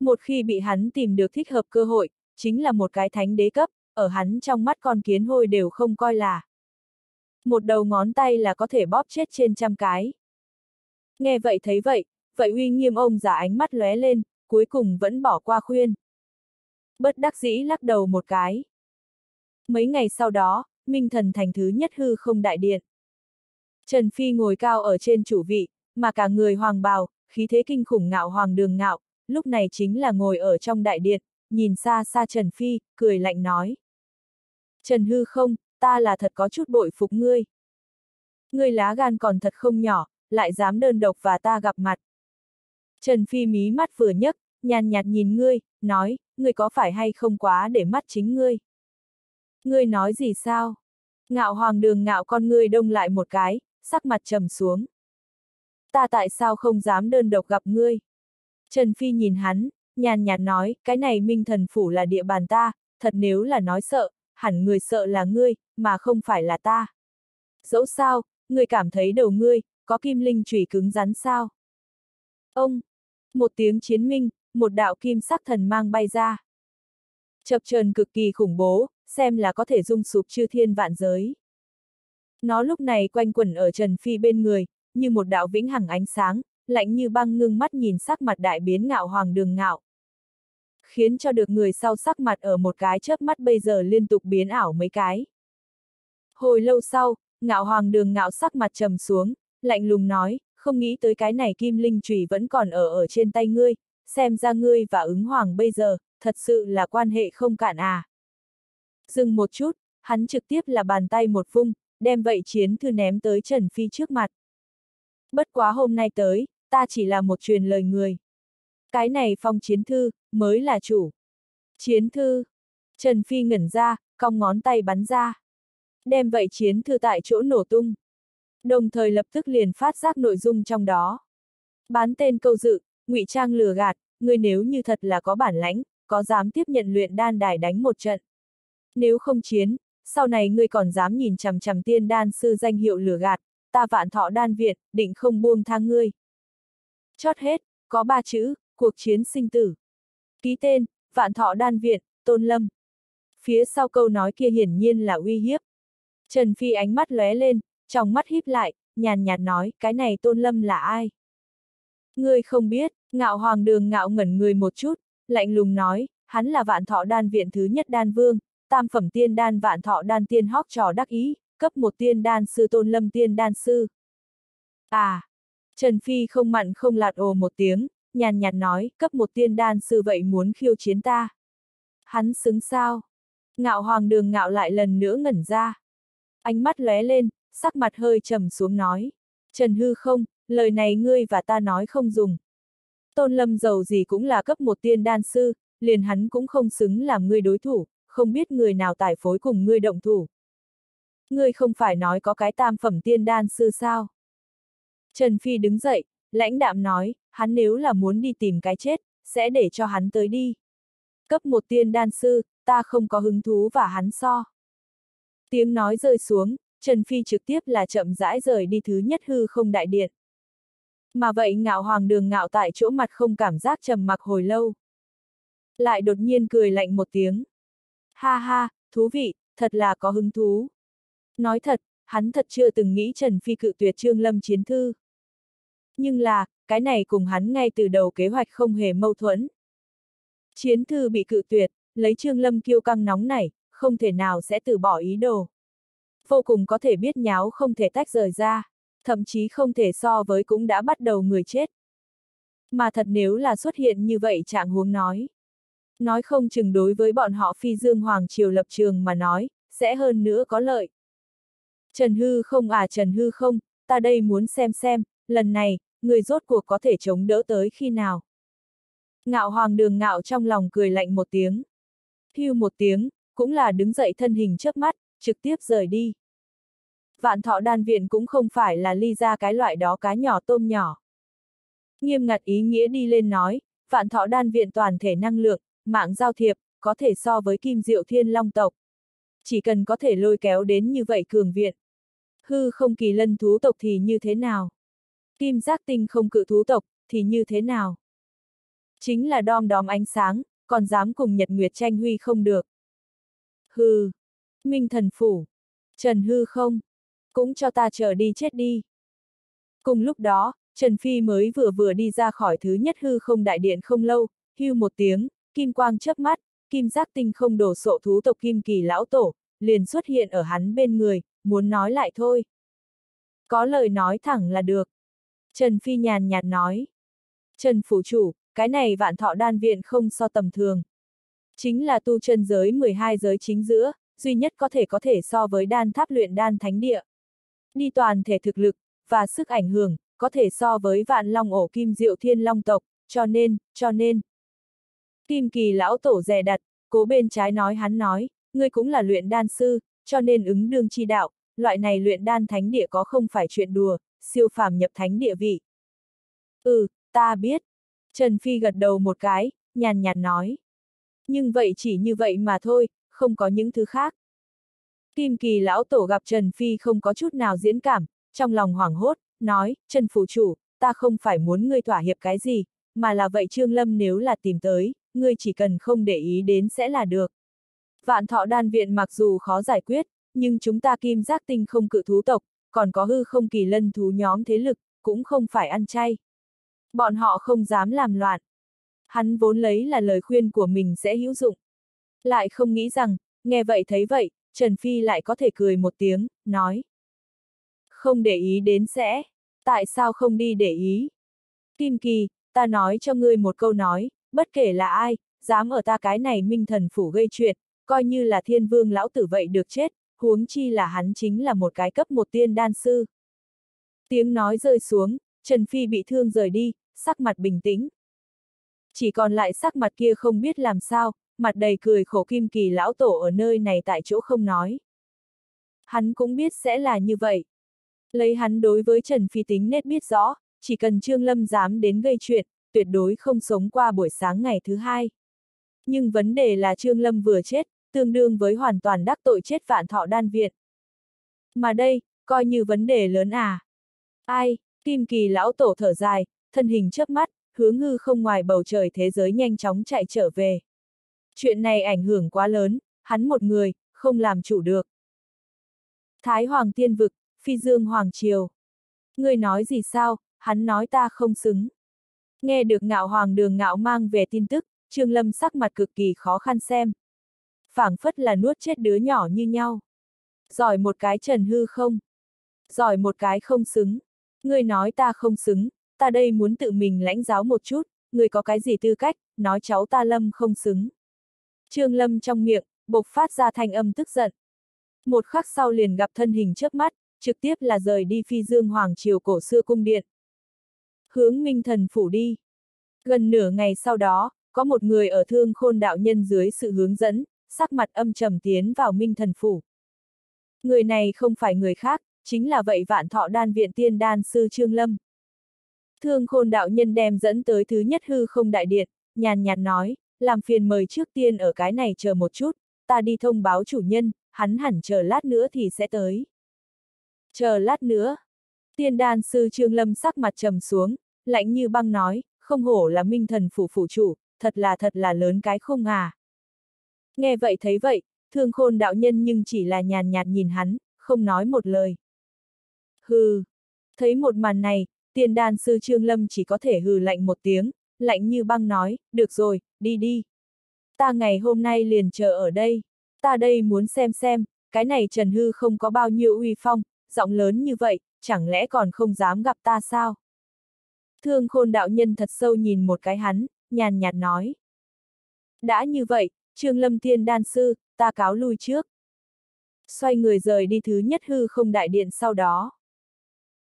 Một khi bị hắn tìm được thích hợp cơ hội, chính là một cái thánh đế cấp, ở hắn trong mắt con kiến hôi đều không coi là. Một đầu ngón tay là có thể bóp chết trên trăm cái. Nghe vậy thấy vậy, vậy uy nghiêm ông giả ánh mắt lóe lên, cuối cùng vẫn bỏ qua khuyên. Bất đắc dĩ lắc đầu một cái. Mấy ngày sau đó, Minh Thần thành thứ nhất hư không đại điện. Trần Phi ngồi cao ở trên chủ vị, mà cả người hoàng bào, khí thế kinh khủng ngạo hoàng đường ngạo, lúc này chính là ngồi ở trong đại điện, nhìn xa xa Trần Phi, cười lạnh nói. Trần hư không, ta là thật có chút bội phục ngươi. Ngươi lá gan còn thật không nhỏ, lại dám đơn độc và ta gặp mặt. Trần Phi mí mắt vừa nhấc, nhàn nhạt nhìn ngươi, nói, ngươi có phải hay không quá để mắt chính ngươi. Ngươi nói gì sao? Ngạo hoàng đường ngạo con ngươi đông lại một cái, sắc mặt trầm xuống. Ta tại sao không dám đơn độc gặp ngươi? Trần Phi nhìn hắn, nhàn nhạt nói, cái này minh thần phủ là địa bàn ta, thật nếu là nói sợ, hẳn người sợ là ngươi, mà không phải là ta. Dẫu sao, ngươi cảm thấy đầu ngươi, có kim linh chủy cứng rắn sao? Ông! Một tiếng chiến minh, một đạo kim sắc thần mang bay ra. Chập trần cực kỳ khủng bố, xem là có thể dung sụp chư thiên vạn giới. Nó lúc này quanh quẩn ở Trần Phi bên người, như một đạo vĩnh hằng ánh sáng, lạnh như băng ngưng mắt nhìn sắc mặt đại biến ngạo hoàng đường ngạo. Khiến cho được người sau sắc mặt ở một cái chớp mắt bây giờ liên tục biến ảo mấy cái. Hồi lâu sau, ngạo hoàng đường ngạo sắc mặt trầm xuống, lạnh lùng nói, không nghĩ tới cái này kim linh trùy vẫn còn ở ở trên tay ngươi, xem ra ngươi và ứng hoàng bây giờ, thật sự là quan hệ không cạn à. Dừng một chút, hắn trực tiếp là bàn tay một vung, đem vậy chiến thư ném tới Trần Phi trước mặt. Bất quá hôm nay tới, ta chỉ là một truyền lời người. Cái này phong chiến thư, mới là chủ. Chiến thư. Trần Phi ngẩn ra, cong ngón tay bắn ra. Đem vậy chiến thư tại chỗ nổ tung. Đồng thời lập tức liền phát giác nội dung trong đó. Bán tên câu dự, ngụy trang lừa gạt, người nếu như thật là có bản lãnh, có dám tiếp nhận luyện đan đài đánh một trận. Nếu không chiến, sau này ngươi còn dám nhìn chằm chằm tiên đan sư danh hiệu lừa gạt, ta vạn thọ đan viện, định không buông tha ngươi. Chót hết, có ba chữ, cuộc chiến sinh tử. Ký tên, vạn thọ đan viện, tôn lâm. Phía sau câu nói kia hiển nhiên là uy hiếp. Trần Phi ánh mắt lóe lên, trong mắt híp lại, nhàn nhạt nói, cái này tôn lâm là ai? Ngươi không biết, ngạo hoàng đường ngạo ngẩn người một chút, lạnh lùng nói, hắn là vạn thọ đan viện thứ nhất đan vương, tam phẩm tiên đan vạn thọ đan tiên hóc trò đắc ý, cấp một tiên đan sư tôn lâm tiên đan sư. À! Trần Phi không mặn không lạt ồ một tiếng, nhàn nhạt nói, cấp một tiên đan sư vậy muốn khiêu chiến ta. Hắn xứng sao? Ngạo hoàng đường ngạo lại lần nữa ngẩn ra. Ánh mắt lóe lên, sắc mặt hơi trầm xuống nói. Trần hư không, lời này ngươi và ta nói không dùng. Tôn lâm giàu gì cũng là cấp một tiên đan sư, liền hắn cũng không xứng làm ngươi đối thủ, không biết người nào tải phối cùng ngươi động thủ. Ngươi không phải nói có cái tam phẩm tiên đan sư sao? Trần Phi đứng dậy, lãnh đạm nói, hắn nếu là muốn đi tìm cái chết, sẽ để cho hắn tới đi. Cấp một tiên đan sư, ta không có hứng thú và hắn so. Tiếng nói rơi xuống, Trần Phi trực tiếp là chậm rãi rời đi thứ nhất hư không đại điện. Mà vậy ngạo hoàng đường ngạo tại chỗ mặt không cảm giác trầm mặc hồi lâu. Lại đột nhiên cười lạnh một tiếng. Ha ha, thú vị, thật là có hứng thú. Nói thật, hắn thật chưa từng nghĩ Trần Phi cự tuyệt Trương Lâm chiến thư. Nhưng là, cái này cùng hắn ngay từ đầu kế hoạch không hề mâu thuẫn. Chiến thư bị cự tuyệt, lấy Trương Lâm kiêu căng nóng này không thể nào sẽ từ bỏ ý đồ. Vô cùng có thể biết nháo không thể tách rời ra, thậm chí không thể so với cũng đã bắt đầu người chết. Mà thật nếu là xuất hiện như vậy trạng huống nói. Nói không chừng đối với bọn họ phi dương hoàng triều lập trường mà nói, sẽ hơn nữa có lợi. Trần Hư không à Trần Hư không, ta đây muốn xem xem, lần này, người rốt cuộc có thể chống đỡ tới khi nào. Ngạo hoàng đường ngạo trong lòng cười lạnh một tiếng. Hưu một tiếng, cũng là đứng dậy thân hình trước mắt, trực tiếp rời đi. Vạn thọ đan viện cũng không phải là ly ra cái loại đó cá nhỏ tôm nhỏ. Nghiêm ngặt ý nghĩa đi lên nói, vạn thọ đan viện toàn thể năng lượng, mạng giao thiệp, có thể so với kim diệu thiên long tộc. Chỉ cần có thể lôi kéo đến như vậy cường viện. Hư không kỳ lân thú tộc thì như thế nào? Kim giác tinh không cự thú tộc, thì như thế nào? Chính là đom đóm ánh sáng, còn dám cùng Nhật Nguyệt tranh huy không được. Hừ, Minh thần phủ! Trần hư không! Cũng cho ta chờ đi chết đi! Cùng lúc đó, Trần Phi mới vừa vừa đi ra khỏi thứ nhất hư không đại điện không lâu, hưu một tiếng, kim quang chớp mắt, kim giác tinh không đổ sộ thú tộc kim kỳ lão tổ, liền xuất hiện ở hắn bên người, muốn nói lại thôi. Có lời nói thẳng là được. Trần Phi nhàn nhạt nói. Trần Phủ Chủ, cái này vạn thọ đan viện không so tầm thường. Chính là tu chân giới 12 giới chính giữa, duy nhất có thể có thể so với đan tháp luyện đan thánh địa. Đi toàn thể thực lực, và sức ảnh hưởng, có thể so với vạn long ổ kim diệu thiên long tộc, cho nên, cho nên. Kim kỳ lão tổ rè đặt, cố bên trái nói hắn nói, ngươi cũng là luyện đan sư, cho nên ứng đương chi đạo, loại này luyện đan thánh địa có không phải chuyện đùa, siêu phàm nhập thánh địa vị. Ừ, ta biết. Trần Phi gật đầu một cái, nhàn nhạt nói. Nhưng vậy chỉ như vậy mà thôi, không có những thứ khác. Kim kỳ lão tổ gặp Trần Phi không có chút nào diễn cảm, trong lòng hoảng hốt, nói, Trần Phủ Chủ, ta không phải muốn ngươi thỏa hiệp cái gì, mà là vậy Trương Lâm nếu là tìm tới, ngươi chỉ cần không để ý đến sẽ là được. Vạn thọ đan viện mặc dù khó giải quyết, nhưng chúng ta kim giác tinh không cự thú tộc, còn có hư không kỳ lân thú nhóm thế lực, cũng không phải ăn chay. Bọn họ không dám làm loạn. Hắn vốn lấy là lời khuyên của mình sẽ hữu dụng. Lại không nghĩ rằng, nghe vậy thấy vậy, Trần Phi lại có thể cười một tiếng, nói. Không để ý đến sẽ, tại sao không đi để ý? Kim Kỳ, ta nói cho ngươi một câu nói, bất kể là ai, dám ở ta cái này minh thần phủ gây chuyện, coi như là thiên vương lão tử vậy được chết, huống chi là hắn chính là một cái cấp một tiên đan sư. Tiếng nói rơi xuống, Trần Phi bị thương rời đi, sắc mặt bình tĩnh. Chỉ còn lại sắc mặt kia không biết làm sao, mặt đầy cười khổ kim kỳ lão tổ ở nơi này tại chỗ không nói. Hắn cũng biết sẽ là như vậy. Lấy hắn đối với Trần Phi tính nét biết rõ, chỉ cần Trương Lâm dám đến gây chuyện, tuyệt đối không sống qua buổi sáng ngày thứ hai. Nhưng vấn đề là Trương Lâm vừa chết, tương đương với hoàn toàn đắc tội chết vạn thọ đan viện. Mà đây, coi như vấn đề lớn à. Ai, kim kỳ lão tổ thở dài, thân hình chớp mắt, hướng hư không ngoài bầu trời thế giới nhanh chóng chạy trở về. Chuyện này ảnh hưởng quá lớn, hắn một người, không làm chủ được. Thái Hoàng Tiên Vực, Phi Dương Hoàng Triều. Người nói gì sao, hắn nói ta không xứng. Nghe được ngạo hoàng đường ngạo mang về tin tức, Trương Lâm sắc mặt cực kỳ khó khăn xem phảng phất là nuốt chết đứa nhỏ như nhau. Giỏi một cái trần hư không? Giỏi một cái không xứng. Ngươi nói ta không xứng, ta đây muốn tự mình lãnh giáo một chút, người có cái gì tư cách, nói cháu ta Lâm không xứng. Trương Lâm trong miệng, bộc phát ra thanh âm tức giận. Một khắc sau liền gặp thân hình trước mắt, trực tiếp là rời đi phi dương hoàng triều cổ xưa cung điện. Hướng minh thần phủ đi. Gần nửa ngày sau đó, có một người ở thương khôn đạo nhân dưới sự hướng dẫn, sắc mặt âm trầm tiến vào minh thần phủ. Người này không phải người khác, chính là vậy vạn thọ đan viện tiên đan sư Trương Lâm. Thương khôn đạo nhân đem dẫn tới thứ nhất hư không đại điện, nhàn nhạt nói, làm phiền mời trước tiên ở cái này chờ một chút, ta đi thông báo chủ nhân, hắn hẳn chờ lát nữa thì sẽ tới. Chờ lát nữa. Tiên đan sư Trương Lâm sắc mặt trầm xuống, lạnh như băng nói, không hổ là minh thần phủ phủ chủ, thật là thật là lớn cái không à. Nghe vậy thấy vậy, thương khôn đạo nhân nhưng chỉ là nhàn nhạt nhìn hắn, không nói một lời. Hừ. Thấy một màn này, tiền đàn sư Trương Lâm chỉ có thể hừ lạnh một tiếng, lạnh như băng nói, được rồi, đi đi. Ta ngày hôm nay liền chờ ở đây. Ta đây muốn xem xem, cái này Trần Hư không có bao nhiêu uy phong, giọng lớn như vậy, chẳng lẽ còn không dám gặp ta sao? Thương khôn đạo nhân thật sâu nhìn một cái hắn, nhàn nhạt nói. Đã như vậy, Trương Lâm Thiên Đan Sư, ta cáo lui trước. Xoay người rời đi thứ nhất hư không đại điện sau đó.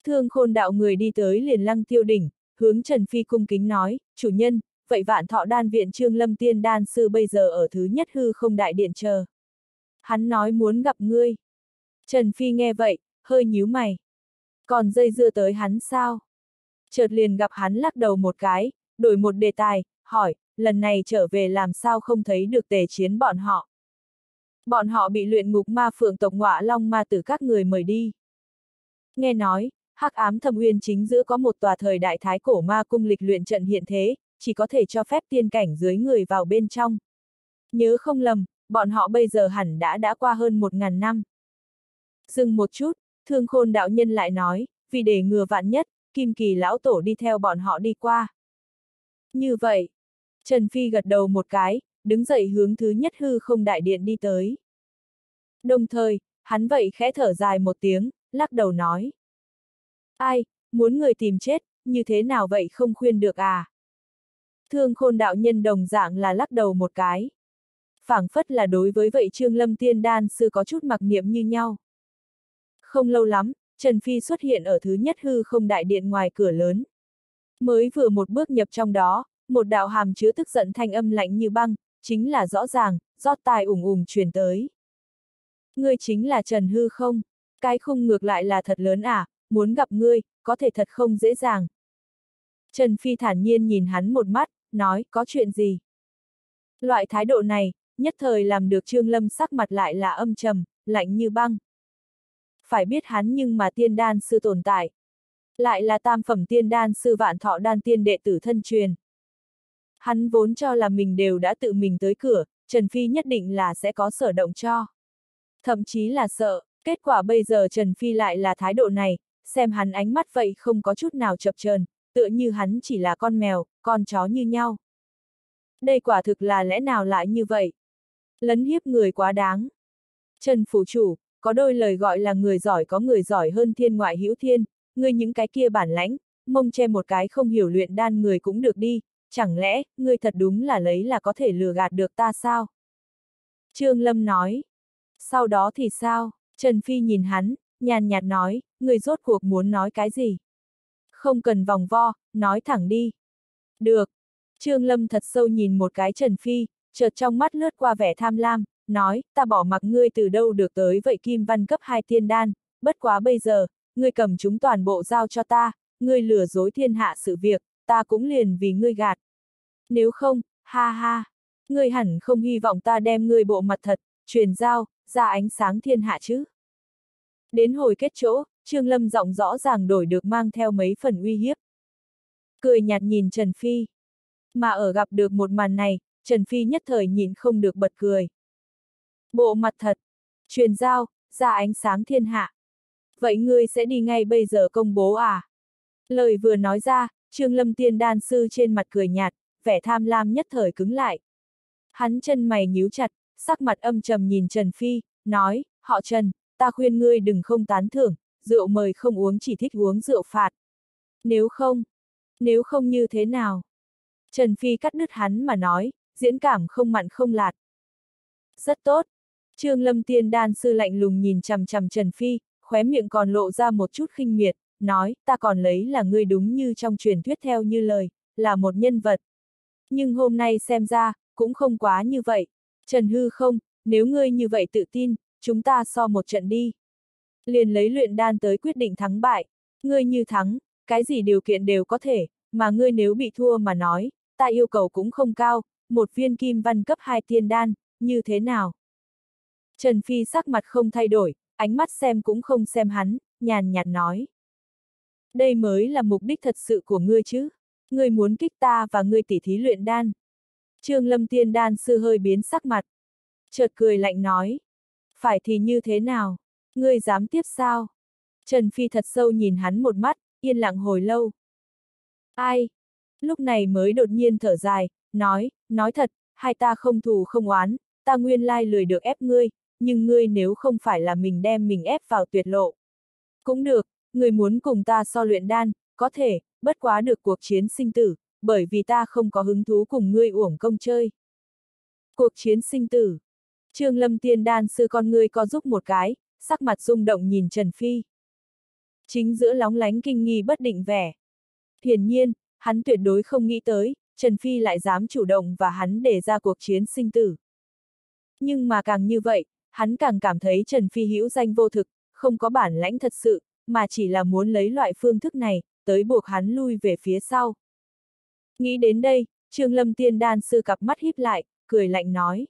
Thương khôn đạo người đi tới liền lăng tiêu đỉnh, hướng Trần Phi cung kính nói, chủ nhân, vậy vạn thọ đan viện Trương Lâm Tiên Đan Sư bây giờ ở thứ nhất hư không đại điện chờ. Hắn nói muốn gặp ngươi. Trần Phi nghe vậy, hơi nhíu mày. Còn dây dưa tới hắn sao? Chợt liền gặp hắn lắc đầu một cái, đổi một đề tài, hỏi, lần này trở về làm sao không thấy được tề chiến bọn họ. Bọn họ bị luyện ngục ma phượng tộc ngọa long ma tử các người mời đi. Nghe nói, hắc ám thâm uyên chính giữa có một tòa thời đại thái cổ ma cung lịch luyện trận hiện thế, chỉ có thể cho phép tiên cảnh dưới người vào bên trong. Nhớ không lầm, bọn họ bây giờ hẳn đã đã qua hơn một ngàn năm. Dừng một chút, thương khôn đạo nhân lại nói, vì để ngừa vạn nhất, kim kỳ lão tổ đi theo bọn họ đi qua. Như vậy, Trần Phi gật đầu một cái, đứng dậy hướng thứ nhất hư không đại điện đi tới. Đồng thời, hắn vậy khẽ thở dài một tiếng, lắc đầu nói. Ai, muốn người tìm chết, như thế nào vậy không khuyên được à? Thương khôn đạo nhân đồng dạng là lắc đầu một cái. phảng phất là đối với vậy Trương Lâm Tiên Đan sư có chút mặc niệm như nhau. Không lâu lắm, Trần Phi xuất hiện ở thứ nhất hư không đại điện ngoài cửa lớn. Mới vừa một bước nhập trong đó, một đạo hàm chứa tức giận thanh âm lạnh như băng, chính là rõ ràng, rót tài ủng ủng truyền tới. Ngươi chính là Trần Hư không? Cái khung ngược lại là thật lớn à, muốn gặp ngươi, có thể thật không dễ dàng. Trần Phi thản nhiên nhìn hắn một mắt, nói, có chuyện gì? Loại thái độ này, nhất thời làm được Trương Lâm sắc mặt lại là âm trầm, lạnh như băng. Phải biết hắn nhưng mà tiên đan sư tồn tại. Lại là tam phẩm tiên đan sư vạn thọ đan tiên đệ tử thân truyền. Hắn vốn cho là mình đều đã tự mình tới cửa, Trần Phi nhất định là sẽ có sở động cho. Thậm chí là sợ, kết quả bây giờ Trần Phi lại là thái độ này, xem hắn ánh mắt vậy không có chút nào chập chờn, tựa như hắn chỉ là con mèo, con chó như nhau. Đây quả thực là lẽ nào lại như vậy? Lấn hiếp người quá đáng. Trần Phủ Chủ, có đôi lời gọi là người giỏi có người giỏi hơn thiên ngoại hữu thiên, ngươi những cái kia bản lãnh, mông che một cái không hiểu luyện đan người cũng được đi, chẳng lẽ, ngươi thật đúng là lấy là có thể lừa gạt được ta sao? Trương Lâm nói. Sau đó thì sao? Trần Phi nhìn hắn, nhàn nhạt nói, người rốt cuộc muốn nói cái gì? Không cần vòng vo, nói thẳng đi. Được. Trương Lâm thật sâu nhìn một cái Trần Phi, chợt trong mắt lướt qua vẻ tham lam, nói, ta bỏ mặc ngươi từ đâu được tới vậy kim văn cấp hai thiên đan, bất quá bây giờ, ngươi cầm chúng toàn bộ giao cho ta, ngươi lừa dối thiên hạ sự việc, ta cũng liền vì ngươi gạt. Nếu không, ha ha, ngươi hẳn không hy vọng ta đem ngươi bộ mặt thật, truyền giao, ra ánh sáng thiên hạ chứ. Đến hồi kết chỗ, Trương Lâm giọng rõ ràng đổi được mang theo mấy phần uy hiếp. Cười nhạt nhìn Trần Phi. Mà ở gặp được một màn này, Trần Phi nhất thời nhìn không được bật cười. Bộ mặt thật, truyền giao, ra ánh sáng thiên hạ. Vậy ngươi sẽ đi ngay bây giờ công bố à? Lời vừa nói ra, Trương Lâm Tiên đan sư trên mặt cười nhạt, vẻ tham lam nhất thời cứng lại. Hắn chân mày nhíu chặt, sắc mặt âm trầm nhìn Trần Phi, nói, họ Trần, ta khuyên ngươi đừng không tán thưởng, rượu mời không uống chỉ thích uống rượu phạt. Nếu không, nếu không như thế nào? Trần Phi cắt đứt hắn mà nói, diễn cảm không mặn không lạt. Rất tốt. Trương Lâm Tiên Đan sư lạnh lùng nhìn chằm chằm Trần Phi, khóe miệng còn lộ ra một chút khinh miệt, nói, ta còn lấy là ngươi đúng như trong truyền thuyết theo như lời, là một nhân vật. Nhưng hôm nay xem ra, cũng không quá như vậy. Trần Hư không, nếu ngươi như vậy tự tin, chúng ta so một trận đi. Liền lấy luyện đan tới quyết định thắng bại. Ngươi như thắng, cái gì điều kiện đều có thể, mà ngươi nếu bị thua mà nói, ta yêu cầu cũng không cao, một viên kim văn cấp 2 tiên đan, như thế nào? Trần Phi sắc mặt không thay đổi, ánh mắt xem cũng không xem hắn, nhàn nhạt nói. Đây mới là mục đích thật sự của ngươi chứ. Ngươi muốn kích ta và ngươi tỉ thí luyện đan. Trương Lâm Tiên đan sư hơi biến sắc mặt. Chợt cười lạnh nói. Phải thì như thế nào? Ngươi dám tiếp sao? Trần Phi thật sâu nhìn hắn một mắt, yên lặng hồi lâu. Ai? Lúc này mới đột nhiên thở dài, nói, nói thật, hai ta không thù không oán, ta nguyên lai lười được ép ngươi, nhưng ngươi nếu không phải là mình đem mình ép vào tuyệt lộ. Cũng được, Người muốn cùng ta so luyện đan, có thể, bất quá được cuộc chiến sinh tử, bởi vì ta không có hứng thú cùng ngươi uổng công chơi. Cuộc chiến sinh tử. Trương Lâm Tiên đan sư con ngươi co giúp một cái, sắc mặt rung động nhìn Trần Phi. Chính giữa lóng lánh kinh nghi bất định vẻ. Hiển nhiên, hắn tuyệt đối không nghĩ tới, Trần Phi lại dám chủ động và hắn đề ra cuộc chiến sinh tử. Nhưng mà càng như vậy, hắn càng cảm thấy Trần Phi hữu danh vô thực, không có bản lãnh thật sự, mà chỉ là muốn lấy loại phương thức này, tới buộc hắn lui về phía sau. Nghĩ đến đây, Trương Lâm tiên đan sư cặp mắt híp lại, cười lạnh nói.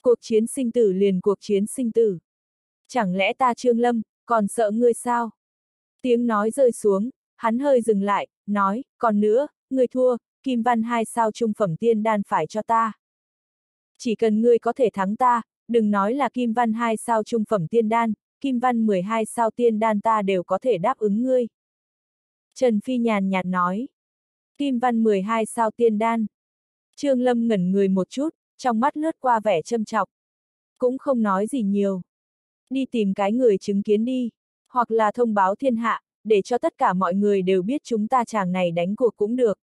Cuộc chiến sinh tử liền cuộc chiến sinh tử. Chẳng lẽ ta Trương Lâm, còn sợ ngươi sao? Tiếng nói rơi xuống, hắn hơi dừng lại, nói, còn nữa, ngươi thua, Kim Văn hai sao trung phẩm tiên đan phải cho ta. Chỉ cần ngươi có thể thắng ta, đừng nói là Kim Văn hai sao trung phẩm tiên đan, Kim Văn 12 sao tiên đan ta đều có thể đáp ứng ngươi. Trần Phi nhàn nhạt nói. Kim Văn 12 sao tiên đan. Trương Lâm ngẩn người một chút, trong mắt lướt qua vẻ châm chọc. Cũng không nói gì nhiều. Đi tìm cái người chứng kiến đi, hoặc là thông báo thiên hạ, để cho tất cả mọi người đều biết chúng ta chàng này đánh cuộc cũng được.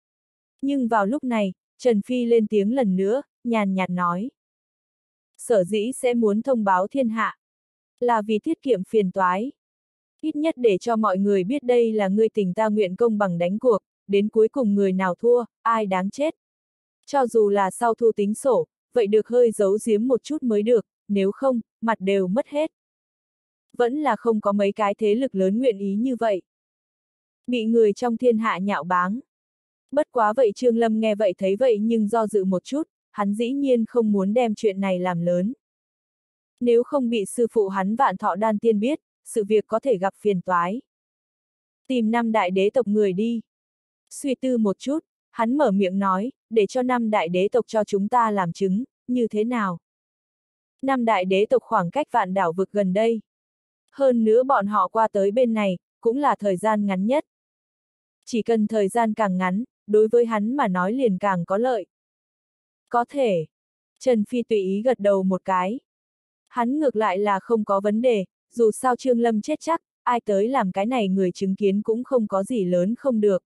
Nhưng vào lúc này, Trần Phi lên tiếng lần nữa, nhàn nhạt nói. Sở dĩ sẽ muốn thông báo thiên hạ. Là vì tiết kiệm phiền toái. Ít nhất để cho mọi người biết đây là người tình ta nguyện công bằng đánh cuộc, đến cuối cùng người nào thua, ai đáng chết. Cho dù là sau thu tính sổ, vậy được hơi giấu giếm một chút mới được, nếu không, mặt đều mất hết. Vẫn là không có mấy cái thế lực lớn nguyện ý như vậy. Bị người trong thiên hạ nhạo báng. Bất quá vậy Trương Lâm nghe vậy thấy vậy nhưng do dự một chút, hắn dĩ nhiên không muốn đem chuyện này làm lớn. Nếu không bị sư phụ hắn vạn thọ đan tiên biết, sự việc có thể gặp phiền toái. Tìm năm đại đế tộc người đi. Suy tư một chút, hắn mở miệng nói, để cho năm đại đế tộc cho chúng ta làm chứng, như thế nào? Năm đại đế tộc khoảng cách vạn đảo vực gần đây. Hơn nữa bọn họ qua tới bên này, cũng là thời gian ngắn nhất. Chỉ cần thời gian càng ngắn, đối với hắn mà nói liền càng có lợi. Có thể. Trần Phi tùy ý gật đầu một cái. Hắn ngược lại là không có vấn đề, dù sao Trương Lâm chết chắc, ai tới làm cái này người chứng kiến cũng không có gì lớn không được.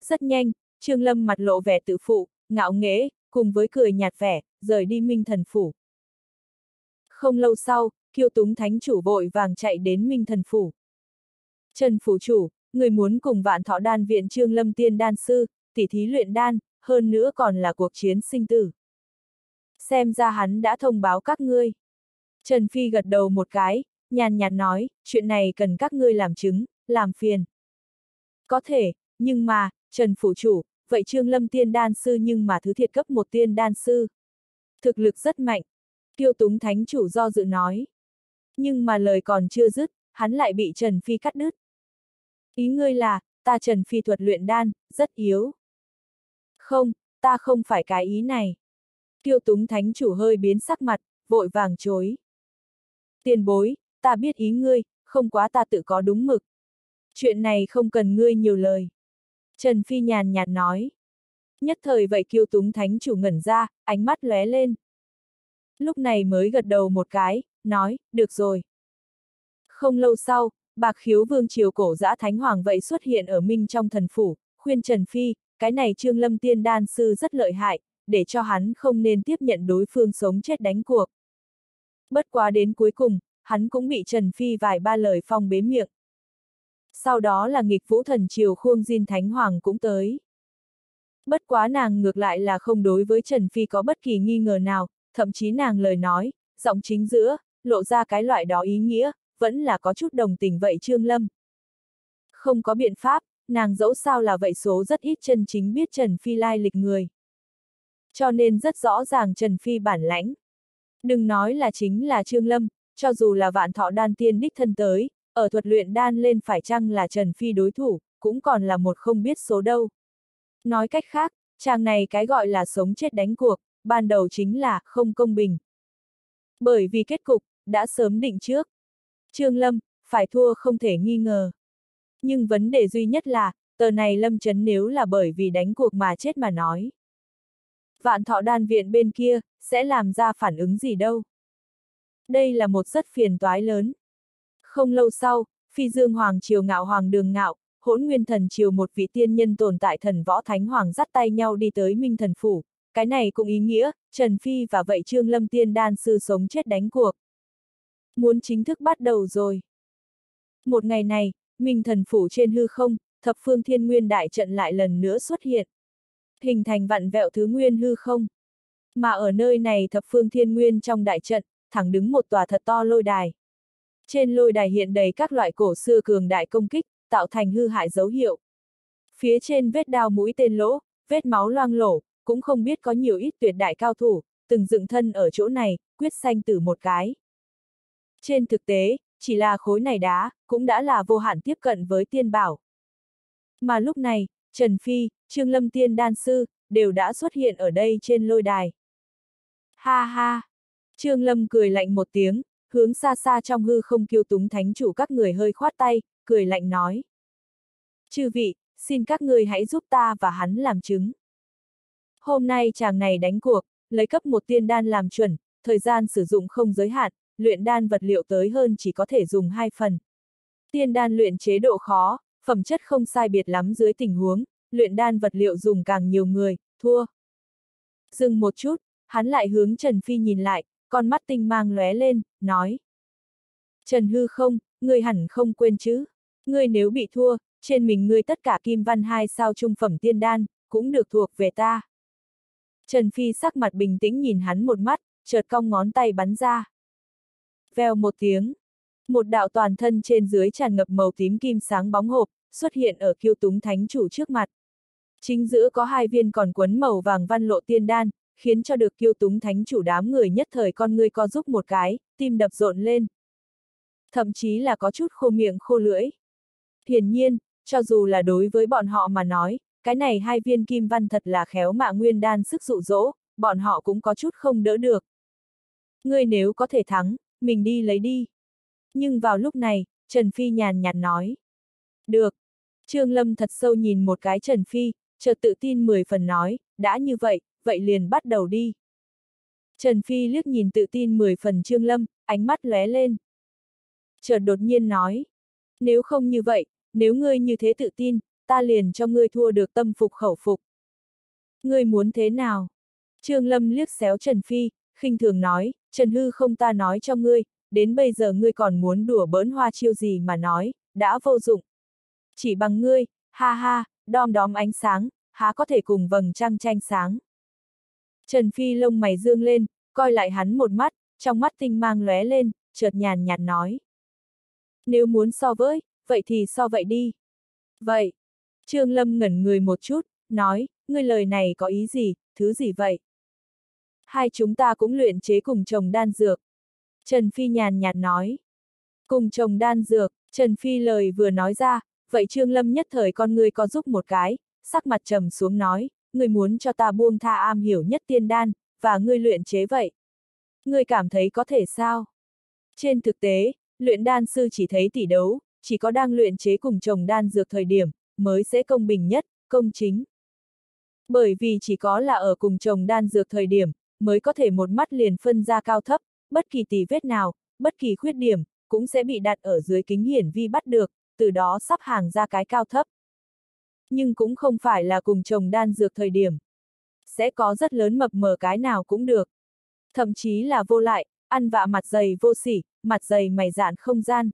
Rất nhanh, Trương Lâm mặt lộ vẻ tự phụ, ngạo nghễ, cùng với cười nhạt vẻ, rời đi Minh Thần Phủ. Không lâu sau, kiêu túng thánh chủ vội vàng chạy đến Minh Thần Phủ. Trần Phủ Chủ, người muốn cùng vạn thọ đan viện Trương Lâm Tiên Đan Sư, tỉ thí luyện đan, hơn nữa còn là cuộc chiến sinh tử. Xem ra hắn đã thông báo các ngươi. Trần Phi gật đầu một cái, nhàn nhạt nói, chuyện này cần các ngươi làm chứng, làm phiền. Có thể, nhưng mà, Trần Phủ Chủ, vậy Trương Lâm tiên đan sư nhưng mà thứ thiệt cấp một tiên đan sư. Thực lực rất mạnh. Tiêu túng thánh chủ do dự nói. Nhưng mà lời còn chưa dứt, hắn lại bị Trần Phi cắt đứt. Ý ngươi là, ta Trần Phi thuật luyện đan, rất yếu. Không, ta không phải cái ý này. Tiêu túng thánh chủ hơi biến sắc mặt, vội vàng chối. Tiền bối, ta biết ý ngươi, không quá ta tự có đúng mực. Chuyện này không cần ngươi nhiều lời. Trần Phi nhàn nhạt nói. Nhất thời vậy kiêu túng thánh chủ ngẩn ra, ánh mắt lóe lên. Lúc này mới gật đầu một cái, nói, được rồi. Không lâu sau, bạc khiếu vương triều cổ giã thánh hoàng vậy xuất hiện ở minh trong thần phủ, khuyên Trần Phi, cái này Trương Lâm tiên đan sư rất lợi hại, để cho hắn không nên tiếp nhận đối phương sống chết đánh cuộc. Bất quá đến cuối cùng, hắn cũng bị Trần Phi vài ba lời phong bế miệng. Sau đó là nghịch vũ thần triều khuông diên thánh hoàng cũng tới. Bất quá nàng ngược lại là không đối với Trần Phi có bất kỳ nghi ngờ nào, thậm chí nàng lời nói, giọng chính giữa, lộ ra cái loại đó ý nghĩa, vẫn là có chút đồng tình vậy Trương Lâm. Không có biện pháp, nàng dẫu sao là vậy số rất ít chân chính biết Trần Phi lai lịch người. Cho nên rất rõ ràng Trần Phi bản lãnh. Đừng nói là chính là Trương Lâm, cho dù là vạn thọ đan tiên đích thân tới, ở thuật luyện đan lên phải chăng là Trần Phi đối thủ, cũng còn là một không biết số đâu. Nói cách khác, chàng này cái gọi là sống chết đánh cuộc, ban đầu chính là không công bình. Bởi vì kết cục, đã sớm định trước. Trương Lâm, phải thua không thể nghi ngờ. Nhưng vấn đề duy nhất là, tờ này Lâm Trấn nếu là bởi vì đánh cuộc mà chết mà nói. Vạn thọ đan viện bên kia, sẽ làm ra phản ứng gì đâu. Đây là một rất phiền toái lớn. Không lâu sau, phi dương hoàng triều ngạo hoàng đường ngạo, hỗn nguyên thần triều một vị tiên nhân tồn tại thần võ thánh hoàng dắt tay nhau đi tới minh thần phủ. Cái này cũng ý nghĩa, Trần Phi và vậy Trương Lâm Tiên đan sư sống chết đánh cuộc. Muốn chính thức bắt đầu rồi. Một ngày này, minh thần phủ trên hư không, thập phương thiên nguyên đại trận lại lần nữa xuất hiện. Hình thành vặn vẹo thứ nguyên hư không. Mà ở nơi này thập phương thiên nguyên trong đại trận, thẳng đứng một tòa thật to lôi đài. Trên lôi đài hiện đầy các loại cổ xưa cường đại công kích, tạo thành hư hại dấu hiệu. Phía trên vết đao mũi tên lỗ, vết máu loang lổ, cũng không biết có nhiều ít tuyệt đại cao thủ, từng dựng thân ở chỗ này, quyết sanh tử một cái. Trên thực tế, chỉ là khối này đá, cũng đã là vô hạn tiếp cận với tiên bảo. Mà lúc này, Trần Phi, Trương Lâm Tiên Đan Sư, đều đã xuất hiện ở đây trên lôi đài. Ha ha! Trương Lâm cười lạnh một tiếng, hướng xa xa trong hư không kiêu túng thánh chủ các người hơi khoát tay, cười lạnh nói. Chư vị, xin các người hãy giúp ta và hắn làm chứng. Hôm nay chàng này đánh cuộc, lấy cấp một tiên đan làm chuẩn, thời gian sử dụng không giới hạn, luyện đan vật liệu tới hơn chỉ có thể dùng hai phần. Tiên đan luyện chế độ khó, phẩm chất không sai biệt lắm dưới tình huống, luyện đan vật liệu dùng càng nhiều người, thua. Dừng một chút, hắn lại hướng Trần Phi nhìn lại, con mắt tinh mang lóe lên, nói. Trần Hư không, ngươi hẳn không quên chứ. Ngươi nếu bị thua, trên mình ngươi tất cả kim văn hai sao trung phẩm tiên đan, cũng được thuộc về ta. Trần Phi sắc mặt bình tĩnh nhìn hắn một mắt, chợt cong ngón tay bắn ra. Vèo một tiếng. Một đạo toàn thân trên dưới tràn ngập màu tím kim sáng bóng hộp, xuất hiện ở kiêu túng thánh chủ trước mặt. Chính giữa có hai viên còn quấn màu vàng văn lộ tiên đan, khiến cho được kiêu túng thánh chủ đám người nhất thời con ngươi co giúp một cái, tim đập rộn lên. Thậm chí là có chút khô miệng khô lưỡi. Hiển nhiên, cho dù là đối với bọn họ mà nói, cái này hai viên kim văn thật là khéo mạ nguyên đan sức dụ dỗ, bọn họ cũng có chút không đỡ được. Ngươi nếu có thể thắng, mình đi lấy đi. Nhưng vào lúc này, Trần Phi nhàn nhạt nói. Được. Trương Lâm thật sâu nhìn một cái Trần Phi, chợt tự tin mười phần nói, đã như vậy, vậy liền bắt đầu đi. Trần Phi liếc nhìn tự tin mười phần Trương Lâm, ánh mắt lóe lên. Chợt đột nhiên nói, nếu không như vậy, nếu ngươi như thế tự tin, ta liền cho ngươi thua được tâm phục khẩu phục. Ngươi muốn thế nào? Trương Lâm liếc xéo Trần Phi, khinh thường nói, Trần Hư không ta nói cho ngươi, đến bây giờ ngươi còn muốn đùa bỡn hoa chiêu gì mà nói, đã vô dụng. Chỉ bằng ngươi, ha ha, đom đóm ánh sáng, há có thể cùng vầng trăng tranh sáng. Trần Phi lông mày dương lên, coi lại hắn một mắt, trong mắt tinh mang lóe lên, chợt nhàn nhạt nói. Nếu muốn so với, vậy thì so vậy đi. Vậy. Trương Lâm ngẩn người một chút, nói, ngươi lời này có ý gì, thứ gì vậy? Hai chúng ta cũng luyện chế cùng chồng đan dược. Trần Phi nhàn nhạt nói. Cùng chồng đan dược, Trần Phi lời vừa nói ra, vậy Trương Lâm nhất thời con người có giúp một cái, sắc mặt trầm xuống nói, người muốn cho ta buông tha am hiểu nhất tiên đan, và ngươi luyện chế vậy. Ngươi cảm thấy có thể sao? Trên thực tế, luyện đan sư chỉ thấy tỷ đấu, chỉ có đang luyện chế cùng chồng đan dược thời điểm, mới sẽ công bình nhất, công chính. Bởi vì chỉ có là ở cùng chồng đan dược thời điểm, mới có thể một mắt liền phân ra cao thấp, bất kỳ tì vết nào, bất kỳ khuyết điểm, cũng sẽ bị đặt ở dưới kính hiển vi bắt được, từ đó sắp hàng ra cái cao thấp. Nhưng cũng không phải là cùng chồng đan dược thời điểm. Sẽ có rất lớn mập mờ cái nào cũng được. Thậm chí là vô lại, ăn vạ mặt dày vô sỉ, mặt dày mày dạn không gian.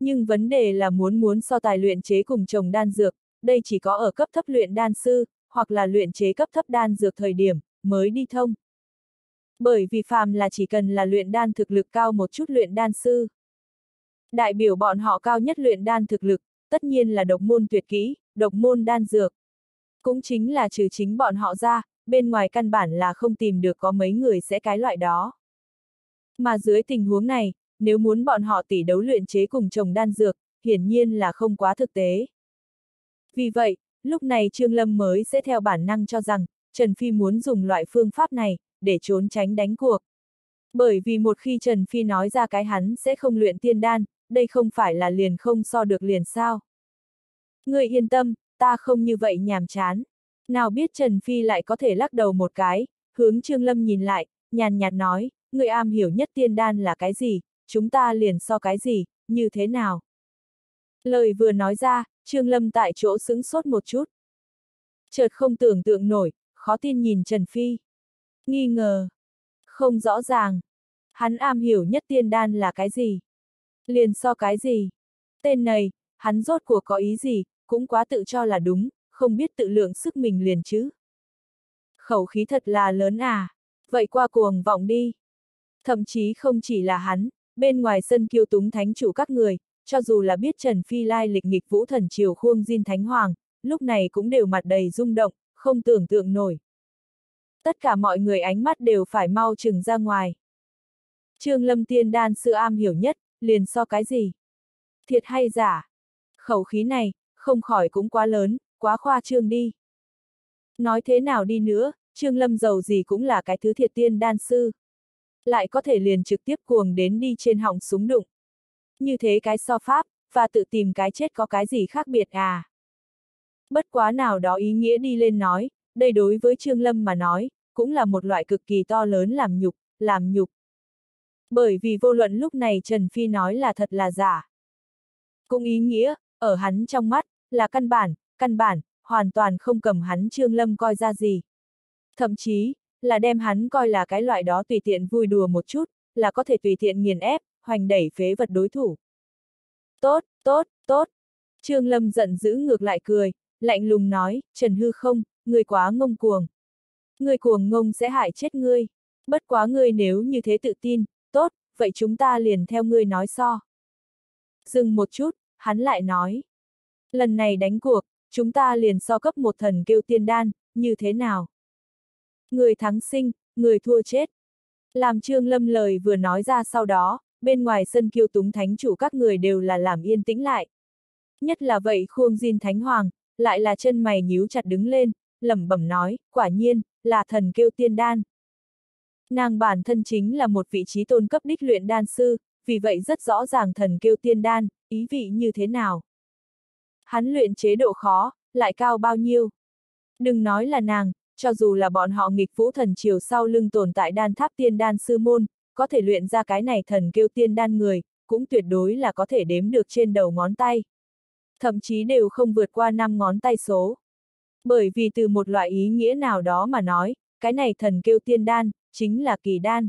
Nhưng vấn đề là muốn muốn so tài luyện chế cùng chồng đan dược, đây chỉ có ở cấp thấp luyện đan sư, hoặc là luyện chế cấp thấp đan dược thời điểm, mới đi thông. Bởi vì phàm là chỉ cần là luyện đan thực lực cao một chút luyện đan sư. Đại biểu bọn họ cao nhất luyện đan thực lực, tất nhiên là độc môn tuyệt kỹ, độc môn đan dược. Cũng chính là trừ chính bọn họ ra, bên ngoài căn bản là không tìm được có mấy người sẽ cái loại đó. Mà dưới tình huống này, nếu muốn bọn họ tỷ đấu luyện chế cùng chồng đan dược, hiển nhiên là không quá thực tế. Vì vậy, lúc này Trương Lâm mới sẽ theo bản năng cho rằng, Trần Phi muốn dùng loại phương pháp này, để trốn tránh đánh cuộc. Bởi vì một khi Trần Phi nói ra cái hắn sẽ không luyện tiên đan, đây không phải là liền không so được liền sao. Người yên tâm, ta không như vậy nhàm chán. Nào biết Trần Phi lại có thể lắc đầu một cái, hướng Trương Lâm nhìn lại, nhàn nhạt nói, người am hiểu nhất tiên đan là cái gì, chúng ta liền so cái gì, như thế nào. Lời vừa nói ra, Trương Lâm tại chỗ sững sốt một chút. Chợt không tưởng tượng nổi, khó tin nhìn Trần Phi. Nghi ngờ. Không rõ ràng. Hắn am hiểu nhất tiên đan là cái gì? Liền so cái gì? Tên này, hắn rốt cuộc có ý gì, cũng quá tự cho là đúng, không biết tự lượng sức mình liền chứ. Khẩu khí thật là lớn à, vậy qua cuồng vọng đi. Thậm chí không chỉ là hắn, bên ngoài sân kiêu túng thánh chủ các người, cho dù là biết Trần Phi lai lịch nghịch vũ thần triều khuông diên thánh hoàng, lúc này cũng đều mặt đầy rung động, không tưởng tượng nổi. Tất cả mọi người ánh mắt đều phải mau chừng ra ngoài. Trương Lâm Tiên đan sư am hiểu nhất, liền so cái gì? Thiệt hay giả? Khẩu khí này, không khỏi cũng quá lớn, quá khoa trương đi. Nói thế nào đi nữa, Trương Lâm giàu gì cũng là cái thứ thiệt tiên đan sư. Lại có thể liền trực tiếp cuồng đến đi trên họng súng đụng. Như thế cái so pháp, và tự tìm cái chết có cái gì khác biệt à? Bất quá nào đó ý nghĩa đi lên nói, đây đối với Trương Lâm mà nói, cũng là một loại cực kỳ to lớn làm nhục, làm nhục. Bởi vì vô luận lúc này Trần Phi nói là thật là giả. Cũng ý nghĩa, ở hắn trong mắt, là căn bản, căn bản, hoàn toàn không cầm hắn Trương Lâm coi ra gì. Thậm chí, là đem hắn coi là cái loại đó tùy tiện vui đùa một chút, là có thể tùy tiện nghiền ép, hoành đẩy phế vật đối thủ. Tốt, tốt, tốt. Trương Lâm giận dữ ngược lại cười, lạnh lùng nói, Trần Hư không, người quá ngông cuồng. Người cuồng ngông sẽ hại chết ngươi. Bất quá ngươi nếu như thế tự tin, tốt, vậy chúng ta liền theo ngươi nói so. Dừng một chút, hắn lại nói. Lần này đánh cuộc, chúng ta liền so cấp một thần kêu tiên đan, như thế nào? Người thắng sinh, người thua chết. Làm trương lâm lời vừa nói ra sau đó, bên ngoài sân kiêu túng thánh chủ các người đều là làm yên tĩnh lại. Nhất là vậy khuông diên Thánh Hoàng, lại là chân mày nhíu chặt đứng lên, lẩm bẩm nói, quả nhiên, là thần kêu tiên đan. Nàng bản thân chính là một vị trí tôn cấp đích luyện đan sư, vì vậy rất rõ ràng thần kêu tiên đan, ý vị như thế nào. Hắn luyện chế độ khó, lại cao bao nhiêu. Đừng nói là nàng, cho dù là bọn họ nghịch vũ thần triều sau lưng tồn tại đan tháp tiên đan sư môn, có thể luyện ra cái này thần kêu tiên đan người, cũng tuyệt đối là có thể đếm được trên đầu ngón tay. Thậm chí đều không vượt qua 5 ngón tay số. Bởi vì từ một loại ý nghĩa nào đó mà nói, cái này thần kêu tiên đan, chính là kỳ đan.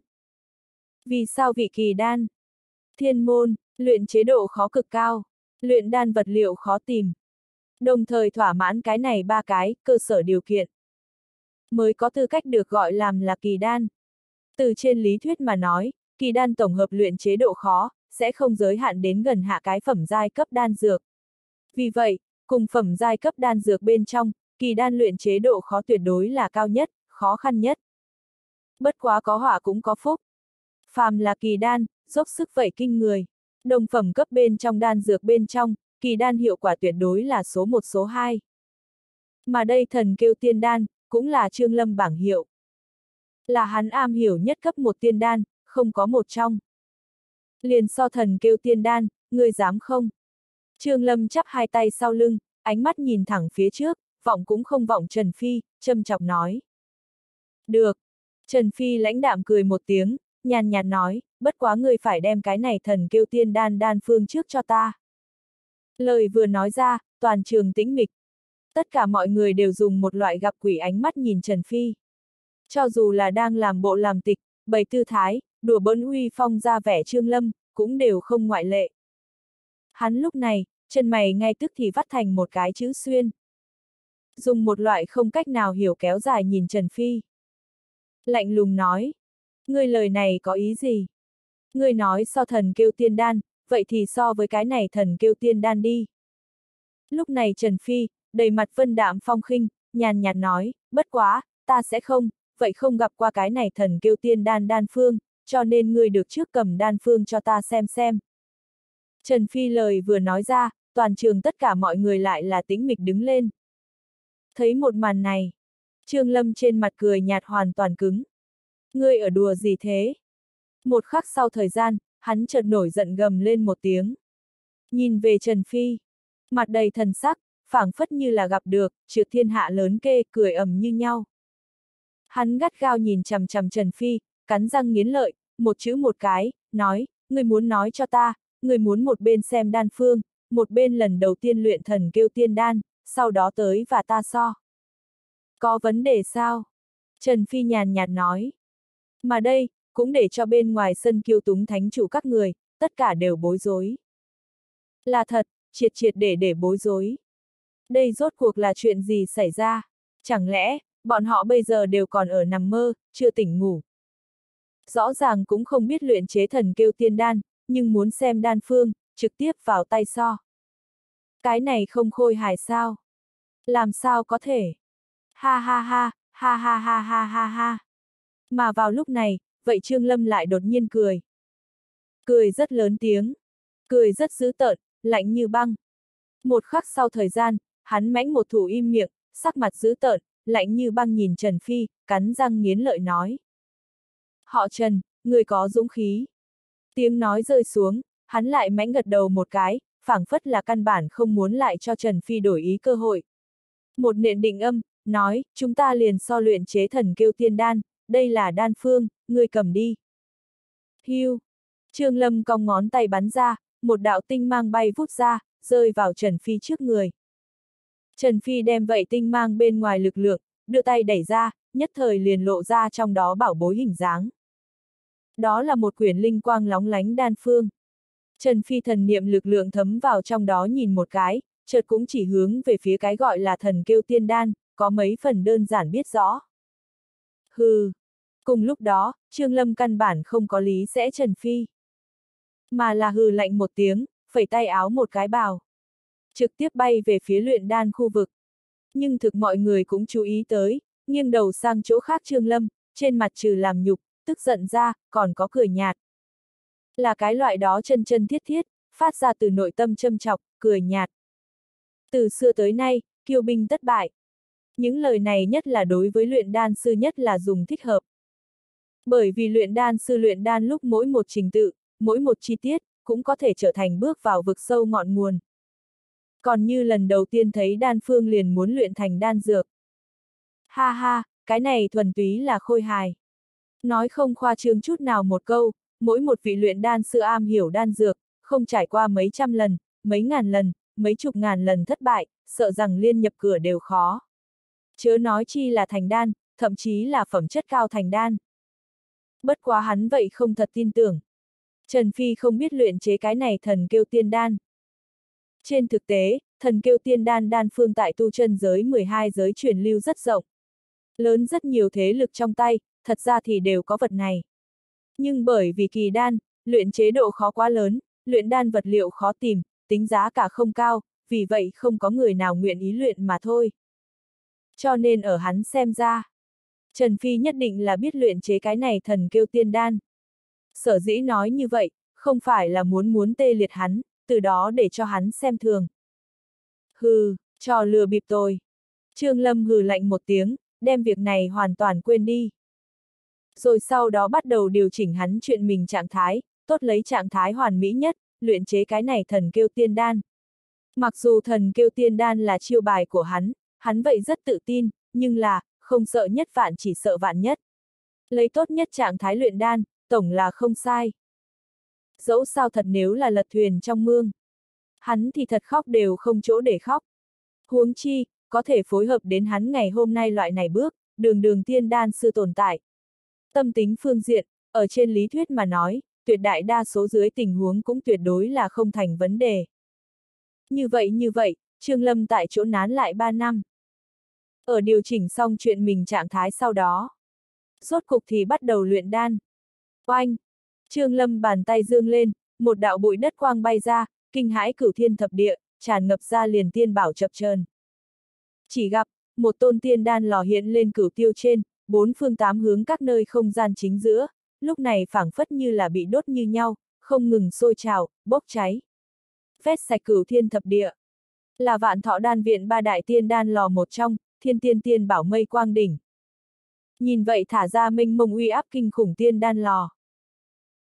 Vì sao vị kỳ đan? Thiên môn, luyện chế độ khó cực cao, luyện đan vật liệu khó tìm. Đồng thời thỏa mãn cái này ba cái, cơ sở điều kiện. Mới có tư cách được gọi làm là kỳ đan. Từ trên lý thuyết mà nói, kỳ đan tổng hợp luyện chế độ khó, sẽ không giới hạn đến gần hạ cái phẩm giai cấp đan dược. Vì vậy, cùng phẩm giai cấp đan dược bên trong, kỳ đan luyện chế độ khó tuyệt đối là cao nhất, khó khăn nhất. Bất quá có hỏa cũng có phúc. Phàm là kỳ đan, dốc sức vẩy kinh người. Đồng phẩm cấp bên trong đan dược bên trong, kỳ đan hiệu quả tuyệt đối là số một số hai. Mà đây thần kêu tiên đan, cũng là trương lâm bảng hiệu. Là hắn am hiểu nhất cấp một tiên đan, không có một trong. Liền so thần kêu tiên đan, người dám không? Trương Lâm chắp hai tay sau lưng, ánh mắt nhìn thẳng phía trước, vọng cũng không vọng Trần Phi, châm chọc nói. Được. Trần Phi lãnh đạm cười một tiếng, nhàn nhạt nói, bất quá người phải đem cái này thần kêu tiên đan đan phương trước cho ta. Lời vừa nói ra, toàn trường tĩnh mịch. Tất cả mọi người đều dùng một loại gặp quỷ ánh mắt nhìn Trần Phi. Cho dù là đang làm bộ làm tịch, bày tư thái, đùa bỡn uy phong ra vẻ trương lâm, cũng đều không ngoại lệ. Hắn lúc này, chân mày ngay tức thì vắt thành một cái chữ xuyên. Dùng một loại không cách nào hiểu kéo dài nhìn Trần Phi. Lạnh lùng nói. Ngươi lời này có ý gì? Ngươi nói so thần kêu tiên đan, vậy thì so với cái này thần kêu tiên đan đi. Lúc này Trần Phi, đầy mặt vân đạm phong khinh, nhàn nhạt nói, bất quá, ta sẽ không, vậy không gặp qua cái này thần kêu tiên đan đan phương, cho nên ngươi được trước cầm đan phương cho ta xem xem. Trần Phi lời vừa nói ra, toàn trường tất cả mọi người lại là tĩnh mịch đứng lên. Thấy một màn này, Trương Lâm trên mặt cười nhạt hoàn toàn cứng. Ngươi ở đùa gì thế? Một khắc sau thời gian, hắn chợt nổi giận gầm lên một tiếng. Nhìn về Trần Phi, mặt đầy thần sắc, phảng phất như là gặp được, trượt thiên hạ lớn kê, cười ầm như nhau. Hắn gắt gao nhìn chằm chằm Trần Phi, cắn răng nghiến lợi, một chữ một cái, nói, người muốn nói cho ta, người muốn một bên xem đan phương, một bên lần đầu tiên luyện thần kêu tiên đan, sau đó tới và ta so. Có vấn đề sao? Trần Phi nhàn nhạt nói. Mà đây, cũng để cho bên ngoài sân kiêu túng thánh chủ các người, tất cả đều bối rối. Là thật, triệt triệt để để bối rối. Đây rốt cuộc là chuyện gì xảy ra? Chẳng lẽ, bọn họ bây giờ đều còn ở nằm mơ, chưa tỉnh ngủ? Rõ ràng cũng không biết luyện chế thần kêu tiên đan, nhưng muốn xem đan phương, trực tiếp vào tay so. Cái này không khôi hài sao? Làm sao có thể? Ha ha ha, ha ha ha ha ha ha. Mà vào lúc này, vậy Trương Lâm lại đột nhiên cười. Cười rất lớn tiếng. Cười rất dữ tợn, lạnh như băng. Một khắc sau thời gian, hắn mãnh một thủ im miệng, sắc mặt dữ tợn, lạnh như băng nhìn Trần Phi, cắn răng nghiến lợi nói. Họ Trần, người có dũng khí. Tiếng nói rơi xuống, hắn lại mãnh gật đầu một cái, phảng phất là căn bản không muốn lại cho Trần Phi đổi ý cơ hội. Một nện định âm, nói, chúng ta liền so luyện chế thần kêu tiên đan, đây là đan phương, người cầm đi. Hưu. Trương Lâm cong ngón tay bắn ra, một đạo tinh mang bay vút ra, rơi vào Trần Phi trước người. Trần Phi đem vậy tinh mang bên ngoài lực lượng, đưa tay đẩy ra, nhất thời liền lộ ra trong đó bảo bối hình dáng. Đó là một quyển linh quang lóng lánh đan phương. Trần Phi thần niệm lực lượng thấm vào trong đó nhìn một cái, chợt cũng chỉ hướng về phía cái gọi là thần kêu tiên đan, có mấy phần đơn giản biết rõ. Hừ. Cùng lúc đó, Trương Lâm căn bản không có lý sẽ Trần Phi. Mà là hừ lạnh một tiếng, phẩy tay áo một cái bào. Trực tiếp bay về phía luyện đan khu vực. Nhưng thực mọi người cũng chú ý tới, nghiêng đầu sang chỗ khác Trương Lâm, trên mặt trừ làm nhục, tức giận ra, còn có cười nhạt. Là cái loại đó chân chân thiết thiết, phát ra từ nội tâm châm chọc, cười nhạt. Từ xưa tới nay, kiêu binh tất bại. Những lời này nhất là đối với luyện đan sư nhất là dùng thích hợp. Bởi vì luyện đan sư luyện đan lúc mỗi một trình tự, mỗi một chi tiết, cũng có thể trở thành bước vào vực sâu ngọn nguồn. Còn như lần đầu tiên thấy đan phương liền muốn luyện thành đan dược. Ha ha, cái này thuần túy là khôi hài. Nói không khoa trương chút nào một câu, mỗi một vị luyện đan sư am hiểu đan dược, không trải qua mấy trăm lần, mấy ngàn lần, mấy chục ngàn lần thất bại, sợ rằng liên nhập cửa đều khó. Chớ nói chi là thành đan, thậm chí là phẩm chất cao thành đan. Bất quá hắn vậy không thật tin tưởng. Trần Phi không biết luyện chế cái này thần kêu tiên đan. Trên thực tế, thần kêu tiên đan đan phương tại tu chân giới 12 giới truyền lưu rất rộng. Lớn rất nhiều thế lực trong tay, thật ra thì đều có vật này. Nhưng bởi vì kỳ đan, luyện chế độ khó quá lớn, luyện đan vật liệu khó tìm, tính giá cả không cao, vì vậy không có người nào nguyện ý luyện mà thôi. Cho nên ở hắn xem ra, Trần Phi nhất định là biết luyện chế cái này thần kêu tiên đan. Sở dĩ nói như vậy, không phải là muốn muốn tê liệt hắn, từ đó để cho hắn xem thường. Hừ, trò lừa bịp tôi. Trương Lâm hừ lạnh một tiếng, đem việc này hoàn toàn quên đi. Rồi sau đó bắt đầu điều chỉnh hắn chuyện mình trạng thái, tốt lấy trạng thái hoàn mỹ nhất, luyện chế cái này thần kêu tiên đan. Mặc dù thần kêu tiên đan là chiêu bài của hắn, hắn vậy rất tự tin, nhưng là, không sợ nhất vạn chỉ sợ vạn nhất. Lấy tốt nhất trạng thái luyện đan, tổng là không sai. Dẫu sao thật nếu là lật thuyền trong mương. Hắn thì thật khóc đều không chỗ để khóc. Huống chi, có thể phối hợp đến hắn ngày hôm nay loại này bước, đường đường tiên đan sư tồn tại. Tâm tính phương diện, ở trên lý thuyết mà nói, tuyệt đại đa số dưới tình huống cũng tuyệt đối là không thành vấn đề. Như vậy như vậy, Trương Lâm tại chỗ nán lại 3 năm. Ở điều chỉnh xong chuyện mình trạng thái sau đó. Rốt cục thì bắt đầu luyện đan. Oanh! Trương Lâm bàn tay dương lên, một đạo bụi đất quang bay ra, kinh hãi cửu thiên thập địa, tràn ngập ra liền tiên bảo chập chờn. Chỉ gặp, một tôn tiên đan lò hiện lên cửu tiêu trên, bốn phương tám hướng các nơi không gian chính giữa, lúc này phảng phất như là bị đốt như nhau, không ngừng sôi trào, bốc cháy. Phét sạch cửu thiên thập địa. Là vạn thọ đan viện ba đại tiên đan lò một trong, thiên tiên tiên bảo mây quang đỉnh. Nhìn vậy thả ra minh mông uy áp kinh khủng tiên đan lò.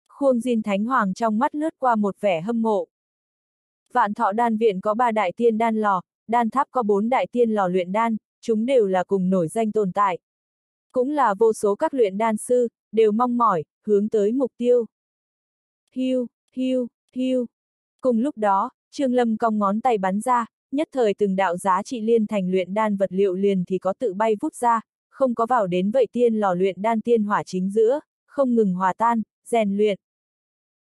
Khuông Diên Thánh Hoàng trong mắt lướt qua một vẻ hâm mộ. Vạn thọ đan viện có ba đại tiên đan lò, đan tháp có bốn đại tiên lò luyện đan, chúng đều là cùng nổi danh tồn tại. Cũng là vô số các luyện đan sư, đều mong mỏi, hướng tới mục tiêu. Hiu, hiu, hiu. Cùng lúc đó, Trương Lâm cong ngón tay bắn ra, nhất thời từng đạo giá trị liên thành luyện đan vật liệu liền thì có tự bay vút ra, không có vào đến vậy tiên lò luyện đan tiên hỏa chính giữa, không ngừng hòa tan, rèn luyện.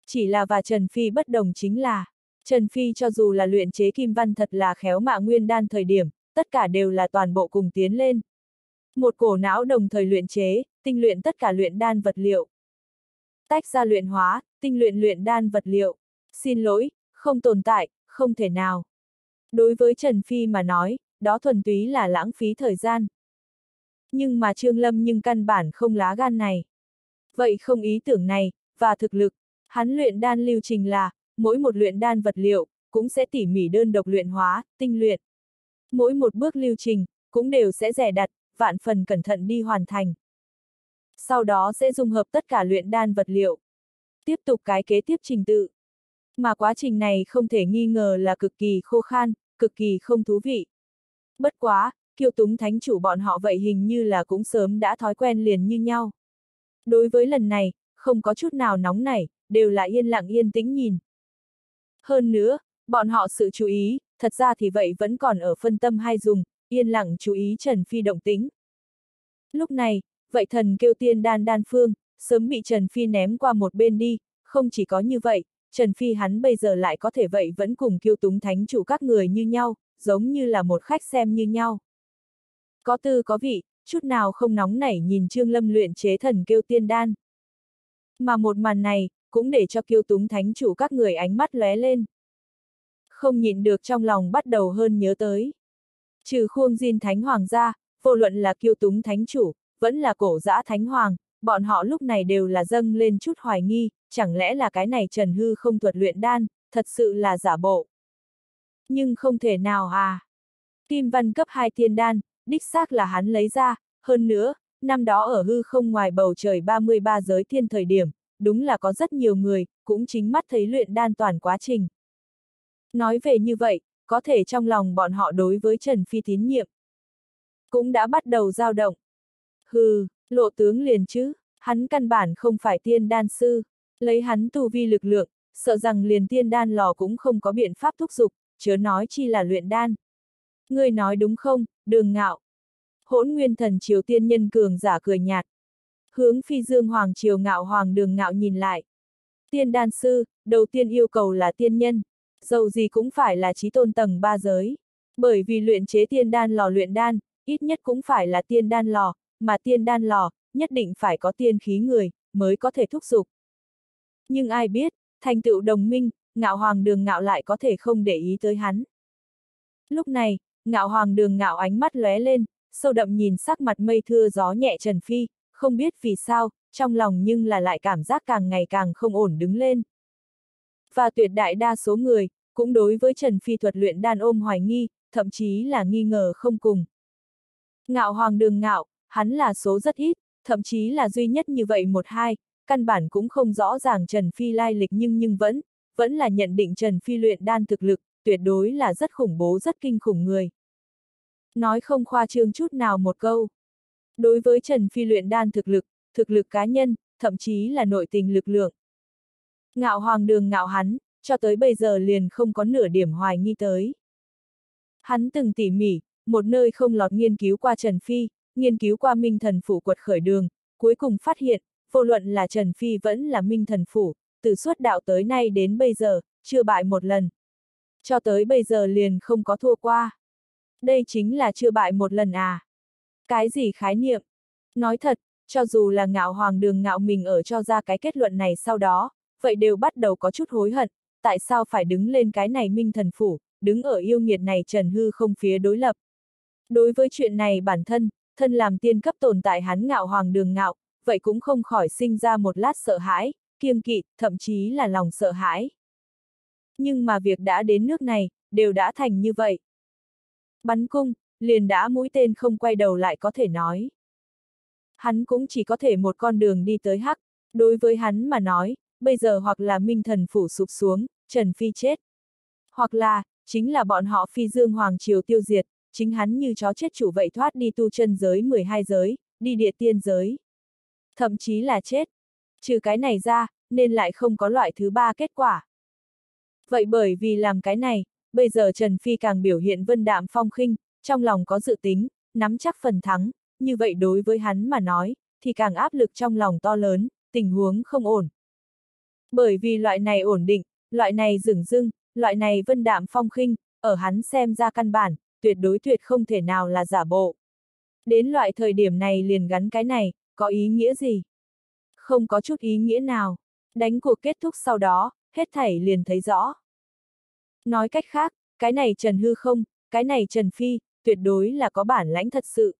Chỉ là và Trần Phi bất đồng chính là, Trần Phi cho dù là luyện chế kim văn thật là khéo mạ nguyên đan thời điểm, tất cả đều là toàn bộ cùng tiến lên. Một cổ não đồng thời luyện chế, tinh luyện tất cả luyện đan vật liệu. Tách ra luyện hóa, tinh luyện luyện đan vật liệu. Xin lỗi, không tồn tại, không thể nào. Đối với Trần Phi mà nói, đó thuần túy là lãng phí thời gian. Nhưng mà Trương Lâm nhưng căn bản không lá gan này. Vậy không ý tưởng này, và thực lực, hắn luyện đan lưu trình là, mỗi một luyện đan vật liệu, cũng sẽ tỉ mỉ đơn độc luyện hóa, tinh luyện. Mỗi một bước lưu trình, cũng đều sẽ rẻ đặt, vạn phần cẩn thận đi hoàn thành. Sau đó sẽ dung hợp tất cả luyện đan vật liệu. Tiếp tục cái kế tiếp trình tự. Mà quá trình này không thể nghi ngờ là cực kỳ khô khan, cực kỳ không thú vị. Bất quá, kiêu túng thánh chủ bọn họ vậy hình như là cũng sớm đã thói quen liền như nhau. Đối với lần này, không có chút nào nóng nảy, đều là yên lặng yên tĩnh nhìn. Hơn nữa, bọn họ sự chú ý, thật ra thì vậy vẫn còn ở phân tâm hay dùng, yên lặng chú ý Trần Phi động tính. Lúc này, vậy thần kêu tiên đan đan phương, sớm bị Trần Phi ném qua một bên đi, không chỉ có như vậy, Trần Phi hắn bây giờ lại có thể vậy vẫn cùng kiêu túng thánh chủ các người như nhau, giống như là một khách xem như nhau. Có tư có vị, chút nào không nóng nảy nhìn Trương Lâm luyện chế thần kêu tiên đan. Mà một màn này, cũng để cho kiêu túng thánh chủ các người ánh mắt lóe lên. Không nhịn được trong lòng bắt đầu hơn nhớ tới. Trừ khuông diên thánh hoàng gia, vô luận là kiêu túng thánh chủ, vẫn là cổ giã thánh hoàng, bọn họ lúc này đều là dâng lên chút hoài nghi, chẳng lẽ là cái này Trần Hư không thuật luyện đan, thật sự là giả bộ. Nhưng không thể nào à. Kim văn cấp 2 tiên đan, đích xác là hắn lấy ra, hơn nữa, năm đó ở hư không ngoài bầu trời 33 giới thiên thời điểm, đúng là có rất nhiều người, cũng chính mắt thấy luyện đan toàn quá trình. Nói về như vậy, có thể trong lòng bọn họ đối với Trần Phi tín nhiệm. Cũng đã bắt đầu dao động. Hừ, lộ tướng liền chứ, hắn căn bản không phải tiên đan sư, lấy hắn tu vi lực lượng, sợ rằng liền tiên đan lò cũng không có biện pháp thúc giục, chớ nói chi là luyện đan. Người nói đúng không, đường ngạo. Hỗn nguyên thần triều tiên nhân cường giả cười nhạt. Hướng phi dương hoàng triều ngạo hoàng đường ngạo nhìn lại. Tiên đan sư, đầu tiên yêu cầu là tiên nhân, dầu gì cũng phải là trí tôn tầng ba giới. Bởi vì luyện chế tiên đan lò luyện đan, ít nhất cũng phải là tiên đan lò, mà tiên đan lò, nhất định phải có tiên khí người, mới có thể thúc giục. Nhưng ai biết, thành tựu đồng minh, ngạo hoàng đường ngạo lại có thể không để ý tới hắn. Lúc này, ngạo hoàng đường ngạo ánh mắt lóe lên, sâu đậm nhìn sắc mặt mây thưa gió nhẹ Trần Phi, không biết vì sao, trong lòng nhưng là lại cảm giác càng ngày càng không ổn đứng lên. Và tuyệt đại đa số người, cũng đối với Trần Phi thuật luyện đan ôm hoài nghi, thậm chí là nghi ngờ không cùng. Ngạo hoàng đường ngạo, hắn là số rất ít, thậm chí là duy nhất như vậy một hai, căn bản cũng không rõ ràng Trần Phi lai lịch nhưng nhưng vẫn, vẫn là nhận định Trần Phi luyện đan thực lực, tuyệt đối là rất khủng bố rất kinh khủng người. Nói không khoa trương chút nào một câu. Đối với Trần Phi luyện đan thực lực, thực lực cá nhân, thậm chí là nội tình lực lượng. Ngạo hoàng đường ngạo hắn, cho tới bây giờ liền không có nửa điểm hoài nghi tới. Hắn từng tỉ mỉ, một nơi không lọt nghiên cứu qua Trần Phi, nghiên cứu qua Minh Thần Phủ quật khởi đường, cuối cùng phát hiện, vô luận là Trần Phi vẫn là Minh Thần Phủ, từ suốt đạo tới nay đến bây giờ, chưa bại một lần. Cho tới bây giờ liền không có thua qua. Đây chính là chưa bại một lần à. Cái gì khái niệm? Nói thật, cho dù là ngạo hoàng đường ngạo mình ở cho ra cái kết luận này sau đó, vậy đều bắt đầu có chút hối hận, tại sao phải đứng lên cái này minh thần phủ, đứng ở yêu nghiệt này trần hư không phía đối lập. Đối với chuyện này bản thân, thân làm tiên cấp tồn tại hắn ngạo hoàng đường ngạo, vậy cũng không khỏi sinh ra một lát sợ hãi, kiêng kỵ, thậm chí là lòng sợ hãi. Nhưng mà việc đã đến nước này, đều đã thành như vậy. Bắn cung, liền đã mũi tên không quay đầu lại có thể nói. Hắn cũng chỉ có thể một con đường đi tới hắc, đối với hắn mà nói, bây giờ hoặc là minh thần phủ sụp xuống, Trần Phi chết. Hoặc là, chính là bọn họ phi dương hoàng triều tiêu diệt, chính hắn như chó chết chủ vậy thoát đi tu chân giới 12 giới, đi địa tiên giới. Thậm chí là chết. Trừ cái này ra, nên lại không có loại thứ ba kết quả. Vậy bởi vì làm cái này, bây giờ Trần Phi càng biểu hiện vân đạm phong khinh, trong lòng có dự tính, nắm chắc phần thắng, như vậy đối với hắn mà nói, thì càng áp lực trong lòng to lớn, tình huống không ổn. Bởi vì loại này ổn định, loại này rừng dưng, loại này vân đạm phong khinh, ở hắn xem ra căn bản, tuyệt đối tuyệt không thể nào là giả bộ. Đến loại thời điểm này liền gắn cái này, có ý nghĩa gì? Không có chút ý nghĩa nào. Đánh cuộc kết thúc sau đó, hết thảy liền thấy rõ. Nói cách khác, cái này Trần Hư không, cái này Trần Phi, tuyệt đối là có bản lãnh thật sự.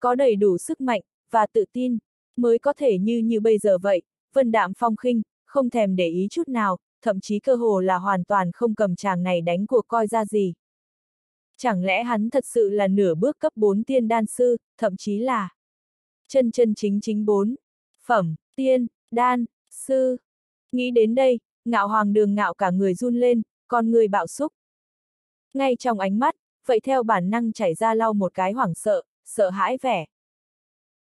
Có đầy đủ sức mạnh, và tự tin, mới có thể như như bây giờ vậy, vân đạm phong khinh, không thèm để ý chút nào, thậm chí cơ hồ là hoàn toàn không cầm chàng này đánh cuộc coi ra gì. Chẳng lẽ hắn thật sự là nửa bước cấp 4 tiên đan sư, thậm chí là chân chân chính chính 4, phẩm, tiên, đan, sư. Nghĩ đến đây, ngạo hoàng đường ngạo cả người run lên, con người bạo xúc. Ngay trong ánh mắt, vậy theo bản năng chảy ra lau một cái hoảng sợ, sợ hãi vẻ.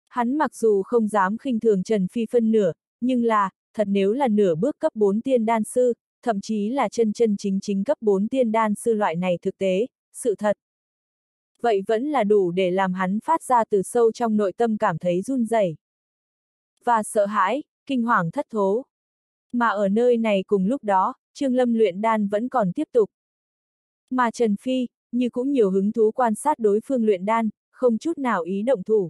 Hắn mặc dù không dám khinh thường Trần Phi phân nửa, nhưng là, thật nếu là nửa bước cấp 4 tiên đan sư, thậm chí là chân chân chính chính cấp 4 tiên đan sư loại này thực tế, sự thật. Vậy vẫn là đủ để làm hắn phát ra từ sâu trong nội tâm cảm thấy run rẩy Và sợ hãi, kinh hoàng thất thố. Mà ở nơi này cùng lúc đó, Trương Lâm luyện đan vẫn còn tiếp tục. Mà Trần Phi, như cũng nhiều hứng thú quan sát đối phương luyện đan, không chút nào ý động thủ.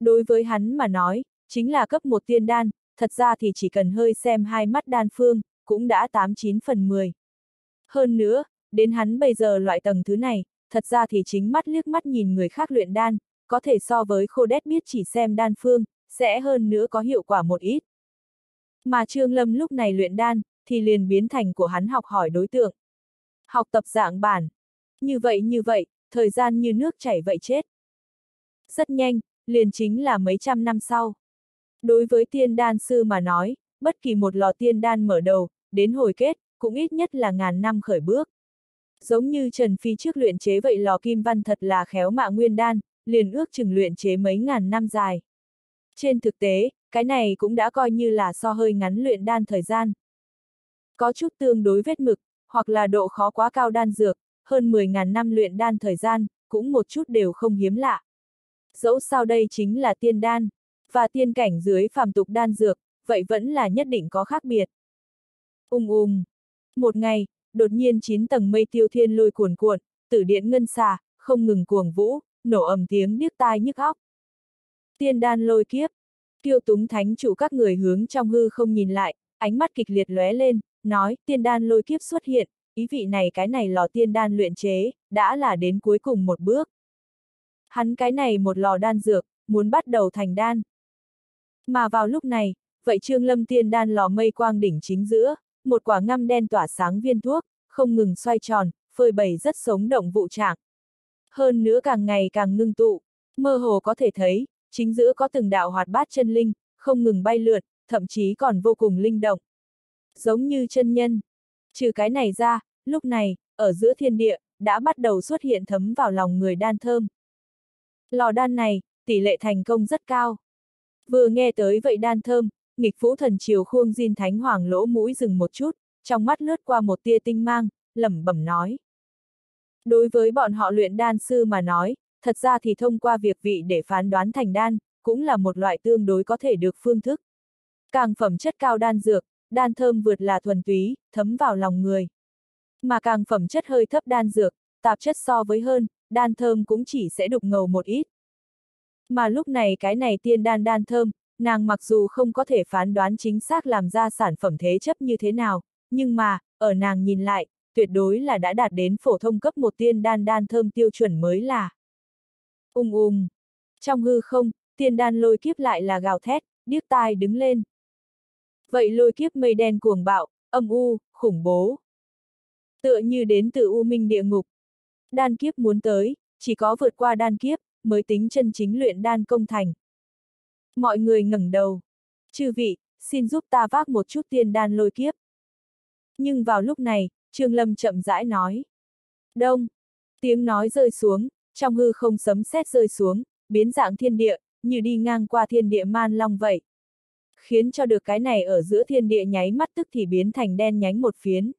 Đối với hắn mà nói, chính là cấp một tiên đan, thật ra thì chỉ cần hơi xem hai mắt đan phương, cũng đã 89 phần 10. Hơn nữa, đến hắn bây giờ loại tầng thứ này, thật ra thì chính mắt liếc mắt nhìn người khác luyện đan, có thể so với khô đét biết chỉ xem đan phương, sẽ hơn nữa có hiệu quả một ít. Mà Trương Lâm lúc này luyện đan, thì liền biến thành của hắn học hỏi đối tượng. Học tập dạng bản. Như vậy như vậy, thời gian như nước chảy vậy chết. Rất nhanh, liền chính là mấy trăm năm sau. Đối với tiên đan sư mà nói, bất kỳ một lò tiên đan mở đầu, đến hồi kết, cũng ít nhất là ngàn năm khởi bước. Giống như Trần Phi trước luyện chế vậy lò kim văn thật là khéo mạ nguyên đan, liền ước chừng luyện chế mấy ngàn năm dài. Trên thực tế, cái này cũng đã coi như là so hơi ngắn luyện đan thời gian. Có chút tương đối vết mực, hoặc là độ khó quá cao đan dược, hơn 10.000 năm luyện đan thời gian, cũng một chút đều không hiếm lạ. Dẫu sao đây chính là tiên đan, và tiên cảnh dưới phàm tục đan dược, vậy vẫn là nhất định có khác biệt. Ung um ung. Um. Một ngày, đột nhiên chín tầng mây tiêu thiên lôi cuồn cuộn, tử điện ngân xà, không ngừng cuồng vũ, nổ ầm tiếng điếc tai nhức óc. Tiên đan lôi kiếp. Kiêu túng thánh chủ các người hướng trong hư không nhìn lại, ánh mắt kịch liệt lóe lên, nói, tiên đan lôi kiếp xuất hiện, ý vị này cái này lò tiên đan luyện chế, đã là đến cuối cùng một bước. Hắn cái này một lò đan dược, muốn bắt đầu thành đan. Mà vào lúc này, vậy trương lâm tiên đan lò mây quang đỉnh chính giữa, một quả ngăm đen tỏa sáng viên thuốc, không ngừng xoay tròn, phơi bày rất sống động vụ trạng. Hơn nữa càng ngày càng ngưng tụ, mơ hồ có thể thấy, chính giữa có từng đạo hoạt bát chân linh, không ngừng bay lượn, thậm chí còn vô cùng linh động. Giống như chân nhân. Trừ cái này ra, lúc này, ở giữa thiên địa, đã bắt đầu xuất hiện thấm vào lòng người đan thơm. Lò đan này, tỷ lệ thành công rất cao. Vừa nghe tới vậy đan thơm, nghịch phú thần triều khuông diên thánh hoàng lỗ mũi dừng một chút, trong mắt lướt qua một tia tinh mang, lẩm bẩm nói. Đối với bọn họ luyện đan sư mà nói, thật ra thì thông qua việc vị để phán đoán thành đan, cũng là một loại tương đối có thể được phương thức. Càng phẩm chất cao đan dược, đan thơm vượt là thuần túy, thấm vào lòng người. Mà càng phẩm chất hơi thấp đan dược, tạp chất so với hơn, đan thơm cũng chỉ sẽ đục ngầu một ít. Mà lúc này cái này tiên đan đan thơm, nàng mặc dù không có thể phán đoán chính xác làm ra sản phẩm thế chấp như thế nào, nhưng mà, ở nàng nhìn lại, tuyệt đối là đã đạt đến phổ thông cấp một tiên đan đan thơm tiêu chuẩn mới là. Ung ung. Trong hư không, tiên đan lôi kiếp lại là gào thét, điếc tai đứng lên. Vậy lôi kiếp mây đen cuồng bạo, âm u, khủng bố. Tựa như đến từ u minh địa ngục. Đan kiếp muốn tới, chỉ có vượt qua đan kiếp, mới tính chân chính luyện đan công thành. Mọi người ngẩng đầu. Chư vị, xin giúp ta vác một chút tiên đan lôi kiếp. Nhưng vào lúc này, Trương Lâm chậm rãi nói. Đông. Tiếng nói rơi xuống, trong hư không sấm sét rơi xuống, biến dạng thiên địa, như đi ngang qua thiên địa man long vậy. Khiến cho được cái này ở giữa thiên địa nháy mắt tức thì biến thành đen nhánh một phiến.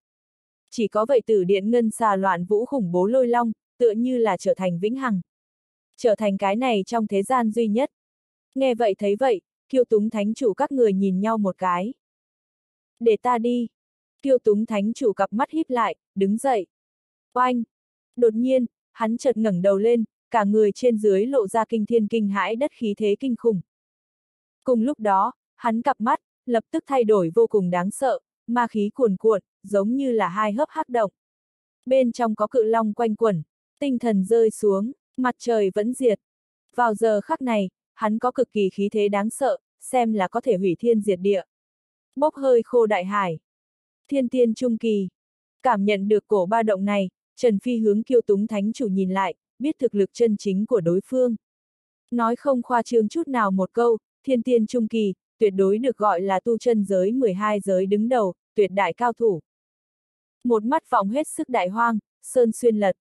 Chỉ có vậy tử điện ngân xà loạn vũ khủng bố lôi long, tựa như là trở thành vĩnh hằng. Trở thành cái này trong thế gian duy nhất. Nghe vậy thấy vậy, kiêu túng thánh chủ các người nhìn nhau một cái. Để ta đi. Kiêu túng thánh chủ cặp mắt híp lại, đứng dậy. Oanh! Đột nhiên, hắn chợt ngẩng đầu lên, cả người trên dưới lộ ra kinh thiên kinh hãi đất khí thế kinh khủng. Cùng lúc đó, hắn cặp mắt, lập tức thay đổi vô cùng đáng sợ, ma khí cuồn cuộn, giống như là hai hớp hắc động. Bên trong có cự long quanh quẩn, tinh thần rơi xuống, mặt trời vẫn diệt. Vào giờ khắc này, hắn có cực kỳ khí thế đáng sợ, xem là có thể hủy thiên diệt địa. Bốc hơi khô đại hải. Thiên tiên trung kỳ. Cảm nhận được cổ ba động này, Trần Phi hướng kiêu túng thánh chủ nhìn lại, biết thực lực chân chính của đối phương. Nói không khoa trương chút nào một câu, thiên tiên trung kỳ, tuyệt đối được gọi là tu chân giới 12 giới đứng đầu, tuyệt đại cao thủ. Một mắt vọng hết sức đại hoang, sơn xuyên lật.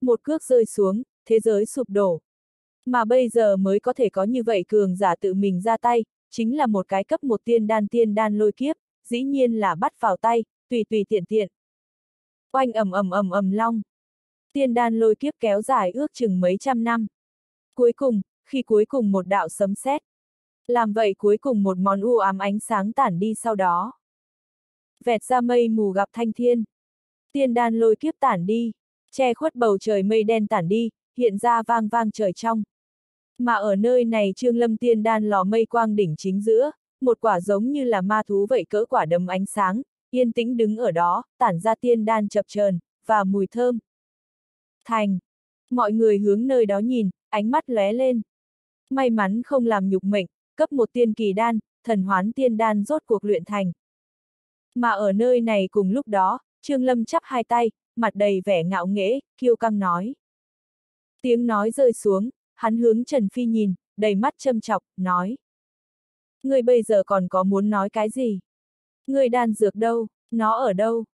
Một cước rơi xuống, thế giới sụp đổ. Mà bây giờ mới có thể có như vậy cường giả tự mình ra tay, chính là một cái cấp một tiên đan tiên đan lôi kiếp, dĩ nhiên là bắt vào tay, tùy tùy tiện tiện. Oanh ầm ầm ầm ầm long. Tiên đan lôi kiếp kéo dài ước chừng mấy trăm năm. Cuối cùng, khi cuối cùng một đạo sấm sét, làm vậy cuối cùng một món u ám ánh sáng tản đi sau đó. Vẹt ra mây mù gặp thanh thiên. Tiên đan lôi kiếp tản đi, che khuất bầu trời mây đen tản đi, hiện ra vang vang trời trong. Mà ở nơi này Trương Lâm tiên đan lò mây quang đỉnh chính giữa, một quả giống như là ma thú vậy cỡ quả đấm ánh sáng, yên tĩnh đứng ở đó, tản ra tiên đan chập chờn và mùi thơm. Thành. Mọi người hướng nơi đó nhìn, ánh mắt lóe lên. May mắn không làm nhục mệnh, cấp một tiên kỳ đan, thần hoán tiên đan rốt cuộc luyện thành. Mà ở nơi này cùng lúc đó, Trương Lâm chắp hai tay, mặt đầy vẻ ngạo nghễ, kiêu căng nói. Tiếng nói rơi xuống, hắn hướng Trần Phi nhìn, đầy mắt châm chọc, nói. Người bây giờ còn có muốn nói cái gì? Người đan dược đâu, nó ở đâu?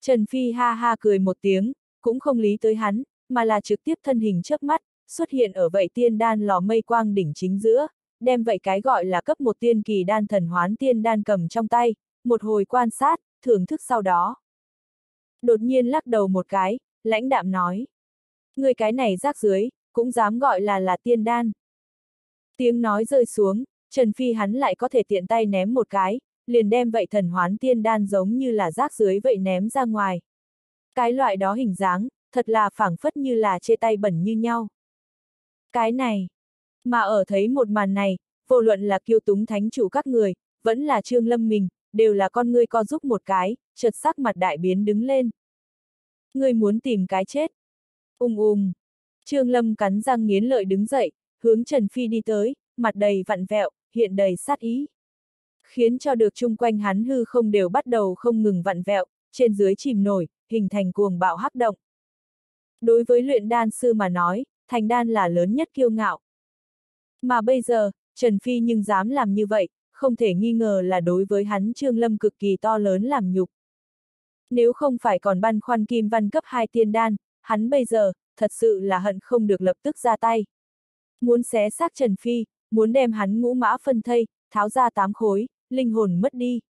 Trần Phi ha ha cười một tiếng, cũng không lý tới hắn, mà là trực tiếp thân hình chớp mắt, xuất hiện ở vậy tiên đan lò mây quang đỉnh chính giữa, đem vậy cái gọi là cấp một tiên kỳ đan thần hoán tiên đan cầm trong tay, một hồi quan sát, thưởng thức sau đó. Đột nhiên lắc đầu một cái, lãnh đạm nói. Người cái này rác dưới, cũng dám gọi là là tiên đan. Tiếng nói rơi xuống, Trần Phi hắn lại có thể tiện tay ném một cái, liền đem vậy thần hoán tiên đan giống như là rác dưới vậy ném ra ngoài. Cái loại đó hình dáng, thật là phảng phất như là chê tay bẩn như nhau. Cái này, mà ở thấy một màn này, vô luận là kiêu túng thánh chủ các người, vẫn là trương lâm mình, đều là con ngươi co giúp một cái, chợt sắc mặt đại biến đứng lên. Ngươi muốn tìm cái chết. Ung ung. Trương Lâm cắn răng nghiến lợi đứng dậy, hướng Trần Phi đi tới, mặt đầy vặn vẹo, hiện đầy sát ý. Khiến cho được chung quanh hắn hư không đều bắt đầu không ngừng vặn vẹo, trên dưới chìm nổi, hình thành cuồng bạo hắc động. Đối với luyện đan sư mà nói, thành đan là lớn nhất kiêu ngạo. Mà bây giờ, Trần Phi nhưng dám làm như vậy, không thể nghi ngờ là đối với hắn Trương Lâm cực kỳ to lớn làm nhục. Nếu không phải còn băn khoăn kim văn cấp 2 tiên đan, hắn bây giờ, thật sự là hận không được lập tức ra tay. Muốn xé xác Trần Phi, muốn đem hắn ngũ mã phân thây, tháo ra tám khối, linh hồn mất đi.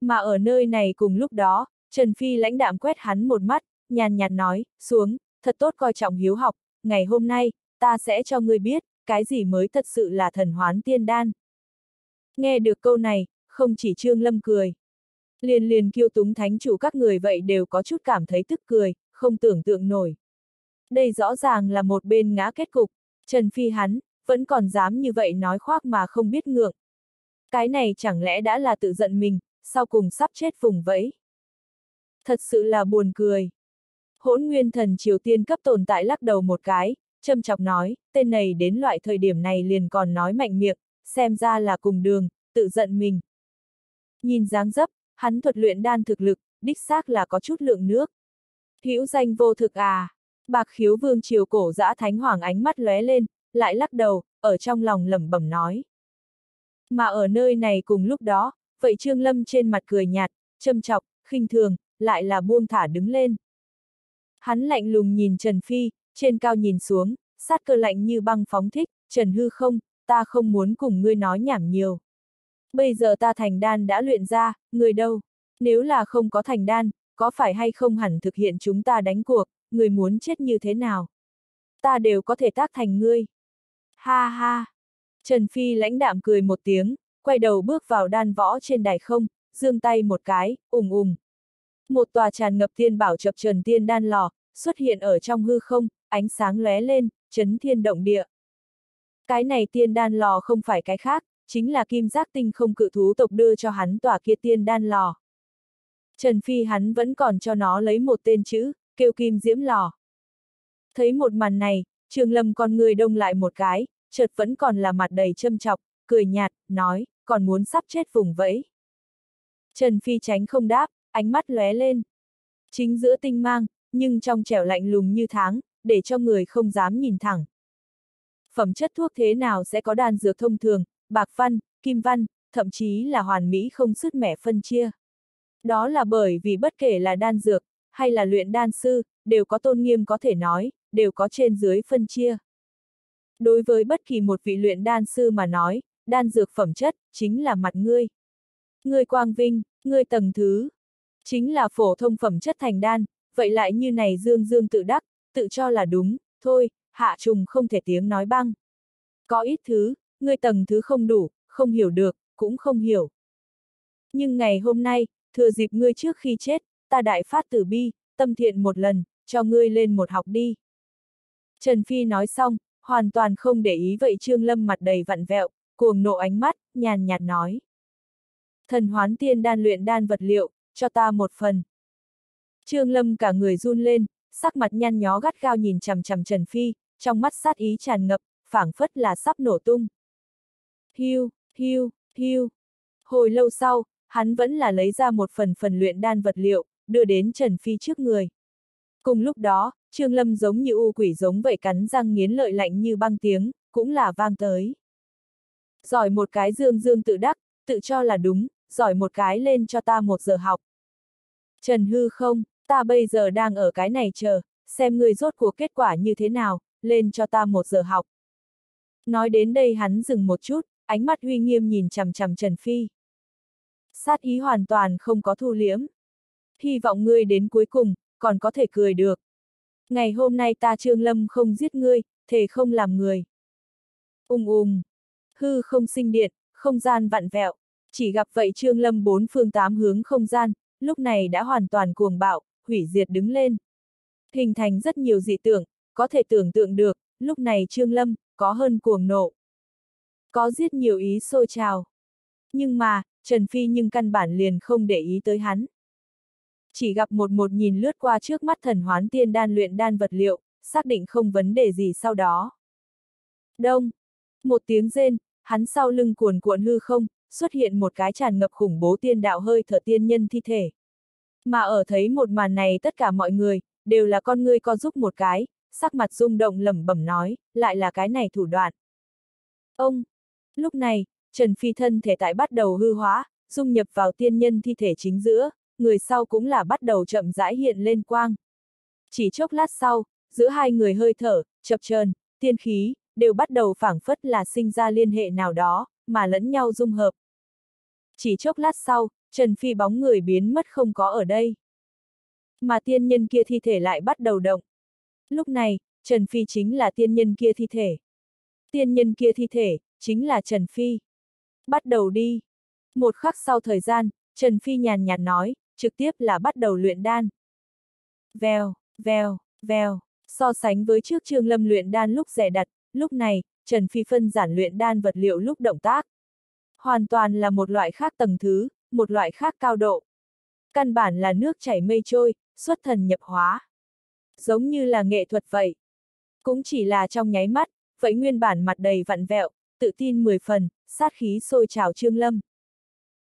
Mà ở nơi này cùng lúc đó, Trần Phi lãnh đạm quét hắn một mắt, nhàn nhạt nói, xuống, thật tốt coi trọng hiếu học, ngày hôm nay, ta sẽ cho ngươi biết, cái gì mới thật sự là thần hoán tiên đan. Nghe được câu này, không chỉ Trương Lâm cười. Liền liền kiêu túng thánh chủ các người vậy đều có chút cảm thấy tức cười, không tưởng tượng nổi. Đây rõ ràng là một bên ngã kết cục, Trần Phi hắn, vẫn còn dám như vậy nói khoác mà không biết ngượng. Cái này chẳng lẽ đã là tự giận mình, sau cùng sắp chết vùng vẫy. Thật sự là buồn cười. Hỗn nguyên thần Triều Tiên cấp tồn tại lắc đầu một cái, châm chọc nói, tên này đến loại thời điểm này liền còn nói mạnh miệng, xem ra là cùng đường, tự giận mình. Nhìn dáng dấp, hắn thuật luyện đan thực lực, đích xác là có chút lượng nước. Hữu danh vô thực à, bạc khiếu vương triều cổ dã thánh hoàng ánh mắt lóe lên, lại lắc đầu, ở trong lòng lẩm bẩm nói. Mà ở nơi này cùng lúc đó, vậy Trương Lâm trên mặt cười nhạt, châm chọc, khinh thường, lại là buông thả đứng lên. Hắn lạnh lùng nhìn Trần Phi, trên cao nhìn xuống, sát cơ lạnh như băng phóng thích, Trần Hư không, ta không muốn cùng ngươi nói nhảm nhiều. Bây giờ ta thành đan đã luyện ra, người đâu? Nếu là không có thành đan, có phải hay không hẳn thực hiện chúng ta đánh cuộc, người muốn chết như thế nào? Ta đều có thể tác thành ngươi. Ha ha! Trần Phi lãnh đạm cười một tiếng, quay đầu bước vào đan võ trên đài không, dương tay một cái, ùng ùng. Một tòa tràn ngập tiên bảo chập trần tiên đan lò, xuất hiện ở trong hư không, ánh sáng lóe lên, chấn thiên động địa. Cái này tiên đan lò không phải cái khác, chính là kim giác tinh không cự thú tộc đưa cho hắn tòa kia tiên đan lò. Trần Phi hắn vẫn còn cho nó lấy một tên chữ, kêu kim diễm lò. Thấy một màn này, Trường Lâm con người đông lại một cái, chợt vẫn còn là mặt đầy châm chọc, cười nhạt, nói, còn muốn sắp chết vùng vẫy. Trần Phi tránh không đáp, ánh mắt lóe lên. Chính giữa tinh mang, nhưng trong trẻo lạnh lùng như tháng, để cho người không dám nhìn thẳng. Phẩm chất thuốc thế nào sẽ có đan dược thông thường, bạc văn, kim văn, thậm chí là hoàn mỹ không sứt mẻ phân chia. Đó là bởi vì bất kể là đan dược, hay là luyện đan sư, đều có tôn nghiêm có thể nói, đều có trên dưới phân chia. Đối với bất kỳ một vị luyện đan sư mà nói, đan dược phẩm chất, chính là mặt ngươi. Ngươi quang vinh, ngươi tầng thứ, chính là phổ thông phẩm chất thành đan, vậy lại như này dương dương tự đắc, tự cho là đúng, thôi, hạ trùng không thể tiếng nói băng. Có ít thứ, ngươi tầng thứ không đủ, không hiểu được, cũng không hiểu. Nhưng ngày hôm nay, thừa dịp ngươi trước khi chết, ta đại phát tử bi, tâm thiện một lần, cho ngươi lên một học đi. Trần Phi nói xong, hoàn toàn không để ý vậy Trương Lâm mặt đầy vặn vẹo, cuồng nộ ánh mắt, nhàn nhạt nói. Thần hoán tiên đan luyện đan vật liệu, cho ta một phần. Trương Lâm cả người run lên, sắc mặt nhăn nhó gắt gao nhìn chằm chằm Trần Phi, trong mắt sát ý tràn ngập, phảng phất là sắp nổ tung. Hiu, hiu, hiu. Hồi lâu sau, hắn vẫn là lấy ra một phần phần luyện đan vật liệu, đưa đến Trần Phi trước người. Cùng lúc đó, Trương Lâm giống như u quỷ giống vậy cắn răng nghiến lợi lạnh như băng tiếng, cũng là vang tới. Giỏi một cái dương dương tự đắc, tự cho là đúng, giỏi một cái lên cho ta một giờ học. Trần Hư không, ta bây giờ đang ở cái này chờ, xem người rốt cuộc kết quả như thế nào, lên cho ta một giờ học. Nói đến đây hắn dừng một chút, ánh mắt uy nghiêm nhìn chằm chằm Trần Phi. Sát ý hoàn toàn không có thu liễm, Hy vọng ngươi đến cuối cùng, còn có thể cười được. Ngày hôm nay ta Trương Lâm không giết ngươi, thể không làm người. Ung ung. Hư không sinh điện, không gian vặn vẹo. Chỉ gặp vậy Trương Lâm bốn phương tám hướng không gian, lúc này đã hoàn toàn cuồng bạo, hủy diệt đứng lên. Hình thành rất nhiều dị tưởng, có thể tưởng tượng được, lúc này Trương Lâm, có hơn cuồng nộ. Có giết nhiều ý sôi trào. Nhưng mà, Trần Phi nhưng căn bản liền không để ý tới hắn. Chỉ gặp một một nhìn lướt qua trước mắt thần hoán tiên đan luyện đan vật liệu, xác định không vấn đề gì sau đó. Đông. Một tiếng rên, hắn sau lưng cuồn cuộn hư không, xuất hiện một cái tràn ngập khủng bố tiên đạo hơi thở tiên nhân thi thể. Mà ở thấy một màn này tất cả mọi người, đều là con ngươi co giúp một cái, sắc mặt rung động lẩm bẩm nói, lại là cái này thủ đoạn. Ông! Lúc này, Trần Phi thân thể tại bắt đầu hư hóa, dung nhập vào tiên nhân thi thể chính giữa, người sau cũng là bắt đầu chậm rãi hiện lên quang. Chỉ chốc lát sau, giữa hai người hơi thở, chập chờn, tiên khí, đều bắt đầu phảng phất là sinh ra liên hệ nào đó, mà lẫn nhau dung hợp. Chỉ chốc lát sau, Trần Phi bóng người biến mất không có ở đây. Mà tiên nhân kia thi thể lại bắt đầu động. Lúc này, Trần Phi chính là tiên nhân kia thi thể. Tiên nhân kia thi thể, chính là Trần Phi. Bắt đầu đi. Một khắc sau thời gian, Trần Phi nhàn nhạt nói, trực tiếp là bắt đầu luyện đan. Vèo, vèo, vèo, so sánh với trước Trương Lâm luyện đan lúc rẻ đặt, lúc này, Trần Phi phân giản luyện đan vật liệu lúc động tác. Hoàn toàn là một loại khác tầng thứ, một loại khác cao độ. Căn bản là nước chảy mây trôi, xuất thần nhập hóa. Giống như là nghệ thuật vậy. Cũng chỉ là trong nháy mắt, vậy nguyên bản mặt đầy vặn vẹo, tự tin mười phần, sát khí sôi trào Trương Lâm.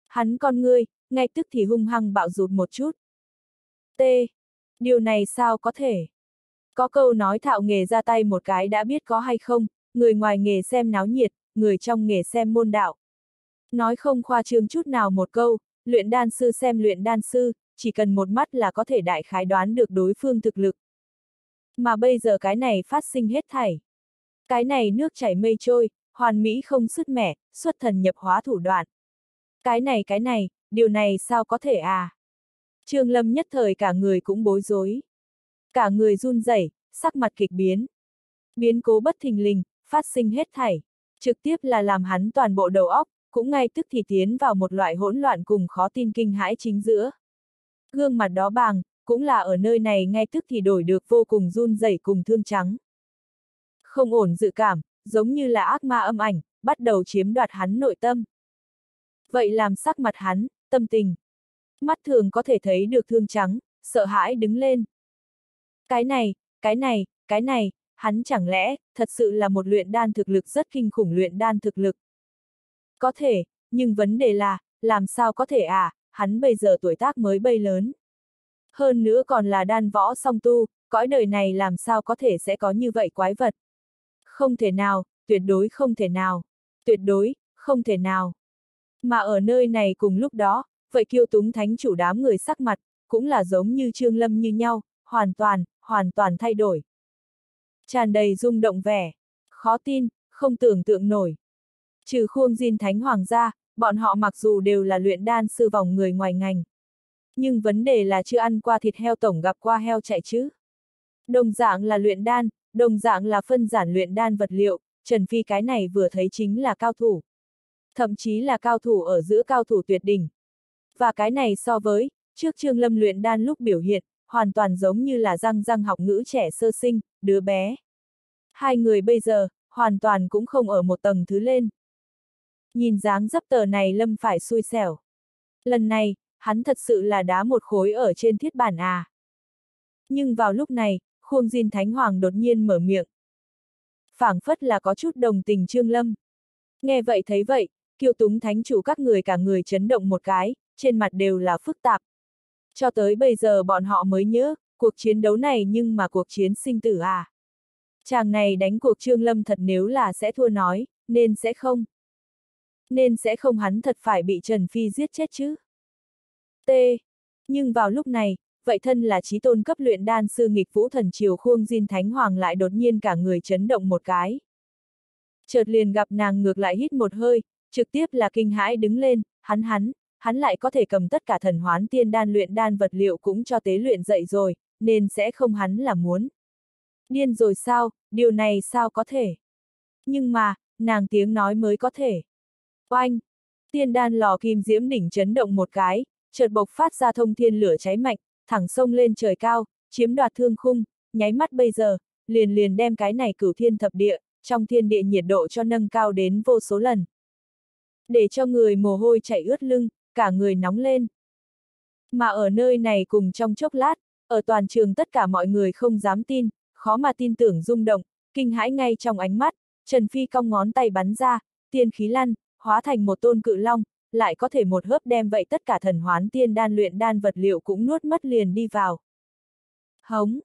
Hắn con ngươi, ngay tức thì hung hăng bạo rụt một chút. T. Điều này sao có thể? Có câu nói thạo nghề ra tay một cái đã biết có hay không, người ngoài nghề xem náo nhiệt, người trong nghề xem môn đạo. Nói không khoa trương chút nào một câu, luyện đan sư xem luyện đan sư, chỉ cần một mắt là có thể đại khái đoán được đối phương thực lực. Mà bây giờ cái này phát sinh hết thảy. Cái này nước chảy mây trôi, hoàn mỹ không sứt mẻ, xuất thần nhập hóa thủ đoạn. Cái này cái này, điều này sao có thể à? Trương Lâm nhất thời cả người cũng bối rối. Cả người run rẩy, sắc mặt kịch biến. Biến cố bất thình lình, phát sinh hết thảy. Trực tiếp là làm hắn toàn bộ đầu óc, cũng ngay tức thì tiến vào một loại hỗn loạn cùng khó tin kinh hãi chính giữa. Gương mặt đó bàng, cũng là ở nơi này ngay tức thì đổi được vô cùng run rẩy cùng thương trắng. Không ổn dự cảm, giống như là ác ma âm ảnh, bắt đầu chiếm đoạt hắn nội tâm. Vậy làm sắc mặt hắn, tâm tình. Mắt thường có thể thấy được thương trắng, sợ hãi đứng lên. Cái này, cái này, cái này, hắn chẳng lẽ, thật sự là một luyện đan thực lực rất kinh khủng luyện đan thực lực. Có thể, nhưng vấn đề là, làm sao có thể à, hắn bây giờ tuổi tác mới bay lớn. Hơn nữa còn là đan võ song tu, cõi đời này làm sao có thể sẽ có như vậy quái vật. Không thể nào, tuyệt đối không thể nào. Tuyệt đối, không thể nào. Mà ở nơi này cùng lúc đó, vậy kiêu túng thánh chủ đám người sắc mặt, cũng là giống như Trương Lâm như nhau, hoàn toàn, hoàn toàn thay đổi. Tràn đầy rung động vẻ. Khó tin, không tưởng tượng nổi. Trừ khuôn Diên Thánh Hoàng gia, bọn họ mặc dù đều là luyện đan sư vòng người ngoài ngành. Nhưng vấn đề là chưa ăn qua thịt heo tổng gặp qua heo chạy chứ. Đồng dạng là luyện đan, đồng dạng là phân giản luyện đan vật liệu, Trần Phi cái này vừa thấy chính là cao thủ. Thậm chí là cao thủ ở giữa cao thủ tuyệt đỉnh. Và cái này so với, trước Trương Lâm luyện đan lúc biểu hiện, hoàn toàn giống như là răng răng học ngữ trẻ sơ sinh, đứa bé. Hai người bây giờ, hoàn toàn cũng không ở một tầng thứ lên. Nhìn dáng dấp tờ này Lâm phải xui xẻo. Lần này, hắn thật sự là đá một khối ở trên thiết bản à. Nhưng vào lúc này, khuôn Diên Thánh Hoàng đột nhiên mở miệng. phảng phất là có chút đồng tình Trương Lâm. Nghe vậy thấy vậy, Kiều túng thánh chủ các người cả người chấn động một cái, trên mặt đều là phức tạp. Cho tới bây giờ bọn họ mới nhớ, cuộc chiến đấu này nhưng mà cuộc chiến sinh tử à. Chàng này đánh cuộc Trương Lâm thật nếu là sẽ thua nói, nên sẽ không. Nên sẽ không hắn thật phải bị Trần Phi giết chết chứ. T. Nhưng vào lúc này, vậy thân là trí tôn cấp luyện đan sư nghịch vũ thần triều khuông Diên Thánh Hoàng lại đột nhiên cả người chấn động một cái. Chợt liền gặp nàng ngược lại hít một hơi, trực tiếp là kinh hãi đứng lên, hắn hắn, hắn lại có thể cầm tất cả thần hoán tiên đan luyện đan vật liệu cũng cho tế luyện dậy rồi, nên sẽ không hắn là muốn. Điên rồi sao, điều này sao có thể? Nhưng mà, nàng tiếng nói mới có thể. Oanh! Tiên đan lò kim diễm đỉnh chấn động một cái, chợt bộc phát ra thông thiên lửa cháy mạnh, thẳng sông lên trời cao, chiếm đoạt thương khung, nháy mắt bây giờ, liền liền đem cái này cửu thiên thập địa, trong thiên địa nhiệt độ cho nâng cao đến vô số lần. Để cho người mồ hôi chảy ướt lưng, cả người nóng lên. Mà ở nơi này cùng trong chốc lát, ở toàn trường tất cả mọi người không dám tin, khó mà tin tưởng rung động, kinh hãi ngay trong ánh mắt, Trần Phi cong ngón tay bắn ra, tiên khí lăn, hóa thành một tôn cự long, lại có thể một hớp đem vậy tất cả thần hoán tiên đan luyện đan vật liệu cũng nuốt mất liền đi vào. Hống!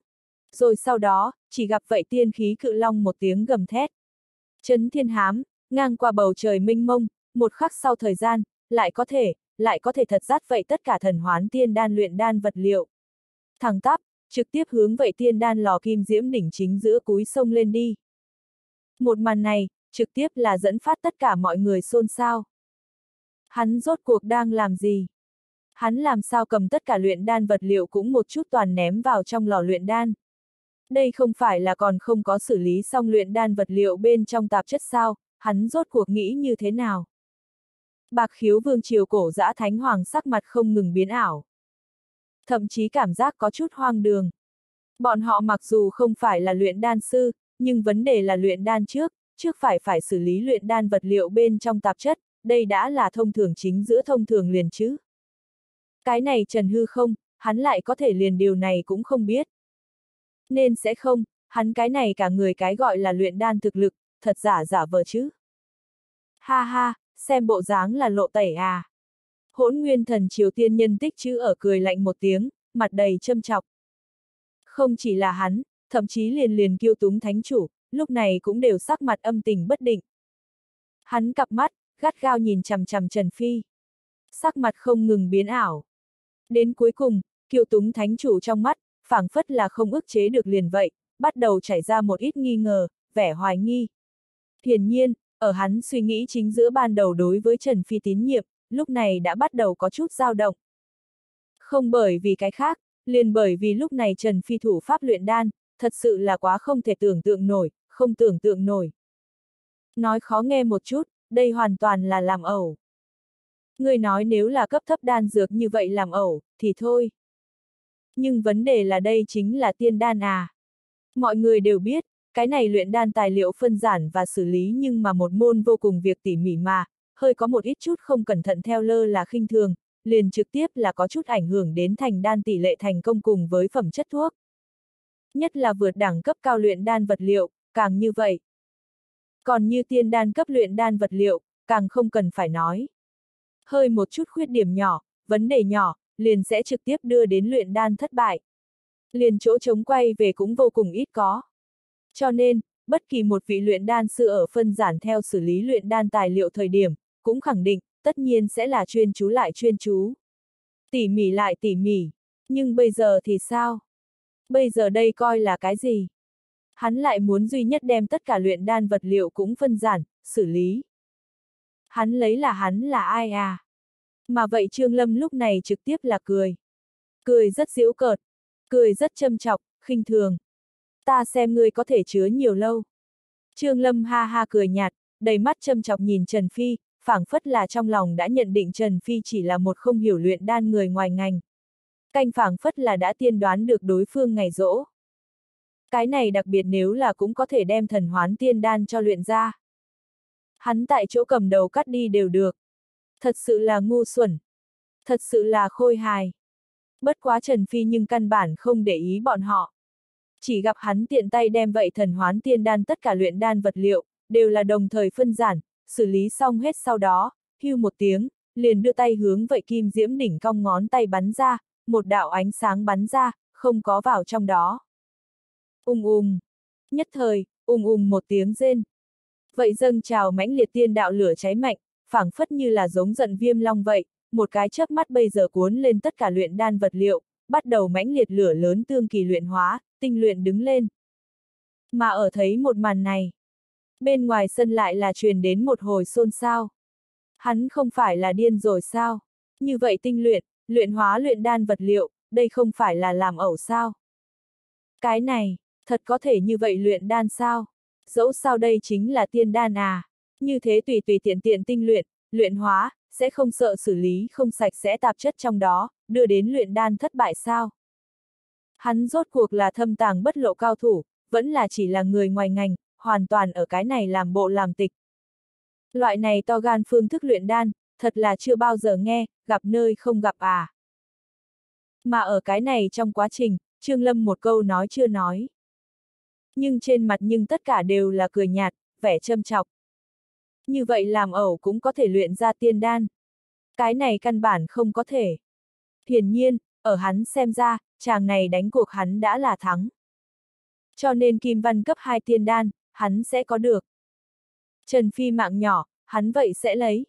Rồi sau đó, chỉ gặp vậy tiên khí cự long một tiếng gầm thét. Chấn thiên hám, ngang qua bầu trời minh mông, một khắc sau thời gian, lại có thể, lại có thể thật dắt vậy tất cả thần hoán tiên đan luyện đan vật liệu. thẳng tắp, trực tiếp hướng vậy tiên đan lò kim diễm đỉnh chính giữa cúi sông lên đi. Một màn này, trực tiếp là dẫn phát tất cả mọi người xôn xao. Hắn rốt cuộc đang làm gì? Hắn làm sao cầm tất cả luyện đan vật liệu cũng một chút toàn ném vào trong lò luyện đan. Đây không phải là còn không có xử lý xong luyện đan vật liệu bên trong tạp chất sao, hắn rốt cuộc nghĩ như thế nào? Bạc khiếu vương triều cổ dã thánh hoàng sắc mặt không ngừng biến ảo. Thậm chí cảm giác có chút hoang đường. Bọn họ mặc dù không phải là luyện đan sư, nhưng vấn đề là luyện đan trước, trước phải phải xử lý luyện đan vật liệu bên trong tạp chất, đây đã là thông thường chính giữa thông thường liền chứ. Cái này Trần Hư không, hắn lại có thể liền điều này cũng không biết. Nên sẽ không, hắn cái này cả người cái gọi là luyện đan thực lực, thật giả giả vờ chứ. Ha ha, xem bộ dáng là lộ tẩy à. Hỗn nguyên thần Triều Tiên nhân tích chữ ở cười lạnh một tiếng, mặt đầy châm chọc. Không chỉ là hắn, thậm chí liền liền kiêu túng thánh chủ, lúc này cũng đều sắc mặt âm tình bất định. Hắn cặp mắt, gắt gao nhìn chằm chằm Trần Phi. Sắc mặt không ngừng biến ảo. Đến cuối cùng, kiều túng thánh chủ trong mắt, phảng phất là không ức chế được liền vậy, bắt đầu chảy ra một ít nghi ngờ, vẻ hoài nghi. Hiển nhiên, ở hắn suy nghĩ chính giữa ban đầu đối với Trần Phi tín nhiệm, lúc này đã bắt đầu có chút dao động. Không bởi vì cái khác, liền bởi vì lúc này Trần Phi thủ pháp luyện đan, thật sự là quá không thể tưởng tượng nổi, không tưởng tượng nổi. Nói khó nghe một chút, đây hoàn toàn là làm ẩu. Người nói nếu là cấp thấp đan dược như vậy làm ẩu, thì thôi. Nhưng vấn đề là đây chính là tiên đan à. Mọi người đều biết, cái này luyện đan tài liệu phân giản và xử lý nhưng mà một môn vô cùng việc tỉ mỉ mà, hơi có một ít chút không cẩn thận theo lơ là khinh thường, liền trực tiếp là có chút ảnh hưởng đến thành đan tỷ lệ thành công cùng với phẩm chất thuốc. Nhất là vượt đẳng cấp cao luyện đan vật liệu, càng như vậy. Còn như tiên đan cấp luyện đan vật liệu, càng không cần phải nói. Hơi một chút khuyết điểm nhỏ, vấn đề nhỏ, liền sẽ trực tiếp đưa đến luyện đan thất bại. Liền chỗ chống quay về cũng vô cùng ít có. Cho nên, bất kỳ một vị luyện đan sư ở phân giản theo xử lý luyện đan tài liệu thời điểm, cũng khẳng định, tất nhiên sẽ là chuyên chú lại chuyên chú. Tỉ mỉ lại tỉ mỉ. Nhưng bây giờ thì sao? Bây giờ đây coi là cái gì? Hắn lại muốn duy nhất đem tất cả luyện đan vật liệu cũng phân giản, xử lý. Hắn lấy là hắn là ai à? Mà vậy Trương Lâm lúc này trực tiếp là cười. Cười rất giễu cợt, cười rất châm chọc, khinh thường. Ta xem ngươi có thể chứa nhiều lâu. Trương Lâm ha ha cười nhạt, đầy mắt châm chọc nhìn Trần Phi, phảng phất là trong lòng đã nhận định Trần Phi chỉ là một không hiểu luyện đan người ngoài ngành. Canh phảng phất là đã tiên đoán được đối phương ngày rỗ. Cái này đặc biệt nếu là cũng có thể đem thần hoán tiên đan cho luyện ra. Hắn tại chỗ cầm đầu cắt đi đều được. Thật sự là ngu xuẩn. Thật sự là khôi hài. Bất quá Trần Phi nhưng căn bản không để ý bọn họ. Chỉ gặp hắn tiện tay đem vậy thần hoán tiên đan tất cả luyện đan vật liệu, đều là đồng thời phân giản, xử lý xong hết sau đó, hưu một tiếng, liền đưa tay hướng vậy kim diễm đỉnh cong ngón tay bắn ra, một đạo ánh sáng bắn ra, không có vào trong đó. Ung ung. Nhất thời, ung ung một tiếng rên. Vậy dâng trào mãnh liệt tiên đạo lửa cháy mạnh, phảng phất như là giống giận viêm long vậy, một cái chớp mắt bây giờ cuốn lên tất cả luyện đan vật liệu, bắt đầu mãnh liệt lửa lớn tương kỳ luyện hóa, tinh luyện đứng lên. Mà ở thấy một màn này, bên ngoài sân lại là truyền đến một hồi xôn xao. Hắn không phải là điên rồi sao? Như vậy tinh luyện, luyện hóa luyện đan vật liệu, đây không phải là làm ẩu sao? Cái này, thật có thể như vậy luyện đan sao? Dẫu sao đây chính là tiên đan à? Như thế tùy tùy tiện tiện tinh luyện, luyện hóa, sẽ không sợ xử lý không sạch sẽ tạp chất trong đó, đưa đến luyện đan thất bại sao? Hắn rốt cuộc là thâm tàng bất lộ cao thủ, vẫn là chỉ là người ngoài ngành, hoàn toàn ở cái này làm bộ làm tịch. Loại này to gan phương thức luyện đan, thật là chưa bao giờ nghe, gặp nơi không gặp à. Mà ở cái này trong quá trình, Trương Lâm một câu nói chưa nói. Nhưng trên mặt nhưng tất cả đều là cười nhạt, vẻ châm chọc. Như vậy làm ẩu cũng có thể luyện ra tiên đan. Cái này căn bản không có thể. Hiển nhiên, ở hắn xem ra, chàng này đánh cuộc hắn đã là thắng. Cho nên kim văn cấp 2 tiên đan, hắn sẽ có được. Trần Phi mạng nhỏ, hắn vậy sẽ lấy.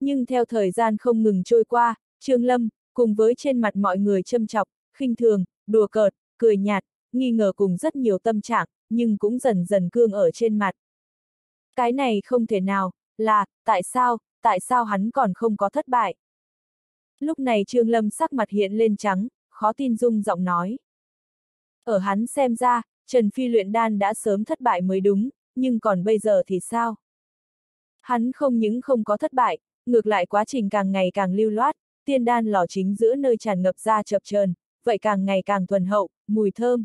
Nhưng theo thời gian không ngừng trôi qua, Trương Lâm, cùng với trên mặt mọi người châm chọc, khinh thường, đùa cợt, cười nhạt, nghi ngờ cùng rất nhiều tâm trạng, nhưng cũng dần dần cương ở trên mặt. Cái này không thể nào, là, tại sao, tại sao hắn còn không có thất bại? Lúc này Trương Lâm sắc mặt hiện lên trắng, khó tin dung giọng nói. Ở hắn xem ra, Trần Phi luyện đan đã sớm thất bại mới đúng, nhưng còn bây giờ thì sao? Hắn không những không có thất bại, ngược lại quá trình càng ngày càng lưu loát, tiên đan lò chính giữa nơi tràn ngập ra chập chờn, vậy càng ngày càng thuần hậu, mùi thơm.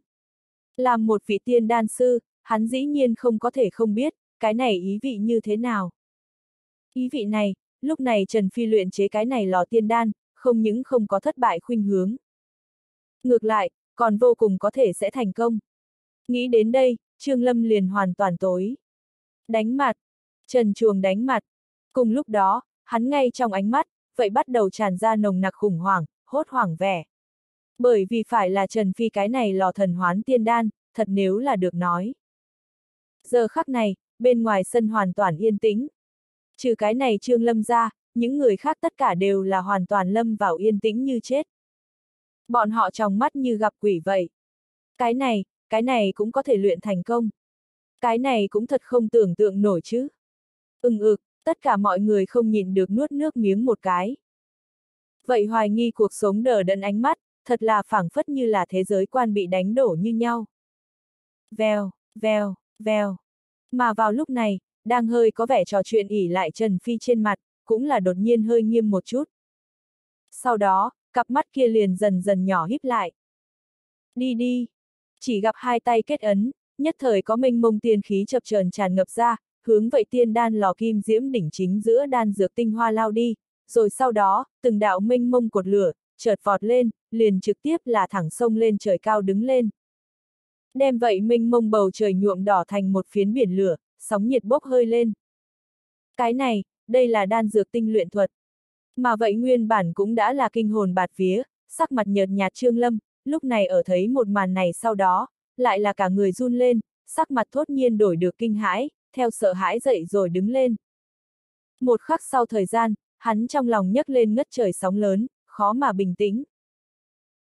Làm một vị tiên đan sư, hắn dĩ nhiên không có thể không biết, cái này ý vị như thế nào. Ý vị này, lúc này Trần Phi luyện chế cái này lò tiên đan, không những không có thất bại khuynh hướng. Ngược lại, còn vô cùng có thể sẽ thành công. Nghĩ đến đây, Trương Lâm liền hoàn toàn tối. Đánh mặt. Trần Chuồng đánh mặt. Cùng lúc đó, hắn ngay trong ánh mắt, vậy bắt đầu tràn ra nồng nặc khủng hoảng, hốt hoảng vẻ. Bởi vì phải là Trần Phi cái này lò thần hoán tiên đan, thật nếu là được nói. Giờ khắc này, bên ngoài sân hoàn toàn yên tĩnh. Trừ cái này Trương Lâm ra, những người khác tất cả đều là hoàn toàn lâm vào yên tĩnh như chết. Bọn họ trong mắt như gặp quỷ vậy. Cái này, cái này cũng có thể luyện thành công. Cái này cũng thật không tưởng tượng nổi chứ. Ưng ực, tất cả mọi người không nhìn được nuốt nước miếng một cái. Vậy hoài nghi cuộc sống đờ đẫn ánh mắt, thật là phảng phất như là thế giới quan bị đánh đổ như nhau. Vèo, vèo, vèo. Mà vào lúc này, đang hơi có vẻ trò chuyện ỉ lại Trần Phi trên mặt, cũng là đột nhiên hơi nghiêm một chút. Sau đó, cặp mắt kia liền dần dần nhỏ híp lại. Đi đi. Chỉ gặp hai tay kết ấn, nhất thời có minh mông tiên khí chập chờn tràn ngập ra, hướng vậy tiên đan lò kim diễm đỉnh chính giữa đan dược tinh hoa lao đi, rồi sau đó, từng đạo minh mông cột lửa, chợt vọt lên, liền trực tiếp là thẳng sông lên trời cao đứng lên. Đem vậy minh mông bầu trời nhuộm đỏ thành một phiến biển lửa, sóng nhiệt bốc hơi lên. Cái này, đây là đan dược tinh luyện thuật. Mà vậy nguyên bản cũng đã là kinh hồn bạt vía, sắc mặt nhợt nhạt Trương Lâm, lúc này ở thấy một màn này sau đó, lại là cả người run lên, sắc mặt thốt nhiên đổi được kinh hãi, theo sợ hãi dậy rồi đứng lên. Một khắc sau thời gian, hắn trong lòng nhấc lên ngất trời sóng lớn, khó mà bình tĩnh.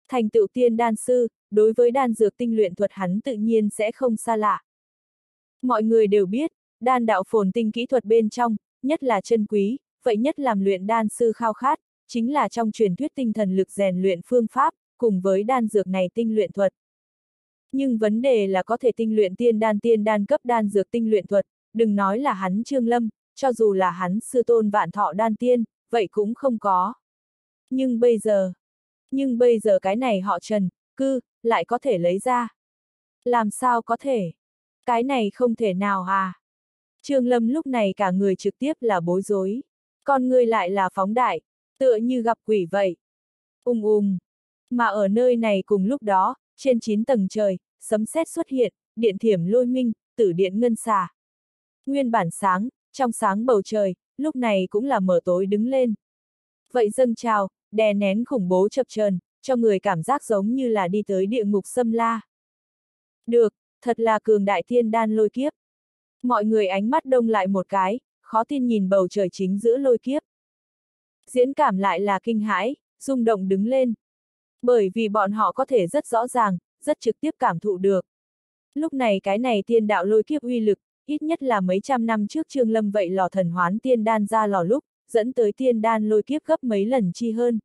Thành tựu tiên đan sư, đối với đan dược tinh luyện thuật hắn tự nhiên sẽ không xa lạ. Mọi người đều biết, đan đạo phồn tinh kỹ thuật bên trong, nhất là chân quý, vậy nhất làm luyện đan sư khao khát, chính là trong truyền thuyết tinh thần lực rèn luyện phương pháp, cùng với đan dược này tinh luyện thuật. Nhưng vấn đề là có thể tinh luyện tiên đan tiên đan cấp đan dược tinh luyện thuật, đừng nói là hắn Trương Lâm, cho dù là hắn sư tôn vạn thọ đan tiên, vậy cũng không có. Nhưng bây giờ, nhưng bây giờ cái này họ Trần, cư, lại có thể lấy ra. Làm sao có thể? Cái này không thể nào à? Trương Lâm lúc này cả người trực tiếp là bối rối. Con người lại là phóng đại, tựa như gặp quỷ vậy. Ung ung. Mà ở nơi này cùng lúc đó, trên 9 tầng trời, sấm sét xuất hiện, điện thiểm lôi minh, tử điện ngân xà. Nguyên bản sáng, trong sáng bầu trời, lúc này cũng là mở tối đứng lên. Vậy dâng trào, đè nén khủng bố chập chờn, cho người cảm giác giống như là đi tới địa ngục xâm la. Được, thật là cường đại thiên đan lôi kiếp. Mọi người ánh mắt đông lại một cái, khó tin nhìn bầu trời chính giữa lôi kiếp. Diễn cảm lại là kinh hãi, rung động đứng lên. Bởi vì bọn họ có thể rất rõ ràng, rất trực tiếp cảm thụ được. Lúc này cái này thiên đạo lôi kiếp uy lực, ít nhất là mấy trăm năm trước Trương Lâm vậy lò thần hoán tiên đan ra lò lúc, dẫn tới tiên đan lôi kiếp gấp mấy lần chi hơn.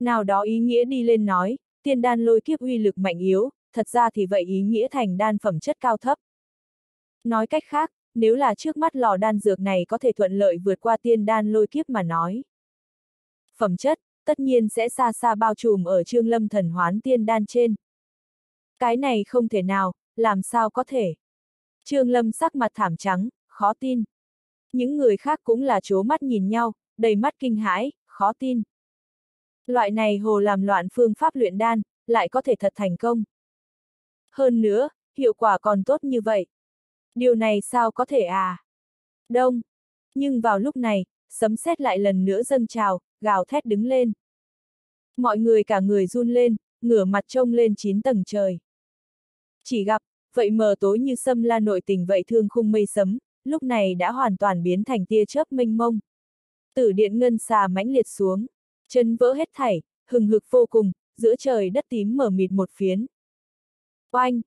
Nào đó ý nghĩa đi lên nói, tiên đan lôi kiếp uy lực mạnh yếu, thật ra thì vậy ý nghĩa thành đan phẩm chất cao thấp. Nói cách khác, nếu là trước mắt lò đan dược này có thể thuận lợi vượt qua tiên đan lôi kiếp mà nói. Phẩm chất, tất nhiên sẽ xa xa bao trùm ở trương lâm thần hoán tiên đan trên. Cái này không thể nào, làm sao có thể. Trương lâm sắc mặt thảm trắng, khó tin. Những người khác cũng là chố mắt nhìn nhau, đầy mắt kinh hãi, khó tin. Loại này hồ làm loạn phương pháp luyện đan, lại có thể thật thành công. Hơn nữa, hiệu quả còn tốt như vậy. Điều này sao có thể à? Đông. Nhưng vào lúc này, sấm sét lại lần nữa dâng trào, gào thét đứng lên. Mọi người cả người run lên, ngửa mặt trông lên chín tầng trời. Chỉ gặp, vậy mờ tối như sâm la nội tình vậy thương khung mây sấm, lúc này đã hoàn toàn biến thành tia chớp mênh mông. Tử điện ngân xà mãnh liệt xuống, chân vỡ hết thảy, hừng hực vô cùng, giữa trời đất tím mở mịt một phiến. Oanh!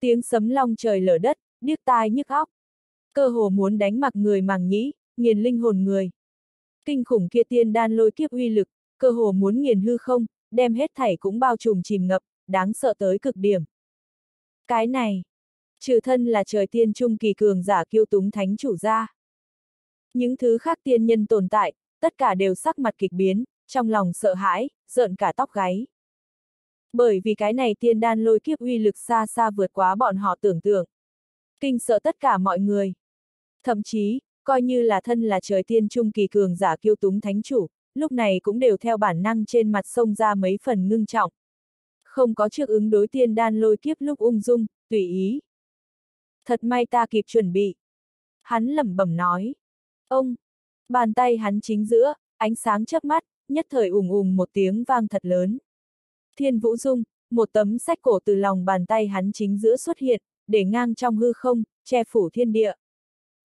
Tiếng sấm long trời lở đất, điếc tai nhức óc. Cơ hồ muốn đánh mặc người màng nhĩ, nghiền linh hồn người. Kinh khủng kia tiên đan lôi kiếp uy lực, cơ hồ muốn nghiền hư không, đem hết thảy cũng bao trùm chìm ngập, đáng sợ tới cực điểm. Cái này, trừ thân là trời tiên trung kỳ cường giả kiêu túng thánh chủ ra. Những thứ khác tiên nhân tồn tại, tất cả đều sắc mặt kịch biến, trong lòng sợ hãi, rợn cả tóc gáy. Bởi vì cái này tiên đan lôi kiếp uy lực xa xa vượt quá bọn họ tưởng tượng. Kinh sợ tất cả mọi người. Thậm chí, coi như là thân là trời tiên trung kỳ cường giả kiêu túng thánh chủ, lúc này cũng đều theo bản năng trên mặt sông ra mấy phần ngưng trọng. Không có trước ứng đối tiên đan lôi kiếp lúc ung dung, tùy ý. Thật may ta kịp chuẩn bị. Hắn lẩm bẩm nói. Ông! Bàn tay hắn chính giữa, ánh sáng chớp mắt, nhất thời ủng ủng một tiếng vang thật lớn. Thiên Vũ Dung, một tấm sách cổ từ lòng bàn tay hắn chính giữa xuất hiện, để ngang trong hư không, che phủ thiên địa.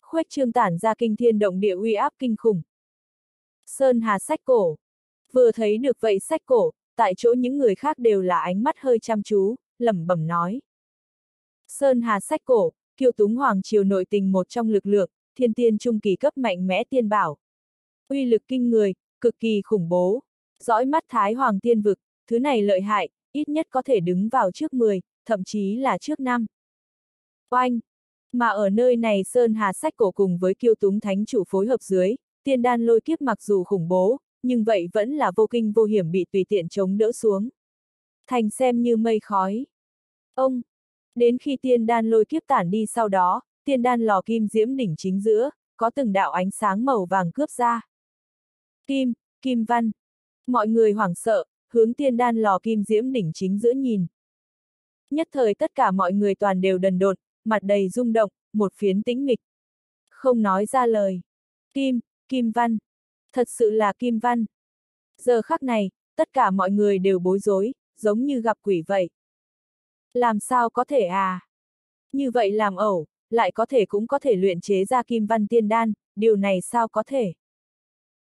Khuếch trương tản ra kinh thiên động địa uy áp kinh khủng. Sơn Hà sách cổ. Vừa thấy được vậy sách cổ, tại chỗ những người khác đều là ánh mắt hơi chăm chú, lẩm bẩm nói. Sơn Hà sách cổ, kiêu túng hoàng triều nội tình một trong lực lượng, thiên tiên trung kỳ cấp mạnh mẽ tiên bảo. Uy lực kinh người, cực kỳ khủng bố. Dõi mắt Thái Hoàng tiên vực, thứ này lợi hại, ít nhất có thể đứng vào trước 10, thậm chí là trước năm. Oanh! Mà ở nơi này Sơn Hà Sách cổ cùng với kiêu túng thánh chủ phối hợp dưới, tiên đan lôi kiếp mặc dù khủng bố, nhưng vậy vẫn là vô kinh vô hiểm bị tùy tiện chống đỡ xuống. Thành xem như mây khói. Ông! Đến khi tiên đan lôi kiếp tản đi sau đó, tiên đan lò kim diễm đỉnh chính giữa, có từng đạo ánh sáng màu vàng cướp ra. Kim, kim văn. Mọi người hoảng sợ, hướng tiên đan lò kim diễm đỉnh chính giữa nhìn. Nhất thời tất cả mọi người toàn đều đần đột, mặt đầy rung động, một phiến tĩnh mịch. Không nói ra lời. Kim, kim văn. Thật sự là kim văn. Giờ khắc này, tất cả mọi người đều bối rối, giống như gặp quỷ vậy. Làm sao có thể à? Như vậy làm ẩu, lại có thể cũng có thể luyện chế ra kim văn tiên đan, điều này sao có thể?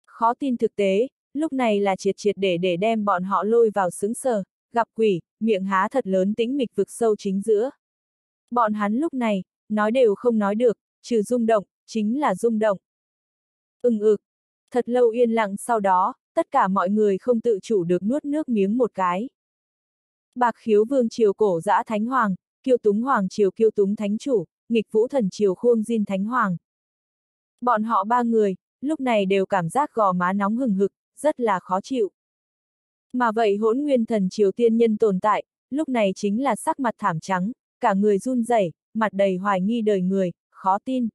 Khó tin thực tế, lúc này là triệt triệt để để đem bọn họ lôi vào xứng sờ, gặp quỷ, miệng há thật lớn tĩnh mịch vực sâu chính giữa. Bọn hắn lúc này, nói đều không nói được, trừ rung động, chính là rung động. Ưng ực. Thật lâu yên lặng sau đó, tất cả mọi người không tự chủ được nuốt nước miếng một cái. Bạc khiếu vương triều cổ dã thánh hoàng, kiêu túng hoàng triều kiêu túng thánh chủ, nghịch vũ thần triều khuông diên thánh hoàng. Bọn họ ba người, lúc này đều cảm giác gò má nóng hừng hực, rất là khó chịu. Mà vậy hỗn nguyên thần triều tiên nhân tồn tại, lúc này chính là sắc mặt thảm trắng, cả người run rẩy, mặt đầy hoài nghi đời người, khó tin.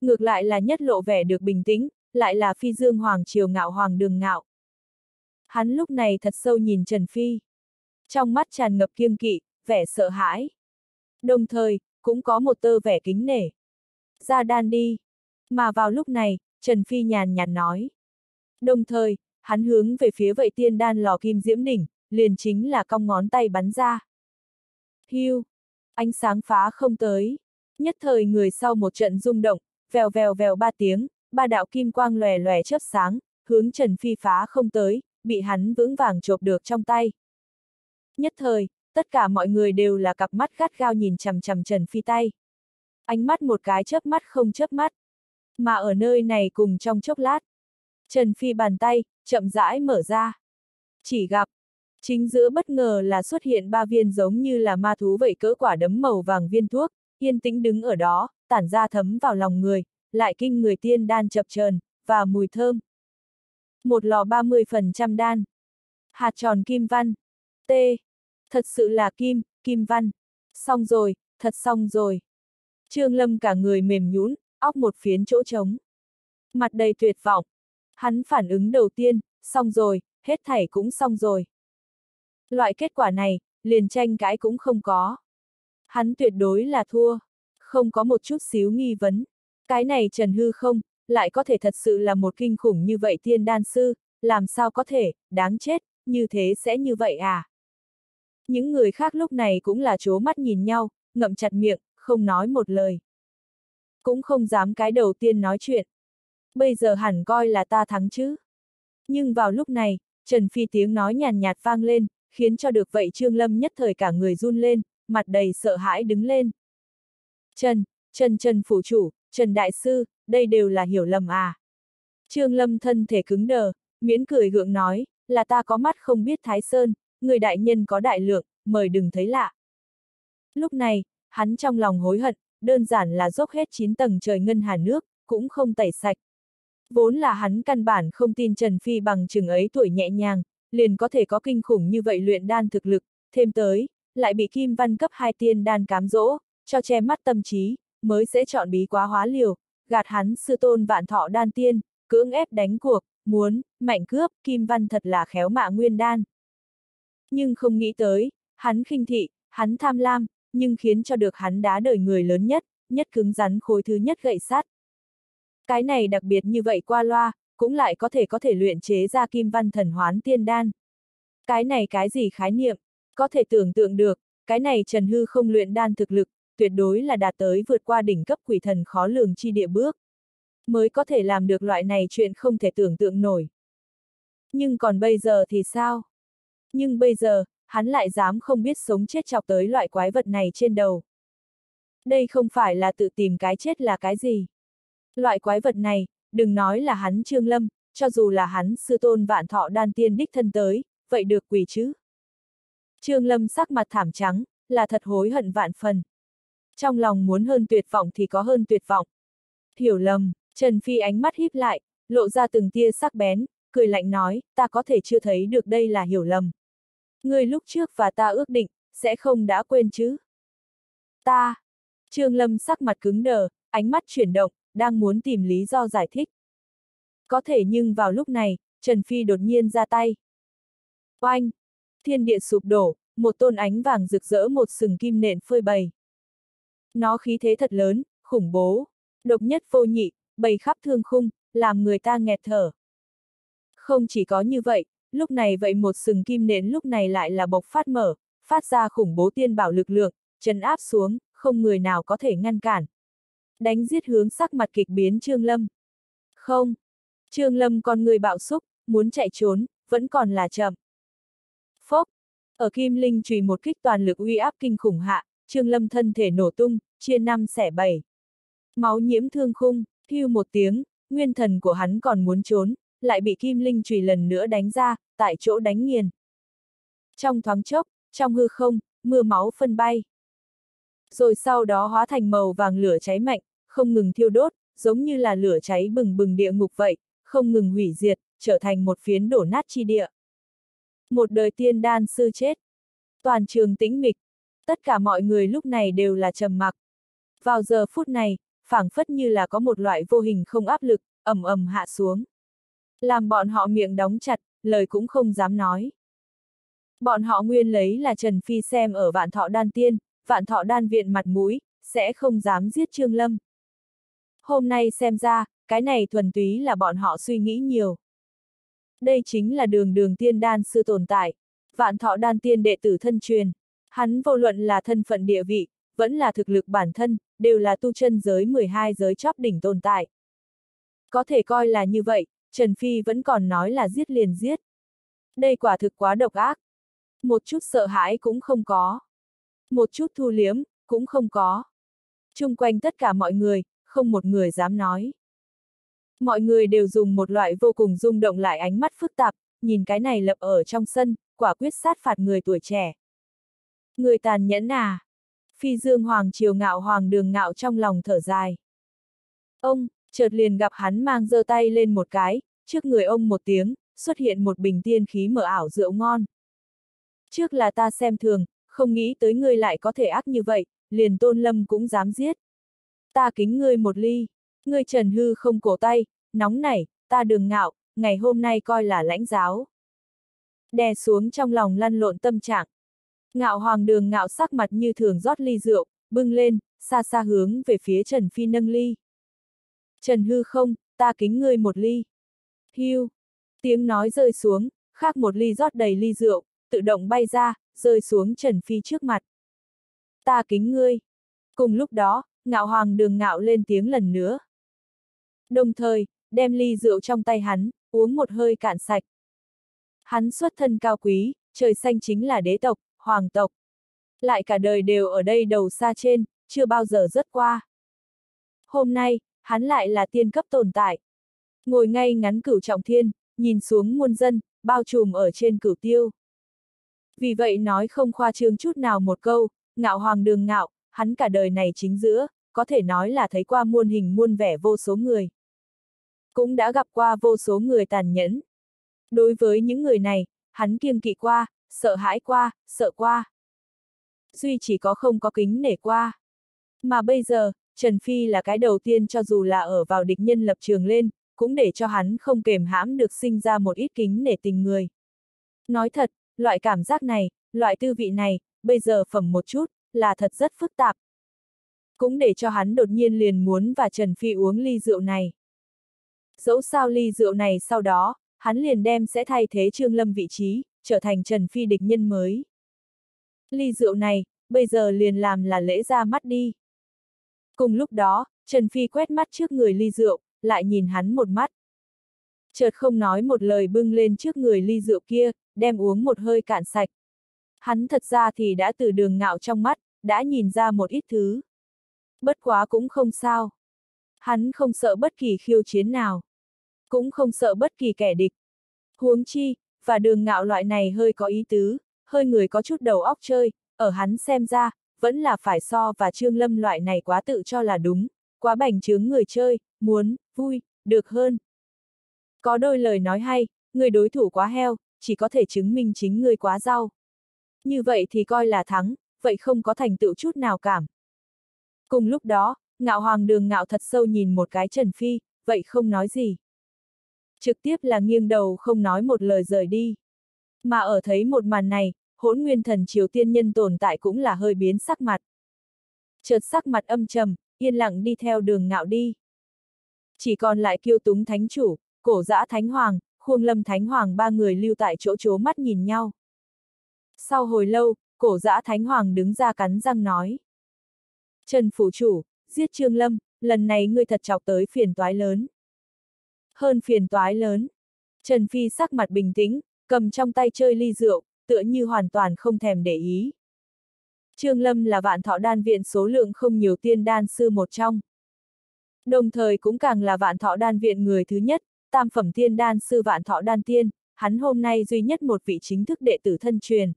Ngược lại là nhất lộ vẻ được bình tĩnh, lại là phi dương hoàng triều ngạo hoàng đường ngạo. Hắn lúc này thật sâu nhìn Trần Phi. Trong mắt tràn ngập kiêng kỵ, vẻ sợ hãi. Đồng thời, cũng có một tơ vẻ kính nể. Ra đan đi. Mà vào lúc này, Trần Phi nhàn nhạt nói. Đồng thời, hắn hướng về phía vậy tiên đan lò kim diễm đỉnh, liền chính là cong ngón tay bắn ra. Hiu! Ánh sáng phá không tới. Nhất thời người sau một trận rung động, vèo vèo vèo ba tiếng, ba đạo kim quang lòe lòe chớp sáng, hướng Trần Phi phá không tới, bị hắn vững vàng chộp được trong tay. Nhất thời, tất cả mọi người đều là cặp mắt gắt gao nhìn chằm chằm Trần Phi tay. Ánh mắt một cái chớp mắt không chớp mắt. Mà ở nơi này cùng trong chốc lát. Trần Phi bàn tay, chậm rãi mở ra. Chỉ gặp, chính giữa bất ngờ là xuất hiện ba viên giống như là ma thú vậy cỡ quả đấm màu vàng viên thuốc, yên tĩnh đứng ở đó, tản ra thấm vào lòng người, lại kinh người tiên đan chập chờn và mùi thơm. Một lò 30% đan. Hạt tròn kim văn. T. Thật sự là kim, kim văn. Xong rồi, thật xong rồi. Trương Lâm cả người mềm nhũn, óc một phiến chỗ trống. Mặt đầy tuyệt vọng. Hắn phản ứng đầu tiên, xong rồi, hết thảy cũng xong rồi. Loại kết quả này, liền tranh cãi cũng không có. Hắn tuyệt đối là thua. Không có một chút xíu nghi vấn. Cái này Trần Hư không, lại có thể thật sự là một kinh khủng như vậy thiên đan sư, làm sao có thể, đáng chết, như thế sẽ như vậy à? Những người khác lúc này cũng là chố mắt nhìn nhau, ngậm chặt miệng, không nói một lời. Cũng không dám cái đầu tiên nói chuyện. Bây giờ hẳn coi là ta thắng chứ. Nhưng vào lúc này, Trần Phi tiếng nói nhàn nhạt vang lên, khiến cho được vậy Trương Lâm nhất thời cả người run lên, mặt đầy sợ hãi đứng lên. Trần, Trần Trần Phủ Chủ, Trần Đại Sư, đây đều là hiểu lầm à. Trương Lâm thân thể cứng đờ, miễn cười gượng nói, là ta có mắt không biết Thái Sơn, người đại nhân có đại lượng, mời đừng thấy lạ. Lúc này, hắn trong lòng hối hận, đơn giản là dốc hết 9 tầng trời ngân hà nước, cũng không tẩy sạch. Vốn là hắn căn bản không tin Trần Phi bằng chừng ấy tuổi nhẹ nhàng, liền có thể có kinh khủng như vậy luyện đan thực lực, thêm tới, lại bị Kim Văn cấp 2 tiên đan cám dỗ, cho che mắt tâm trí, mới sẽ chọn bí quá hóa liều, gạt hắn sư tôn vạn thọ đan tiên, cưỡng ép đánh cuộc, muốn, mạnh cướp, Kim Văn thật là khéo mạ nguyên đan. Nhưng không nghĩ tới, hắn khinh thị, hắn tham lam, nhưng khiến cho được hắn đá đời người lớn nhất, nhất cứng rắn khối thứ nhất gậy sắt. Cái này đặc biệt như vậy qua loa, cũng lại có thể có thể luyện chế ra kim văn thần hoán tiên đan. Cái này cái gì khái niệm, có thể tưởng tượng được, cái này Trần Hư không luyện đan thực lực, tuyệt đối là đạt tới vượt qua đỉnh cấp quỷ thần khó lường chi địa bước. Mới có thể làm được loại này chuyện không thể tưởng tượng nổi. Nhưng còn bây giờ thì sao? Nhưng bây giờ, hắn lại dám không biết sống chết chọc tới loại quái vật này trên đầu. Đây không phải là tự tìm cái chết là cái gì. Loại quái vật này, đừng nói là hắn Trương Lâm, cho dù là hắn sư tôn vạn thọ đan tiên đích thân tới, vậy được quỷ chứ. Trương Lâm sắc mặt thảm trắng, là thật hối hận vạn phần. Trong lòng muốn hơn tuyệt vọng thì có hơn tuyệt vọng. Hiểu lầm, Trần Phi ánh mắt híp lại, lộ ra từng tia sắc bén, cười lạnh nói, ta có thể chưa thấy được đây là hiểu lầm. Người lúc trước và ta ước định, sẽ không đã quên chứ. Ta. Trương Lâm sắc mặt cứng đờ, ánh mắt chuyển động, đang muốn tìm lý do giải thích. Có thể nhưng vào lúc này, Trần Phi đột nhiên ra tay. Oanh! Thiên địa sụp đổ, một tôn ánh vàng rực rỡ một sừng kim nện phơi bày. Nó khí thế thật lớn, khủng bố, độc nhất vô nhị, bày khắp thương khung, làm người ta nghẹt thở. Không chỉ có như vậy, lúc này vậy một sừng kim nến lúc này lại là bộc phát mở, phát ra khủng bố tiên bảo lực lượng, trấn áp xuống, không người nào có thể ngăn cản. Đánh giết hướng sắc mặt kịch biến Trương Lâm. Không. Trương Lâm con người bạo xúc, muốn chạy trốn, vẫn còn là chậm. Phốc. Ở Kim Linh trùy một kích toàn lực uy áp kinh khủng hạ, Trương Lâm thân thể nổ tung, chia năm xẻ bảy. Máu nhiễm thương khung, hưu một tiếng, nguyên thần của hắn còn muốn trốn, lại bị Kim Linh trùy lần nữa đánh ra, tại chỗ đánh nghiền. Trong thoáng chốc, trong hư không, mưa máu phân bay. Rồi sau đó hóa thành màu vàng lửa cháy mạnh, không ngừng thiêu đốt, giống như là lửa cháy bừng bừng địa ngục vậy, không ngừng hủy diệt, trở thành một phiến đổ nát chi địa. Một đời tiên đan sư chết. Toàn trường tĩnh mịch. Tất cả mọi người lúc này đều là trầm mặc. Vào giờ phút này, phảng phất như là có một loại vô hình không áp lực, ầm ầm hạ xuống. Làm bọn họ miệng đóng chặt, lời cũng không dám nói. Bọn họ nguyên lấy là Trần Phi xem ở vạn thọ đan tiên, vạn thọ đan viện mặt mũi, sẽ không dám giết Trương Lâm. Hôm nay xem ra, cái này thuần túy là bọn họ suy nghĩ nhiều. Đây chính là đường đường tiên đan sư tồn tại, vạn thọ đan tiên đệ tử thân truyền. Hắn vô luận là thân phận địa vị, vẫn là thực lực bản thân, đều là tu chân giới 12 giới chóp đỉnh tồn tại. Có thể coi là như vậy, Trần Phi vẫn còn nói là giết liền giết. Đây quả thực quá độc ác. Một chút sợ hãi cũng không có. Một chút thu liếm, cũng không có. Trung quanh tất cả mọi người, không một người dám nói. Mọi người đều dùng một loại vô cùng rung động lại ánh mắt phức tạp, nhìn cái này lập ở trong sân, quả quyết sát phạt người tuổi trẻ. Người tàn nhẫn à? Phi dương hoàng triều ngạo hoàng đường ngạo trong lòng thở dài. Ông, chợt liền gặp hắn mang giơ tay lên một cái, trước người ông một tiếng, xuất hiện một bình tiên khí mở ảo rượu ngon. Trước là ta xem thường, không nghĩ tới ngươi lại có thể ác như vậy, liền tôn lâm cũng dám giết. Ta kính ngươi một ly, ngươi trần hư không cổ tay, nóng nảy, ta đường ngạo, ngày hôm nay coi là lãnh giáo. Đè xuống trong lòng lăn lộn tâm trạng. Ngạo hoàng đường ngạo sắc mặt như thường rót ly rượu, bưng lên, xa xa hướng về phía Trần Phi nâng ly. Trần hư không, ta kính ngươi một ly. Hiu. Tiếng nói rơi xuống, khác một ly rót đầy ly rượu, tự động bay ra, rơi xuống Trần Phi trước mặt. Ta kính ngươi. Cùng lúc đó, ngạo hoàng đường ngạo lên tiếng lần nữa. Đồng thời, đem ly rượu trong tay hắn, uống một hơi cạn sạch. Hắn xuất thân cao quý, trời xanh chính là đế tộc, hoàng tộc. Lại cả đời đều ở đây đầu xa trên, chưa bao giờ rớt qua. Hôm nay, hắn lại là tiên cấp tồn tại. Ngồi ngay ngắn cửu trọng thiên, nhìn xuống muôn dân, bao trùm ở trên cửu tiêu. Vì vậy nói không khoa trương chút nào một câu, ngạo hoàng đường ngạo, hắn cả đời này chính giữa, có thể nói là thấy qua muôn hình muôn vẻ vô số người. Cũng đã gặp qua vô số người tàn nhẫn. Đối với những người này, hắn kiêng kỵ qua, sợ hãi qua, sợ qua. Duy chỉ có không có kính nể qua. Mà bây giờ, Trần Phi là cái đầu tiên cho dù là ở vào địch nhân lập trường lên, cũng để cho hắn không kềm hãm được sinh ra một ít kính nể tình người. Nói thật, loại cảm giác này, loại tư vị này, bây giờ phẩm một chút, là thật rất phức tạp. Cũng để cho hắn đột nhiên liền muốn và Trần Phi uống ly rượu này. Dẫu sao ly rượu này sau đó, hắn liền đem sẽ thay thế Trương Lâm vị trí, trở thành Trần Phi địch nhân mới. Ly rượu này, bây giờ liền làm là lễ ra mắt đi. Cùng lúc đó, Trần Phi quét mắt trước người ly rượu, lại nhìn hắn một mắt. Chợt không nói một lời bưng lên trước người ly rượu kia, đem uống một hơi cạn sạch. Hắn thật ra thì đã từ đường ngạo trong mắt, đã nhìn ra một ít thứ. Bất quá cũng không sao. Hắn không sợ bất kỳ khiêu chiến nào. Cũng không sợ bất kỳ kẻ địch. Huống chi, và đường ngạo loại này hơi có ý tứ, hơi người có chút đầu óc chơi, ở hắn xem ra, vẫn là phải so và Trương Lâm loại này quá tự cho là đúng, quá bành trướng người chơi, muốn, vui, được hơn. Có đôi lời nói hay, người đối thủ quá heo, chỉ có thể chứng minh chính người quá rau. Như vậy thì coi là thắng, vậy không có thành tựu chút nào cảm. Cùng lúc đó, ngạo hoàng đường ngạo thật sâu nhìn một cái Trần Phi, vậy không nói gì. Trực tiếp là nghiêng đầu không nói một lời rời đi. Mà ở thấy một màn này, hỗn nguyên thần Triều Tiên nhân tồn tại cũng là hơi biến sắc mặt. Chợt sắc mặt âm trầm, yên lặng đi theo đường ngạo đi. Chỉ còn lại kiêu túng thánh chủ, cổ giã thánh hoàng, khuông lâm thánh hoàng ba người lưu tại chỗ chố mắt nhìn nhau. Sau hồi lâu, cổ giã thánh hoàng đứng ra cắn răng nói. Trần Phủ Chủ, giết Trương Lâm, lần này ngươi thật chọc tới phiền toái lớn. Hơn phiền toái lớn. Trần Phi sắc mặt bình tĩnh, cầm trong tay chơi ly rượu, tựa như hoàn toàn không thèm để ý. Trương Lâm là vạn thọ đan viện số lượng không nhiều tiên đan sư một trong. Đồng thời cũng càng là vạn thọ đan viện người thứ nhất, tam phẩm tiên đan sư vạn thọ đan tiên, hắn hôm nay duy nhất một vị chính thức đệ tử thân truyền.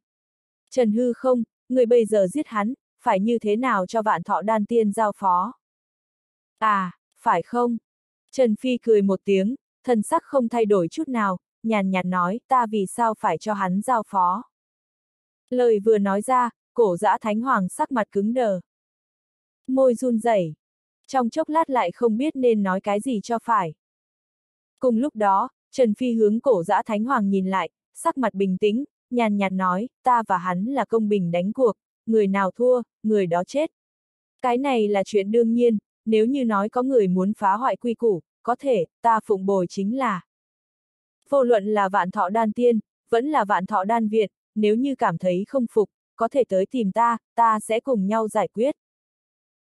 Trần Hư không, người bây giờ giết hắn, phải như thế nào cho vạn thọ đan tiên giao phó? À, phải không? Trần Phi cười một tiếng, thần sắc không thay đổi chút nào, nhàn nhạt nói, ta vì sao phải cho hắn giao phó. Lời vừa nói ra, cổ dã thánh hoàng sắc mặt cứng đờ. Môi run rẩy, trong chốc lát lại không biết nên nói cái gì cho phải. Cùng lúc đó, Trần Phi hướng cổ dã thánh hoàng nhìn lại, sắc mặt bình tĩnh, nhàn nhạt nói, ta và hắn là công bình đánh cuộc, người nào thua, người đó chết. Cái này là chuyện đương nhiên, nếu như nói có người muốn phá hoại quy củ, có thể, ta phụng bồi chính là. Vô luận là vạn thọ đan tiên, vẫn là vạn thọ đan viện, nếu như cảm thấy không phục, có thể tới tìm ta, ta sẽ cùng nhau giải quyết.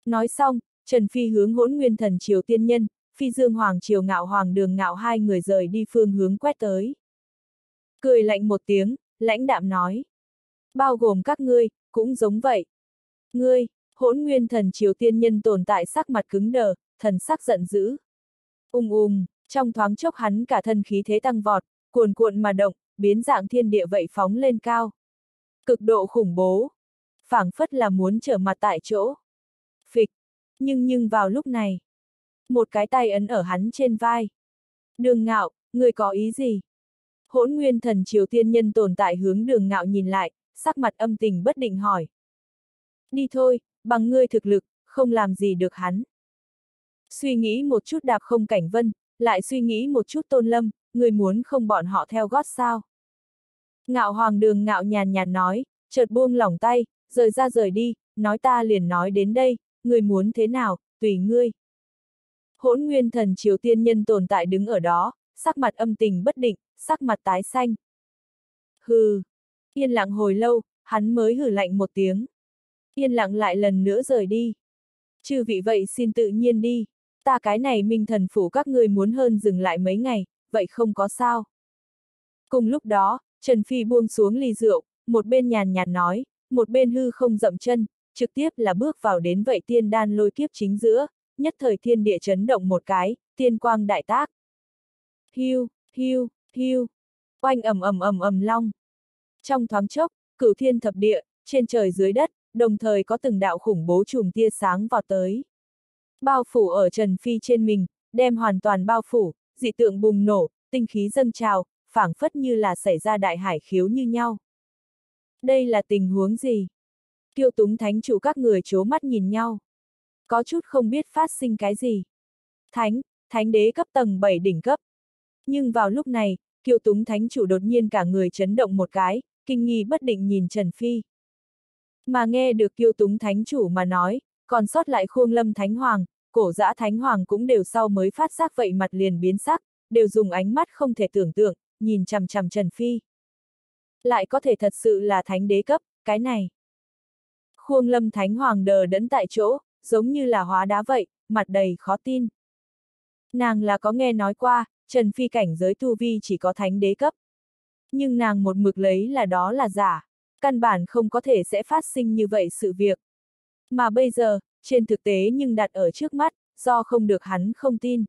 Nói xong, Trần Phi hướng hỗn nguyên thần triều tiên nhân, Phi Dương Hoàng triều ngạo hoàng đường ngạo hai người rời đi phương hướng quét tới. Cười lạnh một tiếng, lãnh đạm nói. Bao gồm các ngươi, cũng giống vậy. Ngươi, hỗn nguyên thần triều tiên nhân tồn tại sắc mặt cứng đờ, thần sắc giận dữ. Ung ung, trong thoáng chốc hắn cả thân khí thế tăng vọt, cuồn cuộn mà động, biến dạng thiên địa vậy phóng lên cao. Cực độ khủng bố. phảng phất là muốn trở mặt tại chỗ. Phịch. Nhưng nhưng vào lúc này. Một cái tay ấn ở hắn trên vai. Đường ngạo, người có ý gì? Hỗn nguyên thần triều tiên nhân tồn tại hướng đường ngạo nhìn lại, sắc mặt âm tình bất định hỏi. Đi thôi, bằng ngươi thực lực, không làm gì được hắn. Suy nghĩ một chút đạp không cảnh vân, lại suy nghĩ một chút tôn lâm, người muốn không bọn họ theo gót sao. Ngạo hoàng đường ngạo nhàn nhạt nói, chợt buông lỏng tay, rời ra rời đi, nói ta liền nói đến đây, người muốn thế nào, tùy ngươi. Hỗn nguyên thần triều tiên nhân tồn tại đứng ở đó, sắc mặt âm tình bất định, sắc mặt tái xanh. Hừ. Yên lặng hồi lâu, hắn mới hử lạnh một tiếng. Yên lặng lại lần nữa rời đi. Chư vị vậy xin tự nhiên đi. Ta cái này minh thần phủ các ngươi muốn hơn dừng lại mấy ngày, vậy không có sao. Cùng lúc đó, Trần Phi buông xuống ly rượu, một bên nhàn nhạt nói, một bên hư không dậm chân, trực tiếp là bước vào đến vậy tiên đan lôi kiếp chính giữa, nhất thời thiên địa chấn động một cái, tiên quang đại tác. Hiu, hiu, hiu, oanh ầm ầm ầm ầm long. Trong thoáng chốc, cửu thiên thập địa, trên trời dưới đất, đồng thời có từng đạo khủng bố chùm tia sáng vào tới. Bao phủ ở Trần Phi trên mình, đem hoàn toàn bao phủ, dị tượng bùng nổ, tinh khí dâng trào, phảng phất như là xảy ra đại hải khiếu như nhau. Đây là tình huống gì? Kiêu túng thánh chủ các người chố mắt nhìn nhau. Có chút không biết phát sinh cái gì. Thánh, thánh đế cấp tầng 7 đỉnh cấp. Nhưng vào lúc này, kiêu túng thánh chủ đột nhiên cả người chấn động một cái, kinh nghi bất định nhìn Trần Phi. Mà nghe được kiêu túng thánh chủ mà nói, còn sót lại khuông lâm thánh hoàng, cổ giã thánh hoàng cũng đều sau mới phát giác vậy mặt liền biến sắc, đều dùng ánh mắt không thể tưởng tượng, nhìn chằm chằm Trần Phi. Lại có thể thật sự là thánh đế cấp, cái này. Khuông lâm thánh hoàng đờ đẫn tại chỗ, giống như là hóa đá vậy, mặt đầy khó tin. Nàng là có nghe nói qua, Trần Phi cảnh giới tu vi chỉ có thánh đế cấp. Nhưng nàng một mực lấy là đó là giả, căn bản không có thể sẽ phát sinh như vậy sự việc. Mà bây giờ, trên thực tế nhưng đặt ở trước mắt, do không được hắn không tin.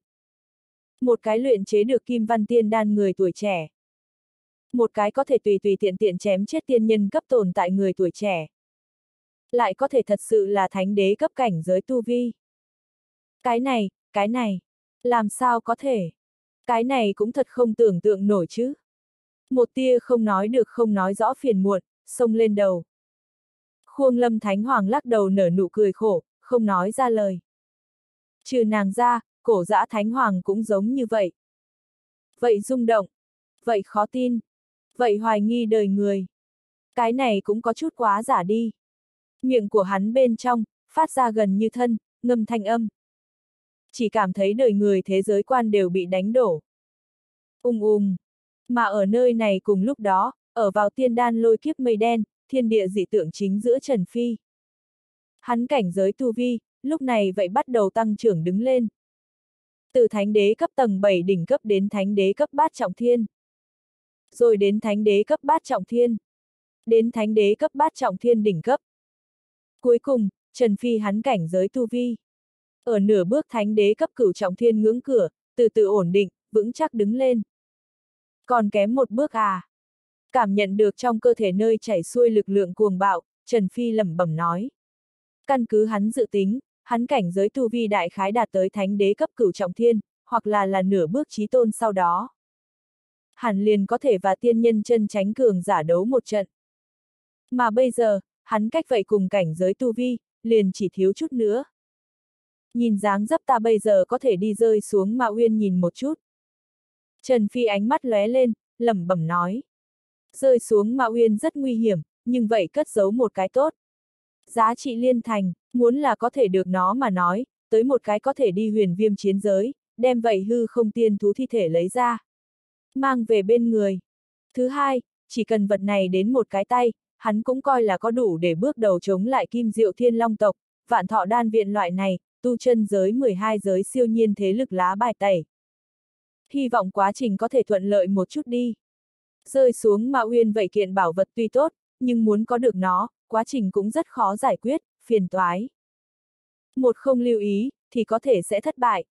Một cái luyện chế được kim văn tiên đan người tuổi trẻ. Một cái có thể tùy tùy tiện tiện chém chết tiên nhân cấp tồn tại người tuổi trẻ. Lại có thể thật sự là thánh đế cấp cảnh giới tu vi. Cái này, cái này, làm sao có thể? Cái này cũng thật không tưởng tượng nổi chứ. Một tia không nói được không nói rõ phiền muộn, xông lên đầu. Khuông lâm thánh hoàng lắc đầu nở nụ cười khổ, không nói ra lời. Trừ nàng ra, cổ dã thánh hoàng cũng giống như vậy. Vậy rung động. Vậy khó tin. Vậy hoài nghi đời người. Cái này cũng có chút quá giả đi. Miệng của hắn bên trong, phát ra gần như thân, ngâm thanh âm. Chỉ cảm thấy đời người thế giới quan đều bị đánh đổ. Ung ung. Mà ở nơi này cùng lúc đó, ở vào tiên đan lôi kiếp mây đen, thiên địa dị tượng chính giữa Trần Phi. Hắn cảnh giới tu vi, lúc này vậy bắt đầu tăng trưởng đứng lên. Từ thánh đế cấp tầng 7 đỉnh cấp đến thánh đế cấp bát trọng thiên. Rồi đến thánh đế cấp bát trọng thiên. Đến thánh đế cấp bát trọng thiên đỉnh cấp. Cuối cùng, Trần Phi hắn cảnh giới tu vi. Ở nửa bước thánh đế cấp cửu trọng thiên ngưỡng cửa, từ từ ổn định, vững chắc đứng lên. Còn kém một bước à? Cảm nhận được trong cơ thể nơi chảy xuôi lực lượng cuồng bạo, Trần Phi lẩm bẩm nói. Căn cứ hắn dự tính, hắn cảnh giới tu vi đại khái đạt tới thánh đế cấp cửu trọng thiên, hoặc là là nửa bước trí tôn sau đó. Hẳn liền có thể và tiên nhân chân tránh cường giả đấu một trận. Mà bây giờ, hắn cách vậy cùng cảnh giới tu vi, liền chỉ thiếu chút nữa. Nhìn dáng dấp ta bây giờ có thể đi rơi xuống mà Uyên nhìn một chút. Trần Phi ánh mắt lóe lên, lẩm bẩm nói. Rơi xuống mạo Uyên rất nguy hiểm, nhưng vậy cất giấu một cái tốt. Giá trị liên thành, muốn là có thể được nó mà nói, tới một cái có thể đi huyền viêm chiến giới, đem vậy hư không tiên thú thi thể lấy ra. Mang về bên người. Thứ hai, chỉ cần vật này đến một cái tay, hắn cũng coi là có đủ để bước đầu chống lại kim diệu thiên long tộc, vạn thọ đan viện loại này, tu chân giới 12 giới siêu nhiên thế lực lá bài tẩy. Hy vọng quá trình có thể thuận lợi một chút đi. Rơi xuống mà uyên vậy kiện bảo vật tuy tốt, nhưng muốn có được nó, quá trình cũng rất khó giải quyết, phiền toái. Một không lưu ý, thì có thể sẽ thất bại.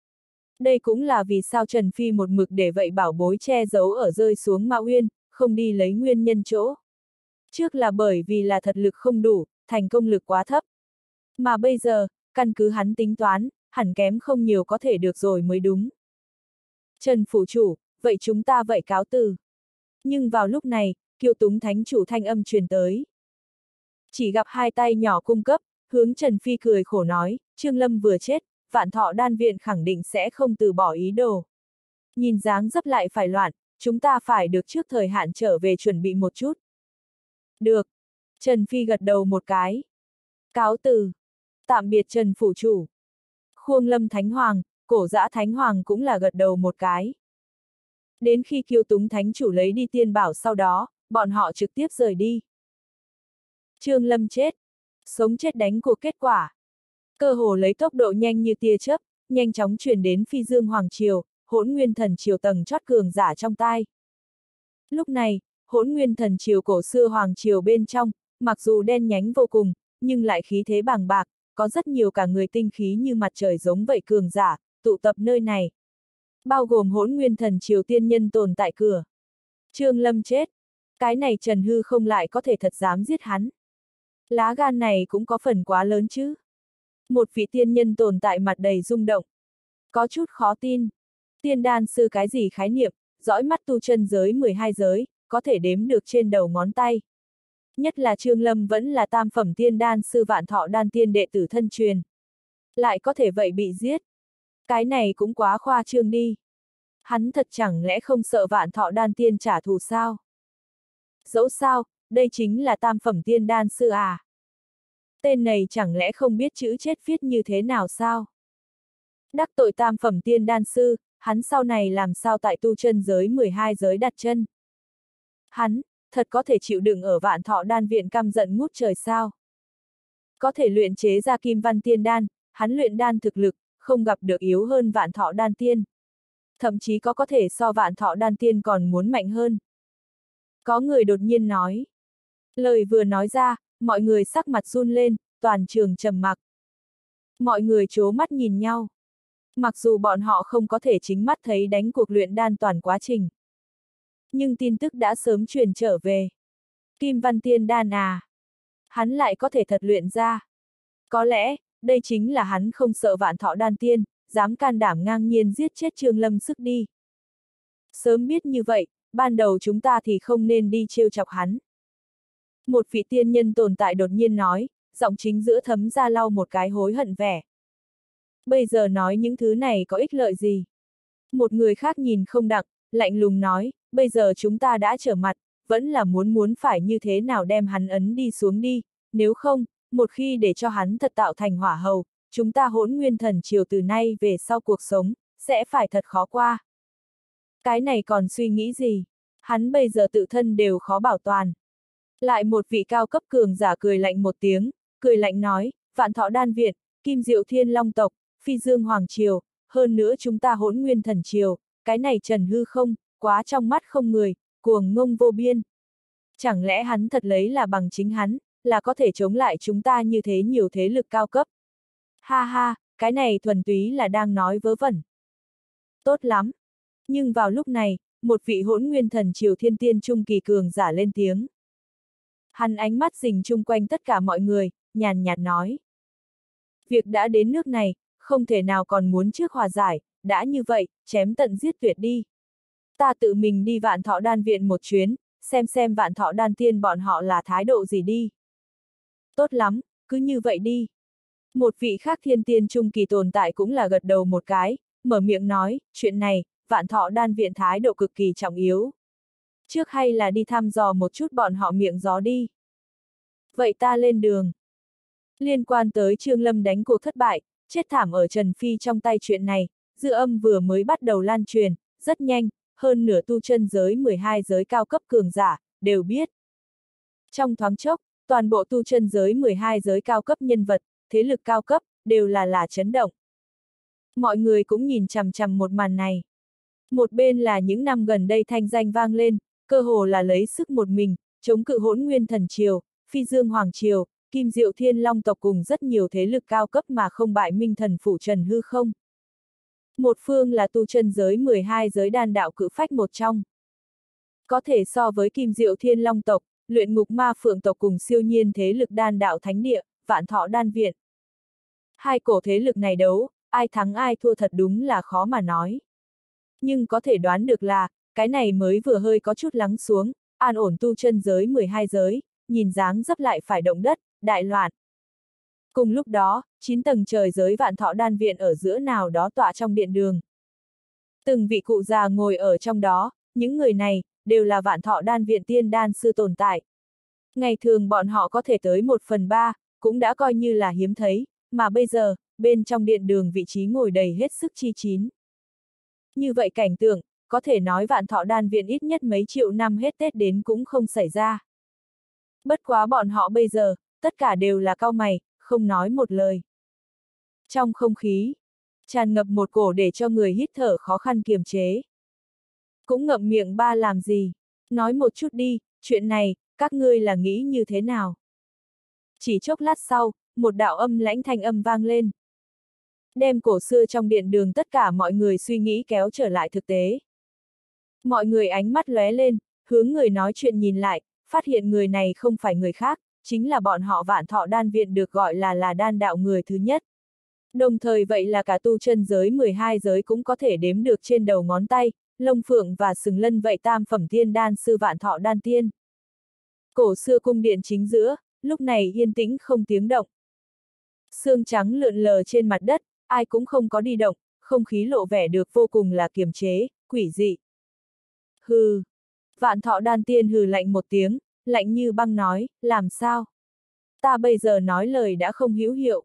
Đây cũng là vì sao Trần Phi một mực để vậy bảo bối che giấu ở rơi xuống Ma Uyên, không đi lấy nguyên nhân chỗ. Trước là bởi vì là thật lực không đủ, thành công lực quá thấp. Mà bây giờ, căn cứ hắn tính toán, hẳn kém không nhiều có thể được rồi mới đúng. Trần Phủ Chủ, vậy chúng ta vậy cáo từ. Nhưng vào lúc này, kiêu túng thánh chủ thanh âm truyền tới. Chỉ gặp hai tay nhỏ cung cấp, hướng Trần Phi cười khổ nói, Trương Lâm vừa chết, vạn thọ đan viện khẳng định sẽ không từ bỏ ý đồ. Nhìn dáng dấp lại phải loạn, chúng ta phải được trước thời hạn trở về chuẩn bị một chút. Được. Trần Phi gật đầu một cái. Cáo từ. Tạm biệt Trần Phủ Chủ. Khuông Lâm Thánh Hoàng, cổ dã Thánh Hoàng cũng là gật đầu một cái. Đến khi kiêu túng Thánh Chủ lấy đi tiên bảo sau đó, bọn họ trực tiếp rời đi. Trương Lâm chết. Sống chết đánh cuộc kết quả. Cơ hồ lấy tốc độ nhanh như tia chớp, nhanh chóng truyền đến phi dương hoàng triều, hỗn nguyên thần triều tầng chót cường giả trong tai. Lúc này, hỗn nguyên thần triều cổ xưa hoàng triều bên trong, mặc dù đen nhánh vô cùng, nhưng lại khí thế bàng bạc, có rất nhiều cả người tinh khí như mặt trời giống vậy cường giả, tụ tập nơi này. Bao gồm hỗn nguyên thần triều tiên nhân tồn tại cửa. Trương Lâm chết. Cái này Trần Hư không lại có thể thật dám giết hắn. Lá gan này cũng có phần quá lớn chứ. Một vị tiên nhân tồn tại mặt đầy rung động. Có chút khó tin. Tiên đan sư cái gì khái niệm, dõi mắt tu chân giới 12 giới, có thể đếm được trên đầu ngón tay. Nhất là Trương Lâm vẫn là tam phẩm tiên đan sư vạn thọ đan tiên đệ tử thân truyền. Lại có thể vậy bị giết. Cái này cũng quá khoa trương đi. Hắn thật chẳng lẽ không sợ vạn thọ đan tiên trả thù sao? Dẫu sao, đây chính là tam phẩm tiên đan sư à? Tên này chẳng lẽ không biết chữ chết viết như thế nào sao? Đắc tội tam phẩm tiên đan sư, hắn sau này làm sao tại tu chân giới 12 giới đặt chân? Hắn, thật có thể chịu đựng ở vạn thọ đan viện căm giận ngút trời sao? Có thể luyện chế ra kim văn tiên đan, hắn luyện đan thực lực, không gặp được yếu hơn vạn thọ đan tiên. Thậm chí có có thể so vạn thọ đan tiên còn muốn mạnh hơn. Có người đột nhiên nói. Lời vừa nói ra, mọi người sắc mặt run lên, toàn trường trầm mặc. Mọi người chố mắt nhìn nhau. Mặc dù bọn họ không có thể chính mắt thấy đánh cuộc luyện đan toàn quá trình. Nhưng tin tức đã sớm truyền trở về. Kim Văn Tiên đan à. Hắn lại có thể thật luyện ra. Có lẽ, đây chính là hắn không sợ vạn thọ đan tiên, dám can đảm ngang nhiên giết chết Trương Lâm sức đi. Sớm biết như vậy, ban đầu chúng ta thì không nên đi trêu chọc hắn. Một vị tiên nhân tồn tại đột nhiên nói, giọng chính giữa thấm ra lau một cái hối hận vẻ. Bây giờ nói những thứ này có ích lợi gì? Một người khác nhìn không đặng, lạnh lùng nói, bây giờ chúng ta đã trở mặt, vẫn là muốn muốn phải như thế nào đem hắn ấn đi xuống đi, nếu không, một khi để cho hắn thật tạo thành hỏa hầu, chúng ta hỗn nguyên thần chiều từ nay về sau cuộc sống, sẽ phải thật khó qua. Cái này còn suy nghĩ gì? Hắn bây giờ tự thân đều khó bảo toàn. Lại một vị cao cấp cường giả cười lạnh một tiếng, cười lạnh nói, vạn thọ đan việt kim diệu thiên long tộc, phi dương hoàng triều, hơn nữa chúng ta hỗn nguyên thần triều, cái này trần hư không, quá trong mắt không người, cuồng ngông vô biên. Chẳng lẽ hắn thật lấy là bằng chính hắn, là có thể chống lại chúng ta như thế nhiều thế lực cao cấp. Ha ha, cái này thuần túy là đang nói vớ vẩn. Tốt lắm. Nhưng vào lúc này, một vị hỗn nguyên thần triều thiên tiên trung kỳ cường giả lên tiếng. Hắn ánh mắt dình chung quanh tất cả mọi người, nhàn nhạt nói. Việc đã đến nước này, không thể nào còn muốn trước hòa giải, đã như vậy, chém tận giết tuyệt đi. Ta tự mình đi vạn thọ đan viện một chuyến, xem xem vạn thọ đan tiên bọn họ là thái độ gì đi. Tốt lắm, cứ như vậy đi. Một vị khác thiên tiên trung kỳ tồn tại cũng là gật đầu một cái, mở miệng nói, chuyện này, vạn thọ đan viện thái độ cực kỳ trọng yếu. Trước hay là đi thăm dò một chút bọn họ miệng gió đi. Vậy ta lên đường. Liên quan tới Trương Lâm đánh cuộc thất bại, chết thảm ở Trần Phi trong tay chuyện này, dư âm vừa mới bắt đầu lan truyền, rất nhanh, hơn nửa tu chân giới 12 giới cao cấp cường giả, đều biết. Trong thoáng chốc, toàn bộ tu chân giới 12 giới cao cấp nhân vật, thế lực cao cấp, đều là là chấn động. Mọi người cũng nhìn chằm chằm một màn này. Một bên là những năm gần đây thanh danh vang lên, cơ hồ là lấy sức một mình, chống cự hỗn nguyên thần triều, phi dương hoàng triều, kim diệu thiên long tộc cùng rất nhiều thế lực cao cấp mà không bại minh thần phủ trần hư không. Một phương là tu chân giới 12 giới đan đạo cự phách một trong. Có thể so với kim diệu thiên long tộc, luyện ngục ma phượng tộc cùng siêu nhiên thế lực đan đạo thánh địa, vạn thọ đan viện. Hai cổ thế lực này đấu, ai thắng ai thua thật đúng là khó mà nói. Nhưng có thể đoán được là, cái này mới vừa hơi có chút lắng xuống, an ổn tu chân giới 12 giới, nhìn dáng dấp lại phải động đất, đại loạn. Cùng lúc đó, 9 tầng trời giới vạn thọ đan viện ở giữa nào đó tọa trong điện đường. Từng vị cụ già ngồi ở trong đó, những người này, đều là vạn thọ đan viện tiên đan sư tồn tại. Ngày thường bọn họ có thể tới một phần ba, cũng đã coi như là hiếm thấy, mà bây giờ, bên trong điện đường vị trí ngồi đầy hết sức chi chín. Như vậy cảnh tượng, có thể nói vạn thọ đan viện ít nhất mấy triệu năm hết Tết đến cũng không xảy ra. Bất quá bọn họ bây giờ, tất cả đều là cao mày, không nói một lời. Trong không khí, tràn ngập một cổ để cho người hít thở khó khăn kiềm chế. Cũng ngậm miệng ba làm gì? Nói một chút đi, chuyện này, các ngươi là nghĩ như thế nào? Chỉ chốc lát sau, một đạo âm lãnh thanh âm vang lên. Đem cổ xưa trong điện đường tất cả mọi người suy nghĩ kéo trở lại thực tế. Mọi người ánh mắt lóe lên, hướng người nói chuyện nhìn lại, phát hiện người này không phải người khác, chính là bọn họ vạn thọ đan viện được gọi là là đan đạo người thứ nhất. Đồng thời vậy là cả tu chân giới 12 giới cũng có thể đếm được trên đầu ngón tay, lông phượng và sừng lân vậy tam phẩm tiên đan sư vạn thọ đan tiên. Cổ xưa cung điện chính giữa, lúc này yên tĩnh không tiếng động. Sương trắng lượn lờ trên mặt đất, ai cũng không có đi động, không khí lộ vẻ được vô cùng là kiềm chế, quỷ dị. Hừ. Vạn thọ đan tiên hừ lạnh một tiếng, lạnh như băng nói, làm sao? Ta bây giờ nói lời đã không hữu hiệu.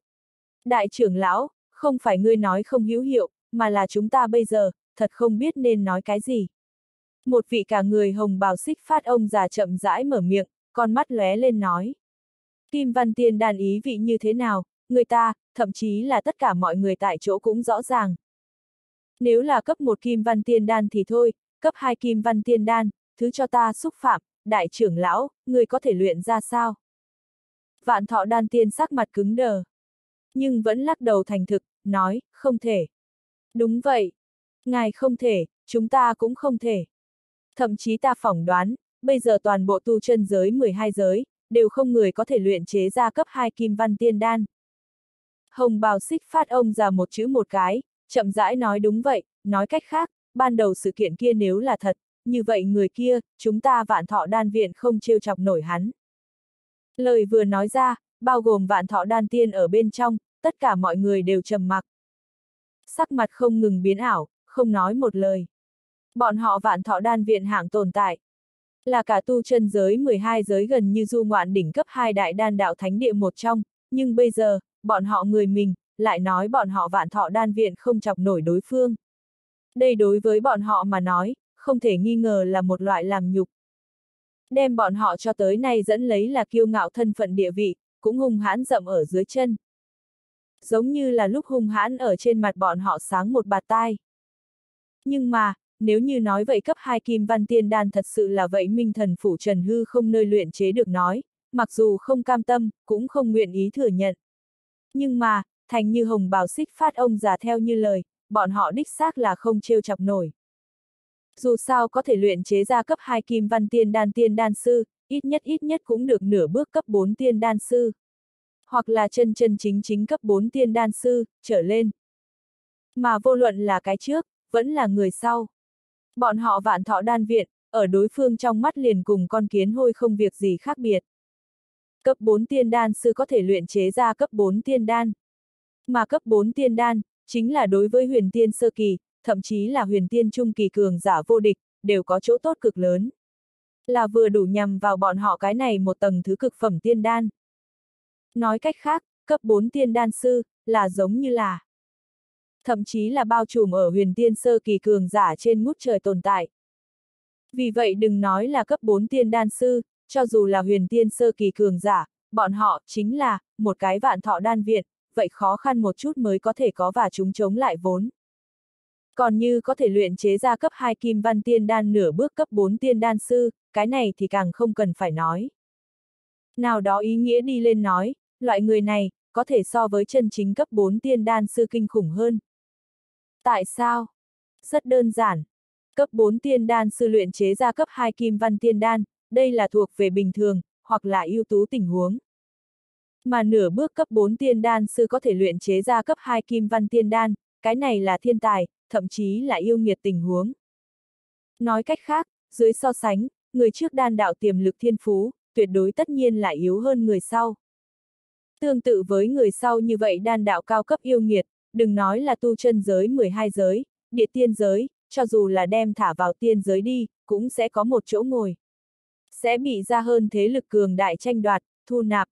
Đại trưởng lão, không phải ngươi nói không hữu hiệu, mà là chúng ta bây giờ, thật không biết nên nói cái gì. Một vị cả người hồng bào xích phát ông già chậm rãi mở miệng, con mắt lóe lên nói. Kim Văn Tiên đàn ý vị như thế nào, người ta, thậm chí là tất cả mọi người tại chỗ cũng rõ ràng. Nếu là cấp một Kim Văn Tiên đan thì thôi, cấp 2 Kim Văn Tiên đan, thứ cho ta xúc phạm, đại trưởng lão, người có thể luyện ra sao? Vạn thọ đan tiên sắc mặt cứng đờ. Nhưng vẫn lắc đầu thành thực, nói, không thể. Đúng vậy. Ngài không thể, chúng ta cũng không thể. Thậm chí ta phỏng đoán, bây giờ toàn bộ tu chân giới 12 giới, đều không người có thể luyện chế ra cấp 2 kim văn tiên đan. Hồng bào xích phát ông ra một chữ một cái, chậm rãi nói đúng vậy, nói cách khác, ban đầu sự kiện kia nếu là thật, như vậy người kia, chúng ta vạn thọ đan viện không trêu chọc nổi hắn. Lời vừa nói ra, bao gồm vạn thọ đan tiên ở bên trong, tất cả mọi người đều trầm mặc. Sắc mặt không ngừng biến ảo, không nói một lời. Bọn họ vạn thọ đan viện hạng tồn tại. Là cả tu chân giới 12 giới gần như du ngoạn đỉnh cấp 2 đại đan đạo thánh địa một trong, nhưng bây giờ, bọn họ người mình, lại nói bọn họ vạn thọ đan viện không chọc nổi đối phương. Đây đối với bọn họ mà nói, không thể nghi ngờ là một loại làm nhục. Đem bọn họ cho tới nay dẫn lấy là kiêu ngạo thân phận địa vị, cũng hung hãn dậm ở dưới chân. Giống như là lúc hung hãn ở trên mặt bọn họ sáng một bạt tai. Nhưng mà, nếu như nói vậy cấp 2 kim văn tiên đan thật sự là vậy minh thần phủ trần hư không nơi luyện chế được nói, mặc dù không cam tâm, cũng không nguyện ý thừa nhận. Nhưng mà, thành như hồng bào xích phát ông già theo như lời, bọn họ đích xác là không trêu chọc nổi. Dù sao có thể luyện chế ra cấp 2 kim văn tiên đan tiên đan sư, ít nhất ít nhất cũng được nửa bước cấp 4 tiên đan sư. Hoặc là chân chân chính chính cấp 4 tiên đan sư, trở lên. Mà vô luận là cái trước, vẫn là người sau. Bọn họ vạn thọ đan viện, ở đối phương trong mắt liền cùng con kiến hôi không việc gì khác biệt. Cấp 4 tiên đan sư có thể luyện chế ra cấp 4 tiên đan. Mà cấp 4 tiên đan, chính là đối với huyền tiên sơ kỳ, thậm chí là huyền tiên trung kỳ cường giả vô địch, đều có chỗ tốt cực lớn. Là vừa đủ nhằm vào bọn họ cái này một tầng thứ cực phẩm tiên đan. Nói cách khác, cấp 4 tiên đan sư, là giống như là thậm chí là bao trùm ở huyền tiên sơ kỳ cường giả trên ngút trời tồn tại. Vì vậy đừng nói là cấp 4 tiên đan sư, cho dù là huyền tiên sơ kỳ cường giả, bọn họ chính là một cái vạn thọ đan viện, vậy khó khăn một chút mới có thể có và chúng chống lại vốn. Còn như có thể luyện chế ra cấp 2 kim văn tiên đan nửa bước cấp 4 tiên đan sư, cái này thì càng không cần phải nói. Nào đó ý nghĩa đi lên nói, loại người này, có thể so với chân chính cấp 4 tiên đan sư kinh khủng hơn. Tại sao? Rất đơn giản. Cấp 4 tiên đan sư luyện chế ra cấp 2 kim văn tiên đan, đây là thuộc về bình thường, hoặc là ưu tú tình huống. Mà nửa bước cấp 4 tiên đan sư có thể luyện chế ra cấp 2 kim văn tiên đan, cái này là thiên tài, thậm chí là yêu nghiệt tình huống. Nói cách khác, dưới so sánh, người trước đan đạo tiềm lực thiên phú, tuyệt đối tất nhiên là yếu hơn người sau. Tương tự với người sau như vậy đan đạo cao cấp yêu nghiệt, đừng nói là tu chân giới 12 giới, địa tiên giới, cho dù là đem thả vào tiên giới đi, cũng sẽ có một chỗ ngồi. Sẽ bị ra hơn thế lực cường đại tranh đoạt, thu nạp.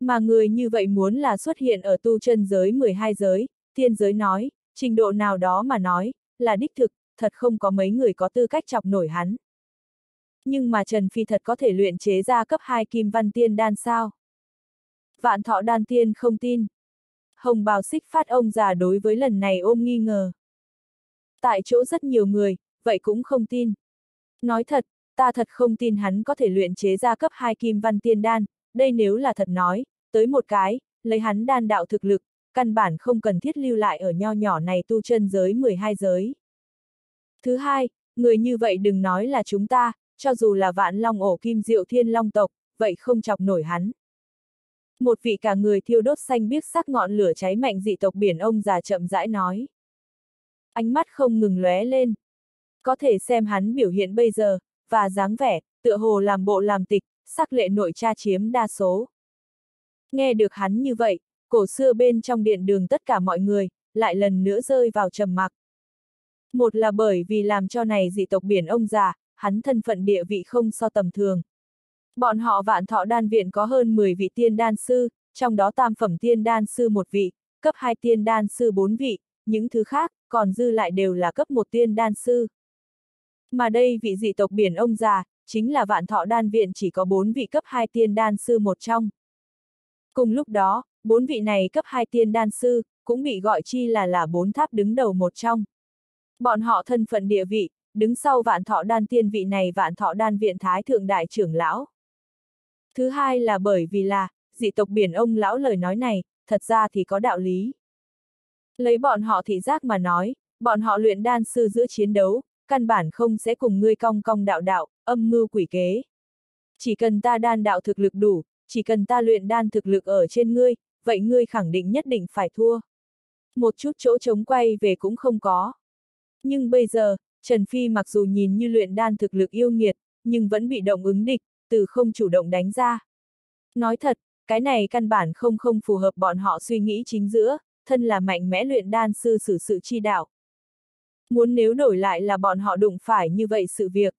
Mà người như vậy muốn là xuất hiện ở tu chân giới 12 giới, tiên giới nói, trình độ nào đó mà nói, là đích thực, thật không có mấy người có tư cách chọc nổi hắn. Nhưng mà Trần Phi thật có thể luyện chế ra cấp 2 kim văn tiên đan sao? Vạn thọ đan tiên không tin. Hồng bào xích phát ông già đối với lần này ôm nghi ngờ. Tại chỗ rất nhiều người, vậy cũng không tin. Nói thật, ta thật không tin hắn có thể luyện chế ra cấp 2 kim văn tiên đan, đây nếu là thật nói, tới một cái, lấy hắn đan đạo thực lực, căn bản không cần thiết lưu lại ở nho nhỏ này tu chân giới 12 giới. Thứ hai, người như vậy đừng nói là chúng ta, cho dù là vạn long ổ kim diệu thiên long tộc, vậy không chọc nổi hắn. Một vị cả người thiêu đốt xanh biếc sắc ngọn lửa cháy mạnh dị tộc biển ông già chậm rãi nói. Ánh mắt không ngừng lóe lên. Có thể xem hắn biểu hiện bây giờ, và dáng vẻ, tựa hồ làm bộ làm tịch, sắc lệ nội cha chiếm đa số. Nghe được hắn như vậy, cổ xưa bên trong điện đường tất cả mọi người, lại lần nữa rơi vào trầm mặc. Một là bởi vì làm cho này dị tộc biển ông già, hắn thân phận địa vị không so tầm thường. Bọn họ vạn thọ đan viện có hơn 10 vị tiên đan sư, trong đó tam phẩm tiên đan sư một vị, cấp 2 tiên đan sư 4 vị, những thứ khác, còn dư lại đều là cấp 1 tiên đan sư. Mà đây vị dị tộc biển ông già, chính là vạn thọ đan viện chỉ có 4 vị cấp 2 tiên đan sư một trong. Cùng lúc đó, bốn vị này cấp 2 tiên đan sư, cũng bị gọi chi là là bốn tháp đứng đầu một trong. Bọn họ thân phận địa vị, đứng sau vạn thọ đan tiên vị này vạn thọ đan viện thái thượng đại trưởng lão. Thứ hai là bởi vì là, dị tộc biển ông lão lời nói này, thật ra thì có đạo lý. Lấy bọn họ thị giác mà nói, bọn họ luyện đan sư giữa chiến đấu, căn bản không sẽ cùng ngươi cong cong đạo đạo, âm mưu quỷ kế. Chỉ cần ta đan đạo thực lực đủ, chỉ cần ta luyện đan thực lực ở trên ngươi, vậy ngươi khẳng định nhất định phải thua. Một chút chỗ chống quay về cũng không có. Nhưng bây giờ, Trần Phi mặc dù nhìn như luyện đan thực lực yêu nghiệt, nhưng vẫn bị động ứng địch, từ không chủ động đánh ra. Nói thật, cái này căn bản không không phù hợp bọn họ suy nghĩ chính giữa, thân là mạnh mẽ luyện đan sư xử sự chi đạo. Muốn nếu đổi lại là bọn họ đụng phải như vậy sự việc.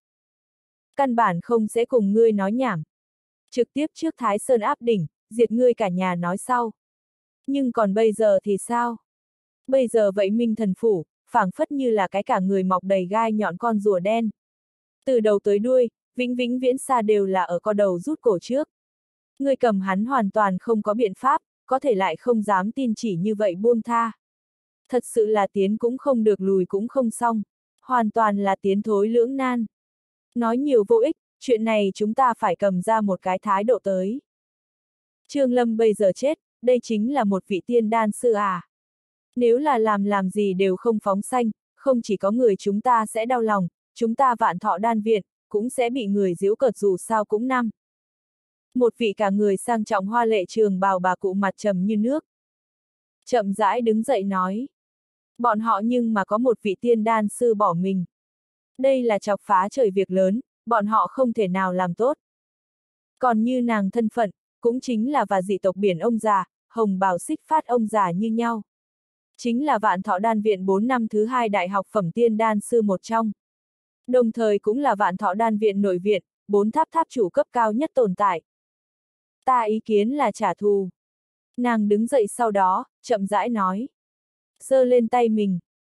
Căn bản không sẽ cùng ngươi nói nhảm. Trực tiếp trước Thái Sơn áp đỉnh, diệt ngươi cả nhà nói sau. Nhưng còn bây giờ thì sao? Bây giờ vậy Minh Thần Phủ, phảng phất như là cái cả người mọc đầy gai nhọn con rùa đen. Từ đầu tới đuôi, vĩnh vĩnh viễn xa đều là ở co đầu rút cổ trước. Người cầm hắn hoàn toàn không có biện pháp, có thể lại không dám tin chỉ như vậy buông tha. Thật sự là tiến cũng không được lùi cũng không xong, hoàn toàn là tiến thối lưỡng nan. Nói nhiều vô ích, chuyện này chúng ta phải cầm ra một cái thái độ tới. Trương Lâm bây giờ chết, đây chính là một vị tiên đan sư à. Nếu là làm làm gì đều không phóng xanh, không chỉ có người chúng ta sẽ đau lòng, chúng ta vạn thọ đan viện, cũng sẽ bị người giễu cợt dù sao cũng năm. Một vị cả người sang trọng hoa lệ trường bào bà cụ mặt trầm như nước. Chậm rãi đứng dậy nói. Bọn họ nhưng mà có một vị tiên đan sư bỏ mình. Đây là chọc phá trời việc lớn, bọn họ không thể nào làm tốt. Còn như nàng thân phận, cũng chính là và dị tộc biển ông già, hồng bào xích phát ông già như nhau. Chính là vạn thọ đan viện 4 năm thứ hai đại học phẩm tiên đan sư một trong. Đồng thời cũng là vạn thọ đan viện nội viện, bốn tháp tháp chủ cấp cao nhất tồn tại. Ta ý kiến là trả thù. Nàng đứng dậy sau đó, chậm rãi nói. giơ lên tay mình.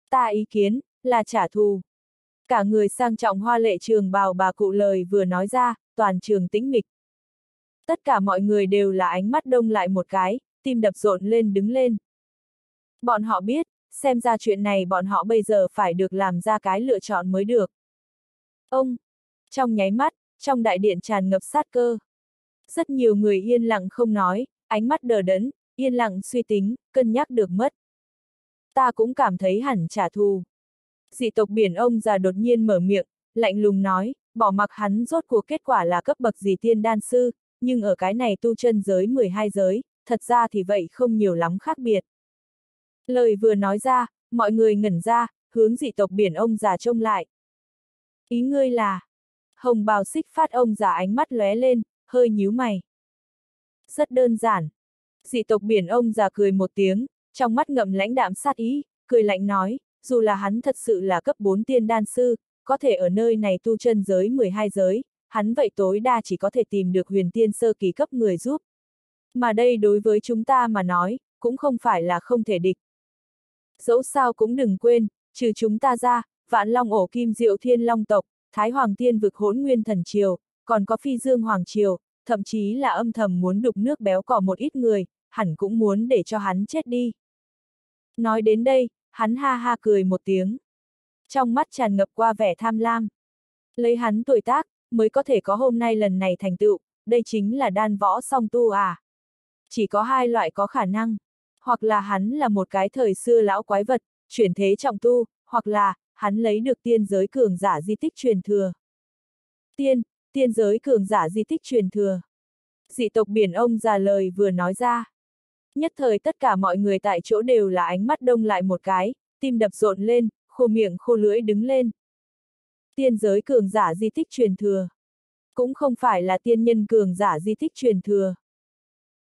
Ta ý kiến, là trả thù. Cả người sang trọng hoa lệ trường bào bà cụ lời vừa nói ra, toàn trường tĩnh mịch. Tất cả mọi người đều là ánh mắt đông lại một cái, tim đập rộn lên đứng lên. Bọn họ biết, xem ra chuyện này bọn họ bây giờ phải được làm ra cái lựa chọn mới được. Ông! Trong nháy mắt, trong đại điện tràn ngập sát cơ. Rất nhiều người yên lặng không nói, ánh mắt đờ đẫn, yên lặng suy tính, cân nhắc được mất. Ta cũng cảm thấy hẳn trả thù. Dị tộc biển ông già đột nhiên mở miệng, lạnh lùng nói, bỏ mặc hắn rốt cuộc kết quả là cấp bậc gì tiên đan sư, nhưng ở cái này tu chân giới 12 giới, thật ra thì vậy không nhiều lắm khác biệt. Lời vừa nói ra, mọi người ngẩn ra, hướng dị tộc biển ông già trông lại. Ý ngươi là, hồng bào xích phát ông già ánh mắt lóe lên, hơi nhíu mày. Rất đơn giản. Dị tộc biển ông già cười một tiếng, trong mắt ngậm lãnh đạm sát ý, cười lạnh nói, dù là hắn thật sự là cấp 4 tiên đan sư, có thể ở nơi này tu chân giới 12 giới, hắn vậy tối đa chỉ có thể tìm được huyền tiên sơ kỳ cấp người giúp. Mà đây đối với chúng ta mà nói, cũng không phải là không thể địch. Dẫu sao cũng đừng quên, trừ chúng ta ra, vạn long ổ kim diệu thiên long tộc, thái hoàng tiên vực hỗn nguyên thần triều, còn có phi dương hoàng triều, thậm chí là âm thầm muốn đục nước béo cỏ một ít người, hẳn cũng muốn để cho hắn chết đi. Nói đến đây, hắn ha ha cười một tiếng. Trong mắt tràn ngập qua vẻ tham lam. Lấy hắn tuổi tác, mới có thể có hôm nay lần này thành tựu, đây chính là đan võ song tu à. Chỉ có hai loại có khả năng. Hoặc là hắn là một cái thời xưa lão quái vật, chuyển thế trọng tu, hoặc là, hắn lấy được tiên giới cường giả di tích truyền thừa. Tiên, tiên giới cường giả di tích truyền thừa. Dị tộc biển ông già lời vừa nói ra. Nhất thời tất cả mọi người tại chỗ đều là ánh mắt đông lại một cái, tim đập rộn lên, khô miệng khô lưỡi đứng lên. Tiên giới cường giả di tích truyền thừa. Cũng không phải là tiên nhân cường giả di tích truyền thừa.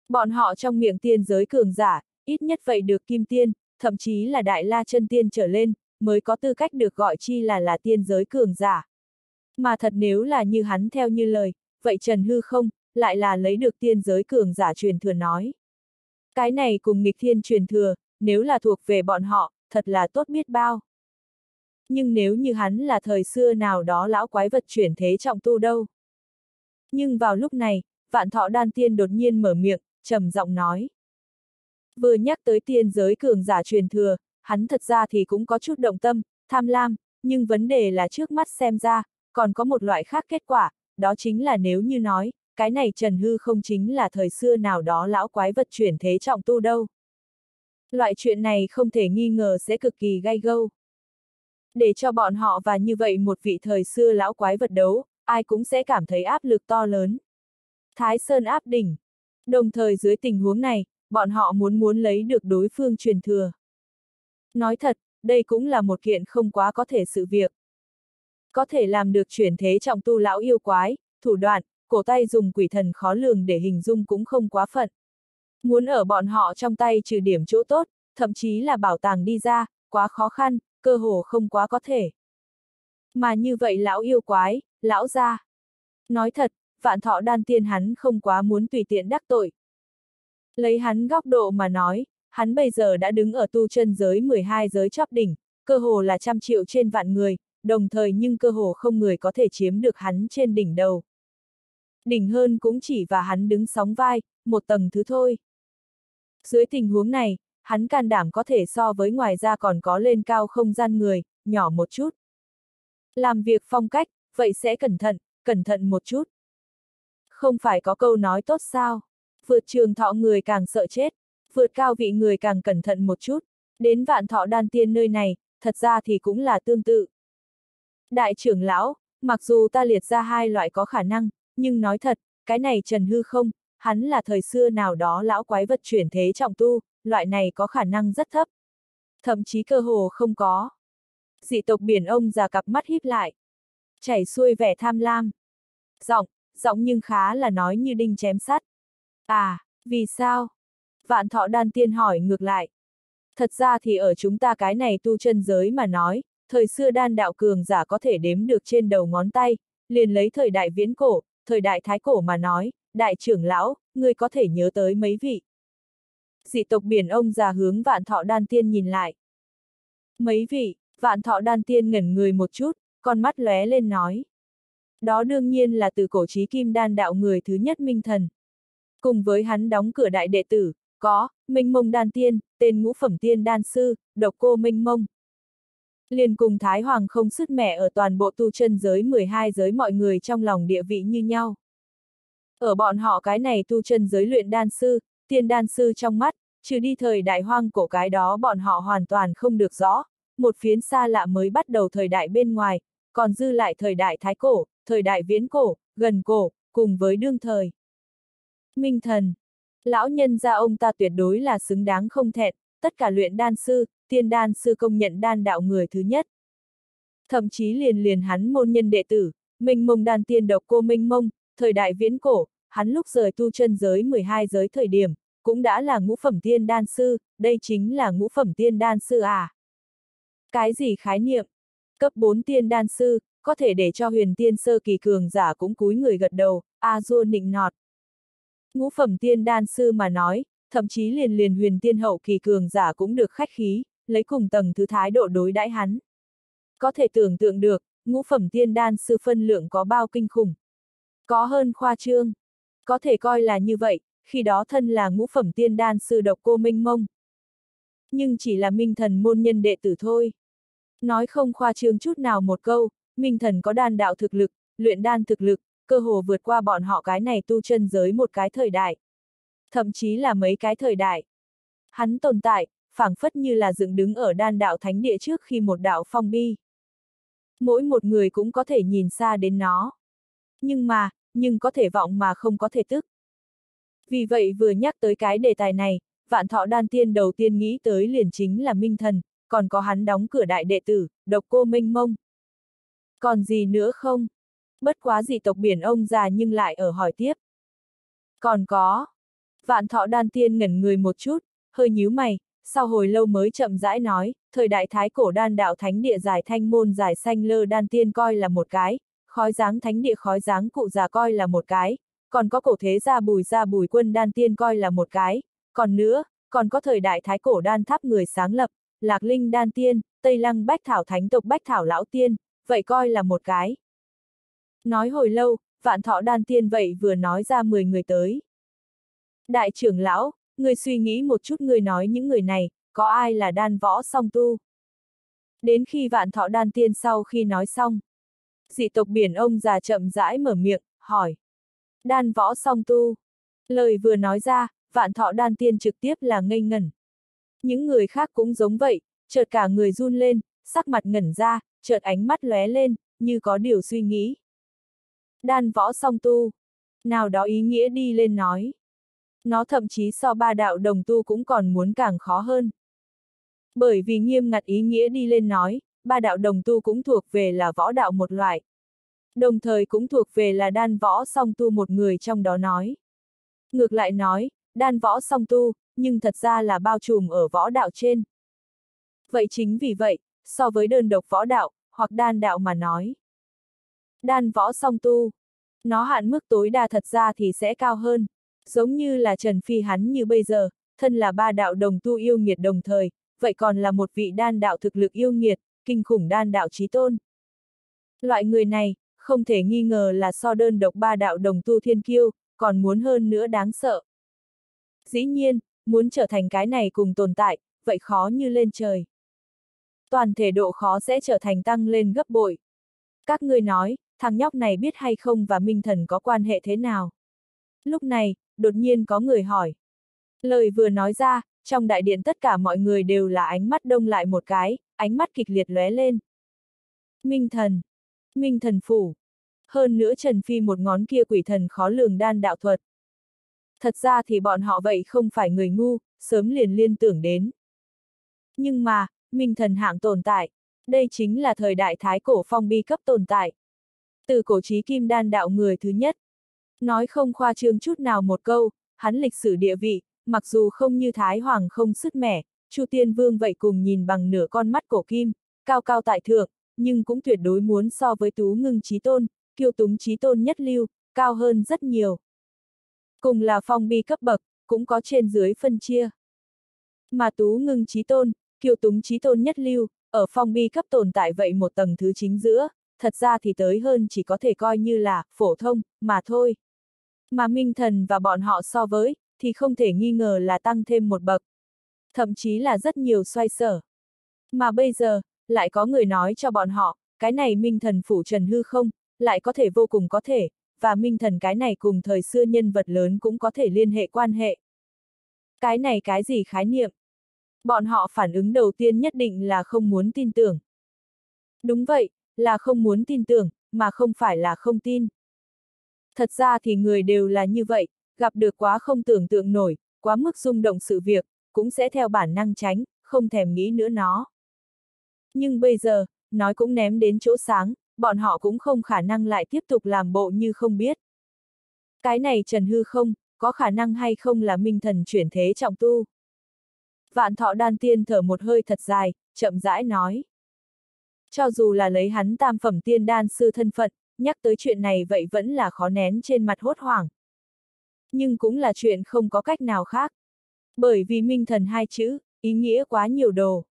Bọn họ trong miệng tiên giới cường giả, ít nhất vậy được kim tiên, thậm chí là đại la chân tiên trở lên, mới có tư cách được gọi chi là là tiên giới cường giả. Mà thật nếu là như hắn theo như lời, vậy Trần Hư không, lại là lấy được tiên giới cường giả truyền thừa nói. Cái này cùng nghịch thiên truyền thừa, nếu là thuộc về bọn họ, thật là tốt biết bao. Nhưng nếu như hắn là thời xưa nào đó lão quái vật chuyển thế trọng tu đâu. Nhưng vào lúc này, vạn thọ đan tiên đột nhiên mở miệng, trầm giọng nói. Vừa nhắc tới tiên giới cường giả truyền thừa, hắn thật ra thì cũng có chút động tâm, tham lam, nhưng vấn đề là trước mắt xem ra, còn có một loại khác kết quả, đó chính là nếu như nói, cái này Trần Hư không chính là thời xưa nào đó lão quái vật chuyển thế trọng tu đâu. Loại chuyện này không thể nghi ngờ sẽ cực kỳ gay gâu. Để cho bọn họ và như vậy một vị thời xưa lão quái vật đấu, ai cũng sẽ cảm thấy áp lực to lớn. Thái Sơn áp đỉnh. Đồng thời dưới tình huống này, bọn họ muốn muốn lấy được đối phương truyền thừa. Nói thật, đây cũng là một kiện không quá có thể sự việc. Có thể làm được chuyển thế trọng tu lão yêu quái, thủ đoạn, cổ tay dùng quỷ thần khó lường để hình dung cũng không quá phận. Muốn ở bọn họ trong tay trừ điểm chỗ tốt, thậm chí là bảo tàng đi ra, quá khó khăn, cơ hồ không quá có thể. Mà như vậy lão yêu quái, lão gia. Nói thật, vạn thọ đan tiên hắn không quá muốn tùy tiện đắc tội. Lấy hắn góc độ mà nói, hắn bây giờ đã đứng ở tu chân giới 12 giới chóp đỉnh, cơ hồ là trăm triệu trên vạn người, đồng thời nhưng cơ hồ không người có thể chiếm được hắn trên đỉnh đầu. Đỉnh hơn cũng chỉ và hắn đứng sóng vai, một tầng thứ thôi. Dưới tình huống này, hắn can đảm có thể so với ngoài ra còn có lên cao không gian người, nhỏ một chút. Làm việc phong cách, vậy sẽ cẩn thận, cẩn thận một chút. Không phải có câu nói tốt sao? Vượt trường thọ người càng sợ chết, vượt cao vị người càng cẩn thận một chút. Đến vạn thọ đan tiên nơi này, thật ra thì cũng là tương tự. Đại trưởng lão, mặc dù ta liệt ra hai loại có khả năng, nhưng nói thật, cái này Trần Hư không, hắn là thời xưa nào đó lão quái vật chuyển thế trọng tu, loại này có khả năng rất thấp. Thậm chí cơ hồ không có. Dị tộc biển ông già cặp mắt híp lại. Chảy xuôi vẻ tham lam. Giọng, giọng nhưng khá là nói như đinh chém sắt. À, vì sao? Vạn thọ đan tiên hỏi ngược lại. Thật ra thì ở chúng ta cái này tu chân giới mà nói, thời xưa đan đạo cường giả có thể đếm được trên đầu ngón tay, liền lấy thời đại viễn cổ, thời đại thái cổ mà nói, đại trưởng lão, ngươi có thể nhớ tới mấy vị. Dị tộc biển ông già hướng vạn thọ đan tiên nhìn lại. Mấy vị, vạn thọ đan tiên ngẩn người một chút, con mắt lóe lên nói. Đó đương nhiên là từ cổ trí kim đan đạo người thứ nhất minh thần. Cùng với hắn đóng cửa đại đệ tử, có, minh mông đan tiên, tên ngũ phẩm tiên đan sư, độc cô minh mông. Liền cùng Thái Hoàng không sứt mẻ ở toàn bộ tu chân giới 12 giới mọi người trong lòng địa vị như nhau. Ở bọn họ cái này tu chân giới luyện đan sư, tiên đan sư trong mắt, trừ đi thời đại hoang cổ cái đó bọn họ hoàn toàn không được rõ, một phiến xa lạ mới bắt đầu thời đại bên ngoài, còn dư lại thời đại thái cổ, thời đại viễn cổ, gần cổ, cùng với đương thời. Minh thần, lão nhân gia ông ta tuyệt đối là xứng đáng không thẹn, tất cả luyện đan sư, tiên đan sư công nhận đan đạo người thứ nhất. Thậm chí liền liền hắn môn nhân đệ tử, Minh Mông đan tiên độc cô Minh Mông, thời đại viễn cổ, hắn lúc rời tu chân giới 12 giới thời điểm, cũng đã là ngũ phẩm tiên đan sư, đây chính là ngũ phẩm tiên đan sư à. Cái gì khái niệm? Cấp 4 tiên đan sư, có thể để cho huyền tiên sơ kỳ cường giả cũng cúi người gật đầu, a du nịnh nọt. Ngũ phẩm tiên đan sư mà nói, thậm chí liền liền huyền tiên hậu kỳ cường giả cũng được khách khí, lấy cùng tầng thứ thái độ đối đãi hắn. Có thể tưởng tượng được, ngũ phẩm tiên đan sư phân lượng có bao kinh khủng. Có hơn khoa trương. Có thể coi là như vậy, khi đó thân là ngũ phẩm tiên đan sư độc cô Minh Mông. Nhưng chỉ là minh thần môn nhân đệ tử thôi. Nói không khoa trương chút nào một câu, minh thần có đan đạo thực lực, luyện đan thực lực, cơ hồ vượt qua bọn họ cái này tu chân giới một cái thời đại. Thậm chí là mấy cái thời đại. Hắn tồn tại, phảng phất như là dựng đứng ở đan đạo thánh địa trước khi một đạo phong bi. Mỗi một người cũng có thể nhìn xa đến nó. Nhưng mà, nhưng có thể vọng mà không có thể tức. Vì vậy vừa nhắc tới cái đề tài này, vạn thọ đan tiên đầu tiên nghĩ tới liền chính là Minh Thần, còn có hắn đóng cửa đại đệ tử, độc cô minh mông. Còn gì nữa không? Bất quá dị tộc biển ông già nhưng lại ở hỏi tiếp. Còn có. Vạn thọ đan tiên ngẩn người một chút, hơi nhíu mày, sau hồi lâu mới chậm rãi nói, thời đại thái cổ đan đạo thánh địa giải thanh môn giải xanh lơ đan tiên coi là một cái, khói dáng thánh địa khói dáng cụ già coi là một cái, còn có cổ thế gia bùi gia bùi quân đan tiên coi là một cái, còn nữa, còn có thời đại thái cổ đan tháp người sáng lập, lạc linh đan tiên, tây lăng bách thảo thánh tộc bách thảo lão tiên, vậy coi là một cái. Nói hồi lâu, vạn thọ đan tiên vậy vừa nói ra 10 người tới. Đại trưởng lão, người suy nghĩ một chút người nói những người này, có ai là đan võ song tu? Đến khi vạn thọ đan tiên sau khi nói xong, dị tộc biển ông già chậm rãi mở miệng, hỏi. Đan võ song tu. Lời vừa nói ra, vạn thọ đan tiên trực tiếp là ngây ngẩn. Những người khác cũng giống vậy, chợt cả người run lên, sắc mặt ngẩn ra, chợt ánh mắt lóe lên, như có điều suy nghĩ. Đan võ song tu. Nào đó ý nghĩa đi lên nói. Nó thậm chí so ba đạo đồng tu cũng còn muốn càng khó hơn. Bởi vì nghiêm ngặt ý nghĩa đi lên nói, ba đạo đồng tu cũng thuộc về là võ đạo một loại. Đồng thời cũng thuộc về là đan võ song tu một người trong đó nói. Ngược lại nói, đan võ song tu, nhưng thật ra là bao trùm ở võ đạo trên. Vậy chính vì vậy, so với đơn độc võ đạo, hoặc đan đạo mà nói. Đan võ song tu, nó hạn mức tối đa thật ra thì sẽ cao hơn. Giống như là Trần Phi hắn như bây giờ, thân là ba đạo đồng tu yêu nghiệt đồng thời, vậy còn là một vị đan đạo thực lực yêu nghiệt, kinh khủng đan đạo trí tôn. Loại người này, không thể nghi ngờ là so đơn độc ba đạo đồng tu thiên kiêu, còn muốn hơn nữa đáng sợ. Dĩ nhiên, muốn trở thành cái này cùng tồn tại, vậy khó như lên trời. Toàn thể độ khó sẽ trở thành tăng lên gấp bội. Các ngươi nói, thằng nhóc này biết hay không và Minh Thần có quan hệ thế nào? Lúc này, đột nhiên có người hỏi. Lời vừa nói ra, trong đại điện tất cả mọi người đều là ánh mắt đông lại một cái, ánh mắt kịch liệt lóe lên. Minh Thần. Minh Thần Phủ. Hơn nữa Trần Phi một ngón kia quỷ thần khó lường đan đạo thuật. Thật ra thì bọn họ vậy không phải người ngu, sớm liền liên tưởng đến. Nhưng mà, Minh Thần hạng tồn tại, đây chính là thời đại thái cổ phong bi cấp tồn tại. Từ cổ trí kim đan đạo người thứ nhất. Nói không khoa trương chút nào một câu, hắn lịch sử địa vị, mặc dù không như Thái Hoàng không sức mẻ, Chu Tiên Vương vậy cùng nhìn bằng nửa con mắt cổ kim, cao cao tại thượng, nhưng cũng tuyệt đối muốn so với Tú Ngưng Trí Tôn, kiêu túng Trí Tôn nhất lưu, cao hơn rất nhiều. Cùng là phong bi cấp bậc, cũng có trên dưới phân chia. Mà Tú Ngưng Trí Tôn, kiêu túng Trí Tôn nhất lưu, ở phong bi cấp tồn tại vậy một tầng thứ chính giữa, thật ra thì tới hơn chỉ có thể coi như là phổ thông, mà thôi. Mà Minh Thần và bọn họ so với, thì không thể nghi ngờ là tăng thêm một bậc. Thậm chí là rất nhiều xoay sở. Mà bây giờ, lại có người nói cho bọn họ, cái này Minh Thần phủ trần hư không, lại có thể vô cùng có thể, và Minh Thần cái này cùng thời xưa nhân vật lớn cũng có thể liên hệ quan hệ. Cái này cái gì khái niệm? Bọn họ phản ứng đầu tiên nhất định là không muốn tin tưởng. Đúng vậy, là không muốn tin tưởng, mà không phải là không tin. Thật ra thì người đều là như vậy, gặp được quá không tưởng tượng nổi, quá mức rung động sự việc, cũng sẽ theo bản năng tránh, không thèm nghĩ nữa nó. Nhưng bây giờ, nói cũng ném đến chỗ sáng, bọn họ cũng không khả năng lại tiếp tục làm bộ như không biết. Cái này trần hư không, có khả năng hay không là minh thần chuyển thế trọng tu. Vạn thọ đan tiên thở một hơi thật dài, chậm rãi nói. Cho dù là lấy hắn tam phẩm tiên đan sư thân phận, nhắc tới chuyện này vậy vẫn là khó nén trên mặt hốt hoảng. Nhưng cũng là chuyện không có cách nào khác. Bởi vì minh thần hai chữ, ý nghĩa quá nhiều đồ.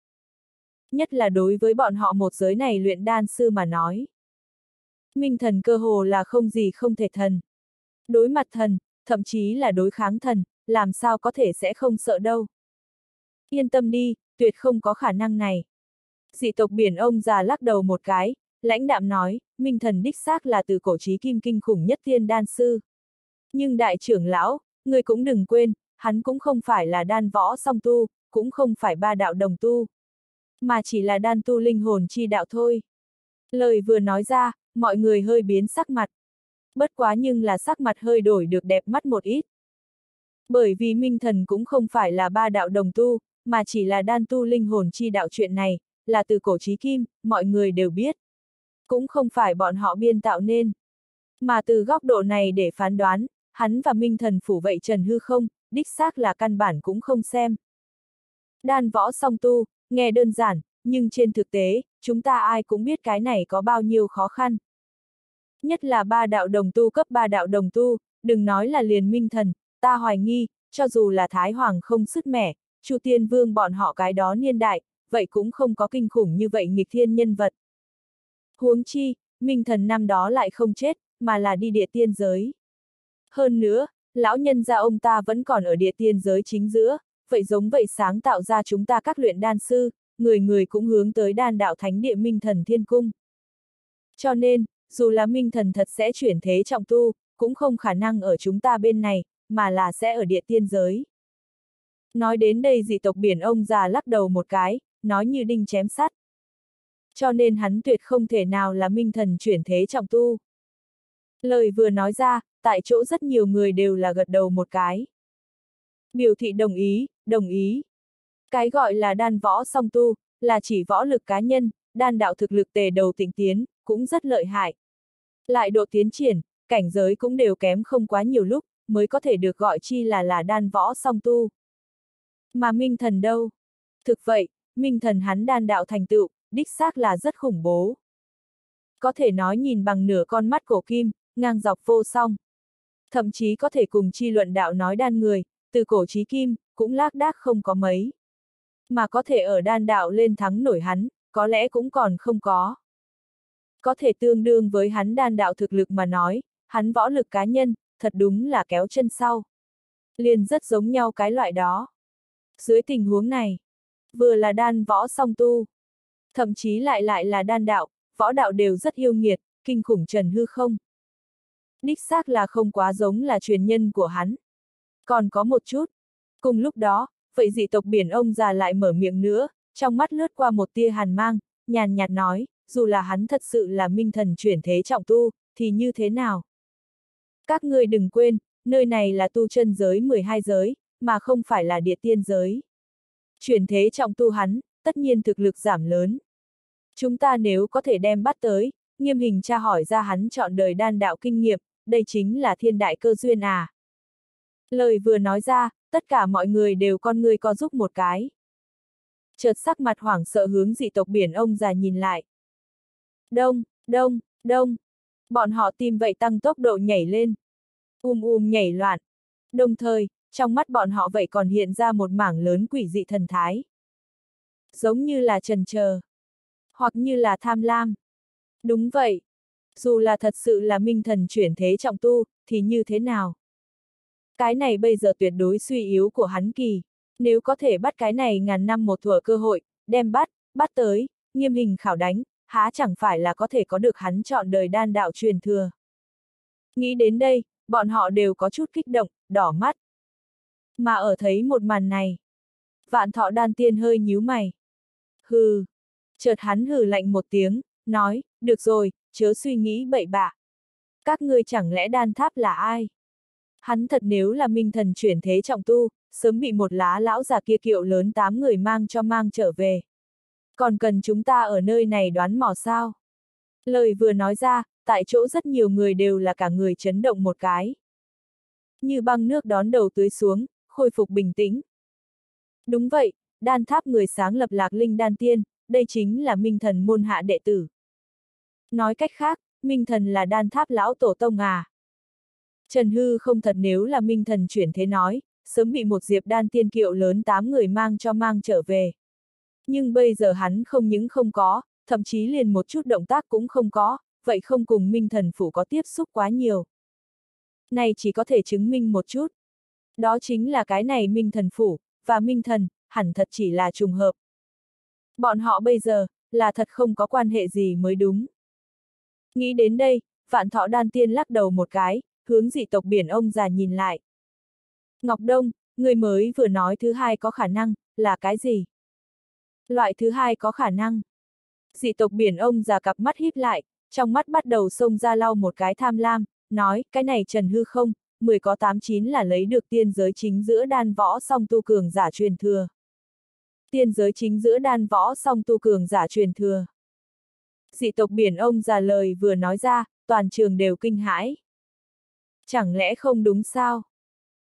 Nhất là đối với bọn họ một giới này luyện đan sư mà nói. Minh thần cơ hồ là không gì không thể thần. Đối mặt thần, thậm chí là đối kháng thần, làm sao có thể sẽ không sợ đâu. Yên tâm đi, tuyệt không có khả năng này. Dị tộc biển ông già lắc đầu một cái, lãnh đạm nói, minh thần đích xác là từ cổ trí kim kinh khủng nhất tiên đan sư. Nhưng đại trưởng lão, người cũng đừng quên, hắn cũng không phải là đan võ song tu, cũng không phải ba đạo đồng tu, mà chỉ là đan tu linh hồn chi đạo thôi. Lời vừa nói ra, mọi người hơi biến sắc mặt. Bất quá nhưng là sắc mặt hơi đổi được đẹp mắt một ít. Bởi vì minh thần cũng không phải là ba đạo đồng tu, mà chỉ là đan tu linh hồn chi đạo chuyện này, là từ cổ chí kim, mọi người đều biết. Cũng không phải bọn họ biên tạo nên. Mà từ góc độ này để phán đoán, hắn và minh thần phủ vậy trần hư không, đích xác là căn bản cũng không xem. Đan võ song tu, nghe đơn giản, nhưng trên thực tế, chúng ta ai cũng biết cái này có bao nhiêu khó khăn. Nhất là ba đạo đồng tu cấp ba đạo đồng tu, đừng nói là liền minh thần, ta hoài nghi, cho dù là Thái Hoàng không sức mẻ, Chu Tiên Vương bọn họ cái đó niên đại, vậy cũng không có kinh khủng như vậy nghịch thiên nhân vật. Huống chi, minh thần năm đó lại không chết, mà là đi địa tiên giới. Hơn nữa, lão nhân gia ông ta vẫn còn ở địa tiên giới chính giữa, vậy giống vậy sáng tạo ra chúng ta các luyện đan sư, người người cũng hướng tới đan đạo thánh địa minh thần thiên cung. Cho nên, dù là minh thần thật sẽ chuyển thế trọng tu, cũng không khả năng ở chúng ta bên này, mà là sẽ ở địa tiên giới. Nói đến đây dị tộc biển ông già lắc đầu một cái, nói như đinh chém sắt. Cho nên hắn tuyệt không thể nào là minh thần chuyển thế trọng tu. Lời vừa nói ra, tại chỗ rất nhiều người đều là gật đầu một cái. Biểu thị đồng ý, đồng ý. Cái gọi là đan võ song tu, là chỉ võ lực cá nhân, đan đạo thực lực tề đầu tịnh tiến, cũng rất lợi hại. Lại độ tiến triển, cảnh giới cũng đều kém không quá nhiều lúc, mới có thể được gọi chi là là đan võ song tu. Mà minh thần đâu? Thực vậy, minh thần hắn đan đạo thành tựu, đích xác là rất khủng bố. Có thể nói nhìn bằng nửa con mắt cổ kim, ngang dọc vô song. Thậm chí có thể cùng chi luận đạo nói đan người, từ cổ chí kim, cũng lác đác không có mấy. Mà có thể ở đan đạo lên thắng nổi hắn, có lẽ cũng còn không có. Có thể tương đương với hắn đan đạo thực lực mà nói, hắn võ lực cá nhân, thật đúng là kéo chân sau. Liền rất giống nhau cái loại đó. Dưới tình huống này, vừa là đan võ song tu, thậm chí lại lại là đan đạo, võ đạo đều rất yêu nghiệt, kinh khủng trần hư không. Đích xác là không quá giống là truyền nhân của hắn. Còn có một chút. Cùng lúc đó, vậy dị tộc biển ông già lại mở miệng nữa, trong mắt lướt qua một tia hàn mang, nhàn nhạt nói, dù là hắn thật sự là minh thần chuyển thế trọng tu, thì như thế nào? Các ngươi đừng quên, nơi này là tu chân giới 12 giới, mà không phải là địa tiên giới. Chuyển thế trọng tu hắn, tất nhiên thực lực giảm lớn. Chúng ta nếu có thể đem bắt tới, nghiêm hình tra hỏi ra hắn chọn đời đan đạo kinh nghiệm, đây chính là thiên đại cơ duyên à. Lời vừa nói ra, tất cả mọi người đều con người có giúp một cái. Chợt sắc mặt hoảng sợ hướng dị tộc biển ông già nhìn lại. Đông, đông, đông. Bọn họ tìm vậy tăng tốc độ nhảy lên. Um um nhảy loạn. Đồng thời, trong mắt bọn họ vậy còn hiện ra một mảng lớn quỷ dị thần thái. Giống như là trần chờ hoặc như là tham lam. Đúng vậy. Dù là thật sự là minh thần chuyển thế trọng tu, thì như thế nào? Cái này bây giờ tuyệt đối suy yếu của hắn kỳ. Nếu có thể bắt cái này ngàn năm một thuở cơ hội, đem bắt, bắt tới, nghiêm hình khảo đánh, há chẳng phải là có thể có được hắn chọn đời đan đạo truyền thừa. Nghĩ đến đây, bọn họ đều có chút kích động, đỏ mắt. Mà ở thấy một màn này, vạn thọ đan tiên hơi nhíu mày. Hừ, Chợt hắn hừ lạnh một tiếng, nói, được rồi, chớ suy nghĩ bậy bạ. Các ngươi chẳng lẽ đan tháp là ai? Hắn thật nếu là minh thần chuyển thế trọng tu, sớm bị một lá lão già kia kiệu lớn tám người mang cho mang trở về. Còn cần chúng ta ở nơi này đoán mò sao? Lời vừa nói ra, tại chỗ rất nhiều người đều là cả người chấn động một cái. Như băng nước đón đầu tưới xuống, khôi phục bình tĩnh. Đúng vậy, đan tháp người sáng lập lạc linh đan tiên, đây chính là minh thần môn hạ đệ tử. Nói cách khác, minh thần là đan tháp lão tổ tông à. Trần Hư không thật nếu là minh thần chuyển thế nói, sớm bị một diệp đan tiên kiệu lớn tám người mang cho mang trở về. Nhưng bây giờ hắn không những không có, thậm chí liền một chút động tác cũng không có, vậy không cùng minh thần phủ có tiếp xúc quá nhiều. Này chỉ có thể chứng minh một chút. Đó chính là cái này minh thần phủ, và minh thần, hẳn thật chỉ là trùng hợp. Bọn họ bây giờ, là thật không có quan hệ gì mới đúng. Nghĩ đến đây, vạn thọ đan tiên lắc đầu một cái, hướng dị tộc biển ông già nhìn lại. Ngọc Đông, người mới vừa nói thứ hai có khả năng, là cái gì? Loại thứ hai có khả năng. Dị tộc biển ông già cặp mắt híp lại, trong mắt bắt đầu xông ra lau một cái tham lam, nói, cái này trần hư không, 10 có 89 là lấy được tiên giới chính giữa đan võ song tu cường giả truyền thừa. Tiên giới chính giữa đan võ song tu cường giả truyền thừa. Dị tộc biển ông già lời vừa nói ra, toàn trường đều kinh hãi. Chẳng lẽ không đúng sao?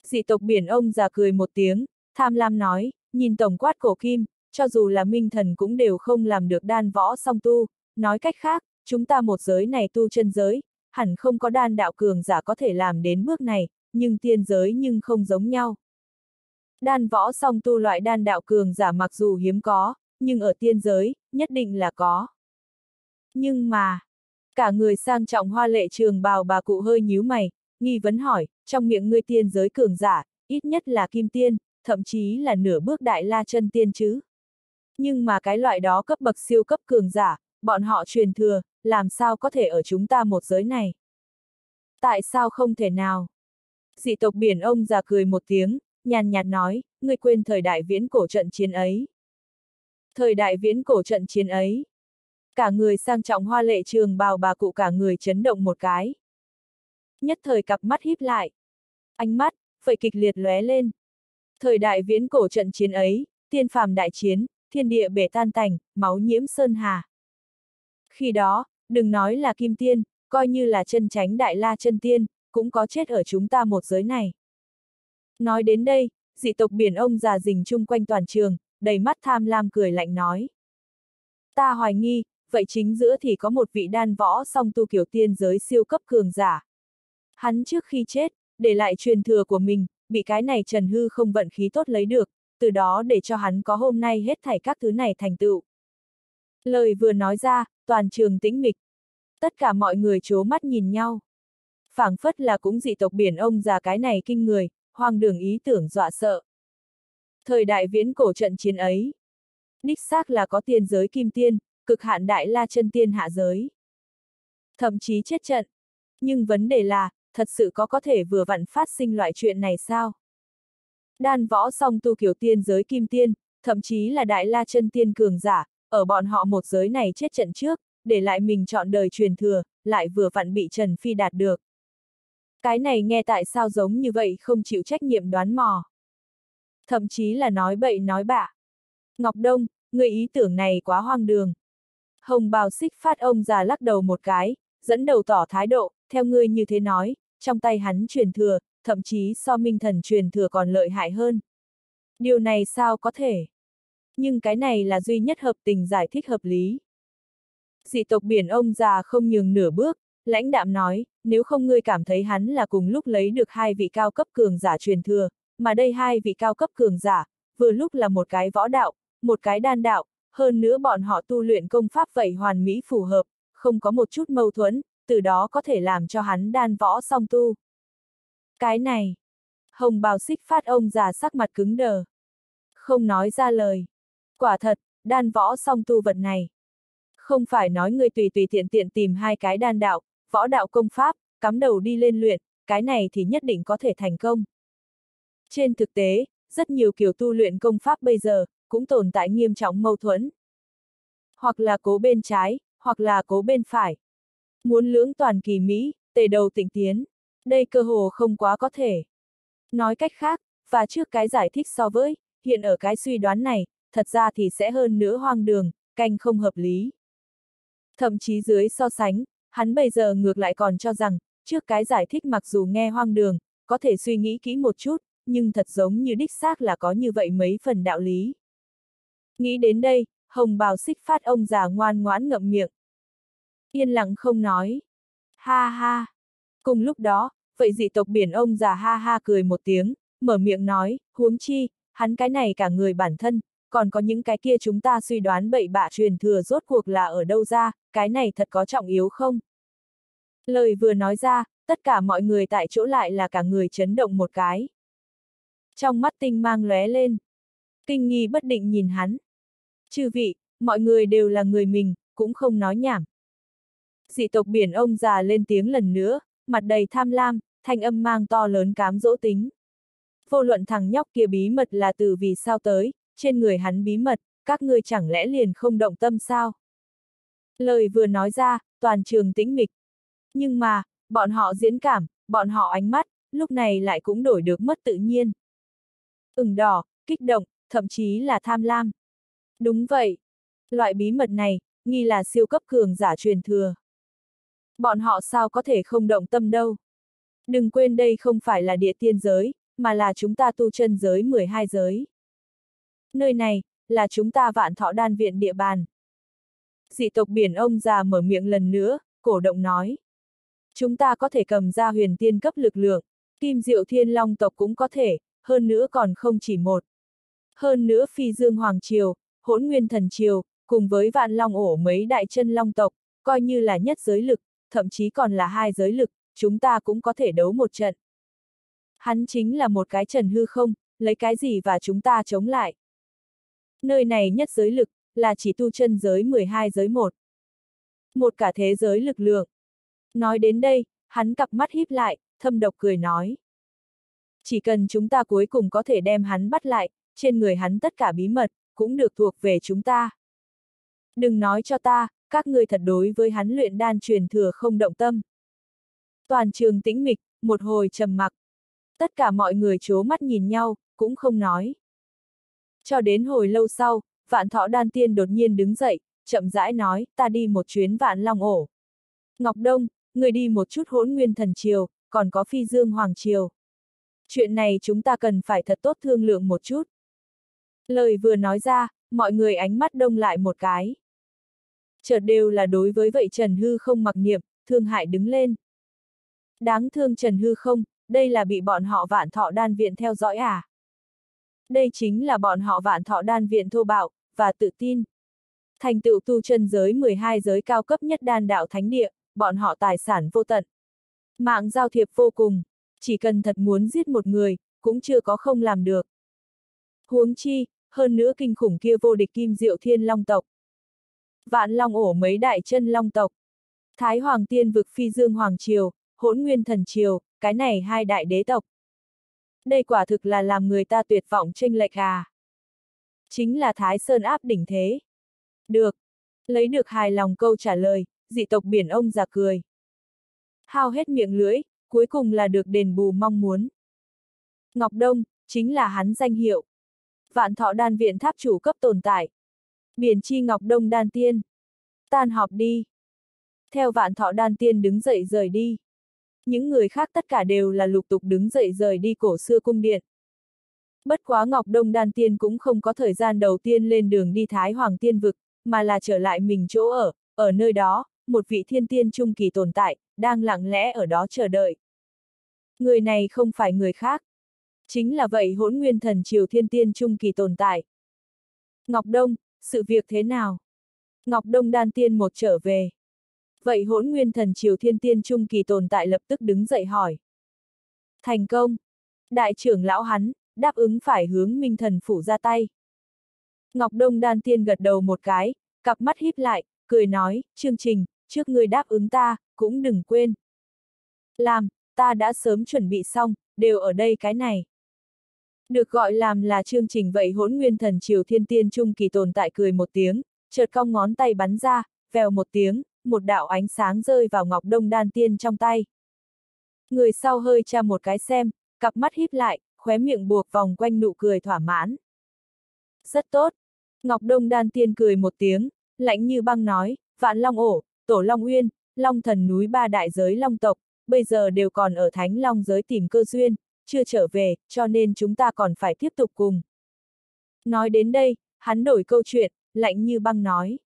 Dị tộc biển ông già cười một tiếng, tham lam nói, nhìn tổng quát cổ kim, cho dù là minh thần cũng đều không làm được đan võ song tu, nói cách khác, chúng ta một giới này tu chân giới, hẳn không có đan đạo cường giả có thể làm đến bước này, nhưng tiên giới nhưng không giống nhau. Đan võ song tu loại đan đạo cường giả mặc dù hiếm có, nhưng ở tiên giới, nhất định là có. Nhưng mà, cả người sang trọng hoa lệ trường bào bà cụ hơi nhíu mày, nghi vấn hỏi, trong miệng ngươi tiên giới cường giả, ít nhất là kim tiên, thậm chí là nửa bước đại la chân tiên chứ. Nhưng mà cái loại đó cấp bậc siêu cấp cường giả, bọn họ truyền thừa, làm sao có thể ở chúng ta một giới này? Tại sao không thể nào? Dị tộc biển ông già cười một tiếng, nhàn nhạt nói, ngươi quên thời đại viễn cổ trận chiến ấy. Thời đại viễn cổ trận chiến ấy. Cả người sang trọng hoa lệ trường bào bà cụ cả người chấn động một cái. Nhất thời cặp mắt híp lại. Ánh mắt, phẩy kịch liệt lóe lên. Thời đại viễn cổ trận chiến ấy, tiên phàm đại chiến, thiên địa bể tan tành, máu nhiễm sơn hà. Khi đó, đừng nói là kim tiên, coi như là chân tránh đại la chân tiên, cũng có chết ở chúng ta một giới này. Nói đến đây, dị tộc biển ông già rình chung quanh toàn trường, đầy mắt tham lam cười lạnh nói. Ta hoài nghi, vậy chính giữa thì có một vị đan võ song tu kiểu tiên giới siêu cấp cường giả. Hắn trước khi chết, để lại truyền thừa của mình, bị cái này trần hư không vận khí tốt lấy được, từ đó để cho hắn có hôm nay hết thảy các thứ này thành tựu. Lời vừa nói ra, toàn trường tĩnh mịch. Tất cả mọi người chố mắt nhìn nhau. phảng phất là cũng dị tộc biển ông già cái này kinh người, hoang đường ý tưởng dọa sợ. Thời đại viễn cổ trận chiến ấy. Đích xác là có tiên giới kim tiên, cực hạn đại la chân tiên hạ giới. Thậm chí chết trận. Nhưng vấn đề là, thật sự có có thể vừa vặn phát sinh loại chuyện này sao? Đan võ song tu kiểu tiên giới kim tiên, thậm chí là đại la chân tiên cường giả, ở bọn họ một giới này chết trận trước, để lại mình chọn đời truyền thừa, lại vừa vặn bị Trần Phi đạt được. Cái này nghe tại sao giống như vậy không chịu trách nhiệm đoán mò. Thậm chí là nói bậy nói bạ. Ngọc Đông, người ý tưởng này quá hoang đường. Hồng bào xích phát ông già lắc đầu một cái, dẫn đầu tỏ thái độ, theo ngươi như thế nói, trong tay hắn truyền thừa, thậm chí so minh thần truyền thừa còn lợi hại hơn. Điều này sao có thể? Nhưng cái này là duy nhất hợp tình giải thích hợp lý. Dị tộc biển ông già không nhường nửa bước, lãnh đạm nói, nếu không ngươi cảm thấy hắn là cùng lúc lấy được hai vị cao cấp cường giả truyền thừa, mà đây hai vị cao cấp cường giả, vừa lúc là một cái võ đạo, một cái đan đạo, hơn nữa bọn họ tu luyện công pháp vậy hoàn mỹ phù hợp, không có một chút mâu thuẫn, từ đó có thể làm cho hắn đan võ song tu. Cái này, hồng bào xích phát ông già sắc mặt cứng đờ. Không nói ra lời. Quả thật, đan võ song tu vật này. Không phải nói người tùy tùy tiện tiện tìm hai cái đan đạo, võ đạo công pháp, cắm đầu đi lên luyện, cái này thì nhất định có thể thành công. Trên thực tế, rất nhiều kiểu tu luyện công pháp bây giờ, cũng tồn tại nghiêm trọng mâu thuẫn. Hoặc là cố bên trái, hoặc là cố bên phải. Muốn lưỡng toàn kỳ Mỹ, tề đầu tỉnh tiến, đây cơ hồ không quá có thể. Nói cách khác, và trước cái giải thích so với, hiện ở cái suy đoán này, thật ra thì sẽ hơn nữa hoang đường, canh không hợp lý. Thậm chí dưới so sánh, hắn bây giờ ngược lại còn cho rằng, trước cái giải thích mặc dù nghe hoang đường, có thể suy nghĩ kỹ một chút, nhưng thật giống như đích xác là có như vậy mấy phần đạo lý. Nghĩ đến đây, hồng bào xích phát ông già ngoan ngoãn ngậm miệng. Yên lặng không nói. Ha ha. Cùng lúc đó, vậy dị tộc biển ông già ha ha cười một tiếng, mở miệng nói, huống chi, hắn cái này cả người bản thân, còn có những cái kia chúng ta suy đoán bậy bạ truyền thừa rốt cuộc là ở đâu ra, cái này thật có trọng yếu không? Lời vừa nói ra, tất cả mọi người tại chỗ lại là cả người chấn động một cái. Trong mắt tinh mang lóe lên. Kinh nghi bất định nhìn hắn. Chư vị, mọi người đều là người mình, cũng không nói nhảm. Dị tộc biển ông già lên tiếng lần nữa, mặt đầy tham lam, thanh âm mang to lớn cám dỗ tính. Vô luận thằng nhóc kia bí mật là từ vì sao tới, trên người hắn bí mật, các ngươi chẳng lẽ liền không động tâm sao? Lời vừa nói ra, toàn trường tĩnh mịch. Nhưng mà, bọn họ diễn cảm, bọn họ ánh mắt, lúc này lại cũng đổi được mất tự nhiên. Ửng đỏ, kích động, thậm chí là tham lam. Đúng vậy. Loại bí mật này, nghi là siêu cấp cường giả truyền thừa. Bọn họ sao có thể không động tâm đâu. Đừng quên đây không phải là địa tiên giới, mà là chúng ta tu chân giới 12 giới. Nơi này, là chúng ta vạn thọ đan viện địa bàn. Dị tộc biển ông già mở miệng lần nữa, cổ động nói. Chúng ta có thể cầm ra huyền tiên cấp lực lượng, kim diệu thiên long tộc cũng có thể, hơn nữa còn không chỉ một. Hơn nữa phi dương hoàng triều, hỗn nguyên thần triều, cùng với vạn long ổ mấy đại chân long tộc, coi như là nhất giới lực, thậm chí còn là hai giới lực, chúng ta cũng có thể đấu một trận. Hắn chính là một cái trần hư không, lấy cái gì và chúng ta chống lại. Nơi này nhất giới lực, là chỉ tu chân giới 12 giới một. Một cả thế giới lực lượng. Nói đến đây, hắn cặp mắt híp lại, thâm độc cười nói. Chỉ cần chúng ta cuối cùng có thể đem hắn bắt lại, trên người hắn tất cả bí mật, cũng được thuộc về chúng ta. Đừng nói cho ta, các ngươi thật đối với hắn luyện đan truyền thừa không động tâm. Toàn trường tĩnh mịch, một hồi trầm mặc. Tất cả mọi người chố mắt nhìn nhau, cũng không nói. Cho đến hồi lâu sau, vạn thọ đan tiên đột nhiên đứng dậy, chậm rãi nói, ta đi một chuyến vạn long ổ. Ngọc Đông, người đi một chút hỗn nguyên thần triều, còn có phi dương hoàng triều. Chuyện này chúng ta cần phải thật tốt thương lượng một chút. Lời vừa nói ra, mọi người ánh mắt đông lại một cái. Chợt đều là đối với vậy Trần Hư không mặc niệm, thương hại đứng lên. Đáng thương Trần Hư không, đây là bị bọn họ vạn thọ đan viện theo dõi à? Đây chính là bọn họ vạn thọ đan viện thô bạo, và tự tin. Thành tựu tu chân giới 12 giới cao cấp nhất đan đạo thánh địa, bọn họ tài sản vô tận. Mạng giao thiệp vô cùng, chỉ cần thật muốn giết một người, cũng chưa có không làm được. Huống chi, hơn nữa kinh khủng kia vô địch kim diệu thiên long tộc. Vạn long ổ mấy đại chân long tộc. Thái Hoàng Tiên vực phi dương Hoàng Triều, hỗn nguyên thần triều, cái này hai đại đế tộc. Đây quả thực là làm người ta tuyệt vọng tranh lệch à. Chính là Thái Sơn áp đỉnh thế. Được. Lấy được hài lòng câu trả lời, dị tộc biển ông già cười. Hao hết miệng lưỡi, cuối cùng là được đền bù mong muốn. Ngọc Đông, chính là hắn danh hiệu. Vạn thọ đan viện tháp chủ cấp tồn tại. Biển chi Ngọc Đông đan tiên. Tan họp đi. Theo vạn thọ đan tiên đứng dậy rời đi. Những người khác tất cả đều là lục tục đứng dậy rời đi cổ xưa cung điện. Bất quá Ngọc Đông Đan Tiên cũng không có thời gian đầu tiên lên đường đi Thái Hoàng Tiên Vực, mà là trở lại mình chỗ ở, ở nơi đó, một vị thiên tiên trung kỳ tồn tại, đang lặng lẽ ở đó chờ đợi. Người này không phải người khác. Chính là vậy hỗn nguyên thần triều thiên tiên trung kỳ tồn tại. Ngọc Đông, sự việc thế nào? Ngọc Đông đan tiên một trở về. Vậy hỗn nguyên thần triều thiên tiên trung kỳ tồn tại lập tức đứng dậy hỏi. Thành công. Đại trưởng lão hắn, đáp ứng phải hướng minh thần phủ ra tay. Ngọc Đông đan tiên gật đầu một cái, cặp mắt híp lại, cười nói, chương trình, trước người đáp ứng ta, cũng đừng quên. Làm, ta đã sớm chuẩn bị xong, đều ở đây cái này. Được gọi làm là chương trình vậy hỗn nguyên thần triều thiên tiên trung kỳ tồn tại cười một tiếng, chợt cong ngón tay bắn ra, vèo một tiếng, một đạo ánh sáng rơi vào ngọc đông đan tiên trong tay. Người sau hơi tra một cái xem, cặp mắt híp lại, khóe miệng buộc vòng quanh nụ cười thỏa mãn. Rất tốt. Ngọc Đông Đan Tiên cười một tiếng, lạnh như băng nói, Vạn Long Ổ, Tổ Long Uyên, Long Thần núi ba đại giới Long tộc, bây giờ đều còn ở Thánh Long giới tìm cơ duyên, chưa trở về, cho nên chúng ta còn phải tiếp tục cùng. Nói đến đây, hắn đổi câu chuyện, lạnh như băng nói.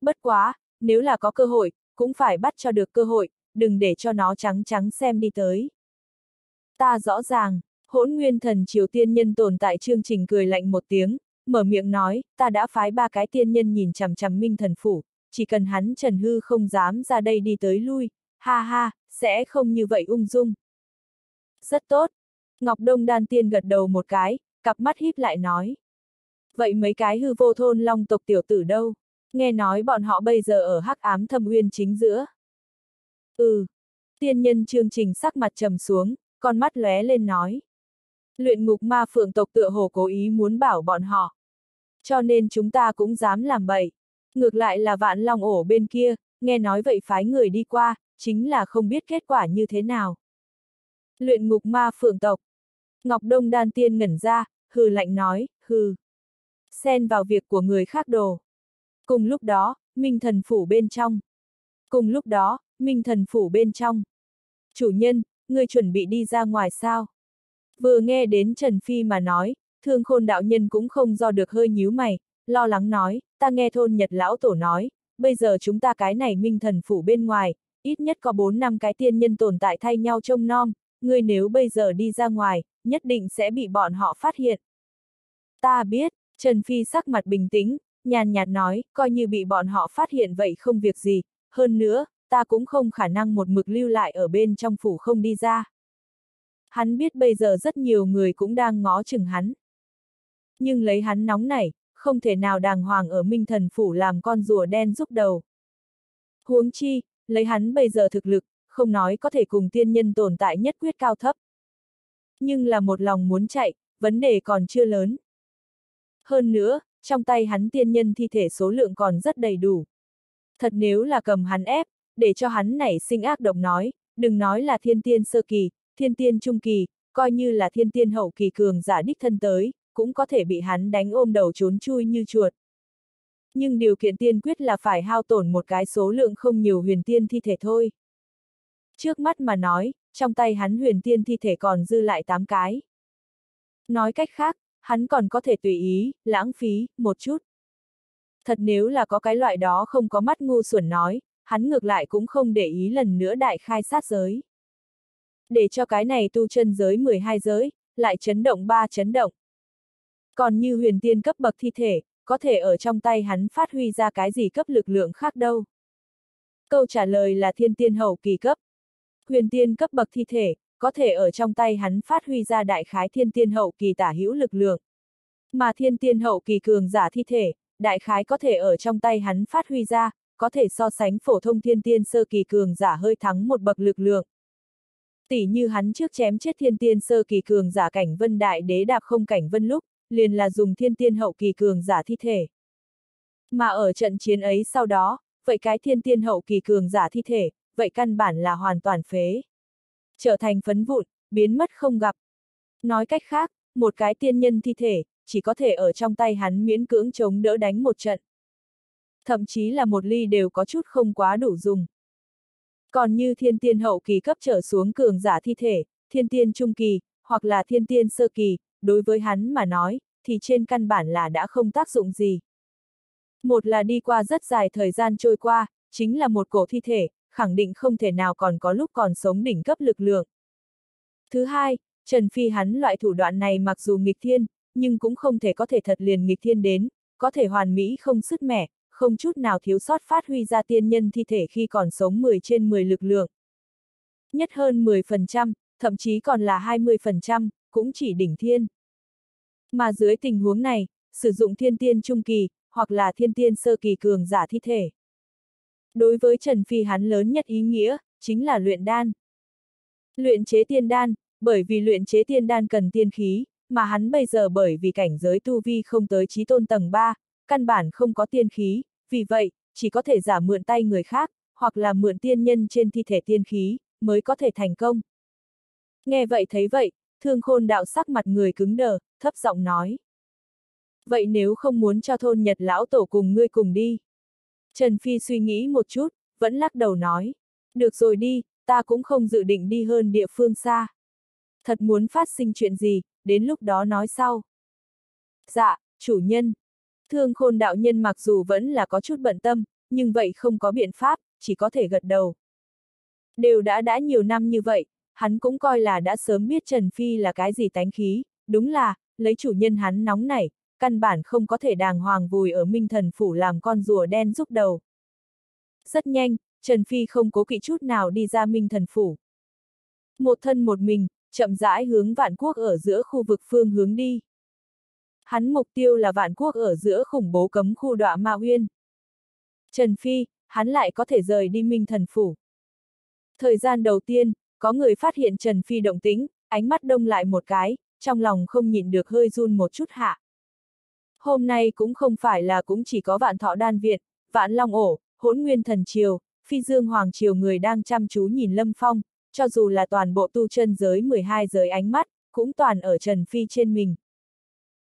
Bất quá, nếu là có cơ hội, cũng phải bắt cho được cơ hội, đừng để cho nó trắng trắng xem đi tới. Ta rõ ràng, hỗn nguyên thần triều tiên nhân tồn tại chương trình cười lạnh một tiếng, mở miệng nói, ta đã phái ba cái tiên nhân nhìn chằm chằm minh thần phủ, chỉ cần hắn Trần Hư không dám ra đây đi tới lui, ha ha, sẽ không như vậy ung dung. Rất tốt. Ngọc Đông Đan Tiên gật đầu một cái, cặp mắt híp lại nói. Vậy mấy cái hư vô thôn long tộc tiểu tử đâu? Nghe nói bọn họ bây giờ ở hắc ám thâm uyên chính giữa. Ừ. Tiên nhân chương trình sắc mặt trầm xuống, con mắt lóe lên nói. Luyện ngục ma phượng tộc tựa hồ cố ý muốn bảo bọn họ. Cho nên chúng ta cũng dám làm bậy. Ngược lại là vạn long ổ bên kia, nghe nói vậy phái người đi qua, chính là không biết kết quả như thế nào. Luyện ngục ma phượng tộc. Ngọc Đông đan tiên ngẩn ra, hừ lạnh nói, hừ. Xen vào việc của người khác đồ. Cùng lúc đó, Minh thần phủ bên trong. Cùng lúc đó, Minh thần phủ bên trong. Chủ nhân, người chuẩn bị đi ra ngoài sao? Vừa nghe đến Trần Phi mà nói, thương khôn đạo nhân cũng không do được hơi nhíu mày, lo lắng nói, ta nghe thôn Nhật Lão Tổ nói, bây giờ chúng ta cái này minh thần phủ bên ngoài, ít nhất có 4 năm cái tiên nhân tồn tại thay nhau trông nom, ngươi nếu bây giờ đi ra ngoài, nhất định sẽ bị bọn họ phát hiện. Ta biết, Trần Phi sắc mặt bình tĩnh, nhàn nhạt nói, coi như bị bọn họ phát hiện vậy không việc gì, hơn nữa, ta cũng không khả năng một mực lưu lại ở bên trong phủ không đi ra. Hắn biết bây giờ rất nhiều người cũng đang ngó chừng hắn. Nhưng lấy hắn nóng này không thể nào đàng hoàng ở Minh Thần Phủ làm con rùa đen giúp đầu. Huống chi, lấy hắn bây giờ thực lực, không nói có thể cùng tiên nhân tồn tại nhất quyết cao thấp. Nhưng là một lòng muốn chạy, vấn đề còn chưa lớn. Hơn nữa, trong tay hắn tiên nhân thi thể số lượng còn rất đầy đủ. Thật nếu là cầm hắn ép, để cho hắn nảy sinh ác độc nói, đừng nói là thiên tiên sơ kỳ, thiên tiên trung kỳ, coi như là thiên tiên hậu kỳ cường giả đích thân tới, cũng có thể bị hắn đánh ôm đầu trốn chui như chuột. Nhưng điều kiện tiên quyết là phải hao tổn một cái số lượng không nhiều huyền tiên thi thể thôi. Trước mắt mà nói, trong tay hắn huyền tiên thi thể còn dư lại 8 cái. Nói cách khác, hắn còn có thể tùy ý, lãng phí, một chút. Thật nếu là có cái loại đó không có mắt ngu xuẩn nói, hắn ngược lại cũng không để ý lần nữa đại khai sát giới. Để cho cái này tu chân giới 12 giới, lại chấn động ba chấn động. Còn như huyền tiên cấp bậc thi thể, có thể ở trong tay hắn phát huy ra cái gì cấp lực lượng khác đâu. Câu trả lời là thiên tiên hậu kỳ cấp. Huyền tiên cấp bậc thi thể, có thể ở trong tay hắn phát huy ra đại khái thiên tiên hậu kỳ tả hữu lực lượng. Mà thiên tiên hậu kỳ cường giả thi thể, đại khái có thể ở trong tay hắn phát huy ra, có thể so sánh phổ thông thiên tiên sơ kỳ cường giả hơi thắng một bậc lực lượng. Tỷ như hắn trước chém chết thiên tiên sơ kỳ cường giả cảnh vân đại đế đạp không cảnh vân lúc, liền là dùng thiên tiên hậu kỳ cường giả thi thể. Mà ở trận chiến ấy sau đó, vậy cái thiên tiên hậu kỳ cường giả thi thể, vậy căn bản là hoàn toàn phế. Trở thành phấn vụn, biến mất không gặp. Nói cách khác, một cái tiên nhân thi thể, chỉ có thể ở trong tay hắn miễn cưỡng chống đỡ đánh một trận. Thậm chí là một ly đều có chút không quá đủ dùng. Còn như thiên tiên hậu kỳ cấp trở xuống cường giả thi thể, thiên tiên trung kỳ, hoặc là thiên tiên sơ kỳ, đối với hắn mà nói, thì trên căn bản là đã không tác dụng gì. Một là đi qua rất dài thời gian trôi qua, chính là một cổ thi thể, khẳng định không thể nào còn có lúc còn sống đỉnh cấp lực lượng. Thứ hai, Trần Phi hắn loại thủ đoạn này mặc dù nghịch thiên, nhưng cũng không thể có thể thật liền nghịch thiên đến, có thể hoàn mỹ không sứt mẻ, không chút nào thiếu sót phát huy ra tiên nhân thi thể khi còn sống 10 trên 10 lực lượng. Nhất hơn 10%, thậm chí còn là 20%, cũng chỉ đỉnh thiên. Mà dưới tình huống này, sử dụng thiên tiên trung kỳ, hoặc là thiên tiên sơ kỳ cường giả thi thể. Đối với Trần Phi hắn lớn nhất ý nghĩa, chính là luyện đan. Luyện chế tiên đan, bởi vì luyện chế tiên đan cần tiên khí, mà hắn bây giờ bởi vì cảnh giới tu vi không tới trí tôn tầng 3, căn bản không có tiên khí, vì vậy, chỉ có thể giả mượn tay người khác, hoặc là mượn tiên nhân trên thi thể tiên khí, mới có thể thành công. Nghe vậy thấy vậy, thương khôn đạo sắc mặt người cứng đờ, thấp giọng nói. Vậy nếu không muốn cho thôn Nhật lão tổ cùng ngươi cùng đi? Trần Phi suy nghĩ một chút, vẫn lắc đầu nói. Được rồi đi, ta cũng không dự định đi hơn địa phương xa. Thật muốn phát sinh chuyện gì, đến lúc đó nói sau. Dạ, chủ nhân. Thương khôn đạo nhân mặc dù vẫn là có chút bận tâm, nhưng vậy không có biện pháp, chỉ có thể gật đầu. Đều đã đã nhiều năm như vậy, hắn cũng coi là đã sớm biết Trần Phi là cái gì tánh khí, đúng là, lấy chủ nhân hắn nóng nảy, căn bản không có thể đàng hoàng vùi ở minh thần phủ làm con rùa đen giúp đầu. Rất nhanh, Trần Phi không cố kỵ chút nào đi ra minh thần phủ. Một thân một mình, chậm rãi hướng vạn quốc ở giữa khu vực phương hướng đi. Hắn mục tiêu là vạn quốc ở giữa khủng bố cấm khu đọa Ma Uyên. Trần Phi, hắn lại có thể rời đi minh thần phủ. Thời gian đầu tiên, có người phát hiện Trần Phi động tính, ánh mắt đông lại một cái, trong lòng không nhịn được hơi run một chút hạ. Hôm nay cũng không phải là cũng chỉ có vạn thọ đan Việt, vạn long ổ, hỗn nguyên thần triều, phi dương hoàng triều người đang chăm chú nhìn Lâm Phong, cho dù là toàn bộ tu chân giới 12 giới ánh mắt, cũng toàn ở Trần Phi trên mình.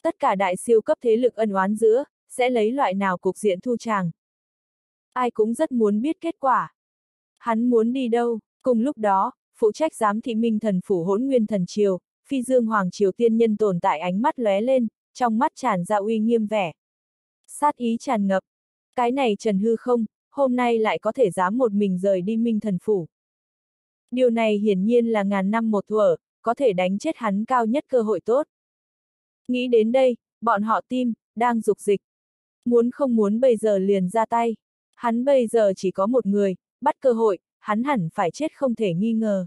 Tất cả đại siêu cấp thế lực ân oán giữa, sẽ lấy loại nào cục diện thu tràng? Ai cũng rất muốn biết kết quả. Hắn muốn đi đâu, cùng lúc đó, phụ trách giám thị minh thần phủ hỗn nguyên thần triều, phi dương hoàng triều tiên nhân tồn tại ánh mắt lóe lên, trong mắt tràn ra uy nghiêm vẻ. Sát ý tràn ngập. Cái này trần hư không, hôm nay lại có thể dám một mình rời đi minh thần phủ. Điều này hiển nhiên là ngàn năm một thuở, có thể đánh chết hắn cao nhất cơ hội tốt. Nghĩ đến đây, bọn họ tim, đang dục dịch. Muốn không muốn bây giờ liền ra tay. Hắn bây giờ chỉ có một người, bắt cơ hội, hắn hẳn phải chết không thể nghi ngờ.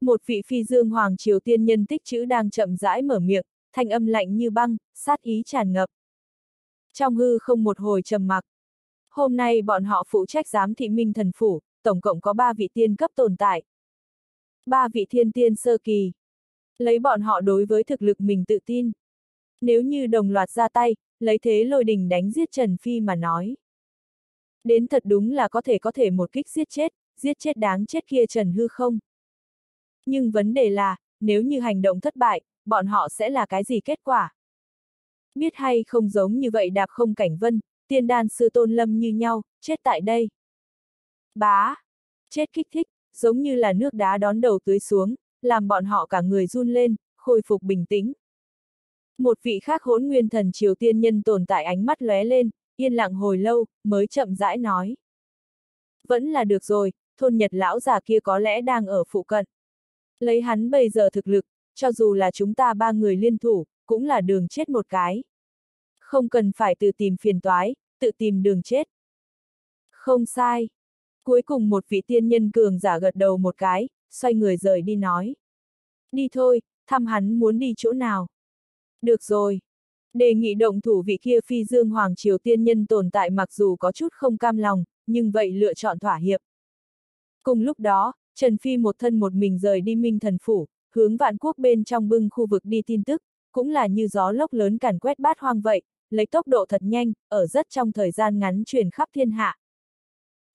Một vị phi dương hoàng triều tiên nhân tích chữ đang chậm rãi mở miệng, thanh âm lạnh như băng, sát ý tràn ngập. Trong hư không một hồi trầm mặc. Hôm nay bọn họ phụ trách giám thị minh thần phủ, tổng cộng có ba vị tiên cấp tồn tại. Ba vị thiên tiên sơ kỳ. Lấy bọn họ đối với thực lực mình tự tin. Nếu như đồng loạt ra tay, lấy thế lôi đình đánh giết Trần Phi mà nói. Đến thật đúng là có thể có thể một kích giết chết, giết chết đáng chết kia Trần Hư không. Nhưng vấn đề là, nếu như hành động thất bại, bọn họ sẽ là cái gì kết quả? Biết hay không giống như vậy đạp không cảnh vân, tiên đan sư tôn lâm như nhau, chết tại đây. Bá! Chết kích thích, giống như là nước đá đón đầu tưới xuống, làm bọn họ cả người run lên, khôi phục bình tĩnh. Một vị khác hỗn nguyên thần triều tiên nhân tồn tại ánh mắt lóe lên, yên lặng hồi lâu, mới chậm rãi nói. Vẫn là được rồi, thôn nhật lão già kia có lẽ đang ở phụ cận. Lấy hắn bây giờ thực lực, cho dù là chúng ta ba người liên thủ, cũng là đường chết một cái. Không cần phải tự tìm phiền toái, tự tìm đường chết. Không sai. Cuối cùng một vị tiên nhân cường giả gật đầu một cái, xoay người rời đi nói. Đi thôi, thăm hắn muốn đi chỗ nào. Được rồi. Đề nghị động thủ vị kia phi dương hoàng triều tiên nhân tồn tại mặc dù có chút không cam lòng, nhưng vậy lựa chọn thỏa hiệp. Cùng lúc đó, Trần Phi một thân một mình rời đi Minh Thần Phủ, hướng vạn quốc bên trong bưng khu vực đi tin tức, cũng là như gió lốc lớn càn quét bát hoang vậy, lấy tốc độ thật nhanh, ở rất trong thời gian ngắn truyền khắp thiên hạ.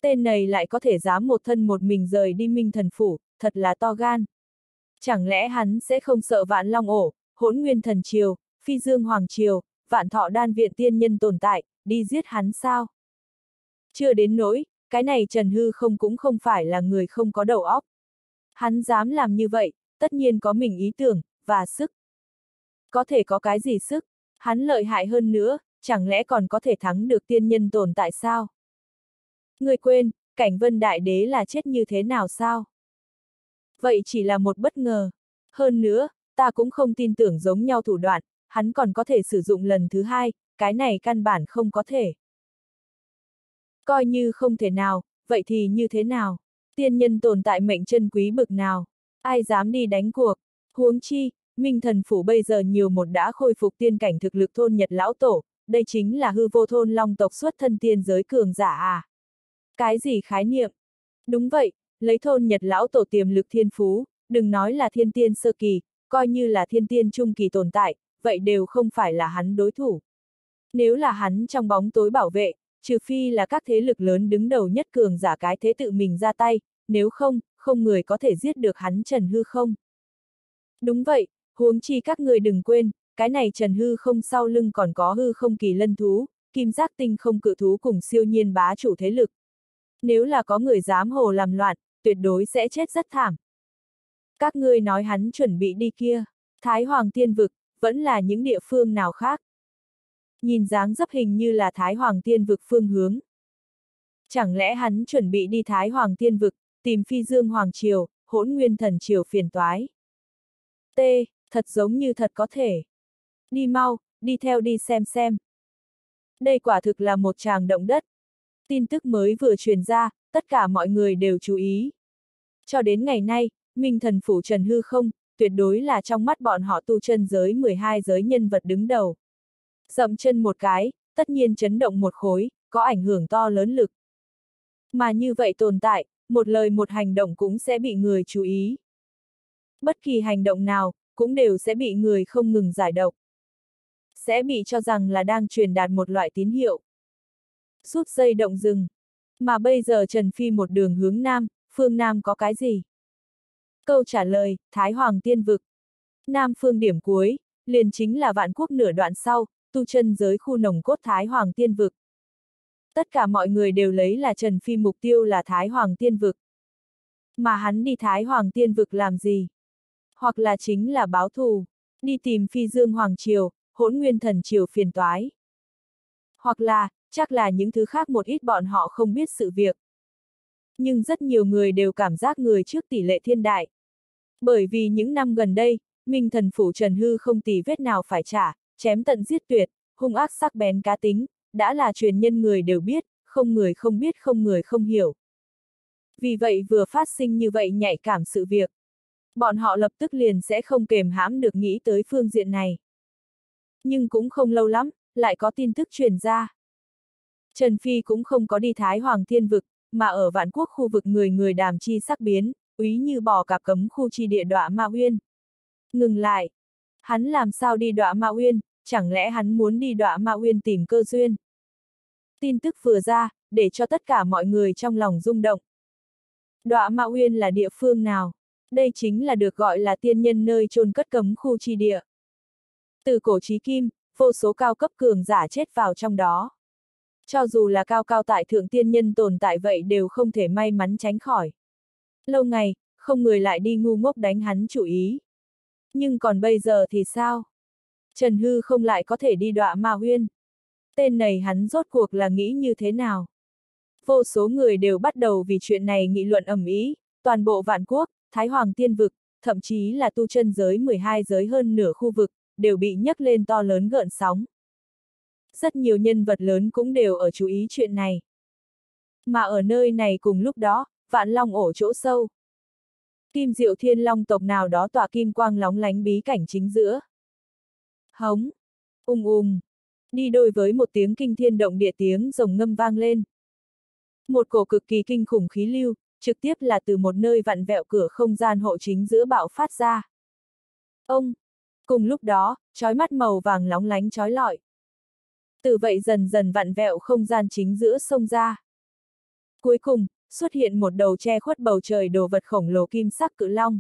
Tên này lại có thể dám một thân một mình rời đi Minh Thần Phủ, thật là to gan. Chẳng lẽ hắn sẽ không sợ vạn long ổ, hỗn nguyên thần triều, phi dương hoàng triều, vạn thọ đan viện tiên nhân tồn tại, đi giết hắn sao? Chưa đến nỗi, cái này Trần Hư không cũng không phải là người không có đầu óc. Hắn dám làm như vậy, tất nhiên có mình ý tưởng, và sức. Có thể có cái gì sức, hắn lợi hại hơn nữa, chẳng lẽ còn có thể thắng được tiên nhân tồn tại sao? Người quên, cảnh vân đại đế là chết như thế nào sao? Vậy chỉ là một bất ngờ. Hơn nữa, ta cũng không tin tưởng giống nhau thủ đoạn, hắn còn có thể sử dụng lần thứ hai, cái này căn bản không có thể. Coi như không thể nào, vậy thì như thế nào? Tiên nhân tồn tại mệnh chân quý bực nào? Ai dám đi đánh cuộc? Huống chi, Minh thần phủ bây giờ nhiều một đã khôi phục tiên cảnh thực lực thôn Nhật lão tổ, đây chính là hư vô thôn long tộc xuất thân tiên giới cường giả à? Cái gì khái niệm? Đúng vậy, lấy thôn Nhật lão tổ tiềm lực thiên phú, đừng nói là thiên tiên sơ kỳ, coi như là thiên tiên trung kỳ tồn tại, vậy đều không phải là hắn đối thủ. Nếu là hắn trong bóng tối bảo vệ, trừ phi là các thế lực lớn đứng đầu nhất cường giả cái thế tự mình ra tay, nếu không, không người có thể giết được hắn Trần Hư không. Đúng vậy, huống chi các người đừng quên, cái này Trần Hư không sau lưng còn có hư không kỳ lân thú, kim giác tinh không cự thú cùng siêu nhiên bá chủ thế lực. Nếu là có người dám hồ làm loạn, tuyệt đối sẽ chết rất thảm. Các ngươi nói hắn chuẩn bị đi kia, Thái Hoàng Tiên Vực, vẫn là những địa phương nào khác. Nhìn dáng dấp hình như là Thái Hoàng Tiên Vực phương hướng. Chẳng lẽ hắn chuẩn bị đi Thái Hoàng Tiên Vực, tìm Phi Dương Hoàng Triều, hỗn nguyên thần triều phiền toái. T, thật giống như thật có thể. Đi mau, đi theo đi xem xem. Đây quả thực là một tràng động đất. Tin tức mới vừa truyền ra, tất cả mọi người đều chú ý. Cho đến ngày nay, Minh thần phủ Trần Hư không, tuyệt đối là trong mắt bọn họ tu chân giới 12 giới nhân vật đứng đầu. Dậm chân một cái, tất nhiên chấn động một khối, có ảnh hưởng to lớn lực. Mà như vậy tồn tại, một lời một hành động cũng sẽ bị người chú ý. Bất kỳ hành động nào, cũng đều sẽ bị người không ngừng giải độc. Sẽ bị cho rằng là đang truyền đạt một loại tín hiệu. Rút dây động rừng. Mà bây giờ Trần Phi một đường hướng nam, phương nam có cái gì? Câu trả lời, Thái Hoàng Tiên Vực. Nam phương điểm cuối, liền chính là vạn quốc nửa đoạn sau, tu chân giới khu nồng cốt Thái Hoàng Tiên Vực. Tất cả mọi người đều lấy là Trần Phi mục tiêu là Thái Hoàng Tiên Vực. Mà hắn đi Thái Hoàng Tiên Vực làm gì? Hoặc là chính là báo thù, đi tìm Phi Dương Hoàng Triều, hỗn nguyên thần triều phiền toái. Hoặc là, chắc là những thứ khác một ít bọn họ không biết sự việc. Nhưng rất nhiều người đều cảm giác người trước tỷ lệ thiên đại. Bởi vì những năm gần đây, Minh thần phủ Trần Hư không tì vết nào phải trả, chém tận giết tuyệt, hung ác sắc bén cá tính, đã là truyền nhân người đều biết, không người không biết không người không hiểu. Vì vậy vừa phát sinh như vậy nhạy cảm sự việc. Bọn họ lập tức liền sẽ không kềm hãm được nghĩ tới phương diện này. Nhưng cũng không lâu lắm, lại có tin tức truyền ra. Trần Phi cũng không có đi Thái Hoàng Thiên Vực, mà ở vạn quốc khu vực người người đàm chi sắc biến, úy như bò cạp cấm khu chi địa đọa Ma Uyên. Ngừng lại. Hắn làm sao đi đọa Ma Uyên, chẳng lẽ hắn muốn đi đọa Ma Uyên tìm cơ duyên? Tin tức vừa ra, để cho tất cả mọi người trong lòng rung động. Đọa Ma Uyên là địa phương nào? Đây chính là được gọi là tiên nhân nơi chôn cất cấm khu chi địa. Từ cổ chí kim, vô số cao cấp cường giả chết vào trong đó. Cho dù là cao cao tại thượng tiên nhân tồn tại vậy đều không thể may mắn tránh khỏi. Lâu ngày, không người lại đi ngu ngốc đánh hắn chủ ý. Nhưng còn bây giờ thì sao? Trần Hư không lại có thể đi đọa ma huyên. Tên này hắn rốt cuộc là nghĩ như thế nào? Vô số người đều bắt đầu vì chuyện này nghị luận ầm ý, toàn bộ vạn quốc, Thái Hoàng Tiên Vực, thậm chí là tu chân giới 12 giới hơn nửa khu vực, đều bị nhấc lên to lớn gợn sóng. Rất nhiều nhân vật lớn cũng đều ở chú ý chuyện này. Mà ở nơi này cùng lúc đó, vạn long ổ chỗ sâu. Kim diệu thiên long tộc nào đó tỏa kim quang lóng lánh bí cảnh chính giữa. Hống! Ung ung! Đi đôi với một tiếng kinh thiên động địa tiếng rồng ngâm vang lên. Một cổ cực kỳ kinh khủng khí lưu, trực tiếp là từ một nơi vặn vẹo cửa không gian hộ chính giữa bạo phát ra. Ông! Cùng lúc đó, trói mắt màu vàng lóng lánh trói lọi. Từ vậy dần dần vặn vẹo không gian chính giữa sông ra. Cuối cùng, xuất hiện một đầu che khuất bầu trời đồ vật khổng lồ kim sắc cự long.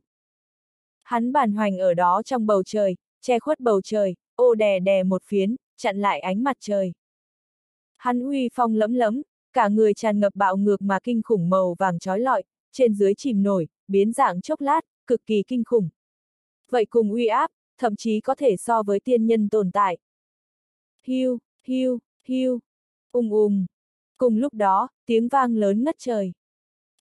Hắn bàn hoành ở đó trong bầu trời, che khuất bầu trời, ô đè đè một phiến, chặn lại ánh mặt trời. Hắn uy phong lẫm lẫm, cả người tràn ngập bạo ngược mà kinh khủng màu vàng trói lọi, trên dưới chìm nổi, biến dạng chốc lát, cực kỳ kinh khủng. Vậy cùng uy áp, thậm chí có thể so với tiên nhân tồn tại. Hiu, hiu, hiu, ung ung. Cùng lúc đó, tiếng vang lớn ngất trời.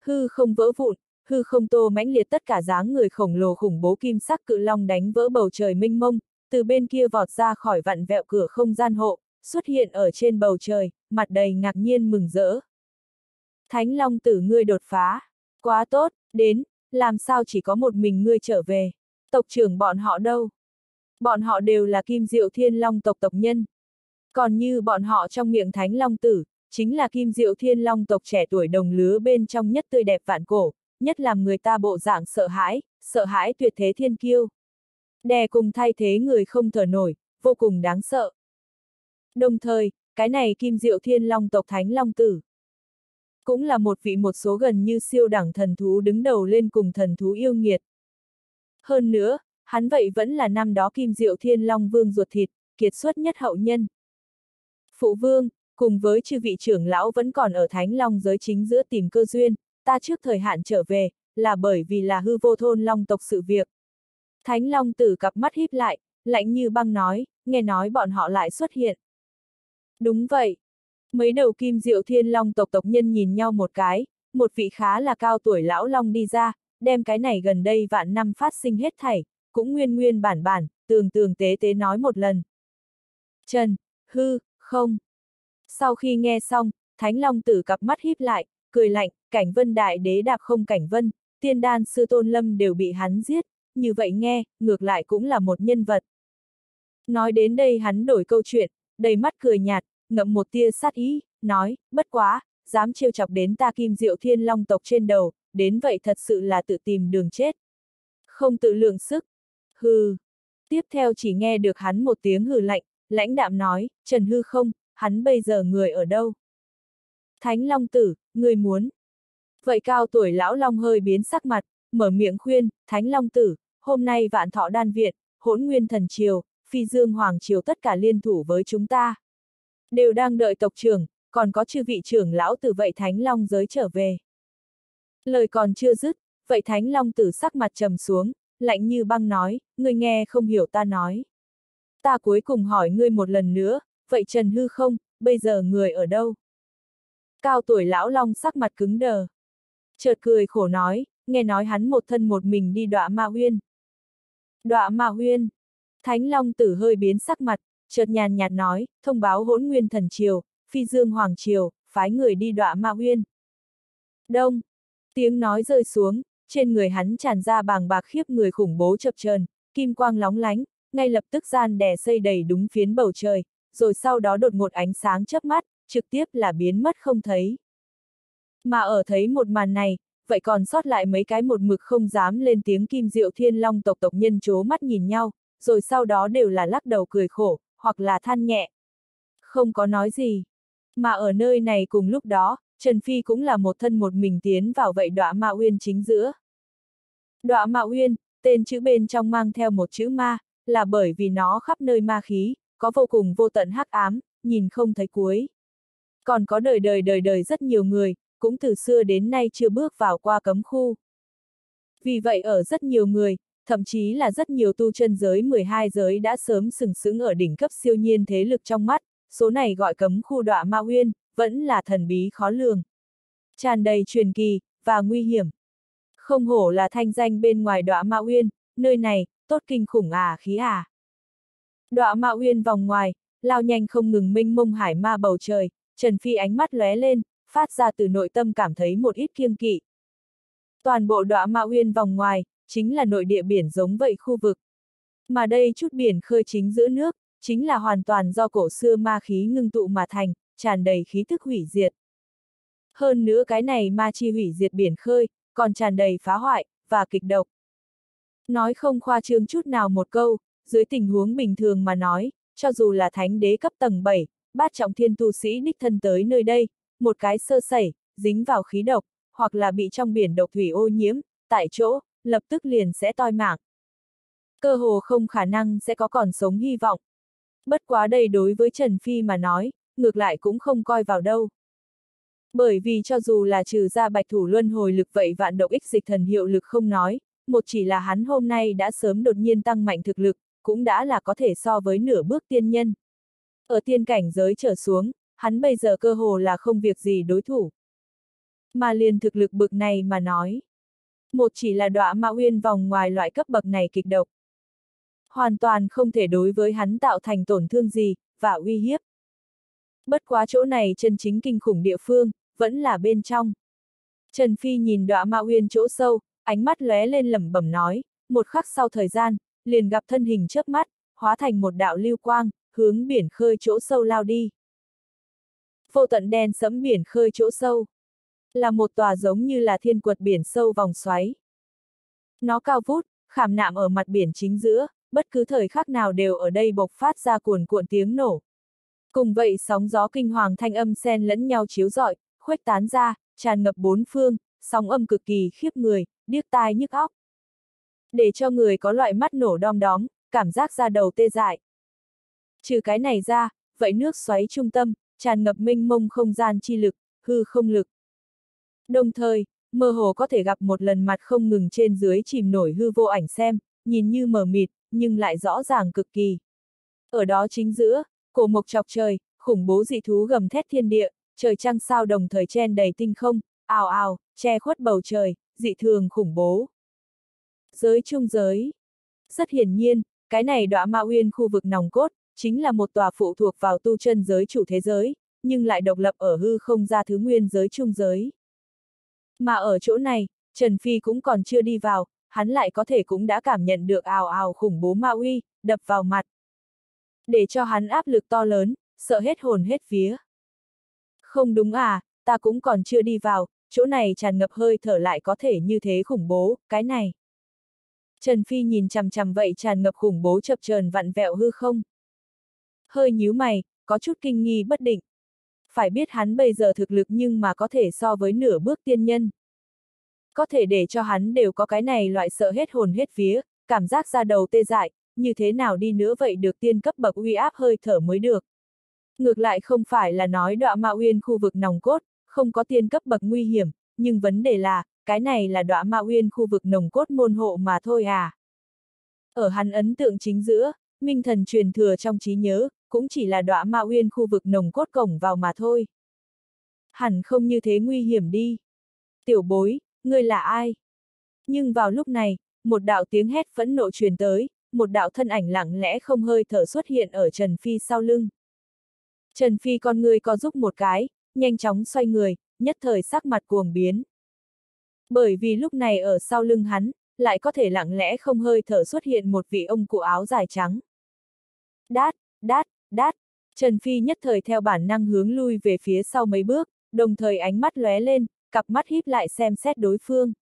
Hư không vỡ vụn, hư không tô mãnh liệt tất cả dáng người khổng lồ khủng bố kim sắc cự long đánh vỡ bầu trời minh mông, từ bên kia vọt ra khỏi vặn vẹo cửa không gian hộ, xuất hiện ở trên bầu trời, mặt đầy ngạc nhiên mừng rỡ. Thánh Long tử ngươi đột phá. Quá tốt, đến, làm sao chỉ có một mình ngươi trở về. Tộc trưởng bọn họ đâu? Bọn họ đều là kim diệu thiên long tộc tộc nhân. Còn như bọn họ trong miệng thánh long tử, chính là kim diệu thiên long tộc trẻ tuổi đồng lứa bên trong nhất tươi đẹp vạn cổ, nhất làm người ta bộ dạng sợ hãi, sợ hãi tuyệt thế thiên kiêu. Đè cùng thay thế người không thở nổi, vô cùng đáng sợ. Đồng thời, cái này kim diệu thiên long tộc thánh long tử. Cũng là một vị một số gần như siêu đẳng thần thú đứng đầu lên cùng thần thú yêu nghiệt. Hơn nữa, hắn vậy vẫn là năm đó kim diệu thiên long vương ruột thịt, kiệt xuất nhất hậu nhân. Phụ vương, cùng với chư vị trưởng lão vẫn còn ở thánh long giới chính giữa tìm cơ duyên, ta trước thời hạn trở về, là bởi vì là hư vô thôn long tộc sự việc. Thánh long tử cặp mắt híp lại, lạnh như băng nói, nghe nói bọn họ lại xuất hiện. Đúng vậy. Mấy đầu kim diệu thiên long tộc tộc nhân nhìn nhau một cái, một vị khá là cao tuổi lão long đi ra, đem cái này gần đây vạn năm phát sinh hết thảy, cũng nguyên nguyên bản bản, tường tường tế tế nói một lần. Trần, hư, không. Sau khi nghe xong, Thánh Long tử cặp mắt híp lại, cười lạnh, cảnh vân đại đế đạp không cảnh vân, tiên đan sư tôn lâm đều bị hắn giết, như vậy nghe, ngược lại cũng là một nhân vật. Nói đến đây hắn đổi câu chuyện, đầy mắt cười nhạt, ngậm một tia sát ý, nói, bất quá, dám trêu chọc đến ta kim diệu thiên long tộc trên đầu, đến vậy thật sự là tự tìm đường chết. Không tự lượng sức. Hừ. Tiếp theo chỉ nghe được hắn một tiếng hừ lạnh, lãnh đạm nói, Trần Hư không, hắn bây giờ người ở đâu? Thánh Long Tử, người muốn. Vậy cao tuổi lão Long hơi biến sắc mặt, mở miệng khuyên, Thánh Long Tử, hôm nay vạn thọ đan viện, hỗn nguyên thần triều, phi dương hoàng triều tất cả liên thủ với chúng ta. Đều đang đợi tộc trưởng, còn có chư vị trưởng lão từ vậy Thánh Long giới trở về. Lời còn chưa dứt, vậy Thánh Long tử sắc mặt trầm xuống, lạnh như băng nói, ngươi nghe không hiểu ta nói. Ta cuối cùng hỏi ngươi một lần nữa, vậy Trần Hư không, bây giờ người ở đâu? Cao tuổi lão long sắc mặt cứng đờ. Chợt cười khổ nói, nghe nói hắn một thân một mình đi đọa ma huyên. Đọa ma huyên. Thánh long tử hơi biến sắc mặt, chợt nhàn nhạt nói, thông báo hỗn nguyên thần triều, phi dương hoàng triều, phái người đi đọa ma huyên. Đông. Tiếng nói rơi xuống, trên người hắn tràn ra bàng bạc khiếp người khủng bố chập chờn, kim quang lóng lánh, ngay lập tức gian đè xây đầy đúng phiến bầu trời, rồi sau đó đột ngột ánh sáng chớp mắt, trực tiếp là biến mất không thấy. Mà ở thấy một màn này, vậy còn sót lại mấy cái một mực không dám lên tiếng kim diệu thiên long tộc tộc nhân chố mắt nhìn nhau, rồi sau đó đều là lắc đầu cười khổ, hoặc là than nhẹ. Không có nói gì. Mà ở nơi này cùng lúc đó, Trần Phi cũng là một thân một mình tiến vào vậy đọa ma uyên chính giữa. Đọa ma uyên, tên chữ bên trong mang theo một chữ ma, là bởi vì nó khắp nơi ma khí, có vô cùng vô tận hắc ám, nhìn không thấy cuối. Còn có đời đời đời đời rất nhiều người, cũng từ xưa đến nay chưa bước vào qua cấm khu. Vì vậy ở rất nhiều người, thậm chí là rất nhiều tu chân giới 12 giới đã sớm sừng sững ở đỉnh cấp siêu nhiên thế lực trong mắt, số này gọi cấm khu đọa ma uyên, vẫn là thần bí khó lường. Tràn đầy truyền kỳ, và nguy hiểm. Không hổ là thanh danh bên ngoài đọa ma uyên, nơi này, tốt kinh khủng à khí à. Đọa ma uyên vòng ngoài, lao nhanh không ngừng minh mông hải ma bầu trời, Trần Phi ánh mắt lóe lên, phát ra từ nội tâm cảm thấy một ít kiêng kỵ. Toàn bộ đọa ma uyên vòng ngoài, chính là nội địa biển giống vậy khu vực. Mà đây chút biển khơi chính giữa nước, chính là hoàn toàn do cổ xưa ma khí ngưng tụ mà thành, tràn đầy khí thức hủy diệt. Hơn nữa cái này ma chi hủy diệt biển khơi, còn tràn đầy phá hoại, và kịch độc. Nói không khoa trương chút nào một câu, dưới tình huống bình thường mà nói, cho dù là thánh đế cấp tầng 7, bát trọng thiên tu sĩ đích thân tới nơi đây, một cái sơ sẩy, dính vào khí độc, hoặc là bị trong biển độc thủy ô nhiễm, tại chỗ, lập tức liền sẽ toi mạng. Cơ hồ không khả năng sẽ có còn sống hy vọng. Bất quá đây đối với Trần Phi mà nói, ngược lại cũng không coi vào đâu. Bởi vì cho dù là trừ ra bạch thủ luân hồi lực vậy vạn độc ích dịch thần hiệu lực không nói, một chỉ là hắn hôm nay đã sớm đột nhiên tăng mạnh thực lực, cũng đã là có thể so với nửa bước tiên nhân. Ở tiên cảnh giới trở xuống, hắn bây giờ cơ hồ là không việc gì đối thủ. Mà liền thực lực bực này mà nói. Một chỉ là đọa ma uyên vòng ngoài loại cấp bậc này kịch độc. Hoàn toàn không thể đối với hắn tạo thành tổn thương gì, và uy hiếp. Bất quá chỗ này chân chính kinh khủng địa phương, vẫn là bên trong. Trần Phi nhìn đọa ma uyên chỗ sâu, ánh mắt lóe lên lẩm bẩm nói, một khắc sau thời gian, liền gặp thân hình chớp mắt, hóa thành một đạo lưu quang, hướng biển khơi chỗ sâu lao đi. Vô tận đen sẫm biển khơi chỗ sâu. Là một tòa giống như là thiên quật biển sâu vòng xoáy. Nó cao vút, khảm nạm ở mặt biển chính giữa, bất cứ thời khắc nào đều ở đây bộc phát ra cuồn cuộn tiếng nổ. Cùng vậy sóng gió kinh hoàng thanh âm xen lẫn nhau chiếu rọi, khuếch tán ra, tràn ngập bốn phương, sóng âm cực kỳ khiếp người, điếc tai nhức óc. Để cho người có loại mắt nổ đom đóm, cảm giác ra đầu tê dại. Trừ cái này ra, vậy nước xoáy trung tâm, tràn ngập minh mông không gian chi lực, hư không lực. Đồng thời, mơ hồ có thể gặp một lần mặt không ngừng trên dưới chìm nổi hư vô ảnh xem, nhìn như mờ mịt, nhưng lại rõ ràng cực kỳ. Ở đó chính giữa, cổ mộc chọc trời, khủng bố dị thú gầm thét thiên địa, trời trăng sao đồng thời chen đầy tinh không, ào ào, che khuất bầu trời, dị thường khủng bố. Giới trung giới. Rất hiển nhiên, cái này đọa ma uyên khu vực nòng cốt, chính là một tòa phụ thuộc vào tu chân giới chủ thế giới, nhưng lại độc lập ở hư không ra thứ nguyên giới trung giới. Mà ở chỗ này, Trần Phi cũng còn chưa đi vào, hắn lại có thể cũng đã cảm nhận được ào ào khủng bố ma uy, đập vào mặt. Để cho hắn áp lực to lớn, sợ hết hồn hết vía. Không đúng à, ta cũng còn chưa đi vào, chỗ này tràn ngập hơi thở lại có thể như thế khủng bố, cái này. Trần Phi nhìn chằm chằm vậy tràn ngập khủng bố chập chờn vặn vẹo hư không. Hơi nhíu mày, có chút kinh nghi bất định. Phải biết hắn bây giờ thực lực nhưng mà có thể so với nửa bước tiên nhân. Có thể để cho hắn đều có cái này loại sợ hết hồn hết vía, cảm giác ra đầu tê dại, như thế nào đi nữa vậy được tiên cấp bậc uy áp hơi thở mới được. Ngược lại không phải là nói đọa ma uyên khu vực nòng cốt, không có tiên cấp bậc nguy hiểm, nhưng vấn đề là, cái này là đọa ma uyên khu vực nồng cốt môn hộ mà thôi à. Ở hắn ấn tượng chính giữa, minh thần truyền thừa trong trí nhớ, cũng chỉ là đọa ma uyên khu vực nồng cốt cổng vào mà thôi. Hẳn không như thế nguy hiểm đi. Tiểu bối, ngươi là ai? Nhưng vào lúc này, một đạo tiếng hét phẫn nộ truyền tới, một đạo thân ảnh lặng lẽ không hơi thở xuất hiện ở Trần Phi sau lưng. Trần Phi con người có giúp một cái, nhanh chóng xoay người, nhất thời sắc mặt cuồng biến. Bởi vì lúc này ở sau lưng hắn, lại có thể lặng lẽ không hơi thở xuất hiện một vị ông cụ áo dài trắng. Đát, đát, đát, Trần Phi nhất thời theo bản năng hướng lui về phía sau mấy bước, đồng thời ánh mắt lóe lên, cặp mắt híp lại xem xét đối phương.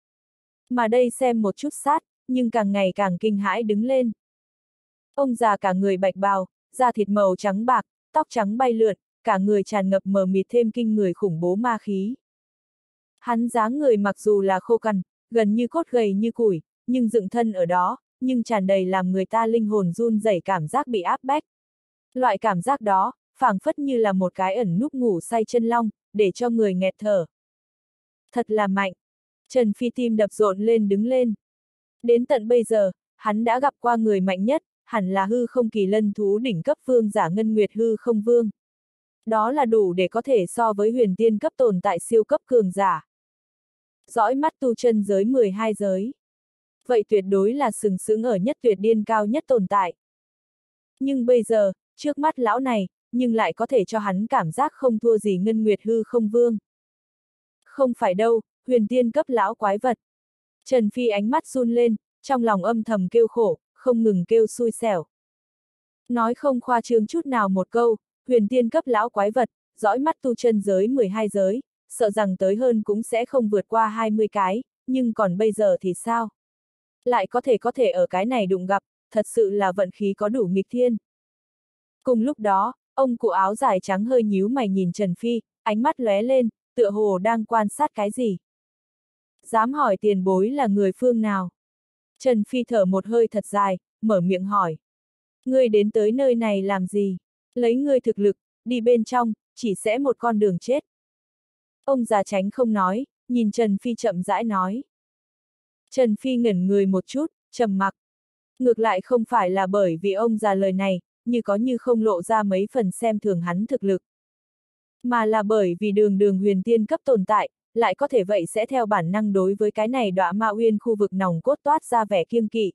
Mà đây xem một chút sát, nhưng càng ngày càng kinh hãi đứng lên. Ông già cả người bạch bào, da thịt màu trắng bạc, tóc trắng bay lượn, cả người tràn ngập mờ mịt thêm kinh người khủng bố ma khí. Hắn dáng người mặc dù là khô cằn, gần như cốt gầy như củi, nhưng dựng thân ở đó, nhưng tràn đầy làm người ta linh hồn run rẩy cảm giác bị áp bách. Loại cảm giác đó, phảng phất như là một cái ẩn núp ngủ say chân long, để cho người nghẹt thở. Thật là mạnh. Trần Phi tim đập rộn lên đứng lên. Đến tận bây giờ, hắn đã gặp qua người mạnh nhất, hẳn là hư không kỳ lân thú đỉnh cấp vương giả ngân nguyệt hư không vương. Đó là đủ để có thể so với huyền tiên cấp tồn tại siêu cấp cường giả. Dõi mắt tu chân giới 12 giới. Vậy tuyệt đối là sừng sững ở nhất tuyệt điên cao nhất tồn tại. Nhưng bây giờ, trước mắt lão này, nhưng lại có thể cho hắn cảm giác không thua gì ngân nguyệt hư không vương. Không phải đâu, huyền tiên cấp lão quái vật. Trần Phi ánh mắt run lên, trong lòng âm thầm kêu khổ, không ngừng kêu xui xẻo. Nói không khoa trương chút nào một câu, huyền tiên cấp lão quái vật, dõi mắt tu chân giới 12 giới, sợ rằng tới hơn cũng sẽ không vượt qua 20 cái, nhưng còn bây giờ thì sao? Lại có thể có thể ở cái này đụng gặp, thật sự là vận khí có đủ nghịch thiên. Cùng lúc đó, ông cụ áo dài trắng hơi nhíu mày nhìn Trần Phi, ánh mắt lóe lên, tựa hồ đang quan sát cái gì. Dám hỏi tiền bối là người phương nào? Trần Phi thở một hơi thật dài, mở miệng hỏi. Ngươi đến tới nơi này làm gì? Lấy ngươi thực lực, đi bên trong, chỉ sẽ một con đường chết. Ông già tránh không nói, nhìn Trần Phi chậm rãi nói. Trần Phi ngẩn người một chút, trầm mặc. Ngược lại không phải là bởi vì ông già lời này, như có như không lộ ra mấy phần xem thường hắn thực lực. Mà là bởi vì đường đường huyền tiên cấp tồn tại, lại có thể vậy sẽ theo bản năng đối với cái này đọa ma uyên khu vực nòng cốt toát ra vẻ kiêng kỵ.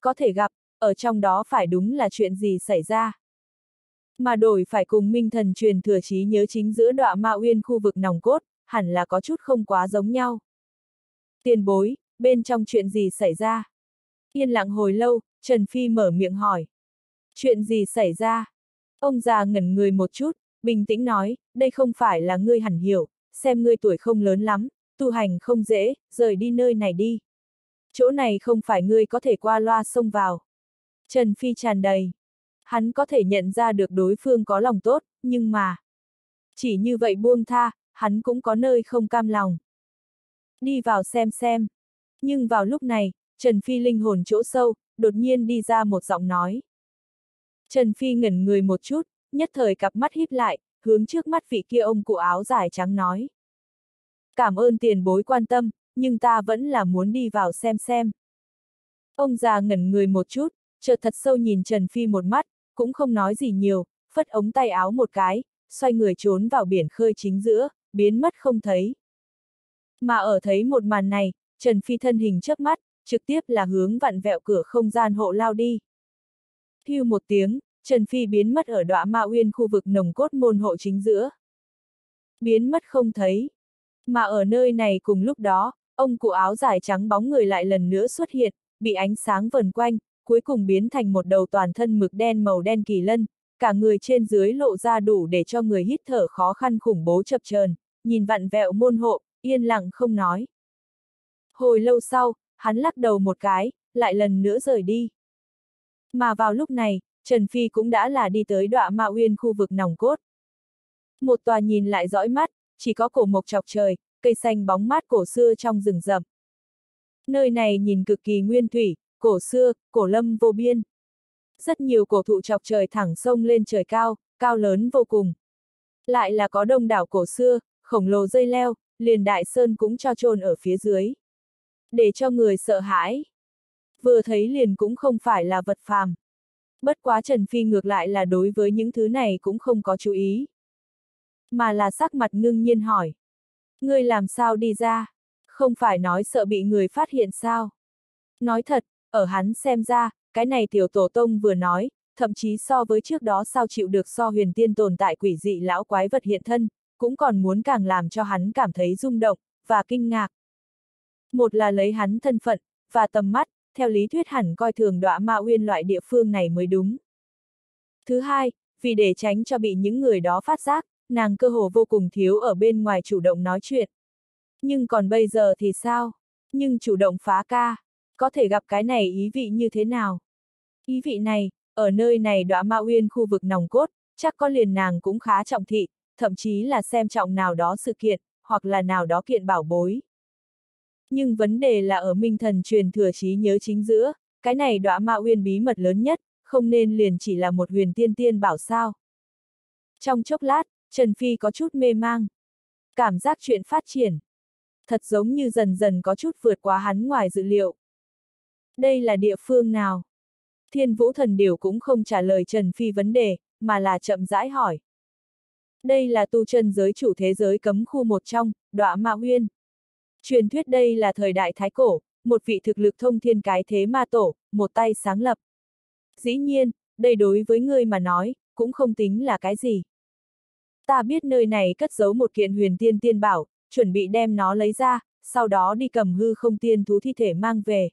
Có thể gặp, ở trong đó phải đúng là chuyện gì xảy ra. Mà đổi phải cùng minh thần truyền thừa trí nhớ chính giữa đọa ma uyên khu vực nòng cốt, hẳn là có chút không quá giống nhau. Tiền bối, bên trong chuyện gì xảy ra? Yên lặng hồi lâu, Trần Phi mở miệng hỏi. Chuyện gì xảy ra? Ông già ngẩn người một chút, bình tĩnh nói, đây không phải là ngươi hẳn hiểu, xem ngươi tuổi không lớn lắm, tu hành không dễ, rời đi nơi này đi. Chỗ này không phải ngươi có thể qua loa xông vào. Trần Phi tràn đầy. Hắn có thể nhận ra được đối phương có lòng tốt, nhưng mà... Chỉ như vậy buông tha, hắn cũng có nơi không cam lòng. Đi vào xem xem. Nhưng vào lúc này, Trần Phi linh hồn chỗ sâu, đột nhiên đi ra một giọng nói. Trần Phi ngẩn người một chút, nhất thời cặp mắt híp lại, hướng trước mắt vị kia ông cụ áo dài trắng nói. Cảm ơn tiền bối quan tâm, nhưng ta vẫn là muốn đi vào xem xem. Ông già ngẩn người một chút, chợt thật sâu nhìn Trần Phi một mắt, cũng không nói gì nhiều, phất ống tay áo một cái, xoay người trốn vào biển khơi chính giữa, biến mất không thấy. Mà ở thấy một màn này, Trần Phi thân hình trước mắt, trực tiếp là hướng vặn vẹo cửa không gian hộ lao đi. Hưu một tiếng, Trần Phi biến mất ở đọa ma uyên khu vực nồng cốt môn hộ chính giữa. Biến mất không thấy. Mà ở nơi này cùng lúc đó, ông cụ áo dài trắng bóng người lại lần nữa xuất hiện, bị ánh sáng vần quanh, cuối cùng biến thành một đầu toàn thân mực đen màu đen kỳ lân, cả người trên dưới lộ ra đủ để cho người hít thở khó khăn khủng bố chập chờn, nhìn vặn vẹo môn hộ, yên lặng không nói. Hồi lâu sau, hắn lắc đầu một cái, lại lần nữa rời đi. Mà vào lúc này, Trần Phi cũng đã là đi tới đọa ma uyên khu vực nòng cốt. Một tòa nhìn lại dõi mắt, chỉ có cổ mộc chọc trời, cây xanh bóng mát cổ xưa trong rừng rậm. Nơi này nhìn cực kỳ nguyên thủy, cổ xưa, cổ lâm vô biên. Rất nhiều cổ thụ chọc trời thẳng sông lên trời cao, cao lớn vô cùng. Lại là có đông đảo cổ xưa, khổng lồ dây leo, liền đại sơn cũng cho trôn ở phía dưới. Để cho người sợ hãi. Vừa thấy liền cũng không phải là vật phàm. Bất quá Trần Phi ngược lại là đối với những thứ này cũng không có chú ý. Mà là sắc mặt ngưng nhiên hỏi. Ngươi làm sao đi ra? Không phải nói sợ bị người phát hiện sao? Nói thật, ở hắn xem ra, cái này tiểu tổ tông vừa nói, thậm chí so với trước đó sao chịu được so huyền tiên tồn tại quỷ dị lão quái vật hiện thân, cũng còn muốn càng làm cho hắn cảm thấy rung động, và kinh ngạc. Một là lấy hắn thân phận, và tầm mắt, theo lý thuyết hẳn coi thường đọa ma uyên loại địa phương này mới đúng. Thứ hai, vì để tránh cho bị những người đó phát giác, nàng cơ hồ vô cùng thiếu ở bên ngoài chủ động nói chuyện. Nhưng còn bây giờ thì sao? Nhưng chủ động phá ca, có thể gặp cái này ý vị như thế nào? Ý vị này, ở nơi này đọa ma uyên khu vực nòng cốt, chắc có liền nàng cũng khá trọng thị, thậm chí là xem trọng nào đó sự kiện, hoặc là nào đó kiện bảo bối. Nhưng vấn đề là ở minh thần truyền thừa trí nhớ chính giữa, cái này đọa ma uyên bí mật lớn nhất, không nên liền chỉ là một huyền tiên tiên bảo sao. Trong chốc lát, Trần Phi có chút mê mang. Cảm giác chuyện phát triển. Thật giống như dần dần có chút vượt quá hắn ngoài dự liệu. Đây là địa phương nào? Thiên vũ thần điều cũng không trả lời Trần Phi vấn đề, mà là chậm rãi hỏi. Đây là tu chân giới chủ thế giới cấm khu một trong, đọa ma uyên. Truyền thuyết đây là thời đại thái cổ, một vị thực lực thông thiên cái thế ma tổ, một tay sáng lập. Dĩ nhiên, đây đối với ngươi mà nói, cũng không tính là cái gì. Ta biết nơi này cất giấu một kiện huyền tiên tiên bảo, chuẩn bị đem nó lấy ra, sau đó đi cầm hư không tiên thú thi thể mang về.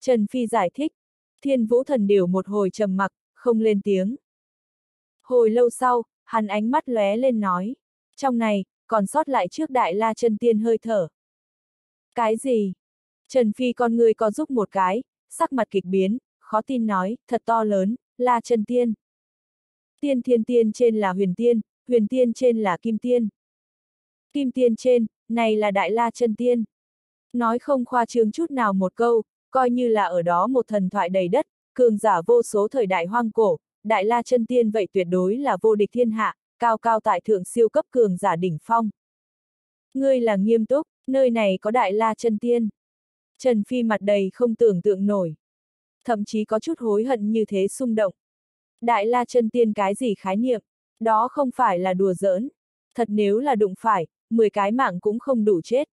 Trần Phi giải thích, thiên vũ thần điều một hồi trầm mặc, không lên tiếng. Hồi lâu sau, hắn ánh mắt lóe lên nói, trong này, còn sót lại trước đại la chân tiên hơi thở. Cái gì? Trần Phi con người có giúp một cái, sắc mặt kịch biến, khó tin nói, thật to lớn, là chân tiên. Tiên thiên tiên trên là huyền tiên, huyền tiên trên là kim tiên. Kim tiên trên, này là đại la chân tiên. Nói không khoa trương chút nào một câu, coi như là ở đó một thần thoại đầy đất, cường giả vô số thời đại hoang cổ, đại la chân tiên vậy tuyệt đối là vô địch thiên hạ, cao cao tại thượng siêu cấp cường giả đỉnh phong. Ngươi là nghiêm túc, nơi này có đại la chân tiên. Trần Phi mặt đầy không tưởng tượng nổi. Thậm chí có chút hối hận như thế xung động. Đại la chân tiên cái gì khái niệm? Đó không phải là đùa giỡn. Thật nếu là đụng phải, 10 cái mạng cũng không đủ chết.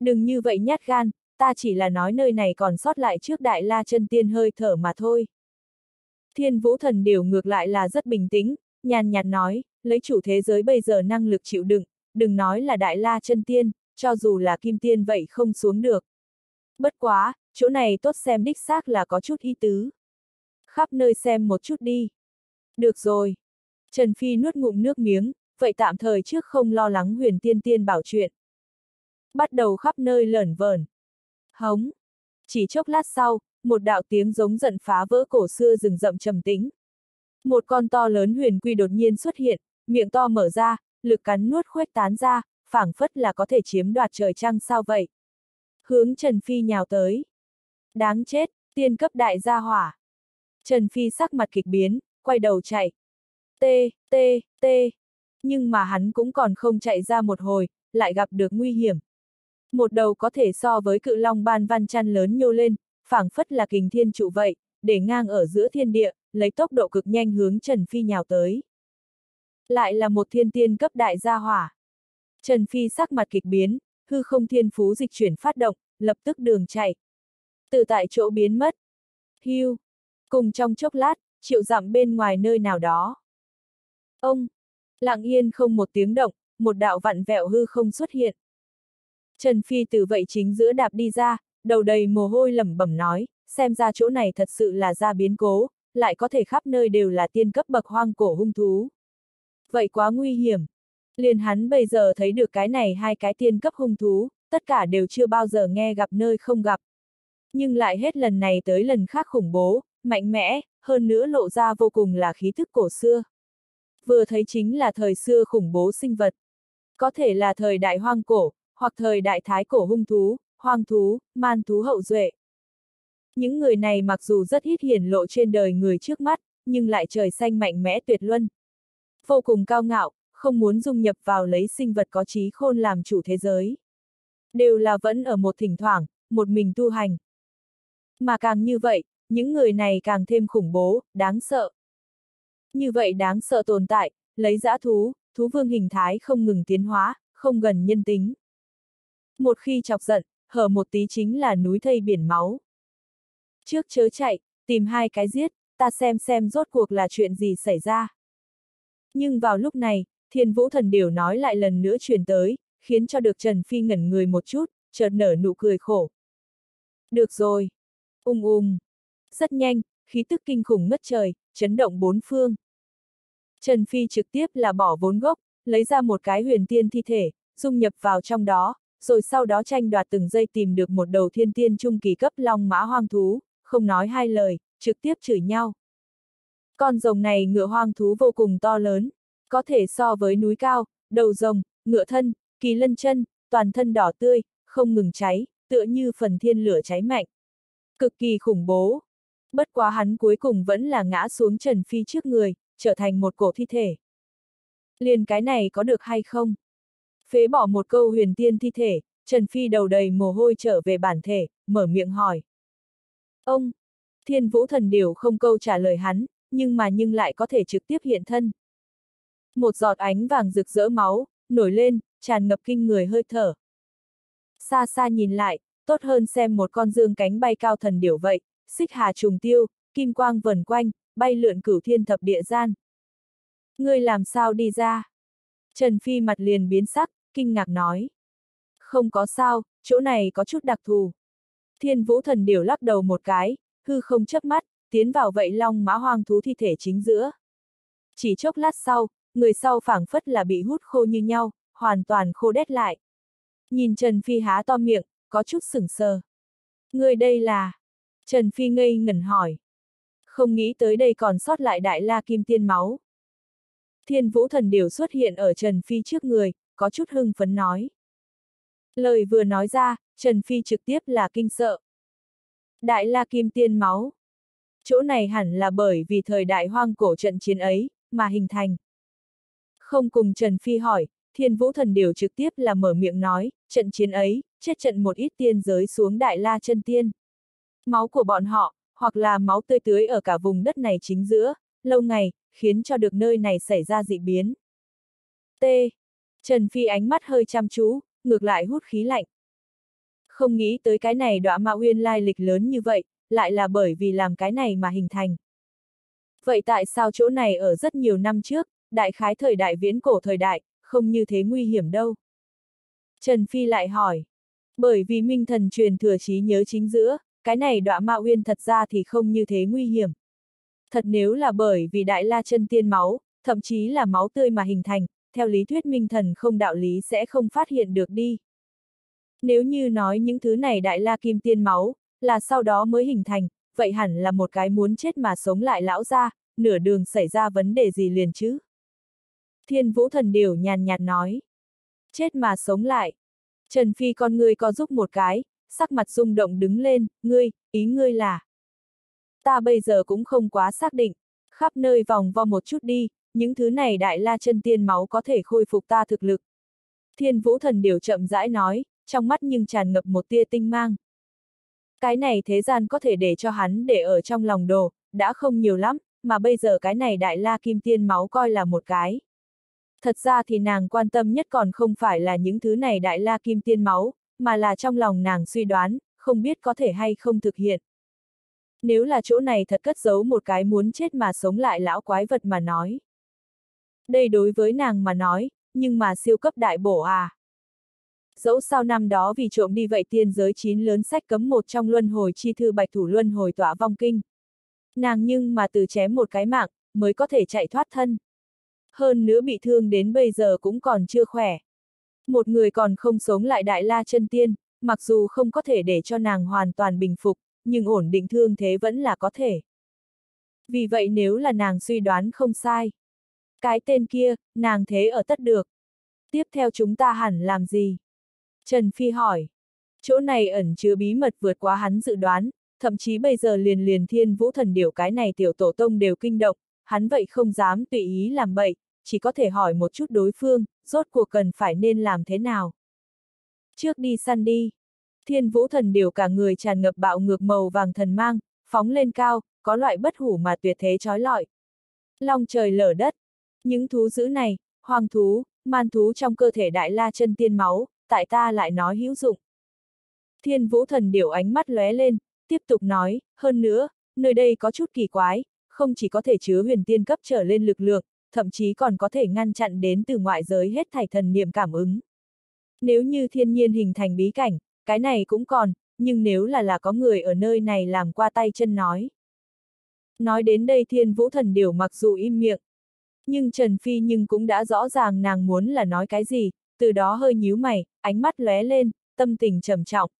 Đừng như vậy nhát gan, ta chỉ là nói nơi này còn sót lại trước đại la chân tiên hơi thở mà thôi. Thiên vũ thần điều ngược lại là rất bình tĩnh, nhàn nhạt nói, lấy chủ thế giới bây giờ năng lực chịu đựng, đừng nói là đại la chân tiên, cho dù là kim tiên vậy không xuống được. Bất quá, chỗ này tốt xem đích xác là có chút ý tứ. Khắp nơi xem một chút đi. Được rồi. Trần Phi nuốt ngụm nước miếng, vậy tạm thời trước không lo lắng huyền tiên tiên bảo chuyện. Bắt đầu khắp nơi lởn vởn. Hống. Chỉ chốc lát sau, một đạo tiếng giống giận phá vỡ cổ xưa rừng rậm trầm tĩnh. Một con to lớn huyền quy đột nhiên xuất hiện, miệng to mở ra, lực cắn nuốt khuếch tán ra, phảng phất là có thể chiếm đoạt trời trăng sao vậy. Hướng Trần Phi nhào tới. Đáng chết, tiên cấp đại gia hỏa. Trần Phi sắc mặt kịch biến, quay đầu chạy. T, T, T. Nhưng mà hắn cũng còn không chạy ra một hồi, lại gặp được nguy hiểm. Một đầu có thể so với cự long ban văn chăn lớn nhô lên, phảng phất là kình thiên trụ vậy, để ngang ở giữa thiên địa, lấy tốc độ cực nhanh hướng Trần Phi nhào tới. Lại là một thiên tiên cấp đại gia hỏa. Trần Phi sắc mặt kịch biến, hư không thiên phú dịch chuyển phát động, lập tức đường chạy. Từ tại chỗ biến mất. Hưu. Cùng trong chốc lát, triệu dặm bên ngoài nơi nào đó. Ông. Lặng yên không một tiếng động, một đạo vặn vẹo hư không xuất hiện. Trần Phi từ vậy chính giữa đạp đi ra, đầu đầy mồ hôi lẩm bẩm nói, xem ra chỗ này thật sự là ra biến cố, lại có thể khắp nơi đều là tiên cấp bậc hoang cổ hung thú. Vậy quá nguy hiểm. Liền hắn bây giờ thấy được cái này hai cái tiên cấp hung thú, tất cả đều chưa bao giờ nghe gặp nơi không gặp. Nhưng lại hết lần này tới lần khác khủng bố, mạnh mẽ, hơn nữa lộ ra vô cùng là khí thức cổ xưa. Vừa thấy chính là thời xưa khủng bố sinh vật. Có thể là thời đại hoang cổ, hoặc thời đại thái cổ hung thú, hoang thú, man thú hậu duệ. Những người này mặc dù rất ít hiển lộ trên đời người trước mắt, nhưng lại trời xanh mạnh mẽ tuyệt luân. Vô cùng cao ngạo, không muốn dung nhập vào lấy sinh vật có trí khôn làm chủ thế giới. Đều là vẫn ở một thỉnh thoảng, một mình tu hành. Mà càng như vậy, những người này càng thêm khủng bố, đáng sợ. Như vậy đáng sợ tồn tại, lấy dã thú, thú vương hình thái không ngừng tiến hóa, không gần nhân tính. Một khi chọc giận, hở một tí chính là núi thây biển máu. Trước chớ chạy, tìm hai cái giết, ta xem xem rốt cuộc là chuyện gì xảy ra. Nhưng vào lúc này, thiên vũ thần điều nói lại lần nữa truyền tới, khiến cho được Trần Phi ngẩn người một chút, chợt nở nụ cười khổ. Được rồi. Ung ung. Rất nhanh, khí tức kinh khủng ngất trời, chấn động bốn phương. Trần Phi trực tiếp là bỏ vốn gốc, lấy ra một cái huyền tiên thi thể, dung nhập vào trong đó, rồi sau đó tranh đoạt từng giây tìm được một đầu thiên tiên trung kỳ cấp long mã hoang thú, không nói hai lời, trực tiếp chửi nhau. Con rồng này ngựa hoang thú vô cùng to lớn, có thể so với núi cao, đầu rồng, ngựa thân, kỳ lân chân, toàn thân đỏ tươi, không ngừng cháy, tựa như phần thiên lửa cháy mạnh. Cực kỳ khủng bố. Bất quá hắn cuối cùng vẫn là ngã xuống Trần Phi trước người, trở thành một cổ thi thể. Liền cái này có được hay không? Phế bỏ một câu huyền tiên thi thể, Trần Phi đầu đầy mồ hôi trở về bản thể, mở miệng hỏi. Ông, thiên vũ thần điều không câu trả lời hắn, nhưng mà nhưng lại có thể trực tiếp hiện thân. Một giọt ánh vàng rực rỡ máu, nổi lên, tràn ngập kinh người hơi thở. Xa xa nhìn lại, tốt hơn xem một con dương cánh bay cao thần điểu vậy, xích hà trùng tiêu, kim quang vần quanh, bay lượn cửu thiên thập địa gian. Ngươi làm sao đi ra? Trần Phi mặt liền biến sắc, kinh ngạc nói. Không có sao, chỗ này có chút đặc thù. Thiên vũ thần điểu lắc đầu một cái, hư không chớp mắt, tiến vào vậy long mã hoang thú thi thể chính giữa. Chỉ chốc lát sau, người sau phảng phất là bị hút khô như nhau, hoàn toàn khô đét lại. Nhìn Trần Phi há to miệng, có chút sửng sờ. Người đây là... Trần Phi ngây ngẩn hỏi. Không nghĩ tới đây còn sót lại đại la kim tiên máu. Thiên vũ thần điểu xuất hiện ở Trần Phi trước người, có chút hưng phấn nói. Lời vừa nói ra, Trần Phi trực tiếp là kinh sợ. Đại la kim tiên máu. Chỗ này hẳn là bởi vì thời đại hoang cổ trận chiến ấy, mà hình thành. Không cùng Trần Phi hỏi, thiên vũ thần điều trực tiếp là mở miệng nói, trận chiến ấy, chết trận một ít tiên giới xuống đại la chân tiên. Máu của bọn họ, hoặc là máu tươi tưới ở cả vùng đất này chính giữa, lâu ngày, khiến cho được nơi này xảy ra dị biến. T. Trần Phi ánh mắt hơi chăm chú, ngược lại hút khí lạnh. Không nghĩ tới cái này đọa ma uyên lai lịch lớn như vậy, lại là bởi vì làm cái này mà hình thành. Vậy tại sao chỗ này ở rất nhiều năm trước, đại khái thời đại viễn cổ thời đại, không như thế nguy hiểm đâu? Trần Phi lại hỏi. Bởi vì minh thần truyền thừa trí nhớ chính giữa, cái này đọa ma uyên thật ra thì không như thế nguy hiểm. Thật nếu là bởi vì đại la chân tiên máu, thậm chí là máu tươi mà hình thành, theo lý thuyết minh thần không đạo lý sẽ không phát hiện được đi. Nếu như nói những thứ này đại la kim tiên máu, là sau đó mới hình thành, vậy hẳn là một cái muốn chết mà sống lại lão ra, nửa đường xảy ra vấn đề gì liền chứ? Thiên vũ thần điểu nhàn nhạt nói. Chết mà sống lại. Trần Phi con ngươi có giúp một cái, sắc mặt rung động đứng lên, ngươi, ý ngươi là. Ta bây giờ cũng không quá xác định, khắp nơi vòng vo một chút đi, những thứ này đại la chân tiên máu có thể khôi phục ta thực lực. Thiên vũ thần điều chậm rãi nói, trong mắt nhưng tràn ngập một tia tinh mang. Cái này thế gian có thể để cho hắn để ở trong lòng đồ, đã không nhiều lắm, mà bây giờ cái này đại la kim tiên máu coi là một cái. Thật ra thì nàng quan tâm nhất còn không phải là những thứ này đại la kim tiên máu, mà là trong lòng nàng suy đoán, không biết có thể hay không thực hiện. Nếu là chỗ này thật cất giấu một cái muốn chết mà sống lại lão quái vật mà nói. Đây đối với nàng mà nói, nhưng mà siêu cấp đại bổ à. Dẫu sao năm đó vì trộm đi vậy tiên giới chín lớn sách cấm một trong luân hồi chi thư bạch thủ luân hồi tỏa vong kinh. Nàng nhưng mà từ chém một cái mạng, mới có thể chạy thoát thân. Hơn nữa bị thương đến bây giờ cũng còn chưa khỏe. Một người còn không sống lại đại la chân tiên, mặc dù không có thể để cho nàng hoàn toàn bình phục, nhưng ổn định thương thế vẫn là có thể. Vì vậy nếu là nàng suy đoán không sai. Cái tên kia, nàng thế ở tất được. Tiếp theo chúng ta hẳn làm gì? Trần Phi hỏi. Chỗ này ẩn chứa bí mật vượt quá hắn dự đoán, thậm chí bây giờ liền liền thiên vũ thần điểu cái này tiểu tổ tông đều kinh động, hắn vậy không dám tùy ý làm bậy, chỉ có thể hỏi một chút đối phương, rốt cuộc cần phải nên làm thế nào. Trước đi săn đi. Thiên vũ thần điều cả người tràn ngập bạo ngược màu vàng thần mang, phóng lên cao, có loại bất hủ mà tuyệt thế trói lọi. Long trời lở đất. Những thú dữ này, hoàng thú, man thú trong cơ thể đại la chân tiên máu, tại ta lại nói hữu dụng. Thiên vũ thần điều ánh mắt lóe lên, tiếp tục nói, hơn nữa, nơi đây có chút kỳ quái, không chỉ có thể chứa huyền tiên cấp trở lên lực lượng, thậm chí còn có thể ngăn chặn đến từ ngoại giới hết thảy thần niệm cảm ứng. Nếu như thiên nhiên hình thành bí cảnh, cái này cũng còn, nhưng nếu là là có người ở nơi này làm qua tay chân nói. Nói đến đây thiên vũ thần điều mặc dù im miệng, nhưng Trần Phi nhưng cũng đã rõ ràng nàng muốn là nói cái gì, từ đó hơi nhíu mày, ánh mắt lóe lên, tâm tình trầm trọng.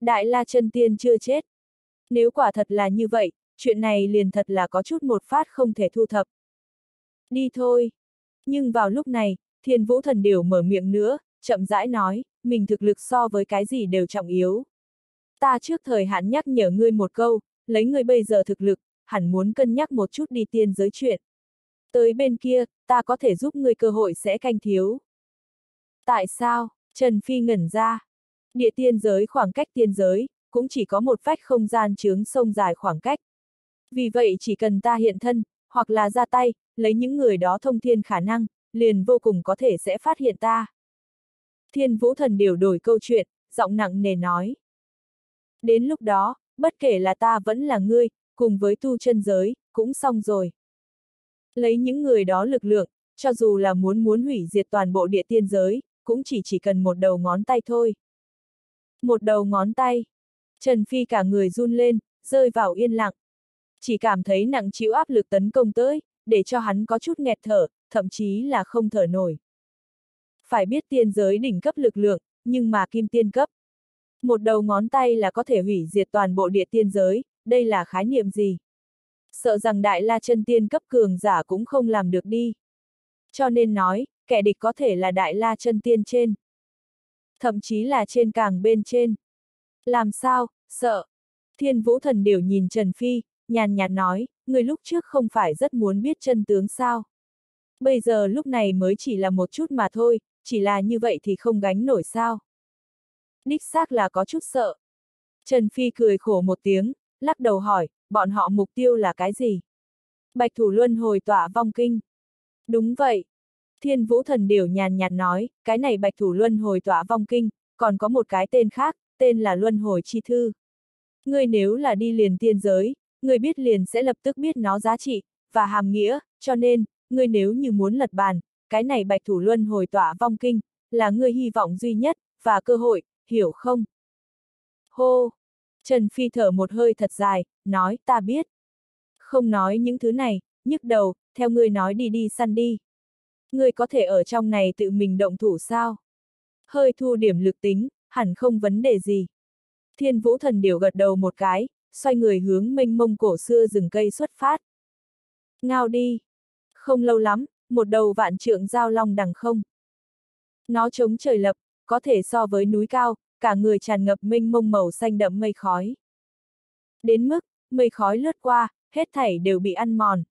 Đại La chân Tiên chưa chết. Nếu quả thật là như vậy, chuyện này liền thật là có chút một phát không thể thu thập. Đi thôi. Nhưng vào lúc này, thiên vũ thần điểu mở miệng nữa, chậm rãi nói, mình thực lực so với cái gì đều trọng yếu. Ta trước thời hạn nhắc nhở ngươi một câu, lấy ngươi bây giờ thực lực, hẳn muốn cân nhắc một chút đi tiên giới chuyện. Tới bên kia, ta có thể giúp ngươi cơ hội sẽ canh thiếu. Tại sao? Trần Phi ngẩn ra. Địa tiên giới khoảng cách tiên giới, cũng chỉ có một vách không gian chướng sông dài khoảng cách. Vì vậy chỉ cần ta hiện thân, hoặc là ra tay, lấy những người đó thông thiên khả năng, liền vô cùng có thể sẽ phát hiện ta. Thiên vũ thần điều đổi câu chuyện, giọng nặng nề nói. Đến lúc đó, bất kể là ta vẫn là ngươi, cùng với tu chân giới, cũng xong rồi. Lấy những người đó lực lượng, cho dù là muốn muốn hủy diệt toàn bộ địa tiên giới, cũng chỉ chỉ cần một đầu ngón tay thôi. Một đầu ngón tay. Trần Phi cả người run lên, rơi vào yên lặng. Chỉ cảm thấy nặng chịu áp lực tấn công tới, để cho hắn có chút nghẹt thở, thậm chí là không thở nổi. Phải biết tiên giới đỉnh cấp lực lượng, nhưng mà kim tiên cấp. Một đầu ngón tay là có thể hủy diệt toàn bộ địa tiên giới, đây là khái niệm gì? Sợ rằng đại la chân tiên cấp cường giả cũng không làm được đi. Cho nên nói, kẻ địch có thể là đại la chân tiên trên. Thậm chí là trên càng bên trên. Làm sao, sợ. Thiên vũ thần điểu nhìn Trần Phi, nhàn nhạt nói, người lúc trước không phải rất muốn biết chân tướng sao. Bây giờ lúc này mới chỉ là một chút mà thôi, chỉ là như vậy thì không gánh nổi sao. Đích xác là có chút sợ. Trần Phi cười khổ một tiếng, lắc đầu hỏi, bọn họ mục tiêu là cái gì? Bạch Thủ Luân hồi tỏa vong kinh. Đúng vậy. Thiên Vũ Thần Điểu nhàn nhạt nói, cái này Bạch Thủ Luân hồi tỏa vong kinh, còn có một cái tên khác, tên là Luân hồi chi thư. Ngươi nếu là đi liền tiên giới, người biết liền sẽ lập tức biết nó giá trị, và hàm nghĩa, cho nên, ngươi nếu như muốn lật bàn, cái này bạch thủ luân hồi tỏa vong kinh, là ngươi hy vọng duy nhất, và cơ hội, hiểu không? Hô! Trần Phi thở một hơi thật dài, nói, ta biết. Không nói những thứ này, nhức đầu, theo ngươi nói đi đi săn đi. Ngươi có thể ở trong này tự mình động thủ sao? Hơi thu điểm lực tính, hẳn không vấn đề gì. Thiên vũ thần điểu gật đầu một cái, xoay người hướng mênh mông cổ xưa rừng cây xuất phát. Ngao đi! Không lâu lắm, một đầu vạn trượng giao long đằng không. Nó chống trời lập, có thể so với núi cao, cả người tràn ngập mênh mông màu xanh đậm mây khói. Đến mức, mây khói lướt qua, hết thảy đều bị ăn mòn.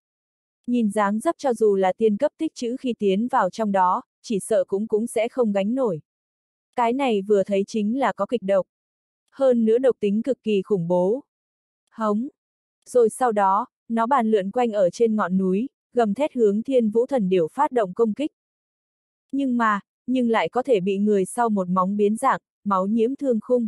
Nhìn dáng dấp cho dù là tiên cấp tích chữ khi tiến vào trong đó, chỉ sợ cũng cũng sẽ không gánh nổi. Cái này vừa thấy chính là có kịch độc. Hơn nữa độc tính cực kỳ khủng bố. Hống. Rồi sau đó, nó bàn lượn quanh ở trên ngọn núi, gầm thét hướng thiên vũ thần điểu phát động công kích. Nhưng mà, nhưng lại có thể bị người sau một móng biến dạng, máu nhiễm thương khung.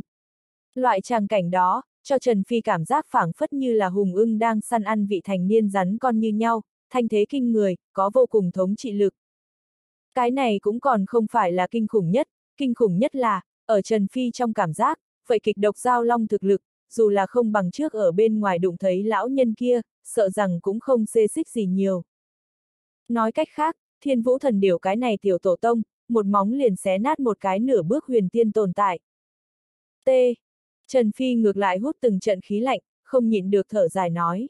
Loại tràng cảnh đó, cho Trần Phi cảm giác phảng phất như là hùng ưng đang săn ăn vị thành niên rắn con như nhau, thanh thế kinh người, có vô cùng thống trị lực. Cái này cũng còn không phải là kinh khủng nhất, kinh khủng nhất là, ở Trần Phi trong cảm giác, vậy kịch độc giao long thực lực, dù là không bằng trước ở bên ngoài đụng thấy lão nhân kia, sợ rằng cũng không xê xích gì nhiều. Nói cách khác, thiên vũ thần điểu cái này tiểu tổ tông, một móng liền xé nát một cái nửa bước huyền tiên tồn tại. T. Trần Phi ngược lại hút từng trận khí lạnh, không nhịn được thở dài nói.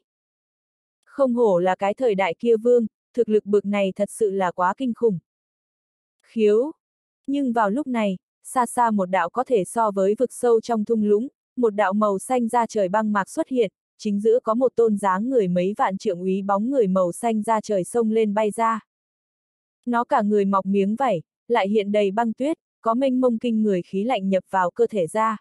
Không hổ là cái thời đại kia vương, thực lực bực này thật sự là quá kinh khủng. Khiếu. Nhưng vào lúc này, xa xa một đạo có thể so với vực sâu trong thung lũng, một đạo màu xanh ra trời băng mạc xuất hiện, chính giữa có một tôn dáng người mấy vạn trượng úy bóng người màu xanh ra trời sông lên bay ra. Nó cả người mọc miếng vảy, lại hiện đầy băng tuyết, có mênh mông kinh người khí lạnh nhập vào cơ thể ra.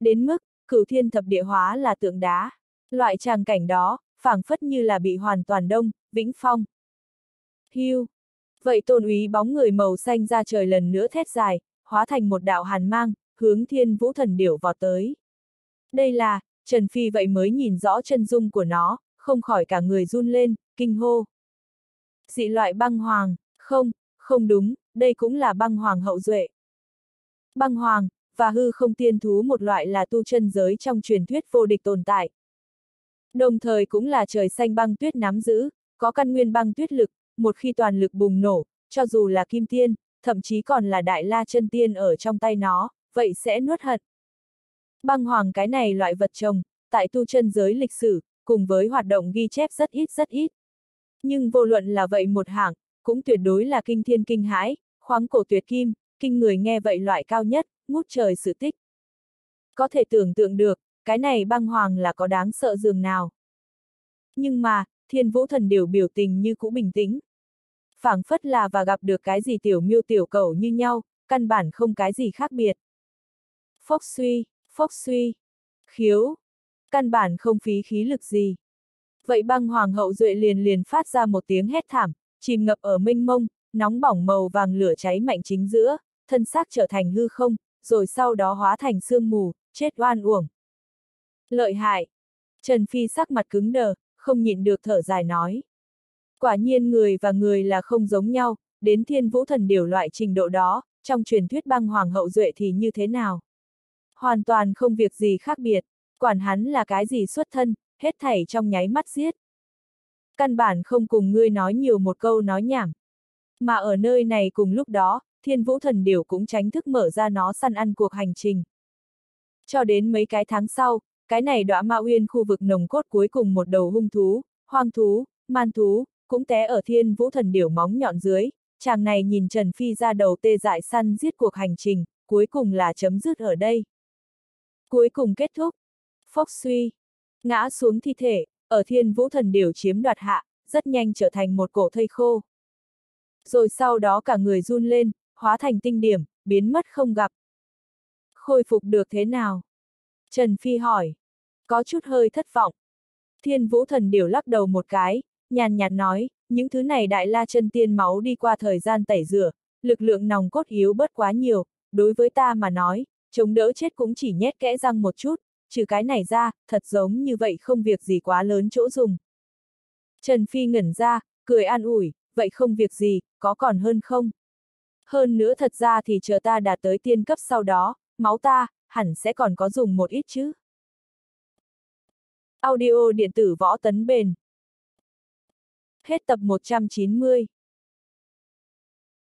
Đến mức, cửu thiên thập địa hóa là tượng đá. Loại tràng cảnh đó, phảng phất như là bị hoàn toàn đông, vĩnh phong. Hưu. Vậy tôn úy bóng người màu xanh ra trời lần nữa thét dài, hóa thành một đạo hàn mang, hướng thiên vũ thần điểu vọt tới. Đây là, Trần Phi vậy mới nhìn rõ chân dung của nó, không khỏi cả người run lên, kinh hô. Dị loại băng hoàng, không, không đúng, đây cũng là băng hoàng hậu duệ. Băng hoàng, và hư không tiên thú một loại là tu chân giới trong truyền thuyết vô địch tồn tại. Đồng thời cũng là trời xanh băng tuyết nắm giữ, có căn nguyên băng tuyết lực, một khi toàn lực bùng nổ, cho dù là kim tiên, thậm chí còn là đại la chân tiên ở trong tay nó, vậy sẽ nuốt hận. Băng hoàng cái này loại vật trồng, tại tu chân giới lịch sử, cùng với hoạt động ghi chép rất ít rất ít. Nhưng vô luận là vậy một hạng, cũng tuyệt đối là kinh thiên kinh hãi, khoáng cổ tuyệt kim, kinh người nghe vậy loại cao nhất, ngút trời sự tích. Có thể tưởng tượng được, cái này băng hoàng là có đáng sợ dường nào. Nhưng mà, thiên vũ thần điều biểu tình như cũ bình tĩnh. phảng phất là và gặp được cái gì tiểu miêu tiểu cầu như nhau, căn bản không cái gì khác biệt. Phốc suy, phốc suy, khiếu, căn bản không phí khí lực gì. Vậy băng hoàng hậu duệ liền liền phát ra một tiếng hét thảm, chìm ngập ở mênh mông, nóng bỏng màu vàng lửa cháy mạnh chính giữa, thân xác trở thành hư không, rồi sau đó hóa thành sương mù, chết oan uổng. Lợi hại! Trần Phi sắc mặt cứng đờ, không nhịn được thở dài nói. Quả nhiên người và người là không giống nhau, đến thiên vũ thần điều loại trình độ đó, trong truyền thuyết băng hoàng hậu duệ thì như thế nào? Hoàn toàn không việc gì khác biệt, quản hắn là cái gì xuất thân, hết thảy trong nháy mắt giết. Căn bản không cùng ngươi nói nhiều một câu nói nhảm. Mà ở nơi này cùng lúc đó, thiên vũ thần Điểu cũng tránh thức mở ra nó săn ăn cuộc hành trình. Cho đến mấy cái tháng sau, cái này đọa ma uyên khu vực nồng cốt cuối cùng một đầu hung thú, hoang thú, man thú, cũng té ở thiên vũ thần điểu móng nhọn dưới, chàng này nhìn Trần Phi ra đầu tê dại săn giết cuộc hành trình, cuối cùng là chấm dứt ở đây. Cuối cùng kết thúc. Phốc suy. Ngã xuống thi thể, ở thiên vũ thần Điều chiếm đoạt hạ, rất nhanh trở thành một cổ thây khô. Rồi sau đó cả người run lên, hóa thành tinh điểm, biến mất không gặp. Khôi phục được thế nào? Trần Phi hỏi. Có chút hơi thất vọng. Thiên vũ thần Điều lắc đầu một cái, nhàn nhạt nói, những thứ này đại la chân tiên máu đi qua thời gian tẩy rửa, lực lượng nòng cốt yếu bớt quá nhiều, đối với ta mà nói, chống đỡ chết cũng chỉ nhét kẽ răng một chút, trừ cái này ra, thật giống như vậy không việc gì quá lớn chỗ dùng. Trần Phi ngẩn ra, cười an ủi, vậy không việc gì, có còn hơn không? Hơn nữa thật ra thì chờ ta đạt tới tiên cấp sau đó, máu ta, hẳn sẽ còn có dùng một ít chứ. Audio điện tử võ tấn bền. Hết tập 190